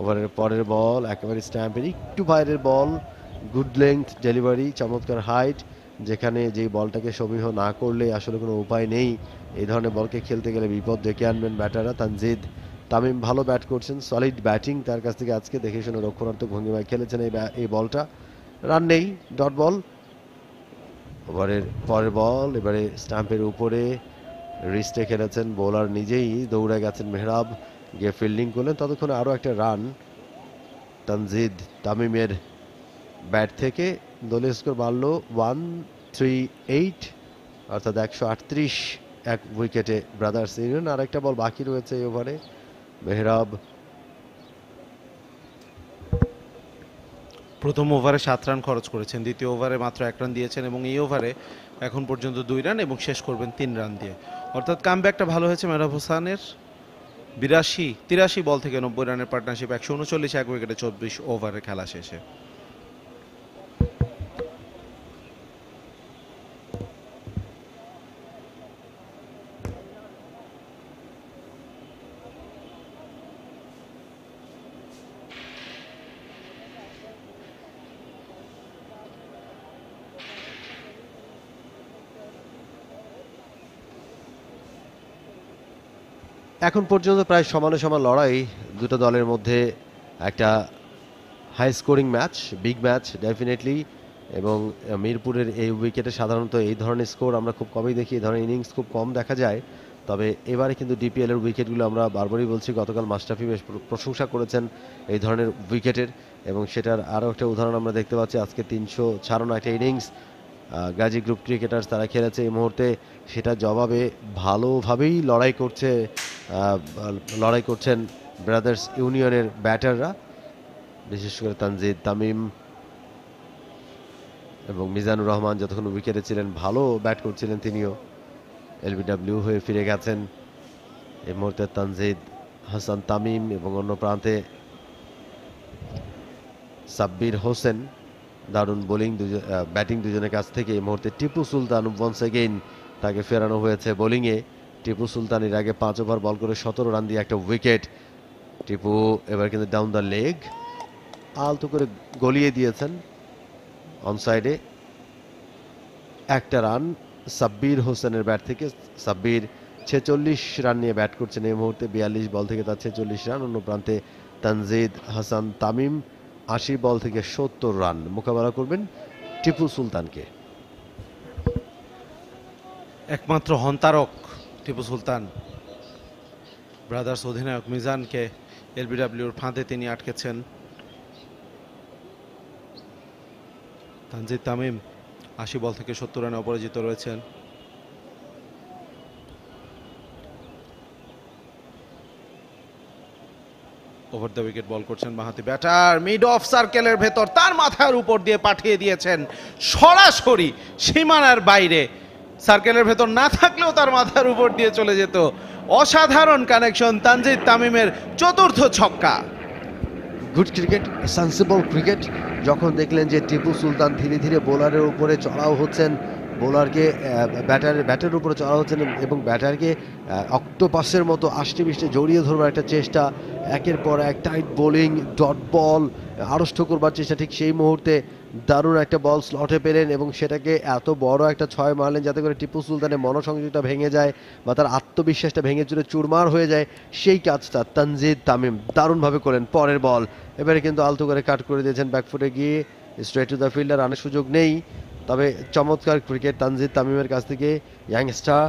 ওভারের পরের বল, একেবারে স্ট্যাম্পের, একটু বাইরের বল। গুড লেংথ ডেলিভারি চমৎকার হাইট যেখানে যেই বলটাকে সমীহ না করলে আসলে কোনো উপায় নেই। এই ধরনের বলকে খেলতে গেলে বিপদ ডেকে আনবেন ব্যাটাররা। তানজিদ তামিম ভালো ব্যাট করছেন সলিড ব্যাটিং তার কাছ থেকে আজকে দেখে শুনে রক্ষণাত্মক ভঙ্গিমায় খেলেছেন এই এই বলটা। রান নেই ডট বল ওভারের পরের বল এবারে স্টাম্পের উপরে রিস্টে খেলেছেন বোলার নিজেই, দৌড়ে গেছেন মেহরাব। গিয়ে ফিল্ডিং করলেন, ততক্ষণে আরও একটা রান তানজিদ তামিমের ব্যাট থেকে দলীয় স্কোর বাড়ল ওয়ান থ্রি এইট, অর্থাৎ একশো আটত্রিশ এক উইকেটে ব্রাদার্স ইউনিয়ন। আর একটা বল বাকি রয়েছে এই ওভারে, মেহরাব। প্রথম ওভারে সাত রান খরচ করেছেন, দ্বিতীয় ওভারে মাত্র এক রান দিয়েছেন এবং এই ওভারে এখন পর্যন্ত দুই রান এবং শেষ করবেন তিন রান দিয়ে। অর্থাৎ কামব্যাকটা ভালো হয়েছে মেহরাব হোসানের। বিরাশি, তিরাশি বল থেকে নব্বই রানের পার্টনারশিপ, একশো উনচল্লিশ এক উইকেটে চব্বিশ ওভারের খেলা শেষে। এখন পর্যন্ত প্রায় সমানে সমান লড়াই দুটো দলের মধ্যে একটা high scoring match big match definitely এবং মিরপুরের এই উইকেটে সাধারণত এই ধরনের স্কোর আমরা খুব কমই দেখি, এই ধরনের ইনিংস খুব কম দেখা যায়। তবে এবারে কিন্তু ডিপিএল এর উইকেটগুলো আমরা বারবারই বলছি, গতকাল মাস্টাফি বেশ প্রশংসা করেছেন এই ধরনের উইকেটের এবং সেটার আরও একটা উদাহরণ আমরা দেখতে পাচ্ছি, আজকে তিনশো ছাড়ানো একটা ইনিংস গাজী গ্রুপ ক্রিকেটার্স তারা খেলেছে এই মুহূর্তে। সেটা জবাবে ভালোভাবেই লড়াই করছে লড়াই করছেন ব্রাদার্স ইউনিয়নের ব্যাটাররা, বিশেষ করে তানজিদ তামিম এবং মিজানুর রহমান যতক্ষণ উইকেটে ছিলেন, ভালো ব্যাট করছিলেন তিনিও। এলবিডব্লিউ হয়ে ফিরে গেছেন। এই মুহূর্তে তানজিদ, হাসান তামিম এবং অন্য প্রান্তে সাব্বির হোসেন। দারুণ বোলিং ব্যাটিং দুজনের কাছ থেকে এই মুহূর্তে টিপু সুলতান ওয়ান্স এগেইন তাকে ফেরানো হয়েছে বোলিংয়ে টিপু সুলতান এর আগে পাঁচ ওভার বল করে সতেরো রান দিয়ে একটা উইকেট টিপু এবার কিন্তু ডাউন দ্য লেগ আলতো করে গলিয়ে দিয়েছেন অন সাইডে একটা রান সাব্বির হোসেনের ব্যাট থেকে। সাব্বির ছেচল্লিশ রান নিয়ে ব্যাট করছেন এই মুহূর্তে বিয়াল্লিশ বল থেকে তার ছেচল্লিশ রান। অন্য প্রান্তে তানজিদ হাসান তামিম আশি বল থেকে সত্তর রান মোকাবেলা করবেন টিপু সুলতানকে। একমাত্র হন্তারক টিপু সুলতান। ব্রাদার্স অধিনায়ক মিজানকে এলবিডাব্লিউর ফাঁদে তিনি আটকেছেন। তানজিদ তামিম আশি বল থেকে সত্তর রানে অপরাজিত রয়েছেন। ওভার দ্য উইকেট বল করছেন মাহাতি ব্যাটার। মিড অফ সার্কেলের ভেতর তার মাথার উপর দিয়ে পাঠিয়ে দিয়েছেন সরাসরি সীমানার বাইরে। সার্কেলের ভেতর না থাকলেও তার মাথার উপর দিয়ে চলে যেত অসাধারণ কানেকশন তানজিদ তামিমের চতুর্থ ছক্কা। গুড ক্রিকেট সেন্সিবল ক্রিকেট যখন দেখলেন যে টিপু সুলতান ধীরে ধীরে বোলারের উপরে চড়াও হচ্ছেন বোলারকে ব্যাটার ব্যাটের উপরে চড়া হচ্ছেন এবং ব্যাটারকে অক্টোপাসের মতো আষ্টে পিষ্টে জড়িয়ে ধরবার একটা চেষ্টা। একের পর এক টাইট বোলিং ডট বল আড়ষ্ট করবার চেষ্টা। ঠিক সেই মুহূর্তে দারুণ একটা বল স্লটে পেলেন এবং সেটাকে এত বড় একটা ছয় মারলেন যাতে করে টিপু সুলতানের মনোসংযোগটা ভেঙে যায় বা তার আত্মবিশ্বাসটা ভেঙে চুরে চুরমার হয়ে যায়। সেই কাজটা তানজিদ তামিম দারুণভাবে করেন পরের বল এবারে কিন্তু আলতু করে কাট করে দিয়েছেন ব্যাকফুটে গিয়ে। স্ট্রেট টু দ্য ফিল্ডার রানের সুযোগ নেই। তবে চমৎকার ক্রিকেট তানজিদ তামিমের কাছ থেকে ইয়াংস্টার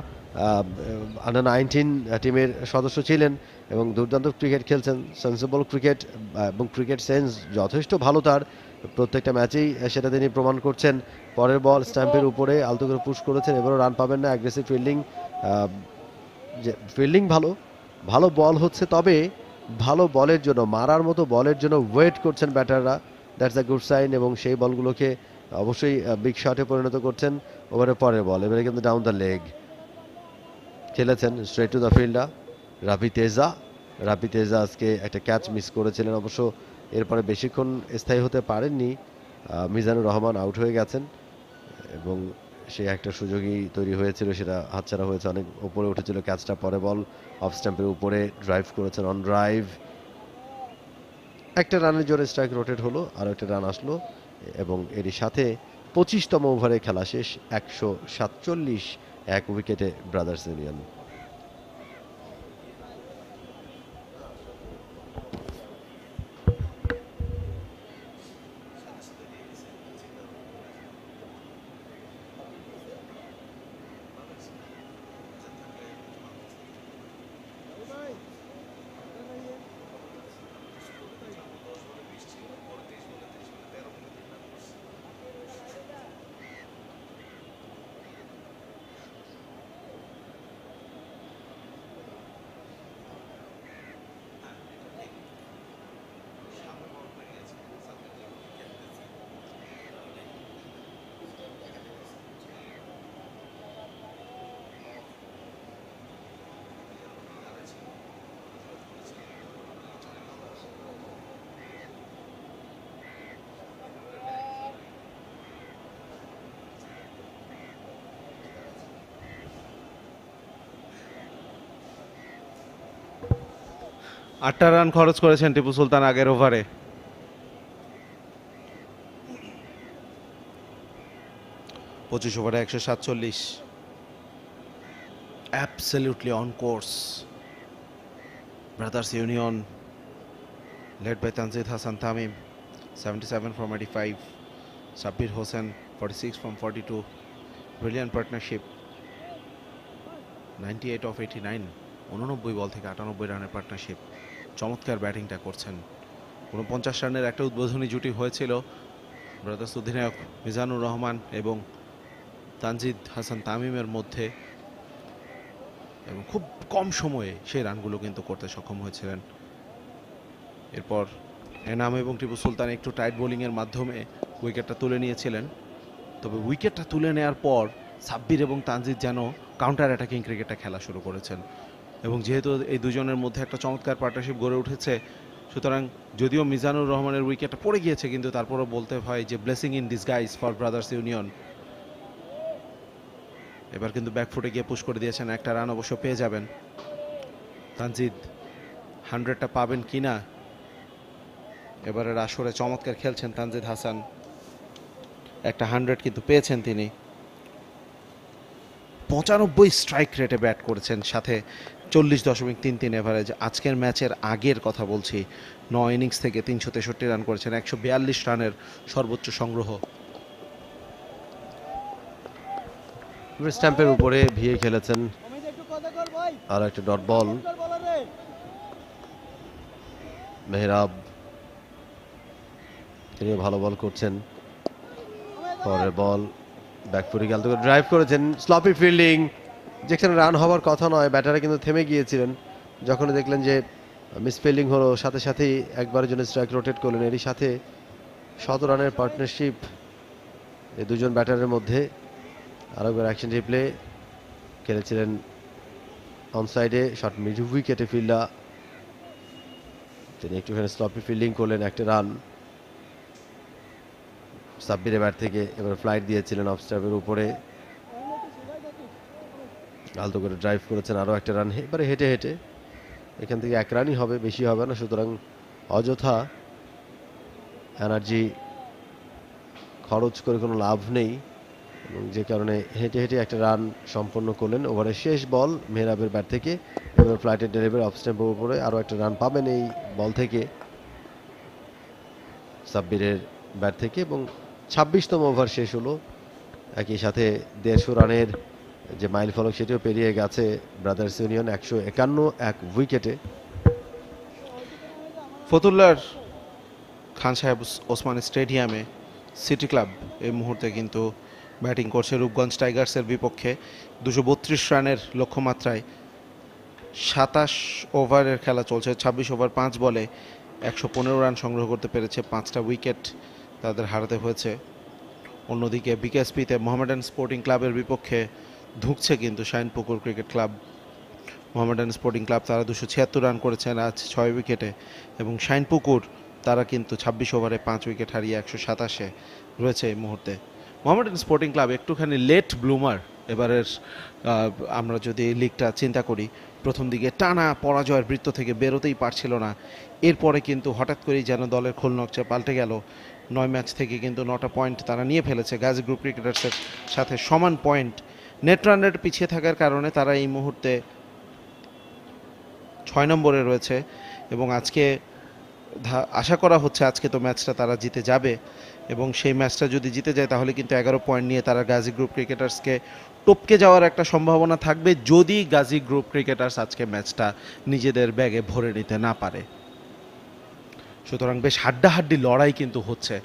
আন্ডার নাইনটিন টিমের সদস্য ছিলেন এবং দুর্দান্ত ক্রিকেট খেলছেন। সেন্সিবল ক্রিকেট এবং ক্রিকেট সেন্স যথেষ্ট ভালো তার। প্রত্যেকটা ম্যাচেই সেটা তিনি প্রমাণ করছেন। পরের বল স্ট্যাম্পের উপরে আলতো করে পুশ করেছেন, এবারও রান পাবেন না। অ্যাগ্রেসিভ ফিল্ডিং যে ফিল্ডিং ভালো ভালো বল হচ্ছে, তবে ভালো বলের জন্য, মারার মতো বলের জন্য ওয়েট করছেন ব্যাটাররা দ্যাটস আ গুড সাইন এবং সেই বলগুলোকে অবশ্যই বিগ শটে পরিণত করছেন ওভারের পরের বল এবারে কিন্তু ডাউন দ্য লেগ খেলেছেন straight to the fielder Rabi Teja. Rabi Teja আজকে একটা ক্যাচ মিস করেছিলেন অবশ্য, এরপরে বেশিক্ষণ স্থায়ী হতে পারেননি। মিজানুর রহমান আউট হয়ে গেছেন, এবং সে একটা সুযোগই তৈরি হয়েছিল, সেটা হাতছাড়া হয়েছে অনেক উপরে উঠেছিল ক্যাচটা পরে বল অফ স্ট্যাম্পের উপরে ড্রাইভ করেছেন অন ড্রাইভ একটা রানের জোরে স্ট্রাইক রোটেট হলো, আর একটা রান আসলো। এবং এর সাথে পঁচিশতম ওভারে খেলা শেষ একশো সাতচল্লিশ এক উইকেটে ব্রাদার্স ইউনিয়ন। আটটা রান খরচ করেছেন টিপু সুলতান আগের ওভারে পঁচিশ ওভারে একশো সাতচল্লিশ absolutely on course brothers union led by Tanzid Hassan Tamim, 77 from 85, Sabir Hossain, 46 from 42. Brilliant partnership. 98 of 89, উননব্বই বল থেকে আটানব্বই রানের পার্টনারশিপ চমৎকার ব্যাটিংটা করছেন। উনপঞ্চাশ রানের একটা উদ্বোধনী জুটি হয়েছিল ব্রাদার্স অধিনায়ক মিজানুর রহমান এবং তানজিদ হাসান তামিমের মধ্যে এবং খুব কম সময়ে সেই রানগুলো কিন্তু করতে সক্ষম হয়েছিলেন। এরপর এনাম এবং টিপু সুলতান একটু টাইট বোলিংয়ের মাধ্যমে উইকেটটা তুলে নিয়েছিলেন। তবে উইকেটটা তুলে নেওয়ার পর সাব্বির এবং তানজিদ যেন কাউন্টার অ্যাটাকিং ক্রিকেটটা খেলা শুরু করেছেন। এবং যেহেতু এই দুজনের মধ্যে একটা চমৎকার পার্টনারশিপ গড়ে উঠেছে, সুতরাং যদিও মিজানুর রহমানের উইকেটটা পড়ে গিয়েছে, কিন্তু তারপরও বলতে হয় যে blessing in disguise for brothers union এবার কিন্তু ব্যাকফুটে গিয়ে পুশ করে দিয়েছেন, একটা রান অবশ্য পেয়ে যাবেন। তানজিদ হান্ড্রেডটা পাবেন কিনা এবারের আসরে চমৎকার খেলছেন তানজিদ হাসান। একটা হান্ড্রেড কিন্তু পেয়েছেন তিনি। পঁচানব্বই স্ট্রাইক রেটে ব্যাট করেছেন, সাথে চল্লিশ দশমিক তিন তিন এভারেজ আজকের ম্যাচের আগের কথা বলছি। নয় ইনিংস থেকে তিনশো তেষট্টি রান করেছেন, একশো বিয়াল্লিশ রানের সর্বোচ্চ সংগ্রহ। স্ট্যাম্পের উপরে ভিয়ে খেলেছেন। আর একটা ডট বল মেহরাব তিনি ভালো বল করছেন। পরের বল ব্যাকফুটে গেল। ড্রাইভ করেছেন। স্লপি ফিল্ডিং যেখানে রান হওয়ার কথা নয় ব্যাটারে কিন্তু থেমে গিয়েছিলেন। যখন দেখলেন যে মিসফিল্ডিং হলো, সাথে সাথেই একবারের জন্য স্ট্রাইক রোটেট করলেন। এরই সাথে শত রানের পার্টনারশিপ এই দুজন ব্যাটারের মধ্যে আরও একবার অ্যাকশন রিপ্লে খেলেছিলেন। অন সাইডে শট মিড উইকেটে ফিল্ডা তিনি একটুখানি স্লপি ফিল্ডিং করলেন, একটা রান সাব্বিরের ব্যাট থেকে এবার ফ্লাইট দিয়েছিলেন অফ স্টাফের উপরে। আলতো করে ড্রাইভ করেছেন আরও একটা রান এবারে হেঁটে হেঁটে এখান থেকে এক রানই হবে, বেশি হবে না। সুতরাং অযথা এনার্জি খরচ করে কোনো লাভ নেই। এবং যে কারণে হেঁটে হেঁটে একটা রান সম্পন্ন করলেন ওভারের শেষ বল মেহরাবের ব্যাট থেকে। এবার ফ্লাইটের ডেলিভারি অফ স্ট্যাম্পের উপরে আরও একটা রান পাবেন এই বল থেকে। সাব্বিরের ব্যাট থেকে এবং ছাব্বিশতম ওভার শেষ হলো। একই সাথে দেড়শো রানের যে মাইল ফলক সেটিও পেরিয়ে গেছে ব্রাদার্স ইউনিয়ন একশো একান্ন এক উইকেটে। ফতুল্লার খান সাহেব ওস- ওসমান স্টেডিয়ামে সিটি ক্লাব এই মুহূর্তে কিন্তু ব্যাটিং করছে রূপগঞ্জ টাইগার্সের বিপক্ষে। দুশো বত্রিশ রানের লক্ষ্যমাত্রায় সাতাশ ওভারের খেলা চলছে, ছাব্বিশ ওভার পাঁচ বলে একশো পনেরো রান সংগ্রহ করতে পেরেছে, পাঁচটা উইকেট তাদের হারাতে হয়েছে। অন্যদিকে বিকেএসপিতে মোহামেডান স্পোর্টিং ক্লাবের বিপক্ষে ধুঁকছে কিন্তু Shinepukur cricket club, Mohammedan sporting club, তারা দুশো ছিয়াত্তর রান করেছেন আজ ছয় উইকেটে এবং শাইনপুকুর তারা কিন্তু ছাব্বিশ ওভারে পাঁচ উইকেট হারিয়ে একশো সাতাশে রয়েছে এই মুহূর্তে। মোহামেডান স্পোর্টিং ক্লাব একটুখানি লেট ব্লুমার এবারের আমরা যদি লিগটা চিন্তা করি, প্রথম দিকে টানা পরাজয়ের বৃত্ত থেকে বেরোতেই পারছিল না। এরপরে কিন্তু হঠাৎ করেই যেন দলের খোল নকশা পাল্টে গেল। নয় ম্যাচ থেকে কিন্তু নটা পয়েন্ট তারা নিয়ে ফেলেছে। গাজী গ্রুপ ক্রিকেটার্সের সাথে সমান পয়েন্ট নেট রান রেট পিছিয়ে থাকার কারণে তারা এই মুহূর্তে ছয় নম্বরে রয়েছে এবং আজকে আশা করা হচ্ছে আজকে তো ম্যাচটা তারা জিতে যাবে এবং সেই ম্যাচটা যদি জিতে যায় তাহলে কিন্তু এগারো পয়েন্ট নিয়ে তারা গাজী গ্রুপ ক্রিকেটার্সকে টপকে যাওয়ার একটা সম্ভাবনা থাকবে যদি গাজী গ্রুপ ক্রিকেটার্স আজকে ম্যাচটা নিজেদের ব্যাগে ভরে নিতে না পারে। সুতরাং বেশ হাড্ডাহাড্ডি লড়াই কিন্তু হচ্ছে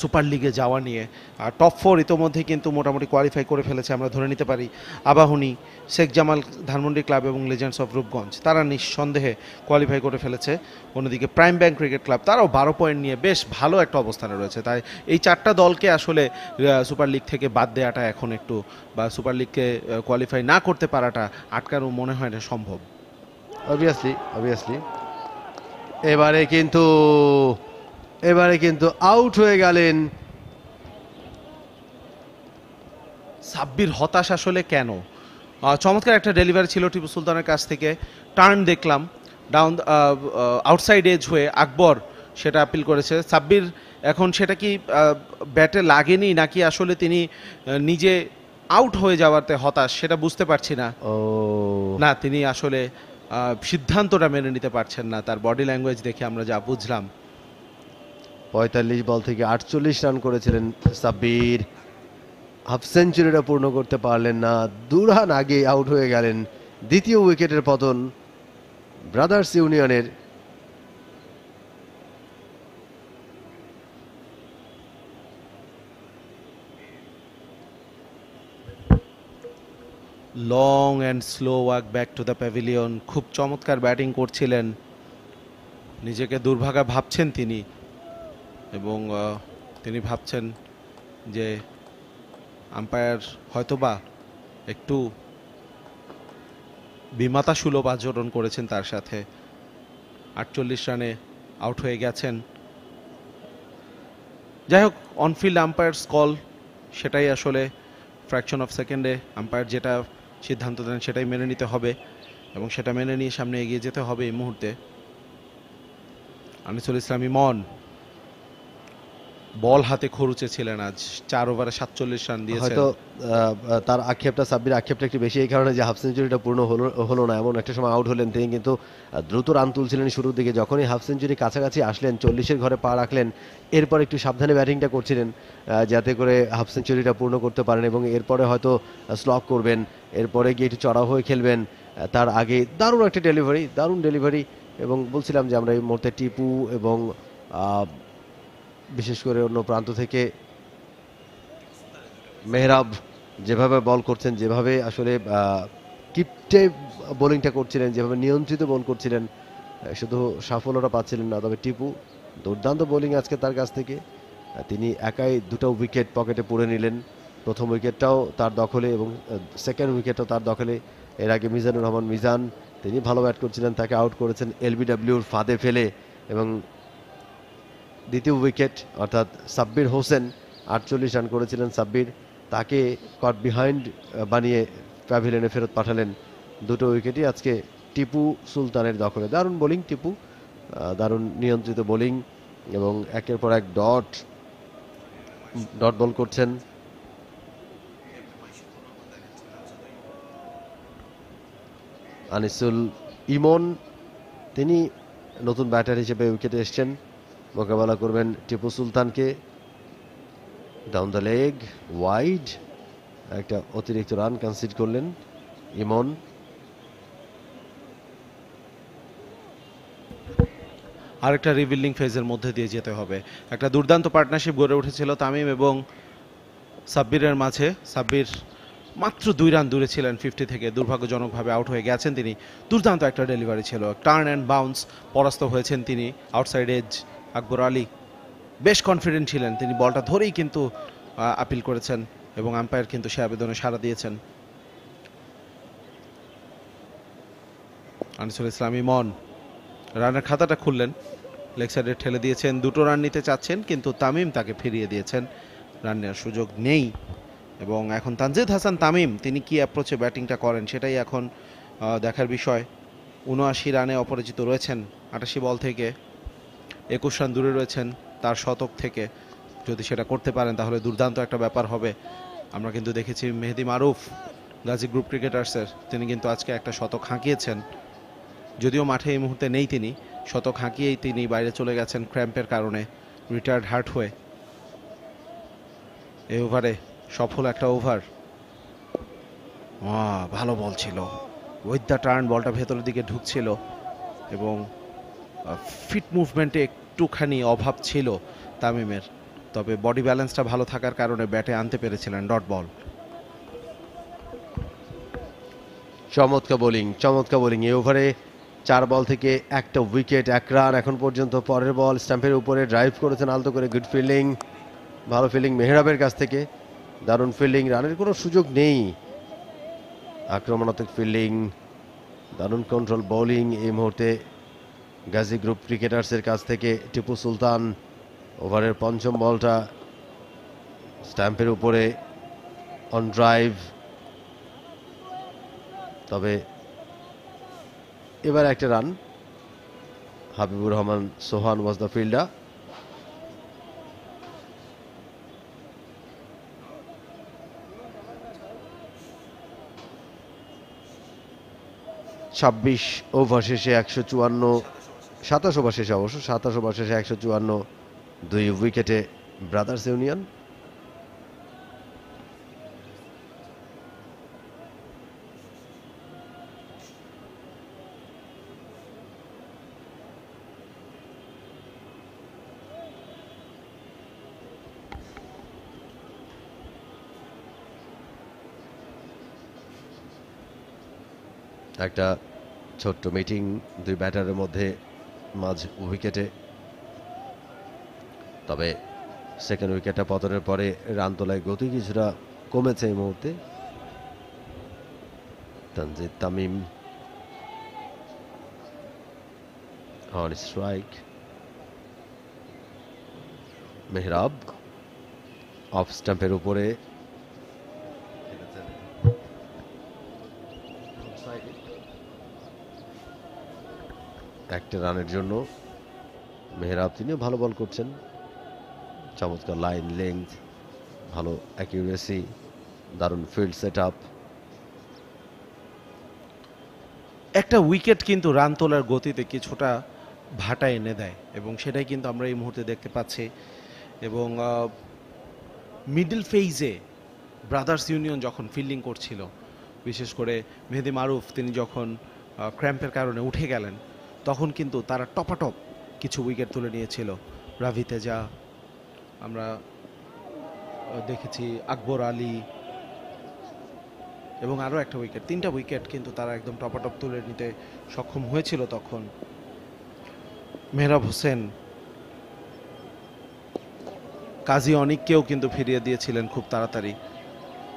সুপার লিগে যাওয়া নিয়ে। আর টপ ফোর ইতোমধ্যে কিন্তু মোটামুটি কোয়ালিফাই করে ফেলেছে, আমরা ধরে নিতে পারি। আবাহনী, শেখ জামাল ধানমন্ডি ক্লাব এবং লেজেন্ডস অফ রূপগঞ্জ তারা নিঃসন্দেহে কোয়ালিফাই করে ফেলেছে। অন্যদিকে প্রাইম ব্যাংক ক্রিকেট ক্লাব তারাও বারো পয়েন্ট নিয়ে বেশ ভালো একটা অবস্থানে রয়েছে। তাই এই চারটা দলকে আসলে সুপার লিগ থেকে বাদ দেওয়াটা এখন একটু, বা সুপার লিগকে কোয়ালিফাই না করতে পারাটা আটকানো মনে হয় না সম্ভব। অবভিয়াসলি অবভিয়াসলি এবারে কিন্তু এবারে কিন্তু আউট হয়ে গেলেন। সাব্বির হতাশ আসলে কেন? চমৎকার একটা ডেলিভারি ছিল টিপু সুলতানের কাছ থেকে। টার্ন দেখলাম ডাউন আউটসাইড এজ হয়ে আকবর সেটা আপিল করেছে। সাব্বির এখন সেটা কি ব্যাটে লাগেনি নাকি আসলে তিনি নিজে আউট হয়ে যাওয়াতে হতাশ সেটা বুঝতে পারছি না। ও। না তিনি আসলে সিদ্ধান্তটা মেনে নিতে পারছেন না, তার বডি ল্যাঙ্গুয়েজ দেখে আমরা যা বুঝলাম। পঁয়তাল্লিশ বল থেকে আটচল্লিশ রান করেছিলেন সাব্বির। হাফ সেঞ্চুরিটা পূর্ণ করতে পারলেন না, দু রান আগে আউট হয়ে গেলেন দ্বিতীয় উইকেটের পতন ব্রাদার্স ইউনিয়নের long and slow walk back to the pavilion খুব চমৎকার ব্যাটিং করছিলেন। নিজেকে দুর্ভাগা ভাবছেন তিনি। এবং তিনি ভাবছেন যে আম্পায়ার হয়তোবা একটু বিমাতা সুলভ আচরণ করেছেন তার সাথে। আটচল্লিশ রানে আউট হয়ে গেছেন। যাই হোক অনফিল্ড আম্পায়ার্স কল সেটাই আসলে ফ্র্যাকশন অফ সেকেন্ডে আম্পায়ার যেটা সিদ্ধান্ত দেন সেটাই মেনে নিতে হবে এবং সেটা মেনে নিয়ে সামনে এগিয়ে যেতে হবে এই মুহূর্তে। আনিসুল ইসলামী ইমন বল হাতে খরুচে ছিলেন আজ। চার ওভারে সাতচল্লিশ রান দিয়েছেন। হয়তো তার আক্ষেপটা, সাব্বির আক্ষেপটা একটু বেশি, এই কারণে যে হাফ সেঞ্চুরিটা পূর্ণ হলো হলো না, এমন একটা সময় আউট হলেন তিনি, কিন্তু দ্রুত রান তুলছিলেন শুরুর দিকে। যখনই হাফ সেঞ্চুরি কাছাকাছি আসলেন, চল্লিশের ঘরে পা রাখলেন, এরপর একটু সাবধানে ব্যাটিংটা করছিলেন যাতে করে হাফ সেঞ্চুরিটা পূর্ণ করতে পারেন এবং এরপরে হয়তো স্লক করবেন। এরপরে গিয়ে একটু চড়া হয়ে খেলবেন তার আগে দারুণ একটা ডেলিভারি দারুণ ডেলিভারি এবং বলছিলাম যে আমরা এই মুহূর্তে টিপু এবং বিশেষ করে অন্য প্রান্ত থেকে মেহরাব যেভাবে বল করছেন, যেভাবে আসলে কিপটে বোলিংটা করছিলেন, যেভাবে নিয়ন্ত্রিত বল করছিলেন শুধু সাফল্যটা পাচ্ছিলেন না, তবে টিপু দুর্দান্ত বোলিং আজকে তার কাছ থেকে। তিনি একাই দুটো উইকেট পকেটে পুরে নিলেন। প্রথম উইকেটটাও তার দখলে এবং সেকেন্ড উইকেটও তার দখলে। এর আগে মিজানুর রহমান মিজান, তিনি ভালো ব্যাট করছিলেন, তাকে আউট করেছেন, এলবিডব্লিউর ফাঁদে ফেলে এবং দ্বিতীয় উইকেট অর্থাৎ সাব্বির হোসেন আটচল্লিশ রান করেছিলেন সাব্বির। তাকে কট বিহাইন্ড বানিয়ে প্যাভিলিয়নে ফেরত পাঠালেন দুটো উইকেটই আজকে টিপু সুলতানের দখলে। দারুণ বোলিং টিপু। দারুণ নিয়ন্ত্রিত বোলিং এবং একের পর এক ডট ডট বল করছেন। আনিসুল ইমন, তিনি নতুন ব্যাটার হিসেবে উইকেটে এসছেন। মোকাবেলা করবেন টিপু সুলতানকে। ডাউন দ্য লেগ ওয়াইড একটা অতিরিক্ত রান কনসিড করলেন ইমন। আরেকটা রিবিল্ডিং ফেজের মধ্যে দিয়ে যেতে হবে। একটা দুর্দান্ত পার্টনারশিপ গড়ে উঠেছিল তামিম এবং সাব্বিরের মাঝে। সাব্বির মাত্র দুই রান দূরে ছিলেন ফিফটি থেকে, দুর্ভাগ্যজনকভাবে আউট হয়ে গেছেন তিনি। দুর্দান্ত একটা ডেলিভারি ছিল। টার্ন অ্যান্ড বাউন্স পরাস্ত হয়েছেন তিনি আউটসাইড এজ আকবর আলী বেশ কনফিডেন্ট ছিলেন। তিনি বলটা ধরেই কিন্তু আপিল করেছেন এবং আম্পায়ার কিন্তু সে আবেদনে সাড়া দিয়েছেন। আনিসুল ইসলামী মন রানের খাতাটা খুললেন। লেগ সাইডে ঠেলে দিয়েছেন, দুটো রান নিতে চাচ্ছেন, কিন্তু তামিম তাকে ফিরিয়ে দিয়েছেন। রান নেওয়ার সুযোগ নেই এবং এখন তানজিদ হাসান তামিম, তিনি কি অ্যাপ্রোচে ব্যাটিংটা করেন সেটাই এখন দেখার বিষয়। উনআশি রানে অপরাজিত রয়েছেন আটাশি বল থেকে। একুশ রান দূরে রয়েছেন তার শতক থেকে। যদি সেটা করতে পারেন, তাহলে দুর্দান্ত একটা ব্যাপার হবে। আমরা কিন্তু দেখেছি মেহেদি মারুফ, গাজী গ্রুপ ক্রিকেটার্সের, তিনি কিন্তু আজকে একটা শতক হাঁকিয়েছেন। যদিও মাঠে এই মুহূর্তে নেই তিনি, শতক হাঁকিয়েই তিনি বাইরে চলে গেছেন ক্র্যাম্পের কারণে রিটায়ার্ড হার্ট হয়ে। এই ওভারে সফল একটা ওভার। ভালো বল ছিল। উইথ দ্য টার্ন বলটা ভেতরের দিকে ঢুকছিল এবং ফিট মুভমেন্টে একটুখানি অভাব ছিল তামিমের, তবে বডি ব্যালেন্সটা ভালো থাকার কারণে ব্যাটে আনতে পেরেছিলেন ডট বল। চমৎকার বোলিং চমৎকার বোলিং। এই ওভারে চার বল থেকে একটা উইকেট, এক রান এখন পর্যন্ত পরের বল। স্ট্যাম্পের উপরে ড্রাইভ করেছেন আলতো করে গুড ফিল্ডিং ভালো ফিল্ডিং মেহরাবের কাছ থেকে। দারুণ ফিল্ডিং রানের কোনো সুযোগ নেই। আক্রমণাত্মক ফিল্ডিং দারুণ কন্ট্রোল বোলিং এই মুহূর্তে গাজী গ্রুপ ক্রিকেটার্সের কাছ থেকে টিপু সুলতান ওভারের পঞ্চম বলটা স্ট্যাম্পের উপরে অন ড্রাইভ তবে এবার একটা run. Habibur Rahman, Sohan was the fielder ছাব্বিশ ওভার শেষে একশো চুয়ান্ন সাতাশ ওভার শেষে অবশ্য, সাতাশ ওভার শেষে একশো চুয়ান্ন, দুই উইকেটে ব্রাদার্স ইউনিয়ন। একটা ছোট্ট মিটিং, দুই ব্যাটারের মধ্যে মাঝ উইকেটে। তবে সেকেন্ড উইকেটটা পতনের পরে রান তোলায় গতি কিছুটা কমেছে এই মুহূর্তে। Tanzid Tamim. On strike. Mehrab. Off স্টাম্পের উপরে একটা রানের জন্য মেহরাব তিনিও ভালো বল করছেন। চমৎকার লাইন লেন্থ ভালো অ্যাকিউরেসি দারুণ ফিল্ড সেট আপ একটা উইকেট কিন্তু রান তোলার গতিতে কিছুটা ভাটা এনে দেয় এবং সেটাই কিন্তু আমরা এই মুহূর্তে দেখতে পাচ্ছি। এবং মিডল ফেইজে ব্রাদার্স ইউনিয়ন যখন ফিল্ডিং করছিল, বিশেষ করে মেহেদি মারুফ, তিনি যখন ক্র্যাম্পের কারণে উঠে গেলেন তখন কিন্তু তারা টপাটপ কিছু উইকেট তুলে নিয়েছিল। রাভি তেজা, আমরা দেখেছি আকবর আলী এবং আরও একটা উইকেট তিনটা উইকেট কিন্তু তারা একদম টপাটপ তুলে নিতে সক্ষম হয়েছিল তখন। মেহরাব হোসেন, কাজী অনিককেও কিন্তু ফিরিয়ে দিয়েছিলেন খুব তাড়াতাড়ি।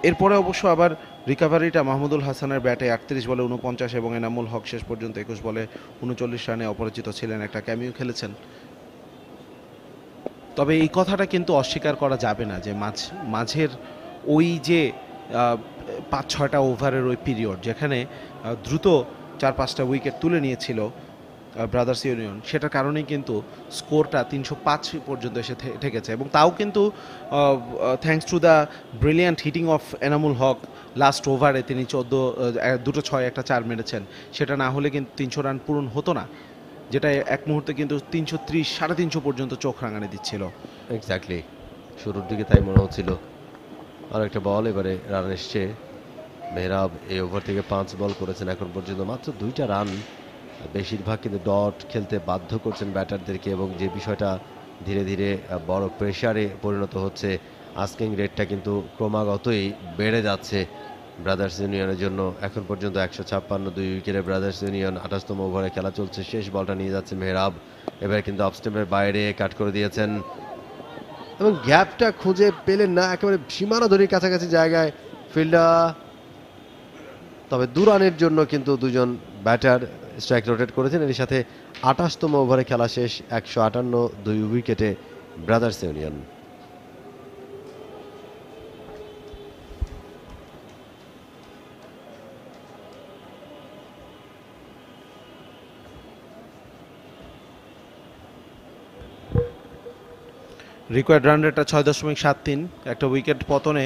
এরপরে অবশ্য আবার রিকাভারিটা মাহমুদুল হাসানের ব্যাটে আটত্রিশ বলে উনপঞ্চাশ এবং এনামুল হক শেষ পর্যন্ত একুশ বলে উনচল্লিশ রানে অপরাজিত ছিলেন একটা ক্যামিও খেলেছেন। তবে এই কথাটা কিন্তু অস্বীকার করা যাবে না যে মাঝ, মাঝের ওই যে পাঁচ ছয়টা ওভারের ওই পিরিয়ড যেখানে দ্রুত চার পাঁচটা উইকেট তুলে নিয়েছিল ব্রাদার্স ইউনিয়ন সেটার কারণেই কিন্তু স্কোরটা তিনশো পাঁচ পর্যন্ত এসে ঠেকেছে এবং তাও কিন্তু thanks to the brilliant hitting of Enamul Haque last ওভারে তিনি চোদ্দ দুটো ছয়, একটা চার মেরেছেন। সেটা না হলে কিন্তু তিনশো রান পূরণ হতো না, যেটা এক মুহূর্তে কিন্তু তিনশো ত্রিশ, সাড়ে তিনশো পর্যন্ত চোখ রাঙানি দিচ্ছিল। এক্স্যাক্টলি শুরুর দিকে তাই মনে হচ্ছিল। আর একটা বল এবারে রান এসছে। মেহরাব এই ওভার থেকে পাঁচ বল করেছেন এখন পর্যন্ত। মাত্র দুইটা রান বেশিরভাগ কিন্তু ডট খেলতে বাধ্য করছেন ব্যাটারদেরকে এবং যে বিষয়টা ধীরে ধীরে বড় প্রেশারে পরিণত হচ্ছে আস্কিং রেটটা কিন্তু ক্রমাগতই বেড়ে যাচ্ছে ব্রাদার্স ইউনিয়নের জন্য। এখন পর্যন্ত একশো ছাপ্পান্ন দুই উইকেটে ব্রাদার্স ইউনিয়ন আঠাশতম ওভারে খেলা চলছে। শেষ বলটা নিয়ে যাচ্ছে মেহরাব। এবার কিন্তু অফস্টেম্পের বাইরে কাট করে দিয়েছেন। এবং গ্যাপটা খুঁজে পেলেন না, একেবারে সীমানা ধরে কাছাকাছি জায়গায়। ফিল্ডার তবে দু রানের জন্য কিন্তু দুজন ব্যাটার স্ট্রাইক রোটেট করেছেন। এর সাথে আঠাশতম ওভারে খেলা শেষ, একশো আটান্ন, দুই উইকেটে ব্রাদার্স ইউনিয়ন রিকোয়ার্ড রান রেটটা ছয় দশমিক সাত তিন, একটা উইকেট পতনে,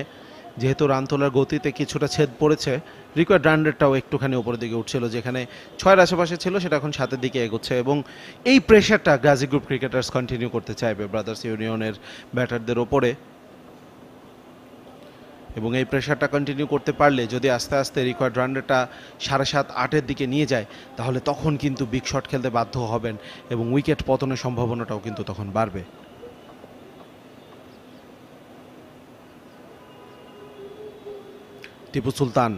যেহেতু রান তোলার গতিতে কিছুটা ছেদ পড়েছে রিকোয়ার্ড রান রেটটাও একটুখানি উপরের দিকে উঠছিল, যেখানে ছয়ের আশেপাশে ছিল, সেটা এখন সাতের দিকে এগোচ্ছে এবং এই প্রেশারটা গাজী গ্রুপ ক্রিকেটার্স কন্টিনিউ করতে চাইবে ব্রাদার্স ইউনিয়নের ব্যাটারদের ওপরে। এবং এই প্রেশারটা কন্টিনিউ করতে পারলে যদি আস্তে আস্তে রিকোয়ার্ড রান রেটটা সাড়ে সাত, আটের দিকে নিয়ে যায়, তাহলে তখন কিন্তু বিগ শট খেলতে বাধ্য হবেন এবং উইকেট পতনের সম্ভাবনাটাও কিন্তু তখন বাড়বে। টিপু সুলতান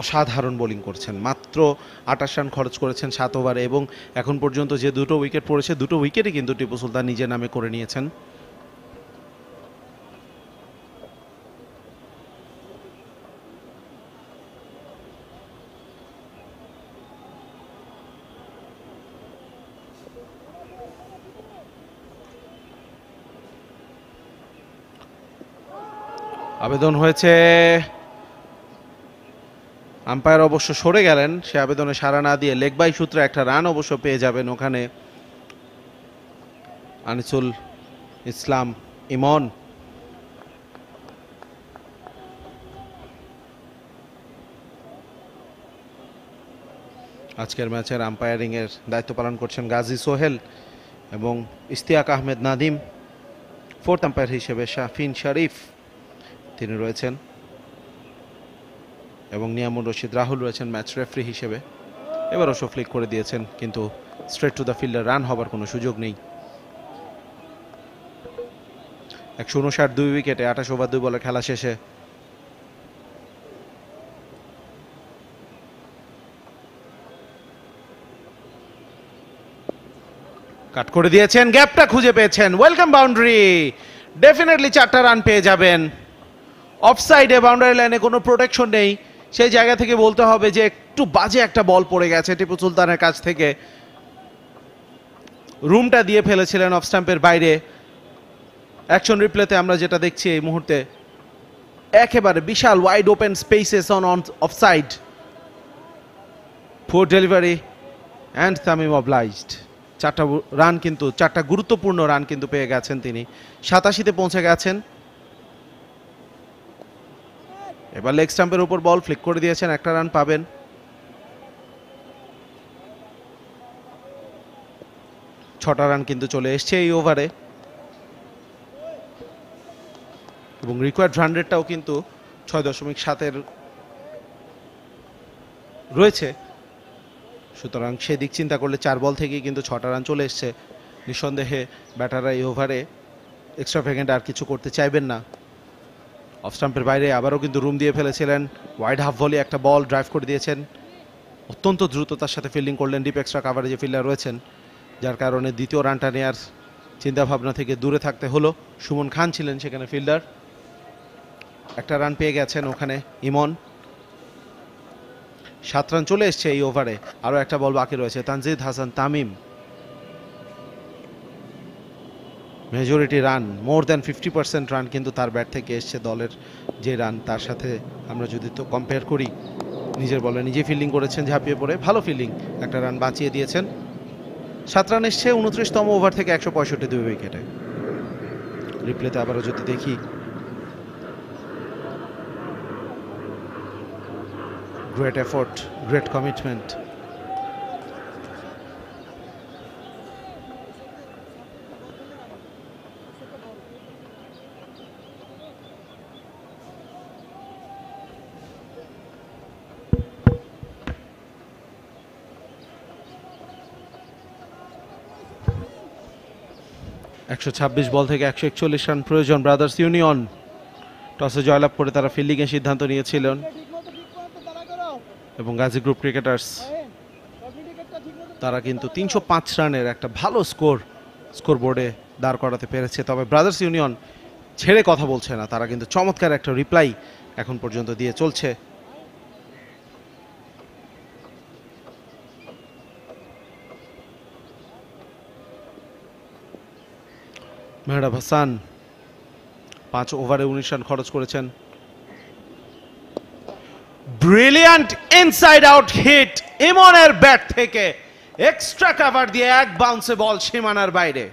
অসাধারণ বোলিং করছেন। মাত্র আটাশ রান খরচ করেছেন সাত ওভারে এবং এখন পর্যন্ত যে দুটো উইকেট পড়েছে, দুটো উইকেটই কিন্তু টিপু সুলতান নিজের নামে করে নিয়েছেন। আবেদন হয়েছে আম্পায়ার অবশ্য সরে গেলেন। সে আবেদনে সাড়া না দিয়ে লেগ বাই সূত্রে একটা রান অবশ্য পেয়ে যাবেন ওখানে আনিসুল ইসলাম ইমন। আজকের ম্যাচের আম্পায়ারিং এর দায়িত্ব পালন করছেন গাজী সোহেল এবং ইস্তিয়াক আহমেদ নাদিম ফোর্থ আম্পায়ার হিসেবে শাফিন শরীফ। তিনি রয়েছেন এবং নিয়ামুর রশিদ রাহুল রয়েছেন ম্যাচ রেফারি হিসেবে। এবার অবশ্য ফ্লিক করে দিয়েছেন, কিন্তু স্ট্রেট টু দ্য ফিল্ডে রান হবার কোনো সুযোগ নেই। একশো উনষাট দুই উইকেটে আঠাশ ওভার দুই বলে খেলা শেষে। কাট করে দিয়েছেন, গ্যাপটা খুঁজে পেয়েছেন ওয়েলকাম বাউন্ডারি ডেফিনেটলি চারটা রান পেয়ে যাবেন। অফসাইডে বাউন্ডারি লাইনে কোনো প্রোটেকশন নেই। সেই জায়গা থেকে বলতে হবে যে একটু বাজে একটা বল পড়ে গেছে টিপু সুলতানের কাছ থেকে। রুমটা দিয়ে ফেলেছিলেন অফ স্ট্যাম্পের বাইরে। অ্যাকশন রিপ্লেতে আমরা যেটা দেখছি এই মুহূর্তে, একেবারে বিশাল wide open spaces on on off side four delivery and Tamim obliged চারটা রান কিন্তু, চারটা গুরুত্বপূর্ণ রান কিন্তু পেয়ে গেছেন তিনি। সাতাশিতে পৌঁছে গেছেন। এবার লেগ স্টাম্পের উপর বল ফ্লিক করে দিয়েছেন, একটা রান পাবেন। ছটা রান কিন্তু চলে এসছে এই ওভারে এবং রিকোয়ার্ড রান রেটটাও কিন্তু ছয় দশমিক সাতের রয়েছে। সুতরাং সেদিক চিন্তা করলে চার বল থেকেই কিন্তু ছটা রান চলে এসছে। নিঃসন্দেহে ব্যাটাররা এই ওভারে এক্সট্রা ভেকেন্ড আর কিছু করতে চাইবেন না। অফ স্টাম্পের বাইরে আবারও কিন্তু রুম দিয়ে ফেলেছিলেন। ওয়াইড হাফ ভলি একটা বল ড্রাইভ করে দিয়েছেন। অত্যন্ত দ্রুততার সাথে ফিল্ডিং করলেন ডিপ এক্সট্রা কাভারেজে ফিল্ডার রয়েছেন। যার কারণে দ্বিতীয় রানটা নেওয়ার চিন্তাভাবনা থেকে দূরে থাকতে হলো। সুমন খান ছিলেন সেখানে ফিল্ডার একটা রান পেয়ে গেছেন ওখানে ইমন। সাত রান চলে এসছে এই ওভারে আরও একটা বল বাকি রয়েছে। Tanzid Hasan Tamim. Majority run more than fifty percent run কিন্তু তার ব্যাট থেকে এসছে দলের যে রান তার সাথে আমরা যদি তো কম্পেয়ার করি, নিজের বলে নিজে ফিল্ডিং করেছেন ঝাঁপিয়ে পড়ে, ভালো ফিল্ডিং একটা রান বাঁচিয়ে দিয়েছেন। সাত রান এসছে উনত্রিশতম ওভার থেকে একশো পঁয়ষট্টি দুই উইকেটে রিপ্লেতে আবারও যদি দেখি। গ্রেট এফোর্ট গ্রেট কমিটমেন্ট একশো ছাব্বিশ বল থেকে একশো একচল্লিশ রান প্রয়োজন। ব্রাদার্স ইউনিয়ন টসে জয়লাভ করে তারা ফিল্ডিংয়ের সিদ্ধান্ত নিয়েছিলেন। এবং গাজী গ্রুপ ক্রিকেটার্স তারা কিন্তু তিনশো পাঁচ রানের একটা ভালো স্কোর স্কোর বোর্ডে দাঁড় করাতে পেরেছে। তবে ব্রাদার্স ইউনিয়ন ছেড়ে কথা বলছে না। তারা কিন্তু চমৎকার একটা রিপ্লাই এখন পর্যন্ত দিয়ে চলছে। মেহরাব হাসান, পাঁচ ওভারে উনিশ রান খরচ করেছেন। ব্রিলিয়ান্ট ইনসাইড আউট হিট ইমনের ব্যাট থেকে এক্সট্রা কাভার দিয়ে এক বাউন্সে বল সীমানার বাইরে।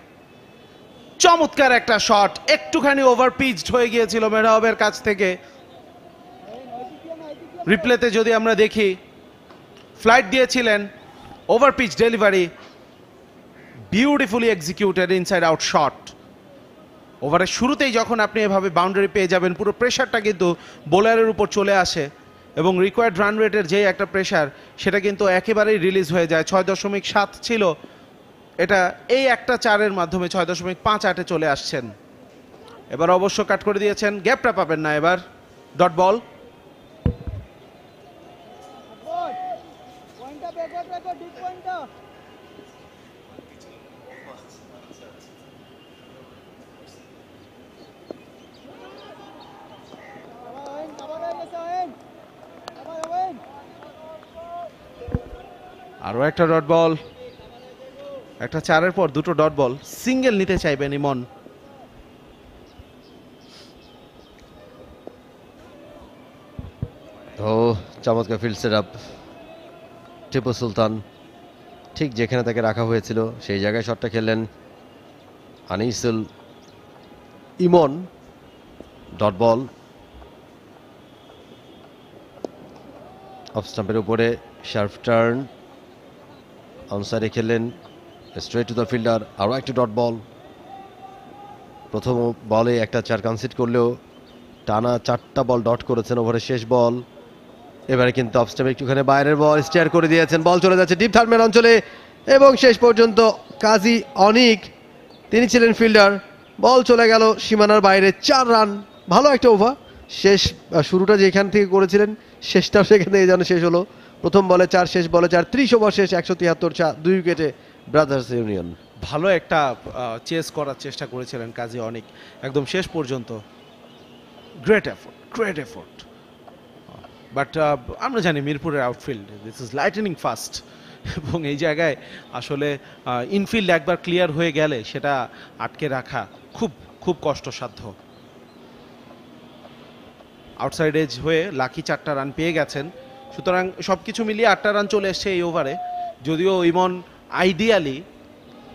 চমৎকার একটা শট, একটুখানি ওভার পিচড হয়ে গিয়েছিল মেহরাবের কাছ থেকে। রিপ্লেতে যদি আমরা দেখি, ফ্লাইট দিয়েছিলেন, over pitch delivery, beautifully executed inside out shot. ওভারের শুরুতেই যখন আপনি এভাবে বাউন্ডারি পেয়ে যাবেন, পুরো প্রেশারটা কিন্তু বোলারের উপর চলে আসে এবং রিকোয়ার্ড রান রেটের যে একটা প্রেশার সেটা কিন্তু একেবারেই রিলিজ হয়ে যায়। ছয় দশমিক সাত ছিল, এটা এই একটা চারের মাধ্যমে ছয় দশমিক পাঁচ আটে চলে আসছেন। এবার অবশ্য কাট করে দিয়েছেন গ্যাপটা পাবেন না এবার। ডট বল পয়েন্টটা ব্যাকওয়ার্ড রাখো ডিপ পয়েন্টটা আবার ওয়েন আবার হয়ে গেছে ওয়েন আবার ওয়েন আরও একটা ডট বল। একটা চারের পর দুটো ডট বল। সিঙ্গেল নিতে চাইবেন ইমন ও, চমৎকার field set up Tipu Sultan ঠিক যেখানে তাকে রাখা হয়েছিল, সেই জায়গায় শটটা খেললেন Anisul Emon. Dot ball off স্টাম্পের উপরে শার্প টার্ন অনসাইডে খেললেন স্ট্রেট টু দ্য ফিল্ডার আরও একটি ডট বল প্রথম বলে একটা চার কনসিড করলেও টানা চারটা বল ডট করেছেন ওভারের শেষ বল এবারে কিন্তু অফ স্টাম্প একটুখানি বাইরের বল স্টেয়ার করে দিয়েছেন। বল চলে যাচ্ছে ডিপ থার্মের অঞ্চলে এবং শেষ পর্যন্ত কাজী অনিক, তিনি ছিলেন ফিল্ডার বল চলে গেল সীমানার বাইরে, চার রান ভালো একটা ওভার শেষ শুরুটা যেখান থেকে করেছিলেন, শেষটাও সেখান যেন শেষ হলো। প্রথম বলে চার, শেষ বলে চার, ত্রিশ ওভার শেষ, একশো তিয়াত্তর দুই উইকেটে ব্রাদার্স ইউনিয়ন ভালো একটা চেস করার চেষ্টা করেছিলেন কাজী অনেক, একদম শেষ পর্যন্ত। Great effort great effort but আমরা জানি মিরপুরের outfield this is lightning fast এবং এই জায়গায় আসলে ইনফিল্ড একবার ক্লিয়ার হয়ে গেলে সেটা আটকে রাখা খুব খুব কষ্টসাধ্য। আউটসাইড এজ হয়ে লাকি চারটা রান পেয়ে গেছেন। সুতরাং সব কিছু মিলিয়ে আটটা রান চলে এসছে এই ওভারে যদিও ইমন আইডিয়ালি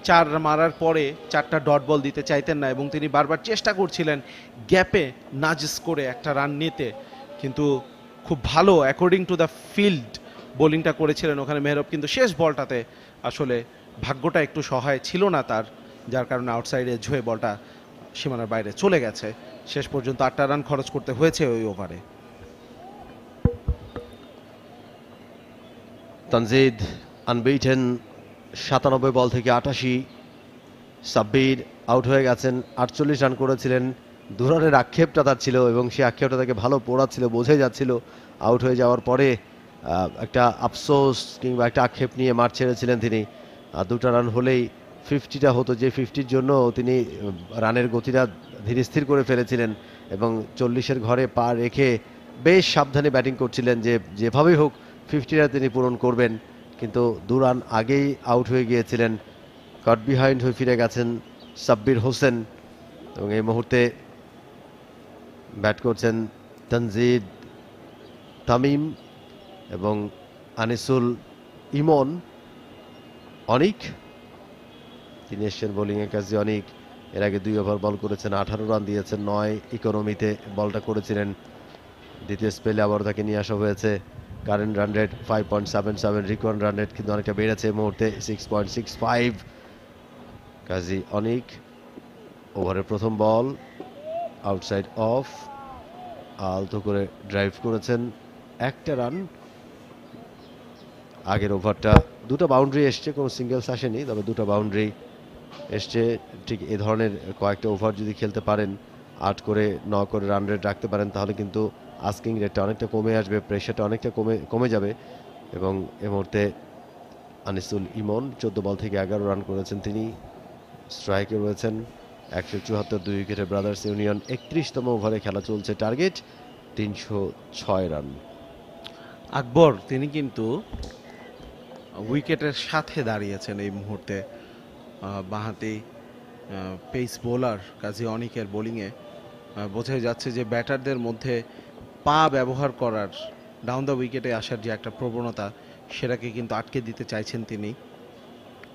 চার মারার পরে চারটা ডট বল দিতে চাইতেন না এবং তিনি বারবার চেষ্টা করছিলেন গ্যাপে নাজিস করে একটা রান নিতে। কিন্তু খুব ভালো অ্যাকর্ডিং টু দ্য ফিল্ড বোলিংটা করেছিলেন ওখানে মেহরব। কিন্তু শেষ বলটাতে আসলে ভাগ্যটা একটু সহায় ছিল না তার, যার কারণে আউটসাইডে ঝুয়ে বলটা সীমানার বাইরে চলে গেছে। শেষ পর্যন্ত আটটা রান খরচ করতে হয়েছে ওই ওভারে তানজিদ আনবিটেন, সাতানব্বই বল থেকে আটাশি। সাব্বির আউট হয়ে গেছেন, আটচল্লিশ রান করেছিলেন। দু রানের আক্ষেপটা তার ছিল এবং সেই আক্ষেপটা তাকে ভালো পড়াচ্ছিল, বোঝাই যাচ্ছিল। আউট হয়ে যাওয়ার পরে একটা আফসোস কিংবা একটা আক্ষেপ নিয়ে মাঠ ছেড়েছিলেন তিনি। আর দুটা রান হলেই ফিফটিটা হতো, যে ফিফটির জন্য তিনি রানের গতিটা ধীরে স্থির করে ফেলেছিলেন এবং চল্লিশের ঘরে পা রেখে বেশ সাবধানে ব্যাটিং করছিলেন যে, যেভাবেই হোক ফিফটিটা তিনি পূরণ করবেন। কিন্তু দু রান আগেই আউট হয়ে গিয়েছিলেন। কট বিহাইন্ড হয়ে ফিরে গেছেন সাব্বির হোসেন এবং এই মুহূর্তে ব্যাট করছেন তানজিদ তামিম এবং আনিসুল ইমন। অনিক, তিনি এসছেন বোলিংয়ের কাছে অনেক। এর আগে দুই ওভার বল করেছেন, আঠারো রান দিয়েছেন, নয় ইকোনমিতে বলটা করেছিলেন। দ্বিতীয় স্পেলে আবার তাকে নিয়ে আসা হয়েছে। Current run rate five point seven seven required run rate কিন্তু অনেকটা বেড়েছে মুহূর্তে six point six five Kazi Anik, ওভারের প্রথম বল আউটসাইড অফ আলতো করে ড্রাইভ করেছেন, একটা রান আগের ওভারটা দুটো বাউন্ডারি এসছে, কোনো সিঙ্গেলস আসেনি, তবে দুটো বাউন্ডারি এসছে। ঠিক এ ধরনের কয়েকটা ওভার যদি খেলতে পারেন, আট করে, ন করে রান রেট রাখতে পারেন, তাহলে কিন্তু আস্কিং রেটটা অনেকটা কমে আসবে প্রেশারটা অনেকটা কমে কমে যাবে এবং এ মুহূর্তে আনিসুল ইমন চোদ্দ বল থেকে এগারো রান করেছেন তিনি। স্ট্রাইকে রয়েছেন একশো চুয়াত্তর দুই উইকেটে ব্রাদার্স ইউনিয়ন একত্রিশতম ওভারে খেলা চলছে টার্গেট তিনশো ছয় রান আকবর, তিনি কিন্তু উইকেটের সাথে দাঁড়িয়েছেন এই মুহূর্তে। বাঁহাতি পেস বোলার কাজী অনিকের বোলিংয়ে বোঝাই যাচ্ছে যে ব্যাটারদের মধ্যে পা ব্যবহার করার ডাউন দ্য উইকেটে আসার যে একটা প্রবণতা, সেটাকে কিন্তু আটকে দিতে চাইছেন তিনি।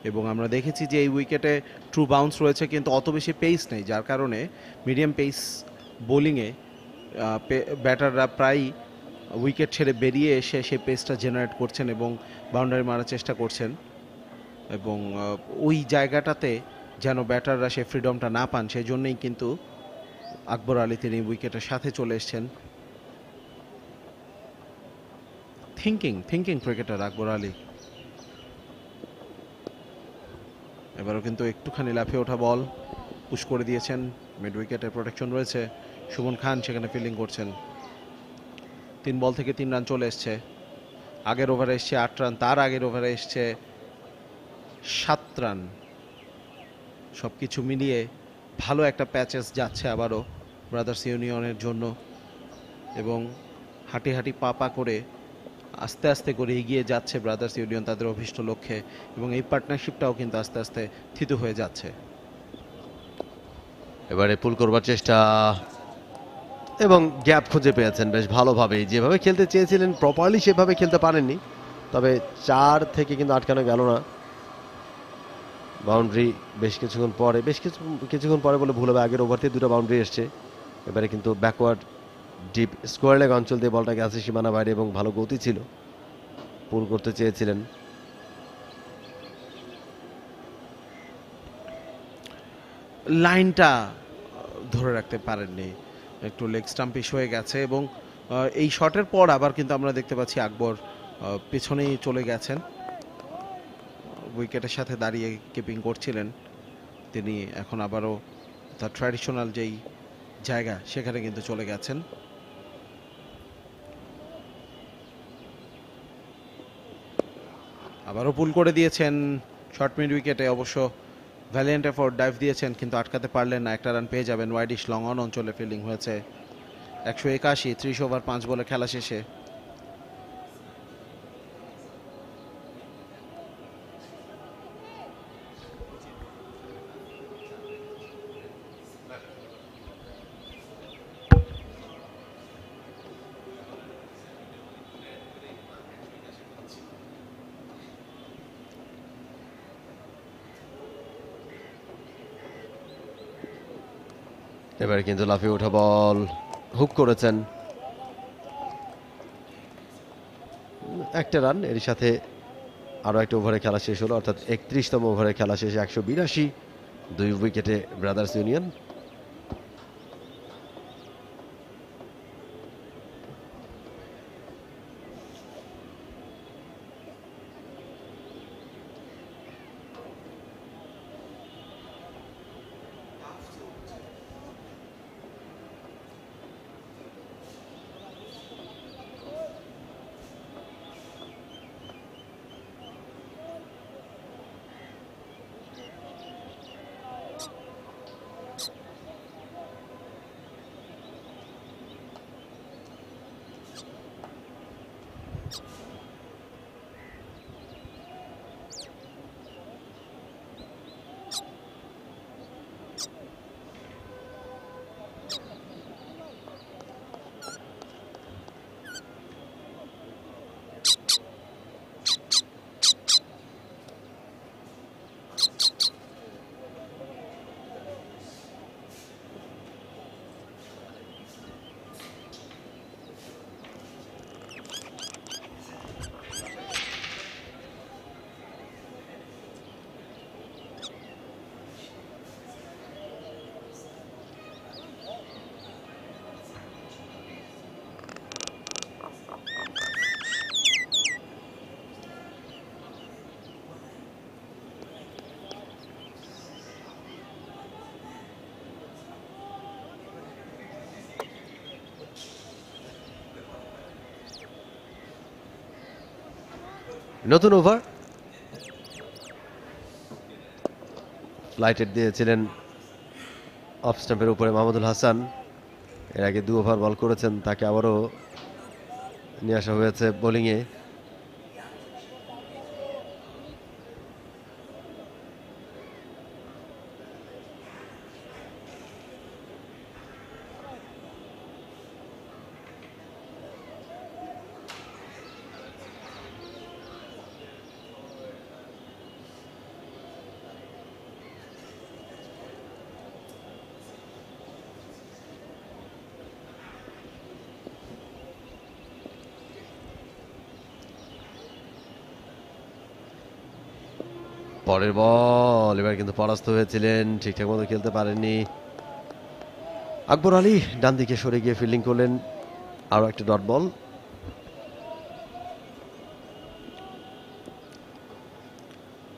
এবং আমরা দেখেছি যে এই উইকেটে ট্রু বাউন্স রয়েছে, কিন্তু অত বেশি পেস নেই, যার কারণে মিডিয়াম পেস বোলিংয়ে ব্যাটাররা প্রায়ই উইকেট ছেড়ে বেরিয়ে এসে সেই পেসটা জেনারেট করছেন এবং বাউন্ডারি মারার চেষ্টা করছেন। এবং ওই জায়গাটাতে যেন ব্যাটাররা সে ফ্রিডমটা না পান সেই জন্যেই কিন্তু আকবর আলী তিনি উইকেটের সাথে চলে এসেছেন। Thinking thinking cricketer Akbar Ali এবারও কিন্তু একটুখানি লাফিয়ে ওঠা বল। পুশ করে দিয়েছেন। মিড উইকেটের প্রোটেকশন রয়েছে। সুমন খান সেখানে ফিল্ডিং করছেন। তিন বল থেকে তিন রান চলে এসছে। আগের ওভারে এসছে আট রান, তার আগের ওভারে এসছে সাত রান। সব কিছু মিলিয়ে ভালো একটা প্যাচেস যাচ্ছে আবারও ব্রাদার্স ইউনিয়নের জন্য। এবং হাঁটি হাঁটি পা পা করে আস্তে আস্তে করে এগিয়ে যাচ্ছে ব্রাদার্স ইউনিয়ন তাদের অভিষ্ট লক্ষ্যে এবং এই পার্টনারশিপটাও কিন্তু আস্তে আস্তে থিতু হয়ে যাচ্ছে। এবারে পুল করবার চেষ্টা এবং গ্যাপ খুঁজে পেয়েছেন বেশ ভালোভাবে যেভাবে খেলতে চেয়েছিলেন প্রপারলি সেভাবে খেলতে পারেননি, তবে চার থেকে কিন্তু আটকানো গেল না। বাউন্ডারি বেশ কিছুক্ষণ পরে, বেশ কিছু কিছুক্ষণ পরে বলে ভুল হবে, আগের ওভার থেকে দুটো বাউন্ডারি এসছে। এবারে কিন্তু ব্যাকওয়ার্ড ডিপ স্কোয়ার লেগ অঞ্চল দিয়ে বলটা গেছে সীমানা বাইরে এবং ভালো গতি ছিল। পুল করতে চেয়েছিলেন। লাইনটা ধরে রাখতে পারেননি। একটু লেগ স্টাম্পিশ হয়ে গেছে এবং এই শটের পর আবার কিন্তু আমরা দেখতে পাচ্ছি আকবর পেছনেই চলে গেছেন। উইকেটের সাথে দাঁড়িয়ে কিপিং করছিলেন। তিনি এখন আবারও তার ট্র্যাডিশনাল যেই জায়গা, সেখানে কিন্তু চলে গেছেন। আবারও পুল করে দিয়েছেন শর্ট মিড উইকেটে অবশ্য ভ্যালিয়েন্ট এফোর্ট ডাইভ দিয়েছেন, কিন্তু আটকাতে পারলেন না। একটা রান পেয়ে যাবেন। ওয়াইডিশ লং অন অঞ্চলে ফিল্ডিং হয়েছে। একশো একাশি, ত্রিশ ওভার পাঁচ বলে খেলা শেষে। এবারে কিন্তু লাফিয়ে ওঠা বল। হুক করেছেন। একটা রান এর সাথে আরও একটা ওভারে খেলা শেষ হলো, অর্থাৎ একত্রিশতম ওভারে খেলা শেষে, একশো বিরাশি। দুই উইকেটে ব্রাদার্স ইউনিয়ন নতুন ওভার ফ্লাইটেড দিয়েছিলেন অফ স্টাম্পের উপরে মাহমুদুল হাসান। এর আগে দু ওভার বল করেছেন, তাকে আবারও নিয়ে আসা হয়েছে বোলিংয়ে পরের বল। এবার কিন্তু পরাস্ত হয়েছিলেন, ঠিকঠাক মতো খেলতে পারেননি। আকবর আলী ডান দিকে সরে গিয়ে ফিল্ডিং করলেন, আরও একটা ডট বল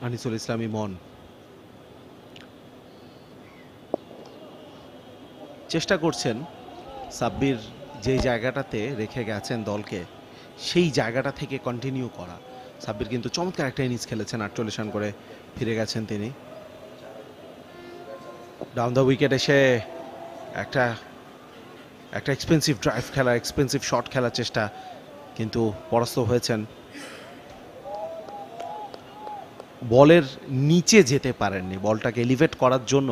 আনিসুল ইসলামী মন। চেষ্টা করছেন সাব্বির যেই জায়গাটাতে রেখে গেছেন দলকে, সেই জায়গাটা থেকে কন্টিনিউ করা। সাব্বির কিন্তু চমৎকার একটা ইনিংস খেলেছেন, আটচল্লিশ রান করে ফিরে গেছেন তিনি। ডাউন দ্য উইকেট এসে একটা একটা এক্সপেন্সিভ ড্রাইভ খেলা এক্সপেন্সিভ শট খেলার চেষ্টা কিন্তু পরাস্ত হয়েছেন। বলের নিচে যেতে পারেননি, বলটাকে এলিভেট করার জন্য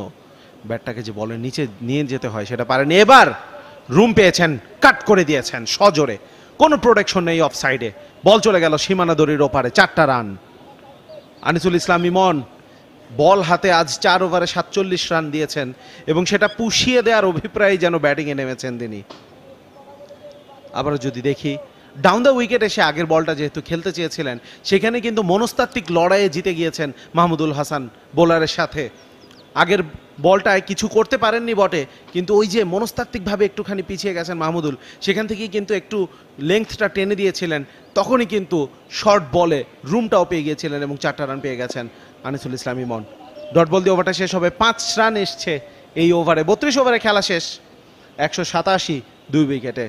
ব্যাটটাকে যে বলের নিচে নিয়ে যেতে হয় সেটা পারেননি। এবার রুম পেয়েছেন কাট করে দিয়েছেন সজোরে। কোনো প্রোটেকশন নেই অফ সাইডে বল চলে গেল সীমানা দড়ির ওপারে, চারটা রান। আনিসুল ইসলাম ইমন, বল হাতে আজ চার ওভারে সাতচল্লিশ রান দিয়েছেন এবং সেটা পুষিয়ে দেওয়ার অভিপ্রায়ে যেন ব্যাটিংয়ে নেমেছেন তিনি। আবার যদি দেখি ডাউন দ্য উইকেট এসে আগের বলটা যেহেতু খেলতে চেয়েছিলেন, সেখানে কিন্তু মনস্তাত্ত্বিক লড়াইয়ে জিতে গিয়েছেন মাহমুদুল হাসান বোলারের সাথে। আগের বলটায় কিছু করতে পারেননি বটে, কিন্তু ওই যে মনস্তাত্ত্বিকভাবে একটুখানি পিছিয়ে গেছেন মাহমুদুল, সেখান থেকেই কিন্তু একটু লেংথটা টেনে দিয়েছিলেন, তখনই কিন্তু শর্ট বলে রুমটাও পেয়ে গিয়েছিলেন এবং চারটা রান পেয়ে গেছেন আনিসুল ইসলাম ইমন। ডট বল দিয়ে ওভারটা শেষ হবে, পাঁচ রান এসছে এই ওভারে বত্রিশ ওভারে খেলা শেষ, একশো সাতাশি দুই উইকেটে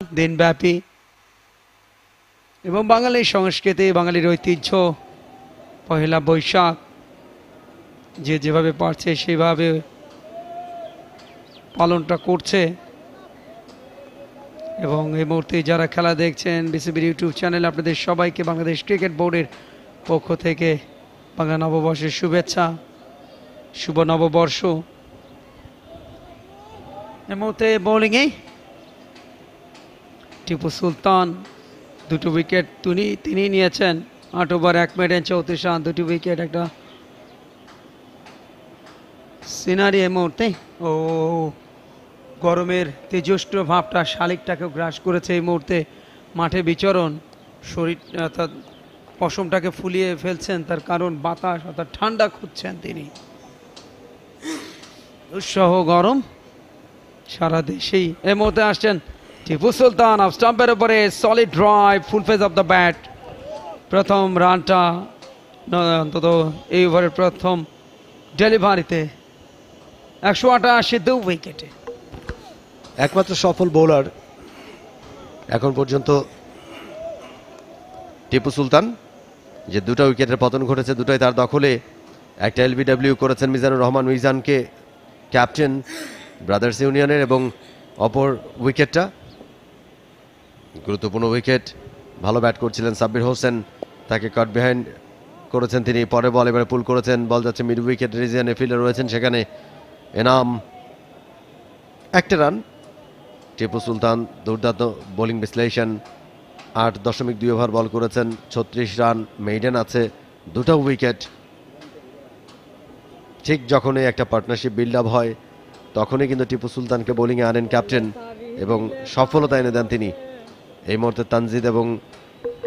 দিনব্যাপী এবং বাঙালির সংস্কৃতি, বাঙালির ঐতিহ্য, পহেলা বৈশাখ, যে যেভাবে পারছে সেভাবে পালনটা করছে। এবং এই মুহূর্তে যারা খেলা দেখছেন, বিসিবির ইউটিউব চ্যানেল আপনাদের সবাইকে বাংলাদেশ ক্রিকেট বোর্ডের পক্ষ থেকে বাংলা নববর্ষের শুভেচ্ছা, শুভ নববর্ষ। এই মুহূর্তে বোলিংয়ে টিপু সুলতান, দুটো উইকেট তিনি তিনি নিয়েছেন। আট ওভার এক মিনিট চৌত্রিশ রান, দুটি উইকেট একটা সিনারি এই মুহূর্তে। ও, গরমের তেজস্ক্র ভাবটা শালিকটাকে গ্রাস করেছে এই মুহূর্তে। মাঠে বিচরণ, শরীর অর্থাৎ পশমটাকে ফুলিয়ে ফেলছেন, তার কারণ বাতাস, অর্থাৎ ঠান্ডা খুঁজছেন তিনি। দুঃসহ গরম, সারা দেশেই এই মুহূর্তে আসছেন টিপু সুলতান অফ স্টাম্পের উপরে solid drive full face of the bat প্রথম রানটা অন্তত এই ওভারের প্রথম ডেলিভারিতে একশো আটাশি দু উইকেটে একমাত্র সফল বোলার এখন পর্যন্ত টিপু সুলতান, যে দুটো উইকেটের পতন ঘটেছে, দুটোই তার দখলে। একটা এলবিডব্লিউ করেছেন মিজানুর রহমান মিজানকে ক্যাপ্টেন ব্রাদার্স ইউনিয়নের এবং অপর উইকেটটা গুরুত্বপূর্ণ উইকেট ভালো ব্যাট করছিলেন সাব্বির হোসেন। তাকে কাট বিহাইন্ড করেছেন তিনি। পরে বল এবারে পুল করেছেন। বল যাচ্ছে মিড উইকেট রিজিয়নে ফিল্ডে রয়েছেন সেখানে এনাম। একটা রান টিপু সুলতান, দুর্দান্ত বোলিং বিশ্লেষণ। আট দশমিক দুই ওভার বল করেছেন। ছত্রিশ রান মেইডেন আছে। দুটো উইকেট ঠিক যখনই একটা পার্টনারশিপ বিল্ড আপ হয়, তখনই কিন্তু টিপু সুলতানকে বোলিংয়ে আনেন ক্যাপ্টেন এবং সফলতা এনে দেন তিনি। এই মুহূর্তে তানজিদ এবং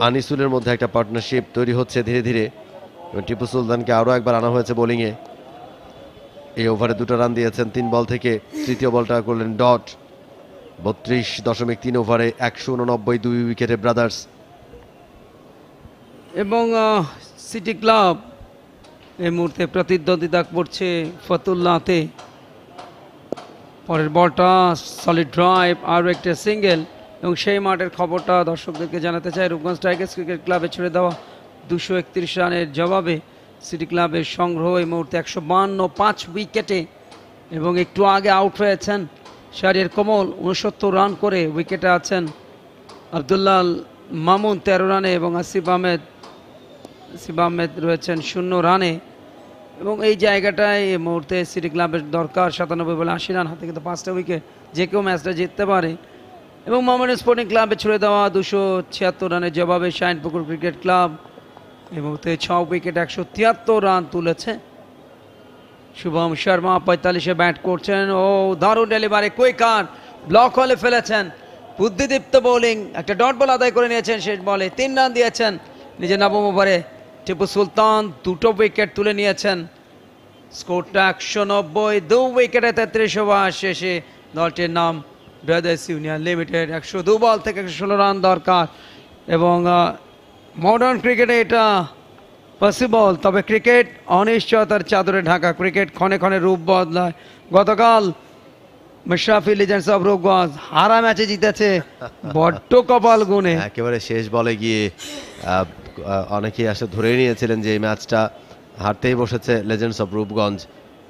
আনিসুলের মধ্যে একটা পার্টনারশিপ তৈরি হচ্ছে ধীরে ধীরে। টিপু সুলতানকে আরও একবার আনা হয়েছে বোলিংয়ে এই ওভারে দুটো রান দিয়েছেন, তিন বল থেকে তৃতীয় বলটা করলেন ডট। বত্রিশ দশমিক তিন ওভারে একশো উননব্বই দুই উইকেটে ব্রাদার্স এবং সিটি ক্লাব এই মুহূর্তে প্রতিদ্বন্দ্বিতা করছে ফতুল্লাতে। পরের বলটা সলিড ড্রাইভ আরও একটা সিঙ্গেল এবং সেই মাঠের খবরটা দর্শকদেরকে জানাতে চাই। রূপগঞ্জ টাইগার্স ক্রিকেট ক্লাবে ছেড়ে দেওয়া দুশো একত্রিশ রানের জবাবে সিটি ক্লাবের সংগ্রহ এই মুহূর্তে একশো বান্ন, পাঁচ উইকেটে এবং একটু আগে আউট হয়েছেন শারিয়ার কমল, উনসত্তর রান করে উইকেটে আছেন আবদুল্লাহ মামুন, তেরো রানে এবং আসিফ আহমেদ আসিফ আহমেদ রয়েছেন শূন্য রানে। এবং এই জায়গাটায় এই মুহূর্তে সিটি ক্লাবের দরকার সাতানব্বই বলে আশি রান, হাতে কিন্তু পাঁচটা উইকেট। যে কেউ ম্যাচটা জিততে পারে। এবং মোহামেডান স্পোর্টিং ক্লাবে ছুড়ে দেওয়া দুশো ছিয়াত্তর রানের জবাবে শাইনপুকুর ক্রিকেট ক্লাব এই মুহূর্তে ছ উইকেট, একশো তিয়াত্তর রান তুলেছে। শুভম শর্মা পঁয়তাল্লিশে ব্যাট করছেন ও দারুণ ডেলিভারি কুইকার ব্লক হলে ফেলেছেন। বুদ্ধিদীপ্ত বোলিং, একটা ডট বল আদায় করে নিয়েছেন শেষ বলে তিন রান দিয়েছেন। নিজের নবম ওভারে টিপু সুলতান দুটো উইকেট তুলে নিয়েছেন। স্কোরটা একশো নব্বই, দু উইকেটে তেত্রিশ ওভার শেষে দলটির নাম ব্রাদার্স ইউনিয়ন লিমিটেড একশো দু বল থেকে একশো ষোলো রান দরকার। এবং মডার্ন ক্রিকেটে এটা পসিবল তবে ক্রিকেট অনিশ্চয়তার চাদরে ঢাকা। ক্রিকেট ক্ষণে ক্ষণে রূপ বদলায়। গতকাল মেশরাফি লিজেন্ডস অফ রূপগঞ্জ হারা ম্যাচে জিতেছে। বড্ড কপাল গুনে একেবারে শেষ বলে গিয়ে অনেকেই আসলে ধরে নিয়েছিলেন যে এই ম্যাচটা হারতেই বসেছে লেজেন্ডস অফ রূপগঞ্জ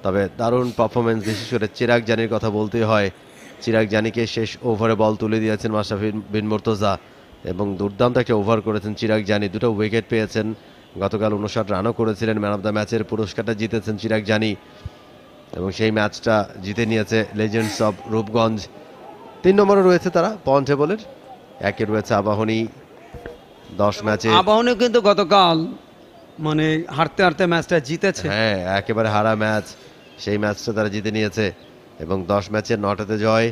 তবে দারুণ পারফরমেন্স বিশেষ করে চিরাগ জানির কথা বলতে হয়। চিরাগ জানিকে শেষ ওভারে বল তুলে দিয়েছেন মাশরাফি বিন মুর্তজা এবং দুর্দান্ত একটা ওভার করেছেন চিরাগ জানি। দুটো উইকেট পেয়েছেন। গতকাল উনষাট রানও করেছিলেন। ম্যান অফ দ্য ম্যাচের পুরস্কারটা জিতেছেন চিরাগ জানি এবং সেই ম্যাচটা জিতে নিয়েছে লেজেন্ডস অফ রূপগঞ্জ তিন নম্বরে রয়েছে তারা পয়েন্ট টেবলের একে রয়েছে আবাহনী। দশ ম্যাচে আবাহনীও কিন্তু গতকাল মানে হারতে হারতে ম্যাচটা জিতেছে। হ্যাঁ একেবারে হারা ম্যাচ। সেই ম্যাচটা তারা জিতে নিয়েছে। এবং দশ ম্যাচে নটাতে জয়।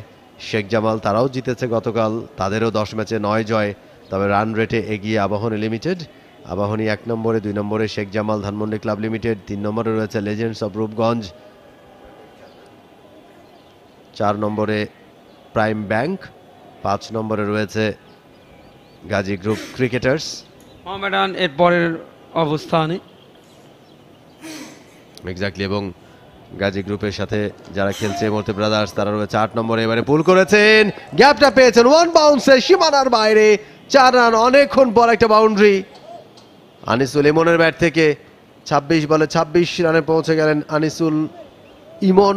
শেখ জামাল তারাও জিতেছে গতকাল তাদেরও দশ ম্যাচে নয় জয়। তবে রান রেটে এগিয়ে আবাহনী লিমিটেড। আবাহনী এক নম্বরে দুই নম্বরে শেখ জামাল ধানমন্ডি ক্লাব লিমিটেড তিন নম্বরে রয়েছে লেজেন্ডস অফ রূপগঞ্জ। চার নম্বরে প্রাইম ব্যাংক পাঁচ নম্বরে রয়েছে গাজী গ্রুপ ক্রিকেটার্স। মোহামেডান এর পরের অবস্থানে। এক্স্যাক্টলি এবং গাজী গ্রুপের সাথে যারা খেলছে, এই মুহূর্তে ব্রাদার্স তারা রয়েছে আট নম্বরে। এবারে পুল করেছেন, গ্যাপটা পেয়েছেন ওয়ান বাউন্সে সীমানার বাইরে। চার রান অনেকক্ষণ পর একটা বাউন্ডারি আনিসুল ইমনের ব্যাট থেকে ছাব্বিশ বলে ছাব্বিশ রানে পৌঁছে গেলেন আনিসুল ইমন।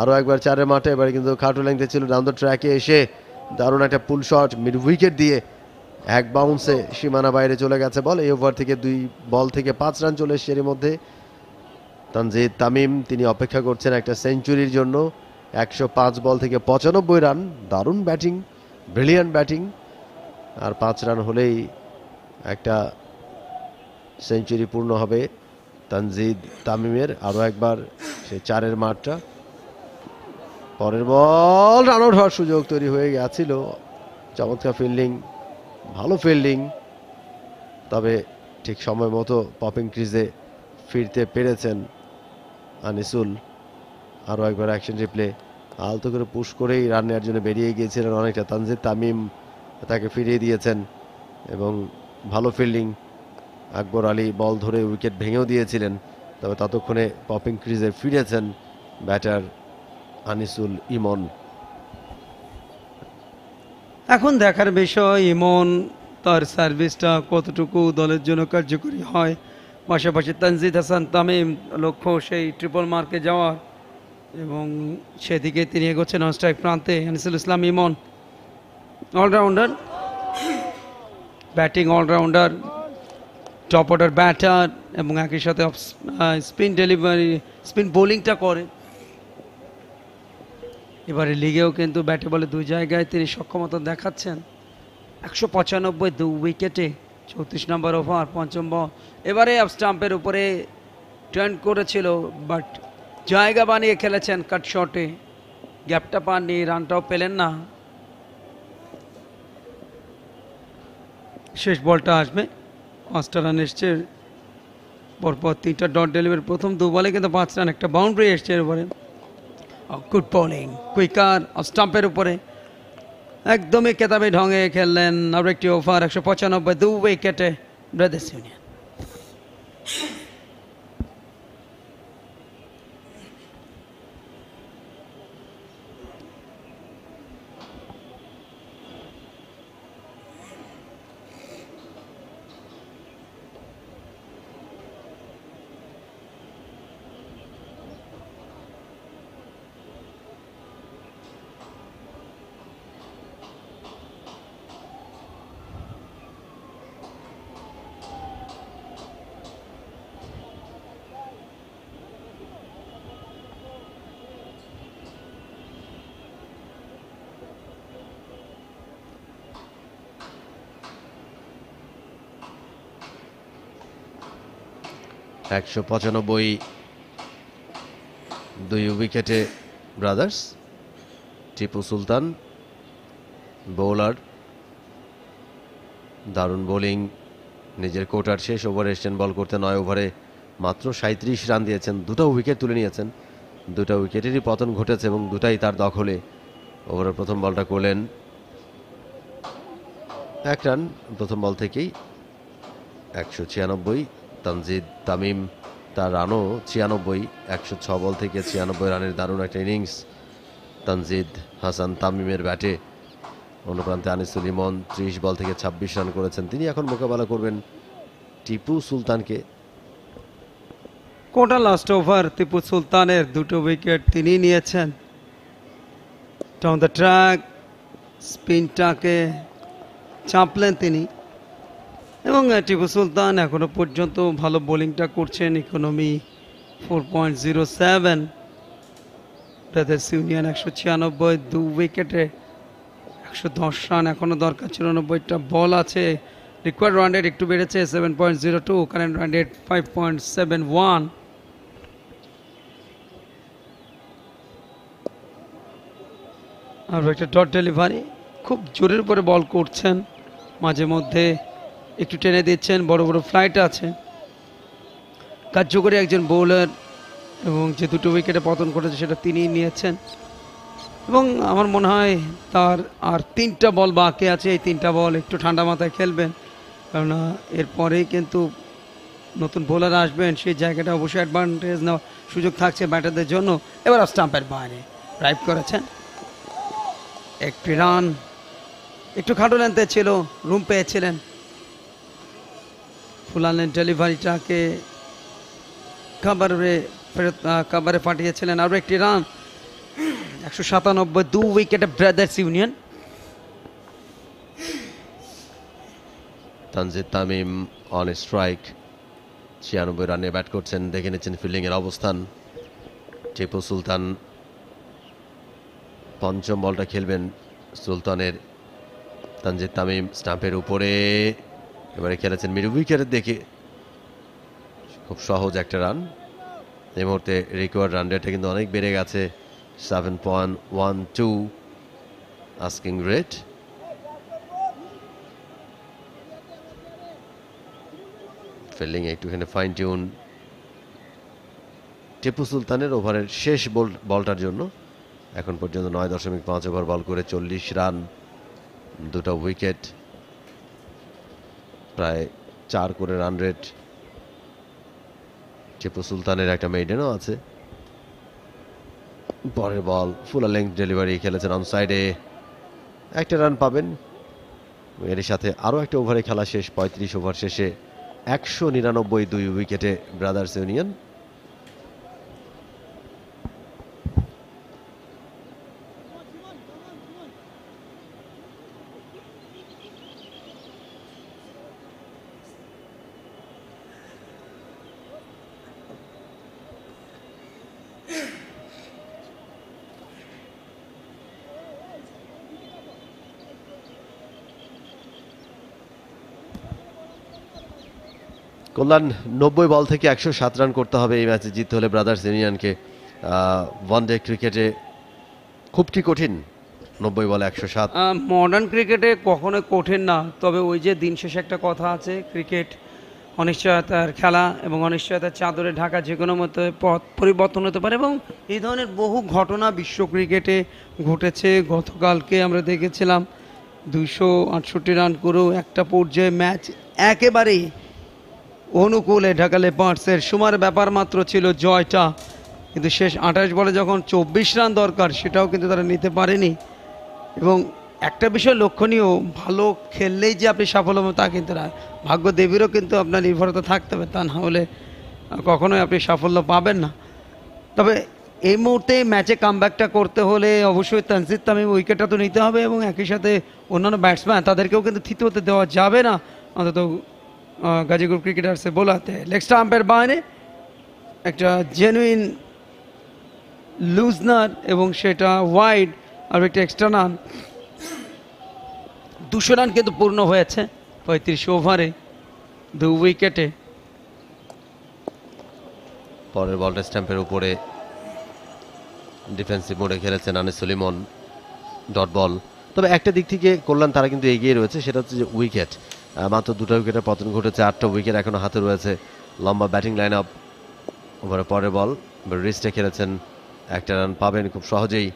আরও একবার চারের মাঠে, এবারে কিন্তু খাটু লেংতে ছিল ডাউন ট্র্যাকে এসে দারুণ একটা পুল শট মিড উইকেট দিয়ে এক বাউন্সে সীমানা বাইরে চলে গেছে। বল এই ওভার থেকে দুই, বল থেকে পাঁচ রান চলে এসছে এর মধ্যে। তানজিদ তামিম, তিনি অপেক্ষা করছেন একটা সেঞ্চুরির জন্য। একশো পাঁচ বল থেকে পঁচানব্বই রান, দারুণ ব্যাটিং ব্রিলিয়ান ব্যাটিং। আর পাঁচ রান হলেই একটা সেঞ্চুরি পূর্ণ হবে তানজিদ তামিমের। আরও একবার সে চারের মাঠটা। পরের বল, রান আউট হওয়ার সুযোগ তৈরি হয়ে গেছিল। চমৎকার ফিল্ডিং, ভালো ফিল্ডিং। তবে ঠিক সময় মতো পপিং ক্রিজে ফিরতে পেরেছেন আনিসুল আরও একবার অ্যাকশন রিপ্লে আলতো করে পুশ করেই রান নেওয়ার জন্য বেরিয়ে গিয়েছিলেন অনেকটা। তানজিদ তামিম তাকে ফিরিয়ে দিয়েছেন এবং ভালো ফিল্ডিং আকবর আলী বল ধরে উইকেট ভেঙেও দিয়েছিলেন, তবে ততক্ষণে পপিং ক্রিজে ফিরেছেন ব্যাটার আনিসুল ইমন। এখন দেখার বিষয় ইমন, তার সার্ভিসটা কতটুকু দলের জন্য কার্যকরী হয়? পাশাপাশি তানজিদ হাসান তামিম, লক্ষ্য সেই ট্রিপল মার্কে যাওয়ার এবং সেদিকে তিনি এগোচ্ছেন অন স্ট্রাইক প্রান্তে, Anisul Islam Emon. Allrounder batting allrounder top order batter এবং একই সাথে স্পিন ডেলিভারি স্পিন বোলিংটা করে। এবারে লিগেও কিন্তু ব্যাটে বলে দুই জায়গায় তিনি সক্ষমতা দেখাচ্ছেন। একশো পঁচানব্বই দু উইকেটে চৌত্রিশ নম্বর ওভার, পঞ্চম বল। এবারে স্টাম্পের উপরে টার্ন করেছিল বাট জায়গা বানিয়ে খেলেছেন কাট শটে গ্যাপটা পাননি রানটাও পেলেন না। শেষ বলটা আসবে। পাঁচটা রান এসছে। পরপর তিনটা ডট ডেলিভারি প্রথম দু বলে কিন্তু পাঁচ রান একটা বাউন্ডারি এসছে এবারে। গুড বোলিং কুইকার স্টাম্পের উপরে। একদমই কেতাবে ঢঙে খেললেন। আরও একটি ওভার একশো পঁচানব্বই দু উইকেটে ব্রাদার্স ইউনিয়ন। একশো পঁচানব্বই দুই উইকেটে ব্রাদার্স, টিপু সুলতান, বোলার, দারুণ বোলিং, নিজের কোটার শেষ ওভারে এসছেন বল করতে নয় ওভারে মাত্র সাঁত্রিশ রান দিয়েছেন, দুটো উইকেট তুলে নিয়েছেন। দুটো উইকেটেরই পতন ঘটেছে এবং দুটাই তার দখলে। ওভারের প্রথম বলটা করলেন এক রান, প্রথম বল থেকেই একশো ছিয়ানব্বই। তানজিদ তামিম, তার রানও ছিয়ানব্বই, একশো ছ বল থেকে ছিয়ানব্বই রানের দারুণ একটা ইনিংস। তানজিদ হাসান তামিমের ব্যাটে। অন্য প্রান্তে আনিসুল ইমন ত্রিশ বল থেকে ছাব্বিশ রান করেছেন। তিনি এখন মোকাবেলা করবেন টিপু সুলতানকে। কোটা লাস্ট ওভার টিপু সুলতানের দুটো উইকেট তিনি নিয়েছেন। ডাউন দ্য ট্র্যাক স্পিনটাকে চাপলেন তিনি। এবং টিপু সুলতান এখনও পর্যন্ত ভালো বোলিংটা করছেন economy four point zero seven. Brothers union একশো ছিয়ানব্বই, দু উইকেটে একশো দশ রান এখনও দরকার চুরানব্বইটা বল আছে। রিকোয়ার্ড রান রেট একটু বেড়েছে, seven point zero two, current run rate five point seven one. আর একটা ডট ডেলিভারি, খুব জোরের উপরে বল করছেন মাঝে মধ্যে। একটু টেনে দিচ্ছেন, বড় বড় ফ্লাইট আছে। কার্যকরী একজন বোলার এবং যে দুটো উইকেটে পতন করেছে সেটা তিনিই নিয়েছেন। এবং আমার মনে হয় তার আর তিনটা বল বাকি আছে, এই তিনটা বল একটু ঠান্ডা মাথায় খেলবেন। কেননা এরপরেই কিন্তু নতুন বোলার আসবেন, সেই জায়গাটা অবশ্যই অ্যাডভান্টেজ নেওয়ার সুযোগ থাকছে ব্যাটারদের জন্য। এবার স্টাম্পের বাইরে। ড্রাইভ করেছেন। একটি রান একটু খাটো লেন্থে ছিল রুম পেয়েছিলেন। ফুলালেন ডেলিভারিটাকে কাবারে ফেরত আহ, কাবারে পাঠিয়েছিলেন। আরও একটি রান। একশো সাতানব্বই দু উইকেটে brothers union. Tanzid Tamim on strike ছিয়ানব্বই রানে ব্যাট করছেন দেখে নিচ্ছেন ফিল্ডিংয়ের অবস্থান। টিপু সুলতান পঞ্চম বলটা খেলবেন সুলতানের। তানজিদ তামিম স্টাম্পের উপরে। এবারে খেলেছেন মিড উইকেটের দেখে খুব সহজ একটা রান। এই মুহূর্তে রিকোয়ার্ড রান রেটটা কিন্তু অনেক বেড়ে গেছে। Seven point one two asking rate. Fielding একটুখানি ফাইন টিউন টিপু সুলতানের ওভারের শেষ বল বলটার জন্য। এখন পর্যন্ত নয় দশমিক পাঁচ ওভার বল করে চল্লিশ রান, দুটো উইকেট। প্রায় চার করে রান রেট টিপু সুলতানের একটা মেইডেনও আছে। পরের বল ফুল লেংথ ডেলিভারি খেলেছেন অন সাইডে একটা রান পাবেন। এর সাথে আরও একটা ওভারে খেলা শেষ, পঁয়ত্রিশ ওভার শেষে একশো নিরানব্বই দুই উইকেটে ব্রাদার্স ইউনিয়ন কল্যাণ, নব্বই বল থেকে একশো সাত রান করতে হবে এই ম্যাচে। জিততে হলে ব্রাদার্স ইউনিয়নকে ওয়ান ডে ক্রিকেটে খুব কি কঠিন? নব্বই বলে একশো সাত। মডার্ন ক্রিকেটে কখনো কঠিন না। তবে ওই যে দিন শেষে একটা কথা আছে ক্রিকেট অনিশ্চয়তার খেলা এবং অনিশ্চয়তার চাদরে ঢাকা যে কোনো মতো পথ পরিবর্তন হতে পারে এবং এই ধরনের বহু ঘটনা বিশ্ব ক্রিকেটে ঘটেছে। গতকালকে আমরা দেখেছিলাম দুইশো আটষট্টি রান করেও একটা পর্যায়ে ম্যাচ একেবারেই অনুকূলে ঢাকালে লেপার্সের সুমার ব্যাপার মাত্র ছিল জয়টা। কিন্তু শেষ আঠাশ বলে যখন চব্বিশ রান দরকার, সেটাও কিন্তু তারা নিতে পারেনি। এবং একটা বিষয় লক্ষণীয়, ভালো খেললেই যে আপনি সাফল্য পাবেন তা কিন্তু না। ভাগ্য দেবীরও কিন্তু আপনার নির্ভরতা থাকতে হবে, তা না হলে কখনোই আপনি সাফল্য পাবেন না। তবে এই মুহূর্তে ম্যাচে কামব্যাকটা করতে হলে অবশ্যই তানজিদ তামিম উইকেটটা তো নিতে হবে এবং একই সাথে অন্যান্য ব্যাটসম্যান, তাদেরকেও কিন্তু থিত হতে দেওয়া যাবে না। অন্তত গাজীপুর ক্রিকেটার্সে বোলাতে। লেগ স্টাম্পের বাইরে একটা জেনুইন লুজনার এবং সেটা ওয়াইড আর একটা এক্সট্রা রান দুশো রান কিন্তু পূর্ণ হয়েছে পঁয়ত্রিশ ওভারে দু উইকেটে পরের বলটা স্ট্যাম্পের উপরে ডিফেন্সিভ মোডে খেলেছেন আনিস সলিমন। ডট বল তবে একটা দিক থেকে কল্যাণ তারা কিন্তু এগিয়ে রয়েছে, সেটা হচ্ছে যে উইকেট মাত্র দুটো উইকেটের পতন ঘটেছে, আটটা উইকেট এখনও হাতে রয়েছে। লম্বা ব্যাটিং লাইন আপ ওভারে পরে বল রিস্টে খেলেছেন, একটা রান পাবেন খুব সহজেই।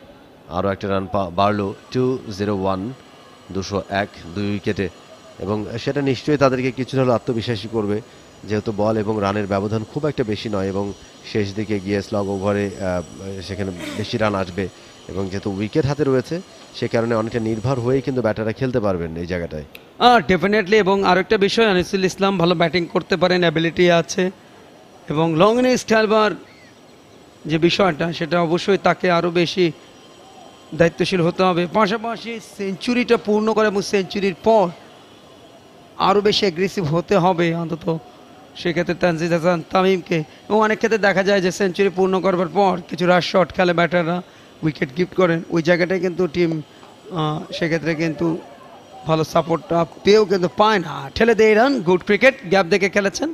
আরও একটা রান বাড়লো টু জিরো ওয়ান দুশো এক, দুই উইকেটে এবং সেটা নিশ্চয়ই তাদেরকে কিছুটা হলেও আত্মবিশ্বাসী করবে, যেহেতু বল এবং রানের ব্যবধান খুব একটা বেশি নয় এবং শেষ দিকে গিয়ে স্লগ ওভারে সেখানে বেশি রান আসবে। এবং যেহেতু উইকেট হাতে রয়েছে সে কারণে অনেকটা নির্ভর হয়েই কিন্তু ব্যাটাররা খেলতে পারবেন এই জায়গাটায়। ডেফিনেটলি এবং আরেকটা বিষয়, আনিসুল ইসলাম ভালো ব্যাটিং করতে পারেন অ্যাবিলিটি আছে। এবং লং ইনিংস খেলবার যে বিষয়টা, সেটা অবশ্যই তাকে আরও বেশি দায়িত্বশীল হতে হবে। পাশাপাশি সেঞ্চুরিটা পূর্ণ করে এবং সেঞ্চুরির পর আরও বেশি অ্যাগ্রেসিভ হতে হবে অন্তত। সেক্ষেত্রে তানজিদ হাসান তামিমকে, এবং অনেক ক্ষেত্রে দেখা যায় যে সেঞ্চুরি পূর্ণ করবার পর কিছু রাশ শট খেলে ব্যাটাররা। উইকেট গিফট করেন। ওই জায়গাটায় কিন্তু টিম সেক্ষেত্রে কিন্তু ভালো সাপোর্টটা পেয়েও কিন্তু পায় না। ঠেলে দিয়ে রান গুড ক্রিকেট গ্যাপ দেখে খেলেছেন।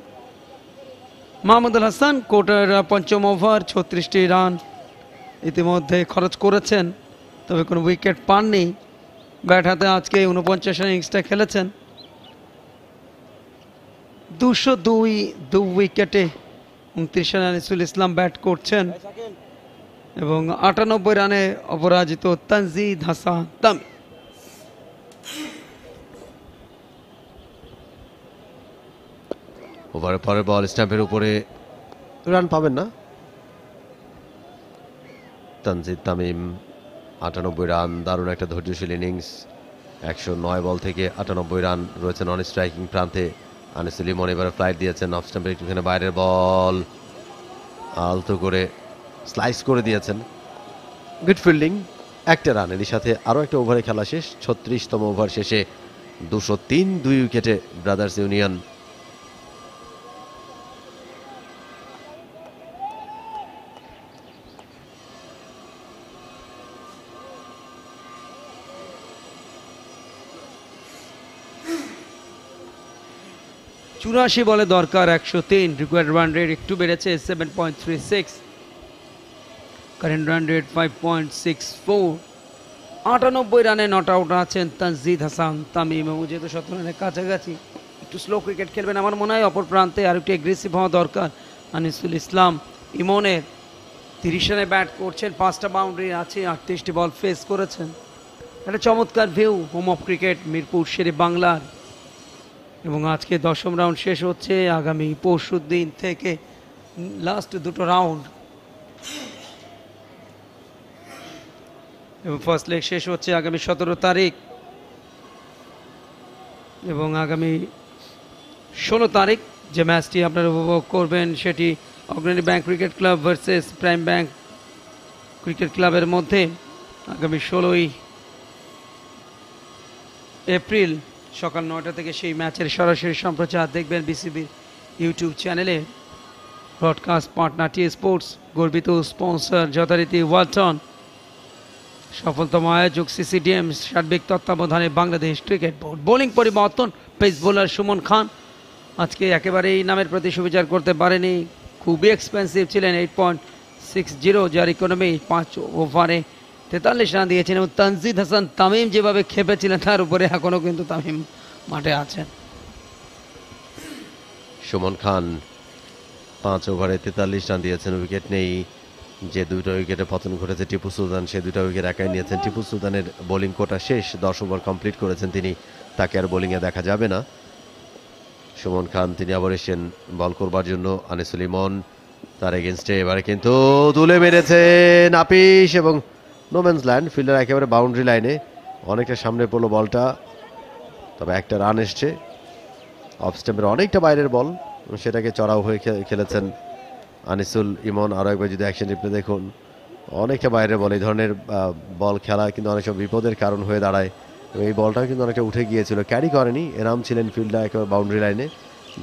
মাহমুদুল হাসান কোটার পঞ্চম ওভার ছত্রিশটি রান ইতিমধ্যে খরচ করেছেন, তবে কোনো উইকেট পাননি। ব্যাট হাতে আজকে উনপঞ্চাশ ইনিংসটা খেলেছেন। দুশো দুই, দু উইকেটে উনত্রিশ রান আনিসুল ইসলাম ব্যাট করছেন। এবং আটানব্বই রানে অপরাজিত তানজিদ হাসান তামিম ওভারের পরের বল স্ট্যাম্পের উপরে। রান পাবেন না। তানজিদ তামিম আটানব্বই রান দারুণ একটা ধৈর্যশীল ইনিংস। একশো নয় বল থেকে আটানব্বই রান রয়েছে নন স্ট্রাইকিং প্রান্তে। আনিসুল ইমন এবারে ফ্লাইট দিয়েছেন অফ স্ট্যাম্পের একটুখানি বাইরের বল। আলতো করে স্লাইস করে দিয়েছেন। গুড ফিল্ডিং একটা রান এরই সাথে আরও একটা ওভারে খেলা শেষ। ছত্রিশতম ওভার শেষে দুশো তিন দুই উইকেটে ব্রাদার্স ইউনিয়ন চুরাশি বলে দরকার একশো তিন রিকোয়ার্ড রান রেট একটু বেড়েছে seven point three six current run rate five point six four আটানব্বই রানে নট আউট আছেন তানজিদ হাসান, তামিম এবং যেহেতু শত রানের কাছাকাছি। একটু স্লো ক্রিকেট খেলবেন আমার মনে হয়, অপর প্রান্তে আর একটু এগ্রেসিভ হওয়া দরকার আনিসুল ইসলাম। ইমনের তিরিশ রানে ব্যাট করছেন, পাঁচটা বাউন্ডারি আছে, আটত্রিশটি বল ফেস করেছেন। একটা চমৎকার view home of cricket Mirpur, Shere বাংলার। এবং আজকে দশম রাউন্ড শেষ হচ্ছে, আগামী পরশু দিন থেকে লাস্ট দুটো রাউন্ড এবং ফার্স্ট লেগ শেষ হচ্ছে আগামী সতেরো তারিখ এবং আগামী ষোলো তারিখ যে ম্যাচটি আপনারা উপভোগ করবেন সেটি Agrani bank cricket club versus prime bank cricket ক্লাবের মধ্যে আগামী ষোলোই এপ্রিল সকাল নয়টা থেকে সেই ম্যাচের সরাসরি সম্প্রচার দেখবেন বিসিবির ইউটিউব চ্যানেলে। ব্রডকাস্ট পার্টনার টি স্পোর্টস, গর্বিত স্পন্সর যথারীতি ওয়ালটন। সফলতম আয়োজক সিসিডিএম সার্বিক তত্ত্বাবধানে বাংলাদেশ ক্রিকেট বোর্ড। বোলিং পরিবর্তন, পেস বোলার সুমন খান। আজকে একেবারেই নামের প্রতি সুবিচার করতে পারেনি। খুবই এক্সপেন্সিভ ছিলেন এইট পয়েন্ট সিক্স জিরো যার ইকোনমি পাঁচ ওভারে তেতাল্লিশ রান দিয়েছেন এবং তানজিদ হাসান তামিম যেভাবে খেপেছিলেন, তার উপরে এখনও কিন্তু তামিম মাঠে আছেন। সুমন খান পাঁচ ওভারে তেতাল্লিশ রান দিয়েছেন, উইকেট নেই। যে দুটো উইকেটে পতন ঘটেছে, টিপু সুলতান সে দুটো উইকেট একাই নিয়েছেন। টিপু সুলতানের বোলিং কোটা শেষ, দশ ওভার কমপ্লিট করেছেন তিনি, তাকে আর বোলিংয়ে দেখা যাবে না। সুমন খান, তিনি আবার এসেছেন বল করবার জন্য। আনিসুল ইমন তার এগেনস্টে এবারে কিন্তু তুলে মেরেছেন আপিস এবং নোম্যান্স ল্যান্ড ফিল্ডার একেবারে বাউন্ডারি লাইনে অনেকটা সামনে পড়ল বলটা, তবে একটা রান এসছে। অফ স্টেম্পের অনেকটা বাইরের বল সেটাকে চড়াও হয়ে খেলেছেন আনিসুল ইমন আরও একবার যদি অ্যাকশন রিপ্লে দেখুন, অনেকটা বাইরে বল, এই ধরনের বল খেলা কিন্তু অনেক সময় বিপদের কারণ হয়ে দাঁড়ায়। এবং এই বলটাও কিন্তু অনেকটা উঠে গিয়েছিল। ক্যারি করেনি, এরাম ছিলেন ফিল্ডটা একেবারে বাউন্ডারি লাইনে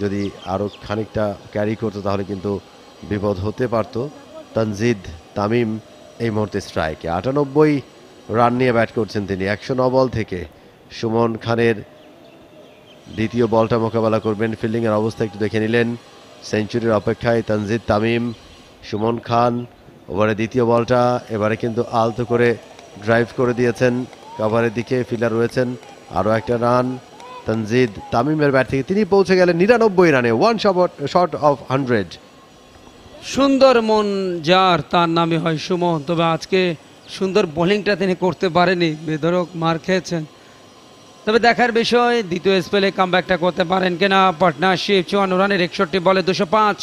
যদি আরও খানিকটা ক্যারি করতো, তাহলে কিন্তু বিপদ হতে পারত। তানজিদ তামিম এই মুহূর্তে স্ট্রাইকে আটানব্বই রান নিয়ে ব্যাট করছেন তিনি। একশো ন বল থেকে সুমন খানের দ্বিতীয় বলটা মোকাবেলা করবেন। ফিল্ডিংয়ের অবস্থা একটু দেখে নিলেন। সেঞ্চুরির অপেক্ষায় তানজিদ তামিম, সুমন খান, ওভারে দ্বিতীয় বলটা, এবারে কিন্তু আলতো করে ড্রাইভ করে দিয়েছেন, কভারের দিকে ফিল্ডার রয়েছেন, আরও একটা রান, তানজিদ তামিমের ব্যাট থেকে তিনি পৌঁছে গেলেন নিরানব্বই রানে one shot short of hundred সুন্দর মন যার, তার নামে হয় সুমন, তবে আজকে সুন্দর বোলিংটা তিনি করতে পারেনি বেধরক মার খেয়েছেন। তবে দেখার বিষয়, দ্বিতীয় স্পেলে কামব্যাকটা করতে পারেন কিনা? পার্টনারশিপ, চুয়ান্ন রানের একষট্টি বলে দুশো পাঁচ।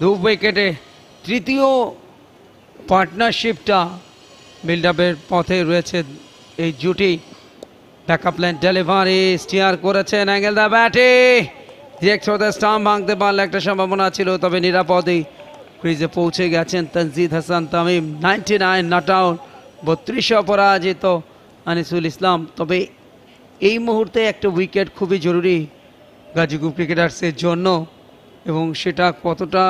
দু উইকেটে তৃতীয় পার্টনারশিপটা বিল্ড আপের পথে রয়েছে এই জুটি। ব্যাকআপ লাইন ডেলিভারি স্টিয়ার করেছেন অ্যাঙ্গেল দা ব্যাটে। ডিরেক্ট স্টাম্প ভাঙতে পারলে একটা সম্ভাবনা ছিল, তবে নিরাপদেই ক্রিজে পৌঁছে গেছেন Tanzid Hasan Tamim. Ninety nine not out বত্রিশে অপরাজিত আনিসুল ইসলাম। তবে এই মুহূর্তে একটা উইকেট খুবই জরুরি গাজীপুর ক্রিকেটার্সের জন্য, এবং সেটা কতটা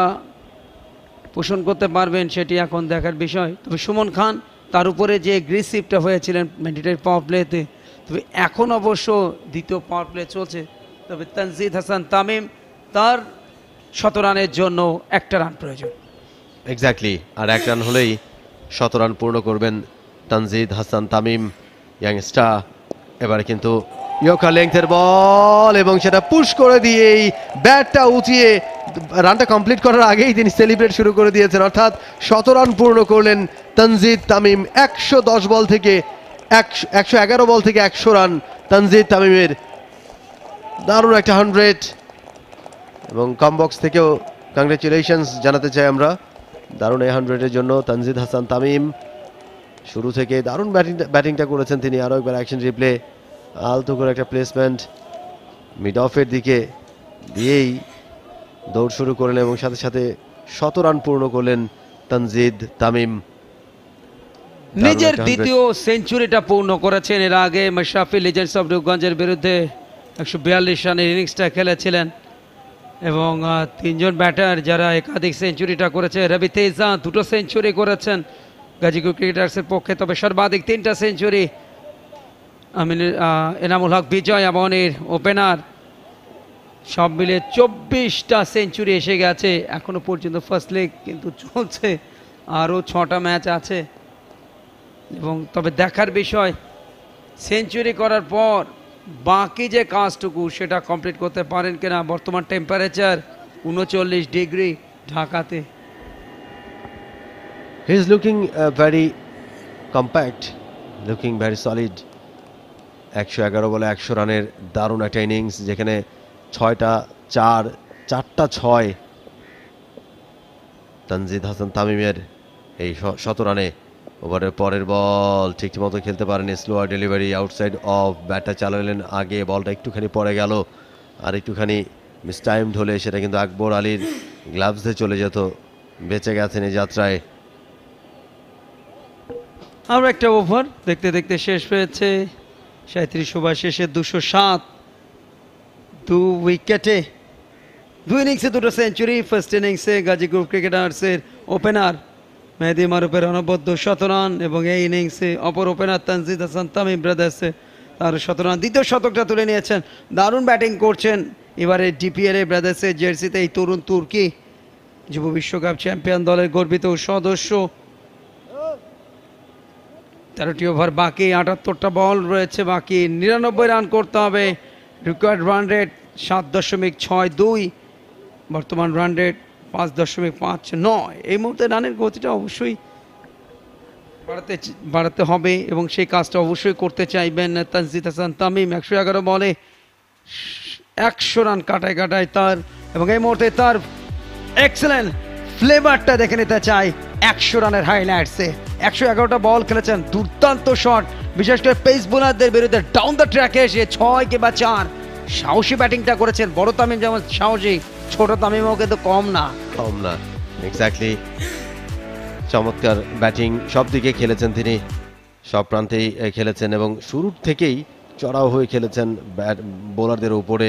পোষণ করতে পারবেন সেটি এখন দেখার বিষয়। তবে সুমন খান তার উপরে যে গ্রেসিভটা হয়েছিলেন ম্যান্ডেটারি পাওয়ার প্লেতে তবে এখন অবশ্য দ্বিতীয় পাওয়ার প্লে চলছে। তবে তানজিদ হাসান তামিম তার শত রানের জন্য একটা রান প্রয়োজন। এক্স্যাক্টলি আর এক রান হলেই শত রান পূর্ণ করবেন তানজিদ হাসান তামিম ইয়াংস্টার এবারে কিন্তু ইয়কা লেংথের বল এবং সেটা পুশ করে দিয়েই ব্যাটটা উঁচিয়ে রানটা কমপ্লিট করার আগেই তিনি সেলিব্রেট শুরু করে দিয়েছেন। অর্থাৎ শত রান পূর্ণ করলেন তানজিদ তামিম। একশো দশ বল থেকে একশো এগারো বল থেকে একশো রান তানজিদ তামিমের। দারুণ একটা হান্ড্রেড এবং কমবক্স থেকেও কংগ্রেচুলেশনস জানাতে চাই আমরা। দারুণ এই হান্ড্রেডের জন্য তানজিদ হাসান তামিম। শুরু থেকে দারুণ ব্যাটিং ব্যাটিংটা করেছেন তিনি। আরও একবার অ্যাকশন রিপ্লে আলতো করে একটা প্লেসমেন্ট মিড অফের দিকে দিয়েই দৌড় শুরু করলেন এবং সাথে সাথে শত রান পূর্ণ করলেন তানজিদ তামিম। নিজের দ্বিতীয় সেঞ্চুরিটা পূর্ণ করেছেন। এর আগে মাশরাফি লিজেন্ডস অফ রূপগঞ্জের বিরুদ্ধে একশো বিয়াল্লিশ রানের ইনিংসটা খেলেছিলেন এবং তিনজন ব্যাটার যারা একাধিক সেঞ্চুরিটা করেছে। রবি তেজা দুটো সেঞ্চুরি করেছেন। গাজীপুর ক্রিকেটার্সের পক্ষে। তবে সর্বাধিক তিনটা সেঞ্চুরি আমিন এনামুল হক, বিজয় আমনের ওপেনার। সব মিলে চব্বিশটা সেঞ্চুরি এসে গেছে। এখনও পর্যন্ত ফার্স্ট লেগ কিন্তু চলছে। আরও ছটা ম্যাচ আছে। এবং তবে দেখার বিষয়, সেঞ্চুরি করার পর বাকি যে কাজটুকু সেটা কমপ্লিট করতে পারেন কিনা? বর্তমান টেম্পারেচার উনচল্লিশ ডিগ্রি ঢাকাতে। He is looking very compact looking very solid একশো এগারো বলে একশো রানের দারুণ একটা ইনিংস যেখানে ছয়টা চার, চারটা ছয় তানজিদ হাসান তামিমের এই শত রানে ওভারের পরের বল, ঠিক মতো খেলতে পারেনি স্লোয়ার ডেলিভারি আউটসাইড অফ ব্যাটটা চালালেন আগে, বলটা একটুখানি পড়ে গেল। আর একটুখানি মিস টাইম হলে সেটা কিন্তু আকবর আলীর গ্লাভসে চলে যেত, বেঁচে গেছেন এই যাত্রায়। আমরা একটা ওভার দেখতে দেখতে শেষ হয়েছে। সাঁত্রিশ ওভার শেষে দুশো সাত। দু উইকেটে দুই ইনিংসে দুটো সেঞ্চুরি, ফার্স্ট ইনিংসে গাজীপুর ক্রিকেটার্সের ওপেনার মেহেদি মারুফের অনবদ্য শতরান এবং এই ইনিংসে অপর ওপেনার তানজিদ হাসান তামিম ব্রাদার্সে তার শতরান দ্বিতীয় শতকটা তুলে নিয়েছেন। দারুণ ব্যাটিং করছেন এবারে ডিপিএল ব্রাদার্সের জার্সিতে এই তরুণ তুর্কি। যুব বিশ্বকাপ চ্যাম্পিয়ন দলের গর্বিত সদস্য তেরোটি ওভার, বাকি আটাত্তরটা বল রয়েছে, বাকি নিরানব্বই রান করতে হবে। রিকোয়ার্ড রান রেট সাত দশমিক ছয় দুই, বর্তমান রান রেট পাঁচ দশমিক পাঁচ নয়। এই মুহূর্তে রানের গতিটা অবশ্যই বাড়াতে বাড়াতে হবে এবং সেই কাজটা অবশ্যই করতে চাইবেন তানজিদ হাসান তামিম। একশো এগারো বলে একশো রান কাটায় কাটায় তার, এবং এই মুহূর্তে তার এক্সেলেন্ট ফ্লেভারটা দেখে নিতে চাই একশো রানের হাইলাইটসে। একশো এগারোটা বল খেলেছেন, দুর্দান্ত শট। বিশেষ করে পেস বোলারদের বিরুদ্ধে ডাউন দ্য ট্র্যাকে এসে ছয় কিংবা চার। সাহসী ব্যাটিংটা করেছেন বড় তামিম যেমন সাহসী, ছোট তামিমও কিন্তু কম না। কম না এক্স্যাক্টলি চমৎকার ব্যাটিং, সব দিকে খেলেছেন তিনি, সব প্রান্তেই খেলেছেন এবং শুরুর থেকেই চড়াও হয়ে খেলেছেন ব্যাট, বোলারদের উপরে।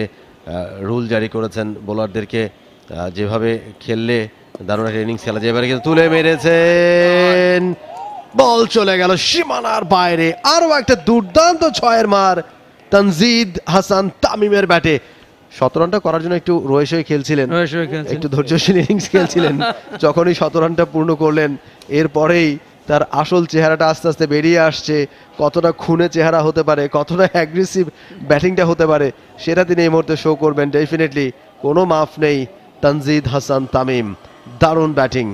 রুল জারি করেছেন বোলারদেরকে। যেভাবে খেললে দারুণ একটা ইনিংস খেলা এবারে কিন্তু তুলে মেরেছেন। বল চলে গেল সীমানার বাইরে। আরও একটা দুর্দান্ত ছয়ের মার তানজিদ হাসান তামিমের ব্যাটে। শত রানটা করার জন্য একটু রয়েস হয়ে খেলছিলেন। একটু ধৈর্যশীল ইনিংস খেলছিলেন। যখনই শত রানটা পূর্ণ করলেন এরপরেই তার আসল চেহারাটা আস্তে আস্তে বেরিয়ে আসছে। কতটা খুনে চেহারা হতে পারে কতটা অ্যাগ্রেসিভ ব্যাটিংটা হতে পারে সেটা তিনি এই মুহূর্তে শো করবেন। ডেফিনেটলি কোনো মাফ নেই তানজিদ হাসান তামিম। দারুণ ব্যাটিং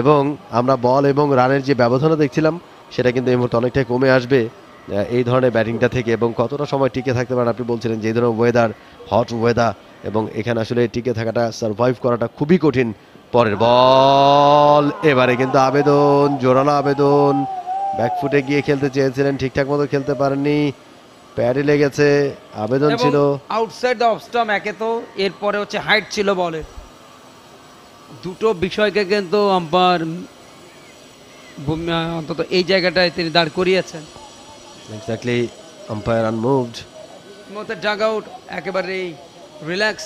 এবং আমরা বল এবং রানের যে ব্যবধানও দেখছিলাম সেটা কিন্তু এই মুহূর্তে অনেকটাই কমে আসবে এই ধরনের ব্যাটিংটা থেকে এবং কতটা সময় টিকে থাকতে পারেন আপনি বলছিলেন যে ধরনের ওয়েদার হট ওয়েদার এবং এখানে আসলে টিকে থাকাটা সার্ভাইভ করাটা খুবই কঠিন পরের বল। এবারে কিন্তু আবেদন জোরালো আবেদন। ব্যাকফুটে গিয়ে খেলতে চেয়েছিলেন ঠিকঠাক মতো খেলতে পারেননি। প্যাডে লেগেছে আবেদন ছিল। আউটসাইড দ্য অফস্টাম একে তো এরপরে হচ্ছে হাইট ছিল বলের দুটো বিষয়কে কিন্তু আম্পায়ার অন্তত এই জায়গাটায় তিনি দাঁড় করিয়েছেন। এক্স্যাক্টলি আম্পায়ার আনমুভড মধ্যে ডাগ আউট একেবারেই রিল্যাক্স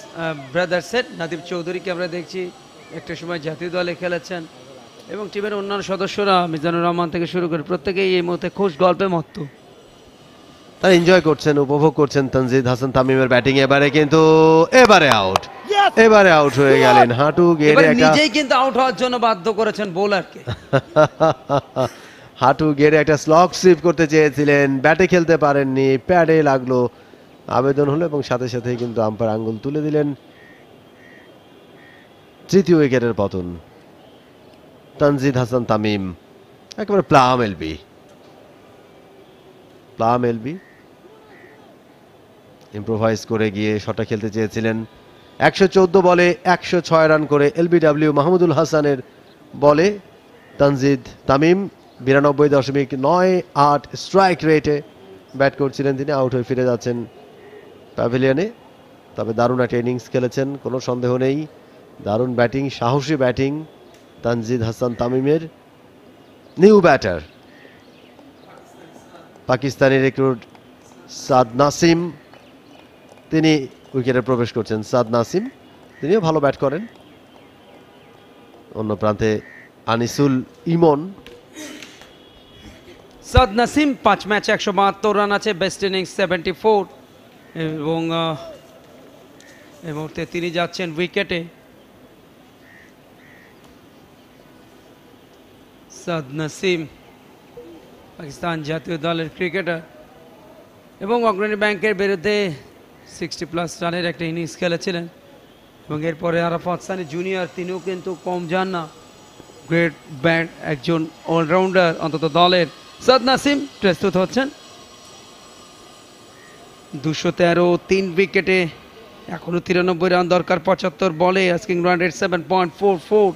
ব্রাদার সেট নাদিব চৌধুরীকে আমরা দেখছি একটা সময় জাতীয় দলে খেলেছেন এবং টিমের অন্যান্য সদস্যরা মিজানুর রহমান থেকে শুরু করে প্রত্যেকেই এই মুহূর্তে খুশ গল্পে মত্ত। তারা এনজয় করছেন উপভোগ করছেন তানজিদ হাসান তামিমের ব্যাটিং এবারে কিন্তু এবারে আউট এবারে আউট হয়ে গেলেন হাঁটু গেড়ে নিজেই কিন্তু আউট হওয়ার জন্য বাধ্য করেছেন বোলারকে হাঁটু গেড়ে একটা স্লক সুইপ করতে চেয়েছিলেন। ব্যাটে খেলতে পারেননি প্যাডে লাগল। আবেদন হলো এবং সাথে সাথেই কিন্তু আম্পায়ার আঙ্গুল তুলে দিলেন। তৃতীয় উইকেটের পতন। তানজিদ হাসান তামিম একেবারে plumb LB. Plumb LB. Improvise করে গিয়ে শটটা খেলতে চেয়েছিলেন। একশো চোদ্দ বলে একশো ছয় রান করে এলবিডব্লিউ মাহমুদুল হাসানের বলে তানজিদ তামিম, বিরানব্বই দশমিক নয় আট স্ট্রাইক রেটে ব্যাট করছিলেন তিনি আউট হয়ে ফিরে যাচ্ছেন প্যাভিলিয়নে তবে দারুণ একটা ইনিংস খেলেছেন, কোনো সন্দেহ নেই। দারুণ ব্যাটিং সাহসী ব্যাটিং তানজিদ হাসান তামিমের new batter Pakistani recruit Saad Nasim তিনি উইকেটে প্রবেশ করছেন। সাদ নাসিম, তিনিও ভালো ব্যাট করেন। অন্য প্রান্তে আনিসুল ইমন। সাদ নাসিম, পাঁচ ম্যাচ একশো বাহাত্তর রান আছে বেস্ট ইনিংস সেভেন্টি ফোর এবং এই মুহূর্তে তিনি যাচ্ছেন উইকেটে সাদ নাসিম, পাকিস্তান জাতীয় দলের ক্রিকেটার এবং অগ্রণী ব্যাংকের বিরুদ্ধে সিক্সটি প্লাস রানের একটা ইনিংস খেলেছিলেন। এবং এরপরে আরাফাত সানি জুনিয়র তিনিও কিন্তু কম যান না। গ্রেট ব্যাট একজন অলরাউন্ডার অন্তত দলের। সাদ নাসিম প্রস্তুত হচ্ছেন। দুশো তেরো তিন উইকেটে এখনও তিরানব্বই রান দরকার, পঁচাত্তর বলে asking run rate seven point four four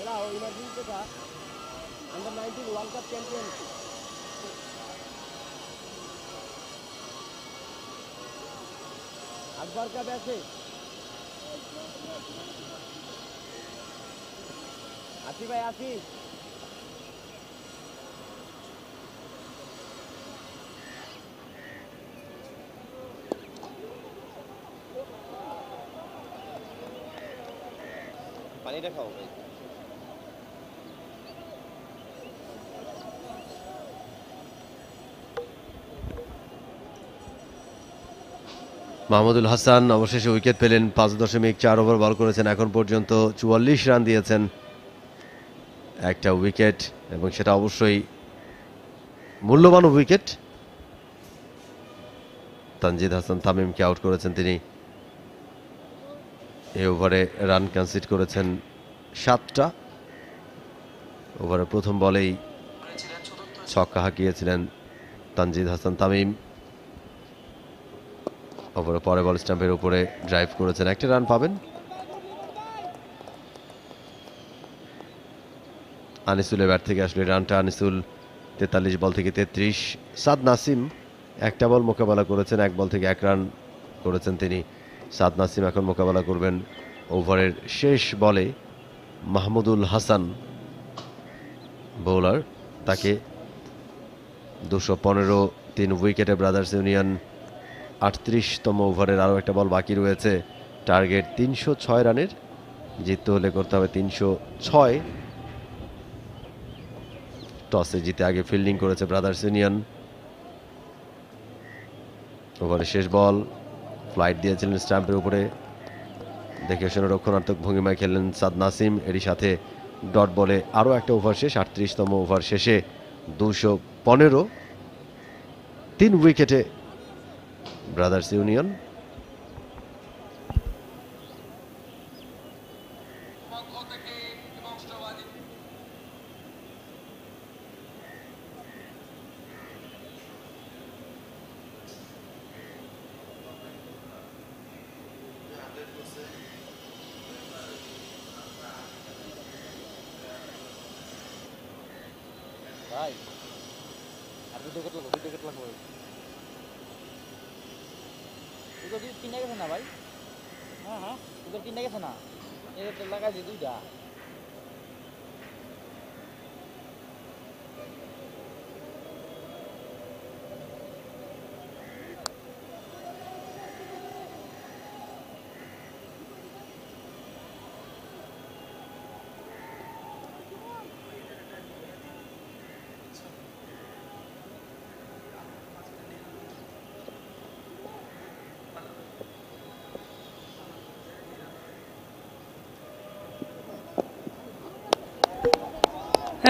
এরা ওই ইমার্জেন্সি কোথা under nineteen world cup champion Akbar cup আছে আসি ভাই আসি ভাই। মাহমুদুল হাসান অবশেষে উইকেট পেলেন, পাঁচ দশমিক চার ওভার বল করেছেন, এখন পর্যন্ত চুয়াল্লিশ রান দিয়েছেন। একটা উইকেট, এবং সেটা অবশ্যই মূল্যবান উইকেট। তানজিদ হাসান তামিমকে আউট করেছেন তিনি। এই ওভারে রান কনসিড করেছেন সাতটা। ওভারের প্রথম বলেই ছক্কা হাঁকিয়েছিলেন তানজিদ হাসান তামিম। ওভারে পরে বল স্টাম্পের উপরে ড্রাইভ করেছেন। একটা রান পাবেন। আনিসুলের ব্যাট থেকে আসলে রানটা। আনিসুল তেতাল্লিশ, বল থেকে তেত্রিশ। সাদ নাসিম একটা বল মোকাবেলা করেছেন, এক বল থেকে এক রান করেছেন তিনি। সাদ নাসিম এখন মোকাবেলা করবেন ওভারের শেষ বলে। মাহমুদুল হাসান বোলার তাকে দুশো পনেরো, তিন উইকেটে ব্রাদার্স ইউনিয়ন আটত্রিশতম ওভারের আরও একটা বল বাকি রয়েছে। টার্গেট তিনশো ছয় রানের, জিততে হলে করতে হবে তিনশো ছয়। টসে জিতে আগে ফিল্ডিং করেছে ব্রাদার্স ইউনিয়ন ওভারে শেষ বল ফ্লাইট দিয়েছিলেন স্ট্যাম্পের উপরে। দেখে শুনে রক্ষণাত্মক ভঙ্গিমায় খেললেন সাদ নাসিম। এরই সাথে ডট বলে আরও একটা ওভার শেষ, আটত্রিশতম ওভার শেষে দুশো পনেরো। তিন উইকেটে ব্রাদার্স ইউনিয়ন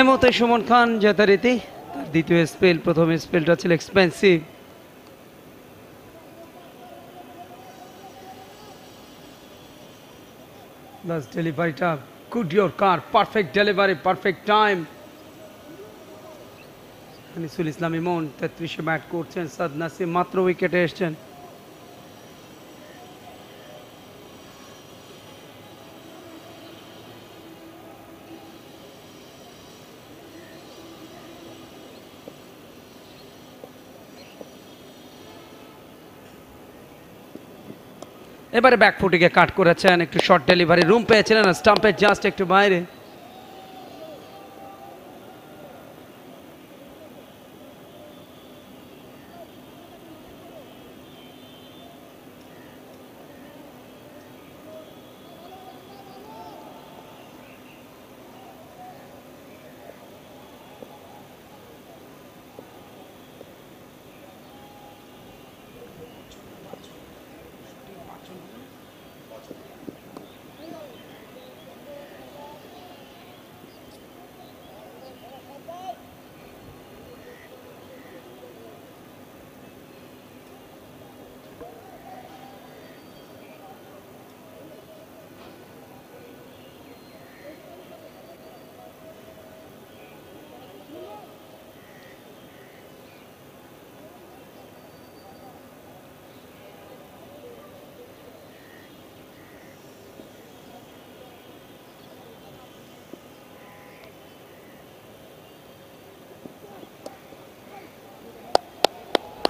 এমতে সুমন খান যথারীতি তার দ্বিতীয় স্পেল, প্রথম স্পেলটা ছিল এক্সপেন্সিভ ডেলিভারিটা good yorker perfect delivery perfect time Anisul Islam Emon, তেত্রিশে bat করছেন, সাদ নাসিম মাত্র উইকেটে এসছেন। এবারে ব্যাকফুটিকে কাট করেছেন। একটু শর্ট ডেলিভারি রুম পেয়েছিলেন স্টাম্পের জাস্ট একটু বাইরে।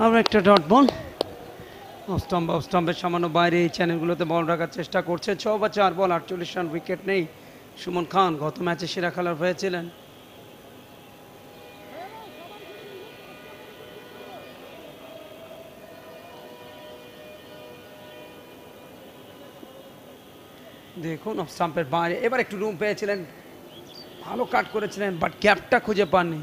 আবার একটা ডট বল অফস্টম্প অফস্টম্পের সামান্য বাইরে এই চ্যানেলগুলোতে বল রাখার চেষ্টা করছে। ছ বা চার বল আটচল্লিশ রান উইকেট নেই। সুমন খান গত ম্যাচে সেরা খেলার হয়েছিলেন। দেখুন অফ স্টাম্পের বাইরে। এবার একটু রুম পেয়েছিলেন। ভালো কাট করেছিলেন বাট গ্যাপটা খুঁজে পাননি।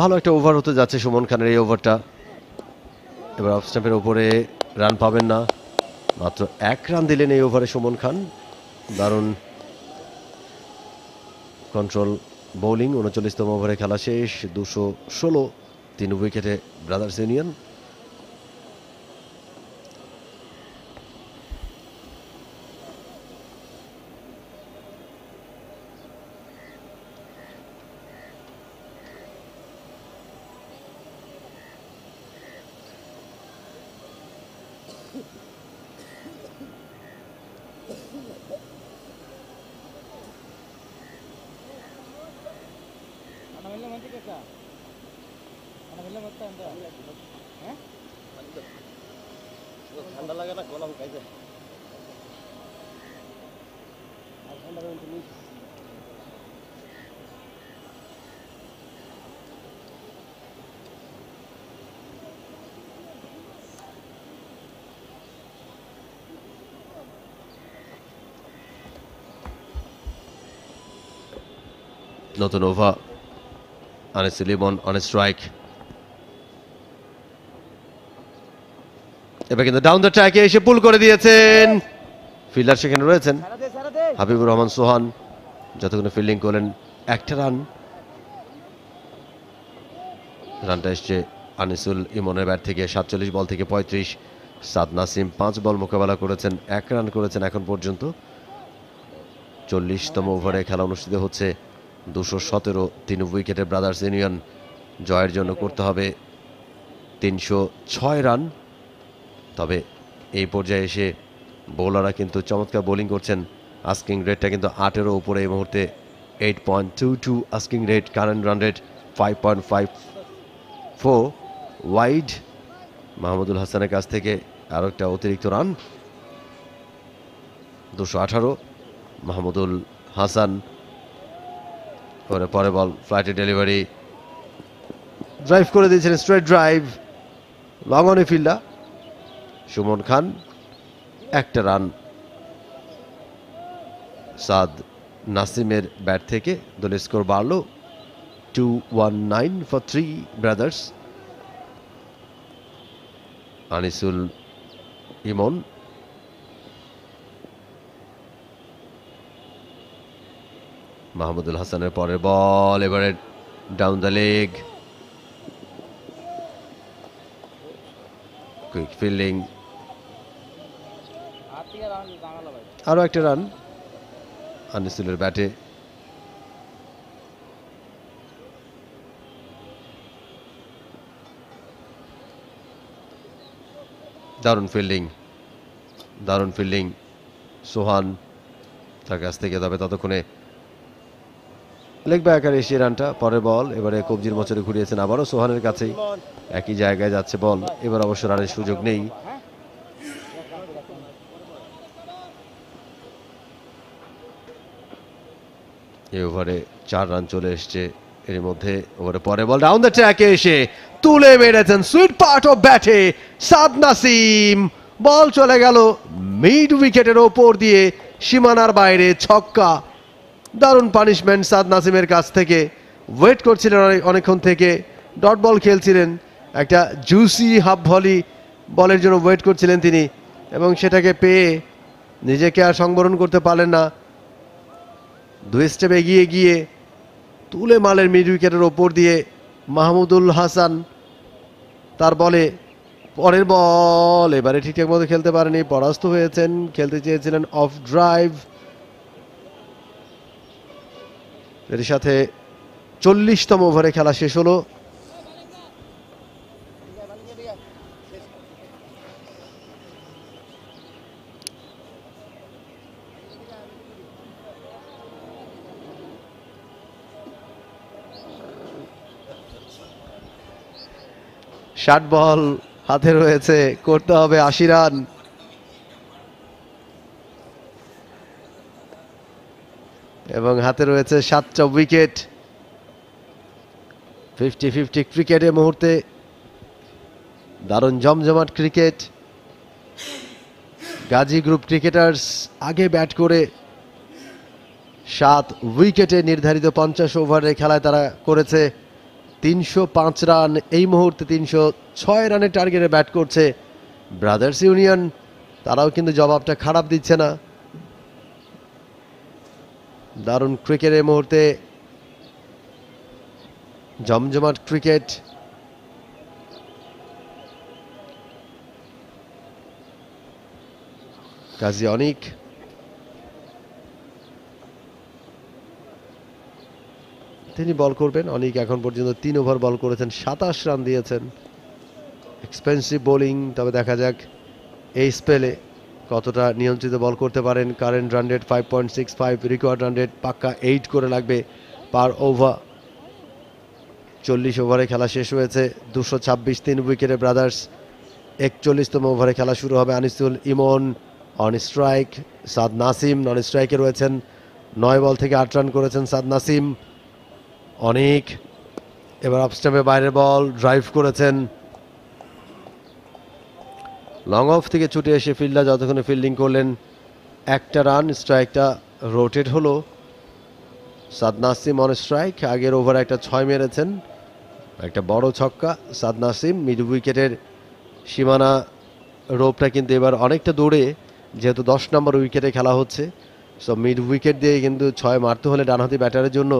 ভালো একটা ওভার হতে যাচ্ছে সুমন খানের এই ওভারটা এবার অফ স্টাম্পের ওপরে রান পাবেন না। মাত্র এক রান দিলেন এই ওভারে সুমন খান। দারুণ কন্ট্রোল বোলিং উনচল্লিশতম ওভারে খেলা শেষ, দুশো ষোলো, তিন উইকেটে ব্রাদার্স ইউনিয়ন নতুন over Anis Limon on strike এবার কিন্তু ডাউন দ্য ট্র্যাকে এসে পুল করে দিয়েছেন। ফিল্ডার সেখানে রয়েছেন। হাবিবুর রহমান সোহান যতক্ষণ ফিল্ডিং করলেন একটা রান রানটা এসছে আনিসুল ইমনের ব্যাট থেকে সাতচল্লিশ বল থেকে পঁয়ত্রিশ। সাদ নাসিম পাঁচ বল মোকাবেলা করেছেন এক রান করেছেন এখন পর্যন্ত। চল্লিশতম ওভারে খেলা অনুষ্ঠিত হচ্ছে। দুশো সতেরো, তিন উইকেটে ব্রাদার্স ইউনিয়ন জয়ের জন্য করতে হবে তিনশো ছয় রান। তবে এই পর্যায়ে এসে বোলাররা কিন্তু চমৎকার বোলিং করছেন। আস্কিং রেটটা কিন্তু আটেরও উপরে এই মুহূর্তে eight point two two asking rate current run rate five point five four wide Mahmudul হাসানের কাছ থেকে আরও একটা অতিরিক্ত রান দুশো আঠারো, মাহমুদুল হাসান ওরে পরে বল ফ্লাইটে ডেলিভারি ড্রাইভ করে দিয়েছেন স্ট্রেট ড্রাইভ লং অনে ফিল্ডার সুমন খান একটা রান সাদ নাসিমের ব্যাট থেকে দলের স্কোর বাড়লো। Two one nine for three Brothers Anisul Emon Mahmudul হাসানের পরের বল এবারে down the leg quick fielding আরও একটা রান আনিসুলের ব্যাটে। দারুণ ফিল্ডিং দারুণ ফিল্ডিং সোহান তার কাছ থেকে তবে ততক্ষণে। লেগ ব্যাকার এসে রানটা, পরের বল, এবারে কবজির মোচরে ঘুরিয়েছেন আবারও সোহানের কাছেই। একই জায়গায় যাচ্ছে বল, এবার অবশ্য রানের সুযোগ নেই। এই ওভারে চার রান চলে এসছে এর মধ্যে ওভারে পরে বল ডাউন দ্য ট্র্যাকে এসে তুলে মেরেছেন সুইট পার্ট অফ ব্যাটে সাদ নাসিম। বল চলে গেল মিড উইকেটের ওপর দিয়ে, সীমানার বাইরে ছক্কা। দারুণ পানিশমেন্ট সাদ নাসিমের কাছ থেকে। ওয়েট করছিলেন অনেক- অনেকক্ষণ থেকে। ডট বল খেলছিলেন। একটা জুসি হাফ ভলি বলের জন্য ওয়েট করছিলেন তিনি। এবং সেটাকে পেয়ে নিজেকে আর সংবরণ করতে পারলেন না। দুই স্টেপ এগিয়ে গিয়ে তুলে মালের মিড উইকেটের ওপর দিয়ে মাহমুদুল হাসান তার বলে, পরের বল এবারে ঠিকঠাক মতো খেলতে পারেনি। পরাস্ত হয়েছেন। খেলতে চেয়েছিলেন অফ ড্রাইভ এর সাথে চল্লিশতম ওভারে খেলা শেষ হলো। ষাট বল হাতে রয়েছে, করতে হবে আশি রান এবং হাতে রয়েছে সাতটা উইকেট ফিফটি ফিফটি ক্রিকেটের মুহূর্তে দারুণ জমজমাট ক্রিকেট গাজী গ্রুপ ক্রিকেটার্স আগে ব্যাট করে সাত উইকেটে নির্ধারিত পঞ্চাশ ওভারের খেলায় তারা করেছে তিনশো পাঁচ রান এই মুহূর্তে তিনশো ছয় রানের টার্গেটে ব্যাট করছে ব্রাদার্স ইউনিয়ন তারাও কিন্তু জবাবটা খারাপ দিচ্ছে না। দারুণ ক্রিকেটের মুহূর্তে জমজমাট ক্রিকেট কাজী অনিক। তিনি বল করবেন। অনেক এখন পর্যন্ত তিন ওভার বল করেছেন, সাতাশ রান দিয়েছেন। এক্সপেন্সিভ বোলিং তবে দেখা যাক এই স্পেলে কতটা নিয়ন্ত্রিত বল করতে পারেন? Current run rate five point six five required run rate পাক্কা এইট করে লাগবে পার ওভার চল্লিশ ওভারে খেলা শেষ হয়েছে। দুশো ছাব্বিশ তিন উইকেটে ব্রাদার্স একচল্লিশতম ওভারে খেলা শুরু হবে Anisul Emon. On strike Saad Nasim non স্ট্রাইকে রয়েছেন। নয় বল থেকে আট রান করেছেন সাদ নাসিম। অনেক, এবার অফস্টাম্পে বাইরের বল ড্রাইভ করেছেন। লং অফ থেকে ছুটে এসে ফিল্ডার যতক্ষণে ফিল্ডিং করলেন, একটা রান, স্ট্রাইকটা রোটেট হলো। সাদ নাসিম অন স্ট্রাইক আগের ওভারে একটা ছয় মেরেছেন, একটা বড় ছক্কা সাদ নাসিম মিড উইকেটের সীমানা রোপটা কিন্তু এবার অনেকটা দূরে, যেহেতু দশ নম্বর উইকেটে খেলা হচ্ছে। সো মিড উইকেট দিয়ে কিন্তু ছয় মারতে হলে ডানহাতি ব্যাটারের জন্য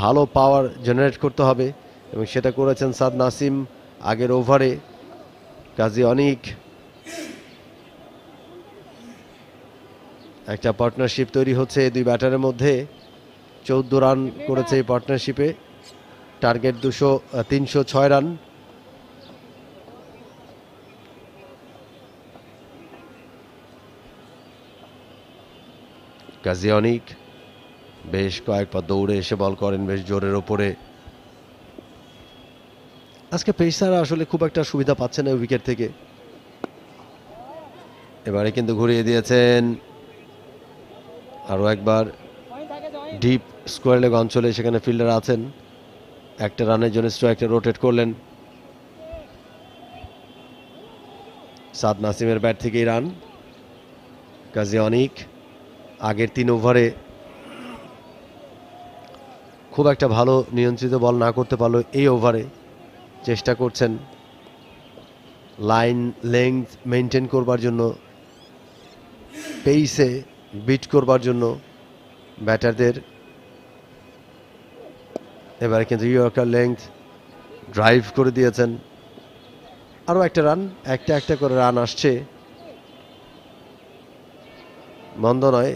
ভালো পাওয়ার জেনারেট করতে হবে। এবং সেটা করেছেন সাদ নাসিম আগের ওভারে কাজী অনিক একটা পার্টনারশিপ তৈরি হচ্ছে দুই ব্যাটারের মধ্যে। চৌদ্দ রান করেছে এই পার্টনারশিপে টার্গেট দুশো তিনশো ছয় রান। কাজী অনিক বেশ কয়েকবার দৌড়ে এসে বল করেন, বেশ জোরের ওপরে। আজকে পেসাররা আসলে খুব একটা সুবিধা পাচ্ছে না উইকেট থেকে। এবারে কিন্তু ঘুরিয়ে দিয়েছেন আরও একবার ডিপ স্কোয়ার লেগ অঞ্চলে সেখানে ফিল্ডার আছেন। একটা রানের জন্য স্ট্রাইকটা রোটেট করলেন। সাদ নাসিমের ব্যাট থেকেই রান। কাজে অনিক আগের তিন ওভারে খুব একটা ভালো নিয়ন্ত্রিত বল না করতে পারল এই ওভারে চেষ্টা করছেন। লাইন লেংথ মেনটেন করবার জন্য পেইসে বিট করবার জন্য ব্যাটারদের। এবারে কিন্তু ইয়র্কার লেংথ ড্রাইভ করে দিয়েছেন। আরও একটা রান একটা একটা করে রান আসছে। মন্দ নয়,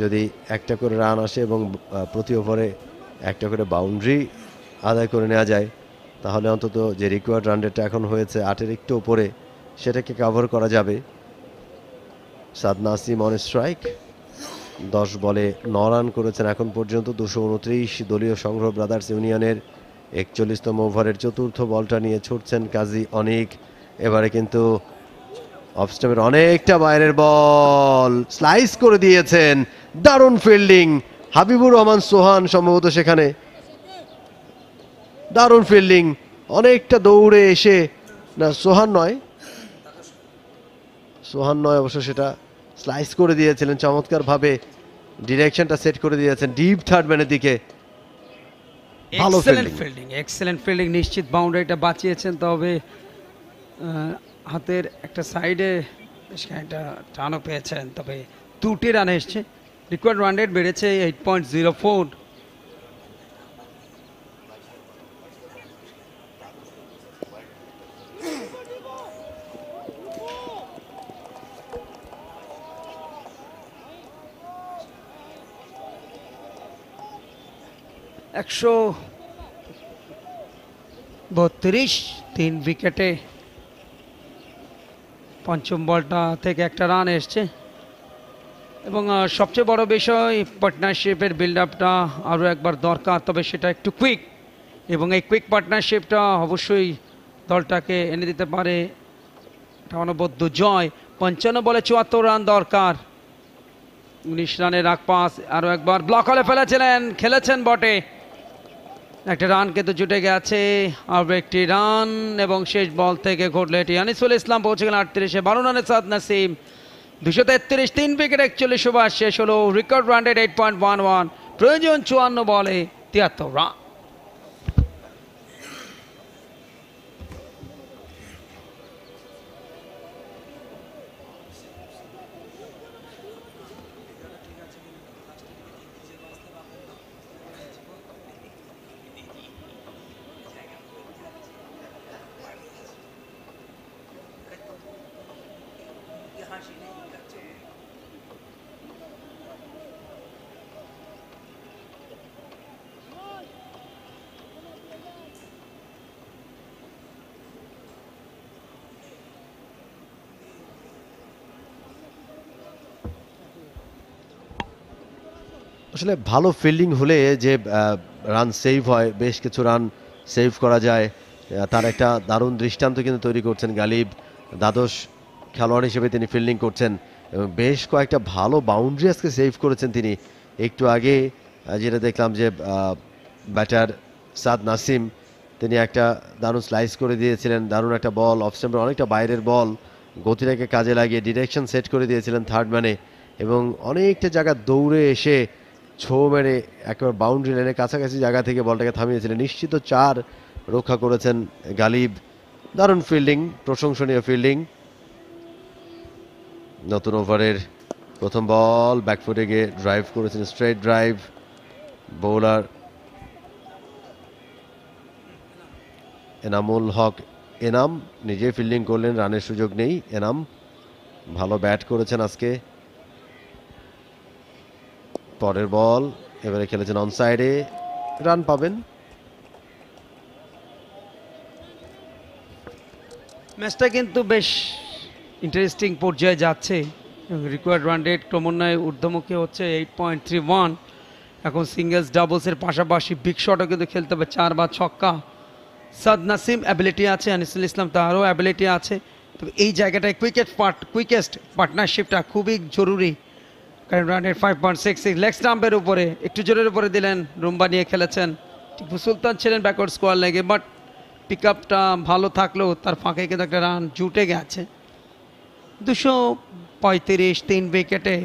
যদি একটা করে রান আসে এবং প্রতি ওভারে একটা করে বাউন্ডারি আদায় করে নেওয়া যায়, তাহলে অন্তত যে রিকোয়ার্ড রান রেটটা এখন হয়েছে আটের একটু ওপরে, সেটাকে কভার করা যাবে। সাদ নাসিম অন স্ট্রাইক দশ বলে ন রান করেছেন এখন পর্যন্ত দুশো উনত্রিশ দলীয় সংগ্রহ ব্রাদার্স ইউনিয়নের একচল্লিশতম ওভারের চতুর্থ বলটা নিয়ে ছুটছেন কাজী অনেক। এবারে কিন্তু অফস্টামের অনেকটা বাইরের বল। স্লাইস করে দিয়েছেন। দারুণ ফিল্ডিং। হাবিবুর রহমান, সোহান সম্ভবত সেখানে। দারুণ ফিল্ডিং। অনেকটা দৌড়ে এসে না, সোহান নয়। সোহান নয় অবশ্য সেটা স্লাইস করে দিয়েছিলেন চমৎকারভাবে। ডিরেকশনটা সেট করে দিয়েছেন ডিপ থার্ড ম্যানের দিকে। ভালো এক্সেলেন্ট ফিল্ডিং এক্সেলেন্ট ফিল্ডিং নিশ্চিত বাউন্ডারিটা বাঁচিয়েছেন তবে হাতের একটা সাইডে একটা টানও পেয়েছেন তবে দুটি রান এসছে। রিকোয়ার্ড রান রেট বেড়েছে এইট পয়েন্ট জিরো ফোর একশো বত্রিশ, তিন উইকেটে পঞ্চম বলটা থেকে একটা রান এসছে। এবং সবচেয়ে বড় বিষয় পার্টনারশিপের বিল্ড আপটা আরও একবার দরকার, তবে সেটা একটু কুইক এবং এই কুইক পার্টনারশিপটা অবশ্যই দলটাকে এনে দিতে পারে। অনবদ্য জয়, পঞ্চান্ন বলে চুয়াত্তর রান দরকার। উনিশ রানের আগ পাস, আরও একবার ব্লক হলে ফেলেছিলেন, খেলেছেন বটে। একটা রান কিন্তু জুটে গেছে আর একটি রান, এবং শেষ বল থেকে ঘটল এটি। আনিসুল ইসলাম পৌঁছে গেলেন আটত্রিশে, বারো রানে সাদ নাসিম। দুশো তেত্রিশ, তিন উইকেট, একচল্লিশ ওভার, শেষ হলো required run rate eight point one one প্রয়োজন চুয়ান্ন বলে তিয়াত্তর রান। আসলে ভালো ফিল্ডিং হলে যে রান সেভ হয়, বেশ কিছু রান সেভ করা যায়। তার একটা দারুণ দৃষ্টান্ত কিন্তু তৈরি করছেন গালিব। দ্বাদশ খেলোয়াড় হিসেবে তিনি ফিল্ডিং করছেন এবং বেশ কয়েকটা ভালো বাউন্ডারি আজকে সেভ করেছেন তিনি। একটু আগে যেটা দেখলাম যে ব্যাটার সাদ নাসিম, তিনি একটা দারুণ স্লাইস করে দিয়েছিলেন, দারুণ একটা বল অফ অনেকটা বাইরের বল গতিটাকে কাজে লাগিয়ে ডিরেকশন সেট করে দিয়েছিলেন থার্ড ম্যানে এবং অনেকটা জায়গা দৌড়ে এসে ছো মেরে একেবারে বাউন্ডারি লাইনের কাছাকাছি জায়গা থেকে বলটাকে থামিয়েছিলেন নিশ্চিত চার রক্ষা করেছেন গালিব। দারুণ ফিল্ডিং প্রশংসনীয় ফিল্ডিং নতুন ওভারের প্রথম বল ব্যাকফুটে গিয়ে ড্রাইভ করেছেন straight drive bowler Enamul Haque, Enam নিজে ফিল্ডিং করলেন, রানের সুযোগ নেই। এনাম ভালো ব্যাট করেছেন আজকে। পরের বল। এবারে খেলেছেন অন সাইডে রান পাবেন। ম্যাচটা কিন্তু বেশ ইন্টারেস্টিং পর্যায়ে যাচ্ছে। রিকোয়ার্ড রান রেট ক্রমান্বয়ে ঊর্ধ্বমুখী হচ্ছে এইট পয়েন্ট থ্রি ওয়ান এখন সিঙ্গেলস ডাবলসের পাশাপাশি বিগ শটও কিন্তু খেলতে হবে, চার বা ছক্কা। সাদ নাসিম অ্যাবিলিটি আছে, আনিসুল ইসলাম তারও অ্যাবিলিটি আছে। তবে এই জায়গাটায় কুইকেট পার্ট কুইকেস্ট পার্টনারশিপটা খুবই জরুরি। কারণ রানের five point six six leg উপরে, একটু জোরের উপরে দিলেন, রুম্বা নিয়ে খেলেছেন। টিপু সুলতান ছিলেন ব্যাকওয়ার্ড স্কোয়ার লেগে বাট পিক আপটা ভালো থাকলেও তার ফাঁকে কিন্তু একটা রান জুটে গেছে। দুশো পঁয়ত্রিশ তিন উইকেটে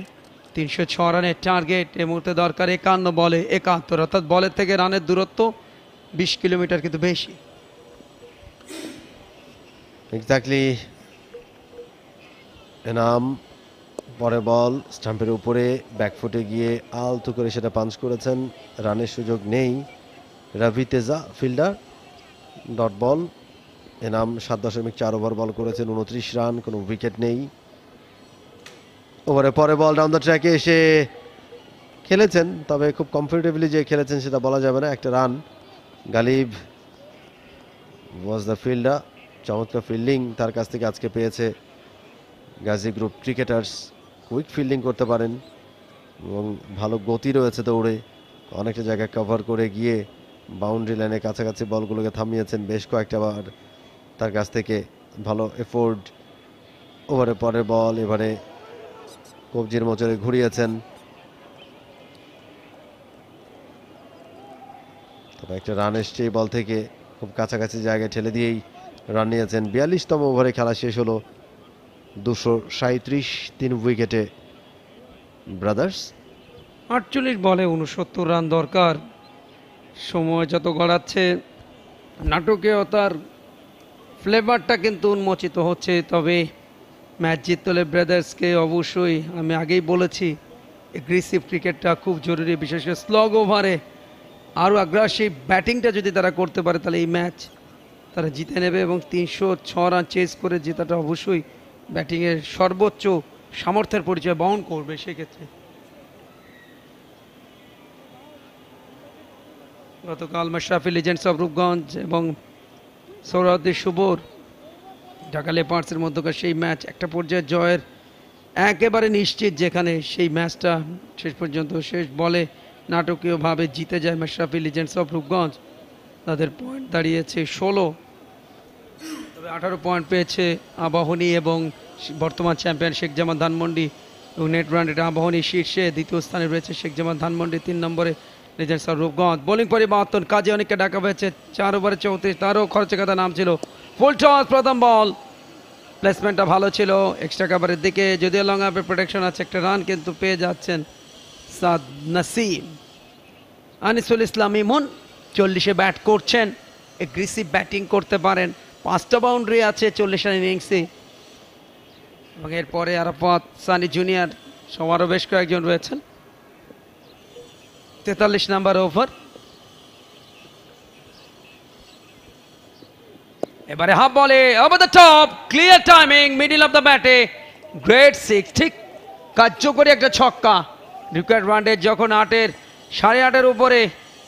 তিনশো ছ রানের টার্গেট এই মুহূর্তে দরকার একান্ন বলে একাত্তর, অর্থাৎ বলের থেকে রানের দূরত্ব বিশ কিলোমিটার কিন্তু বেশি। এক্স্যাক্টলি এনাম পরে বল, স্টাম্পের উপরে ব্যাকফুটে গিয়ে আলতো করে সেটা পাঞ্চ করেছেন। রানের সুযোগ নেই। Ravi Teja fielder dot ball Enam সাত দশমিক চার ওভার বল করেছেন, উনত্রিশ রান কোনো উইকেট নেই। ওভারে পরে বল ডাউন দ্য ট্র্যাকে এসে খেলেছেন, তবে খুব কমফোর্টেবলি যে খেলেছেন সেটা বলা যাবে না, একটা run Galib was the fielder চমৎকার ফিল্ডিং তার কাছ থেকে আজকে পেয়েছে Gazi group cricketers quick fielding করতে পারেন এবং ভালো গতি রয়েছে দৌড়ে। অনেকটা জায়গা কভার করে গিয়ে বাউন্ডারি লাইনের কাছাকাছি বলগুলোকে থামিয়েছেন বেশ কয়েকটা বার। তার কাছ থেকে ভালো এফোর্ড ওভারে পরের বল এবারে কবজির মোচরে ঘুরিয়েছেন। তবে একটা রান এসছে বল থেকে। খুব কাছাকাছি জায়গায় ঠেলে দিয়েই রান নিয়েছেন। বিয়াল্লিশতম ওভারে খেলা শেষ হলো। দুশো সাঁত্রিশ তিন উইকেটে ব্রাদার্স। আটচল্লিশ বলে উনসত্তর রান দরকার। সময় যত গড়াচ্ছে, নাটকীয়তার ফ্লেভারটা কিন্তু উন্মোচিত হচ্ছে। তবে ম্যাচ জিততে হলে ব্রাদার্সকে অবশ্যই আমি আগেই বলেছি এগ্রেসিভ ক্রিকেটটা খুব জরুরি, বিশেষ করে স্লগ ওভারে আরও আগ্রাসী ব্যাটিংটা যদি তারা করতে পারে, তাহলে এই ম্যাচ তারা জিতে নেবে এবং তিনশো ছ রান চেস করে জেতাটা অবশ্যই ব্যাটিংয়ের সর্বোচ্চ সামর্থ্যের পরিচয় বহন করবে সেক্ষেত্রে। গতকাল মাশরাফি লিজেন্ডস অফ রূপগঞ্জ এবং সৌরাদ্দি শুভর ঢাকা লেপার্সের মধ্যকার সেই ম্যাচ, একটা পর্যায়ে জয়ের একেবারে নিশ্চিত যেখানে সেই ম্যাচটা শেষ পর্যন্ত শেষ বলে নাটকীয়ভাবে জিতে যায় মাশরাফি লিজেন্ডস অফ রূপগঞ্জ। তাদের পয়েন্ট দাঁড়িয়েছে ষোলো। তবে আঠারো পয়েন্ট পেয়েছে আবাহনী এবং বর্তমান চ্যাম্পিয়ন শেখ জামান ধানমন্ডি এবং নেট রান রেটে আবাহনী শীর্ষে দ্বিতীয় স্থানে রয়েছে শেখ জামান ধানমন্ডি, তিন নম্বরে লিজেন্ডস অফ রূপগঞ্জ। বোলিং পরিবর্তন কাজে অনেককে ডাকা হয়েছে, চার ওভারে চৌত্রিশ, তারও খরচে কথা নাম ছিল। ফুল টস প্রথম বল প্লেসমেন্টটা ভালো ছিল এক্সট্রা কাভারের দিকে, যদিও লং আপের প্রোটেকশন আছে, একটা রান কিন্তু পেয়ে যাচ্ছেন সাদ নাসিম। আনিসুল ইসলাম ইমন, চল্লিশে ব্যাট করছেন এগ্রেসিভ ব্যাটিং করতে পারেন। পাঁচটা বাউন্ডারি আছে চল্লিশ রান ইনিংসে এবং এরপরে আরাফাত সানি জুনিয়র সবারও বেশ কয়েকজন রয়েছেন। তেতাল্লিশ নাম্বার ওভার এবারে হাফ বলে over the top clear timing middle off the ব্যাটে গ্রেট সিক্স ঠিক কার্যকরী একটা ছক্কা। রিকোয়ার্ড রিকোয়ারমেন্টের যখন আটের, সাড়ে আটের উপরে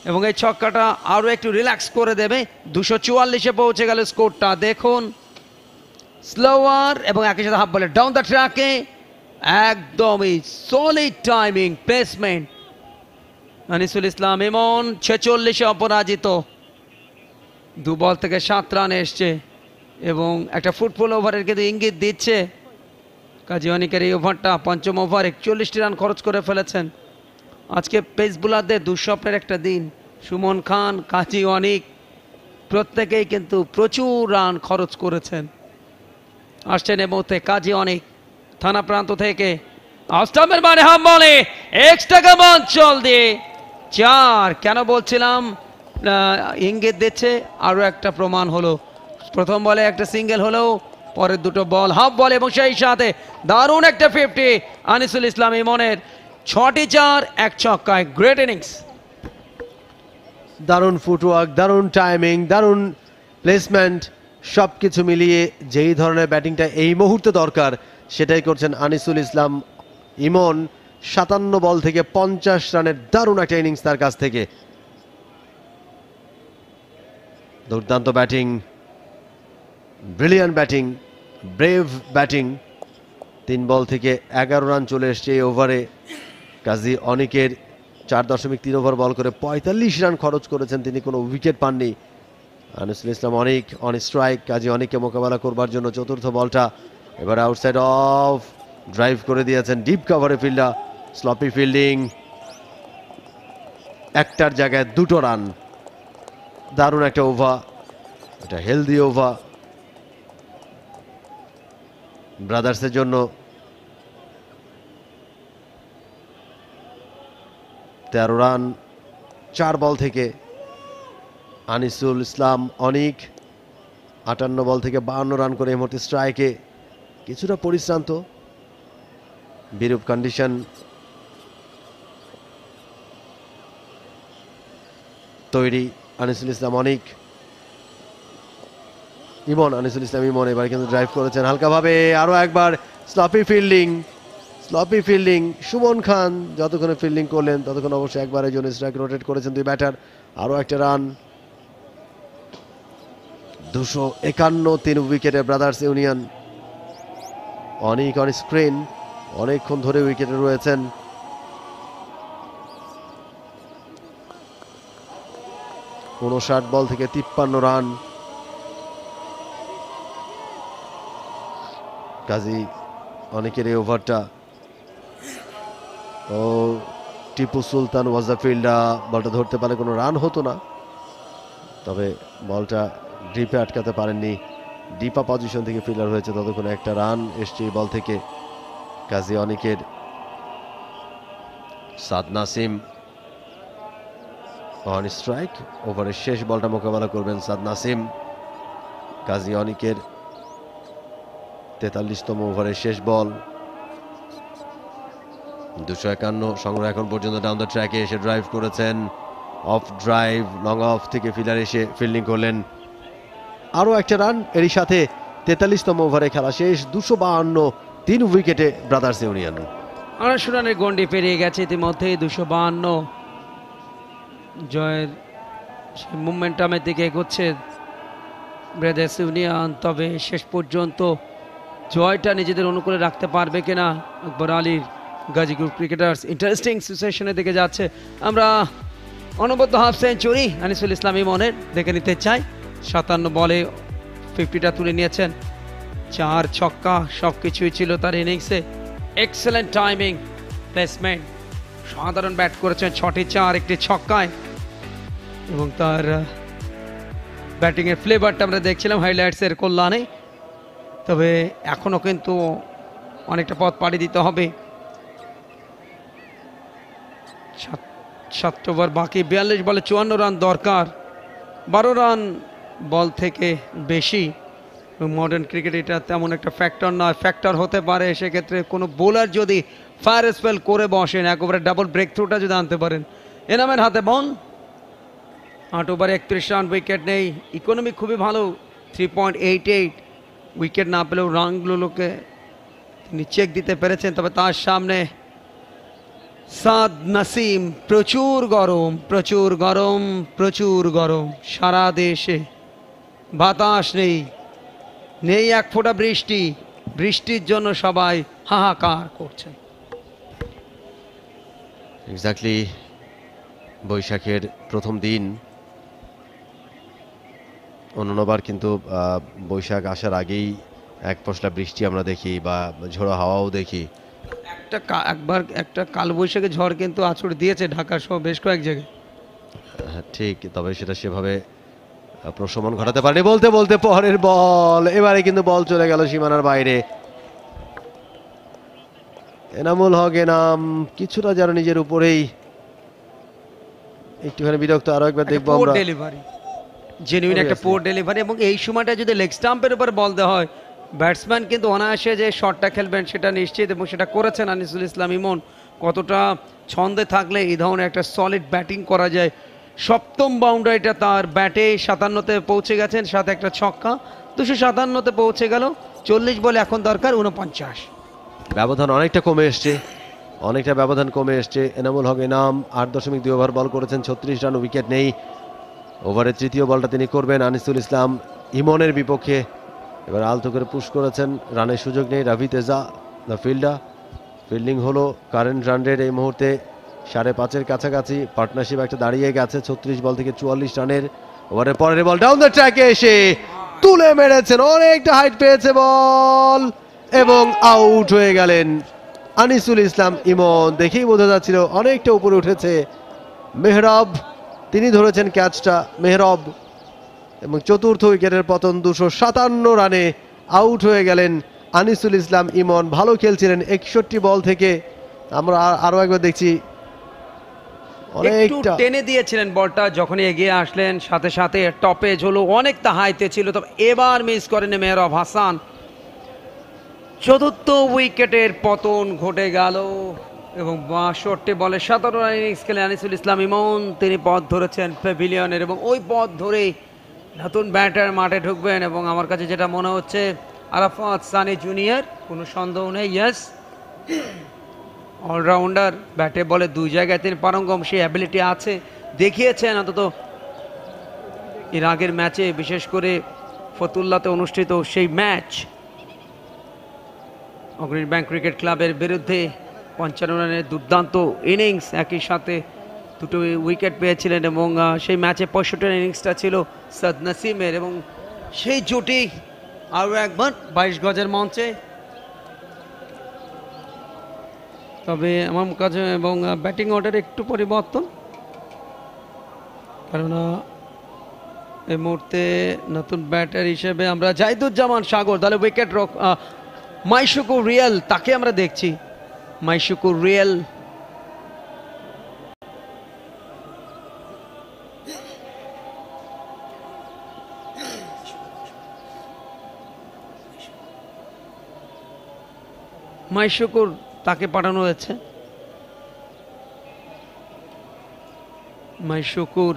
এবং এই ছক্কাটা আরও একটু রিল্যাক্স করে দেবে। দুশো চুয়াল্লিশে পৌঁছে গেল স্কোরটা। দেখুন স্লোয়ার এবং একই সাথে হাফ বলে ডাউন দ্য ট্র্যাকে একদমই solid timing placement Anisul Islam Emon ছেচল্লিশে অপরাজিত। দু বল থেকে সাত রান এসছে এবং একটা ফুটবল ওভারের কিন্তু ইঙ্গিত দিচ্ছে। কাজী অনিকের এই ওভারটা পঞ্চম ওভার একচল্লিশটি রান খরচ করে ফেলেছেন। আজকে পেস বোলারদের দুঃস্বপ্নের একটা দিন। সুমন খান, কাজী অনিক, প্রত্যেকেই কিন্তু প্রচুর রান খরচ করেছেন। আসছেন এই মুহূর্তে কাজী অনেক, থানা প্রান্ত থেকে। অষ্টমের মানে হাম বলে এক্সট্রা অঞ্চল দিয়ে। চার, কেন বলছিলাম? ইঙ্গিত দিচ্ছে আরও একটা প্রমাণ হলো। প্রথম বলে একটা সিঙ্গেল হলেও, পরের দুটো বল, হাফ বল এবং সেই সাথে দারুণ একটা ফিফটি আনিসুল ইসলাম ইমনের। ছটি চার এক ছক্কায় গ্রেট ইনিংস দারুণ ফুটওয়ার্ক দারুণ টাইমিং দারুণ প্লেসমেন্ট সব কিছু মিলিয়ে যেই ধরনের ব্যাটিংটা এই মুহূর্তে দরকার, সেটাই করছেন আনিসুল ইসলাম ইমন। সাতান্ন বল থেকে পঞ্চাশ রানের দারুণ একটা ইনিংস তার কাছ থেকে। দুর্দান্ত batting brilliant batting brave batting তিন বল থেকে এগারো রান চলে এসছে এই ওভারে কাজী অনেকের চার দশমিক তিন ওভার বল করে পঁয়তাল্লিশ রান খরচ করেছেন। তিনি কোনো উইকেট পাননি। আনিসুল ইসলাম অনেক, অন স্ট্রাইক, কাজী অনেককে মোকাবেলা করবার জন্য চতুর্থ বলটা। এবার আউটসাইড অফ, ড্রাইভ করে দিয়েছেন ডিপ কাভারে ফিল্ডার, স্লপি ফিল্ডিং। একটার জায়গায় দুটো রান। দারুণ একটা ওভার। এটা হেলদি ওভার। ব্রাদার্সের জন্য তেরো রান, চার বল থেকে আনিসুল ইসলাম অনিক, আটান্ন বল থেকে বাহান্ন রান করে এই মুহূর্তে স্ট্রাইকে কিছুটা পরিশ্রান্ত। বিরূপ কন্ডিশন তৈরি আনিসুল ইসলাম অনিক। ইমন, আনিসুল ইসলাম ইমন এবার কিন্তু ড্রাইভ করেছেন হালকাভাবে। আরও একবার sloppy fielding sloppy fielding Suman Khan যতক্ষণে ফিল্ডিং করলেন, ততক্ষণ অবশ্যই একবারের জন্য স্ট্রাইক রোটেট করেছেন দুই ব্যাটার আরও একটা রান দুশো একান্ন, তিন উইকেটে ব্রাদার্স ইউনিয়ন অনেক অন স্ক্রিন অনেকক্ষণ ধরে উইকেটে রয়েছেন। উনষাট বল থেকে তিপ্পান্ন রান কাজী, অনেকের এই ওভারটা ও Tipu Sultan was the fielder বলটা ধরতে পারলে কোনো রান হতো না। তবে বলটা ডিপে আটকাতে পারেননি। ডিপা পজিশন থেকে ফিল্ডার হয়েছে ততক্ষণে একটা রান, এসছে এই বল থেকে কাজী অনেকের সাদ নাসিম অন স্ট্রাইক ওভারের শেষ বলটা মোকাবেলা করবেন সাদ নাসিম। কাজী অনিকের তেতাল্লিশতম ওভারের শেষ বল। দুশো একান্ন সংগ্রহ এখন পর্যন্ত ডাউন দ্য ট্র্যাকে এসে ড্রাইভ করেছেন। অফ ড্রাইভ লং অফ থেকে ফিল্ডার এসে ফিল্ডিং করলেন। আরও একটা রান এরই সাথে তেতাল্লিশতম ওভারে খেলা শেষ, দুশো বাহান্ন, তিন উইকেটে ব্রাদার্স ইউনিয়ন আড়াইশো রানের গন্ডি পেরিয়ে গেছে ইতিমধ্যেই, দুশো বাহান্ন। জয়ের সেই মুভমেন্টামের দিকে এগোচ্ছে ব্রাদার্স ইউনিয়ন তবে শেষ পর্যন্ত জয়টা নিজেদের অনুকূলে রাখতে পারবে কিনা আকবর আলীর গাজীপুর ক্রিকেটার্স ইন্টারেস্টিং সিচুয়েশনের দিকে যাচ্ছে। আমরা অনবদ্য হাফ সেঞ্চুরি আনিসুল ইসলাম ইমনের দেখে নিতে চাই। সাতান্ন বলে ফিফটিটা তুলে নিয়েছেন। চার ছক্কা সব কিছুই ছিল তার ইনিংসে এক্সেলেন্ট টাইমিং প্লেসমেন্ট সাধারণ ব্যাট করেছেন ছটি চার, একটি ছক্কায়। এবং তার ব্যাটিংয়ের ফ্লেভারটা আমরা দেখছিলাম হাইলাইটসের কল্যাণে। তবে এখনও কিন্তু অনেকটা পথ পাড়ি দিতে হবে। সাত ওভার বাকি, বিয়াল্লিশ বলে চুয়ান্ন রান দরকার। বারো রান বল থেকে বেশি। মডার্ন ক্রিকেট এটা তেমন একটা ফ্যাক্টর নয় ফ্যাক্টর হতে পারে, সেক্ষেত্রে কোনো বোলার যদি ফায়ার স্পেল করে বসেন একেবারে ডাবল ব্রেক থ্রুটা যদি আনতে পারেন। এনামের হাতে বল আট ওভারে একত্রিশ রান উইকেট নেই। ইকোনমি খুবই ভালো three point eight eight wicket না পেলেও রানগুলোকে তিনি চেক দিতে পেরেছেন, তবে তার সামনে সাদ নাসিম, প্রচুর গরম প্রচুর গরম প্রচুর গরম। সারা দেশে বাতাস নেই নেই এক ফোঁটা বৃষ্টি। বৃষ্টির জন্য সবাই হাহাকার করছে। এক্স্যাক্টলি বৈশাখের প্রথম দিন। অন্যবার কিন্তু বৈশাখ আসার আগেই এক পশলা বৃষ্টি আমরা দেখি বা ঝোড়ো হাওয়াও দেখি। একটা একবার একটা কালবৈশাখী ঝড় কিন্তু আছড় দিয়েছে ঢাকা সহ বেশ কয়েক জায়গায়। হ্যাঁ, ঠিক তবে সেটা সেভাবে প্রশমন ঘটাতে পারেনি। বলতে বলতে পরের বল। এবারে কিন্তু বল চলে গেল সীমানার বাইরে। এনামুল হক এনাম কিছুটা যেন নিজের উপরেই একটুখানি বিরক্ত। আরও একবার দেখব আমরা। ডেলিভারি জেনুইন একটা. পোর ডেলিভারি এবং এই সময়টা যদি লেগ স্টাম্পের উপর বল দেওয়া হয় ব্যাটসম্যান কিন্তু অনায়াসে যে শটটা খেলবেন সেটা নিশ্চিত এবং সেটা করেছেন আনিসুল ইসলাম ইমন। কতটা ছন্দে থাকলে এই ধরনের একটা সলিড ব্যাটিং করা যায়। সপ্তম বাউন্ডারিটা তার ব্যাটে সাতান্নতে পৌঁছে গেছেন, সাথে একটা ছক্কা। দুশো সাতান্নতে পৌঁছে গেল। চল্লিশ বলে এখন দরকার উনপঞ্চাশ। ব্যবধান অনেকটা কমে এসছে। অনেকটা ব্যবধান কমে এসছে। এনামুল হক এনাম, আট দশমিক দুই ওভার বল করেছেন, ছত্রিশ রান উইকেট নেই। ওভারের তৃতীয় বলটা তিনি করবেন আনিসুল ইসলাম ইমনের বিপক্ষে। এবার আলতো করে পুশ করেছেন রানের সুযোগ নেই, Ravi Teja the fielder fielding হলো কারেন্ট রান রেট এই মুহূর্তে সাড়ে পাঁচের কাছাকাছি। পার্টনারশিপ একটা দাঁড়িয়ে গেছে, ছত্রিশ বল থেকে চুয়াল্লিশ রানের ওভারের পরের বল ডাউন দ্য ট্র্যাকে এসে তুলে মেরেছেন, অনেকটা হাইট পেয়েছে বল, এবং আউট হয়ে গেলেন আনিসুল ইসলাম ইমন। দেখেই বোঝা যাচ্ছিল অনেকটা উপরে উঠেছে মেহরব। তিনি ধরেছেন ক্যাচটা মেহরব এবং চতুর্থ উইকেটের পতন দুশো সাতান্ন রানে আউট হয়ে গেলেন আনিসুল ইসলাম ইমন। ভালো খেলছিলেন একষট্টি বল থেকে। আমরা আর- আরও একবার দেখছি। অনেকটা টেনে দিয়েছিলেন বলটা যখন এগিয়ে আসলেন সাথে সাথে টপে ঝোলো অনেকটা হাইতে ছিল তবে এবার মিস করেন মেহরব হাসান। চতুর্থ উইকেটের পতন ঘটে গেল এবং বাষট্টি বলে সতেরো রান ইনিংস খেলে আনিসুল ইসলাম ইমন তিনি পথ ধরেছেন প্যাভিলিয়নের এবং ওই পথ ধরেই নতুন ব্যাটার মাঠে ঢুকবেন এবং আমার কাছে যেটা মনে হচ্ছে, আরাফাত সানি জুনিয়র, কোনো সন্দেহ নেই ইয়েস অলরাউন্ডার ব্যাটে বলে দুই জায়গায় তিনি পারঙ্গম, সেই অ্যাবিলিটি আছে, দেখিয়েছেন অন্তত। এর আগের ম্যাচে বিশেষ করে ফতুল্লাতে অনুষ্ঠিত সেই ম্যাচ অগ্রণী ব্যাংক ক্রিকেট ক্লাবের বিরুদ্ধে পঞ্চান্ন রানের দুর্দান্ত ইনিংস একই সাথে দুটো উইকেট পেয়েছিলেন এবং সেই ম্যাচে পঁয়ষট্টি ইনিংসটা ছিল সদ নাসিমের এবং সেই জুটি আরও একবার বাইশ গজের মঞ্চে। তবে আমার কাছে এবং ব্যাটিং অর্ডার একটু পরিবর্তন। কেননা এই মুহূর্তে নতুন ব্যাটার হিসেবে আমরা জাহিদুজ্জামান সাগর, তাহলে উইকেট রক মাইশুকুর রিয়েল, তাকে আমরা দেখছি। মাইশুকুর রিয়েল মাইশুকুর তাকে পাঠানো হয়েছে। মাইশুকুর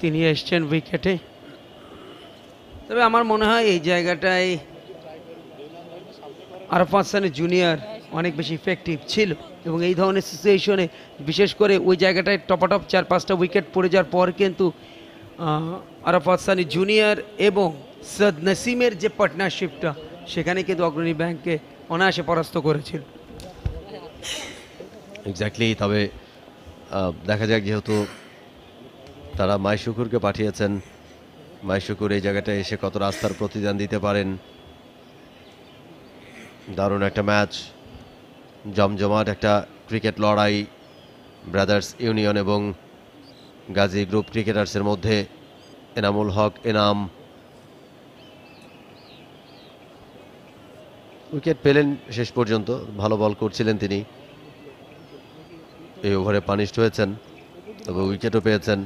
তিনি এসছেন উইকেটে। তবে আমার মনে হয় এই জায়গাটায় আরফাত সানি জুনিয়র অনেক বেশি ইফেক্টিভ ছিল এবং এই ধরনের সিচুয়েশনে বিশেষ করে ওই জায়গাটায় টপাটপ চার পাঁচটা উইকেট পড়ে যাওয়ার পর কিন্তু আহ, আরাফাত সানি জুনিয়র এবং সদ নাসিমের যে পার্টনারশিপটা সেখানে কিন্তু অগ্রণী ব্যাংককে অনায়াসে পরাস্ত করেছিল। এক্স্যাক্টলি তবে দেখা যাক যেহেতু তারা মাইশুকুরকে পাঠিয়েছেন, মাইশুকুর এই জায়গাটায় এসে কত রাস্তার প্রতিদান দিতে পারেন। দারুণ একটা ম্যাচ জমজমাট একটা ক্রিকেট লড়াই ব্রাদার্স ইউনিয়ন এবং গাজী গ্রুপ ক্রিকেটার্সের মধ্যে, এনামুল হক, এনাম উইকেট পেলেন শেষ পর্যন্ত, ভালো বল করছিলেন তিনি। এই ওভারে পানিশড হয়েছেন, তবে উইকেটও পেয়েছেন।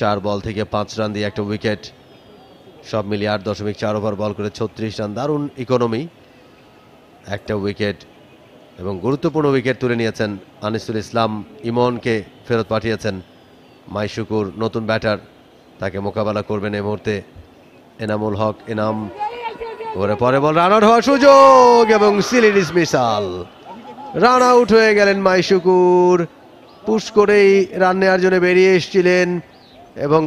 চার বল থেকে পাঁচ রান দিয়ে একটা উইকেট। সব মিলিয়ে আট দশমিক চার ওভার বল করে ছত্রিশ রান। দারুণ ইকোনমি একটা উইকেট এবং গুরুত্বপূর্ণ উইকেট তুলে নিয়েছেন আনিসুল ইসলাম। ইমনকে ফেরত পাঠিয়েছেন মাইশুকুর, নতুন ব্যাটার। তাকে মোকাবেলা করবেন এই মুহূর্তে এনামুল হক, এনাম। ওরে পরে বল রান আউট হওয়ার সুযোগ এবং সিলি ডিসমিসাল রান আউট হয়ে গেলেন মাইশুকুর। পুশ করেই রান নেওয়ার জন্য বেরিয়ে এসেছিলেন এবং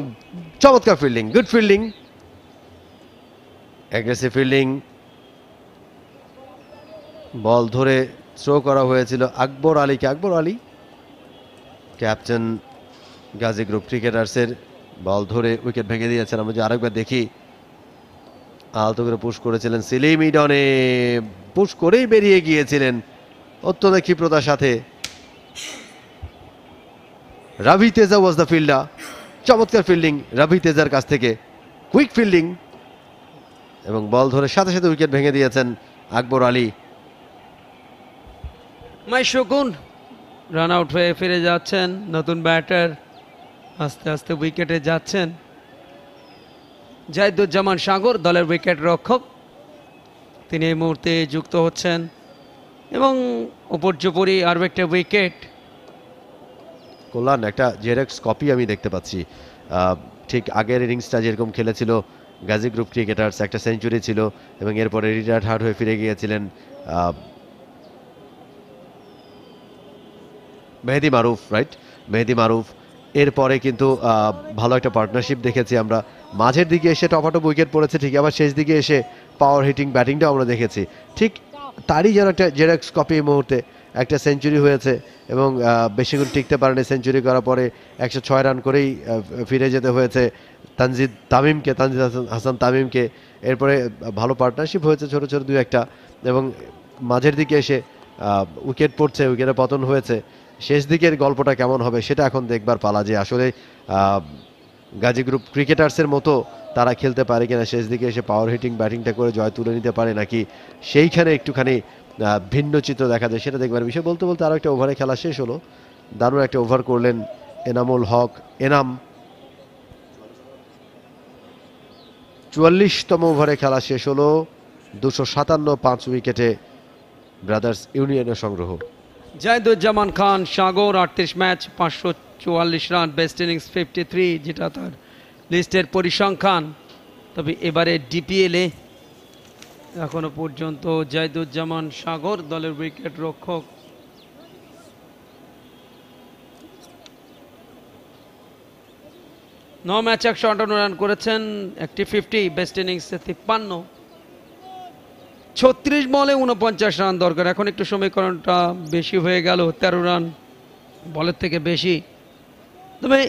চমৎকার fielding, good fielding. Aggressive fielding. Ball ধরে থ্রো করা হয়েছিল আকবর আলীকে। আকবর আলী, ক্যাপ্টেন গাজী গ্রুপ ক্রিকেটার্সের। বল ধরে উইকেট ভেঙে দিয়েছেন। আমরা যদি আরেকবার দেখি আলতো করে পুশ করেছিলেন সিলিম ইডনে। পুশ করেই বেরিয়ে গিয়েছিলেন অত্যন্ত ক্ষিপ্রতার সাথে। Ravi Teja was the fielder চমৎকার ফিল্ডিং রাভি তেজার কাছ থেকে। কুইক ফিল্ডিং এবং বল ধরে সাথে সাথে উইকেট ভেঙে দিয়েছেন আকবর আলী। মাইশুকুন রান আউট হয়ে ফিরে যাচ্ছেন নতুন ব্যাটার আস্তে আস্তে উইকেটে যাচ্ছেন। জাহিদুজ্জামান সাগর, দলের উইকেট রক্ষক। তিনি এই মুহূর্তে যুক্ত হচ্ছেন এবং উপর্যুপরি আরও একটা উইকেট কল্যাণ, একটা জেরেক্স কপি আমি দেখতে পাচ্ছি। ঠিক আগের ইনিংসটা যেরকম খেলেছিল গাজী গ্রুপ ক্রিকেটার্স একটা সেঞ্চুরি ছিল এবং এরপরে রিটায়ার্ড হার্ড হয়ে ফিরে গিয়েছিলেন মেহেদি মারুফ রাইট মেহেদি মারুফ, এরপরে কিন্তু ভালো একটা পার্টনারশিপ দেখেছি আমরা। মাঝের দিকে এসে টপাটপ উইকেট পড়েছে ঠিক আবার শেষ দিকে এসে পাওয়ার হিটিং ব্যাটিংটাও আমরা দেখেছি। ঠিক তারই যেন একটা জেরক্স কপি এই মুহূর্তে একটা সেঞ্চুরি হয়েছে এবং বেশিক্ষণ টিকতে পারেনি সেঞ্চুরি করার পরে একশো ছয় রান করেই ফিরে যেতে হয়েছে তানজিদ তামিমকে, তানজিদ হাসান হাসান তামিমকে। এরপরে ভালো পার্টনারশিপ হয়েছে ছোট ছোট দু একটা এবং মাঝের দিকে এসে উইকেট পড়ছে উইকেটে পতন হয়েছে। শেষ দিকের গল্পটা কেমন হবে সেটা এখন দেখবার পালা যে আসলে গাজী গ্রুপ ক্রিকেটার্সের মতো তারা খেলতে পারে কিনা, শেষ দিকে এসে পাওয়ার হিটিং ব্যাটিংটা করে জয় তুলে নিতে পারে নাকি সেইখানে একটুখানি ভিন্ন চিত্র দেখা যায় সেটা দেখবার বিষয় বলতে বলতে আরও একটা ওভারে খেলা শেষ হলো। দারুণ একটা ওভার করলেন এনামুল হক, এনাম। চুয়াল্লিশতম ওভারে খেলা শেষ হলো। দুশো সাতান্ন পাঁচ উইকেটে ব্রাদার্স ইউনিয়নের সংগ্রহ। জাহিদুজ্জামান খান, সাগর, আটত্রিশ ম্যাচ, পাঁচশো চুয়াল্লিশ run best innings fifty three যেটা তার লিস্টের পরিসংখ্যান। তবে এবারে ডিপিএলে এখনও পর্যন্ত জাহিদুজ্জামান সাগর দলের উইকেট রক্ষক। ন ম্যাচ একশো আটান্ন রান করেছেন, একটি ফিফটি বেস্ট ইনিংসে তিপ্পান্ন। ছত্রিশ বলে উনপঞ্চাশ রান দরকার। এখন একটু সমীকরণটা বেশি হয়ে গেল, তেরো রান, বলের থেকে বেশি। তবে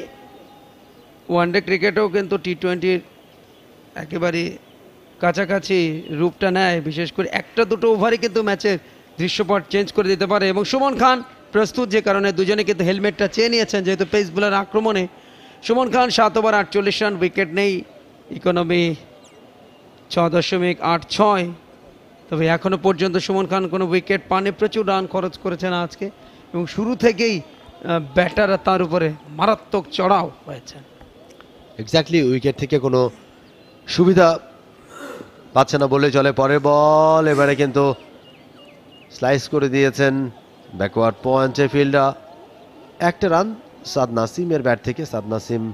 ওয়ানডে ক্রিকেটেও কিন্তু টি টোয়েন্টির একেবারে কাছাকাছি রূপটা নেয়, বিশেষ করে একটা দুটো ওভারই কিন্তু ম্যাচের দৃশ্যপট চেঞ্জ করে দিতে পারে। এবং সুমন খান প্রস্তুত যে কারণে দুজনে কিন্তু হেলমেটটা চেয়ে নিয়েছেন, যেহেতু পেস বোলার আক্রমণে। সুমন খান সাত ওভার আটচল্লিশ রান উইকেট নেই ইকোনমি ছ দশমিক আট ছয়। তবে এখনও পর্যন্ত সুমন খান কোনো উইকেট পানে প্রচুর রান খরচ করেছেন আজকে। এবং শুরু থেকেই ব্যাটাররা তার উপরে মারাত্মক চড়াও হয়েছে। এক্স্যাক্টলি উইকেট থেকে কোনো সুবিধা পাচ্ছে না বলে চলে পরের বল। এবারে কিন্তু স্লাইস করে দিয়েছেন ব্যাকওয়ার্ড পয়েন্টে ফিল্ডার একটা রান সাদ নাসিমের ব্যাট থেকে সাদ নাসিম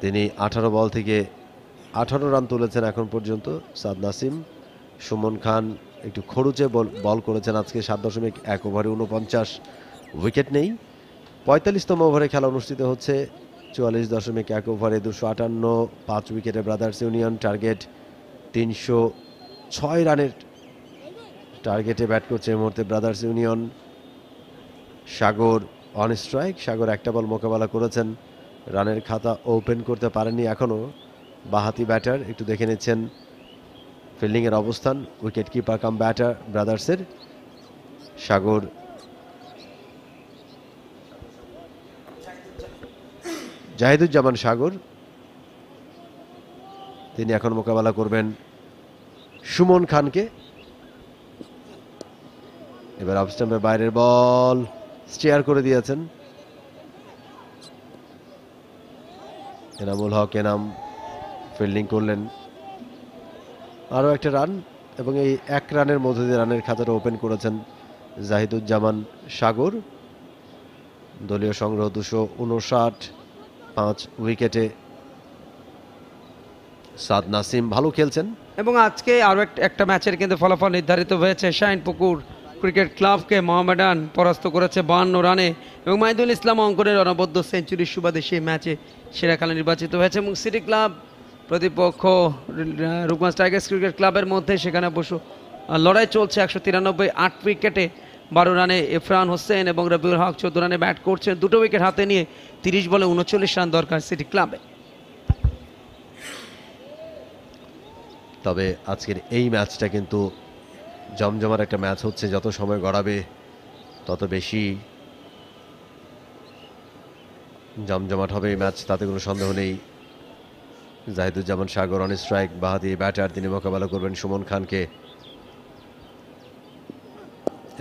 তিনি আঠারো বল থেকে আঠারো রান তুলেছেন এখন পর্যন্ত সাদ নাসিম সুমন খান একটু খরুচে বল করেছেন আজকে সাত দশমিক এক ওভারে উনপঞ্চাশ। উইকেট নেই। পঁয়তাল্লিশতম ওভারে খেলা অনুষ্ঠিত হচ্ছে। চুয়াল্লিশ দশমিক এক ওভারে দুশো আটান্ন, পাঁচ উইকেটে ব্রাদার্স ইউনিয়ন টার্গেট তিনশো ছয় রানের টার্গেটে ব্যাট করছে এই মুহূর্তে Brothers Union. Sagar on strike, Sagar একটা বল মোকাবেলা করেছেন। রানের খাতা ওপেন করতে পারেননি এখনও বাহাতি ব্যাটার, একটু দেখে নিচ্ছেন ফিল্ডিংয়ের অবস্থান উইকেট কিপার কাম ব্যাটার ব্রাদার্সের সাগর। জাহিদুজ্জামান সাগর, তিনি এখন মোকাবেলা করবেন সুমন খানকে। এবার অফ স্টাম্পের বাইরের বল স্টেয়ার করে দিয়েছেন। এনামুল হক, এনাম ফিল্ডিং করলেন। আরও একটা রান এবং এই এক রানের মধ্যে দিয়ে রানের খাতাটা ওপেন করেছেন জাহিদুজ্জামান সাগর। দলীয় সংগ্রহ দুশো উনষাট, পাঁচ উইকেটে সাদ নাসিম ভালো খেলছেন। এবং আজকে আরও একটা ম্যাচের কিন্তু ফলাফল নির্ধারিত হয়েছে। শাইন পুকুর ক্রিকেট ক্লাবকে মোহামেডান পরাস্ত করেছে বাহান্ন রানে এবং মাইদুল ইসলাম অঙ্কনের অনবদ্য সেঞ্চুরির সুবাদে সেই ম্যাচে সেরা খেলা নির্বাচিত হয়েছে এবং সিটি ক্লাব প্রতিপক্ষ রূপগঞ্জ টাইগার্স ক্রিকেট ক্লাবের মধ্যে সেখানে বসু লড়াই চলছে একশো তিরানব্বই আট উইকেটে। বারো রানে ইরফান হোসেন এবং রবিউল হক চোদ্দ রানে ব্যাট করছেন। দুটো উইকেট হাতে নিয়ে তিরিশ বলে উনচল্লিশ রান দরকার সিটি ক্লাবে। তবে আজকের এই ম্যাচটা কিন্তু জমজমার একটা ম্যাচ হচ্ছে। যত সময় গড়াবে, তত বেশি জমজমাট হবে এই ম্যাচ, তাতে কোনো সন্দেহ নেই। জাহিদুজ্জামান সাগর অন স্ট্রাইক বাহাদি ব্যাটার তিনি মোকাবেলা করবেন সুমন খানকে।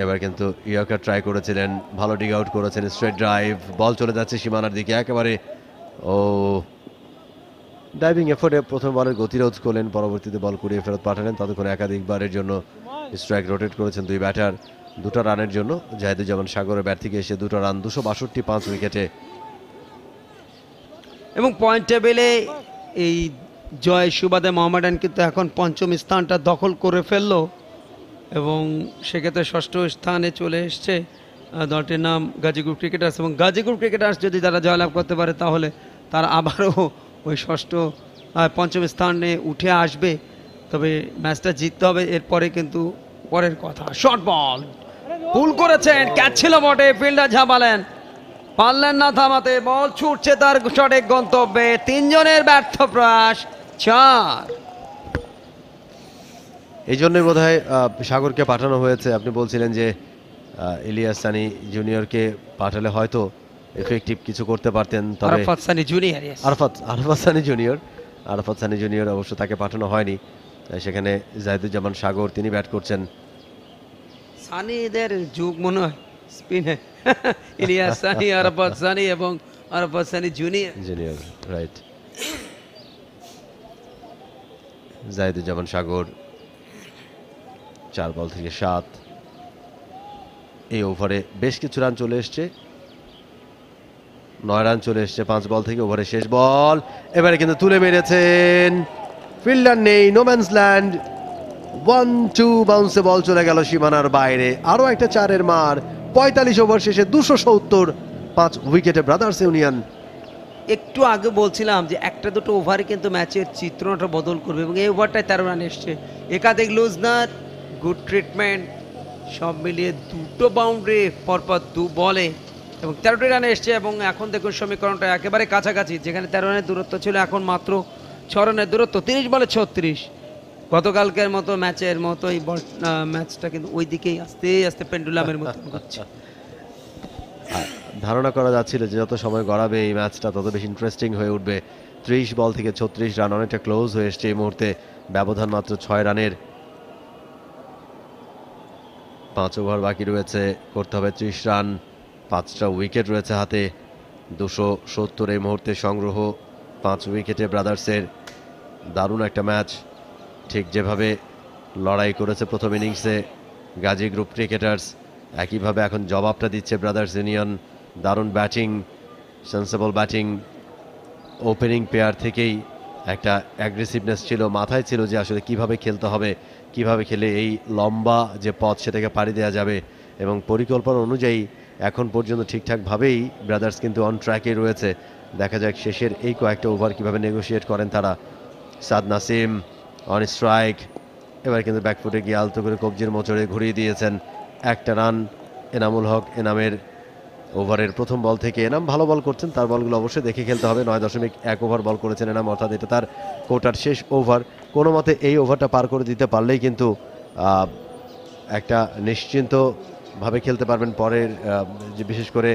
এবার কিন্তু ইয়র্কার ট্রাই করেছিলেন, ভালো ডিগ আউট করেছেন স্ট্রেট ড্রাইভ বল চলে যাচ্ছে সীমানার দিকে একেবারে। ও ডাইভিং এফোর্টে প্রথম বলের গতিরোধ করলেন, পরবর্তীতে বল কুড়িয়ে ফেরত পাঠালেন, ততক্ষণ একাধিকবারের জন্য স্ট্রাইক রোটেট করেছেন দুই ব্যাটার দুটো রানের জন্য জাহিদুজ্জামান সাগরের ব্যাট থেকে এসে দুটো রান, দুশো বাষট্টি পাঁচ উইকেটে এবং পয়েন্ট টেবিলে এই জয় সুবাদে মোহামেডান কিন্তু এখন পঞ্চম স্থানটা দখল করে ফেলল এবং সেক্ষেত্রে ষষ্ঠ স্থানে চলে এসছে দলটির নাম গাজীপুর ক্রিকেটার্স এবং গাজীপুর ক্রিকেটার্স যদি তারা জয়লাভ করতে পারে তাহলে তারা আবারও ওই ষষ্ঠ পঞ্চম স্থানে উঠে আসবে। তবে ম্যাচটা জিততে হবে, এরপরে কিন্তু পরের কথা। Short ball. ভুল করেছেন, ক্যাচ ছিল বটে, ফিল্ডার ঝাঁপালেন। পারলেন না থামাতে বল ছুটছে তার সঠিক গন্তব্যে। তিনজনের ব্যর্থ প্রয়াস চার। এই জন্যই বোধ হয় সাগরকে পাঠানো হয়েছে। আপনি বলছিলেন যে ইলিয়াস সানি জুনিয়রকে পাঠালে হয়তো এফেক্টিভ কিছু করতে পারতেন তবে Arafat Sunny junior Arafat Arafat Sunny junior Arafat Sunny junior অবশ্য তাকে পাঠানো হয়নি। সেখানে জাহিদুজ্জামান সাগর তিনি ব্যাট করছেন। সানি এদের যুগ মনে হয়। ইলিয়াস সানি আরাফাত সানি এবং Arafat Sunny junior junior right Sagar চার বল থেকে সাত। এই ওভারে বেশ কিছু রান চলে এসছে। নয় রান চলে এসছে, পাঁচ বল থেকে ওভারে শেষ বল এবারে কিন্তু তুলে মেরেছেন ফিল্ডার নেই no man's land one two বাউন্সে ball চলে গেল সীমানার বাইরে। আরও একটা চারের মার পঁয়তাল্লিশ ওভার শেষে দুশো সত্তর, পাঁচ উইকেটে ব্রাদার্স ইউনিয়ন। একটু আগে বলছিলাম যে একটা দুটো ওভারে কিন্তু ম্যাচের চিত্রটা বদল করবে এবং এই ওভারটায় তেরো রান এসছে। একাধিক লুজনার, গুড ট্রিটমেন্ট, সব মিলিয়ে দুটো বাউন্ডারি, পরপর দু বলে। এবং তেরোটি রান এসছে এবং এখন দেখুন সমীকরণটা একেবারে কাছাকাছি, যেখানে তেরো রানের দূরত্ব ছিল এখন মাত্র ছ রানের দূরত্ব, তিরিশ বলে ছত্রিশ। গতকালকের মতো ম্যাচের মতো এই ম্যাচটা কিন্তু ওই দিকেই আস্তে আস্তে পেন্ডুলামের মতো হচ্ছে। ধারণা করা যাচ্ছিল যে যত সময় গড়াবে এই ম্যাচটা, তত বেশি ইন্টারেস্টিং হয়ে উঠবে। ত্রিশ বল থেকে ছত্রিশ রান, অনেকটা ক্লোজ হয়ে এসছে এই মুহূর্তে। ব্যবধান মাত্র ছয় রানের। পাঁচ ওভার বাকি রয়েছে, করতে হবে ত্রিশ রান। পাঁচটা উইকেট রয়েছে হাতে। দুশো সত্তর এই মুহূর্তে সংগ্রহ। পাঁচ উইকেটে ব্রাদার্সের দারুণ একটা ম্যাচ ঠিক যেভাবে লড়াই করেছে প্রথম ইনিংসে গাজী গ্রুপ ক্রিকেটার্স, একইভাবে এখন জবাবটা দিচ্ছে ব্রাদার্স ইউনিয়ন দারুণ batting sensible batting opening pair থেকেই একটা অ্যাগ্রেসিভনেস ছিল, মাথায় ছিল যে আসলে কীভাবে খেলতে হবে, কীভাবে খেলে এই লম্বা যে পথ সেটাকে পাড়ি দেওয়া যাবে এবং পরিকল্পনা অনুযায়ী এখন পর্যন্ত ঠিকঠাকভাবেই ব্রাদার্স কিন্তু অন ট্র্যাকে রয়েছে। দেখা যাক শেষের এই কয়েকটা ওভার কীভাবে নেগোশিয়েট করেন তারা। সাদ নাসিম অন স্ট্রাইক এবার কিন্তু ব্যাকফুটে গিয়ে আলতো করে কবজির মোচড়ে ঘুরিয়ে দিয়েছেন একটা রান এনামুল হক, এনামের ওভারের প্রথম বল থেকে। এনাম ভালো বল করছেন, তার বলগুলো অবশ্যই দেখে খেলতে হবে। নয় দশমিক এক ওভার বল করেছেন এনাম, অর্থাৎ এটা তার কোটার শেষ ওভার কোনো মতে এই ওভারটা পার করে দিতে পারলেই কিন্তু একটা নিশ্চিন্তভাবে খেলতে পারবেন পরের যে বিশেষ করে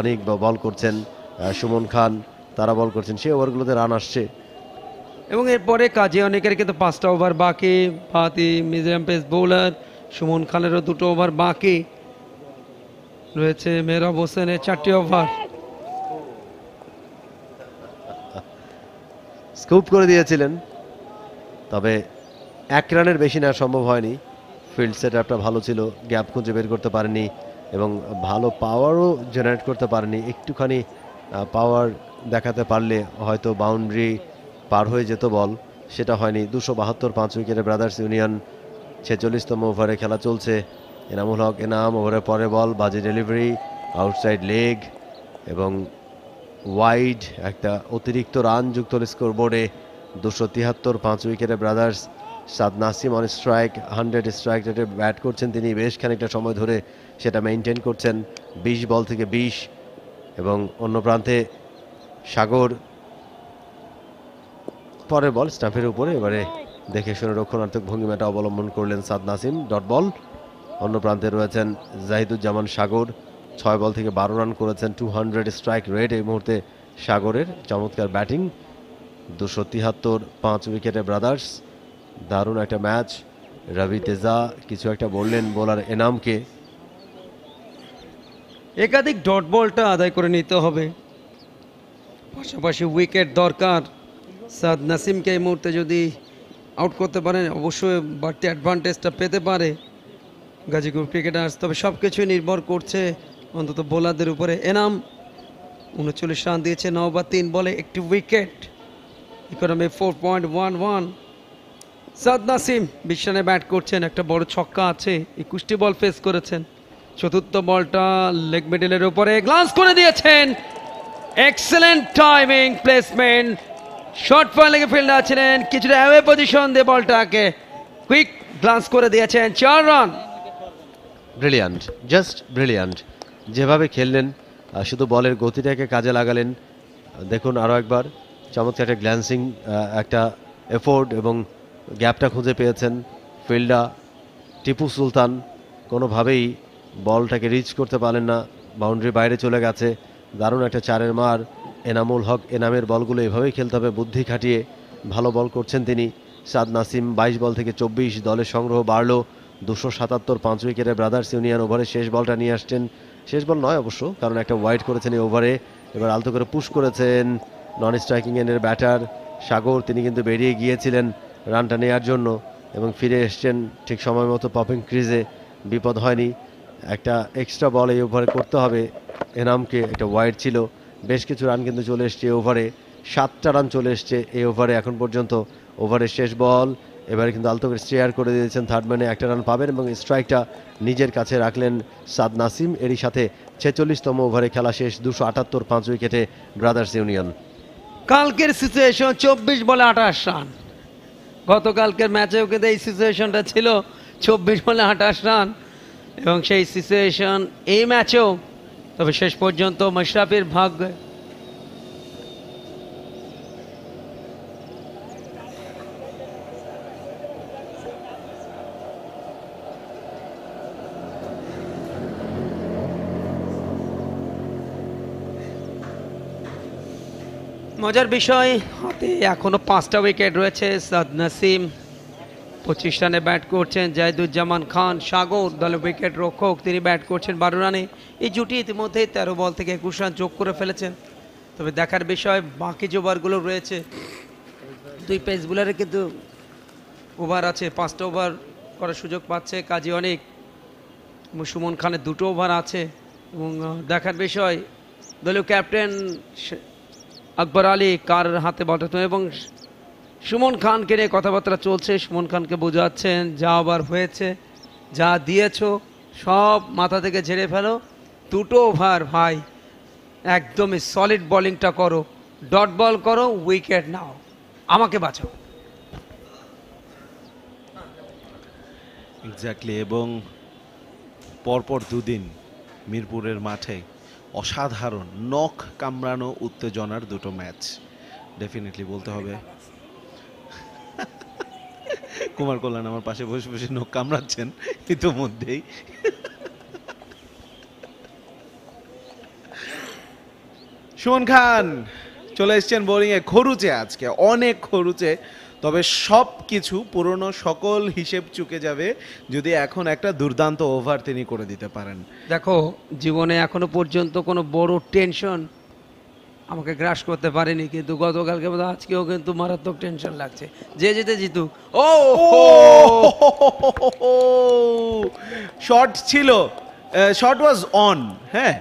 অনেক বল করছেন সুমন খান, তারা বল করছেন। সেই ওভারগুলোতে রান আসছে। এবং এরপরে কাজে অনেকের কিন্তু পাঁচটা ওভার বাকি। ফাতি মিজোরাম পেস, বোলার, সুমন খানেরও দুটো ওভার বাকি। রয়েছে মেহরাব হোসেনের চারটি ওভার। স্কুপ করে দিয়েছিলেন, তবে এক রানের বেশি নেওয়া সম্ভব হয়নি। ফিল্ড সেট আপটা ভালো ছিল, গ্যাপ খুঁজে বের করতে পারেনি এবং ভালো পাওয়ারও জেনারেট করতে পারেনি। একটুখানি পাওয়ার দেখাতে পারলে হয়তো বাউন্ডারি পার হয়ে যেত বল। সেটা হয়নি। দুশো বাহাত্তর পাঁচ উইকেটে ব্রাদার্স ইউনিয়ন ছেচল্লিশতম ওভারে খেলা চলছে। এনামুল হক এনাম ওভারের পরে বল, বাজে ডেলিভারি আউটসাইড লেগ এবং ওয়াইড একটা অতিরিক্ত রান যুক্ত স্কোর বোর্ডে দুশো তিয়াত্তর পাঁচ উইকেটে Brothers Saad Nasim on strike hundred strike রেটে ব্যাট করছেন। তিনি বেশ খানিকটা সময় ধরে সেটা মেনটেন করছেন। বিশ বল থেকে বিশ এবং অন্য প্রান্তে সাগর পরের বল স্টাম্পের উপরে। এবারে দেখে শুনে রক্ষণার্থক ভঙ্গিমাটা অবলম্বন করলেন সাদ নাসিম। Dot ball. অন্য প্রান্তে রয়েছেন জাহিদুজ্জামান সাগর। ছয় বল থেকে বারো রান করেছেন টু হান্ড্রেড স্ট্রাইক রেট এই মুহূর্তে সাগরের। চমৎকার ব্যাটিং। দুশো তিয়াত্তর পাঁচ উইকেটে ব্রাদার্স। দারুণ একটা ম্যাচ। রবি তেজা কিছু একটা বললেন বোলার এনামকে। একাধিক ডট বলটা আদায় করে নিতে হবে। পাশাপাশি উইকেট দরকার। সাদ নাসিমকে এই মুহূর্তে যদি আউট করতে পারেন, অবশ্যই বাড়তি অ্যাডভান্টেজটা পেতে পারে গাজীপুর ক্রিকেটার্স তবে সব কিছুই নির্ভর করছে অন্তত বোলারদের উপরে। এনাম উনচল্লিশ রান দিয়েছে ন বা তিন বলে একটি wicket economy four point one one Saad Nasim বিশ রানে ব্যাট করছেন, একটা বড় ছক্কা আছে, একুশটি বল ফেস করেছেন। চতুর্থ বলটা লেগ মিডলের উপরে গ্লান্স করে দিয়েছেন। এক্সেলেন্ট টাইমিং প্লেসমেন্ট শর্ট ফল লেগে ফিল্ডার ছিলেন কিছুটা অ্যাওয়ে পজিশন দিয়ে বলটাকে কুইক গ্লান্স করে দিয়েছেন, চার রান ব্রিলিয়ান্ট জাস্ট ব্রিলিয়ান্ট যেভাবে খেললেন শুধু বলের গতিটাকে কাজে লাগালেন। দেখুন আরও একবার, চমৎকার একটা গ্ল্যান্সিং একটা এফোর্ড এবং গ্যাপটা খুঁজে পেয়েছেন ফিল্ডার টিপু সুলতান। কোনোভাবেই বলটাকে রিচ করতে পারলেন না বাউন্ডারি বাইরে চলে গেছে, দারুণ একটা চারের মার। এনামুল হক এনামের বলগুলো এভাবেই খেলতে হবে। বুদ্ধি খাটিয়ে ভালো বল করছেন তিনি। সাদ নাসিম বাইশ বল থেকে চব্বিশ দলের সংগ্রহ বাড়লো। দুশো সাতাত্তর পাঁচ উইকেটে ব্রাদার্স ইউনিয়ন ওভারে শেষ বলটা নিয়ে আসছেন। শেষ বল নয় অবশ্য, কারণ একটা ওয়াইড করেছেন এই ওভারে। এবার আলতো করে পুশ করেছেন নন স্ট্রাইকিং এন্ডের ব্যাটার সাগর। তিনি কিন্তু বেরিয়ে গিয়েছিলেন রানটা নেওয়ার জন্য এবং ফিরে এসছেন ঠিক সময় মতো পপিং ক্রিজে। বিপদ হয়নি। একটা এক্সট্রা বল এই ওভারে করতে হবে। এনামকে একটা ওয়াইড ছিল। বেশ কিছু রান কিন্তু চলে এসছে ওভারে সাতটা রান চলে এসছে, এই ওভারে এখন পর্যন্ত ওভারের শেষ বল এবারে কিন্তু আলতো করে স্টেয়ার করে দিয়েছেন থার্ড ম্যানে একটা রান পাবেন এবং স্ট্রাইকটা নিজের কাছে রাখলেন সাদ নাসিম। এরই সাথে ছেচল্লিশতম ওভারে খেলা শেষ, দুশো আটাত্তর পাঁচ উইকেটে ব্রাদার্স ইউনিয়ন কালকের সিচুয়েশন চব্বিশ বলে আঠাশ রান গতকালকের ম্যাচেও কিন্তু এই সিচুয়েশনটা ছিল, চব্বিশ বলে আঠাশ রান এবং সেই সিচুয়েশন এই ম্যাচেও তবে শেষ পর্যন্ত মশরাফির ভাগ্য মজার বিষয় হাতে এখনও পাঁচটা উইকেট রয়েছে সাদ নাসিম। পঁচিশ রানে ব্যাট করছেন জাহিদুজ্জামান খান, সাগর, দলের উইকেট রক্ষক, তিনি ব্যাট করছেন বারো রানে। এই জুটি ইতিমধ্যে তেরো বল থেকে একুশ রান যোগ করে ফেলেছেন। তবে দেখার বিষয়, বাকি যে ওভারগুলো রয়েছে, দুই পেস বোলারে কিন্তু ওভার আছে। পাঁচটা ওভার করার সুযোগ পাচ্ছে কাজী অনেক। সুমন খানের দুটো ওভার আছে। এবং দেখার বিষয়, দলীয় ক্যাপ্টেন আকবর আলী কার হাতে বলটা এবং সুমন খানকে নিয়ে কথাবার্তা চলছে। সুমন খানকে বোঝাচ্ছেন, যা আবার হয়েছে, যা দিয়েছ, সব মাথা থেকে ঝেড়ে ফেলো। দুটো ওভার ভাই, একদমই সলিড বোলিংটা করো ডট বল করো উইকেট নাও। আমাকে বাঁচাও। এক্স্যাক্টলি এবং পরপর দুদিন মিরপুরের মাঠে অসাধারণ নখ কামড়ানো উত্তেজনার দুটো ম্যাচ ডেফিনেটলি বলতে হবে কুমার কল্যাণ আমার পাশে বসে বসে নখ কামড়াচ্ছেন ইতোমধ্যেই সুমন খান, চলে এসছেন বোলিংয়ে খরুচে আজকে, অনেক খরুচে, তবে সব কিছু পুরনো সকল হিসেব চুকে যাবে যদি এখন একটা দুর্দান্ত ওভার তিনি করে দিতে পারেন। দেখো, জীবনে এখনও পর্যন্ত কোনো বড় টেনশন আমাকে গ্রাস করতে পারেনি কিন্তু গতকালকে বোধহয় আজকেও কিন্তু মারাত্মক টেনশন লাগছে। যে যেতে জিতুক ও! শর্ট ছিল। শর্ট ওয়াজ অন হ্যাঁ?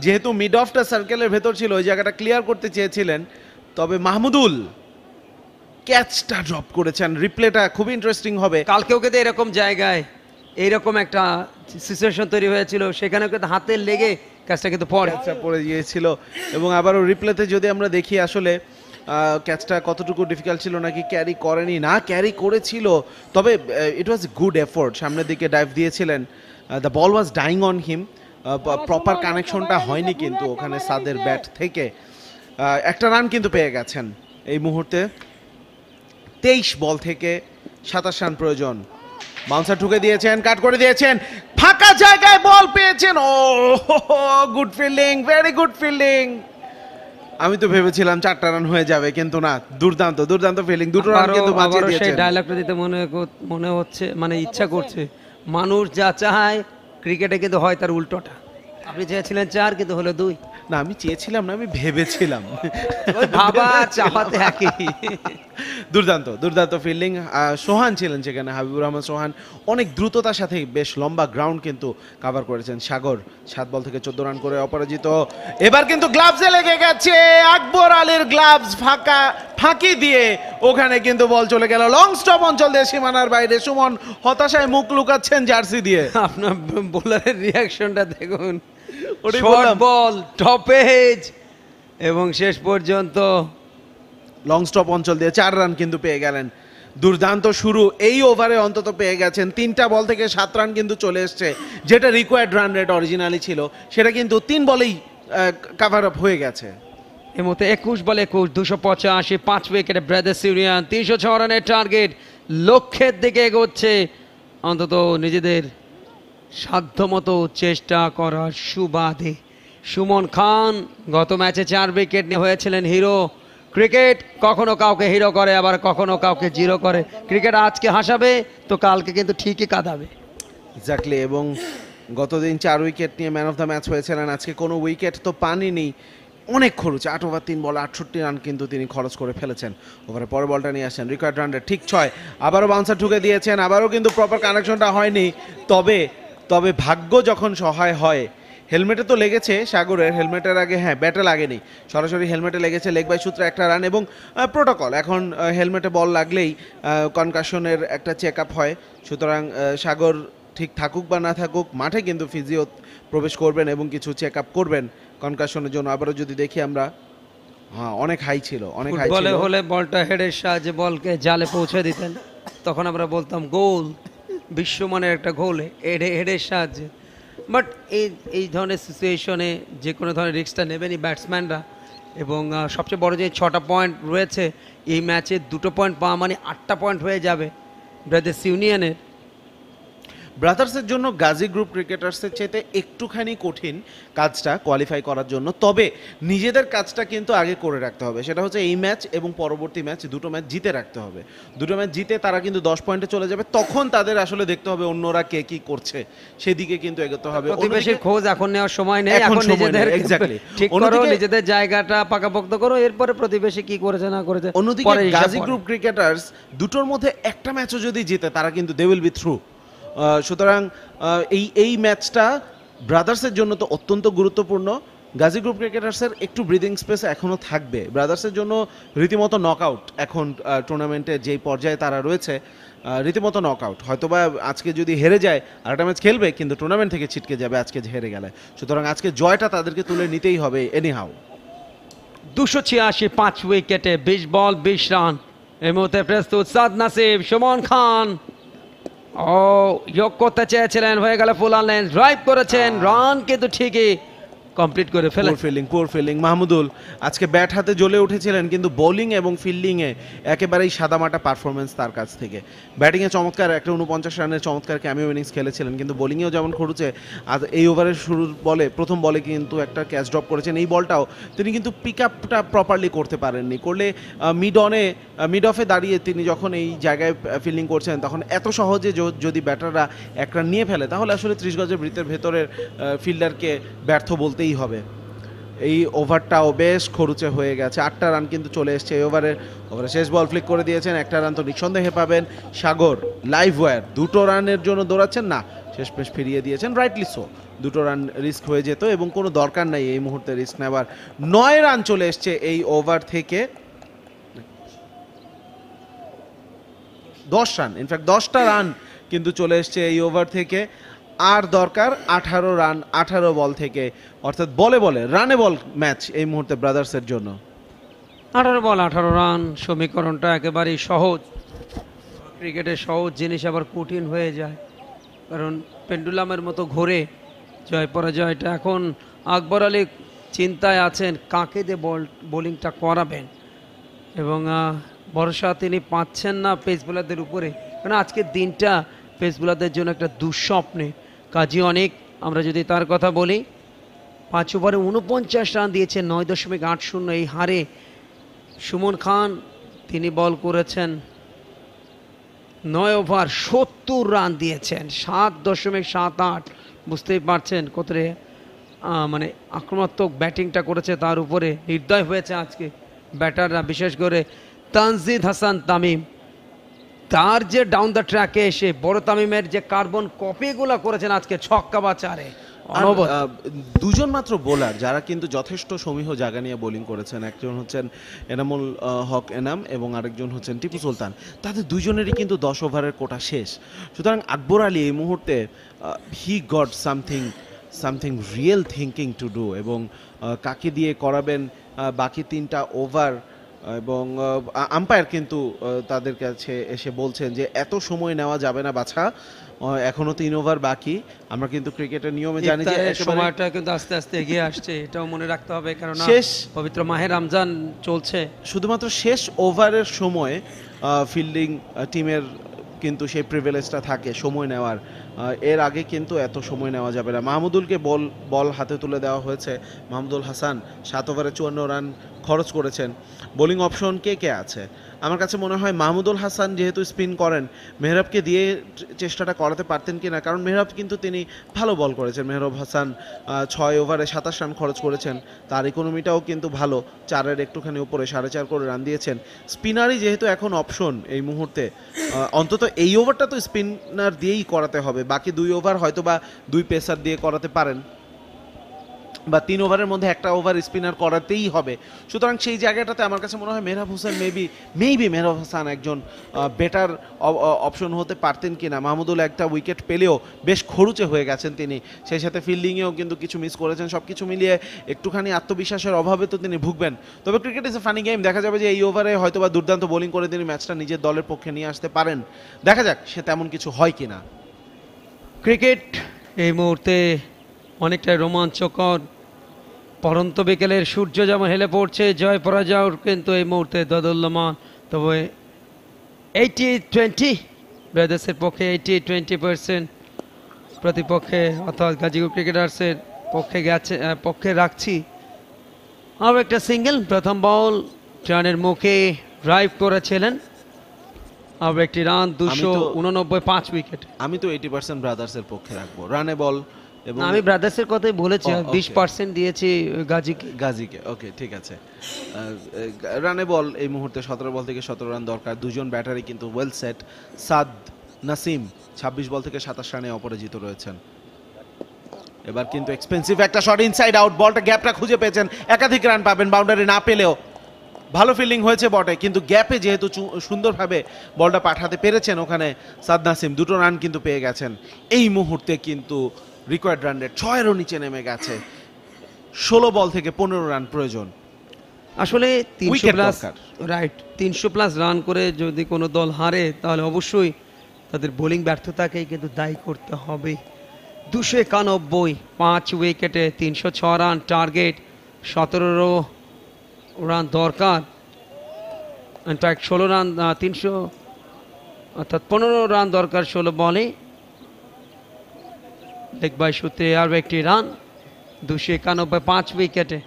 যেহেতু মিড অফটা সার্কেলের ভেতর ছিল ওই জায়গাটা ক্লিয়ার করতে চেয়েছিলেন। তবে মাহমুদুল ক্যাচটা ড্রপ করেছেন। রিপ্লেটা খুব ইন্টারেস্টিং হবে। কালকেও কিন্তু এরকম জায়গায় এইরকম একটা সিচুয়েশন তৈরি হয়েছিল। সেখানে কিন্তু হাতে লেগে ক্যাচটা কিন্তু পড়ে। ক্যাচটা পড়ে গিয়েছিল এবং আবারও রিপ্লেতে যদি আমরা দেখি আসলে ক্যাচটা কতটুকু ডিফিকাল্ট ছিল নাকি ক্যারি করেনি? না ক্যারি করেছিল তবে ইট ওয়াজ গুড এফোর্ট সামনের দিকে ডাইভ দিয়েছিলেন the ball was dying on him proper কানেকশনটা হয়নি কিন্তু ওখানে সাদের ব্যাট থেকে। একটা রান কিন্তু পেয়ে গেছেন এই মুহূর্তে। তেইশ বল থেকে সাতাশ রান প্রয়োজন। বাউন্সার ঢুকে দিয়েছেন কাট করে দিয়েছেন। ফাঁকা জায়গায় বল পেয়েছেন। ও good fielding very good fielding. আমি তো ভেবেছিলাম চারটা রান হয়ে যাবে কিন্তু না দুর্দান্ত দুর্দান্ত ফিল্ডিং। দুটো রান কিন্তু বাঁচিয়ে আবারও সেই ডায়লগটা দিতে মনে মনে হচ্ছে মানে ইচ্ছা করছে মানুষ যা চায় ক্রিকেটে কিন্তু হয় তার উল্টোটা। আপনি চেয়েছিলেন চার কিন্তু হলো দুই। না আমি চেয়েছিলাম না আমি ভেবেছিলাম। ভাবা চাওয়াতে একই। দুর্দান্ত দুর্দান্ত ফিল্ডিং সোহান ছিলেন সেখানে হাবিবুর রহমান সোহান। অনেক দ্রুততার সাথে বেশ লম্বা গ্রাউন্ড কিন্তু কভার করেছেন সাগর। সাত বল থেকে চোদ্দ রান করে অপরাজিত। এবার কিন্তু গ্লাভসে লেগে গেছে। আকবর আলীর গ্লাভস ফাঁকা ফাঁকি দিয়ে ওখানে কিন্তু বল চলে গেল। লং স্টপ অঞ্চল দিয়ে সীমানার বাইরে। সুমন হতাশায় মুখ লুকাচ্ছেন জার্সি দিয়ে। আপনার বোলারের রিয়াকশনটা দেখুন। শর্ট। বল টপেজ এবং শেষ পর্যন্ত লং স্টপ অঞ্চল দিয়ে চার রান কিন্তু পেয়ে গেলেন। দুর্দান্ত শুরু এই ওভারে অন্তত পেয়ে গেছেন। তিনটা বল থেকে সাত রান কিন্তু চলে এসছে যেটা রিকোয়ার্ড রান রেট অরিজিনালি ছিল। সেটা কিন্তু তিন বলেই কাভার আপ হয়ে গেছে। এর মধ্যে একুশ বলে একুশ দুশো পঁচাশি পাঁচ উইকেটে ব্রাদার্স ইউনিয়ন তিনশো ছ রানের টার্গেট লক্ষ্যের দিকে এগোচ্ছে। অন্তত নিজেদের সাধ্যমতো চেষ্টা করার সুবাদে। সুমন খান গত ম্যাচে চার উইকেট নিয়ে হয়েছিলেন হিরো। ক্রিকেট কখনো কাউকে হিরো করে, আবার কখনো কাউকে জিরো করে। ক্রিকেট আজকে হাসাবে, তো কালকে কিন্তু ঠিকই কাঁদাবে। এক্স্যাক্টলি এবং গতদিন চার উইকেট নিয়ে ম্যান অফ দ্য ম্যাচ হয়েছিলেন। আজকে কোনো উইকেট তো পানই অনেক খরচ, আট ওভার তিন বল, আটষট্টি রান কিন্তু তিনি খরচ করে ফেলেছেন। ওভারে পরের বলটা নিয়ে আসেন রিকোয়ার্ড রান ঠিক ছয়। আবারও বাউন্সার ঢুকে দিয়েছেন, আবারও কিন্তু প্রপার কানেকশনটা হয়নি। তবে তবে ভাগ্য যখন সহায় হয় হেলমেটে তো লেগেছে সাগরের হেলমেটের আগে হ্যাঁ ব্যাটে লাগেনি। সরাসরি হেলমেটে লেগেছে লেগ বাই সূত্রে একটা রান এবং প্রোটোকল এখন হেলমেটে বল লাগলেই কনকাশনের একটা চেক আপ হয়। সুতরাং সাগর ঠিক থাকুক বা না থাকুক মাঠে কিন্তু ফিজিও প্রবেশ করবেন এবং কিছু চেক আপ করবেন কনকাশনের জন্য। আবারও যদি দেখি আমরা হ্যাঁ অনেক হাই ছিল অনেক হাই ছিল। হলে বলটা হেডের সাহায্যে বলকে জালে পৌঁছে দিতেন। তখন আমরা বলতাম গোল বিশ্বমানের একটা গোল হেডে, হেডের সাহায্যে। বাট এই এই ধরনের সিচুয়েশনে যে কোনো ধরনের রিক্সটা নেবেনি ব্যাটসম্যানরা এবং সবচেয়ে বড় যে ছটা পয়েন্ট রয়েছে, এই ম্যাচে দুটো পয়েন্ট পাওয়া মানে আটটা পয়েন্ট হয়ে যাবে। ব্রাদার্স ইউনিয়নের ব্রাদার্সের জন্য গাজী গ্রুপ ক্রিকেটার্সের চাইতে একটুখানি কঠিন কাজটা কোয়ালিফাই করার জন্য। তবে নিজেদের কাজটা কিন্তু আগে করে রাখতে হবে। সেটা হচ্ছে এই ম্যাচ এবং পরবর্তী ম্যাচ দুটো ম্যাচ জিতে রাখতে হবে। দুটো ম্যাচ জিতে তারা কিন্তু দশ পয়েন্টে চলে যাবে। তখন তাদের আসলে দেখতে হবে অন্যরা কে কি করছে। সেদিকে কিন্তু এগোতে হবে। প্রতিবেশীর খোঁজ এখন নেওয়ার সময় নেই। এখন নিজেদের. ঠিক করো নিজেদের জায়গাটা পাকাপোক্ত করো এরপরে প্রতিবেশী কি করেছে না করেছে অন্যদিকে গাজী গ্রুপ ক্রিকেটার্স দুটোর মধ্যে একটা ম্যাচও যদি জিতে তারা কিন্তু দে উইল বি থ্রু সুতরাং এই এই ম্যাচটা ব্রাদার্সের জন্য তো অত্যন্ত গুরুত্বপূর্ণ। গাজী গ্রুপ ক্রিকেটার্সের একটু ব্রিদিং স্পেস এখনও থাকবে। ব্রাদার্সের জন্য রীতিমতো নকআউট এখন টুর্নামেন্টে যেই পর্যায়ে তারা রয়েছে রীতিমতো নকআউট হয়তোবা আজকে যদি হেরে যায়, আরেকটা ম্যাচ খেলবে, কিন্তু টুর্নামেন্ট থেকে ছিটকে যাবে আজকে হেরে গেলে। সুতরাং আজকে জয়টা তাদেরকে তুলে নিতেই হবে এনিহাউ দুশো ছিয়াশি পাঁচ উইকেটে বিশ বল, বিশ রান। এই মুহূর্তে প্রস্তুত সাদ নাসিব, সুমন খান। ও যোগ করতে চেয়েছিলেন হয়ে গেল ফুল আনলেন ড্রাইভ করেছেন রান কিন্তু ঠিকই। কমপ্লিট করে ফেলে। পুর ফিল্ডিং পুর ফিল্ডিং মাহমুদুল, আজকে ব্যাট হাতে জ্বলে উঠেছিলেন, কিন্তু বোলিং এবং ফিল্ডিংয়ে একেবারেই সাদামাটা পারফরমেন্স তার কাছ থেকে। ব্যাটিংয়ে চমৎকার, একটা উনপঞ্চাশ রানের চমৎকার ক্যামিও ইনিংস খেলেছিলেন, কিন্তু বোলিংয়েও যেমন খরুচে আজ এই ওভারের শুরুর বলে, প্রথম বলে কিন্তু একটা ক্যাচ ড্রপ করেছেন। এই বলটাও তিনি কিন্তু পিক আপটা প্রপারলি করতে পারেননি। করলে মিড অনে মিড অফে দাঁড়িয়ে তিনি যখন এই জায়গায় ফিল্ডিং করছেন, তখন এত সহজে যদি ব্যাটাররা এক রান নিয়ে ফেলে, তাহলে আসলে ত্রিশ গজের বৃত্তের ভেতরের ফিল্ডারকে ব্যর্থ বলতেই হবে। এই ওভারটাও বেশ খরুচে হয়ে গেছে। আটটা রান কিন্তু চলে এসছে এই ওভারের। ওভারে শেষ বল ফ্লিক করে দিয়েছেন। একটা রান তো নিঃসন্দেহে পাবেন। সাগর লাইভ ওয়্যার দুটো রানের জন্য দৌড়াচ্ছেন। না, শেষ পেশ ফিরিয়ে দিয়েছেন রাইটলি সো দুটো রান রিস্ক হয়ে যেত এবং কোনো দরকার নাই এই মুহূর্তে রিস্ক নেওয়ার। নয় রান চলে এসছে এই ওভার থেকে। দশ রান ইনফ্যাক্ট দশটা রান কিন্তু চলে এসছে এই ওভার থেকে। আর দরকার আঠারো রান, আঠারো বল থেকে। অর্থাৎ বলে বলে, রানে বল ম্যাচ এই মুহূর্তে ব্রাদার্সের জন্য। আঠারো বল, আঠারো রান, সমীকরণটা একেবারেই সহজ। ক্রিকেটের সহজ জিনিস আবার কঠিন হয়ে যায়। কারণ পেন্ডুলামের মতো ঘোরে জয় পরাজয়টা এখন আকবর আলী চিন্তায় আছেন কাকে দিয়ে বল, বোলিংটা করাবেন। এবং ভরসা তিনি পাচ্ছেন না পেস বোলারদের উপরে। কারণ আজকের দিনটা পেস বোলারদের জন্য একটা দুঃস্বপ্নে। কাজী অনেক, আমরা যদি তার কথা বলি, পাঁচ ওভারে উনপঞ্চাশ রান দিয়েছে, নয় দশমিক আট শূন্য এই হারে। সুমন খান, তিনি বল করেছেন, নয় ওভার সত্তর রান দিয়েছেন, সাত দশমিক সাত আট। বুঝতেই পারছেন কতরে মানে আক্রমণাত্মক ব্যাটিংটা করেছে তার উপরে। নির্দয় হয়েছে আজকে ব্যাটাররা, বিশেষ করে তানজিদ হাসান তামিম। তার যে ডাউন দ্য ট্র্যাকে এসে বড় তামিমের যে কার্বন কপিগুলো করেছেন আজকে ছক্কা বা চারে দুজন মাত্র বোলার যারা কিন্তু যথেষ্ট সমীহ জায়গা নিয়ে বোলিং করেছেন। একজন হচ্ছেন এনামুল হক এনাম এবং আরেকজন হচ্ছেন টিপু সুলতান। তাদের দুজনেরই কিন্তু দশ ওভারের কোটা শেষ। সুতরাং আকবর আলী এই মুহূর্তে he got something something real thinking to do এবং কাকে দিয়ে করাবেন বাকি তিনটা ওভার এবং আম্পায়ার কিন্তু তাদের কাছে এসে বলছেন যে এত সময় নেওয়া যাবে না বাছা এখনও তিন ওভার বাকি। আমরা কিন্তু ক্রিকেটের নিয়মে জানি যে সময়টা কিন্তু আস্তে আস্তে এগিয়ে আসছে এটাও মনে রাখতে হবে। কারণ শেষ- পবিত্র মাহে রমজান চলছে। শুধুমাত্র শেষ ওভারের সময় ফিল্ডিং টিমের কিন্তু সেই প্রিভিলেজটা থাকে, সময় নেওয়ার। এর আগে কিন্তু এত সময় নেওয়া যাবে না। মাহমুদুলকে বল বল হাতে তুলে দেওয়া হয়েছে। মাহমুদুল হাসান সাত ওভারে চুয়ান্ন রান খরচ করেছেন। বোলিং অপশন কে কে আছে? আমার কাছে মনে হয় মাহমুদুল হাসান যেহেতু স্পিন করেন, মেহরাবকে দিয়ে চেষ্টাটা করাতে পারতেন কিনা? কারণ মেহরাব কিন্তু তিনি ভালো বল করেছেন। মেহরাব হাসান ছয় ওভারে সাতাশ রান খরচ করেছেন। তার ইকোনমিটাও কিন্তু ভালো। চারের একটুখানি উপরে সাড়ে চার করে রান দিয়েছেন। স্পিনারই যেহেতু এখন অপশন এই মুহূর্তে অন্তত এই ওভারটা তো স্পিনার দিয়েই করাতে হবে। বাকি দুই ওভার হয়তো বা দুই পেসার দিয়ে করাতে পারেন। বা তিন ওভারের মধ্যে একটা ওভার স্পিনার করাতেই হবে। সুতরাং সেই জায়গাটাতে আমার কাছে মনে হয় মেহরাব হোসেন মেবি মেবি মেহরাব হাসান একজন বেটার অপশন হতে পারতেন কিনা। মাহমুদুল একটা উইকেট পেলেও বেশ খরুচে হয়ে গেছেন তিনি। সেই সাথে ফিল্ডিংয়েও কিন্তু কিছু মিস করেছেন। সব কিছু মিলিয়ে একটুখানি আত্মবিশ্বাসের অভাবে তো তিনি ভুগবেন। তবে cricket is a funny game দেখা যাবে যে এই ওভারে হয়তো বা দুর্দান্ত বোলিং করে তিনি ম্যাচটা নিজের দলের পক্ষে নিয়ে আসতে পারেন। দেখা যাক সে তেমন কিছু হয় কিনা। ক্রিকেট এই মুহূর্তে অনেকটা রোমাঞ্চকর। পরন্ত বিকেলের সূর্য যেমন হেলে পড়ছে জয় পরাজয় কিন্তু এই মুহূর্তে দোদুল্যমান। তবে এইটি টোয়েন্টি ব্রাদার্সের পক্ষে এইটি টোয়েন্টি পার্সেন্ট প্রতিপক্ষে অর্থাৎ গাজীপুর ক্রিকেটার্সের পক্ষে গেছে পক্ষে রাখছি। আরও একটা সিঙ্গেল প্রথম বল রানের মুখে ড্রাইভ করেছিলেন। আরও একটি রান দুশো উননব্বই পাঁচ উইকেট আমি তো এইটি পার্সেন্ট ব্রাদার্সের পক্ষে রাখব। রানে বল এবং আমি ব্রাদার্সের কথাই বলেছি বিশ পার্সেন্ট দিয়েছি গাজীকে। গাজীকে ওকে ঠিক আছে। রানে বল এই মুহূর্তে সতেরো বল থেকে সতেরো রান দরকার। দুজন ব্যাটারি কিন্তু ওয়েল সেট সাদ নাসিম ছাব্বিশ বল থেকে সাতাশ রানে অপরাজিত রয়েছেন। এবার কিন্তু এক্সপেন্সিভ একটা শট ইনসাইড আউট বলটা গ্যাপটা খুঁজে পেয়েছেন। একাধিক রান পাবেন বাউন্ডারি না পেলেও। ভালো ফিল্ডিং হয়েছে বটে কিন্তু গ্যাপে যেহেতু সুন্দরভাবে বলটা পাঠাতে পেরেছেন ওখানে সাদ নাসিম। দুটো রান কিন্তু পেয়ে গেছেন। এই মুহূর্তে কিন্তু রিকোয়ার্ড রান রেট ছয়েরও নিচে নেমে গেছে। ষোলো বল থেকে পনেরো রান প্রয়োজন। আসলে তিনশো প্লাস রাইট তিনশো প্লাস রান করে যদি কোনো দল হারে তাহলে অবশ্যই তাদের বোলিং ব্যর্থতাকেই কিন্তু দায়ী করতে হবে। দুশো একানব্বই পাঁচ উইকেটে তিনশো ছ রান টার্গেট সতেরো রান দরকার। ইনফ্যাক্ট ষোলো রান তিনশো অর্থাৎ পনেরো রান দরকার ষোলো বলে। লেগ বাই সূত্রে আরও একটি রান দুশো একানব্বই পাঁচ উইকেটে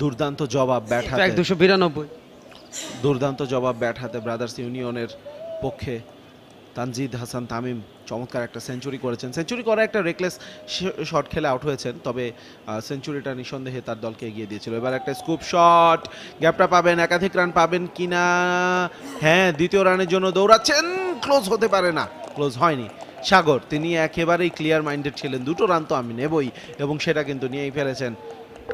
দুর্দান্ত জবাব ব্যাট হাতে। দুশো বিরানব্বই। দুর্দান্ত জবাব ব্যাট হাতে ব্রাদার্স ইউনিয়নের পক্ষে তানজিদ হাসান তামিম চমৎকার একটা সেঞ্চুরি করেছেন। সেঞ্চুরি করা একটা রেকলেস শট খেলে আউট হয়েছেন তবে সেঞ্চুরিটা নিঃসন্দেহে তার দলকে এগিয়ে দিয়েছিল। এবার একটা স্কুপ শট গ্যাপটা পাবেন একাধিক রান পাবেন কিনা? হ্যাঁ দ্বিতীয় রানের জন্য দৌড়াচ্ছেন ক্লোজ হতে পারে না। ক্লোজ হয়নি। সাগর, তিনি একেবারেই ক্লিয়ার মাইন্ডেড ছিলেন। দুটো রান তো আমি নেবই এবং সেটা কিন্তু নিয়েই ফেলেছেন।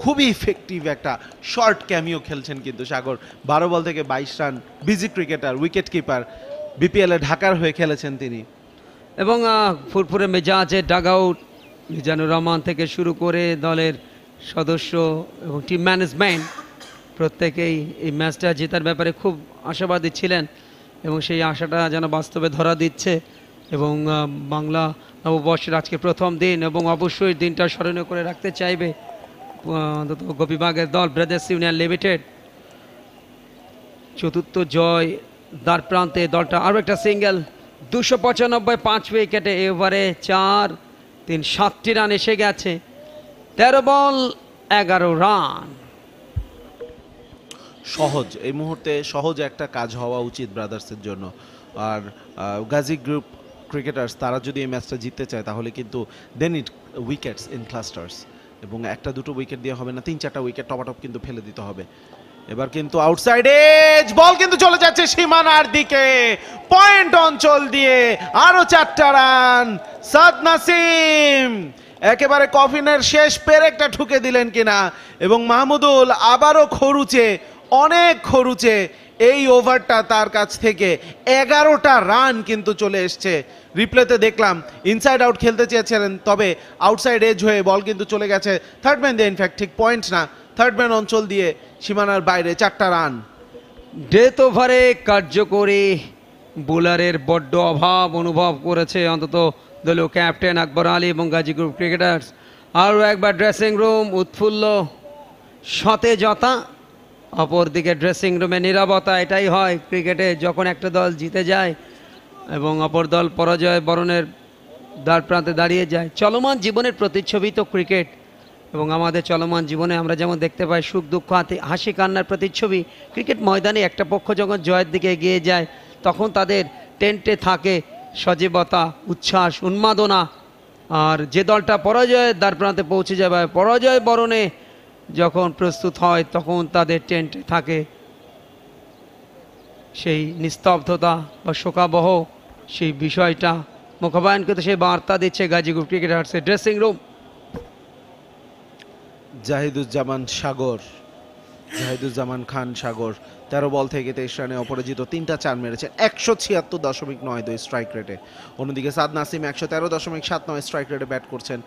খুবই ইফেক্টিভ একটা শর্ট ক্যামিও খেলছেন কিন্তু সাগর। বারো বল থেকে বাইশ run busy cricketer wicket keeper বিপিএলে ঢাকার হয়ে খেলেছেন তিনি। এবং ফুরফুরে মেজাজে ডাগ আউট মিজানুর রহমান থেকে শুরু করে দলের সদস্য এবং টিম ম্যানেজমেন্ট প্রত্যেকেই এই ম্যাচটা জেতার ব্যাপারে খুব আশাবাদী ছিলেন এবং সেই আশাটা যেন বাস্তবে ধরা দিচ্ছে। এবং বাংলা নববর্ষের আজকে প্রথম দিন এবং অবশ্যই দিনটা স্মরণীয় করে রাখতে চাইবে অন্তত গোপীবাগের দল ব্রাদার্স ইউনিয়ন লিমিটেড চতুর্থ জয় দ্বার প্রান্তে দলটা আরও একটা সিঙ্গেল দুশো পঁচানব্বই পাঁচ উইকেটে এবারে চার তিন সাতটি রান এসে গেছে। তেরো বল, এগারো রান। সহজ, এই মুহূর্তে সহজ একটা কাজ হওয়া উচিত ব্রাদার্সের জন্য। আর গাজী গ্রুপ ক্রিকেটার্স তারা যদি এই ম্যাচটা জিততে চায়, তাহলে কিন্তু then it wickets in clusters এবং একটা দুটো উইকেট দিয়ে হবে না, তিন চারটা উইকেট টপাটপ কিন্তু ফেলে দিতে হবে। এবার কিন্তু আউটসাইড এজ বল কিন্তু চলে যাচ্ছে সীমানার দিকে। পয়েন্ট অঞ্চল দিয়ে আরও চারটা রান সাদ নাসিম একেবারে কফিনের শেষ পেরেকটা ঠুকে দিলেন কিনা। এবং মাহমুদুল আবারও খরুচে, অনেক খরুচে এই ওভারটা তার কাছ থেকে এগারোটা রান কিন্তু চলে এসছে। রিপ্লেতে দেখলাম ইনসাইড আউট খেলতে চেয়েছিলেন, তবে আউটসাইড এজ হয়ে বল কিন্তু চলে গেছে। থার্ড ম্যান দিয়ে ইনফ্যাক্ট ঠিক পয়েন্ট না। থার্ড ম্যান অঞ্চল দিয়ে সীমানার বাইরে চারটা রান। ডেথ ওভারে কার্যকরী বোলারের বড্ড অভাব অনুভব করেছে অন্তত দলীয় ক্যাপ্টেন আকবর আলী এবং গাজী গ্রুপ ক্রিকেটার্স। আরও একবার ড্রেসিং রুম উৎফুল্ল, সতেজতা অপরদিকে ড্রেসিং রুমে নিরাপত্তা এটাই হয় ক্রিকেটে যখন একটা দল জিতে যায় এবং অপর দল পরাজয় বরণের দ্বার প্রান্তে দাঁড়িয়ে যায়। চলমান জীবনের প্রতিচ্ছবি তো ক্রিকেট এবং আমাদের চলমান জীবনে আমরা যেমন দেখতে পাই সুখ, দুঃখ, হাতে- হাসি, কান্নার প্রতিচ্ছবি। ক্রিকেট ময়দানে একটা পক্ষ যখন জয়ের দিকে এগিয়ে যায়, তখন তাদের টেন্টে থাকে সজীবতা, উচ্ছ্বাস, উন্মাদনা। আর যে দলটা পরাজয়ের দ্বার প্রান্তে পৌঁছে যাবে, পরাজয় বরণে যখন প্রস্তুত হয়, তখন তাদের টেন্টে থাকে। সেই নিস্তব্ধতা বা শোকাবহ সেই বিষয়টা মোকাবায়ন করতে সেই বার্তা দিচ্ছে গাজীপুর ক্রিকেটার্সের ড্রেসিং রুম জাহিদুজ্জামান সাগর, জাহিদুজ্জামান খান সাগর, তেরো বল থেকে তেইশ রানে অপরাজিত তিনটা চার মেরেছে। একশো ছিয়াত্তর দশমিক নয় দুই স্ট্রাইক রেটে অন্যদিকে সাদ নাসিম একশো তেরো দশমিক সাত নয় স্ট্রাইক রেটে ব্যাট করছেন।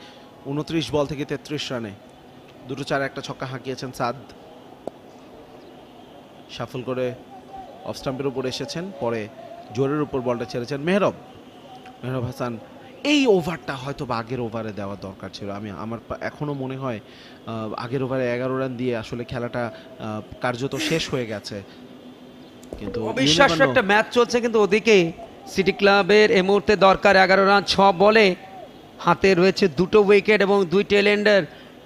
উনত্রিশ বল থেকে তেত্রিশ রানে। দুটো চার একটা ছক্কা হাঁকিয়েছেন সাদ। সাফল করে অফ স্টাম্পের উপর এসেছেন পরে জোরের উপর বলটা ছেড়েছেন মেহরব। মেহরব হাসান এই ওভারটা হয়তো বা আগের ওভারে দেওয়া দরকার ছিল। আমি আমার পা- এখনও মনে হয় আগের ওভারে এগারো রান দিয়ে আসলে খেলাটা কার্যত শেষ হয়ে গেছে। কিন্তু অবিশ্বাস্য নির্বাণ- একটা ম্যাচ চলছে কিন্তু ওদিকে সিটি ক্লাবের এই মুহূর্তে দরকার এগারো রান ছ বলে হাতে রয়েছে দুটো উইকেট এবং দুই টেলেন্ডার।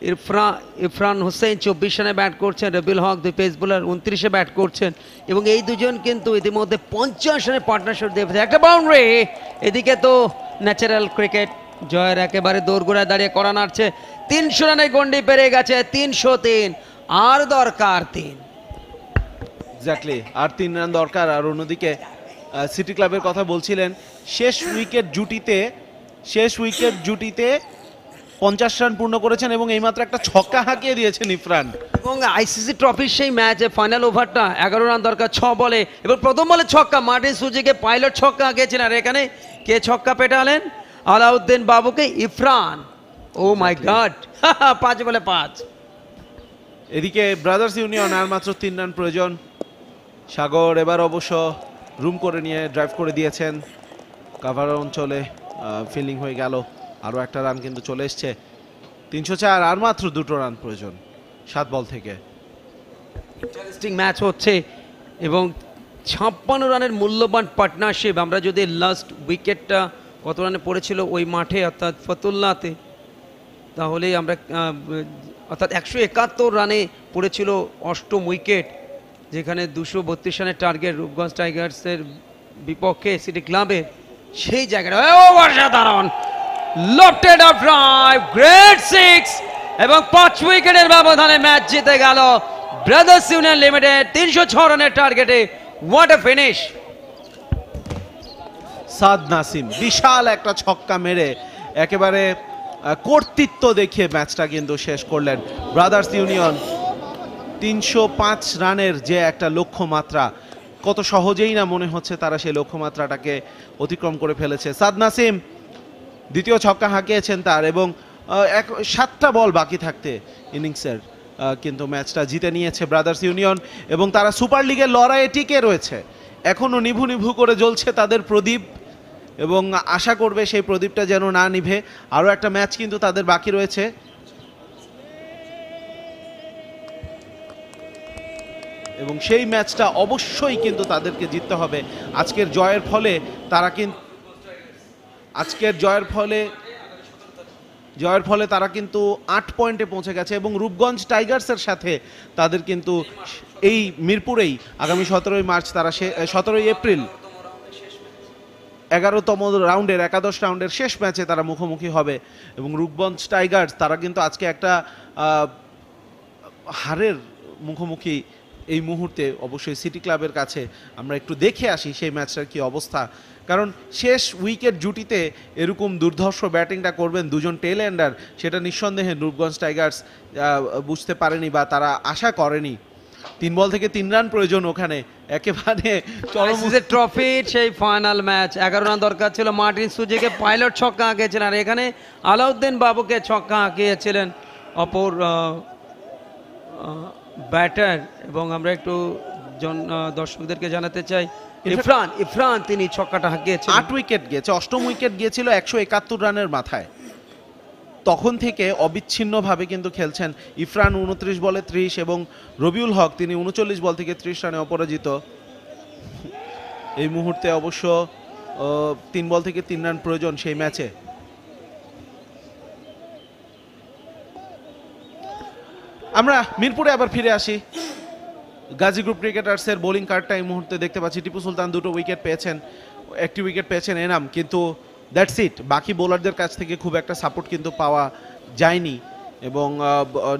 ইরফা ইরফরান হোসেন চব্বিশ রানে ব্যাট করছেন, রবিউল হক দুই পেস বোলার উনত্রিশে ব্যাট করছেন এবং এই দুজন কিন্তু ইতিমধ্যে পঞ্চাশ রানের পার্টনারশিপ দিয়ে। একটা বাউন্ডারি এদিকে তো ন্যাচারাল ক্রিকেট জয়ের একেবারে দোরগোড়ায় দাঁড়িয়ে করা নাড়ছে। তিনশো রানের গন্ডি পেরে গেছে তিনশো তিন। আর দরকার তিন। এক্স্যাক্টলি আর তিন রান দরকার। আর অন্যদিকে সিটি ক্লাবের কথা বলছিলেন, শেষ উইকেট জুটিতে, শেষ উইকেট জুটিতে পঞ্চাশ রান পূর্ণ করেছেন এবং এইমাত্র একটা ছক্কা হাঁকিয়ে দিয়েছেন ইফরান। এবং আইসিসি ট্রফির সেই ম্যাচে ফাইনাল ওভারটা এগারো রান দরকার ছ বলে। এবং প্রথম বলে ছক্কা মার্টিন সুজিকে পাইলট ছক্কা আঁকিয়েছেন আর এখানে কে ছক্কা পেটালেন? আলাউদ্দিন বাবুকে ইফরান। ও মাই গড পাঁচ বলে পাঁচ। এদিকে ব্রাদার্স ইউনিয়ন আর মাত্র তিন রান প্রয়োজন। সাগর এবার অবশ্য রুম করে নিয়ে ড্রাইভ করে দিয়েছেন। কাভার অঞ্চলে ফিল্ডিং হয়ে গেল। আরও একটা রান কিন্তু চলে এসছে। তিনশো চার, আর মাত্র দুটো রান প্রয়োজন সাত বল থেকে। ইন্টারেস্টিং ম্যাচ হচ্ছে এবং ছাপ্পান্ন রানের মূল্যবান পার্টনারশিপ আমরা যদি লাস্ট উইকেটটা কত রানে পড়েছিল ওই মাঠে, অর্থাৎ ফতুল্লাতে তাহলেই আমরা অর্থাৎ একশো একাত্তর রানে পড়েছিল অষ্টম উইকেট যেখানে দুশো বত্রিশ রানের টার্গেট রূপগঞ্জ টাইগার্সের বিপক্ষে সিটি ক্লাবের সেই জায়গাটা অসাধারণ! Lofted off drive great six এবং পাঁচ উইকেটের ব্যবধানে ম্যাচ জিতে গেল ব্রাদার্স ইউনিয়ন লিমিটেড তিনশো ছ রানের টার্গেটে what a finish Saad Nasim, বিশাল একটা ছক্কা মেরে একেবারে কর্তৃত্ব দেখিয়ে ম্যাচটা কিন্তু শেষ করলেন ব্রাদার্স ইউনিয়ন তিনশো পাঁচ রানের যে একটা লক্ষ্যমাত্রা, কত সহজেই না মনে হচ্ছে তারা সেই লক্ষ্যমাত্রাটাকে অতিক্রম করে ফেলেছে। সাদ নাসিম দ্বিতীয় ছক্কা হাঁকিয়েছেন তার এবং এক, সাতটা বল বাকি থাকতে ইনিংসের কিন্তু ম্যাচটা জিতে নিয়েছে ব্রাদার্স ইউনিয়ন এবং তারা সুপার লিগের লড়াইয়ে টিকে রয়েছে। এখনও নিভু নিভু করে জ্বলছে তাদের প্রদীপ এবং আশা করবে সেই প্রদীপটা যেন না নিভে। আরও একটা ম্যাচ কিন্তু তাদের বাকি রয়েছে। এবং সেই ম্যাচটা অবশ্যই কিন্তু তাদেরকে জিততে হবে। আজকের জয়ের ফলে তারা কিন্তু আজকের জয়ের ফলে জয়ের ফলে তারা কিন্তু আট পয়েন্টে পৌঁছে গেছে এবং রূপগঞ্জ টাইগার্সের সাথে তাদের কিন্তু এই মিরপুরেই আগামী সতেরোই মার্চ তারা সতেরোই এপ্রিল এগারোতম রাউন্ডের, একাদশ রাউন্ডের শেষ ম্যাচে তারা মুখোমুখি হবে এবং রূপগঞ্জ টাইগার্স তারা কিন্তু আজকে একটা হারের মুখোমুখি এই মুহূর্তে অবশ্যই সিটি ক্লাবের কাছে। আমরা একটু দেখে আসি সেই ম্যাচটার কি অবস্থা। কারণ শেষ উইকেট জুটিতে এরকম দুর্ধর্ষ ব্যাটিংটা করবেন দুজন টেল এন্ডার সেটা নিঃসন্দেহে রূপগঞ্জ টাইগার্স বুঝতে পারেনি বা তারা আশা করেনি। তিন বল থেকে তিন রান প্রয়োজন ওখানে, একেবারে ট্রফির সেই ফাইনাল ম্যাচ এগারো রান দরকার ছিল মার্টিন সুজিকে পাইলট ছক্কা আঁকিয়েছিলেন আর এখানে আলাউদ্দিন বাবুকে ছক্কা আঁকিয়েছিলেন অপর ব্যাটার। এবং আমরা একটু জন দর্শকদেরকে জানাতে চাই ইরফান ইরফান তিনি ছক্কাটা হাঁকিয়েছেন আট উইকেট গিয়েছে অষ্টম উইকেট গিয়েছিল একশো একাত্তর রানের মাথায়। তখন থেকে অবিচ্ছিন্নভাবে কিন্তু খেলছেন ইফরান উনত্রিশ বলে ত্রিশ এবং রবিউল হক তিনি উনচল্লিশ বল থেকে ত্রিশ রানে অপরাজিত। এই মুহূর্তে অবশ্য তিন বল থেকে তিন রান প্রয়োজন সেই ম্যাচে। আমরা মিরপুরে আবার ফিরে আসি। গাজী গ্রুপ ক্রিকেটার্সের বোলিং কার্ডটা এই মুহূর্তে দেখতে পাচ্ছি। টিপু সুলতান দুটো উইকেট পেয়েছেন, একটি উইকেট পেয়েছেন এনাম, কিন্তু দ্যাটস ইট বাকি বোলারদের কাছ থেকে খুব একটা সাপোর্ট কিন্তু পাওয়া যায়নি। এবং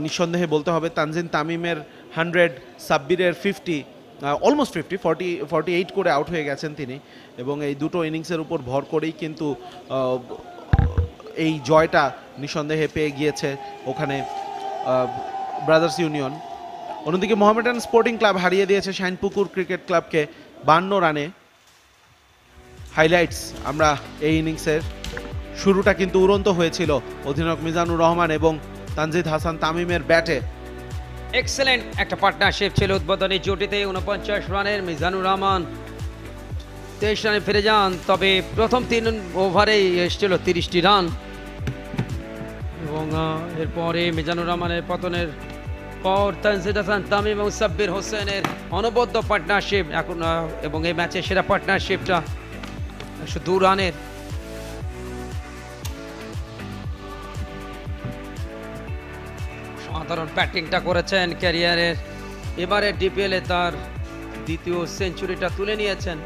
নিঃসন্দেহে বলতে হবে, তানজিন তামিমের হান্ড্রেড সাব্বিরের fifty almost fifty forty forty eight করে আউট হয়ে গেছেন তিনি। এবং এই দুটো ইনিংসের উপর ভর করেই কিন্তু এই জয়টা নিঃসন্দেহে পেয়ে গিয়েছে ওখানে ব্রাদার্স ইউনিয়ন অন্যদিকে মোহামেডান স্পোর্টিং ক্লাব হারিয়ে দিয়েছে শাইনপুকুর ক্রিকেট ক্লাবকে বান্ন রানে। হাইলাইটস, আমরা এই ইনিংসের শুরুটা কিন্তু উড়ন্ত হয়েছিল অধিনায়ক মিজানুর রহমান এবং তানজিদ হাসান তামিমের ব্যাটে। এক্সেলেন্ট একটা পার্টনারশিপ ছিল উদ্বোধনী জুটিতে উনপঞ্চাশ রানের মিজানুর রহমান। তেইশ রানে ফিরে যান, তবে প্রথম তিন ওভারেই এসেছিল তিরিশটি রান। এবং এরপরে মিজানুর রহমানের পতনের পর তানজিদ হাসান তামিম এবং সাব্বির হোসেনের অনবদ্য পার্টনারশিপ এখন এবং এই ম্যাচে সেরা পার্টনারশিপটা একশো দু রানের। সাধারণ ব্যাটিংটা করেছেন ক্যারিয়ারের। এবারে ডিপিএলে তার দ্বিতীয় সেঞ্চুরিটা তুলে নিয়েছেন.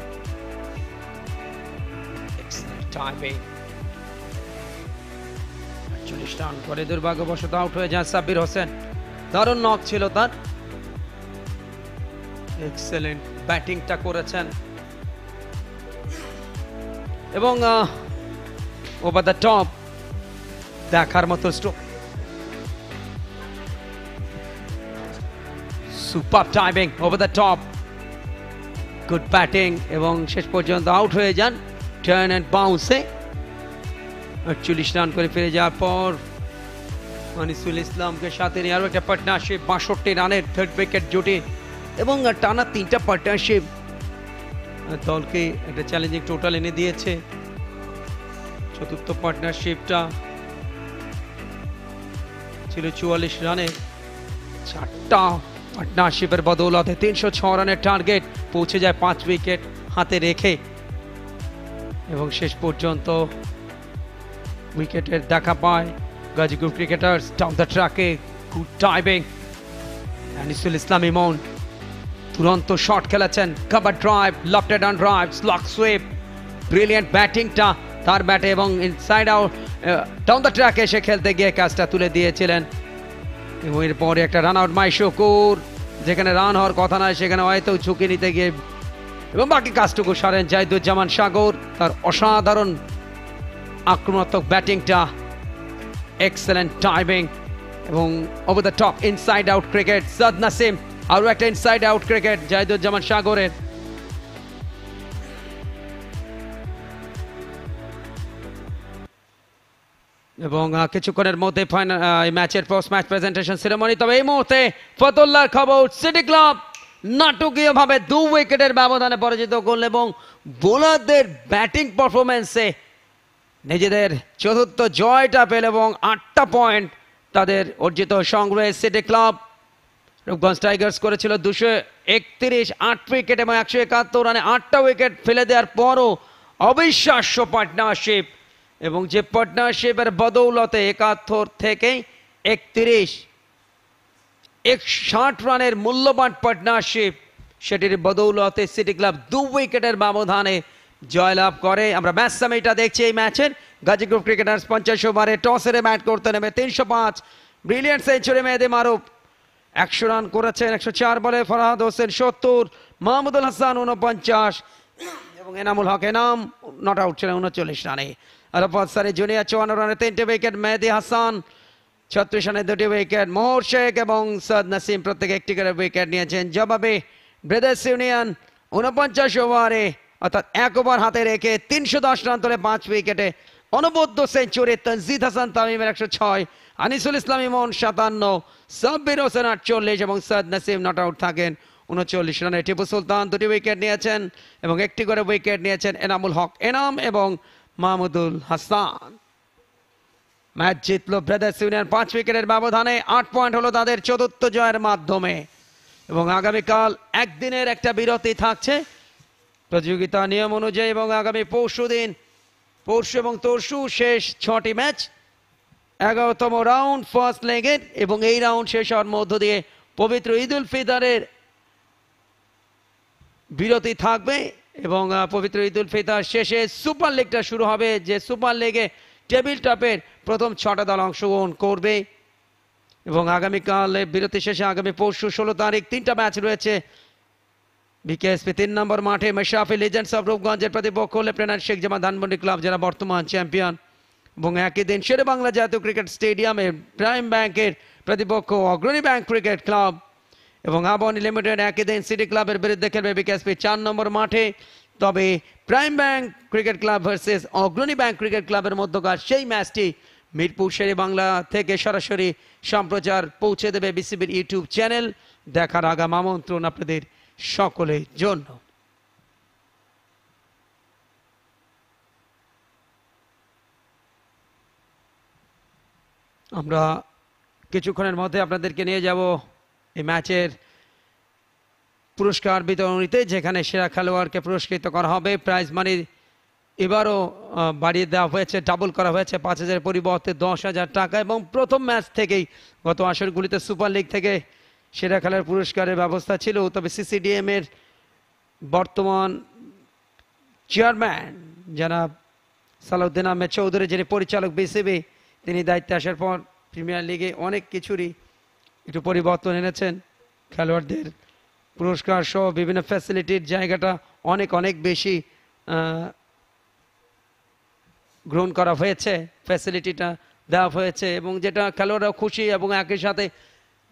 40 রান করে দুর্ভাগ্যবশত আউট হয়ে যান সাব্বির হোসেন। দারুণ নক ছিল তার। এক্সেলেন্ট ব্যাটিংটা করেছেন। এবং ওভার দ্য টপ দেখার মতো stroke super timing over the top good batting এবং শেষ পর্যন্ত আউট হয়ে যান। টার্ন অ্যান্ড বাউন্সে আটচল্লিশ রান করে ফিরে যাওয়ার পর আনিসুল ইসলামকে সাথে নিয়ে আরও একটা পার্টনারশিপ বাষট্টি রানের থার্ড উইকেট জুটি এবং টানা তিনটা পার্টনারশিপ দলকে একটা চ্যালেঞ্জিং টোটাল এনে দিয়েছে। চতুর্থ পার্টনারশিপটা ছিল চুয়াল্লিশ রানের চারটা পার্টনারশিপের বদৌলতে তিনশো ছ রানের টার্গেট পৌঁছে যায় পাঁচ উইকেট হাতে রেখে। এবং শেষ পর্যন্ত উইকেটের দেখা পায়। গাজীপুর ক্রিকেটার্স ডাউন দ্য ট্র্যাকে গুড টাইমিং আনিসুল ইসলাম ইমন তুরন্ত শট খেলেছেন। Cover drive lofted on drive slog sweep brilliant ব্যাটিংটা তার ব্যাটে এবং ইনসাইড আউট ডাউন দ্য ট্র্যাকে এসে খেলতে গিয়ে কাজটা তুলে দিয়েছিলেন। এবং এরপরে একটা রান আউট মাই শকুর যেখানে রান হওয়ার কথা নয়, সেখানে হয়তো ঝুঁকি নিতে গিয়ে এবং বাকি কাজটুকু সারেন জাহিদুজ্জামান সাগর। তার অসাধারণ আক্রমণাত্মক ব্যাটিংটা এক্সেলেন্ট টাইমিং এবং over the top inside out cricket Saad Nasim আরও একটা ইনসাইড আউট ক্রিকেট জাহিদুজ্জামান সাগরের। এবং কিছুক্ষণের মধ্যে ম্যাচের পোস্ট ম্যাচ প্রেজেন্টেশন সেরেমনি তবে এই মুহূর্তে ফতুল্লার খবর সিটি ক্লাব নাটকীয়ভাবে দু উইকেটের ব্যবধানে পরাজিত করল এবং বোলারদের ব্যাটিং পারফরমেন্সে নিজেদের চতুর্থ জয়টা পেল এবং আটটা পয়েন্ট তাদের অর্জিত সংগ্রহে সিটি ক্লাব রূপগঞ্জ টাইগার্স করেছিল দুশো একত্রিশ, আট উইকেট এবং একশো একাত্তর রানে আটটা উইকেট ফেলে দেওয়ার পরও অবিশ্বাস্য পার্টনারশিপ এবং যে পার্টনারশিপের বদৌলতে একাত্তর থেকে একত্রিশ এক ষাট রানের মূল্যবান পার্টনারশিপ সেটির বদৌলতে সিটি ক্লাব দু উইকেটের ব্যবধানে জয়লাভ করে। আমরা ম্যাচ সামিটা দেখছি এই ম্যাচের গাজী গ্রুপ ক্রিকেটার্স পঞ্চাশ ওভারে টসেরে ব্যাট করতে নেমে তিনশো পাঁচ। Brilliant century Mehedi Maruf. একশো রান করেছেন, একশো চার বলে ফরহাদ হোসেন সত্তর, মাহমুদুল হাসান উনপঞ্চাশ এবং এনামুল হক এনাম নট আউট ছিলেন উনচল্লিশ রানে। আরফাত সারি জুনিয়র চুয়ান্ন রানে তিনটে উইকেট মেহেদি হাসান ছত্রিশ রানে দুটি উইকেট মোহর শেখ এবং সদ নাসিম প্রত্যেকে একটি করে উইকেট নিয়েছেন। জবাবে ব্রাদার্স ইউনিয়ন উনপঞ্চাশ ওভারে অর্থাৎ এক ওভার হাতে রেখে তিনশো দশ রান তোলে পাঁচ উইকেটে। অনবদ্য সেঞ্চুরি তনজিদ হাসান তামিমের একশো ছয়, আনিসুল ইসলাম ইমন সাতান্ন, সাব্বির হোসেন আটচল্লিশ এবং সৈয়দ নাসিম নট আউট থাকেন উনচল্লিশ রানে। টিপু সুলতান দুটি উইকেট নিয়েছেন এবং একটি করে উইকেট নিয়েছেন এনামুল হক এনাম এবং মাহমুদুল হাসান। ম্যাচ জিতল ব্রাদার্স ইউনিয়ন পাঁচ উইকেটের ব্যবধানে, আট পয়েন্ট হলো তাদের চতুর্থ জয়ের মাধ্যমে। এবং আগামীকাল একদিনের একটা বিরতি থাকছে প্রতিযোগিতা নিয়ম অনুযায়ী এবং আগামী পরশু দিন, পরশু এবং তরশু শেষ ছটি ম্যাচ, এগারোতম রাউন্ড ফার্স্ট লেগের এবং এই রাউন্ড শেষ হওয়ার মধ্য দিয়ে পবিত্র ঈদ উল ফিতরের বিরতি থাকবে এবং পবিত্র ঈদ উল ফিতর শেষে সুপার লিগটা শুরু হবে যে সুপার লিগে টেবিল টপের প্রথম ছটা দল অংশগ্রহণ করবে। এবং আগামীকাল বিরতি শেষে আগামী পরশু ষোলো তারিখ তিনটা ম্যাচ রয়েছে বিকেএসপি তিন নম্বর মাঠে মেশাফি লিজেন্ডস অফ রূপগঞ্জের প্রতিপক্ষ লেফটেন্যান্ট শেখ জামা ধানমন্ডি ক্লাব যারা বর্তমান চ্যাম্পিয়ন এবং একই দিন শেরে বাংলা জাতীয় ক্রিকেট স্টেডিয়ামে প্রাইম ব্যাংকের প্রতিপক্ষ অগ্রণী ব্যাংক ক্রিকেট ক্লাব এবং আবাহনী লিমিটেড একই দিন সিটি ক্লাবের বিরুদ্ধে খেলবে বিকেএসপি চার নম্বর মাঠে। তবে Prime Bank Cricket Club versus Agrani Bank Cricket ক্লাবের মধ্যকার সেই ম্যাচটি মিরপুর শেরে বাংলা থেকে সরাসরি সম্প্রচার পৌঁছে দেবে বিসিবির ইউটিউব চ্যানেল দেখার আগাম আমন্ত্রণ আপনাদের সকলের জন্য। আমরা কিছুক্ষণের মধ্যে আপনাদেরকে নিয়ে যাব এই ম্যাচের পুরস্কার বিতরণীতে, যেখানে সেরা খেলোয়াড়কে পুরস্কৃত করা হবে। প্রাইজ মানি এবারও বাড়িয়ে দেওয়া হয়েছে, ডাবল করা হয়েছে, পাঁচ হাজার পরিবর্তে দশ হাজার টাকা। এবং প্রথম ম্যাচ থেকেই গত আসরগুলিতে সুপার লিগ থেকে সেরা খেলার পুরস্কারের ব্যবস্থা ছিল, তবে সিসিডিএম এর বর্তমান চেয়ারম্যান যারা সালাউদ্দিন আহমেদ চৌধুরী, যিনি পরিচালক বিসিবি তিনি দায়িত্বে আসার পর প্রিমিয়ার লিগে অনেক কিছুরই একটু পরিবর্তন এনেছেন। খেলোয়াড়দের পুরস্কার সহ বিভিন্ন ফ্যাসিলিটির জায়গাটা অনেক অনেক বেশি গ্রহণ করা হয়েছে। ফ্যাসিলিটিটা দেওয়া হয়েছে এবং যেটা খেলোয়াড়রা খুশি এবং একই সাথে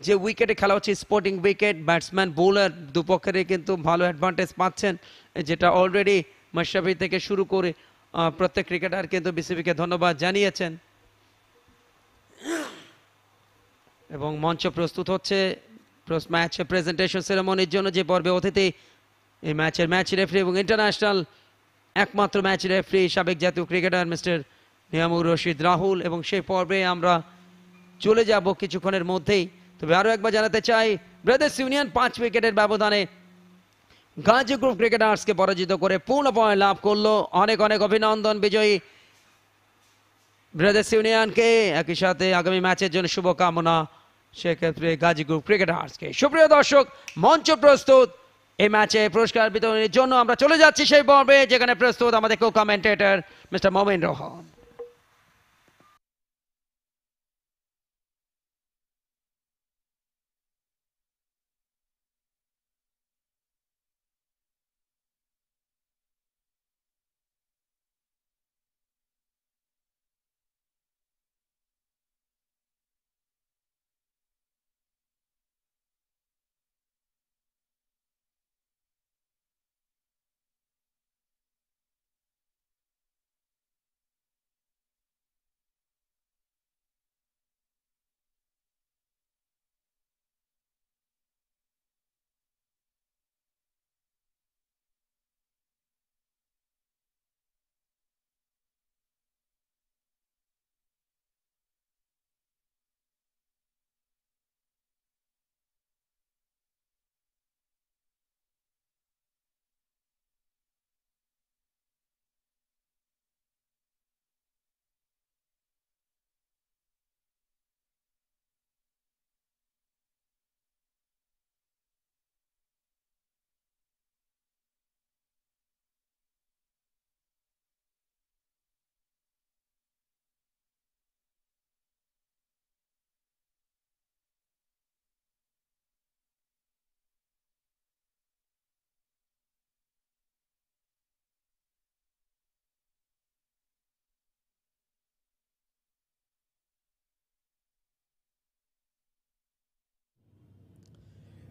যে উইকেটে খেলা হচ্ছে স্পোর্টিং উইকেট ব্যাটসম্যান বোলার দুপক্ষেরই কিন্তু ভালো অ্যাডভান্টেজ পাচ্ছেন, যেটা অলরেডি মাশরাফি থেকে শুরু করে প্রত্যেক ক্রিকেটার কিন্তু বিসিবিকে ধন্যবাদ জানিয়েছেন। এবং মঞ্চ প্রস্তুত হচ্ছে ম্যাচ প্রেজেন্টেশন সেরেমনির জন্য যে পর্বে অতিথি, এই ম্যাচের ম্যাচ রেফারি এবং ইন্টারন্যাশনাল একমাত্র ম্যাচ রেফারি সাবেক জাতীয় ক্রিকেটার মিস্টার নিয়ামুর রশিদ রাহুল। এবং সেই পর্বে আমরা চলে যাব কিছুক্ষণের মধ্যেই। তবে আরও একবার জানাতে চাই ব্রাদার্স ইউনিয়ন পাঁচ উইকেটের ব্যবধানে গাজী গ্রুপ ক্রিকেটার্সকে পরাজিত করে পূর্ণ পয়েন্ট লাভ করল। অনেক অনেক অভিনন্দন, বিজয়ী ব্রাদার্স ইউনিয়নকে একই সাথে আগামী ম্যাচের জন্য শুভকামনা। সেক্ষেত্রে গাজী গ্রুপ ক্রিকেটার্সকে সুপ্রিয় দর্শক, মঞ্চ প্রস্তুত। এই ম্যাচে পুরস্কার বিতরণের জন্য আমরা চলে যাচ্ছি সেই পর্বে, যেখানে প্রস্তুত আমাদের co commentator mister Momin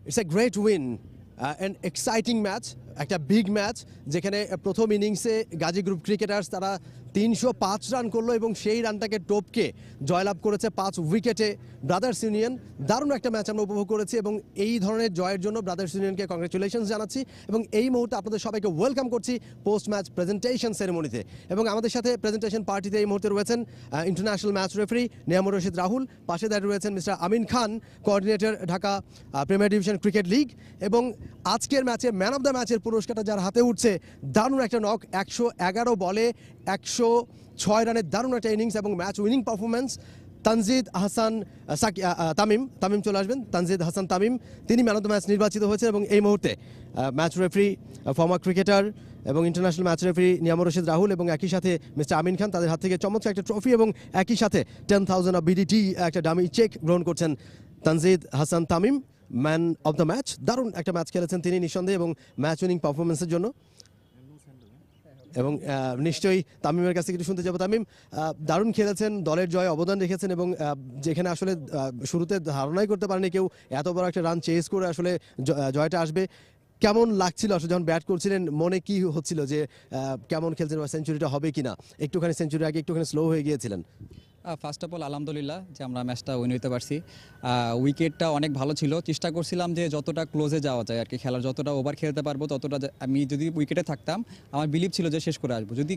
It's a great win, uh, an exciting match. একটা বিগ ম্যাচ যেখানে প্রথম ইনিংসে গাজী গ্রুপ ক্রিকেটার্স তারা তিনশো পাঁচ রান করল এবং সেই রানটাকে টপকে জয়লাভ করেছে পাঁচ উইকেটে ব্রাদার্স ইউনিয়ন দারুণ একটা ম্যাচ আমরা উপভোগ করেছি এবং এই ধরনের জয়ের জন্য ব্রাদার্স ইউনিয়নকে কংগ্রেচুলেশন জানাচ্ছি এবং এই মুহূর্তে আপনাদের সবাইকে ওয়েলকাম করছি পোস্ট ম্যাচ প্রেজেন্টেশন সেরেমনিতে এবং আমাদের সাথে প্রেজেন্টেশন পার্টিতে এই মুহূর্তে রয়েছেন international match referee Niamur Rashid Rahul, পাশে দাঁড়িয়ে রয়েছেন mister Amin Khan coordinator Dhaka Premier Division Cricket League এবং আজকের ম্যাচে ম্যান অফ দ্য ম্যাচের পুরস্কারটা যার হাতে উঠছে, দারুণ একটা নক একশো এগারো বলে একশো ছয় রানের দারুণ একটা ইনিংস এবং match winning performance Tanzid Hasan Psaki- Tamim Tamim চলে আসবেন, তানজিদ হাসান তামিম। তিনি ম্যান অফ দ্য ম্যাচ নির্বাচিত হয়েছেন এবং এই মুহূর্তে ম্যাচ রেফারি ফর্মার ক্রিকেটার এবং international match referee Niamur Rashid Rahul এবং একই সাথে মিস্টার আমিন খান তাদের হাত থেকে চমৎকার একটা ট্রফি এবং একই সাথে টেন থাউজেন্ড অফ বিডিটি একটা ডামি চেক গ্রহণ করছেন Tanzid Hasan Tamim. Man of the match দারুণ একটা ম্যাচ খেলেছেন তিনি নিঃসন্দেহে এবং ম্যাচ উইনিং পারফরমেন্সের জন্য। এবং নিশ্চয়ই তামিমের কাছে কিছু শুনতে যাব তামিম দারুণ খেলেছেন, দলের জয় অবদান রেখেছেন এবং যেখানে আসলে শুরুতে ধারণাই করতে পারেনি কেউ, এত বড় একটা রান চেস করে আসলে জয়টা আসবে। কেমন লাগছিল আসলে যখন ব্যাট করছিলেন, মনে কি হচ্ছিল যে কেমন খেলছেন বা সেঞ্চুরিটা হবে কিনা? একটুখানি সেঞ্চুরি আগে একটুখানি স্লো হয়ে গিয়েছিলেন। ফার্স্ট অফ অল আলহামদুলিল্লাহ যে আমরা ম্যাচটা উইন হইতে পারছি। উইকেটটা অনেক ভালো ছিল। চেষ্টা করছিলাম যে যতটা ক্লোজে যাওয়া যায় আর কি। খেলার যতটা ওভার খেলতে পারব, ততটা আমি যদি উইকেটে থাকতাম, আমার বিলিভ ছিল যে শেষ করে আসব। যদি,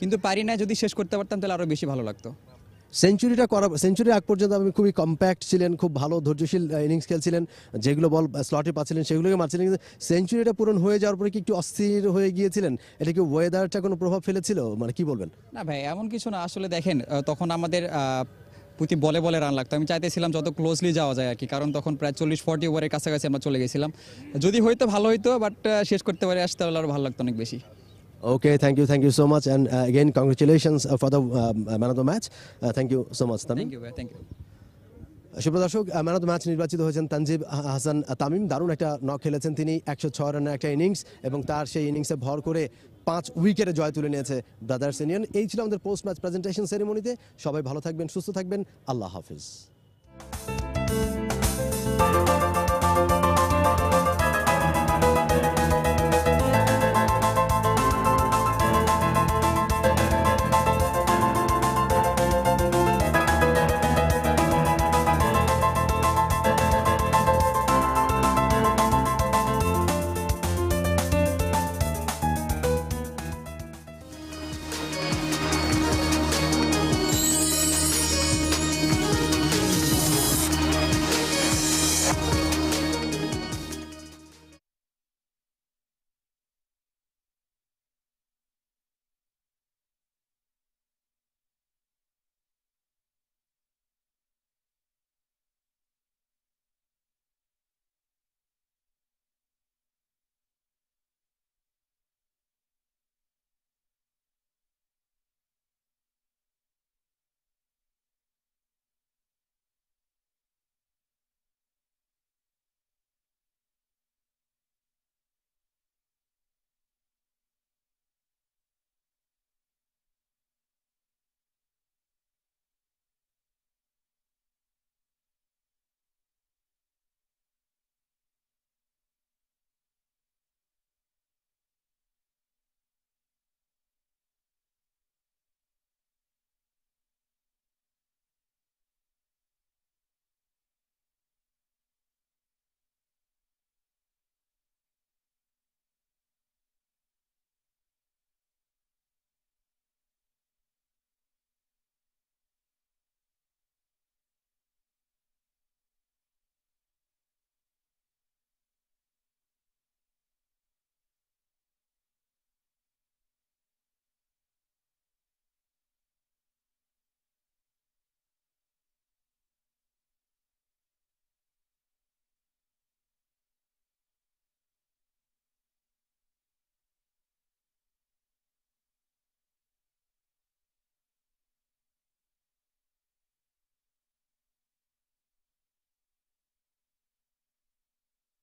কিন্তু পারি না যদি শেষ করতে পারতাম, তাহলে আরও বেশি ভালো লাগতো। সেঞ্চুরিটা করা সেঞ্চুরি আগ পর্যন্ত আপনি খুবই কম্প্যাক্ট ছিলেন, খুব ভালো ধৈর্যশীল ইনিংস খেলছিলেন, যেগুলো বল স্লটে পাচ্ছিলেন, সেগুলোকে মারছিলেন, কিন্তু সেঞ্চুরিটা পূরণ হয়ে যাওয়ার পরে কি একটু অস্থির হয়ে গিয়েছিলেন? এটা কি ওয়েদারটা কোনো প্রভাব ফেলেছিল? মানে কি বলবেন? না ভাই, এমন কিছু না। আসলে দেখেন তখন আমাদের প্রতি বলে বলে রান লাগতো। আমি চাইতেছিলাম যত ক্লোজলি যাওয়া যায় আর কি, কারণ তখন প্রায় চল্লিশ ফর্টি ওভারের কাছাকাছি আমরা চলে গেছিলাম। যদি হয়তো ভালো হইতো বাট শেষ করতে পারে, আসতে তাহলে আরও ভালো লাগতো অনেক বেশি। Okay, thank you, thank you so much, and uh, again, congratulations uh, for the uh, man of the match. Uh, thank you so much, you ভাই থ্যাংক ইউ সুপ্রদর্শক ম্যান অফ দ্য ম্যাচ নির্বাচিত হয়েছেন তানজিব হাসান তামিম। দারুণ একটা knock খেলেছেন তিনি একশো ছয় রানের একটা ইনিংস এবং তার সেই ইনিংসে ভর করে পাঁচ উইকেটে জয় তুলে নিয়েছে ব্রাদার্স ইউনিয়ন। এই ছিল আমাদের পোস্ট ম্যাচ প্রেজেন্টেশন সেরেমনিতে সবাই ভালো থাকবেন সুস্থ থাকবেন। আল্লাহ হাফিজ।